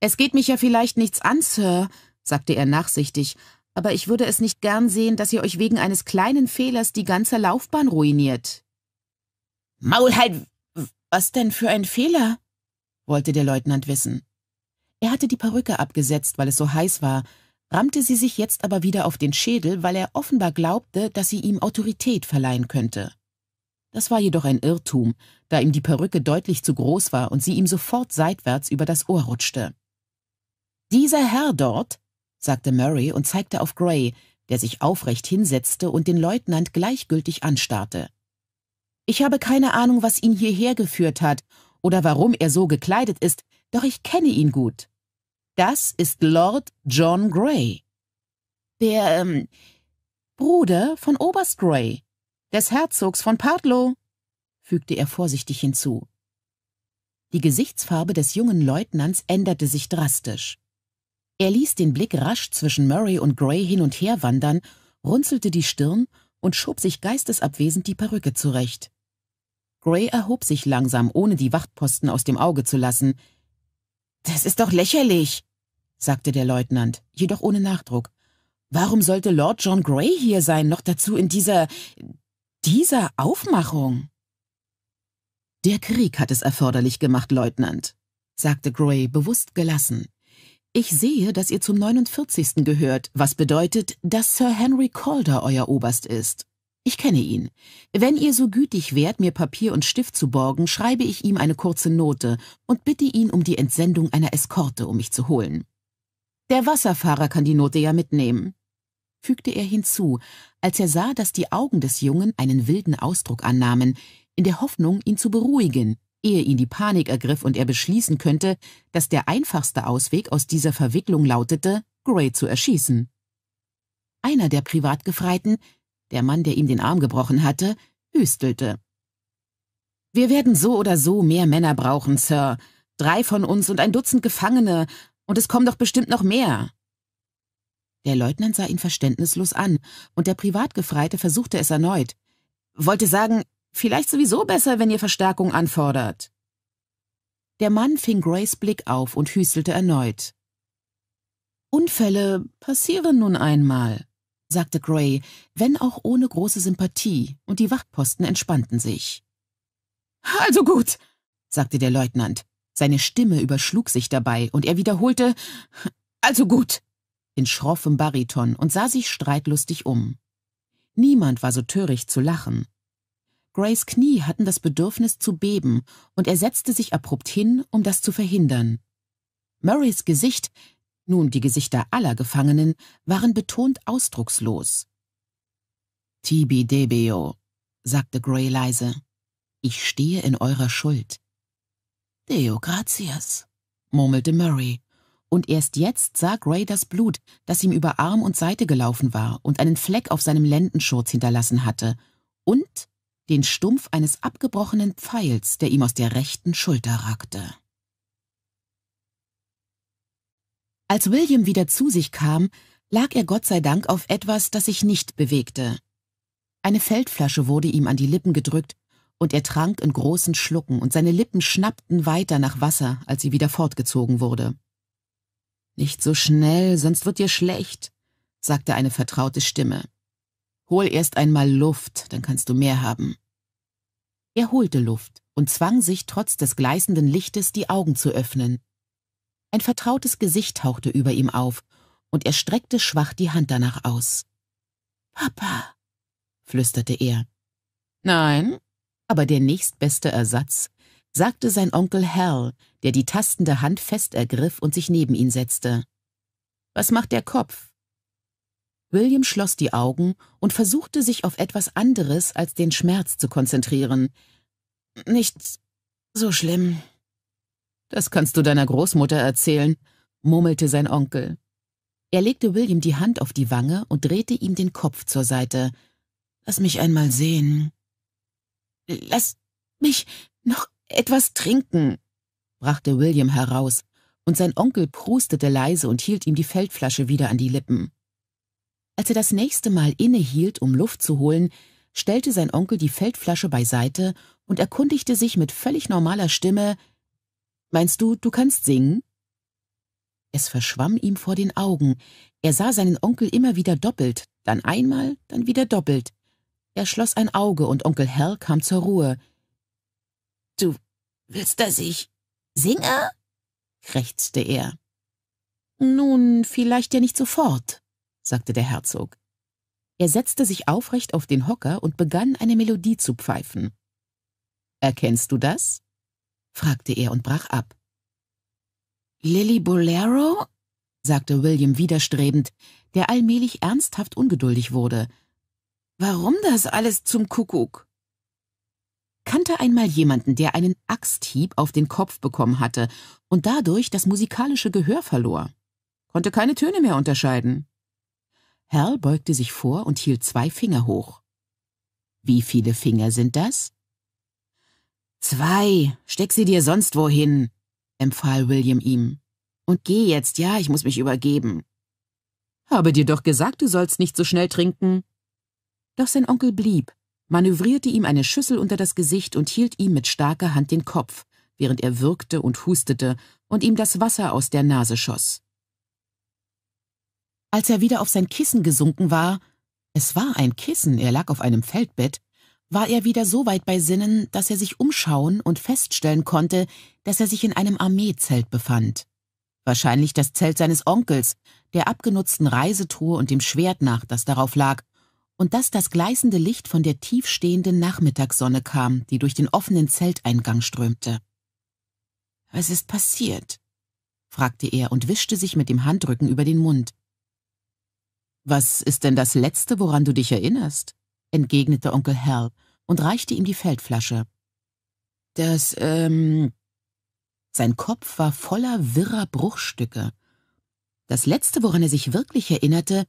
Es geht mich ja vielleicht nichts an, Sir, sagte er nachsichtig, aber ich würde es nicht gern sehen, dass ihr euch wegen eines kleinen Fehlers die ganze Laufbahn ruiniert. Maul halt, was denn für ein Fehler? wollte der Leutnant wissen. Er hatte die Perücke abgesetzt, weil es so heiß war, rammte sie sich jetzt aber wieder auf den Schädel, weil er offenbar glaubte, dass sie ihm Autorität verleihen könnte. Das war jedoch ein Irrtum, da ihm die Perücke deutlich zu groß war und sie ihm sofort seitwärts über das Ohr rutschte. Dieser Herr dort, sagte Murray und zeigte auf Gray, der sich aufrecht hinsetzte und den Leutnant gleichgültig anstarrte. Ich habe keine Ahnung, was ihn hierher geführt hat oder warum er so gekleidet ist, doch ich kenne ihn gut. Das ist Lord John Grey. Der, ähm, Bruder von Oberst Grey, des Herzogs von Partlow, fügte er vorsichtig hinzu. Die Gesichtsfarbe des jungen Leutnants änderte sich drastisch. Er ließ den Blick rasch zwischen Murray und Grey hin und her wandern, runzelte die Stirn und schob sich geistesabwesend die Perücke zurecht. Gray erhob sich langsam, ohne die Wachtposten aus dem Auge zu lassen. Das ist doch lächerlich, sagte der Leutnant, jedoch ohne Nachdruck. Warum sollte Lord John Gray hier sein, noch dazu in dieser dieser Aufmachung? Der Krieg hat es erforderlich gemacht, Leutnant, sagte Gray bewusst gelassen. Ich sehe, dass ihr zum 49. gehört, was bedeutet, dass Sir Henry Calder euer Oberst ist. Ich kenne ihn. Wenn ihr so gütig wärt, mir Papier und Stift zu borgen, schreibe ich ihm eine kurze Note und bitte ihn um die Entsendung einer Eskorte, um mich zu holen. Der Wasserfahrer kann die Note ja mitnehmen. fügte er hinzu, als er sah, dass die Augen des Jungen einen wilden Ausdruck annahmen, in der Hoffnung, ihn zu beruhigen, ehe ihn die Panik ergriff und er beschließen könnte, dass der einfachste Ausweg aus dieser Verwicklung lautete, Gray zu erschießen. Einer der Privatgefreiten, der Mann, der ihm den Arm gebrochen hatte, hüstelte. Wir werden so oder so mehr Männer brauchen, Sir. Drei von uns und ein Dutzend Gefangene, und es kommen doch bestimmt noch mehr. Der Leutnant sah ihn verständnislos an, und der Privatgefreite versuchte es erneut. Wollte sagen, vielleicht sowieso besser, wenn ihr Verstärkung anfordert. Der Mann fing Grays Blick auf und hüstelte erneut. Unfälle passieren nun einmal sagte Gray, wenn auch ohne große Sympathie, und die Wachposten entspannten sich. Also gut, sagte der Leutnant. Seine Stimme überschlug sich dabei, und er wiederholte Also gut in schroffem Bariton und sah sich streitlustig um. Niemand war so töricht zu lachen. Grays Knie hatten das Bedürfnis zu beben, und er setzte sich abrupt hin, um das zu verhindern. Murrays Gesicht nun, die Gesichter aller Gefangenen waren betont ausdruckslos. Tibi debeo, sagte Gray leise. Ich stehe in eurer Schuld. Deo gratias, murmelte Murray, und erst jetzt sah Gray das Blut, das ihm über Arm und Seite gelaufen war und einen Fleck auf seinem Lendenschurz hinterlassen hatte, und den Stumpf eines abgebrochenen Pfeils, der ihm aus der rechten Schulter ragte. Als William wieder zu sich kam, lag er Gott sei Dank auf etwas, das sich nicht bewegte. Eine Feldflasche wurde ihm an die Lippen gedrückt, und er trank in großen Schlucken, und seine Lippen schnappten weiter nach Wasser, als sie wieder fortgezogen wurde. Nicht so schnell, sonst wird dir schlecht, sagte eine vertraute Stimme. Hol erst einmal Luft, dann kannst du mehr haben. Er holte Luft und zwang sich trotz des gleißenden Lichtes die Augen zu öffnen. Ein vertrautes Gesicht tauchte über ihm auf, und er streckte schwach die Hand danach aus. Papa, flüsterte er. Nein, aber der nächstbeste Ersatz, sagte sein Onkel Hal, der die tastende Hand fest ergriff und sich neben ihn setzte. Was macht der Kopf? William schloss die Augen und versuchte sich auf etwas anderes als den Schmerz zu konzentrieren. Nicht so schlimm, das kannst du deiner Großmutter erzählen, murmelte sein Onkel. Er legte William die Hand auf die Wange und drehte ihm den Kopf zur Seite. Lass mich einmal sehen. Lass mich noch etwas trinken, brachte William heraus, und sein Onkel prustete leise und hielt ihm die Feldflasche wieder an die Lippen. Als er das nächste Mal innehielt, um Luft zu holen, stellte sein Onkel die Feldflasche beiseite und erkundigte sich mit völlig normaler Stimme, Meinst du, du kannst singen? Es verschwamm ihm vor den Augen. Er sah seinen Onkel immer wieder doppelt, dann einmal, dann wieder doppelt. Er schloss ein Auge und Onkel Hal kam zur Ruhe. Du willst, dass ich singe? krächzte er. Nun, vielleicht ja nicht sofort, sagte der Herzog. Er setzte sich aufrecht auf den Hocker und begann eine Melodie zu pfeifen. Erkennst du das? fragte er und brach ab. Lily Bolero? sagte William widerstrebend, der allmählich ernsthaft ungeduldig wurde. Warum das alles zum Kuckuck? Kannte einmal jemanden, der einen Axthieb auf den Kopf bekommen hatte und dadurch das musikalische Gehör verlor. Konnte keine Töne mehr unterscheiden. Hal beugte sich vor und hielt zwei Finger hoch. Wie viele Finger sind das? Zwei, steck sie dir sonst wohin, empfahl William ihm. Und geh jetzt, ja, ich muss mich übergeben. Habe dir doch gesagt, du sollst nicht so schnell trinken. Doch sein Onkel blieb, manövrierte ihm eine Schüssel unter das Gesicht und hielt ihm mit starker Hand den Kopf, während er würgte und hustete und ihm das Wasser aus der Nase schoss. Als er wieder auf sein Kissen gesunken war, es war ein Kissen, er lag auf einem Feldbett, war er wieder so weit bei Sinnen, dass er sich umschauen und feststellen konnte, dass er sich in einem Armeezelt befand. Wahrscheinlich das Zelt seines Onkels, der abgenutzten Reisetruhe und dem Schwert nach, das darauf lag, und dass das gleißende Licht von der tiefstehenden Nachmittagssonne kam, die durch den offenen Zelteingang strömte. Was ist passiert? fragte er und wischte sich mit dem Handrücken über den Mund. Was ist denn das Letzte, woran du dich erinnerst? entgegnete Onkel Hal und reichte ihm die Feldflasche. Das, ähm. Sein Kopf war voller wirrer Bruchstücke. Das Letzte, woran er sich wirklich erinnerte,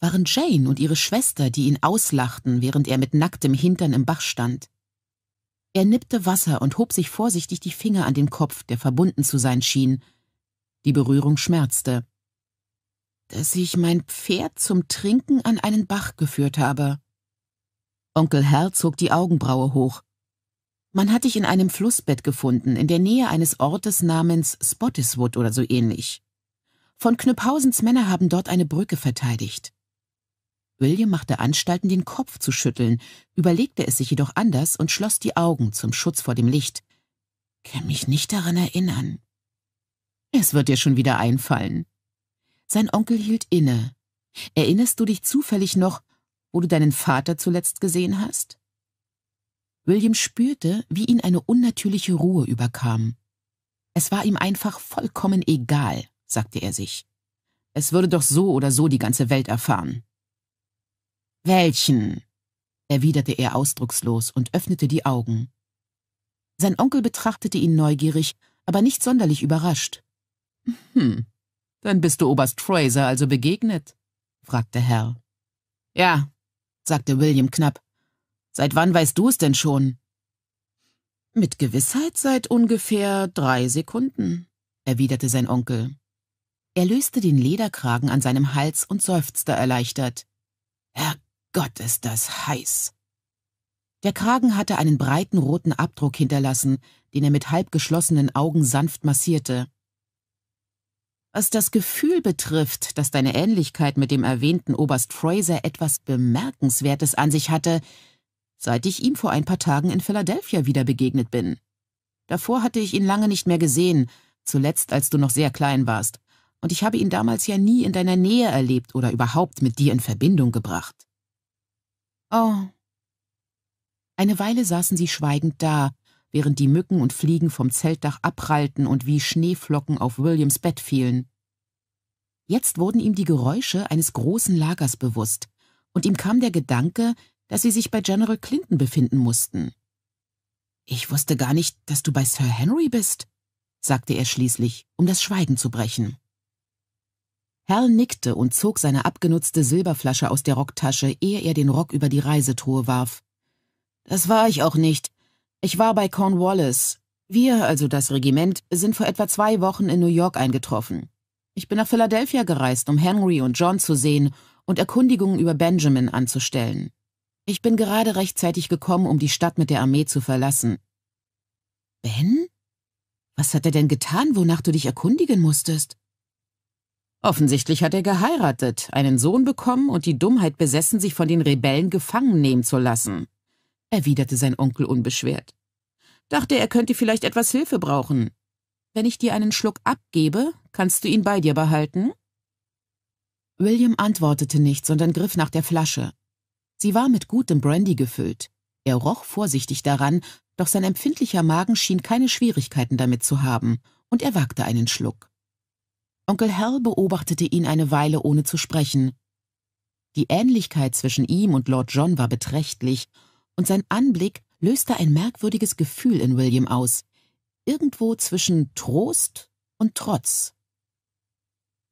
waren Jane und ihre Schwester, die ihn auslachten, während er mit nacktem Hintern im Bach stand. Er nippte Wasser und hob sich vorsichtig die Finger an den Kopf, der verbunden zu sein schien. Die Berührung schmerzte. Dass ich mein Pferd zum Trinken an einen Bach geführt habe. Onkel Herr zog die Augenbraue hoch. Man hat dich in einem Flussbett gefunden, in der Nähe eines Ortes namens Spottiswood oder so ähnlich. Von Knüpphausens Männer haben dort eine Brücke verteidigt. William machte Anstalten, den Kopf zu schütteln, überlegte es sich jedoch anders und schloss die Augen zum Schutz vor dem Licht. Kann mich nicht daran erinnern. Es wird dir schon wieder einfallen. Sein Onkel hielt inne. Erinnerst du dich zufällig noch, wo du deinen Vater zuletzt gesehen hast? William spürte, wie ihn eine unnatürliche Ruhe überkam. Es war ihm einfach vollkommen egal, sagte er sich. Es würde doch so oder so die ganze Welt erfahren. Welchen? erwiderte er ausdruckslos und öffnete die Augen. Sein Onkel betrachtete ihn neugierig, aber nicht sonderlich überrascht. Hm, dann bist du Oberst Fraser also begegnet? fragte Hal. Ja, sagte William knapp. Seit wann weißt du es denn schon? Mit Gewissheit seit ungefähr drei Sekunden, erwiderte sein Onkel. Er löste den Lederkragen an seinem Hals und seufzte erleichtert. Herr Gott, ist das heiß. Der Kragen hatte einen breiten roten Abdruck hinterlassen, den er mit halb geschlossenen Augen sanft massierte. Was das Gefühl betrifft, dass deine Ähnlichkeit mit dem erwähnten Oberst Fraser etwas Bemerkenswertes an sich hatte, seit ich ihm vor ein paar Tagen in Philadelphia wieder begegnet bin. Davor hatte ich ihn lange nicht mehr gesehen, zuletzt als du noch sehr klein warst, und ich habe ihn damals ja nie in deiner Nähe erlebt oder überhaupt mit dir in Verbindung gebracht. Oh. Eine Weile saßen sie schweigend da, während die Mücken und Fliegen vom Zeltdach abprallten und wie Schneeflocken auf Williams Bett fielen. Jetzt wurden ihm die Geräusche eines großen Lagers bewusst, und ihm kam der Gedanke, dass sie sich bei General Clinton befinden mussten. Ich wusste gar nicht, dass du bei Sir Henry bist, sagte er schließlich, um das Schweigen zu brechen. Hal nickte und zog seine abgenutzte Silberflasche aus der Rocktasche, ehe er den Rock über die Reisetruhe warf. Das war ich auch nicht. Ich war bei Cornwallis. Wir, also das Regiment, sind vor etwa zwei Wochen in New York eingetroffen. Ich bin nach Philadelphia gereist, um Henry und John zu sehen und Erkundigungen über Benjamin anzustellen. Ich bin gerade rechtzeitig gekommen, um die Stadt mit der Armee zu verlassen. Ben? Was hat er denn getan, wonach du dich erkundigen musstest? Offensichtlich hat er geheiratet, einen Sohn bekommen und die Dummheit besessen, sich von den Rebellen gefangen nehmen zu lassen, erwiderte sein Onkel unbeschwert. Dachte, er könnte vielleicht etwas Hilfe brauchen. Wenn ich dir einen Schluck abgebe, kannst du ihn bei dir behalten? William antwortete nicht, sondern griff nach der Flasche. Sie war mit gutem Brandy gefüllt. Er roch vorsichtig daran, doch sein empfindlicher Magen schien keine Schwierigkeiten damit zu haben, und er wagte einen Schluck. Onkel Hal beobachtete ihn eine Weile ohne zu sprechen. Die Ähnlichkeit zwischen ihm und Lord John war beträchtlich, und sein Anblick löste ein merkwürdiges Gefühl in William aus, irgendwo zwischen Trost und Trotz.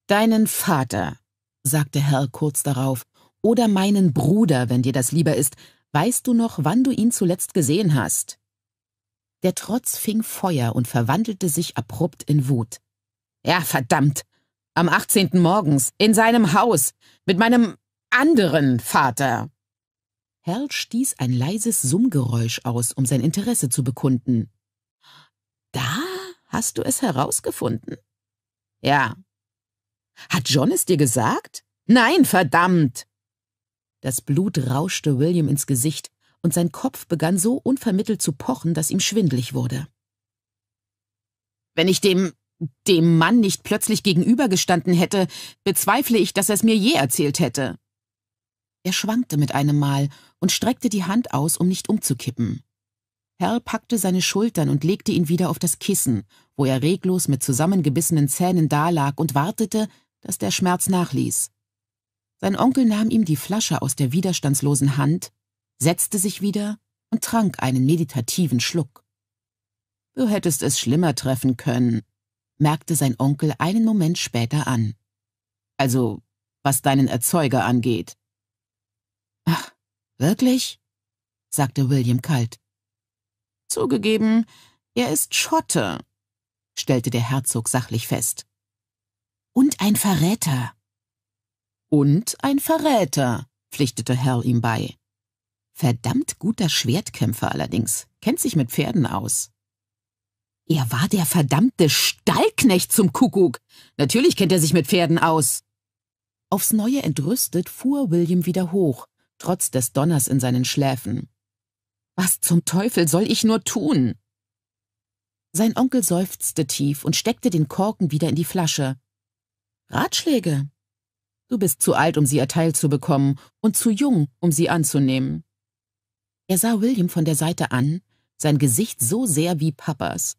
Deinen Vater, sagte Hal kurz darauf, oder meinen Bruder, wenn dir das lieber ist, weißt du noch, wann du ihn zuletzt gesehen hast? Der Trotz fing Feuer und verwandelte sich abrupt in Wut. Ja, verdammt. Am 18. morgens, in seinem Haus, mit meinem anderen Vater. Hal stieß ein leises Summgeräusch aus, um sein Interesse zu bekunden. Da hast du es herausgefunden? Ja. Hat John es dir gesagt? Nein, verdammt! Das Blut rauschte William ins Gesicht, und sein Kopf begann so unvermittelt zu pochen, dass ihm schwindlig wurde. Wenn ich dem dem Mann nicht plötzlich gegenübergestanden hätte, bezweifle ich, dass er es mir je erzählt hätte. Er schwankte mit einem Mal und streckte die Hand aus, um nicht umzukippen. Hal packte seine Schultern und legte ihn wieder auf das Kissen, wo er reglos mit zusammengebissenen Zähnen dalag und wartete, dass der Schmerz nachließ. Sein Onkel nahm ihm die Flasche aus der widerstandslosen Hand, setzte sich wieder und trank einen meditativen Schluck. Du hättest es schlimmer treffen können, merkte sein Onkel einen Moment später an. Also, was deinen Erzeuger angeht. Ach, wirklich? sagte William kalt. Zugegeben, er ist Schotte, stellte der Herzog sachlich fest. Und ein Verräter. Und ein Verräter, pflichtete Hal ihm bei. Verdammt guter Schwertkämpfer allerdings, kennt sich mit Pferden aus. Er war der verdammte Stallknecht zum Kuckuck. Natürlich kennt er sich mit Pferden aus. Aufs Neue entrüstet fuhr William wieder hoch, trotz des Donners in seinen Schläfen. Was zum Teufel soll ich nur tun? Sein Onkel seufzte tief und steckte den Korken wieder in die Flasche. Ratschläge? Du bist zu alt, um sie erteilt zu bekommen, und zu jung, um sie anzunehmen. Er sah William von der Seite an, sein Gesicht so sehr wie Papas.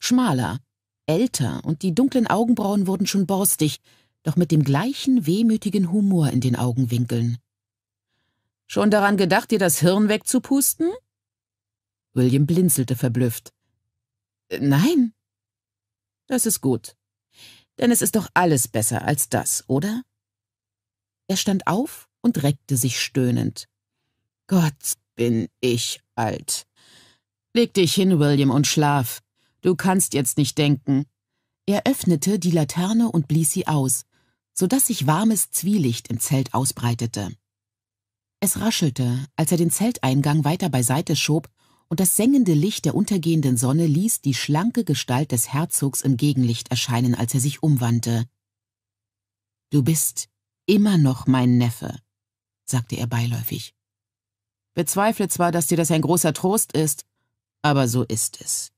Schmaler, älter, und die dunklen Augenbrauen wurden schon borstig, doch mit dem gleichen wehmütigen Humor in den Augenwinkeln. Schon daran gedacht, dir das Hirn wegzupusten? William blinzelte verblüfft. Nein. Das ist gut. Denn es ist doch alles besser als das, oder? Er stand auf und reckte sich stöhnend. Gott, bin ich alt. Leg dich hin, William, und schlaf. Du kannst jetzt nicht denken. Er öffnete die Laterne und blies sie aus, so dass sich warmes Zwielicht im Zelt ausbreitete. Es raschelte, als er den Zelteingang weiter beiseite schob und das sengende Licht der untergehenden Sonne ließ die schlanke Gestalt des Herzogs im Gegenlicht erscheinen, als er sich umwandte. Du bist immer noch mein Neffe, sagte er beiläufig. Bezweifle zwar, dass dir das ein großer Trost ist, aber so ist es.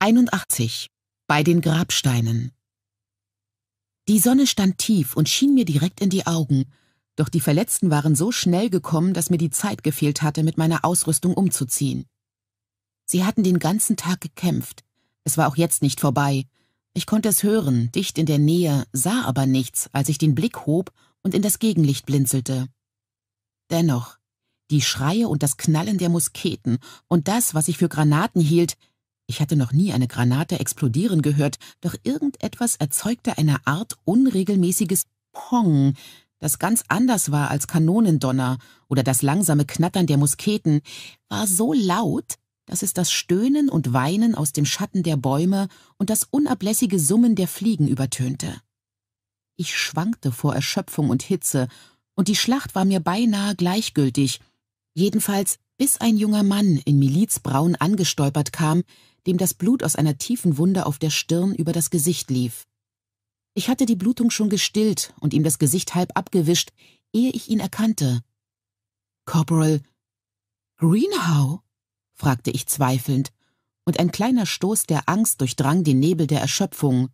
Einundachtzig. Bei den Grabsteinen. Die Sonne stand tief und schien mir direkt in die Augen, doch die Verletzten waren so schnell gekommen, dass mir die Zeit gefehlt hatte, mit meiner Ausrüstung umzuziehen. Sie hatten den ganzen Tag gekämpft. Es war auch jetzt nicht vorbei. Ich konnte es hören, dicht in der Nähe, sah aber nichts, als ich den Blick hob und in das Gegenlicht blinzelte. Dennoch, die Schreie und das Knallen der Musketen und das, was ich für Granaten hielt, ich hatte noch nie eine Granate explodieren gehört, doch irgendetwas erzeugte eine Art unregelmäßiges Pong, das ganz anders war als Kanonendonner oder das langsame Knattern der Musketen, war so laut, dass es das Stöhnen und Weinen aus dem Schatten der Bäume und das unablässige Summen der Fliegen übertönte. Ich schwankte vor Erschöpfung und Hitze, und die Schlacht war mir beinahe gleichgültig, jedenfalls bis ein junger Mann in Milizbraun angestolpert kam, dem das Blut aus einer tiefen Wunde auf der Stirn über das Gesicht lief. Ich hatte die Blutung schon gestillt und ihm das Gesicht halb abgewischt, ehe ich ihn erkannte. Corporal Greenhow? fragte ich zweifelnd, und ein kleiner Stoß der Angst durchdrang den Nebel der Erschöpfung.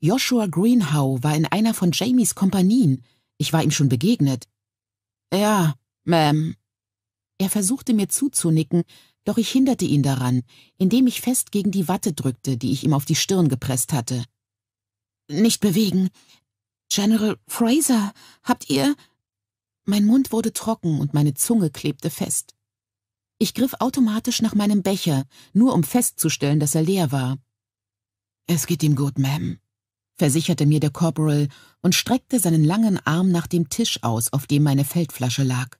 Joshua Greenhow war in einer von Jamies Kompanien. Ich war ihm schon begegnet. Ja, Ma'am. Er versuchte mir zuzunicken, doch ich hinderte ihn daran, indem ich fest gegen die Watte drückte, die ich ihm auf die Stirn gepresst hatte. Nicht bewegen. General Fraser, habt ihr. Mein Mund wurde trocken und meine Zunge klebte fest. Ich griff automatisch nach meinem Becher, nur um festzustellen, dass er leer war. Es geht ihm gut, Ma'am, versicherte mir der Corporal und streckte seinen langen Arm nach dem Tisch aus, auf dem meine Feldflasche lag.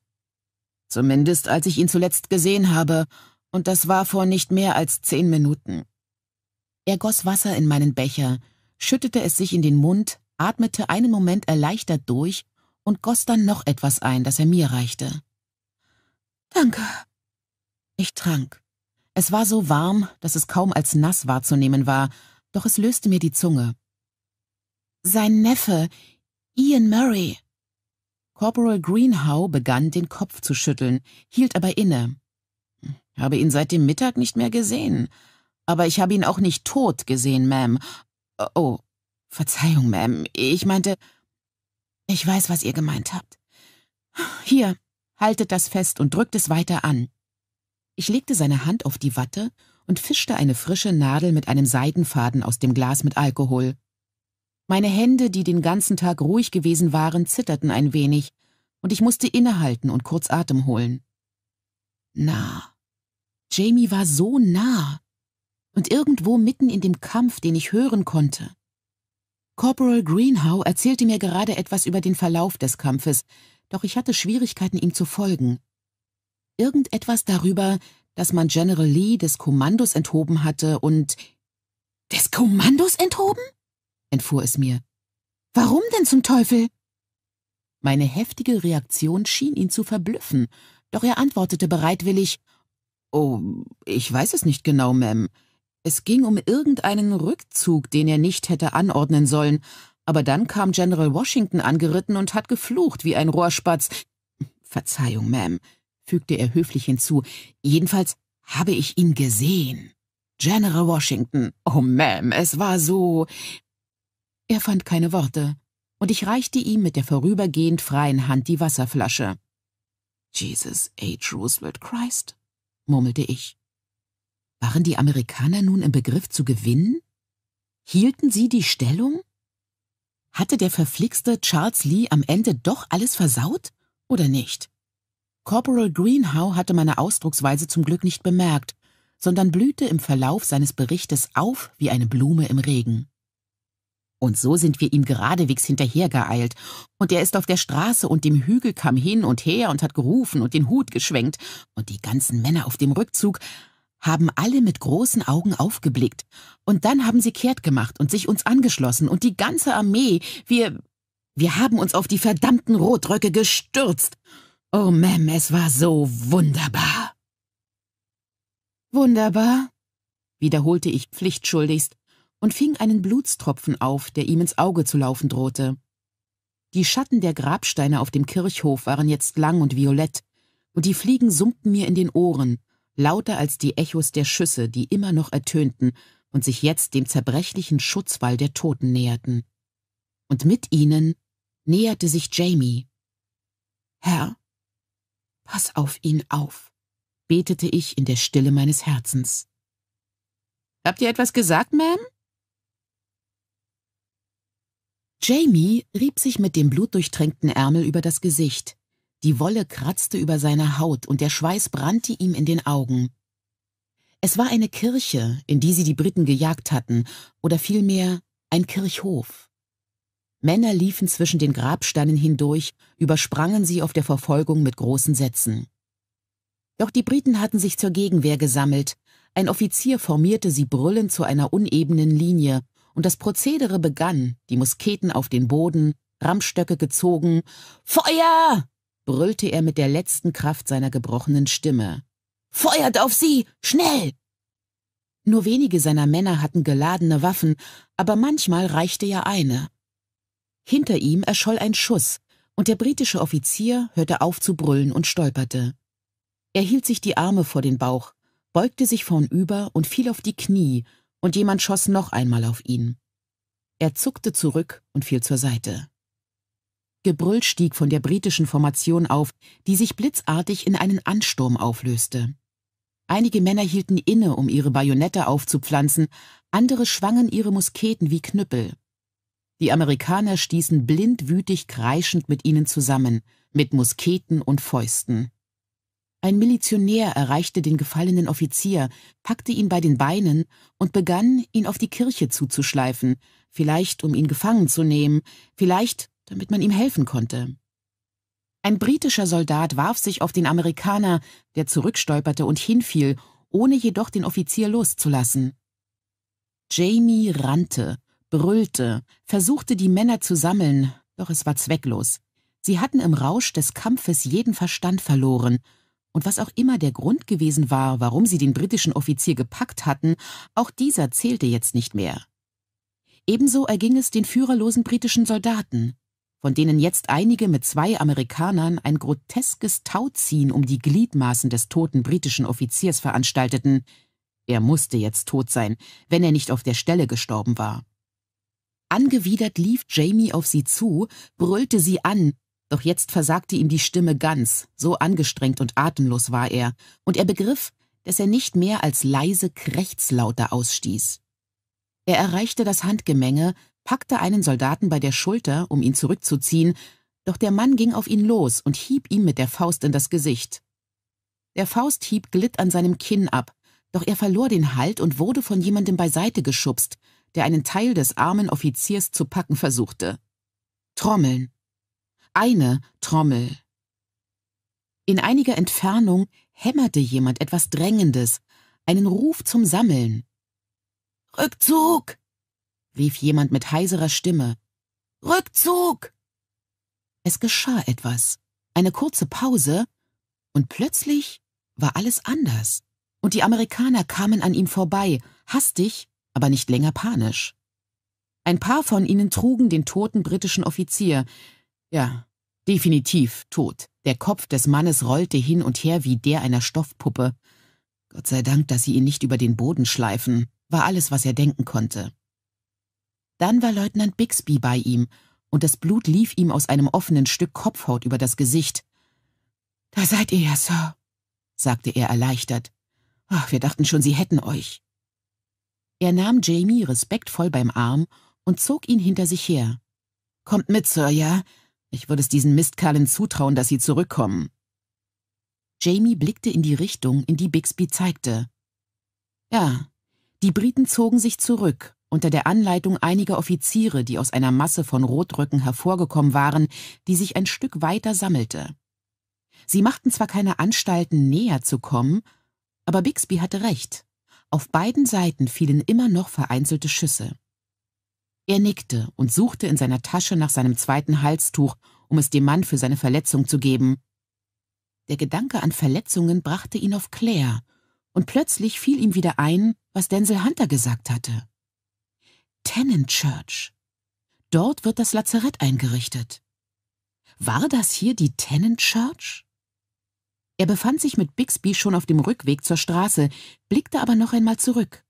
Zumindest als ich ihn zuletzt gesehen habe, und das war vor nicht mehr als zehn Minuten. Er goss Wasser in meinen Becher, schüttete es sich in den Mund, atmete einen Moment erleichtert durch und goss dann noch etwas ein, das er mir reichte. Danke. Ich trank. Es war so warm, dass es kaum als nass wahrzunehmen war, doch es löste mir die Zunge. Sein Neffe, Ian Murray. Corporal Greenhow begann, den Kopf zu schütteln, hielt aber inne. Habe ihn seit dem Mittag nicht mehr gesehen. Aber ich habe ihn auch nicht tot gesehen, Ma'am. Oh, Verzeihung, Ma'am. Ich meinte, ich weiß, was ihr gemeint habt. Hier, haltet das fest und drückt es weiter an. Ich legte seine Hand auf die Watte und fischte eine frische Nadel mit einem Seidenfaden aus dem Glas mit Alkohol. Meine Hände, die den ganzen Tag ruhig gewesen waren, zitterten ein wenig, und ich musste innehalten und kurz Atem holen. Nah. Jamie war so nah. Und irgendwo mitten in dem Kampf, den ich hören konnte. Corporal Greenhow erzählte mir gerade etwas über den Verlauf des Kampfes, doch ich hatte Schwierigkeiten, ihm zu folgen. Irgendetwas darüber, dass man General Lee des Kommandos enthoben hatte und Des Kommandos enthoben? entfuhr es mir. Warum denn zum Teufel? Meine heftige Reaktion schien ihn zu verblüffen, doch er antwortete bereitwillig Oh, ich weiß es nicht genau, Ma'am. Es ging um irgendeinen Rückzug, den er nicht hätte anordnen sollen, aber dann kam General Washington angeritten und hat geflucht wie ein Rohrspatz. Verzeihung, Ma'am, fügte er höflich hinzu. Jedenfalls habe ich ihn gesehen. General Washington. Oh, Ma'am, es war so. Er fand keine Worte, und ich reichte ihm mit der vorübergehend freien Hand die Wasserflasche. Jesus H. Roosevelt Christ, murmelte ich. Waren die Amerikaner nun im Begriff zu gewinnen? Hielten sie die Stellung? Hatte der verflixte Charles Lee am Ende doch alles versaut oder nicht? Corporal Greenhow hatte meine Ausdrucksweise zum Glück nicht bemerkt, sondern blühte im Verlauf seines Berichtes auf wie eine Blume im Regen. Und so sind wir ihm geradewegs hinterhergeeilt. Und er ist auf der Straße und dem Hügelkamm hin und her und hat gerufen und den Hut geschwenkt. Und die ganzen Männer auf dem Rückzug haben alle mit großen Augen aufgeblickt. Und dann haben sie kehrt gemacht und sich uns angeschlossen und die ganze Armee. Wir, wir haben uns auf die verdammten Rotröcke gestürzt. Oh, Mem, es war so wunderbar. Wunderbar, wiederholte ich pflichtschuldigst und fing einen Blutstropfen auf, der ihm ins Auge zu laufen drohte. Die Schatten der Grabsteine auf dem Kirchhof waren jetzt lang und violett, und die Fliegen summten mir in den Ohren, lauter als die Echos der Schüsse, die immer noch ertönten und sich jetzt dem zerbrechlichen Schutzwall der Toten näherten. Und mit ihnen näherte sich Jamie. Herr, pass auf ihn auf, betete ich in der Stille meines Herzens. Habt ihr etwas gesagt, Ma'am? Jamie rieb sich mit dem blutdurchtränkten Ärmel über das Gesicht. Die Wolle kratzte über seine Haut und der Schweiß brannte ihm in den Augen. Es war eine Kirche, in die sie die Briten gejagt hatten, oder vielmehr ein Kirchhof. Männer liefen zwischen den Grabsteinen hindurch, übersprangen sie auf der Verfolgung mit großen Sätzen. Doch die Briten hatten sich zur Gegenwehr gesammelt, ein Offizier formierte sie brüllend zu einer unebenen Linie und das Prozedere begann, die Musketen auf den Boden, Rammstöcke gezogen. Feuer! brüllte er mit der letzten Kraft seiner gebrochenen Stimme. Feuert auf sie! Schnell! Nur wenige seiner Männer hatten geladene Waffen, aber manchmal reichte ja eine. Hinter ihm erscholl ein Schuss, und der britische Offizier hörte auf zu brüllen und stolperte. Er hielt sich die Arme vor den Bauch, beugte sich vornüber und fiel auf die Knie, und jemand schoss noch einmal auf ihn. Er zuckte zurück und fiel zur Seite. Gebrüll stieg von der britischen Formation auf, die sich blitzartig in einen Ansturm auflöste. Einige Männer hielten inne, um ihre Bajonette aufzupflanzen, andere schwangen ihre Musketen wie Knüppel. Die Amerikaner stießen blindwütig kreischend mit ihnen zusammen, mit Musketen und Fäusten. Ein Milizionär erreichte den gefallenen Offizier, packte ihn bei den Beinen und begann, ihn auf die Kirche zuzuschleifen, vielleicht um ihn gefangen zu nehmen, vielleicht damit man ihm helfen konnte. Ein britischer Soldat warf sich auf den Amerikaner, der zurückstolperte und hinfiel, ohne jedoch den Offizier loszulassen. Jamie rannte, brüllte, versuchte die Männer zu sammeln, doch es war zwecklos. Sie hatten im Rausch des Kampfes jeden Verstand verloren und was auch immer der Grund gewesen war, warum sie den britischen Offizier gepackt hatten, auch dieser zählte jetzt nicht mehr. Ebenso erging es den führerlosen britischen Soldaten, von denen jetzt einige mit zwei Amerikanern ein groteskes Tauziehen um die Gliedmaßen des toten britischen Offiziers veranstalteten. Er musste jetzt tot sein, wenn er nicht auf der Stelle gestorben war. Angewidert lief Jamie auf sie zu, brüllte sie an, doch jetzt versagte ihm die Stimme ganz, so angestrengt und atemlos war er, und er begriff, dass er nicht mehr als leise Krächzlaute ausstieß. Er erreichte das Handgemenge, packte einen Soldaten bei der Schulter, um ihn zurückzuziehen, doch der Mann ging auf ihn los und hieb ihm mit der Faust in das Gesicht. Der Fausthieb glitt an seinem Kinn ab, doch er verlor den Halt und wurde von jemandem beiseite geschubst, der einen Teil des armen Offiziers zu packen versuchte. Trommeln. Eine Trommel. In einiger Entfernung hämmerte jemand etwas Drängendes, einen Ruf zum Sammeln. Rückzug! rief jemand mit heiserer Stimme. Rückzug! Es geschah etwas, eine kurze Pause, und plötzlich war alles anders, und die Amerikaner kamen an ihm vorbei, hastig, aber nicht länger panisch. Ein paar von ihnen trugen den toten britischen Offizier. Ja, definitiv tot. Der Kopf des Mannes rollte hin und her wie der einer Stoffpuppe. Gott sei Dank, dass sie ihn nicht über den Boden schleifen, war alles, was er denken konnte. Dann war Leutnant Bixby bei ihm, und das Blut lief ihm aus einem offenen Stück Kopfhaut über das Gesicht. Da seid ihr ja, Sir, sagte er erleichtert. Ach, wir dachten schon, Sie hätten euch. Er nahm Jamie respektvoll beim Arm und zog ihn hinter sich her. Kommt mit, Sir, ja? Ich würde es diesen Mistkerlen zutrauen, dass sie zurückkommen. Jamie blickte in die Richtung, in die Bixby zeigte. Ja, die Briten zogen sich zurück, unter der Anleitung einiger Offiziere, die aus einer Masse von Rotröcken hervorgekommen waren, die sich ein Stück weiter sammelte. Sie machten zwar keine Anstalten, näher zu kommen, aber Bixby hatte recht. Auf beiden Seiten fielen immer noch vereinzelte Schüsse. Er nickte und suchte in seiner Tasche nach seinem zweiten Halstuch, um es dem Mann für seine Verletzung zu geben. Der Gedanke an Verletzungen brachte ihn auf Claire, und plötzlich fiel ihm wieder ein, was Denzel Hunter gesagt hatte. Tennant Church. Dort wird das Lazarett eingerichtet. War das hier die Tennant Church? Er befand sich mit Bixby schon auf dem Rückweg zur Straße, blickte aber noch einmal zurück.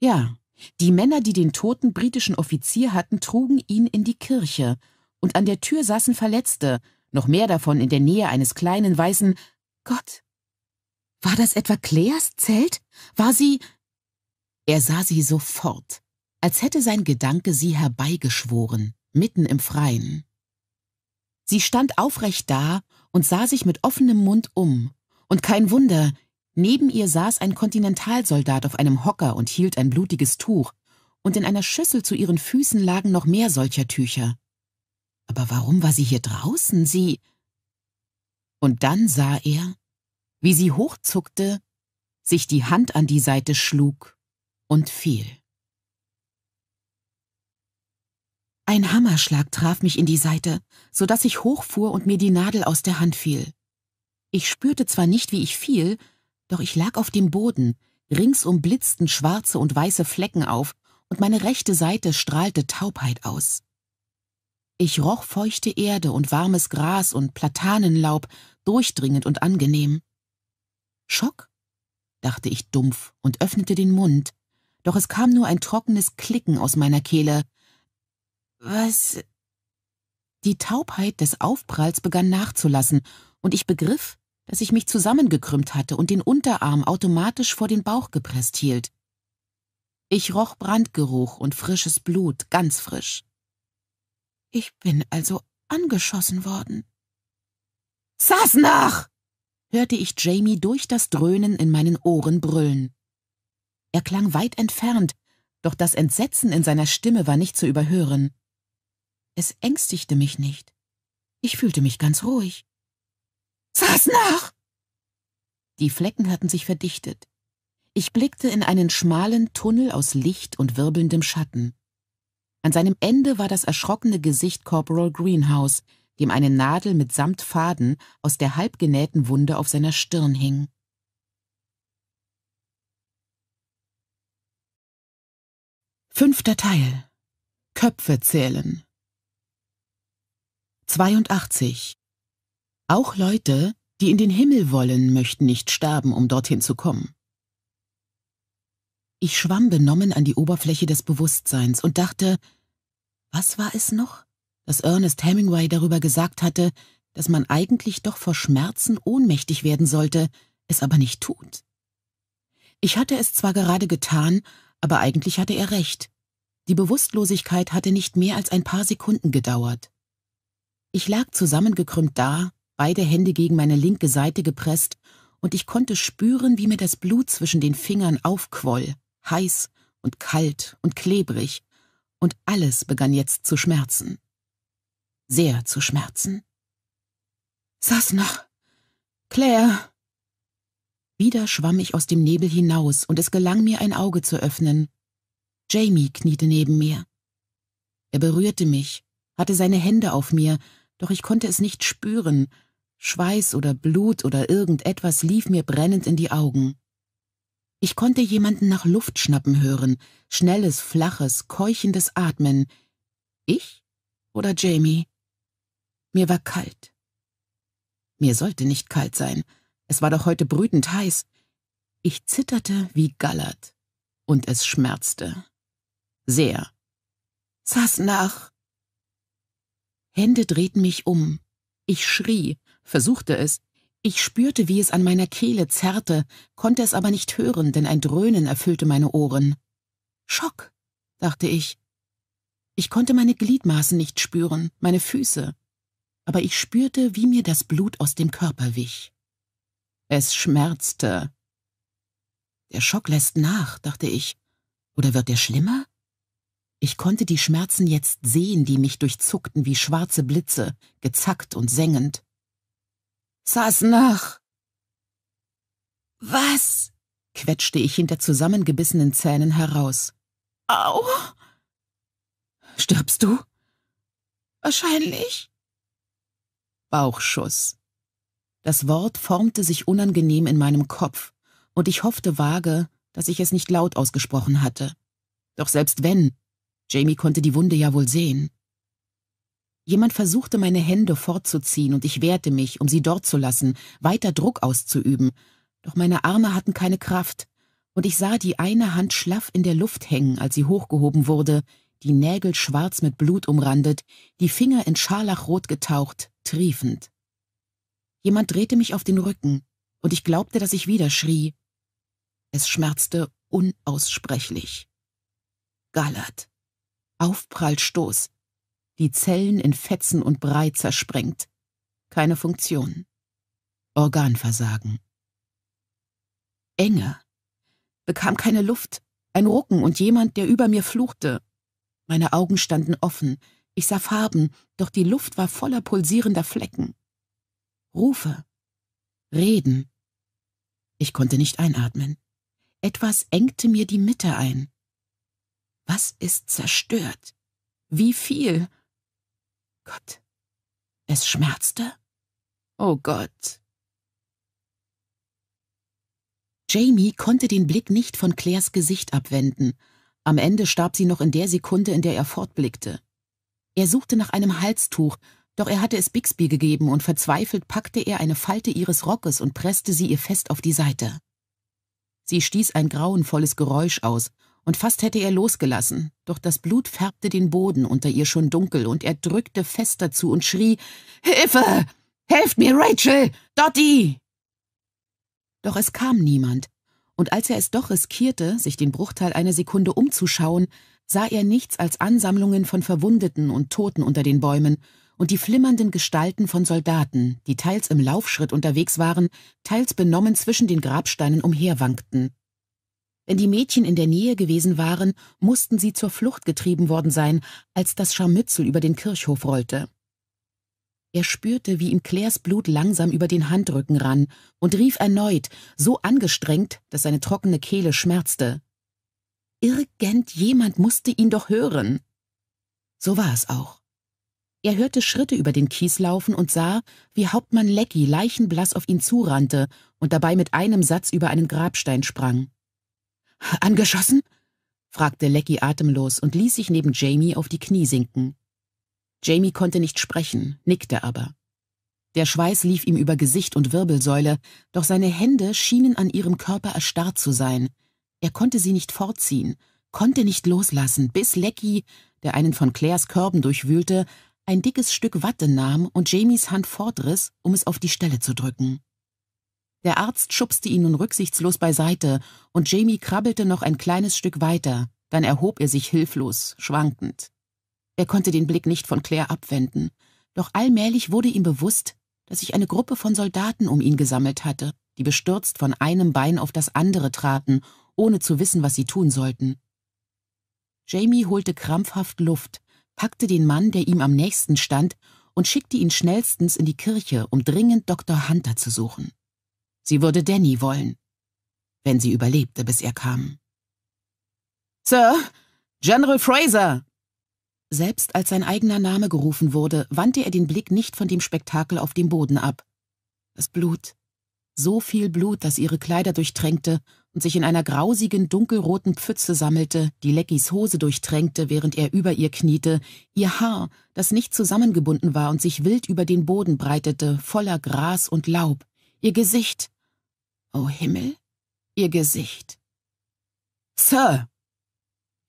Ja, die Männer, die den toten britischen Offizier hatten, trugen ihn in die Kirche, und an der Tür saßen Verletzte, noch mehr davon in der Nähe eines kleinen weißen Gott. War das etwa Claires Zelt? War sie. Er sah sie sofort, als hätte sein Gedanke sie herbeigeschworen, mitten im Freien. Sie stand aufrecht da und sah sich mit offenem Mund um. Und kein Wunder, neben ihr saß ein Kontinentalsoldat auf einem Hocker und hielt ein blutiges Tuch, und in einer Schüssel zu ihren Füßen lagen noch mehr solcher Tücher. Aber warum war sie hier draußen? Sie. Und dann sah er, wie sie hochzuckte, sich die Hand an die Seite schlug und fiel. Ein Hammerschlag traf mich in die Seite, so dass ich hochfuhr und mir die Nadel aus der Hand fiel. Ich spürte zwar nicht, wie ich fiel, doch ich lag auf dem Boden, ringsum blitzten schwarze und weiße Flecken auf, und meine rechte Seite strahlte Taubheit aus. Ich roch feuchte Erde und warmes Gras und Platanenlaub, durchdringend und angenehm. Schock? dachte ich dumpf und öffnete den Mund, doch es kam nur ein trockenes Klicken aus meiner Kehle, was? Die Taubheit des Aufpralls begann nachzulassen, und ich begriff, dass ich mich zusammengekrümmt hatte und den Unterarm automatisch vor den Bauch gepresst hielt. Ich roch Brandgeruch und frisches Blut, ganz frisch. Ich bin also angeschossen worden. Saß nach! hörte ich Jamie durch das Dröhnen in meinen Ohren brüllen. Er klang weit entfernt, doch das Entsetzen in seiner Stimme war nicht zu überhören. Es ängstigte mich nicht. Ich fühlte mich ganz ruhig. Saß nach! Die Flecken hatten sich verdichtet. Ich blickte in einen schmalen Tunnel aus Licht und wirbelndem Schatten. An seinem Ende war das erschrockene Gesicht Corporal Greenhouse, dem eine Nadel mit Samtfaden aus der halbgenähten Wunde auf seiner Stirn hing. Fünfter Teil Köpfe zählen 82. Auch Leute, die in den Himmel wollen, möchten nicht sterben, um dorthin zu kommen. Ich schwamm benommen an die Oberfläche des Bewusstseins und dachte, was war es noch, dass Ernest Hemingway darüber gesagt hatte, dass man eigentlich doch vor Schmerzen ohnmächtig werden sollte, es aber nicht tut. Ich hatte es zwar gerade getan, aber eigentlich hatte er recht. Die Bewusstlosigkeit hatte nicht mehr als ein paar Sekunden gedauert. Ich lag zusammengekrümmt da, beide Hände gegen meine linke Seite gepresst, und ich konnte spüren, wie mir das Blut zwischen den Fingern aufquoll, heiß und kalt und klebrig, und alles begann jetzt zu schmerzen. Sehr zu schmerzen. Sasna! Claire! Wieder schwamm ich aus dem Nebel hinaus, und es gelang mir, ein Auge zu öffnen. Jamie kniete neben mir. Er berührte mich, hatte seine Hände auf mir, doch ich konnte es nicht spüren. Schweiß oder Blut oder irgendetwas lief mir brennend in die Augen. Ich konnte jemanden nach Luft schnappen hören, schnelles, flaches, keuchendes Atmen. Ich oder Jamie? Mir war kalt. Mir sollte nicht kalt sein. Es war doch heute brütend heiß. Ich zitterte wie Gallert. Und es schmerzte. Sehr. Saß nach. Hände drehten mich um. Ich schrie, versuchte es. Ich spürte, wie es an meiner Kehle zerrte, konnte es aber nicht hören, denn ein Dröhnen erfüllte meine Ohren. Schock, dachte ich. Ich konnte meine Gliedmaßen nicht spüren, meine Füße. Aber ich spürte, wie mir das Blut aus dem Körper wich. Es schmerzte. Der Schock lässt nach, dachte ich. Oder wird er schlimmer? Ich konnte die Schmerzen jetzt sehen, die mich durchzuckten wie schwarze Blitze, gezackt und sengend. Saß nach. Was? quetschte ich hinter zusammengebissenen Zähnen heraus. Au! Stirbst du? Wahrscheinlich. Bauchschuss. Das Wort formte sich unangenehm in meinem Kopf, und ich hoffte vage, dass ich es nicht laut ausgesprochen hatte. Doch selbst wenn, Jamie konnte die Wunde ja wohl sehen. Jemand versuchte meine Hände fortzuziehen, und ich wehrte mich, um sie dort zu lassen, weiter Druck auszuüben, doch meine Arme hatten keine Kraft, und ich sah die eine Hand schlaff in der Luft hängen, als sie hochgehoben wurde, die Nägel schwarz mit Blut umrandet, die Finger in Scharlachrot getaucht, triefend. Jemand drehte mich auf den Rücken, und ich glaubte, dass ich wieder schrie. Es schmerzte unaussprechlich. Gallert. Aufprallstoß. Die Zellen in Fetzen und Brei zersprengt. Keine Funktion. Organversagen. Enge. Bekam keine Luft. Ein Rucken und jemand, der über mir fluchte. Meine Augen standen offen. Ich sah Farben, doch die Luft war voller pulsierender Flecken. Rufe. Reden. Ich konnte nicht einatmen. Etwas engte mir die Mitte ein. Was ist zerstört? Wie viel? Gott. Es schmerzte? Oh Gott. Jamie konnte den Blick nicht von Claires Gesicht abwenden. Am Ende starb sie noch in der Sekunde, in der er fortblickte. Er suchte nach einem Halstuch, doch er hatte es Bixby gegeben und verzweifelt packte er eine Falte ihres Rockes und presste sie ihr fest auf die Seite. Sie stieß ein grauenvolles Geräusch aus, und fast hätte er losgelassen, doch das Blut färbte den Boden unter ihr schon dunkel, und er drückte fest dazu und schrie Hilfe. Helft mir, Rachel. Dottie. Doch es kam niemand, und als er es doch riskierte, sich den Bruchteil einer Sekunde umzuschauen, sah er nichts als Ansammlungen von Verwundeten und Toten unter den Bäumen und die flimmernden Gestalten von Soldaten, die teils im Laufschritt unterwegs waren, teils benommen zwischen den Grabsteinen umherwankten. Wenn die Mädchen in der Nähe gewesen waren, mussten sie zur Flucht getrieben worden sein, als das Scharmützel über den Kirchhof rollte. Er spürte, wie ihm Claires Blut langsam über den Handrücken rann und rief erneut, so angestrengt, dass seine trockene Kehle schmerzte. Irgend jemand musste ihn doch hören. So war es auch. Er hörte Schritte über den Kies laufen und sah, wie Hauptmann Lecky leichenblass auf ihn zurannte und dabei mit einem Satz über einen Grabstein sprang. Angeschossen? fragte Lecky atemlos und ließ sich neben Jamie auf die Knie sinken. Jamie konnte nicht sprechen, nickte aber. Der Schweiß lief ihm über Gesicht und Wirbelsäule, doch seine Hände schienen an ihrem Körper erstarrt zu sein. Er konnte sie nicht fortziehen, konnte nicht loslassen, bis Lecky, der einen von Claires Körben durchwühlte, ein dickes Stück Watte nahm und Jamies Hand fortriss, um es auf die Stelle zu drücken. Der Arzt schubste ihn nun rücksichtslos beiseite, und Jamie krabbelte noch ein kleines Stück weiter, dann erhob er sich hilflos, schwankend. Er konnte den Blick nicht von Claire abwenden, doch allmählich wurde ihm bewusst, dass sich eine Gruppe von Soldaten um ihn gesammelt hatte, die bestürzt von einem Bein auf das andere traten, ohne zu wissen, was sie tun sollten. Jamie holte krampfhaft Luft, packte den Mann, der ihm am nächsten stand, und schickte ihn schnellstens in die Kirche, um dringend Dr. Hunter zu suchen. Sie würde Danny wollen, wenn sie überlebte, bis er kam. Sir, General Fraser! Selbst als sein eigener Name gerufen wurde, wandte er den Blick nicht von dem Spektakel auf dem Boden ab. Das Blut. So viel Blut, dass ihre Kleider durchtränkte und sich in einer grausigen, dunkelroten Pfütze sammelte, die Leckys Hose durchtränkte, während er über ihr kniete, ihr Haar, das nicht zusammengebunden war und sich wild über den Boden breitete, voller Gras und Laub, ihr Gesicht. Oh Himmel, ihr Gesicht. Sir!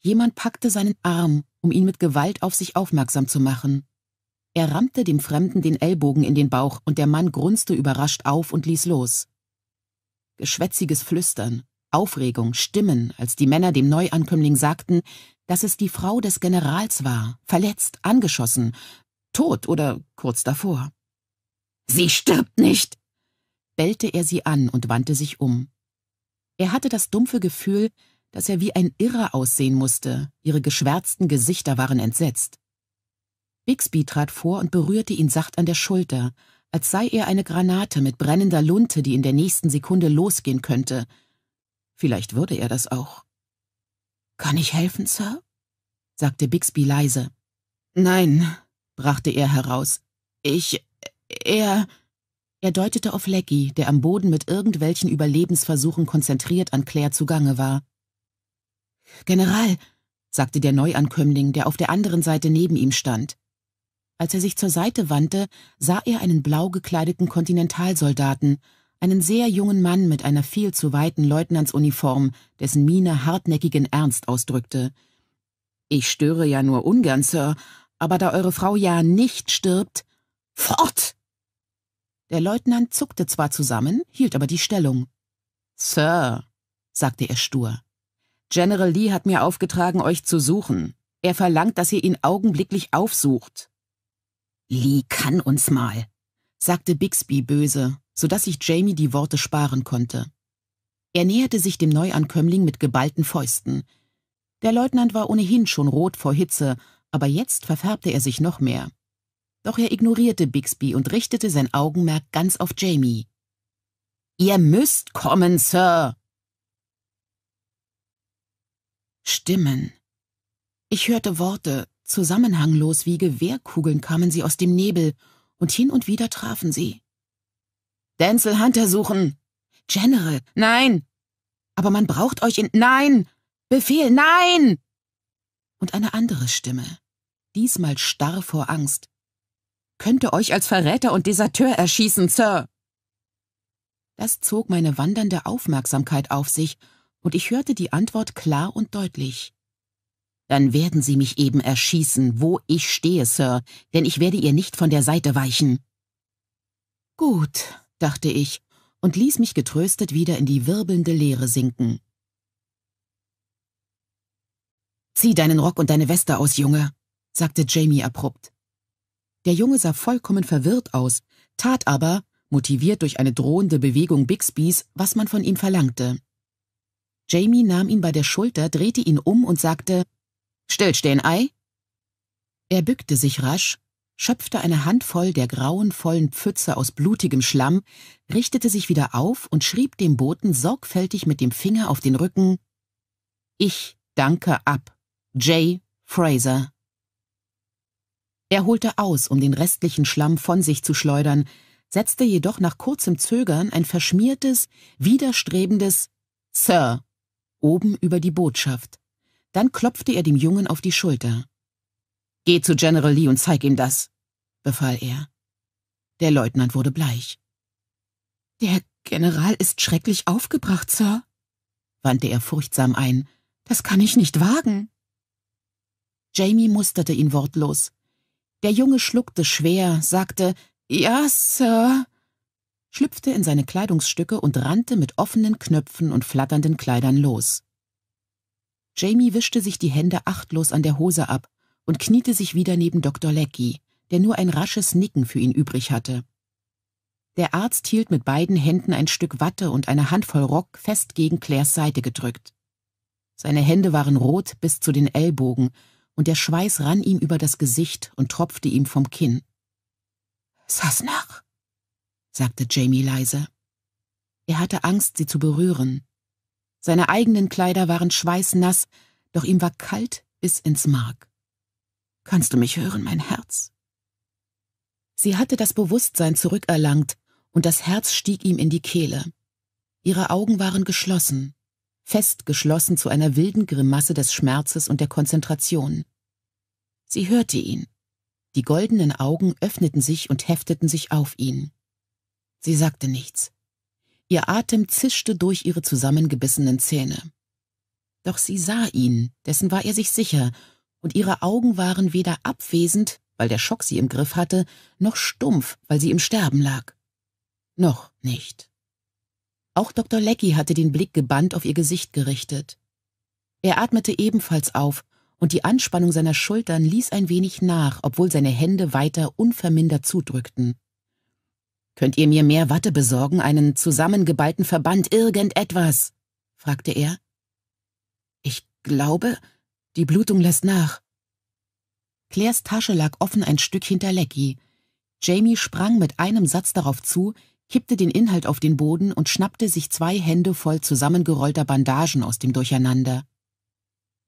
Jemand packte seinen Arm, um ihn mit Gewalt auf sich aufmerksam zu machen. Er rammte dem Fremden den Ellbogen in den Bauch, und der Mann grunzte überrascht auf und ließ los. Geschwätziges Flüstern, Aufregung, Stimmen, als die Männer dem Neuankömmling sagten, dass es die Frau des Generals war, verletzt, angeschossen, tot oder kurz davor. Sie stirbt nicht! Bellte er sie an und wandte sich um. Er hatte das dumpfe Gefühl, dass er wie ein Irrer aussehen musste, ihre geschwärzten Gesichter waren entsetzt. Bixby trat vor und berührte ihn sacht an der Schulter, als sei er eine Granate mit brennender Lunte, die in der nächsten Sekunde losgehen könnte. Vielleicht würde er das auch. Kann ich helfen, Sir? sagte Bixby leise. Nein, brachte er heraus. Ich. er. Er deutete auf Lecky, der am Boden mit irgendwelchen Überlebensversuchen konzentriert an Claire zugange war. General, sagte der Neuankömmling, der auf der anderen Seite neben ihm stand. Als er sich zur Seite wandte, sah er einen blau gekleideten Kontinentalsoldaten, einen sehr jungen Mann mit einer viel zu weiten Leutnantsuniform, dessen Miene hartnäckigen Ernst ausdrückte. Ich störe ja nur ungern, Sir, aber da eure Frau ja nicht stirbt. Fort! Der Leutnant zuckte zwar zusammen, hielt aber die Stellung. Sir, sagte er stur, General Lee hat mir aufgetragen, euch zu suchen. Er verlangt, dass ihr ihn augenblicklich aufsucht. Lee kann uns mal, sagte Bixby böse, so dass sich Jamie die Worte sparen konnte. Er näherte sich dem Neuankömmling mit geballten Fäusten. Der Leutnant war ohnehin schon rot vor Hitze, aber jetzt verfärbte er sich noch mehr. Doch er ignorierte Bixby und richtete sein Augenmerk ganz auf Jamie. Ihr müsst kommen, Sir! Stimmen. Ich hörte Worte, zusammenhanglos wie Gewehrkugeln kamen sie aus dem Nebel, und hin und wieder trafen sie. Denzel Hunter suchen! General, nein! Aber man braucht euch in. Nein! Befehl, nein! Und eine andere Stimme, diesmal starr vor Angst könnte euch als Verräter und Deserteur erschießen, Sir. Das zog meine wandernde Aufmerksamkeit auf sich, und ich hörte die Antwort klar und deutlich. Dann werden Sie mich eben erschießen, wo ich stehe, Sir, denn ich werde ihr nicht von der Seite weichen. Gut, dachte ich und ließ mich getröstet wieder in die wirbelnde Leere sinken. Zieh deinen Rock und deine Weste aus, Junge, sagte Jamie abrupt. Der Junge sah vollkommen verwirrt aus, tat aber, motiviert durch eine drohende Bewegung Bixbys, was man von ihm verlangte. Jamie nahm ihn bei der Schulter, drehte ihn um und sagte, Stillstehen, Ei? Er bückte sich rasch, schöpfte eine Handvoll der grauenvollen Pfütze aus blutigem Schlamm, richtete sich wieder auf und schrieb dem Boten sorgfältig mit dem Finger auf den Rücken Ich danke ab. J. Fraser. Er holte aus, um den restlichen Schlamm von sich zu schleudern, setzte jedoch nach kurzem Zögern ein verschmiertes, widerstrebendes Sir oben über die Botschaft. Dann klopfte er dem Jungen auf die Schulter. Geh zu General Lee und zeig ihm das, befahl er. Der Leutnant wurde bleich. Der General ist schrecklich aufgebracht, Sir, wandte er furchtsam ein. Das kann ich nicht wagen. Jamie musterte ihn wortlos. Der Junge schluckte schwer, sagte Ja, Sir. schlüpfte in seine Kleidungsstücke und rannte mit offenen Knöpfen und flatternden Kleidern los. Jamie wischte sich die Hände achtlos an der Hose ab und kniete sich wieder neben Dr. Leckie, der nur ein rasches Nicken für ihn übrig hatte. Der Arzt hielt mit beiden Händen ein Stück Watte und eine Handvoll Rock fest gegen Claires Seite gedrückt. Seine Hände waren rot bis zu den Ellbogen, und der Schweiß rann ihm über das Gesicht und tropfte ihm vom Kinn. Sass nach, sagte Jamie leise. Er hatte Angst, sie zu berühren. Seine eigenen Kleider waren schweißnass, doch ihm war kalt bis ins Mark. Kannst du mich hören, mein Herz? Sie hatte das Bewusstsein zurückerlangt, und das Herz stieg ihm in die Kehle. Ihre Augen waren geschlossen, fest geschlossen zu einer wilden Grimasse des Schmerzes und der Konzentration. Sie hörte ihn. Die goldenen Augen öffneten sich und hefteten sich auf ihn. Sie sagte nichts. Ihr Atem zischte durch ihre zusammengebissenen Zähne. Doch sie sah ihn, dessen war er sich sicher, und ihre Augen waren weder abwesend, weil der Schock sie im Griff hatte, noch stumpf, weil sie im Sterben lag. Noch nicht. Auch Dr. Leckie hatte den Blick gebannt auf ihr Gesicht gerichtet. Er atmete ebenfalls auf, und die Anspannung seiner Schultern ließ ein wenig nach, obwohl seine Hände weiter unvermindert zudrückten. Könnt ihr mir mehr Watte besorgen, einen zusammengeballten Verband, irgendetwas? fragte er. Ich glaube, die Blutung lässt nach. Claires Tasche lag offen ein Stück hinter Leckie. Jamie sprang mit einem Satz darauf zu, kippte den Inhalt auf den Boden und schnappte sich zwei Hände voll zusammengerollter Bandagen aus dem Durcheinander.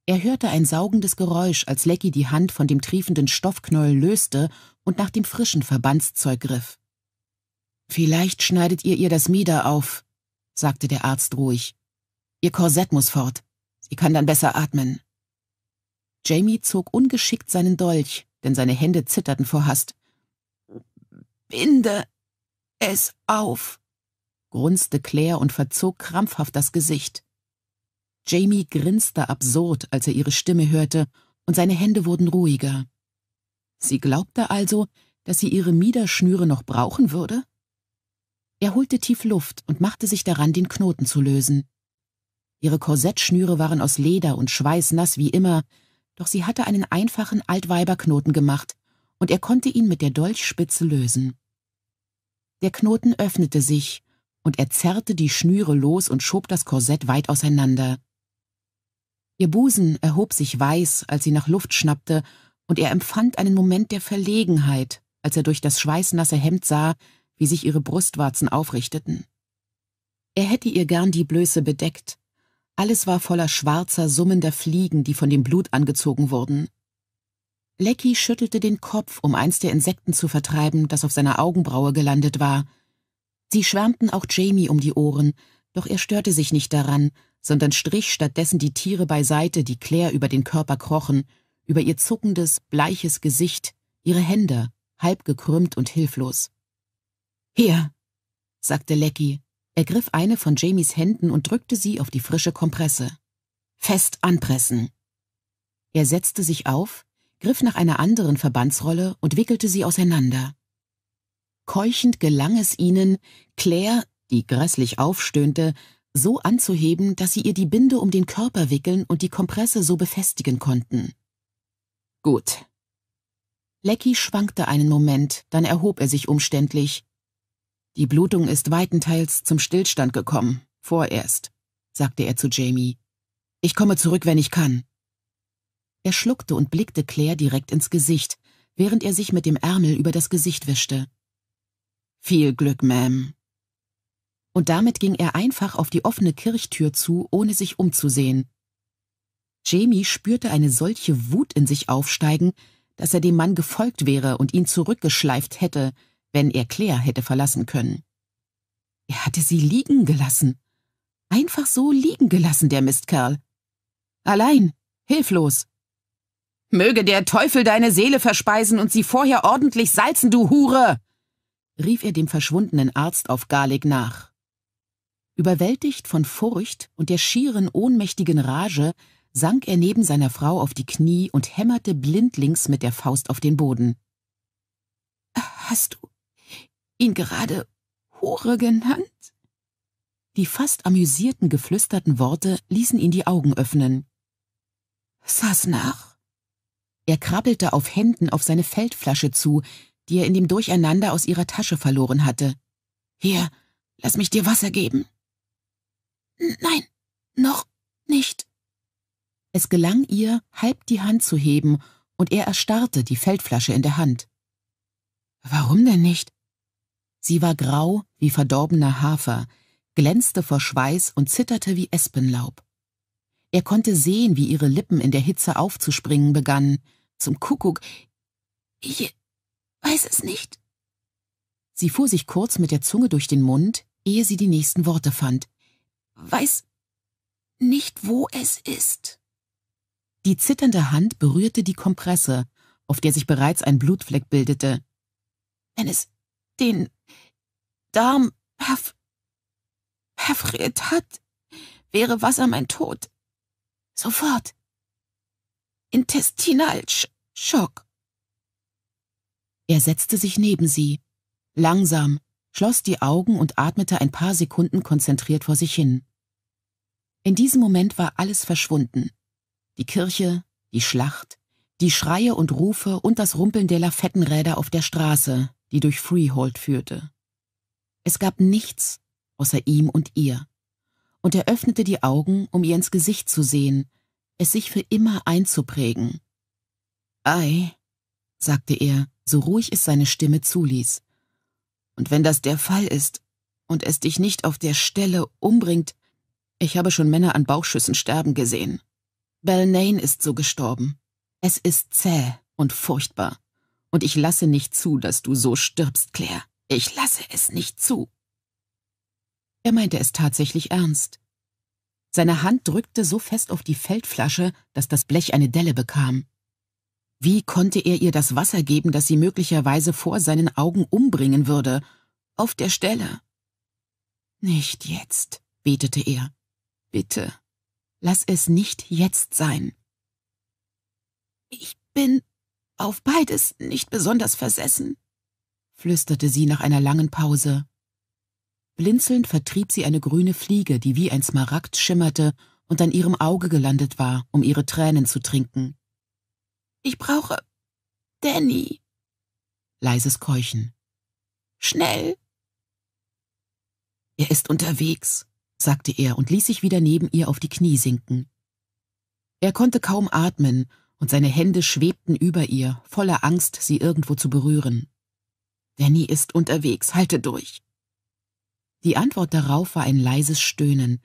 Er hörte ein saugendes Geräusch, als Lecky die Hand von dem triefenden Stoffknäuel löste und nach dem frischen Verbandszeug griff. Vielleicht schneidet ihr ihr das Mieder auf, sagte der Arzt ruhig. Ihr Korsett muss fort. Sie kann dann besser atmen. Jamie zog ungeschickt seinen Dolch, denn seine Hände zitterten vor Hast. Binde es auf, grunzte Claire und verzog krampfhaft das Gesicht. Jamie grinste absurd, als er ihre Stimme hörte, und seine Hände wurden ruhiger. Sie glaubte also, dass sie ihre Miederschnüre noch brauchen würde? Er holte tief Luft und machte sich daran, den Knoten zu lösen. Ihre Korsettschnüre waren aus Leder und schweißnass wie immer, doch sie hatte einen einfachen Altweiberknoten gemacht, und er konnte ihn mit der Dolchspitze lösen. Der Knoten öffnete sich, und er zerrte die Schnüre los und schob das Korsett weit auseinander. Ihr Busen erhob sich weiß, als sie nach Luft schnappte, und er empfand einen Moment der Verlegenheit, als er durch das schweißnasse Hemd sah, wie sich ihre Brustwarzen aufrichteten. Er hätte ihr gern die Blöße bedeckt. Alles war voller schwarzer, summender Fliegen, die von dem Blut angezogen wurden. Lecky schüttelte den Kopf, um eins der Insekten zu vertreiben, das auf seiner Augenbraue gelandet war. Sie schwärmten auch Jamie um die Ohren, doch er störte sich nicht daran, sondern strich stattdessen die Tiere beiseite, die Claire über den Körper krochen, über ihr zuckendes, bleiches Gesicht, ihre Hände, halb gekrümmt und hilflos. Hier, sagte Lecky. Er griff eine von Jamies Händen und drückte sie auf die frische Kompresse. Fest anpressen. Er setzte sich auf, griff nach einer anderen Verbandsrolle und wickelte sie auseinander. Keuchend gelang es ihnen, Claire, die grässlich aufstöhnte, so anzuheben, dass sie ihr die Binde um den Körper wickeln und die Kompresse so befestigen konnten. Gut. Lecky schwankte einen Moment, dann erhob er sich umständlich. Die Blutung ist weitenteils zum Stillstand gekommen, vorerst, sagte er zu Jamie. Ich komme zurück, wenn ich kann. Er schluckte und blickte Claire direkt ins Gesicht, während er sich mit dem Ärmel über das Gesicht wischte. Viel Glück, Ma'am. Und damit ging er einfach auf die offene Kirchtür zu, ohne sich umzusehen. Jamie spürte eine solche Wut in sich aufsteigen, dass er dem Mann gefolgt wäre und ihn zurückgeschleift hätte, wenn er Claire hätte verlassen können. Er hatte sie liegen gelassen. Einfach so liegen gelassen, der Mistkerl. Allein, hilflos, Möge der Teufel deine Seele verspeisen und sie vorher ordentlich salzen, du Hure! rief er dem verschwundenen Arzt auf Galig nach. Überwältigt von Furcht und der schieren ohnmächtigen Rage sank er neben seiner Frau auf die Knie und hämmerte blindlings mit der Faust auf den Boden. Hast du ihn gerade Hure genannt? Die fast amüsierten, geflüsterten Worte ließen ihn die Augen öffnen. Saß nach. Er krabbelte auf Händen auf seine Feldflasche zu, die er in dem Durcheinander aus ihrer Tasche verloren hatte. Hier, lass mich dir Wasser geben. Nein, noch nicht. Es gelang ihr, halb die Hand zu heben, und er erstarrte, die Feldflasche in der Hand. Warum denn nicht? Sie war grau wie verdorbener Hafer, glänzte vor Schweiß und zitterte wie Espenlaub. Er konnte sehen, wie ihre Lippen in der Hitze aufzuspringen begannen. Zum Kuckuck. Ich weiß es nicht. Sie fuhr sich kurz mit der Zunge durch den Mund, ehe sie die nächsten Worte fand. Weiß nicht, wo es ist. Die zitternde Hand berührte die Kompresse, auf der sich bereits ein Blutfleck bildete. Wenn es den Darm perf perfriert hat, wäre Wasser mein Tod. Sofort. Intestinalschock. Er setzte sich neben sie, langsam, schloss die Augen und atmete ein paar Sekunden konzentriert vor sich hin. In diesem Moment war alles verschwunden. Die Kirche, die Schlacht, die Schreie und Rufe und das Rumpeln der Lafettenräder auf der Straße, die durch Freehold führte. Es gab nichts außer ihm und ihr. Und er öffnete die Augen, um ihr ins Gesicht zu sehen, es sich für immer einzuprägen. Ei, sagte er, so ruhig es seine Stimme zuließ. Und wenn das der Fall ist und es dich nicht auf der Stelle umbringt, ich habe schon Männer an Bauchschüssen sterben gesehen. Belnane ist so gestorben. Es ist zäh und furchtbar. Und ich lasse nicht zu, dass du so stirbst, Claire. Ich lasse es nicht zu. Er meinte es tatsächlich ernst. Seine Hand drückte so fest auf die Feldflasche, dass das Blech eine Delle bekam. Wie konnte er ihr das Wasser geben, das sie möglicherweise vor seinen Augen umbringen würde? Auf der Stelle. Nicht jetzt, betete er. Bitte, Lass es nicht jetzt sein. Ich bin auf beides nicht besonders versessen, flüsterte sie nach einer langen Pause. Blinzelnd vertrieb sie eine grüne Fliege, die wie ein Smaragd schimmerte und an ihrem Auge gelandet war, um ihre Tränen zu trinken. Ich brauche Danny. Leises Keuchen. Schnell. Er ist unterwegs, sagte er und ließ sich wieder neben ihr auf die Knie sinken. Er konnte kaum atmen, und seine Hände schwebten über ihr, voller Angst, sie irgendwo zu berühren. Danny ist unterwegs, halte durch. Die Antwort darauf war ein leises Stöhnen.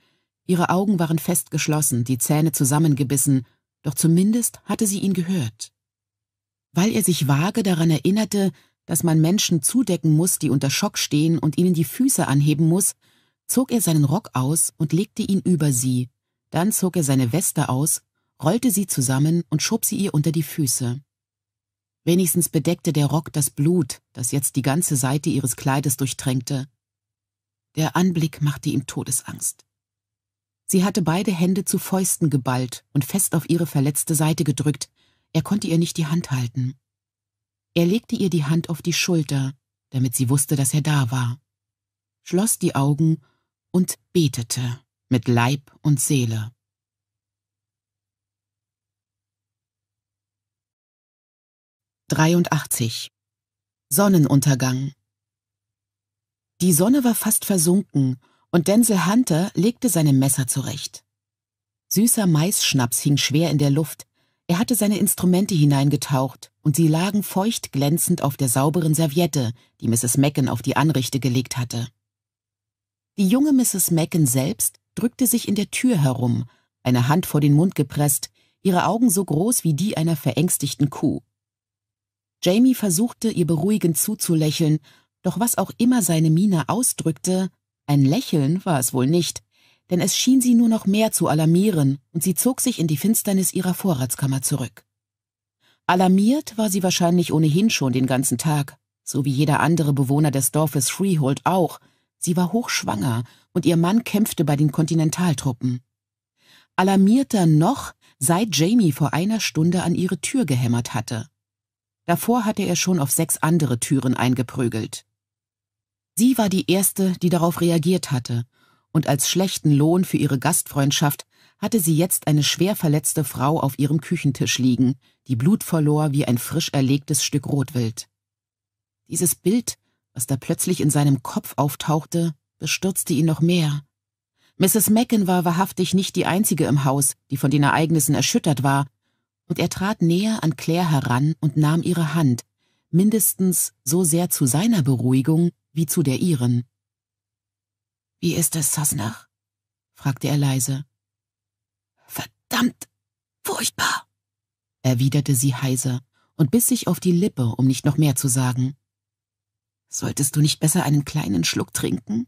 Ihre Augen waren fest geschlossen, die Zähne zusammengebissen, doch zumindest hatte sie ihn gehört. Weil er sich vage daran erinnerte, dass man Menschen zudecken muss, die unter Schock stehen und ihnen die Füße anheben muss, zog er seinen Rock aus und legte ihn über sie, dann zog er seine Weste aus, rollte sie zusammen und schob sie ihr unter die Füße. Wenigstens bedeckte der Rock das Blut, das jetzt die ganze Seite ihres Kleides durchtränkte. Der Anblick machte ihm Todesangst. Sie hatte beide Hände zu Fäusten geballt und fest auf ihre verletzte Seite gedrückt, er konnte ihr nicht die Hand halten. Er legte ihr die Hand auf die Schulter, damit sie wusste, dass er da war, schloss die Augen und betete mit Leib und Seele. Dreiundachtzig Sonnenuntergang Die Sonne war fast versunken, und Denzel Hunter legte seine Messer zurecht. Süßer Maisschnaps hing schwer in der Luft, er hatte seine Instrumente hineingetaucht, und sie lagen feucht glänzend auf der sauberen Serviette, die Mrs. Mecken auf die Anrichte gelegt hatte. Die junge Mrs. Macken selbst drückte sich in der Tür herum, eine Hand vor den Mund gepresst, ihre Augen so groß wie die einer verängstigten Kuh. Jamie versuchte, ihr beruhigend zuzulächeln, doch was auch immer seine Miene ausdrückte, ein Lächeln war es wohl nicht, denn es schien sie nur noch mehr zu alarmieren, und sie zog sich in die Finsternis ihrer Vorratskammer zurück. Alarmiert war sie wahrscheinlich ohnehin schon den ganzen Tag, so wie jeder andere Bewohner des Dorfes Freehold auch, Sie war hochschwanger und ihr Mann kämpfte bei den Kontinentaltruppen. Alarmierter noch, seit Jamie vor einer Stunde an ihre Tür gehämmert hatte. Davor hatte er schon auf sechs andere Türen eingeprügelt. Sie war die Erste, die darauf reagiert hatte, und als schlechten Lohn für ihre Gastfreundschaft hatte sie jetzt eine schwer verletzte Frau auf ihrem Küchentisch liegen, die Blut verlor wie ein frisch erlegtes Stück Rotwild. Dieses Bild, was da plötzlich in seinem Kopf auftauchte, bestürzte ihn noch mehr. Mrs. Macken war wahrhaftig nicht die einzige im Haus, die von den Ereignissen erschüttert war, und er trat näher an Claire heran und nahm ihre Hand, mindestens so sehr zu seiner Beruhigung wie zu der ihren. Wie ist es, Sasnach? fragte er leise. Verdammt furchtbar, erwiderte sie heiser und biss sich auf die Lippe, um nicht noch mehr zu sagen. Solltest du nicht besser einen kleinen Schluck trinken?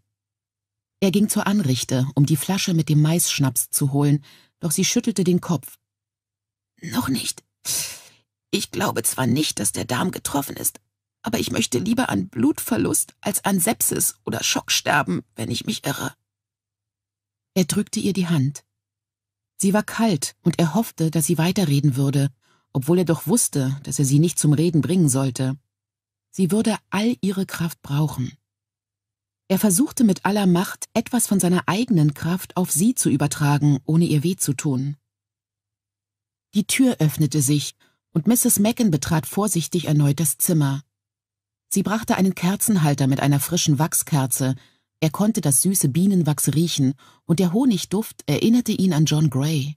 Er ging zur Anrichte, um die Flasche mit dem Maisschnaps zu holen, doch sie schüttelte den Kopf. Noch nicht. Ich glaube zwar nicht, dass der Darm getroffen ist, aber ich möchte lieber an Blutverlust als an Sepsis oder Schock sterben, wenn ich mich irre. Er drückte ihr die Hand. Sie war kalt, und er hoffte, dass sie weiterreden würde, obwohl er doch wusste, dass er sie nicht zum Reden bringen sollte. Sie würde all ihre Kraft brauchen. Er versuchte mit aller Macht, etwas von seiner eigenen Kraft auf sie zu übertragen, ohne ihr weh zu tun. Die Tür öffnete sich, und Mrs. Macken betrat vorsichtig erneut das Zimmer. Sie brachte einen Kerzenhalter mit einer frischen Wachskerze. Er konnte das süße Bienenwachs riechen, und der Honigduft erinnerte ihn an John Gray.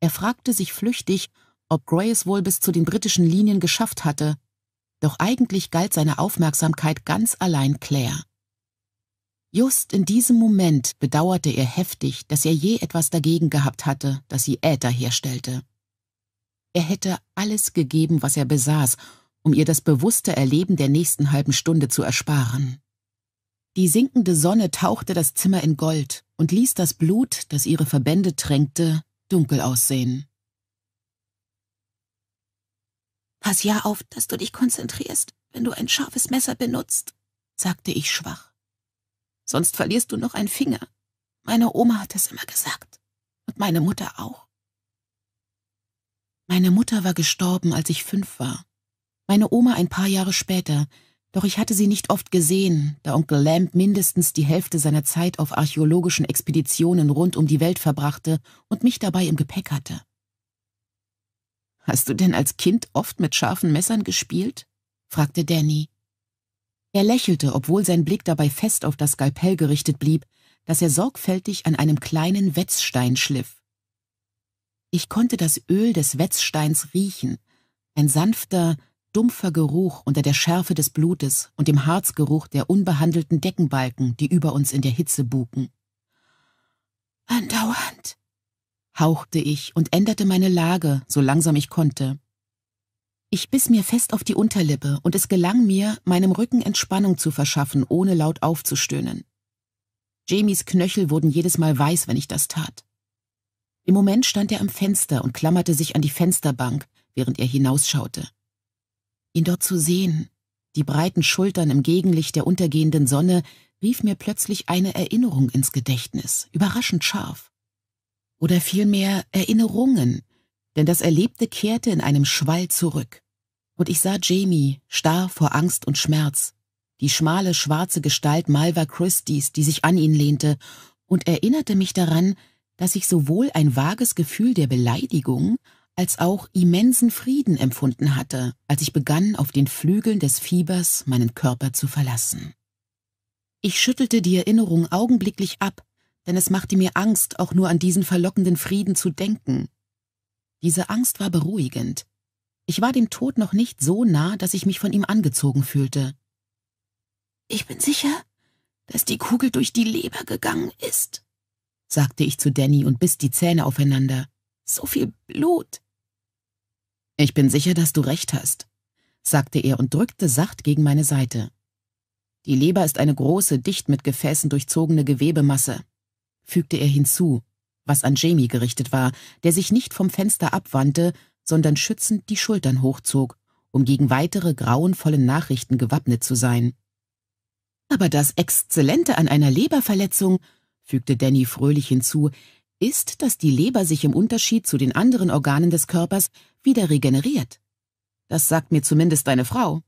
Er fragte sich flüchtig, ob Gray es wohl bis zu den britischen Linien geschafft hatte, doch eigentlich galt seine Aufmerksamkeit ganz allein Claire. Just in diesem Moment bedauerte er heftig, dass er je etwas dagegen gehabt hatte, dass sie Äther herstellte. Er hätte alles gegeben, was er besaß, um ihr das bewusste Erleben der nächsten halben Stunde zu ersparen. Die sinkende Sonne tauchte das Zimmer in Gold und ließ das Blut, das ihre Verbände tränkte, dunkel aussehen. Pass ja auf, dass du dich konzentrierst, wenn du ein scharfes Messer benutzt, sagte ich schwach. Sonst verlierst du noch einen Finger. Meine Oma hat es immer gesagt. Und meine Mutter auch. Meine Mutter war gestorben, als ich fünf war meine Oma ein paar Jahre später, doch ich hatte sie nicht oft gesehen, da Onkel Lamb mindestens die Hälfte seiner Zeit auf archäologischen Expeditionen rund um die Welt verbrachte und mich dabei im Gepäck hatte. Hast du denn als Kind oft mit scharfen Messern gespielt? fragte Danny. Er lächelte, obwohl sein Blick dabei fest auf das Skalpell gerichtet blieb, das er sorgfältig an einem kleinen Wetzstein schliff. Ich konnte das Öl des Wetzsteins riechen, ein sanfter, dumpfer Geruch unter der Schärfe des Blutes und dem Harzgeruch der unbehandelten Deckenbalken, die über uns in der Hitze buken. Andauernd, hauchte ich und änderte meine Lage, so langsam ich konnte. Ich biss mir fest auf die Unterlippe, und es gelang mir, meinem Rücken Entspannung zu verschaffen, ohne laut aufzustöhnen. Jamies Knöchel wurden jedes Mal weiß, wenn ich das tat. Im Moment stand er am Fenster und klammerte sich an die Fensterbank, während er hinausschaute. Ihn dort zu sehen, die breiten Schultern im Gegenlicht der untergehenden Sonne, rief mir plötzlich eine Erinnerung ins Gedächtnis, überraschend scharf. Oder vielmehr Erinnerungen, denn das Erlebte kehrte in einem Schwall zurück. Und ich sah Jamie, starr vor Angst und Schmerz, die schmale schwarze Gestalt Malva Christies, die sich an ihn lehnte, und erinnerte mich daran, dass ich sowohl ein vages Gefühl der Beleidigung als auch immensen Frieden empfunden hatte, als ich begann, auf den Flügeln des Fiebers meinen Körper zu verlassen. Ich schüttelte die Erinnerung augenblicklich ab, denn es machte mir Angst, auch nur an diesen verlockenden Frieden zu denken. Diese Angst war beruhigend. Ich war dem Tod noch nicht so nah, dass ich mich von ihm angezogen fühlte. Ich bin sicher, dass die Kugel durch die Leber gegangen ist, sagte ich zu Danny und biss die Zähne aufeinander. So viel Blut. Ich bin sicher, dass du recht hast, sagte er und drückte sacht gegen meine Seite. Die Leber ist eine große, dicht mit Gefäßen durchzogene Gewebemasse, fügte er hinzu, was an Jamie gerichtet war, der sich nicht vom Fenster abwandte, sondern schützend die Schultern hochzog, um gegen weitere grauenvolle Nachrichten gewappnet zu sein. Aber das Exzellente an einer Leberverletzung, fügte Danny fröhlich hinzu, ist, dass die Leber sich im Unterschied zu den anderen Organen des Körpers wieder regeneriert. Das sagt mir zumindest deine Frau.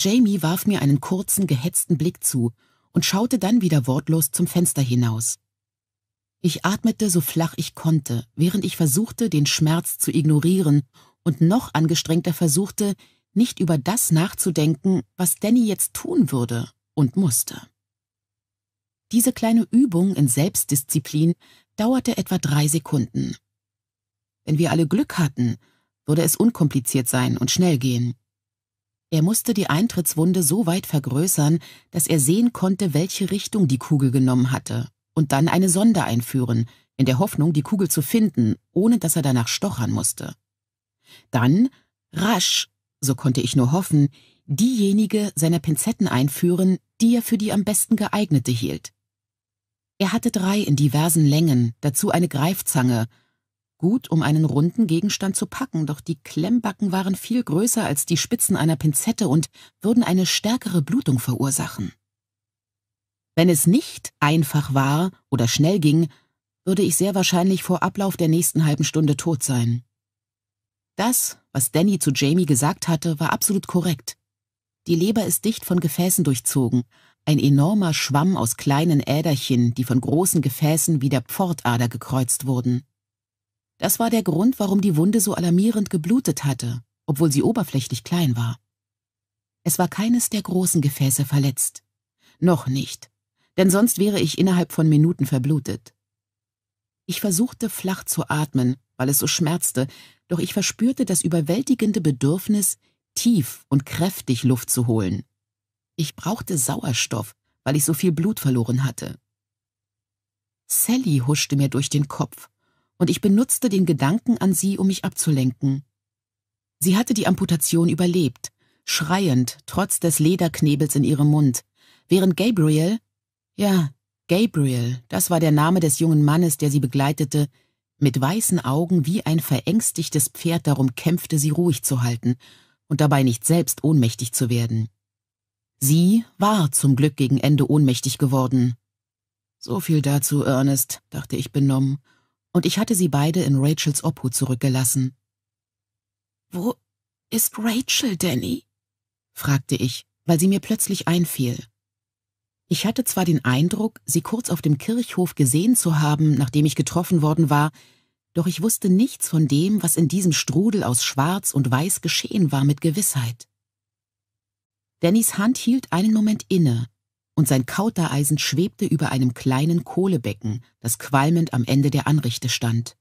Jamie warf mir einen kurzen, gehetzten Blick zu und schaute dann wieder wortlos zum Fenster hinaus. Ich atmete so flach ich konnte, während ich versuchte, den Schmerz zu ignorieren und noch angestrengter versuchte, nicht über das nachzudenken, was Danny jetzt tun würde und musste. Diese kleine Übung in Selbstdisziplin dauerte etwa drei Sekunden. Wenn wir alle Glück hatten, würde es unkompliziert sein und schnell gehen. Er musste die Eintrittswunde so weit vergrößern, dass er sehen konnte, welche Richtung die Kugel genommen hatte, und dann eine Sonde einführen, in der Hoffnung, die Kugel zu finden, ohne dass er danach stochern musste. Dann, rasch, so konnte ich nur hoffen, diejenige seiner Pinzetten einführen, die er für die am besten geeignete hielt. Er hatte drei in diversen Längen, dazu eine Greifzange Gut, um einen runden Gegenstand zu packen, doch die Klemmbacken waren viel größer als die Spitzen einer Pinzette und würden eine stärkere Blutung verursachen. Wenn es nicht einfach war oder schnell ging, würde ich sehr wahrscheinlich vor Ablauf der nächsten halben Stunde tot sein. Das, was Danny zu Jamie gesagt hatte, war absolut korrekt. Die Leber ist dicht von Gefäßen durchzogen, ein enormer Schwamm aus kleinen Äderchen, die von großen Gefäßen wie der Pfortader gekreuzt wurden. Das war der Grund, warum die Wunde so alarmierend geblutet hatte, obwohl sie oberflächlich klein war. Es war keines der großen Gefäße verletzt. Noch nicht, denn sonst wäre ich innerhalb von Minuten verblutet. Ich versuchte flach zu atmen, weil es so schmerzte, doch ich verspürte das überwältigende Bedürfnis, tief und kräftig Luft zu holen. Ich brauchte Sauerstoff, weil ich so viel Blut verloren hatte. Sally huschte mir durch den Kopf und ich benutzte den Gedanken an sie, um mich abzulenken. Sie hatte die Amputation überlebt, schreiend, trotz des Lederknebels in ihrem Mund, während Gabriel, ja, Gabriel, das war der Name des jungen Mannes, der sie begleitete, mit weißen Augen wie ein verängstigtes Pferd darum kämpfte, sie ruhig zu halten und dabei nicht selbst ohnmächtig zu werden. Sie war zum Glück gegen Ende ohnmächtig geworden. So viel dazu, Ernest, dachte ich benommen und ich hatte sie beide in Rachels Obhut zurückgelassen. Wo ist Rachel, Danny? fragte ich, weil sie mir plötzlich einfiel. Ich hatte zwar den Eindruck, sie kurz auf dem Kirchhof gesehen zu haben, nachdem ich getroffen worden war, doch ich wusste nichts von dem, was in diesem Strudel aus Schwarz und Weiß geschehen war, mit Gewissheit. Dannys Hand hielt einen Moment inne, und sein Kautereisen schwebte über einem kleinen Kohlebecken, das qualmend am Ende der Anrichte stand.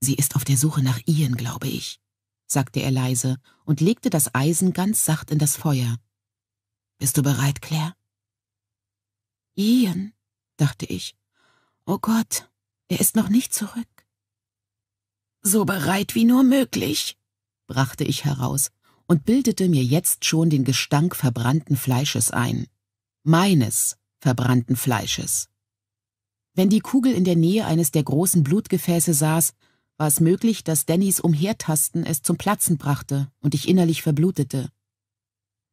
Sie ist auf der Suche nach Ian, glaube ich, sagte er leise und legte das Eisen ganz sacht in das Feuer. Bist du bereit, Claire? Ian, dachte ich. Oh Gott, er ist noch nicht zurück. So bereit wie nur möglich, brachte ich heraus und bildete mir jetzt schon den Gestank verbrannten Fleisches ein meines verbrannten Fleisches. Wenn die Kugel in der Nähe eines der großen Blutgefäße saß, war es möglich, dass Dannys Umhertasten es zum Platzen brachte und ich innerlich verblutete.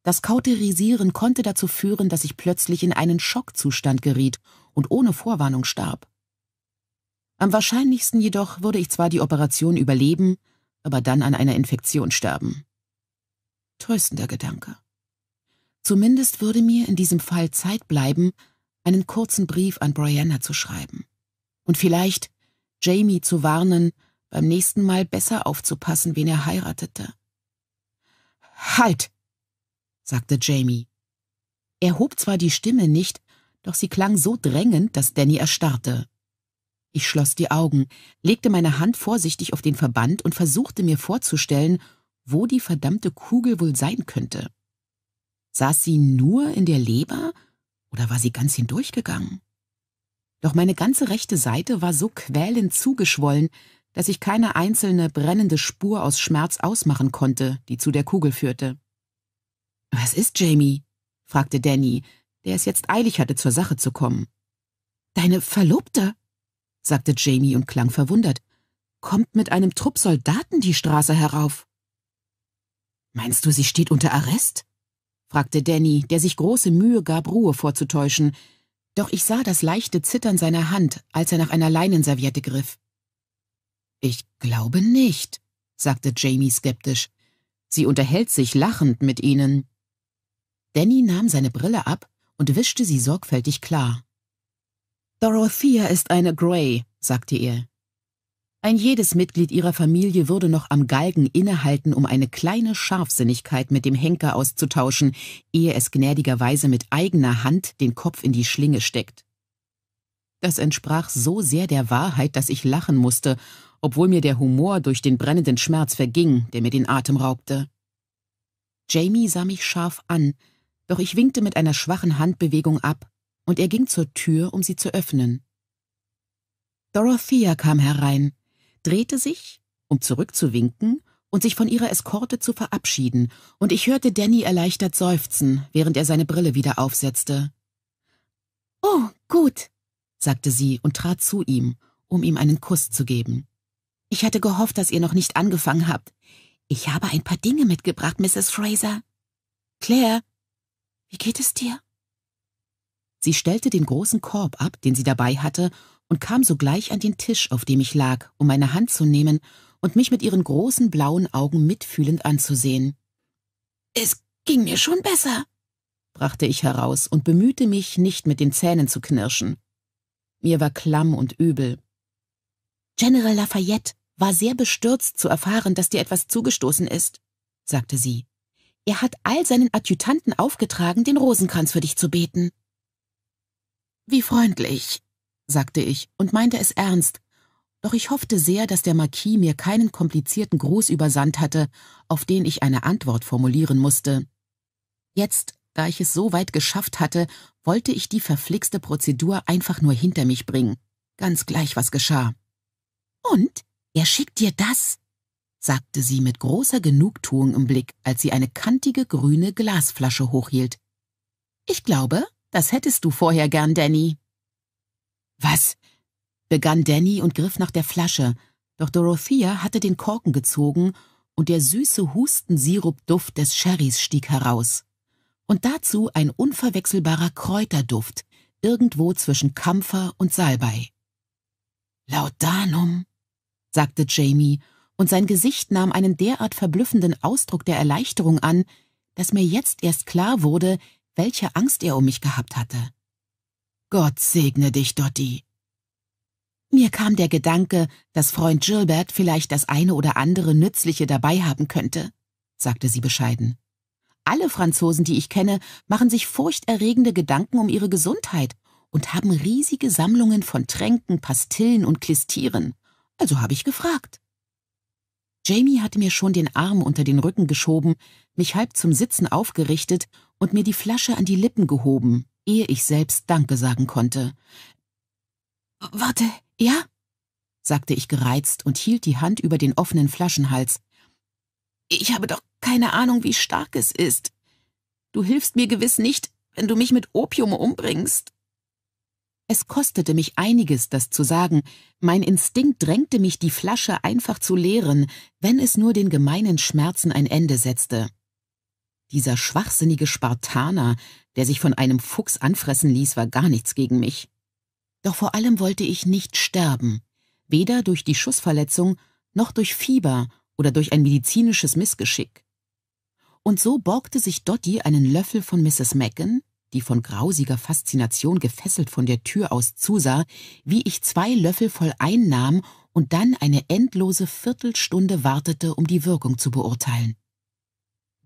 Das Kauterisieren konnte dazu führen, dass ich plötzlich in einen Schockzustand geriet und ohne Vorwarnung starb. Am wahrscheinlichsten jedoch würde ich zwar die Operation überleben, aber dann an einer Infektion sterben. Tröstender Gedanke. Zumindest würde mir in diesem Fall Zeit bleiben, einen kurzen Brief an Brianna zu schreiben. Und vielleicht Jamie zu warnen, beim nächsten Mal besser aufzupassen, wen er heiratete. Halt! sagte Jamie. Er hob zwar die Stimme nicht, doch sie klang so drängend, dass Danny erstarrte. Ich schloss die Augen, legte meine Hand vorsichtig auf den Verband und versuchte mir vorzustellen, wo die verdammte Kugel wohl sein könnte. Saß sie nur in der Leber oder war sie ganz hindurchgegangen? Doch meine ganze rechte Seite war so quälend zugeschwollen, dass ich keine einzelne brennende Spur aus Schmerz ausmachen konnte, die zu der Kugel führte. Was ist, Jamie? fragte Danny, der es jetzt eilig hatte, zur Sache zu kommen. Deine Verlobte, sagte Jamie und klang verwundert, kommt mit einem Trupp Soldaten die Straße herauf. Meinst du, sie steht unter Arrest? fragte Danny, der sich große Mühe gab, Ruhe vorzutäuschen, doch ich sah das leichte Zittern seiner Hand, als er nach einer Leinenserviette griff. Ich glaube nicht, sagte Jamie skeptisch. Sie unterhält sich lachend mit Ihnen. Danny nahm seine Brille ab und wischte sie sorgfältig klar. Dorothea ist eine Grey, sagte er. Ein jedes Mitglied ihrer Familie würde noch am Galgen innehalten, um eine kleine Scharfsinnigkeit mit dem Henker auszutauschen, ehe es gnädigerweise mit eigener Hand den Kopf in die Schlinge steckt. Das entsprach so sehr der Wahrheit, dass ich lachen musste, obwohl mir der Humor durch den brennenden Schmerz verging, der mir den Atem raubte. Jamie sah mich scharf an, doch ich winkte mit einer schwachen Handbewegung ab, und er ging zur Tür, um sie zu öffnen. Dorothea kam herein, drehte sich, um zurückzuwinken und sich von ihrer Eskorte zu verabschieden, und ich hörte Danny erleichtert seufzen, während er seine Brille wieder aufsetzte. Oh, gut, sagte sie und trat zu ihm, um ihm einen Kuss zu geben. Ich hatte gehofft, dass ihr noch nicht angefangen habt. Ich habe ein paar Dinge mitgebracht, Mrs. Fraser. Claire, wie geht es dir? Sie stellte den großen Korb ab, den sie dabei hatte, und kam sogleich an den Tisch, auf dem ich lag, um meine Hand zu nehmen und mich mit ihren großen blauen Augen mitfühlend anzusehen. Es ging mir schon besser, brachte ich heraus und bemühte mich, nicht mit den Zähnen zu knirschen. Mir war klamm und übel. General Lafayette war sehr bestürzt zu erfahren, dass dir etwas zugestoßen ist, sagte sie. Er hat all seinen Adjutanten aufgetragen, den Rosenkranz für dich zu beten. Wie freundlich, sagte ich und meinte es ernst, doch ich hoffte sehr, dass der Marquis mir keinen komplizierten Gruß übersandt hatte, auf den ich eine Antwort formulieren musste. Jetzt, da ich es so weit geschafft hatte, wollte ich die verflixte Prozedur einfach nur hinter mich bringen, ganz gleich was geschah. Und er schickt dir das? sagte sie mit großer Genugtuung im Blick, als sie eine kantige grüne Glasflasche hochhielt. Ich glaube, das hättest du vorher gern, Danny. Was? begann Danny und griff nach der Flasche, doch Dorothea hatte den Korken gezogen und der süße Hustensirupduft des Sherrys stieg heraus. Und dazu ein unverwechselbarer Kräuterduft, irgendwo zwischen Kampfer und Salbei. Laudanum, sagte Jamie, und sein Gesicht nahm einen derart verblüffenden Ausdruck der Erleichterung an, dass mir jetzt erst klar wurde, welche Angst er um mich gehabt hatte. Gott segne dich, Dottie. Mir kam der Gedanke, dass Freund Gilbert vielleicht das eine oder andere Nützliche dabei haben könnte, sagte sie bescheiden. Alle Franzosen, die ich kenne, machen sich furchterregende Gedanken um ihre Gesundheit und haben riesige Sammlungen von Tränken, Pastillen und Klistieren. Also habe ich gefragt. Jamie hatte mir schon den Arm unter den Rücken geschoben, mich halb zum Sitzen aufgerichtet und mir die Flasche an die Lippen gehoben, ehe ich selbst Danke sagen konnte. Warte, ja? sagte ich gereizt und hielt die Hand über den offenen Flaschenhals. Ich habe doch keine Ahnung, wie stark es ist. Du hilfst mir gewiss nicht, wenn du mich mit Opium umbringst. Es kostete mich einiges, das zu sagen. Mein Instinkt drängte mich, die Flasche einfach zu leeren, wenn es nur den gemeinen Schmerzen ein Ende setzte. Dieser schwachsinnige Spartaner, der sich von einem Fuchs anfressen ließ, war gar nichts gegen mich. Doch vor allem wollte ich nicht sterben, weder durch die Schussverletzung noch durch Fieber oder durch ein medizinisches Missgeschick. Und so borgte sich Dottie einen Löffel von Mrs. Macken, die von grausiger Faszination gefesselt von der Tür aus zusah, wie ich zwei Löffel voll einnahm und dann eine endlose Viertelstunde wartete, um die Wirkung zu beurteilen.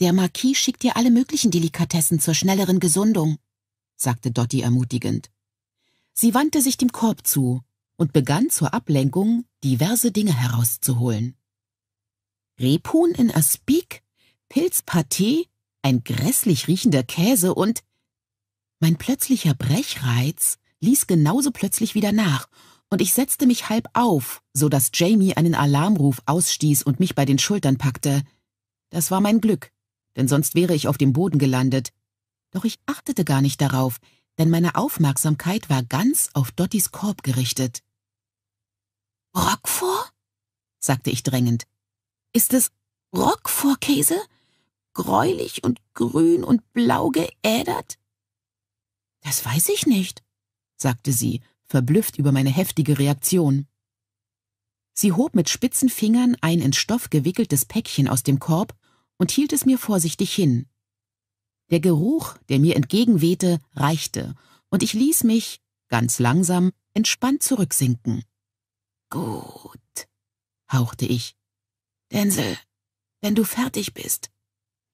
Der Marquis schickt dir alle möglichen Delikatessen zur schnelleren Gesundung, sagte Dottie ermutigend. Sie wandte sich dem Korb zu und begann zur Ablenkung diverse Dinge herauszuholen. Rebhuhn in Aspik, Pilzpâté, ein grässlich riechender Käse und mein plötzlicher Brechreiz ließ genauso plötzlich wieder nach, und ich setzte mich halb auf, so dass Jamie einen Alarmruf ausstieß und mich bei den Schultern packte. Das war mein Glück, denn sonst wäre ich auf dem Boden gelandet. Doch ich achtete gar nicht darauf, denn meine Aufmerksamkeit war ganz auf Dottis Korb gerichtet. Roquefort? sagte ich drängend. Ist es Roquefort-Käse? Gräulich und grün und blau geädert? Das weiß ich nicht, sagte sie, verblüfft über meine heftige Reaktion. Sie hob mit spitzen Fingern ein in Stoff gewickeltes Päckchen aus dem Korb und hielt es mir vorsichtig hin. Der Geruch, der mir entgegenwehte, reichte, und ich ließ mich, ganz langsam, entspannt zurücksinken. Gut, hauchte ich. Denzel, wenn du fertig bist,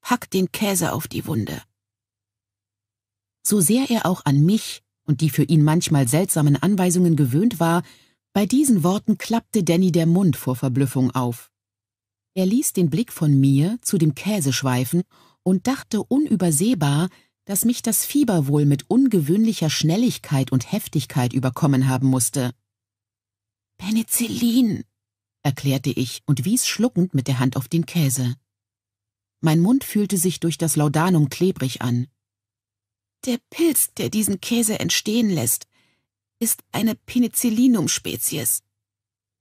pack den Käse auf die Wunde. So sehr er auch an mich und die für ihn manchmal seltsamen Anweisungen gewöhnt war, bei diesen Worten klappte Danny der Mund vor Verblüffung auf. Er ließ den Blick von mir zu dem Käse schweifen und dachte unübersehbar, dass mich das Fieber wohl mit ungewöhnlicher Schnelligkeit und Heftigkeit überkommen haben musste. Penicillin, erklärte ich und wies schluckend mit der Hand auf den Käse. Mein Mund fühlte sich durch das Laudanum klebrig an. Der Pilz, der diesen Käse entstehen lässt, ist eine Penicillinum-Spezies.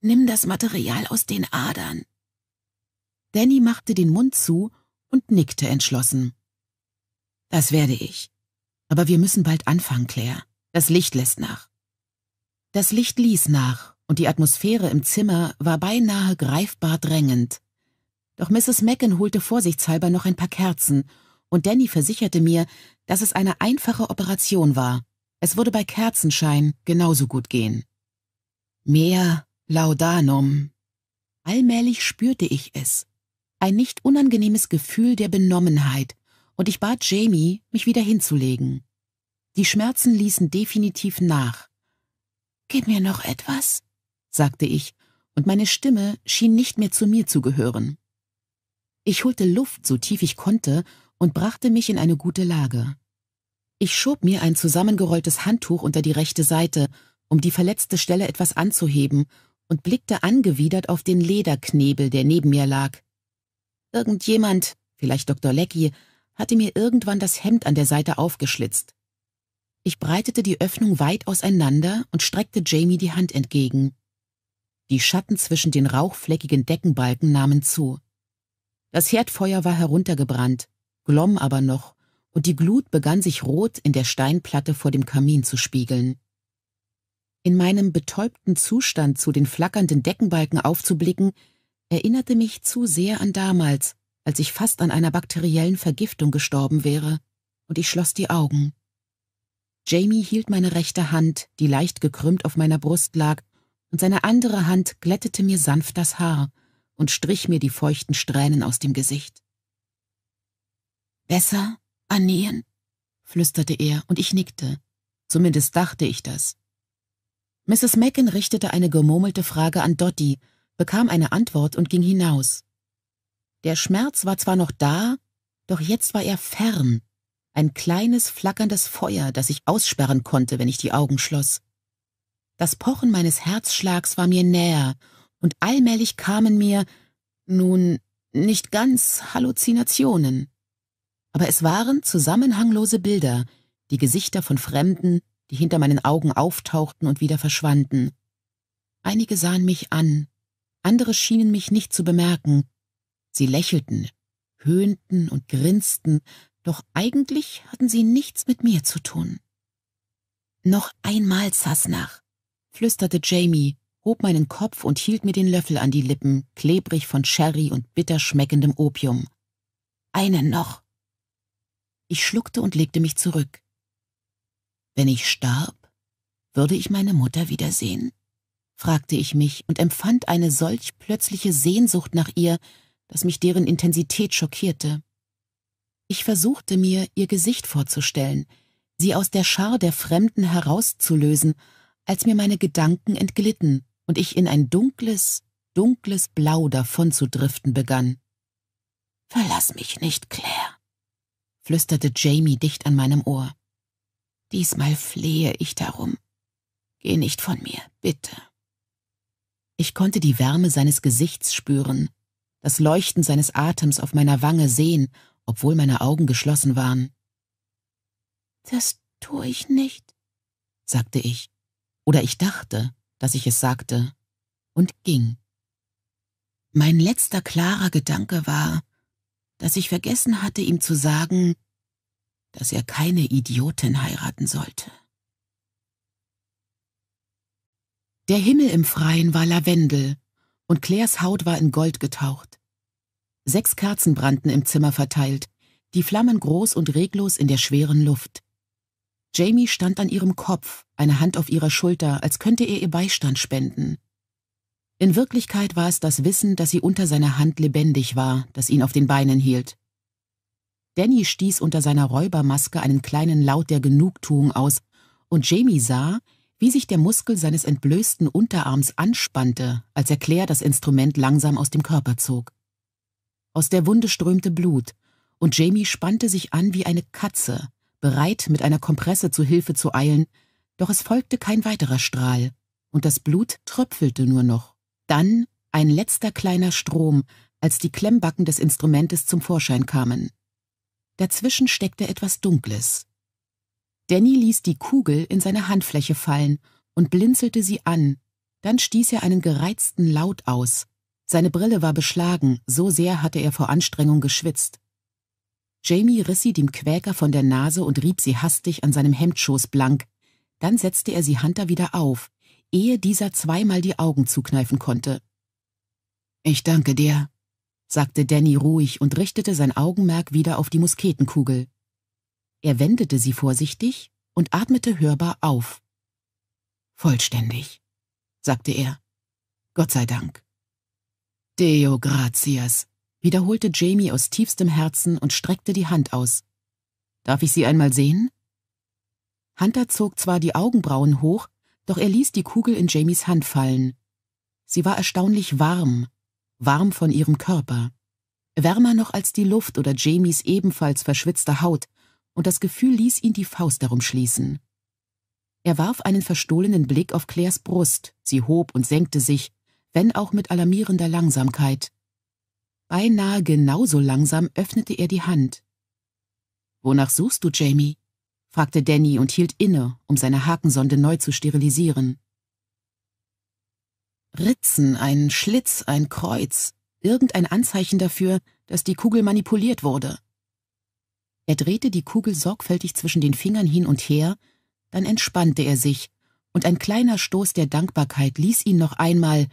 Nimm das Material aus den Adern. Danny machte den Mund zu und nickte entschlossen. Das werde ich. Aber wir müssen bald anfangen, Claire. Das Licht lässt nach. Das Licht ließ nach, und die Atmosphäre im Zimmer war beinahe greifbar drängend. Doch Mrs. Mecken holte vorsichtshalber noch ein paar Kerzen, und Danny versicherte mir, dass es eine einfache Operation war. Es würde bei Kerzenschein genauso gut gehen. Mehr Laudanum. Allmählich spürte ich es. Ein nicht unangenehmes Gefühl der Benommenheit, und ich bat Jamie, mich wieder hinzulegen. Die Schmerzen ließen definitiv nach. Gib mir noch etwas, sagte ich, und meine Stimme schien nicht mehr zu mir zu gehören. Ich holte Luft, so tief ich konnte, und brachte mich in eine gute Lage. Ich schob mir ein zusammengerolltes Handtuch unter die rechte Seite, um die verletzte Stelle etwas anzuheben, und blickte angewidert auf den Lederknebel, der neben mir lag. Irgendjemand, vielleicht Dr. Lecky, hatte mir irgendwann das Hemd an der Seite aufgeschlitzt. Ich breitete die Öffnung weit auseinander und streckte Jamie die Hand entgegen. Die Schatten zwischen den rauchfleckigen Deckenbalken nahmen zu. Das Herdfeuer war heruntergebrannt, glomm aber noch, und die Glut begann sich rot in der Steinplatte vor dem Kamin zu spiegeln. In meinem betäubten Zustand zu den flackernden Deckenbalken aufzublicken, erinnerte mich zu sehr an damals, als ich fast an einer bakteriellen Vergiftung gestorben wäre, und ich schloss die Augen. Jamie hielt meine rechte Hand, die leicht gekrümmt auf meiner Brust lag, und seine andere Hand glättete mir sanft das Haar und strich mir die feuchten Strähnen aus dem Gesicht. Besser annähen? flüsterte er, und ich nickte. Zumindest dachte ich das. Mrs. Mecken richtete eine gemurmelte Frage an Dottie, bekam eine Antwort und ging hinaus. Der Schmerz war zwar noch da, doch jetzt war er fern, ein kleines flackerndes Feuer, das ich aussperren konnte, wenn ich die Augen schloss. Das Pochen meines Herzschlags war mir näher, und allmählich kamen mir, nun, nicht ganz Halluzinationen. Aber es waren zusammenhanglose Bilder, die Gesichter von Fremden, die hinter meinen Augen auftauchten und wieder verschwanden. Einige sahen mich an, andere schienen mich nicht zu bemerken. Sie lächelten, höhnten und grinsten, doch eigentlich hatten sie nichts mit mir zu tun. Noch einmal, Sasnach, flüsterte Jamie, hob meinen Kopf und hielt mir den Löffel an die Lippen, klebrig von Sherry und bitter schmeckendem Opium. Einen noch. Ich schluckte und legte mich zurück. Wenn ich starb, würde ich meine Mutter wiedersehen? Fragte ich mich und empfand eine solch plötzliche Sehnsucht nach ihr, dass mich deren Intensität schockierte. Ich versuchte mir, ihr Gesicht vorzustellen, sie aus der Schar der Fremden herauszulösen, als mir meine Gedanken entglitten und ich in ein dunkles, dunkles Blau davonzudriften begann. Verlass mich nicht, Claire, flüsterte Jamie dicht an meinem Ohr. Diesmal flehe ich darum. Geh nicht von mir, bitte. Ich konnte die Wärme seines Gesichts spüren, das Leuchten seines Atems auf meiner Wange sehen, obwohl meine Augen geschlossen waren. Das tue ich nicht, sagte ich, oder ich dachte, dass ich es sagte, und ging. Mein letzter klarer Gedanke war, dass ich vergessen hatte, ihm zu sagen, dass er keine Idiotin heiraten sollte. Der Himmel im Freien war Lavendel, und Claires Haut war in Gold getaucht. Sechs Kerzen brannten im Zimmer verteilt, die Flammen groß und reglos in der schweren Luft. Jamie stand an ihrem Kopf, eine Hand auf ihrer Schulter, als könnte er ihr Beistand spenden. In Wirklichkeit war es das Wissen, dass sie unter seiner Hand lebendig war, das ihn auf den Beinen hielt. Danny stieß unter seiner Räubermaske einen kleinen Laut der Genugtuung aus, und Jamie sah, wie sich der Muskel seines entblößten Unterarms anspannte, als er Claire das Instrument langsam aus dem Körper zog. Aus der Wunde strömte Blut, und Jamie spannte sich an wie eine Katze, bereit, mit einer Kompresse zu Hilfe zu eilen, doch es folgte kein weiterer Strahl, und das Blut tröpfelte nur noch. Dann ein letzter kleiner Strom, als die Klemmbacken des Instrumentes zum Vorschein kamen. Dazwischen steckte etwas Dunkles. Danny ließ die Kugel in seine Handfläche fallen und blinzelte sie an, dann stieß er einen gereizten Laut aus. Seine Brille war beschlagen, so sehr hatte er vor Anstrengung geschwitzt. Jamie riss sie dem Quäker von der Nase und rieb sie hastig an seinem Hemdschoß blank, dann setzte er sie Hunter wieder auf, ehe dieser zweimal die Augen zukneifen konnte. Ich danke dir, sagte Danny ruhig und richtete sein Augenmerk wieder auf die Musketenkugel. Er wendete sie vorsichtig und atmete hörbar auf. Vollständig, sagte er. Gott sei Dank. Deo gratias, wiederholte Jamie aus tiefstem Herzen und streckte die Hand aus. Darf ich sie einmal sehen? Hunter zog zwar die Augenbrauen hoch, doch er ließ die Kugel in Jamies Hand fallen. Sie war erstaunlich warm, warm von ihrem Körper. Wärmer noch als die Luft oder Jamies ebenfalls verschwitzte Haut, und das Gefühl ließ ihn die Faust darum schließen. Er warf einen verstohlenen Blick auf Claires Brust, sie hob und senkte sich, wenn auch mit alarmierender Langsamkeit. Beinahe genauso langsam öffnete er die Hand. Wonach suchst du, Jamie? fragte Danny und hielt inne, um seine Hakensonde neu zu sterilisieren. Ritzen, ein Schlitz, ein Kreuz, irgendein Anzeichen dafür, dass die Kugel manipuliert wurde. Er drehte die Kugel sorgfältig zwischen den Fingern hin und her, dann entspannte er sich, und ein kleiner Stoß der Dankbarkeit ließ ihn noch einmal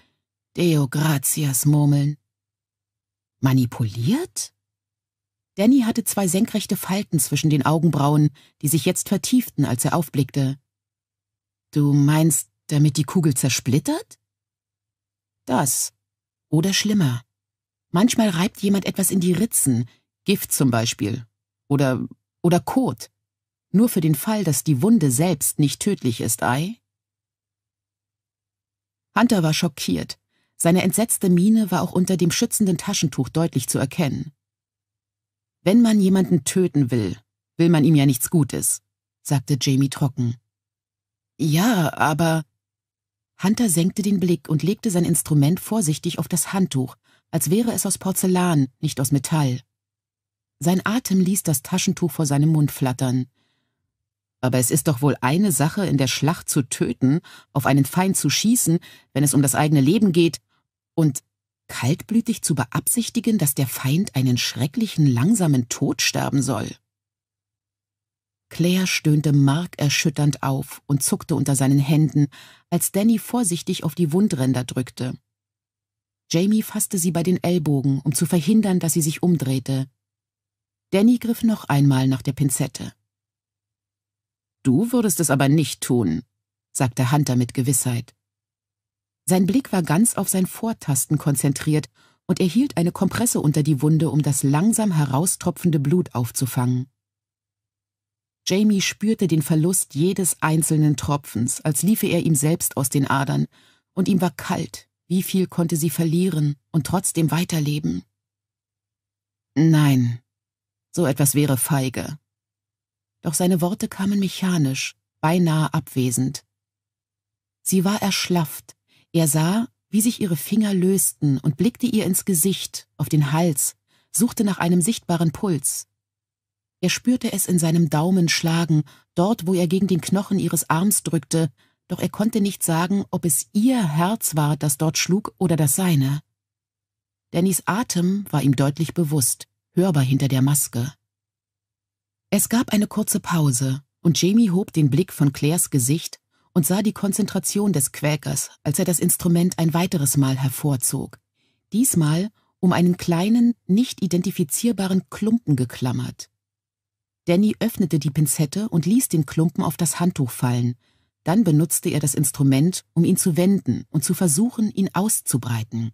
Deo gratias murmeln. Manipuliert? Danny hatte zwei senkrechte Falten zwischen den Augenbrauen, die sich jetzt vertieften, als er aufblickte. Du meinst, damit die Kugel zersplittert? Das. Oder schlimmer. Manchmal reibt jemand etwas in die Ritzen, Gift zum Beispiel. Oder, oder Kot. Nur für den Fall, dass die Wunde selbst nicht tödlich ist, ei? Hunter war schockiert. Seine entsetzte Miene war auch unter dem schützenden Taschentuch deutlich zu erkennen. Wenn man jemanden töten will, will man ihm ja nichts Gutes, sagte Jamie trocken. Ja, aber. Hunter senkte den Blick und legte sein Instrument vorsichtig auf das Handtuch, als wäre es aus Porzellan, nicht aus Metall. Sein Atem ließ das Taschentuch vor seinem Mund flattern. Aber es ist doch wohl eine Sache, in der Schlacht zu töten, auf einen Feind zu schießen, wenn es um das eigene Leben geht, und kaltblütig zu beabsichtigen, dass der Feind einen schrecklichen, langsamen Tod sterben soll. Claire stöhnte markerschütternd auf und zuckte unter seinen Händen, als Danny vorsichtig auf die Wundränder drückte. Jamie fasste sie bei den Ellbogen, um zu verhindern, dass sie sich umdrehte. Danny griff noch einmal nach der Pinzette. Du würdest es aber nicht tun, sagte Hunter mit Gewissheit. Sein Blick war ganz auf sein Vortasten konzentriert, und er hielt eine Kompresse unter die Wunde, um das langsam heraustropfende Blut aufzufangen. Jamie spürte den Verlust jedes einzelnen Tropfens, als liefe er ihm selbst aus den Adern, und ihm war kalt, wie viel konnte sie verlieren und trotzdem weiterleben. Nein, so etwas wäre feige. Doch seine Worte kamen mechanisch, beinahe abwesend. Sie war erschlafft, er sah, wie sich ihre Finger lösten und blickte ihr ins Gesicht, auf den Hals, suchte nach einem sichtbaren Puls. Er spürte es in seinem Daumen schlagen, dort, wo er gegen den Knochen ihres Arms drückte, doch er konnte nicht sagen, ob es ihr Herz war, das dort schlug, oder das seine. Dannys Atem war ihm deutlich bewusst, hörbar hinter der Maske. Es gab eine kurze Pause, und Jamie hob den Blick von Claires Gesicht und sah die Konzentration des Quäkers, als er das Instrument ein weiteres Mal hervorzog. Diesmal, um einen kleinen, nicht identifizierbaren Klumpen geklammert. Danny öffnete die Pinzette und ließ den Klumpen auf das Handtuch fallen. Dann benutzte er das Instrument, um ihn zu wenden und zu versuchen, ihn auszubreiten.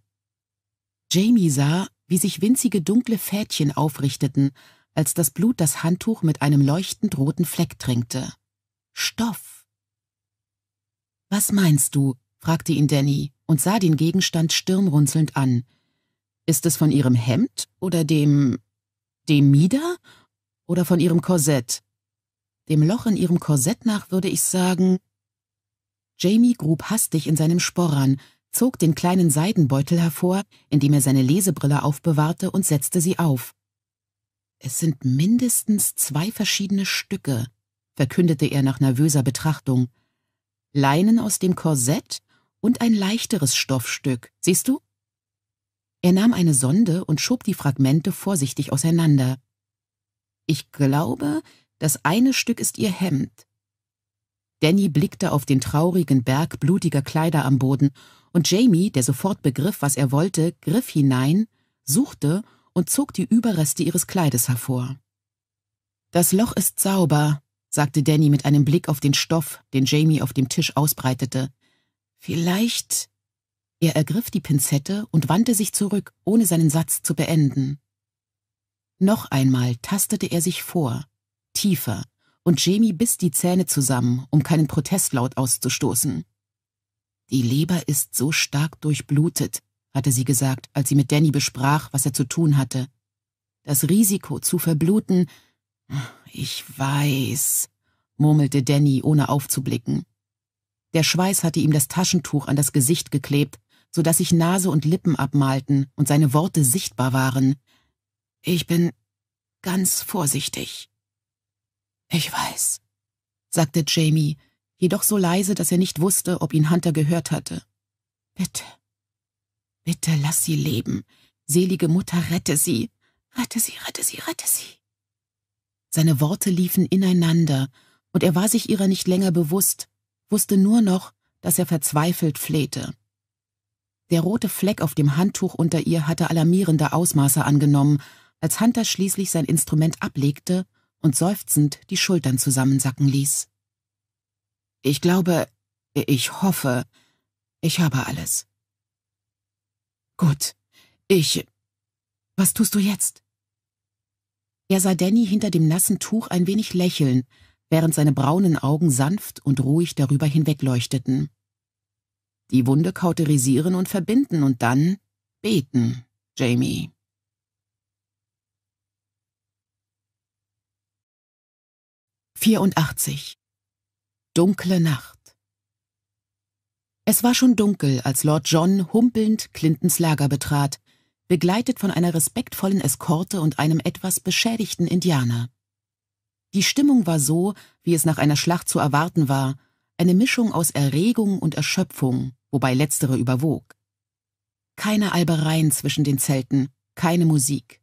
Jamie sah, wie sich winzige dunkle Fädchen aufrichteten, als das Blut das Handtuch mit einem leuchtend roten Fleck tränkte. Stoff. Was meinst du? fragte ihn Danny und sah den Gegenstand stirnrunzelnd an. Ist es von ihrem Hemd oder dem dem Mieder oder von ihrem Korsett? Dem Loch in ihrem Korsett nach würde ich sagen. Jamie grub hastig in seinem Sporran, zog den kleinen Seidenbeutel hervor, in dem er seine Lesebrille aufbewahrte und setzte sie auf. Es sind mindestens zwei verschiedene Stücke, verkündete er nach nervöser Betrachtung. Leinen aus dem Korsett und ein leichteres Stoffstück, siehst du? Er nahm eine Sonde und schob die Fragmente vorsichtig auseinander. Ich glaube, das eine Stück ist ihr Hemd. Danny blickte auf den traurigen Berg blutiger Kleider am Boden und Jamie, der sofort begriff, was er wollte, griff hinein, suchte und zog die Überreste ihres Kleides hervor. Das Loch ist sauber, sagte Danny mit einem Blick auf den Stoff, den Jamie auf dem Tisch ausbreitete. Vielleicht. Er ergriff die Pinzette und wandte sich zurück, ohne seinen Satz zu beenden. Noch einmal tastete er sich vor, tiefer, und Jamie biss die Zähne zusammen, um keinen Protestlaut auszustoßen. Die Leber ist so stark durchblutet, hatte sie gesagt, als sie mit Danny besprach, was er zu tun hatte. Das Risiko zu verbluten. Ich weiß, murmelte Danny, ohne aufzublicken. Der Schweiß hatte ihm das Taschentuch an das Gesicht geklebt, so dass sich Nase und Lippen abmalten und seine Worte sichtbar waren. Ich bin ganz vorsichtig. Ich weiß, sagte Jamie, jedoch so leise, dass er nicht wusste, ob ihn Hunter gehört hatte. Bitte, bitte lass sie leben. Selige Mutter, rette sie. Rette sie, rette sie, rette sie. Seine Worte liefen ineinander, und er war sich ihrer nicht länger bewusst, wusste nur noch, dass er verzweifelt flehte. Der rote Fleck auf dem Handtuch unter ihr hatte alarmierende Ausmaße angenommen, als Hunter schließlich sein Instrument ablegte und seufzend die Schultern zusammensacken ließ. Ich glaube, ich hoffe, ich habe alles. Gut, ich. Was tust du jetzt? Er sah Danny hinter dem nassen Tuch ein wenig lächeln, während seine braunen Augen sanft und ruhig darüber hinwegleuchteten. Die Wunde kauterisieren und verbinden und dann beten, Jamie. Vierundachtzig Dunkle Nacht. Es war schon dunkel, als Lord John humpelnd Clintons Lager betrat, begleitet von einer respektvollen Eskorte und einem etwas beschädigten Indianer. Die Stimmung war so, wie es nach einer Schlacht zu erwarten war, eine Mischung aus Erregung und Erschöpfung, wobei letztere überwog. Keine Albereien zwischen den Zelten, keine Musik.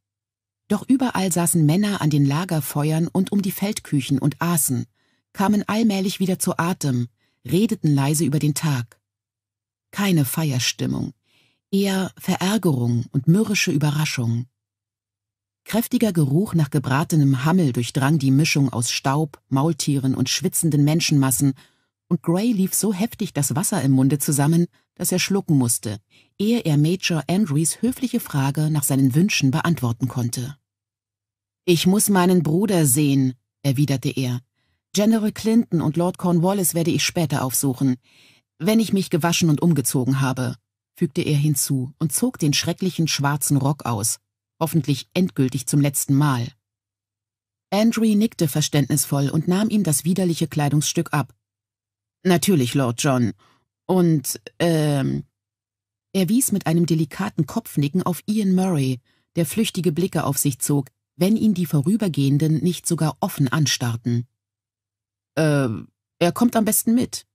Doch überall saßen Männer an den Lagerfeuern und um die Feldküchen und aßen, kamen allmählich wieder zu Atem, redeten leise über den Tag. Keine Feierstimmung, eher Verärgerung und mürrische Überraschung. Kräftiger Geruch nach gebratenem Hammel durchdrang die Mischung aus Staub, Maultieren und schwitzenden Menschenmassen, und Gray lief so heftig das Wasser im Munde zusammen, dass er schlucken musste, ehe er Major Andrews höfliche Frage nach seinen Wünschen beantworten konnte. Ich muss meinen Bruder sehen, erwiderte er, General Clinton und Lord Cornwallis werde ich später aufsuchen, wenn ich mich gewaschen und umgezogen habe, fügte er hinzu und zog den schrecklichen schwarzen Rock aus, hoffentlich endgültig zum letzten Mal. Andrew nickte verständnisvoll und nahm ihm das widerliche Kleidungsstück ab. Natürlich, Lord John. Und, ähm. Er wies mit einem delikaten Kopfnicken auf Ian Murray, der flüchtige Blicke auf sich zog, wenn ihn die Vorübergehenden nicht sogar offen anstarrten. Äh, er kommt am besten mit.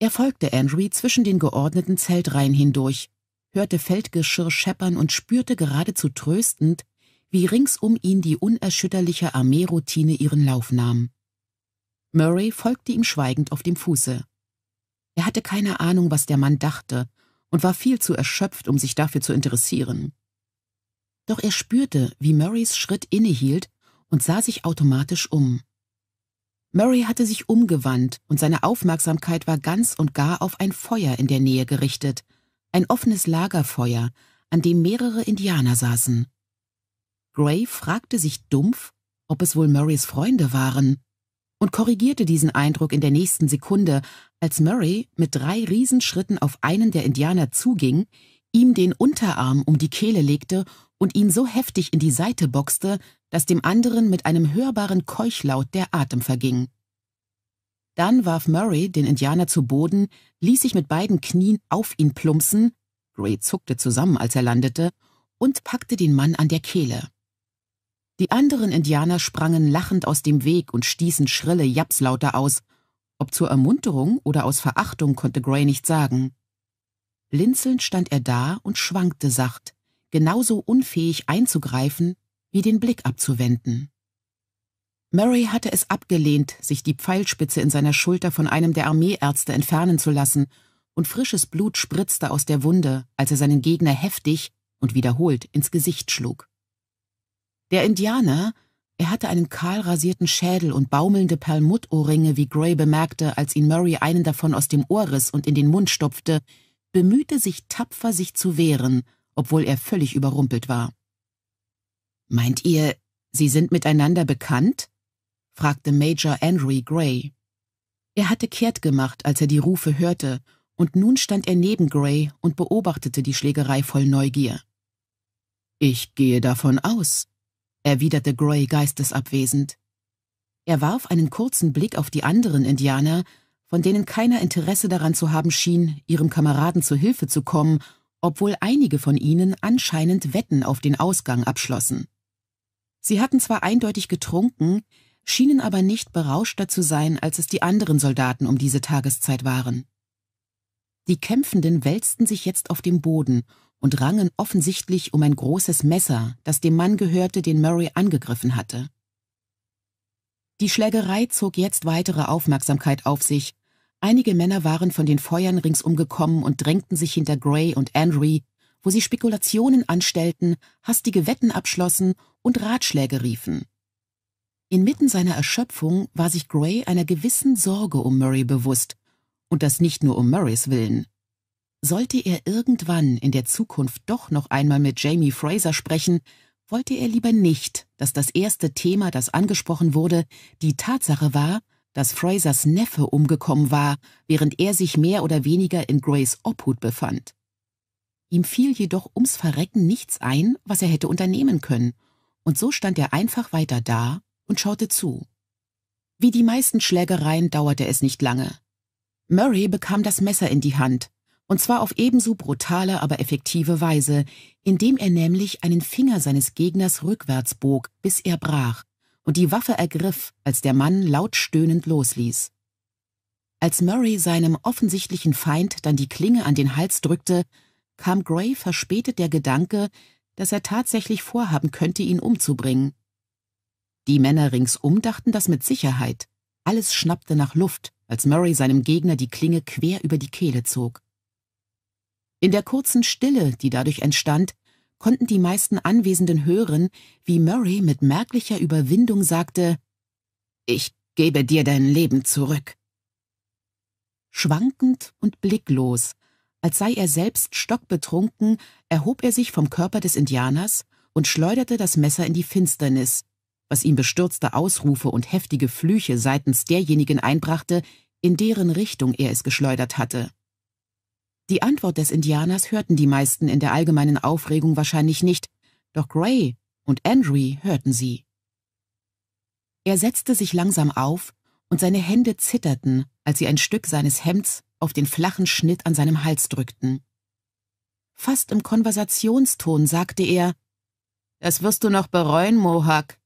Er folgte Andrew zwischen den geordneten Zeltreihen hindurch, hörte Feldgeschirr scheppern und spürte geradezu tröstend, wie rings um ihn die unerschütterliche Armeeroutine ihren Lauf nahm. Murray folgte ihm schweigend auf dem Fuße. Er hatte keine Ahnung, was der Mann dachte und war viel zu erschöpft, um sich dafür zu interessieren. Doch er spürte, wie Murrays Schritt innehielt und sah sich automatisch um. Murray hatte sich umgewandt und seine Aufmerksamkeit war ganz und gar auf ein Feuer in der Nähe gerichtet, ein offenes Lagerfeuer, an dem mehrere Indianer saßen. Gray fragte sich dumpf, ob es wohl Murrays Freunde waren, und korrigierte diesen Eindruck in der nächsten Sekunde, als Murray mit drei Riesenschritten auf einen der Indianer zuging, ihm den Unterarm um die Kehle legte und ihn so heftig in die Seite boxte, dass dem anderen mit einem hörbaren Keuchlaut der Atem verging. Dann warf Murray den Indianer zu Boden, ließ sich mit beiden Knien auf ihn plumpsen, Gray zuckte zusammen, als er landete, und packte den Mann an der Kehle. Die anderen Indianer sprangen lachend aus dem Weg und stießen schrille Japslaute aus. Ob zur Ermunterung oder aus Verachtung konnte Gray nicht sagen. Blinzelnd stand er da und schwankte sacht, genauso unfähig einzugreifen wie den Blick abzuwenden. Murray hatte es abgelehnt, sich die Pfeilspitze in seiner Schulter von einem der Armeeärzte entfernen zu lassen, und frisches Blut spritzte aus der Wunde, als er seinen Gegner heftig und wiederholt ins Gesicht schlug. Der Indianer, er hatte einen kahl rasierten Schädel und baumelnde Perlmuttohrringe, wie Gray bemerkte, als ihn Murray einen davon aus dem Ohr riss und in den Mund stopfte, bemühte sich tapfer, sich zu wehren, obwohl er völlig überrumpelt war. Meint ihr, Sie sind miteinander bekannt? fragte Major Andrew Gray. Er hatte kehrt gemacht, als er die Rufe hörte, und nun stand er neben Gray und beobachtete die Schlägerei voll Neugier. Ich gehe davon aus, erwiderte Gray geistesabwesend. Er warf einen kurzen Blick auf die anderen Indianer, von denen keiner Interesse daran zu haben schien, ihrem Kameraden zu Hilfe zu kommen, obwohl einige von ihnen anscheinend Wetten auf den Ausgang abschlossen. Sie hatten zwar eindeutig getrunken, schienen aber nicht berauschter zu sein, als es die anderen Soldaten um diese Tageszeit waren. Die Kämpfenden wälzten sich jetzt auf dem Boden und rangen offensichtlich um ein großes Messer, das dem Mann gehörte, den Murray angegriffen hatte. Die Schlägerei zog jetzt weitere Aufmerksamkeit auf sich. Einige Männer waren von den Feuern ringsum gekommen und drängten sich hinter Gray und Andrew, wo sie Spekulationen anstellten, hastige Wetten abschlossen und Ratschläge riefen. Inmitten seiner Erschöpfung war sich Gray einer gewissen Sorge um Murray bewusst, und das nicht nur um Murrays willen. Sollte er irgendwann in der Zukunft doch noch einmal mit Jamie Fraser sprechen, wollte er lieber nicht, dass das erste Thema, das angesprochen wurde, die Tatsache war, dass Frasers Neffe umgekommen war, während er sich mehr oder weniger in Grays Obhut befand. Ihm fiel jedoch ums Verrecken nichts ein, was er hätte unternehmen können, und so stand er einfach weiter da und schaute zu. Wie die meisten Schlägereien dauerte es nicht lange. Murray bekam das Messer in die Hand, und zwar auf ebenso brutale, aber effektive Weise, indem er nämlich einen Finger seines Gegners rückwärts bog, bis er brach, und die Waffe ergriff, als der Mann laut stöhnend losließ. Als Murray seinem offensichtlichen Feind dann die Klinge an den Hals drückte, kam Gray verspätet der Gedanke, dass er tatsächlich vorhaben könnte, ihn umzubringen. Die Männer ringsum dachten das mit Sicherheit. Alles schnappte nach Luft, als Murray seinem Gegner die Klinge quer über die Kehle zog. In der kurzen Stille, die dadurch entstand, konnten die meisten Anwesenden hören, wie Murray mit merklicher Überwindung sagte Ich gebe dir dein Leben zurück. Schwankend und blicklos, als sei er selbst stockbetrunken, erhob er sich vom Körper des Indianers und schleuderte das Messer in die Finsternis, was ihm bestürzte Ausrufe und heftige Flüche seitens derjenigen einbrachte, in deren Richtung er es geschleudert hatte. Die Antwort des Indianers hörten die meisten in der allgemeinen Aufregung wahrscheinlich nicht, doch Gray und Andrew hörten sie. Er setzte sich langsam auf, und seine Hände zitterten, als sie ein Stück seines Hemds auf den flachen Schnitt an seinem Hals drückten. Fast im Konversationston sagte er, Das wirst du noch bereuen, Mohawk.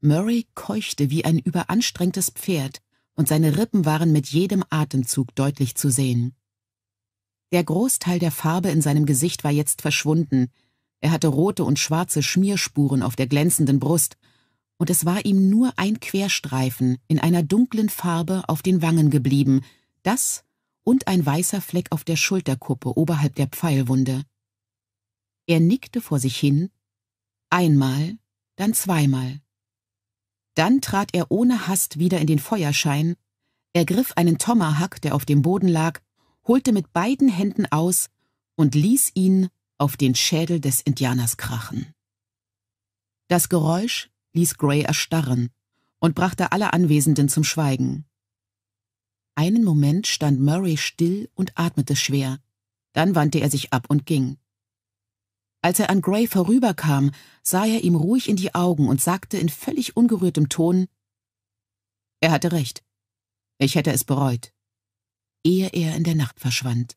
Murray keuchte wie ein überanstrengtes Pferd, und seine Rippen waren mit jedem Atemzug deutlich zu sehen. Der Großteil der Farbe in seinem Gesicht war jetzt verschwunden. Er hatte rote und schwarze Schmierspuren auf der glänzenden Brust, und es war ihm nur ein Querstreifen in einer dunklen Farbe auf den Wangen geblieben, das und ein weißer Fleck auf der Schulterkuppe oberhalb der Pfeilwunde. Er nickte vor sich hin, einmal, dann zweimal. Dann trat er ohne Hast wieder in den Feuerschein, ergriff einen Tomahawk, der auf dem Boden lag, holte mit beiden Händen aus und ließ ihn auf den Schädel des Indianers krachen. Das Geräusch ließ Gray erstarren und brachte alle Anwesenden zum Schweigen. Einen Moment stand Murray still und atmete schwer, dann wandte er sich ab und ging. Als er an Gray vorüberkam, sah er ihm ruhig in die Augen und sagte in völlig ungerührtem Ton Er hatte recht. Ich hätte es bereut, ehe er in der Nacht verschwand.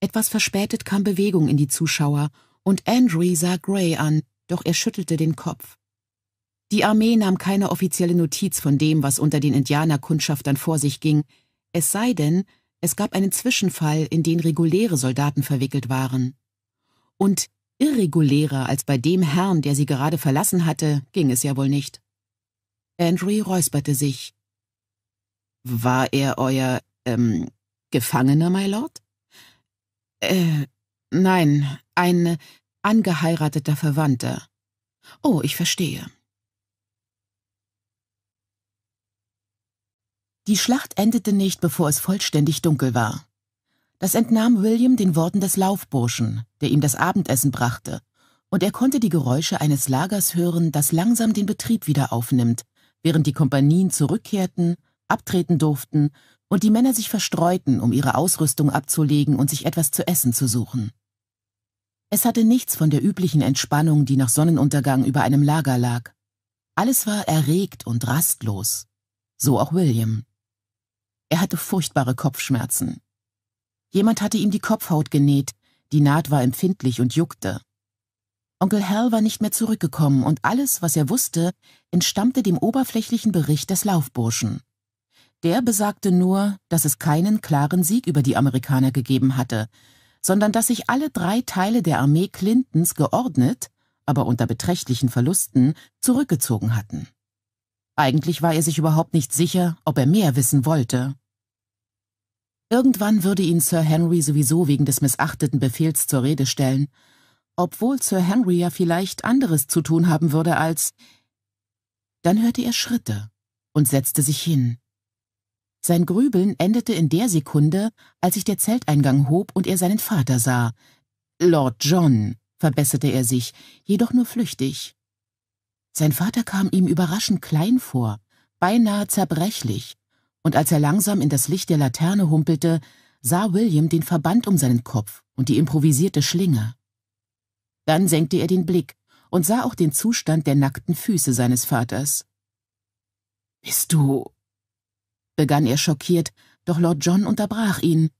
Etwas verspätet kam Bewegung in die Zuschauer, und Andrew sah Gray an, doch er schüttelte den Kopf. Die Armee nahm keine offizielle Notiz von dem, was unter den Indianerkundschaftern vor sich ging, es sei denn, es gab einen Zwischenfall, in den reguläre Soldaten verwickelt waren. Und irregulärer als bei dem Herrn, der sie gerade verlassen hatte, ging es ja wohl nicht. Andrew räusperte sich. War er euer, ähm, Gefangener, my Lord? Äh, nein, ein angeheirateter Verwandter. Oh, ich verstehe. Die Schlacht endete nicht, bevor es vollständig dunkel war. Das entnahm William den Worten des Laufburschen, der ihm das Abendessen brachte, und er konnte die Geräusche eines Lagers hören, das langsam den Betrieb wieder aufnimmt, während die Kompanien zurückkehrten, abtreten durften und die Männer sich verstreuten, um ihre Ausrüstung abzulegen und sich etwas zu essen zu suchen. Es hatte nichts von der üblichen Entspannung, die nach Sonnenuntergang über einem Lager lag. Alles war erregt und rastlos. So auch William. Er hatte furchtbare Kopfschmerzen. Jemand hatte ihm die Kopfhaut genäht, die Naht war empfindlich und juckte. Onkel Hal war nicht mehr zurückgekommen und alles, was er wusste, entstammte dem oberflächlichen Bericht des Laufburschen. Der besagte nur, dass es keinen klaren Sieg über die Amerikaner gegeben hatte, sondern dass sich alle drei Teile der Armee Clintons geordnet, aber unter beträchtlichen Verlusten, zurückgezogen hatten. Eigentlich war er sich überhaupt nicht sicher, ob er mehr wissen wollte. Irgendwann würde ihn Sir Henry sowieso wegen des missachteten Befehls zur Rede stellen, obwohl Sir Henry ja vielleicht anderes zu tun haben würde als... Dann hörte er Schritte und setzte sich hin. Sein Grübeln endete in der Sekunde, als sich der Zelteingang hob und er seinen Vater sah. Lord John, verbesserte er sich, jedoch nur flüchtig. Sein Vater kam ihm überraschend klein vor, beinahe zerbrechlich, und als er langsam in das Licht der Laterne humpelte, sah William den Verband um seinen Kopf und die improvisierte Schlinge. Dann senkte er den Blick und sah auch den Zustand der nackten Füße seines Vaters. Bist du... begann er schockiert, doch Lord John unterbrach ihn.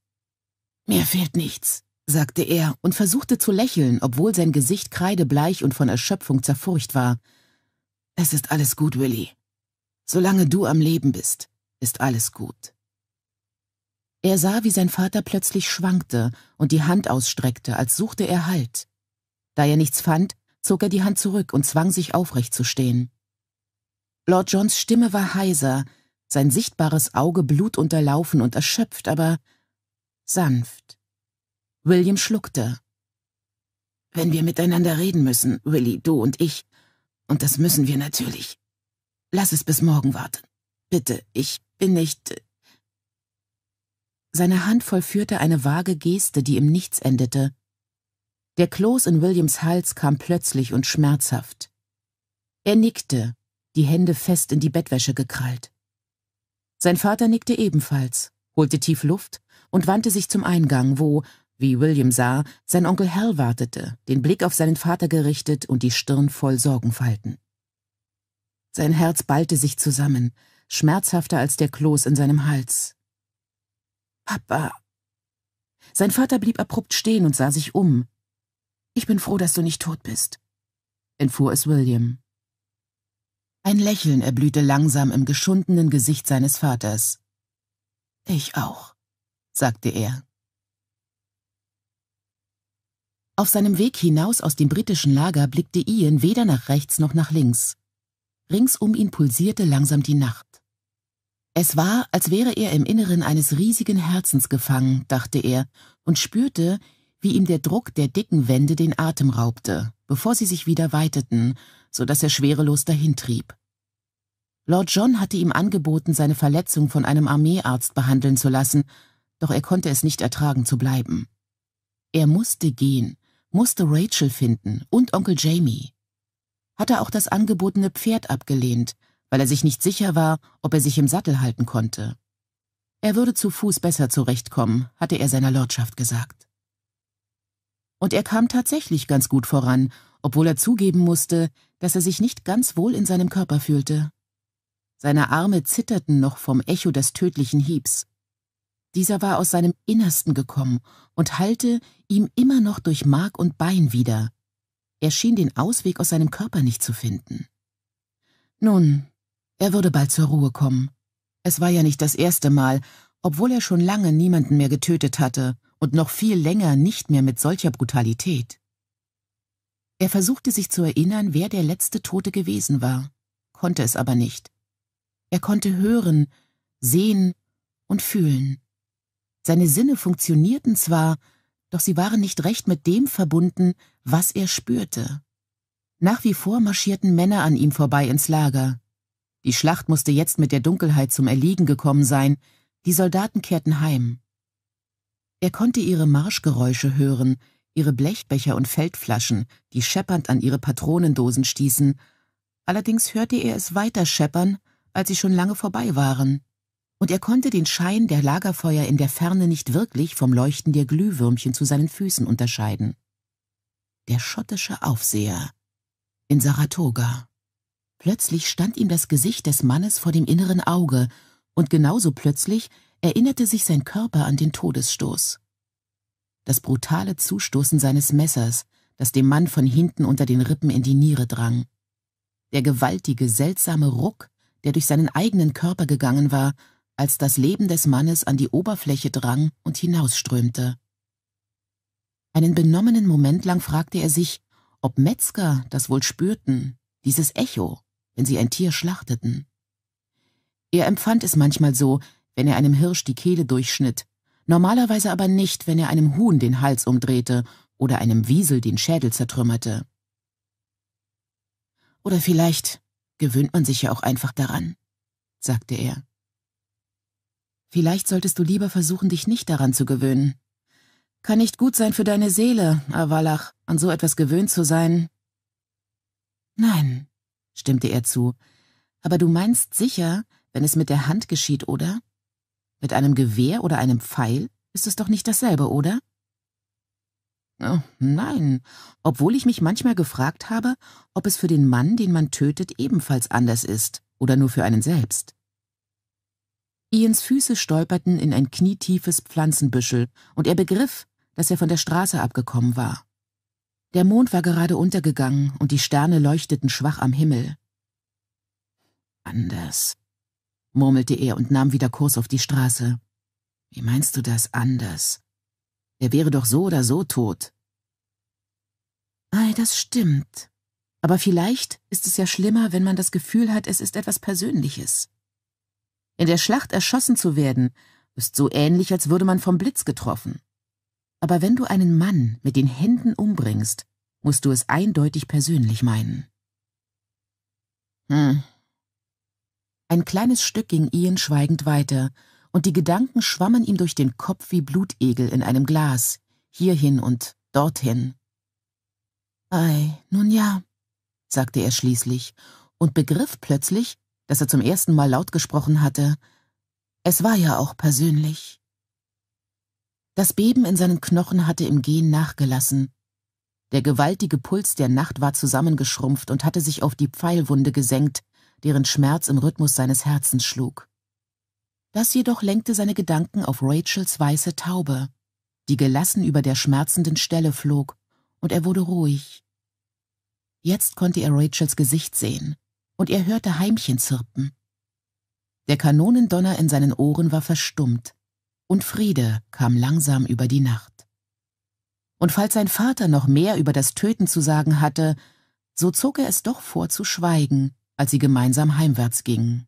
Mir fehlt nichts, sagte er und versuchte zu lächeln, obwohl sein Gesicht kreidebleich und von Erschöpfung zerfurcht war. Es ist alles gut, Willy. Solange du am Leben bist ist alles gut. Er sah, wie sein Vater plötzlich schwankte und die Hand ausstreckte, als suchte er Halt. Da er nichts fand, zog er die Hand zurück und zwang sich aufrecht zu stehen. Lord Johns Stimme war heiser, sein sichtbares Auge blutunterlaufen und erschöpft, aber sanft. William schluckte. Wenn wir miteinander reden müssen, Willy, du und ich, und das müssen wir natürlich. Lass es bis morgen warten. Bitte, ich bin nicht... Seine Hand vollführte eine vage Geste, die im Nichts endete. Der Kloß in Williams Hals kam plötzlich und schmerzhaft. Er nickte, die Hände fest in die Bettwäsche gekrallt. Sein Vater nickte ebenfalls, holte tief Luft und wandte sich zum Eingang, wo, wie William sah, sein Onkel Hal wartete, den Blick auf seinen Vater gerichtet und die Stirn voll Sorgenfalten. Sein Herz ballte sich zusammen, schmerzhafter als der Kloß in seinem Hals. Papa. Sein Vater blieb abrupt stehen und sah sich um. Ich bin froh, dass du nicht tot bist, entfuhr es William. Ein Lächeln erblühte langsam im geschundenen Gesicht seines Vaters. Ich auch, sagte er. Auf seinem Weg hinaus aus dem britischen Lager blickte Ian weder nach rechts noch nach links. Rings um ihn pulsierte langsam die Nacht. Es war, als wäre er im Inneren eines riesigen Herzens gefangen, dachte er, und spürte, wie ihm der Druck der dicken Wände den Atem raubte, bevor sie sich wieder weiteten, so dass er schwerelos dahintrieb. Lord John hatte ihm angeboten, seine Verletzung von einem Armeearzt behandeln zu lassen, doch er konnte es nicht ertragen zu bleiben. Er musste gehen, musste Rachel finden und Onkel Jamie. Hatte auch das angebotene Pferd abgelehnt, weil er sich nicht sicher war, ob er sich im Sattel halten konnte. Er würde zu Fuß besser zurechtkommen, hatte er seiner Lordschaft gesagt. Und er kam tatsächlich ganz gut voran, obwohl er zugeben musste, dass er sich nicht ganz wohl in seinem Körper fühlte. Seine Arme zitterten noch vom Echo des tödlichen Hiebs. Dieser war aus seinem Innersten gekommen und hallte ihm immer noch durch Mark und Bein wieder. Er schien den Ausweg aus seinem Körper nicht zu finden. Nun, er würde bald zur Ruhe kommen. Es war ja nicht das erste Mal, obwohl er schon lange niemanden mehr getötet hatte und noch viel länger nicht mehr mit solcher Brutalität. Er versuchte sich zu erinnern, wer der letzte Tote gewesen war, konnte es aber nicht. Er konnte hören, sehen und fühlen. Seine Sinne funktionierten zwar, doch sie waren nicht recht mit dem verbunden, was er spürte. Nach wie vor marschierten Männer an ihm vorbei ins Lager. Die Schlacht musste jetzt mit der Dunkelheit zum Erliegen gekommen sein, die Soldaten kehrten heim. Er konnte ihre Marschgeräusche hören, ihre Blechbecher und Feldflaschen, die scheppernd an ihre Patronendosen stießen. Allerdings hörte er es weiter scheppern, als sie schon lange vorbei waren, und er konnte den Schein der Lagerfeuer in der Ferne nicht wirklich vom Leuchten der Glühwürmchen zu seinen Füßen unterscheiden. Der schottische Aufseher in Saratoga. Plötzlich stand ihm das Gesicht des Mannes vor dem inneren Auge, und genauso plötzlich erinnerte sich sein Körper an den Todesstoß. Das brutale Zustoßen seines Messers, das dem Mann von hinten unter den Rippen in die Niere drang. Der gewaltige, seltsame Ruck, der durch seinen eigenen Körper gegangen war, als das Leben des Mannes an die Oberfläche drang und hinausströmte. Einen benommenen Moment lang fragte er sich, ob Metzger das wohl spürten, dieses Echo, wenn sie ein Tier schlachteten. Er empfand es manchmal so, wenn er einem Hirsch die Kehle durchschnitt, normalerweise aber nicht, wenn er einem Huhn den Hals umdrehte oder einem Wiesel den Schädel zertrümmerte. Oder vielleicht gewöhnt man sich ja auch einfach daran, sagte er. Vielleicht solltest du lieber versuchen, dich nicht daran zu gewöhnen. Kann nicht gut sein für deine Seele, Awalach, an so etwas gewöhnt zu sein. Nein, stimmte er zu, aber du meinst sicher, wenn es mit der Hand geschieht, oder? Mit einem Gewehr oder einem Pfeil ist es doch nicht dasselbe, oder? Oh, nein, obwohl ich mich manchmal gefragt habe, ob es für den Mann, den man tötet, ebenfalls anders ist oder nur für einen selbst. Ians Füße stolperten in ein knietiefes Pflanzenbüschel, und er begriff, dass er von der Straße abgekommen war. Der Mond war gerade untergegangen und die Sterne leuchteten schwach am Himmel. Anders, murmelte er und nahm wieder Kurs auf die Straße. Wie meinst du das anders? Er wäre doch so oder so tot. Ei, das stimmt. Aber vielleicht ist es ja schlimmer, wenn man das Gefühl hat, es ist etwas Persönliches. In der Schlacht erschossen zu werden, ist so ähnlich, als würde man vom Blitz getroffen. Aber wenn du einen Mann mit den Händen umbringst, musst du es eindeutig persönlich meinen. Hm. Ein kleines Stück ging Ian schweigend weiter, und die Gedanken schwammen ihm durch den Kopf wie Blutegel in einem Glas, hierhin und dorthin. Ei, nun ja, sagte er schließlich und begriff plötzlich, dass er zum ersten Mal laut gesprochen hatte. Es war ja auch persönlich. Das Beben in seinen Knochen hatte im Gehen nachgelassen. Der gewaltige Puls der Nacht war zusammengeschrumpft und hatte sich auf die Pfeilwunde gesenkt, deren Schmerz im Rhythmus seines Herzens schlug. Das jedoch lenkte seine Gedanken auf Rachels weiße Taube, die gelassen über der schmerzenden Stelle flog, und er wurde ruhig. Jetzt konnte er Rachels Gesicht sehen, und er hörte Heimchen zirpen. Der Kanonendonner in seinen Ohren war verstummt, und Friede kam langsam über die Nacht. Und falls sein Vater noch mehr über das Töten zu sagen hatte, so zog er es doch vor zu schweigen, als sie gemeinsam heimwärts gingen.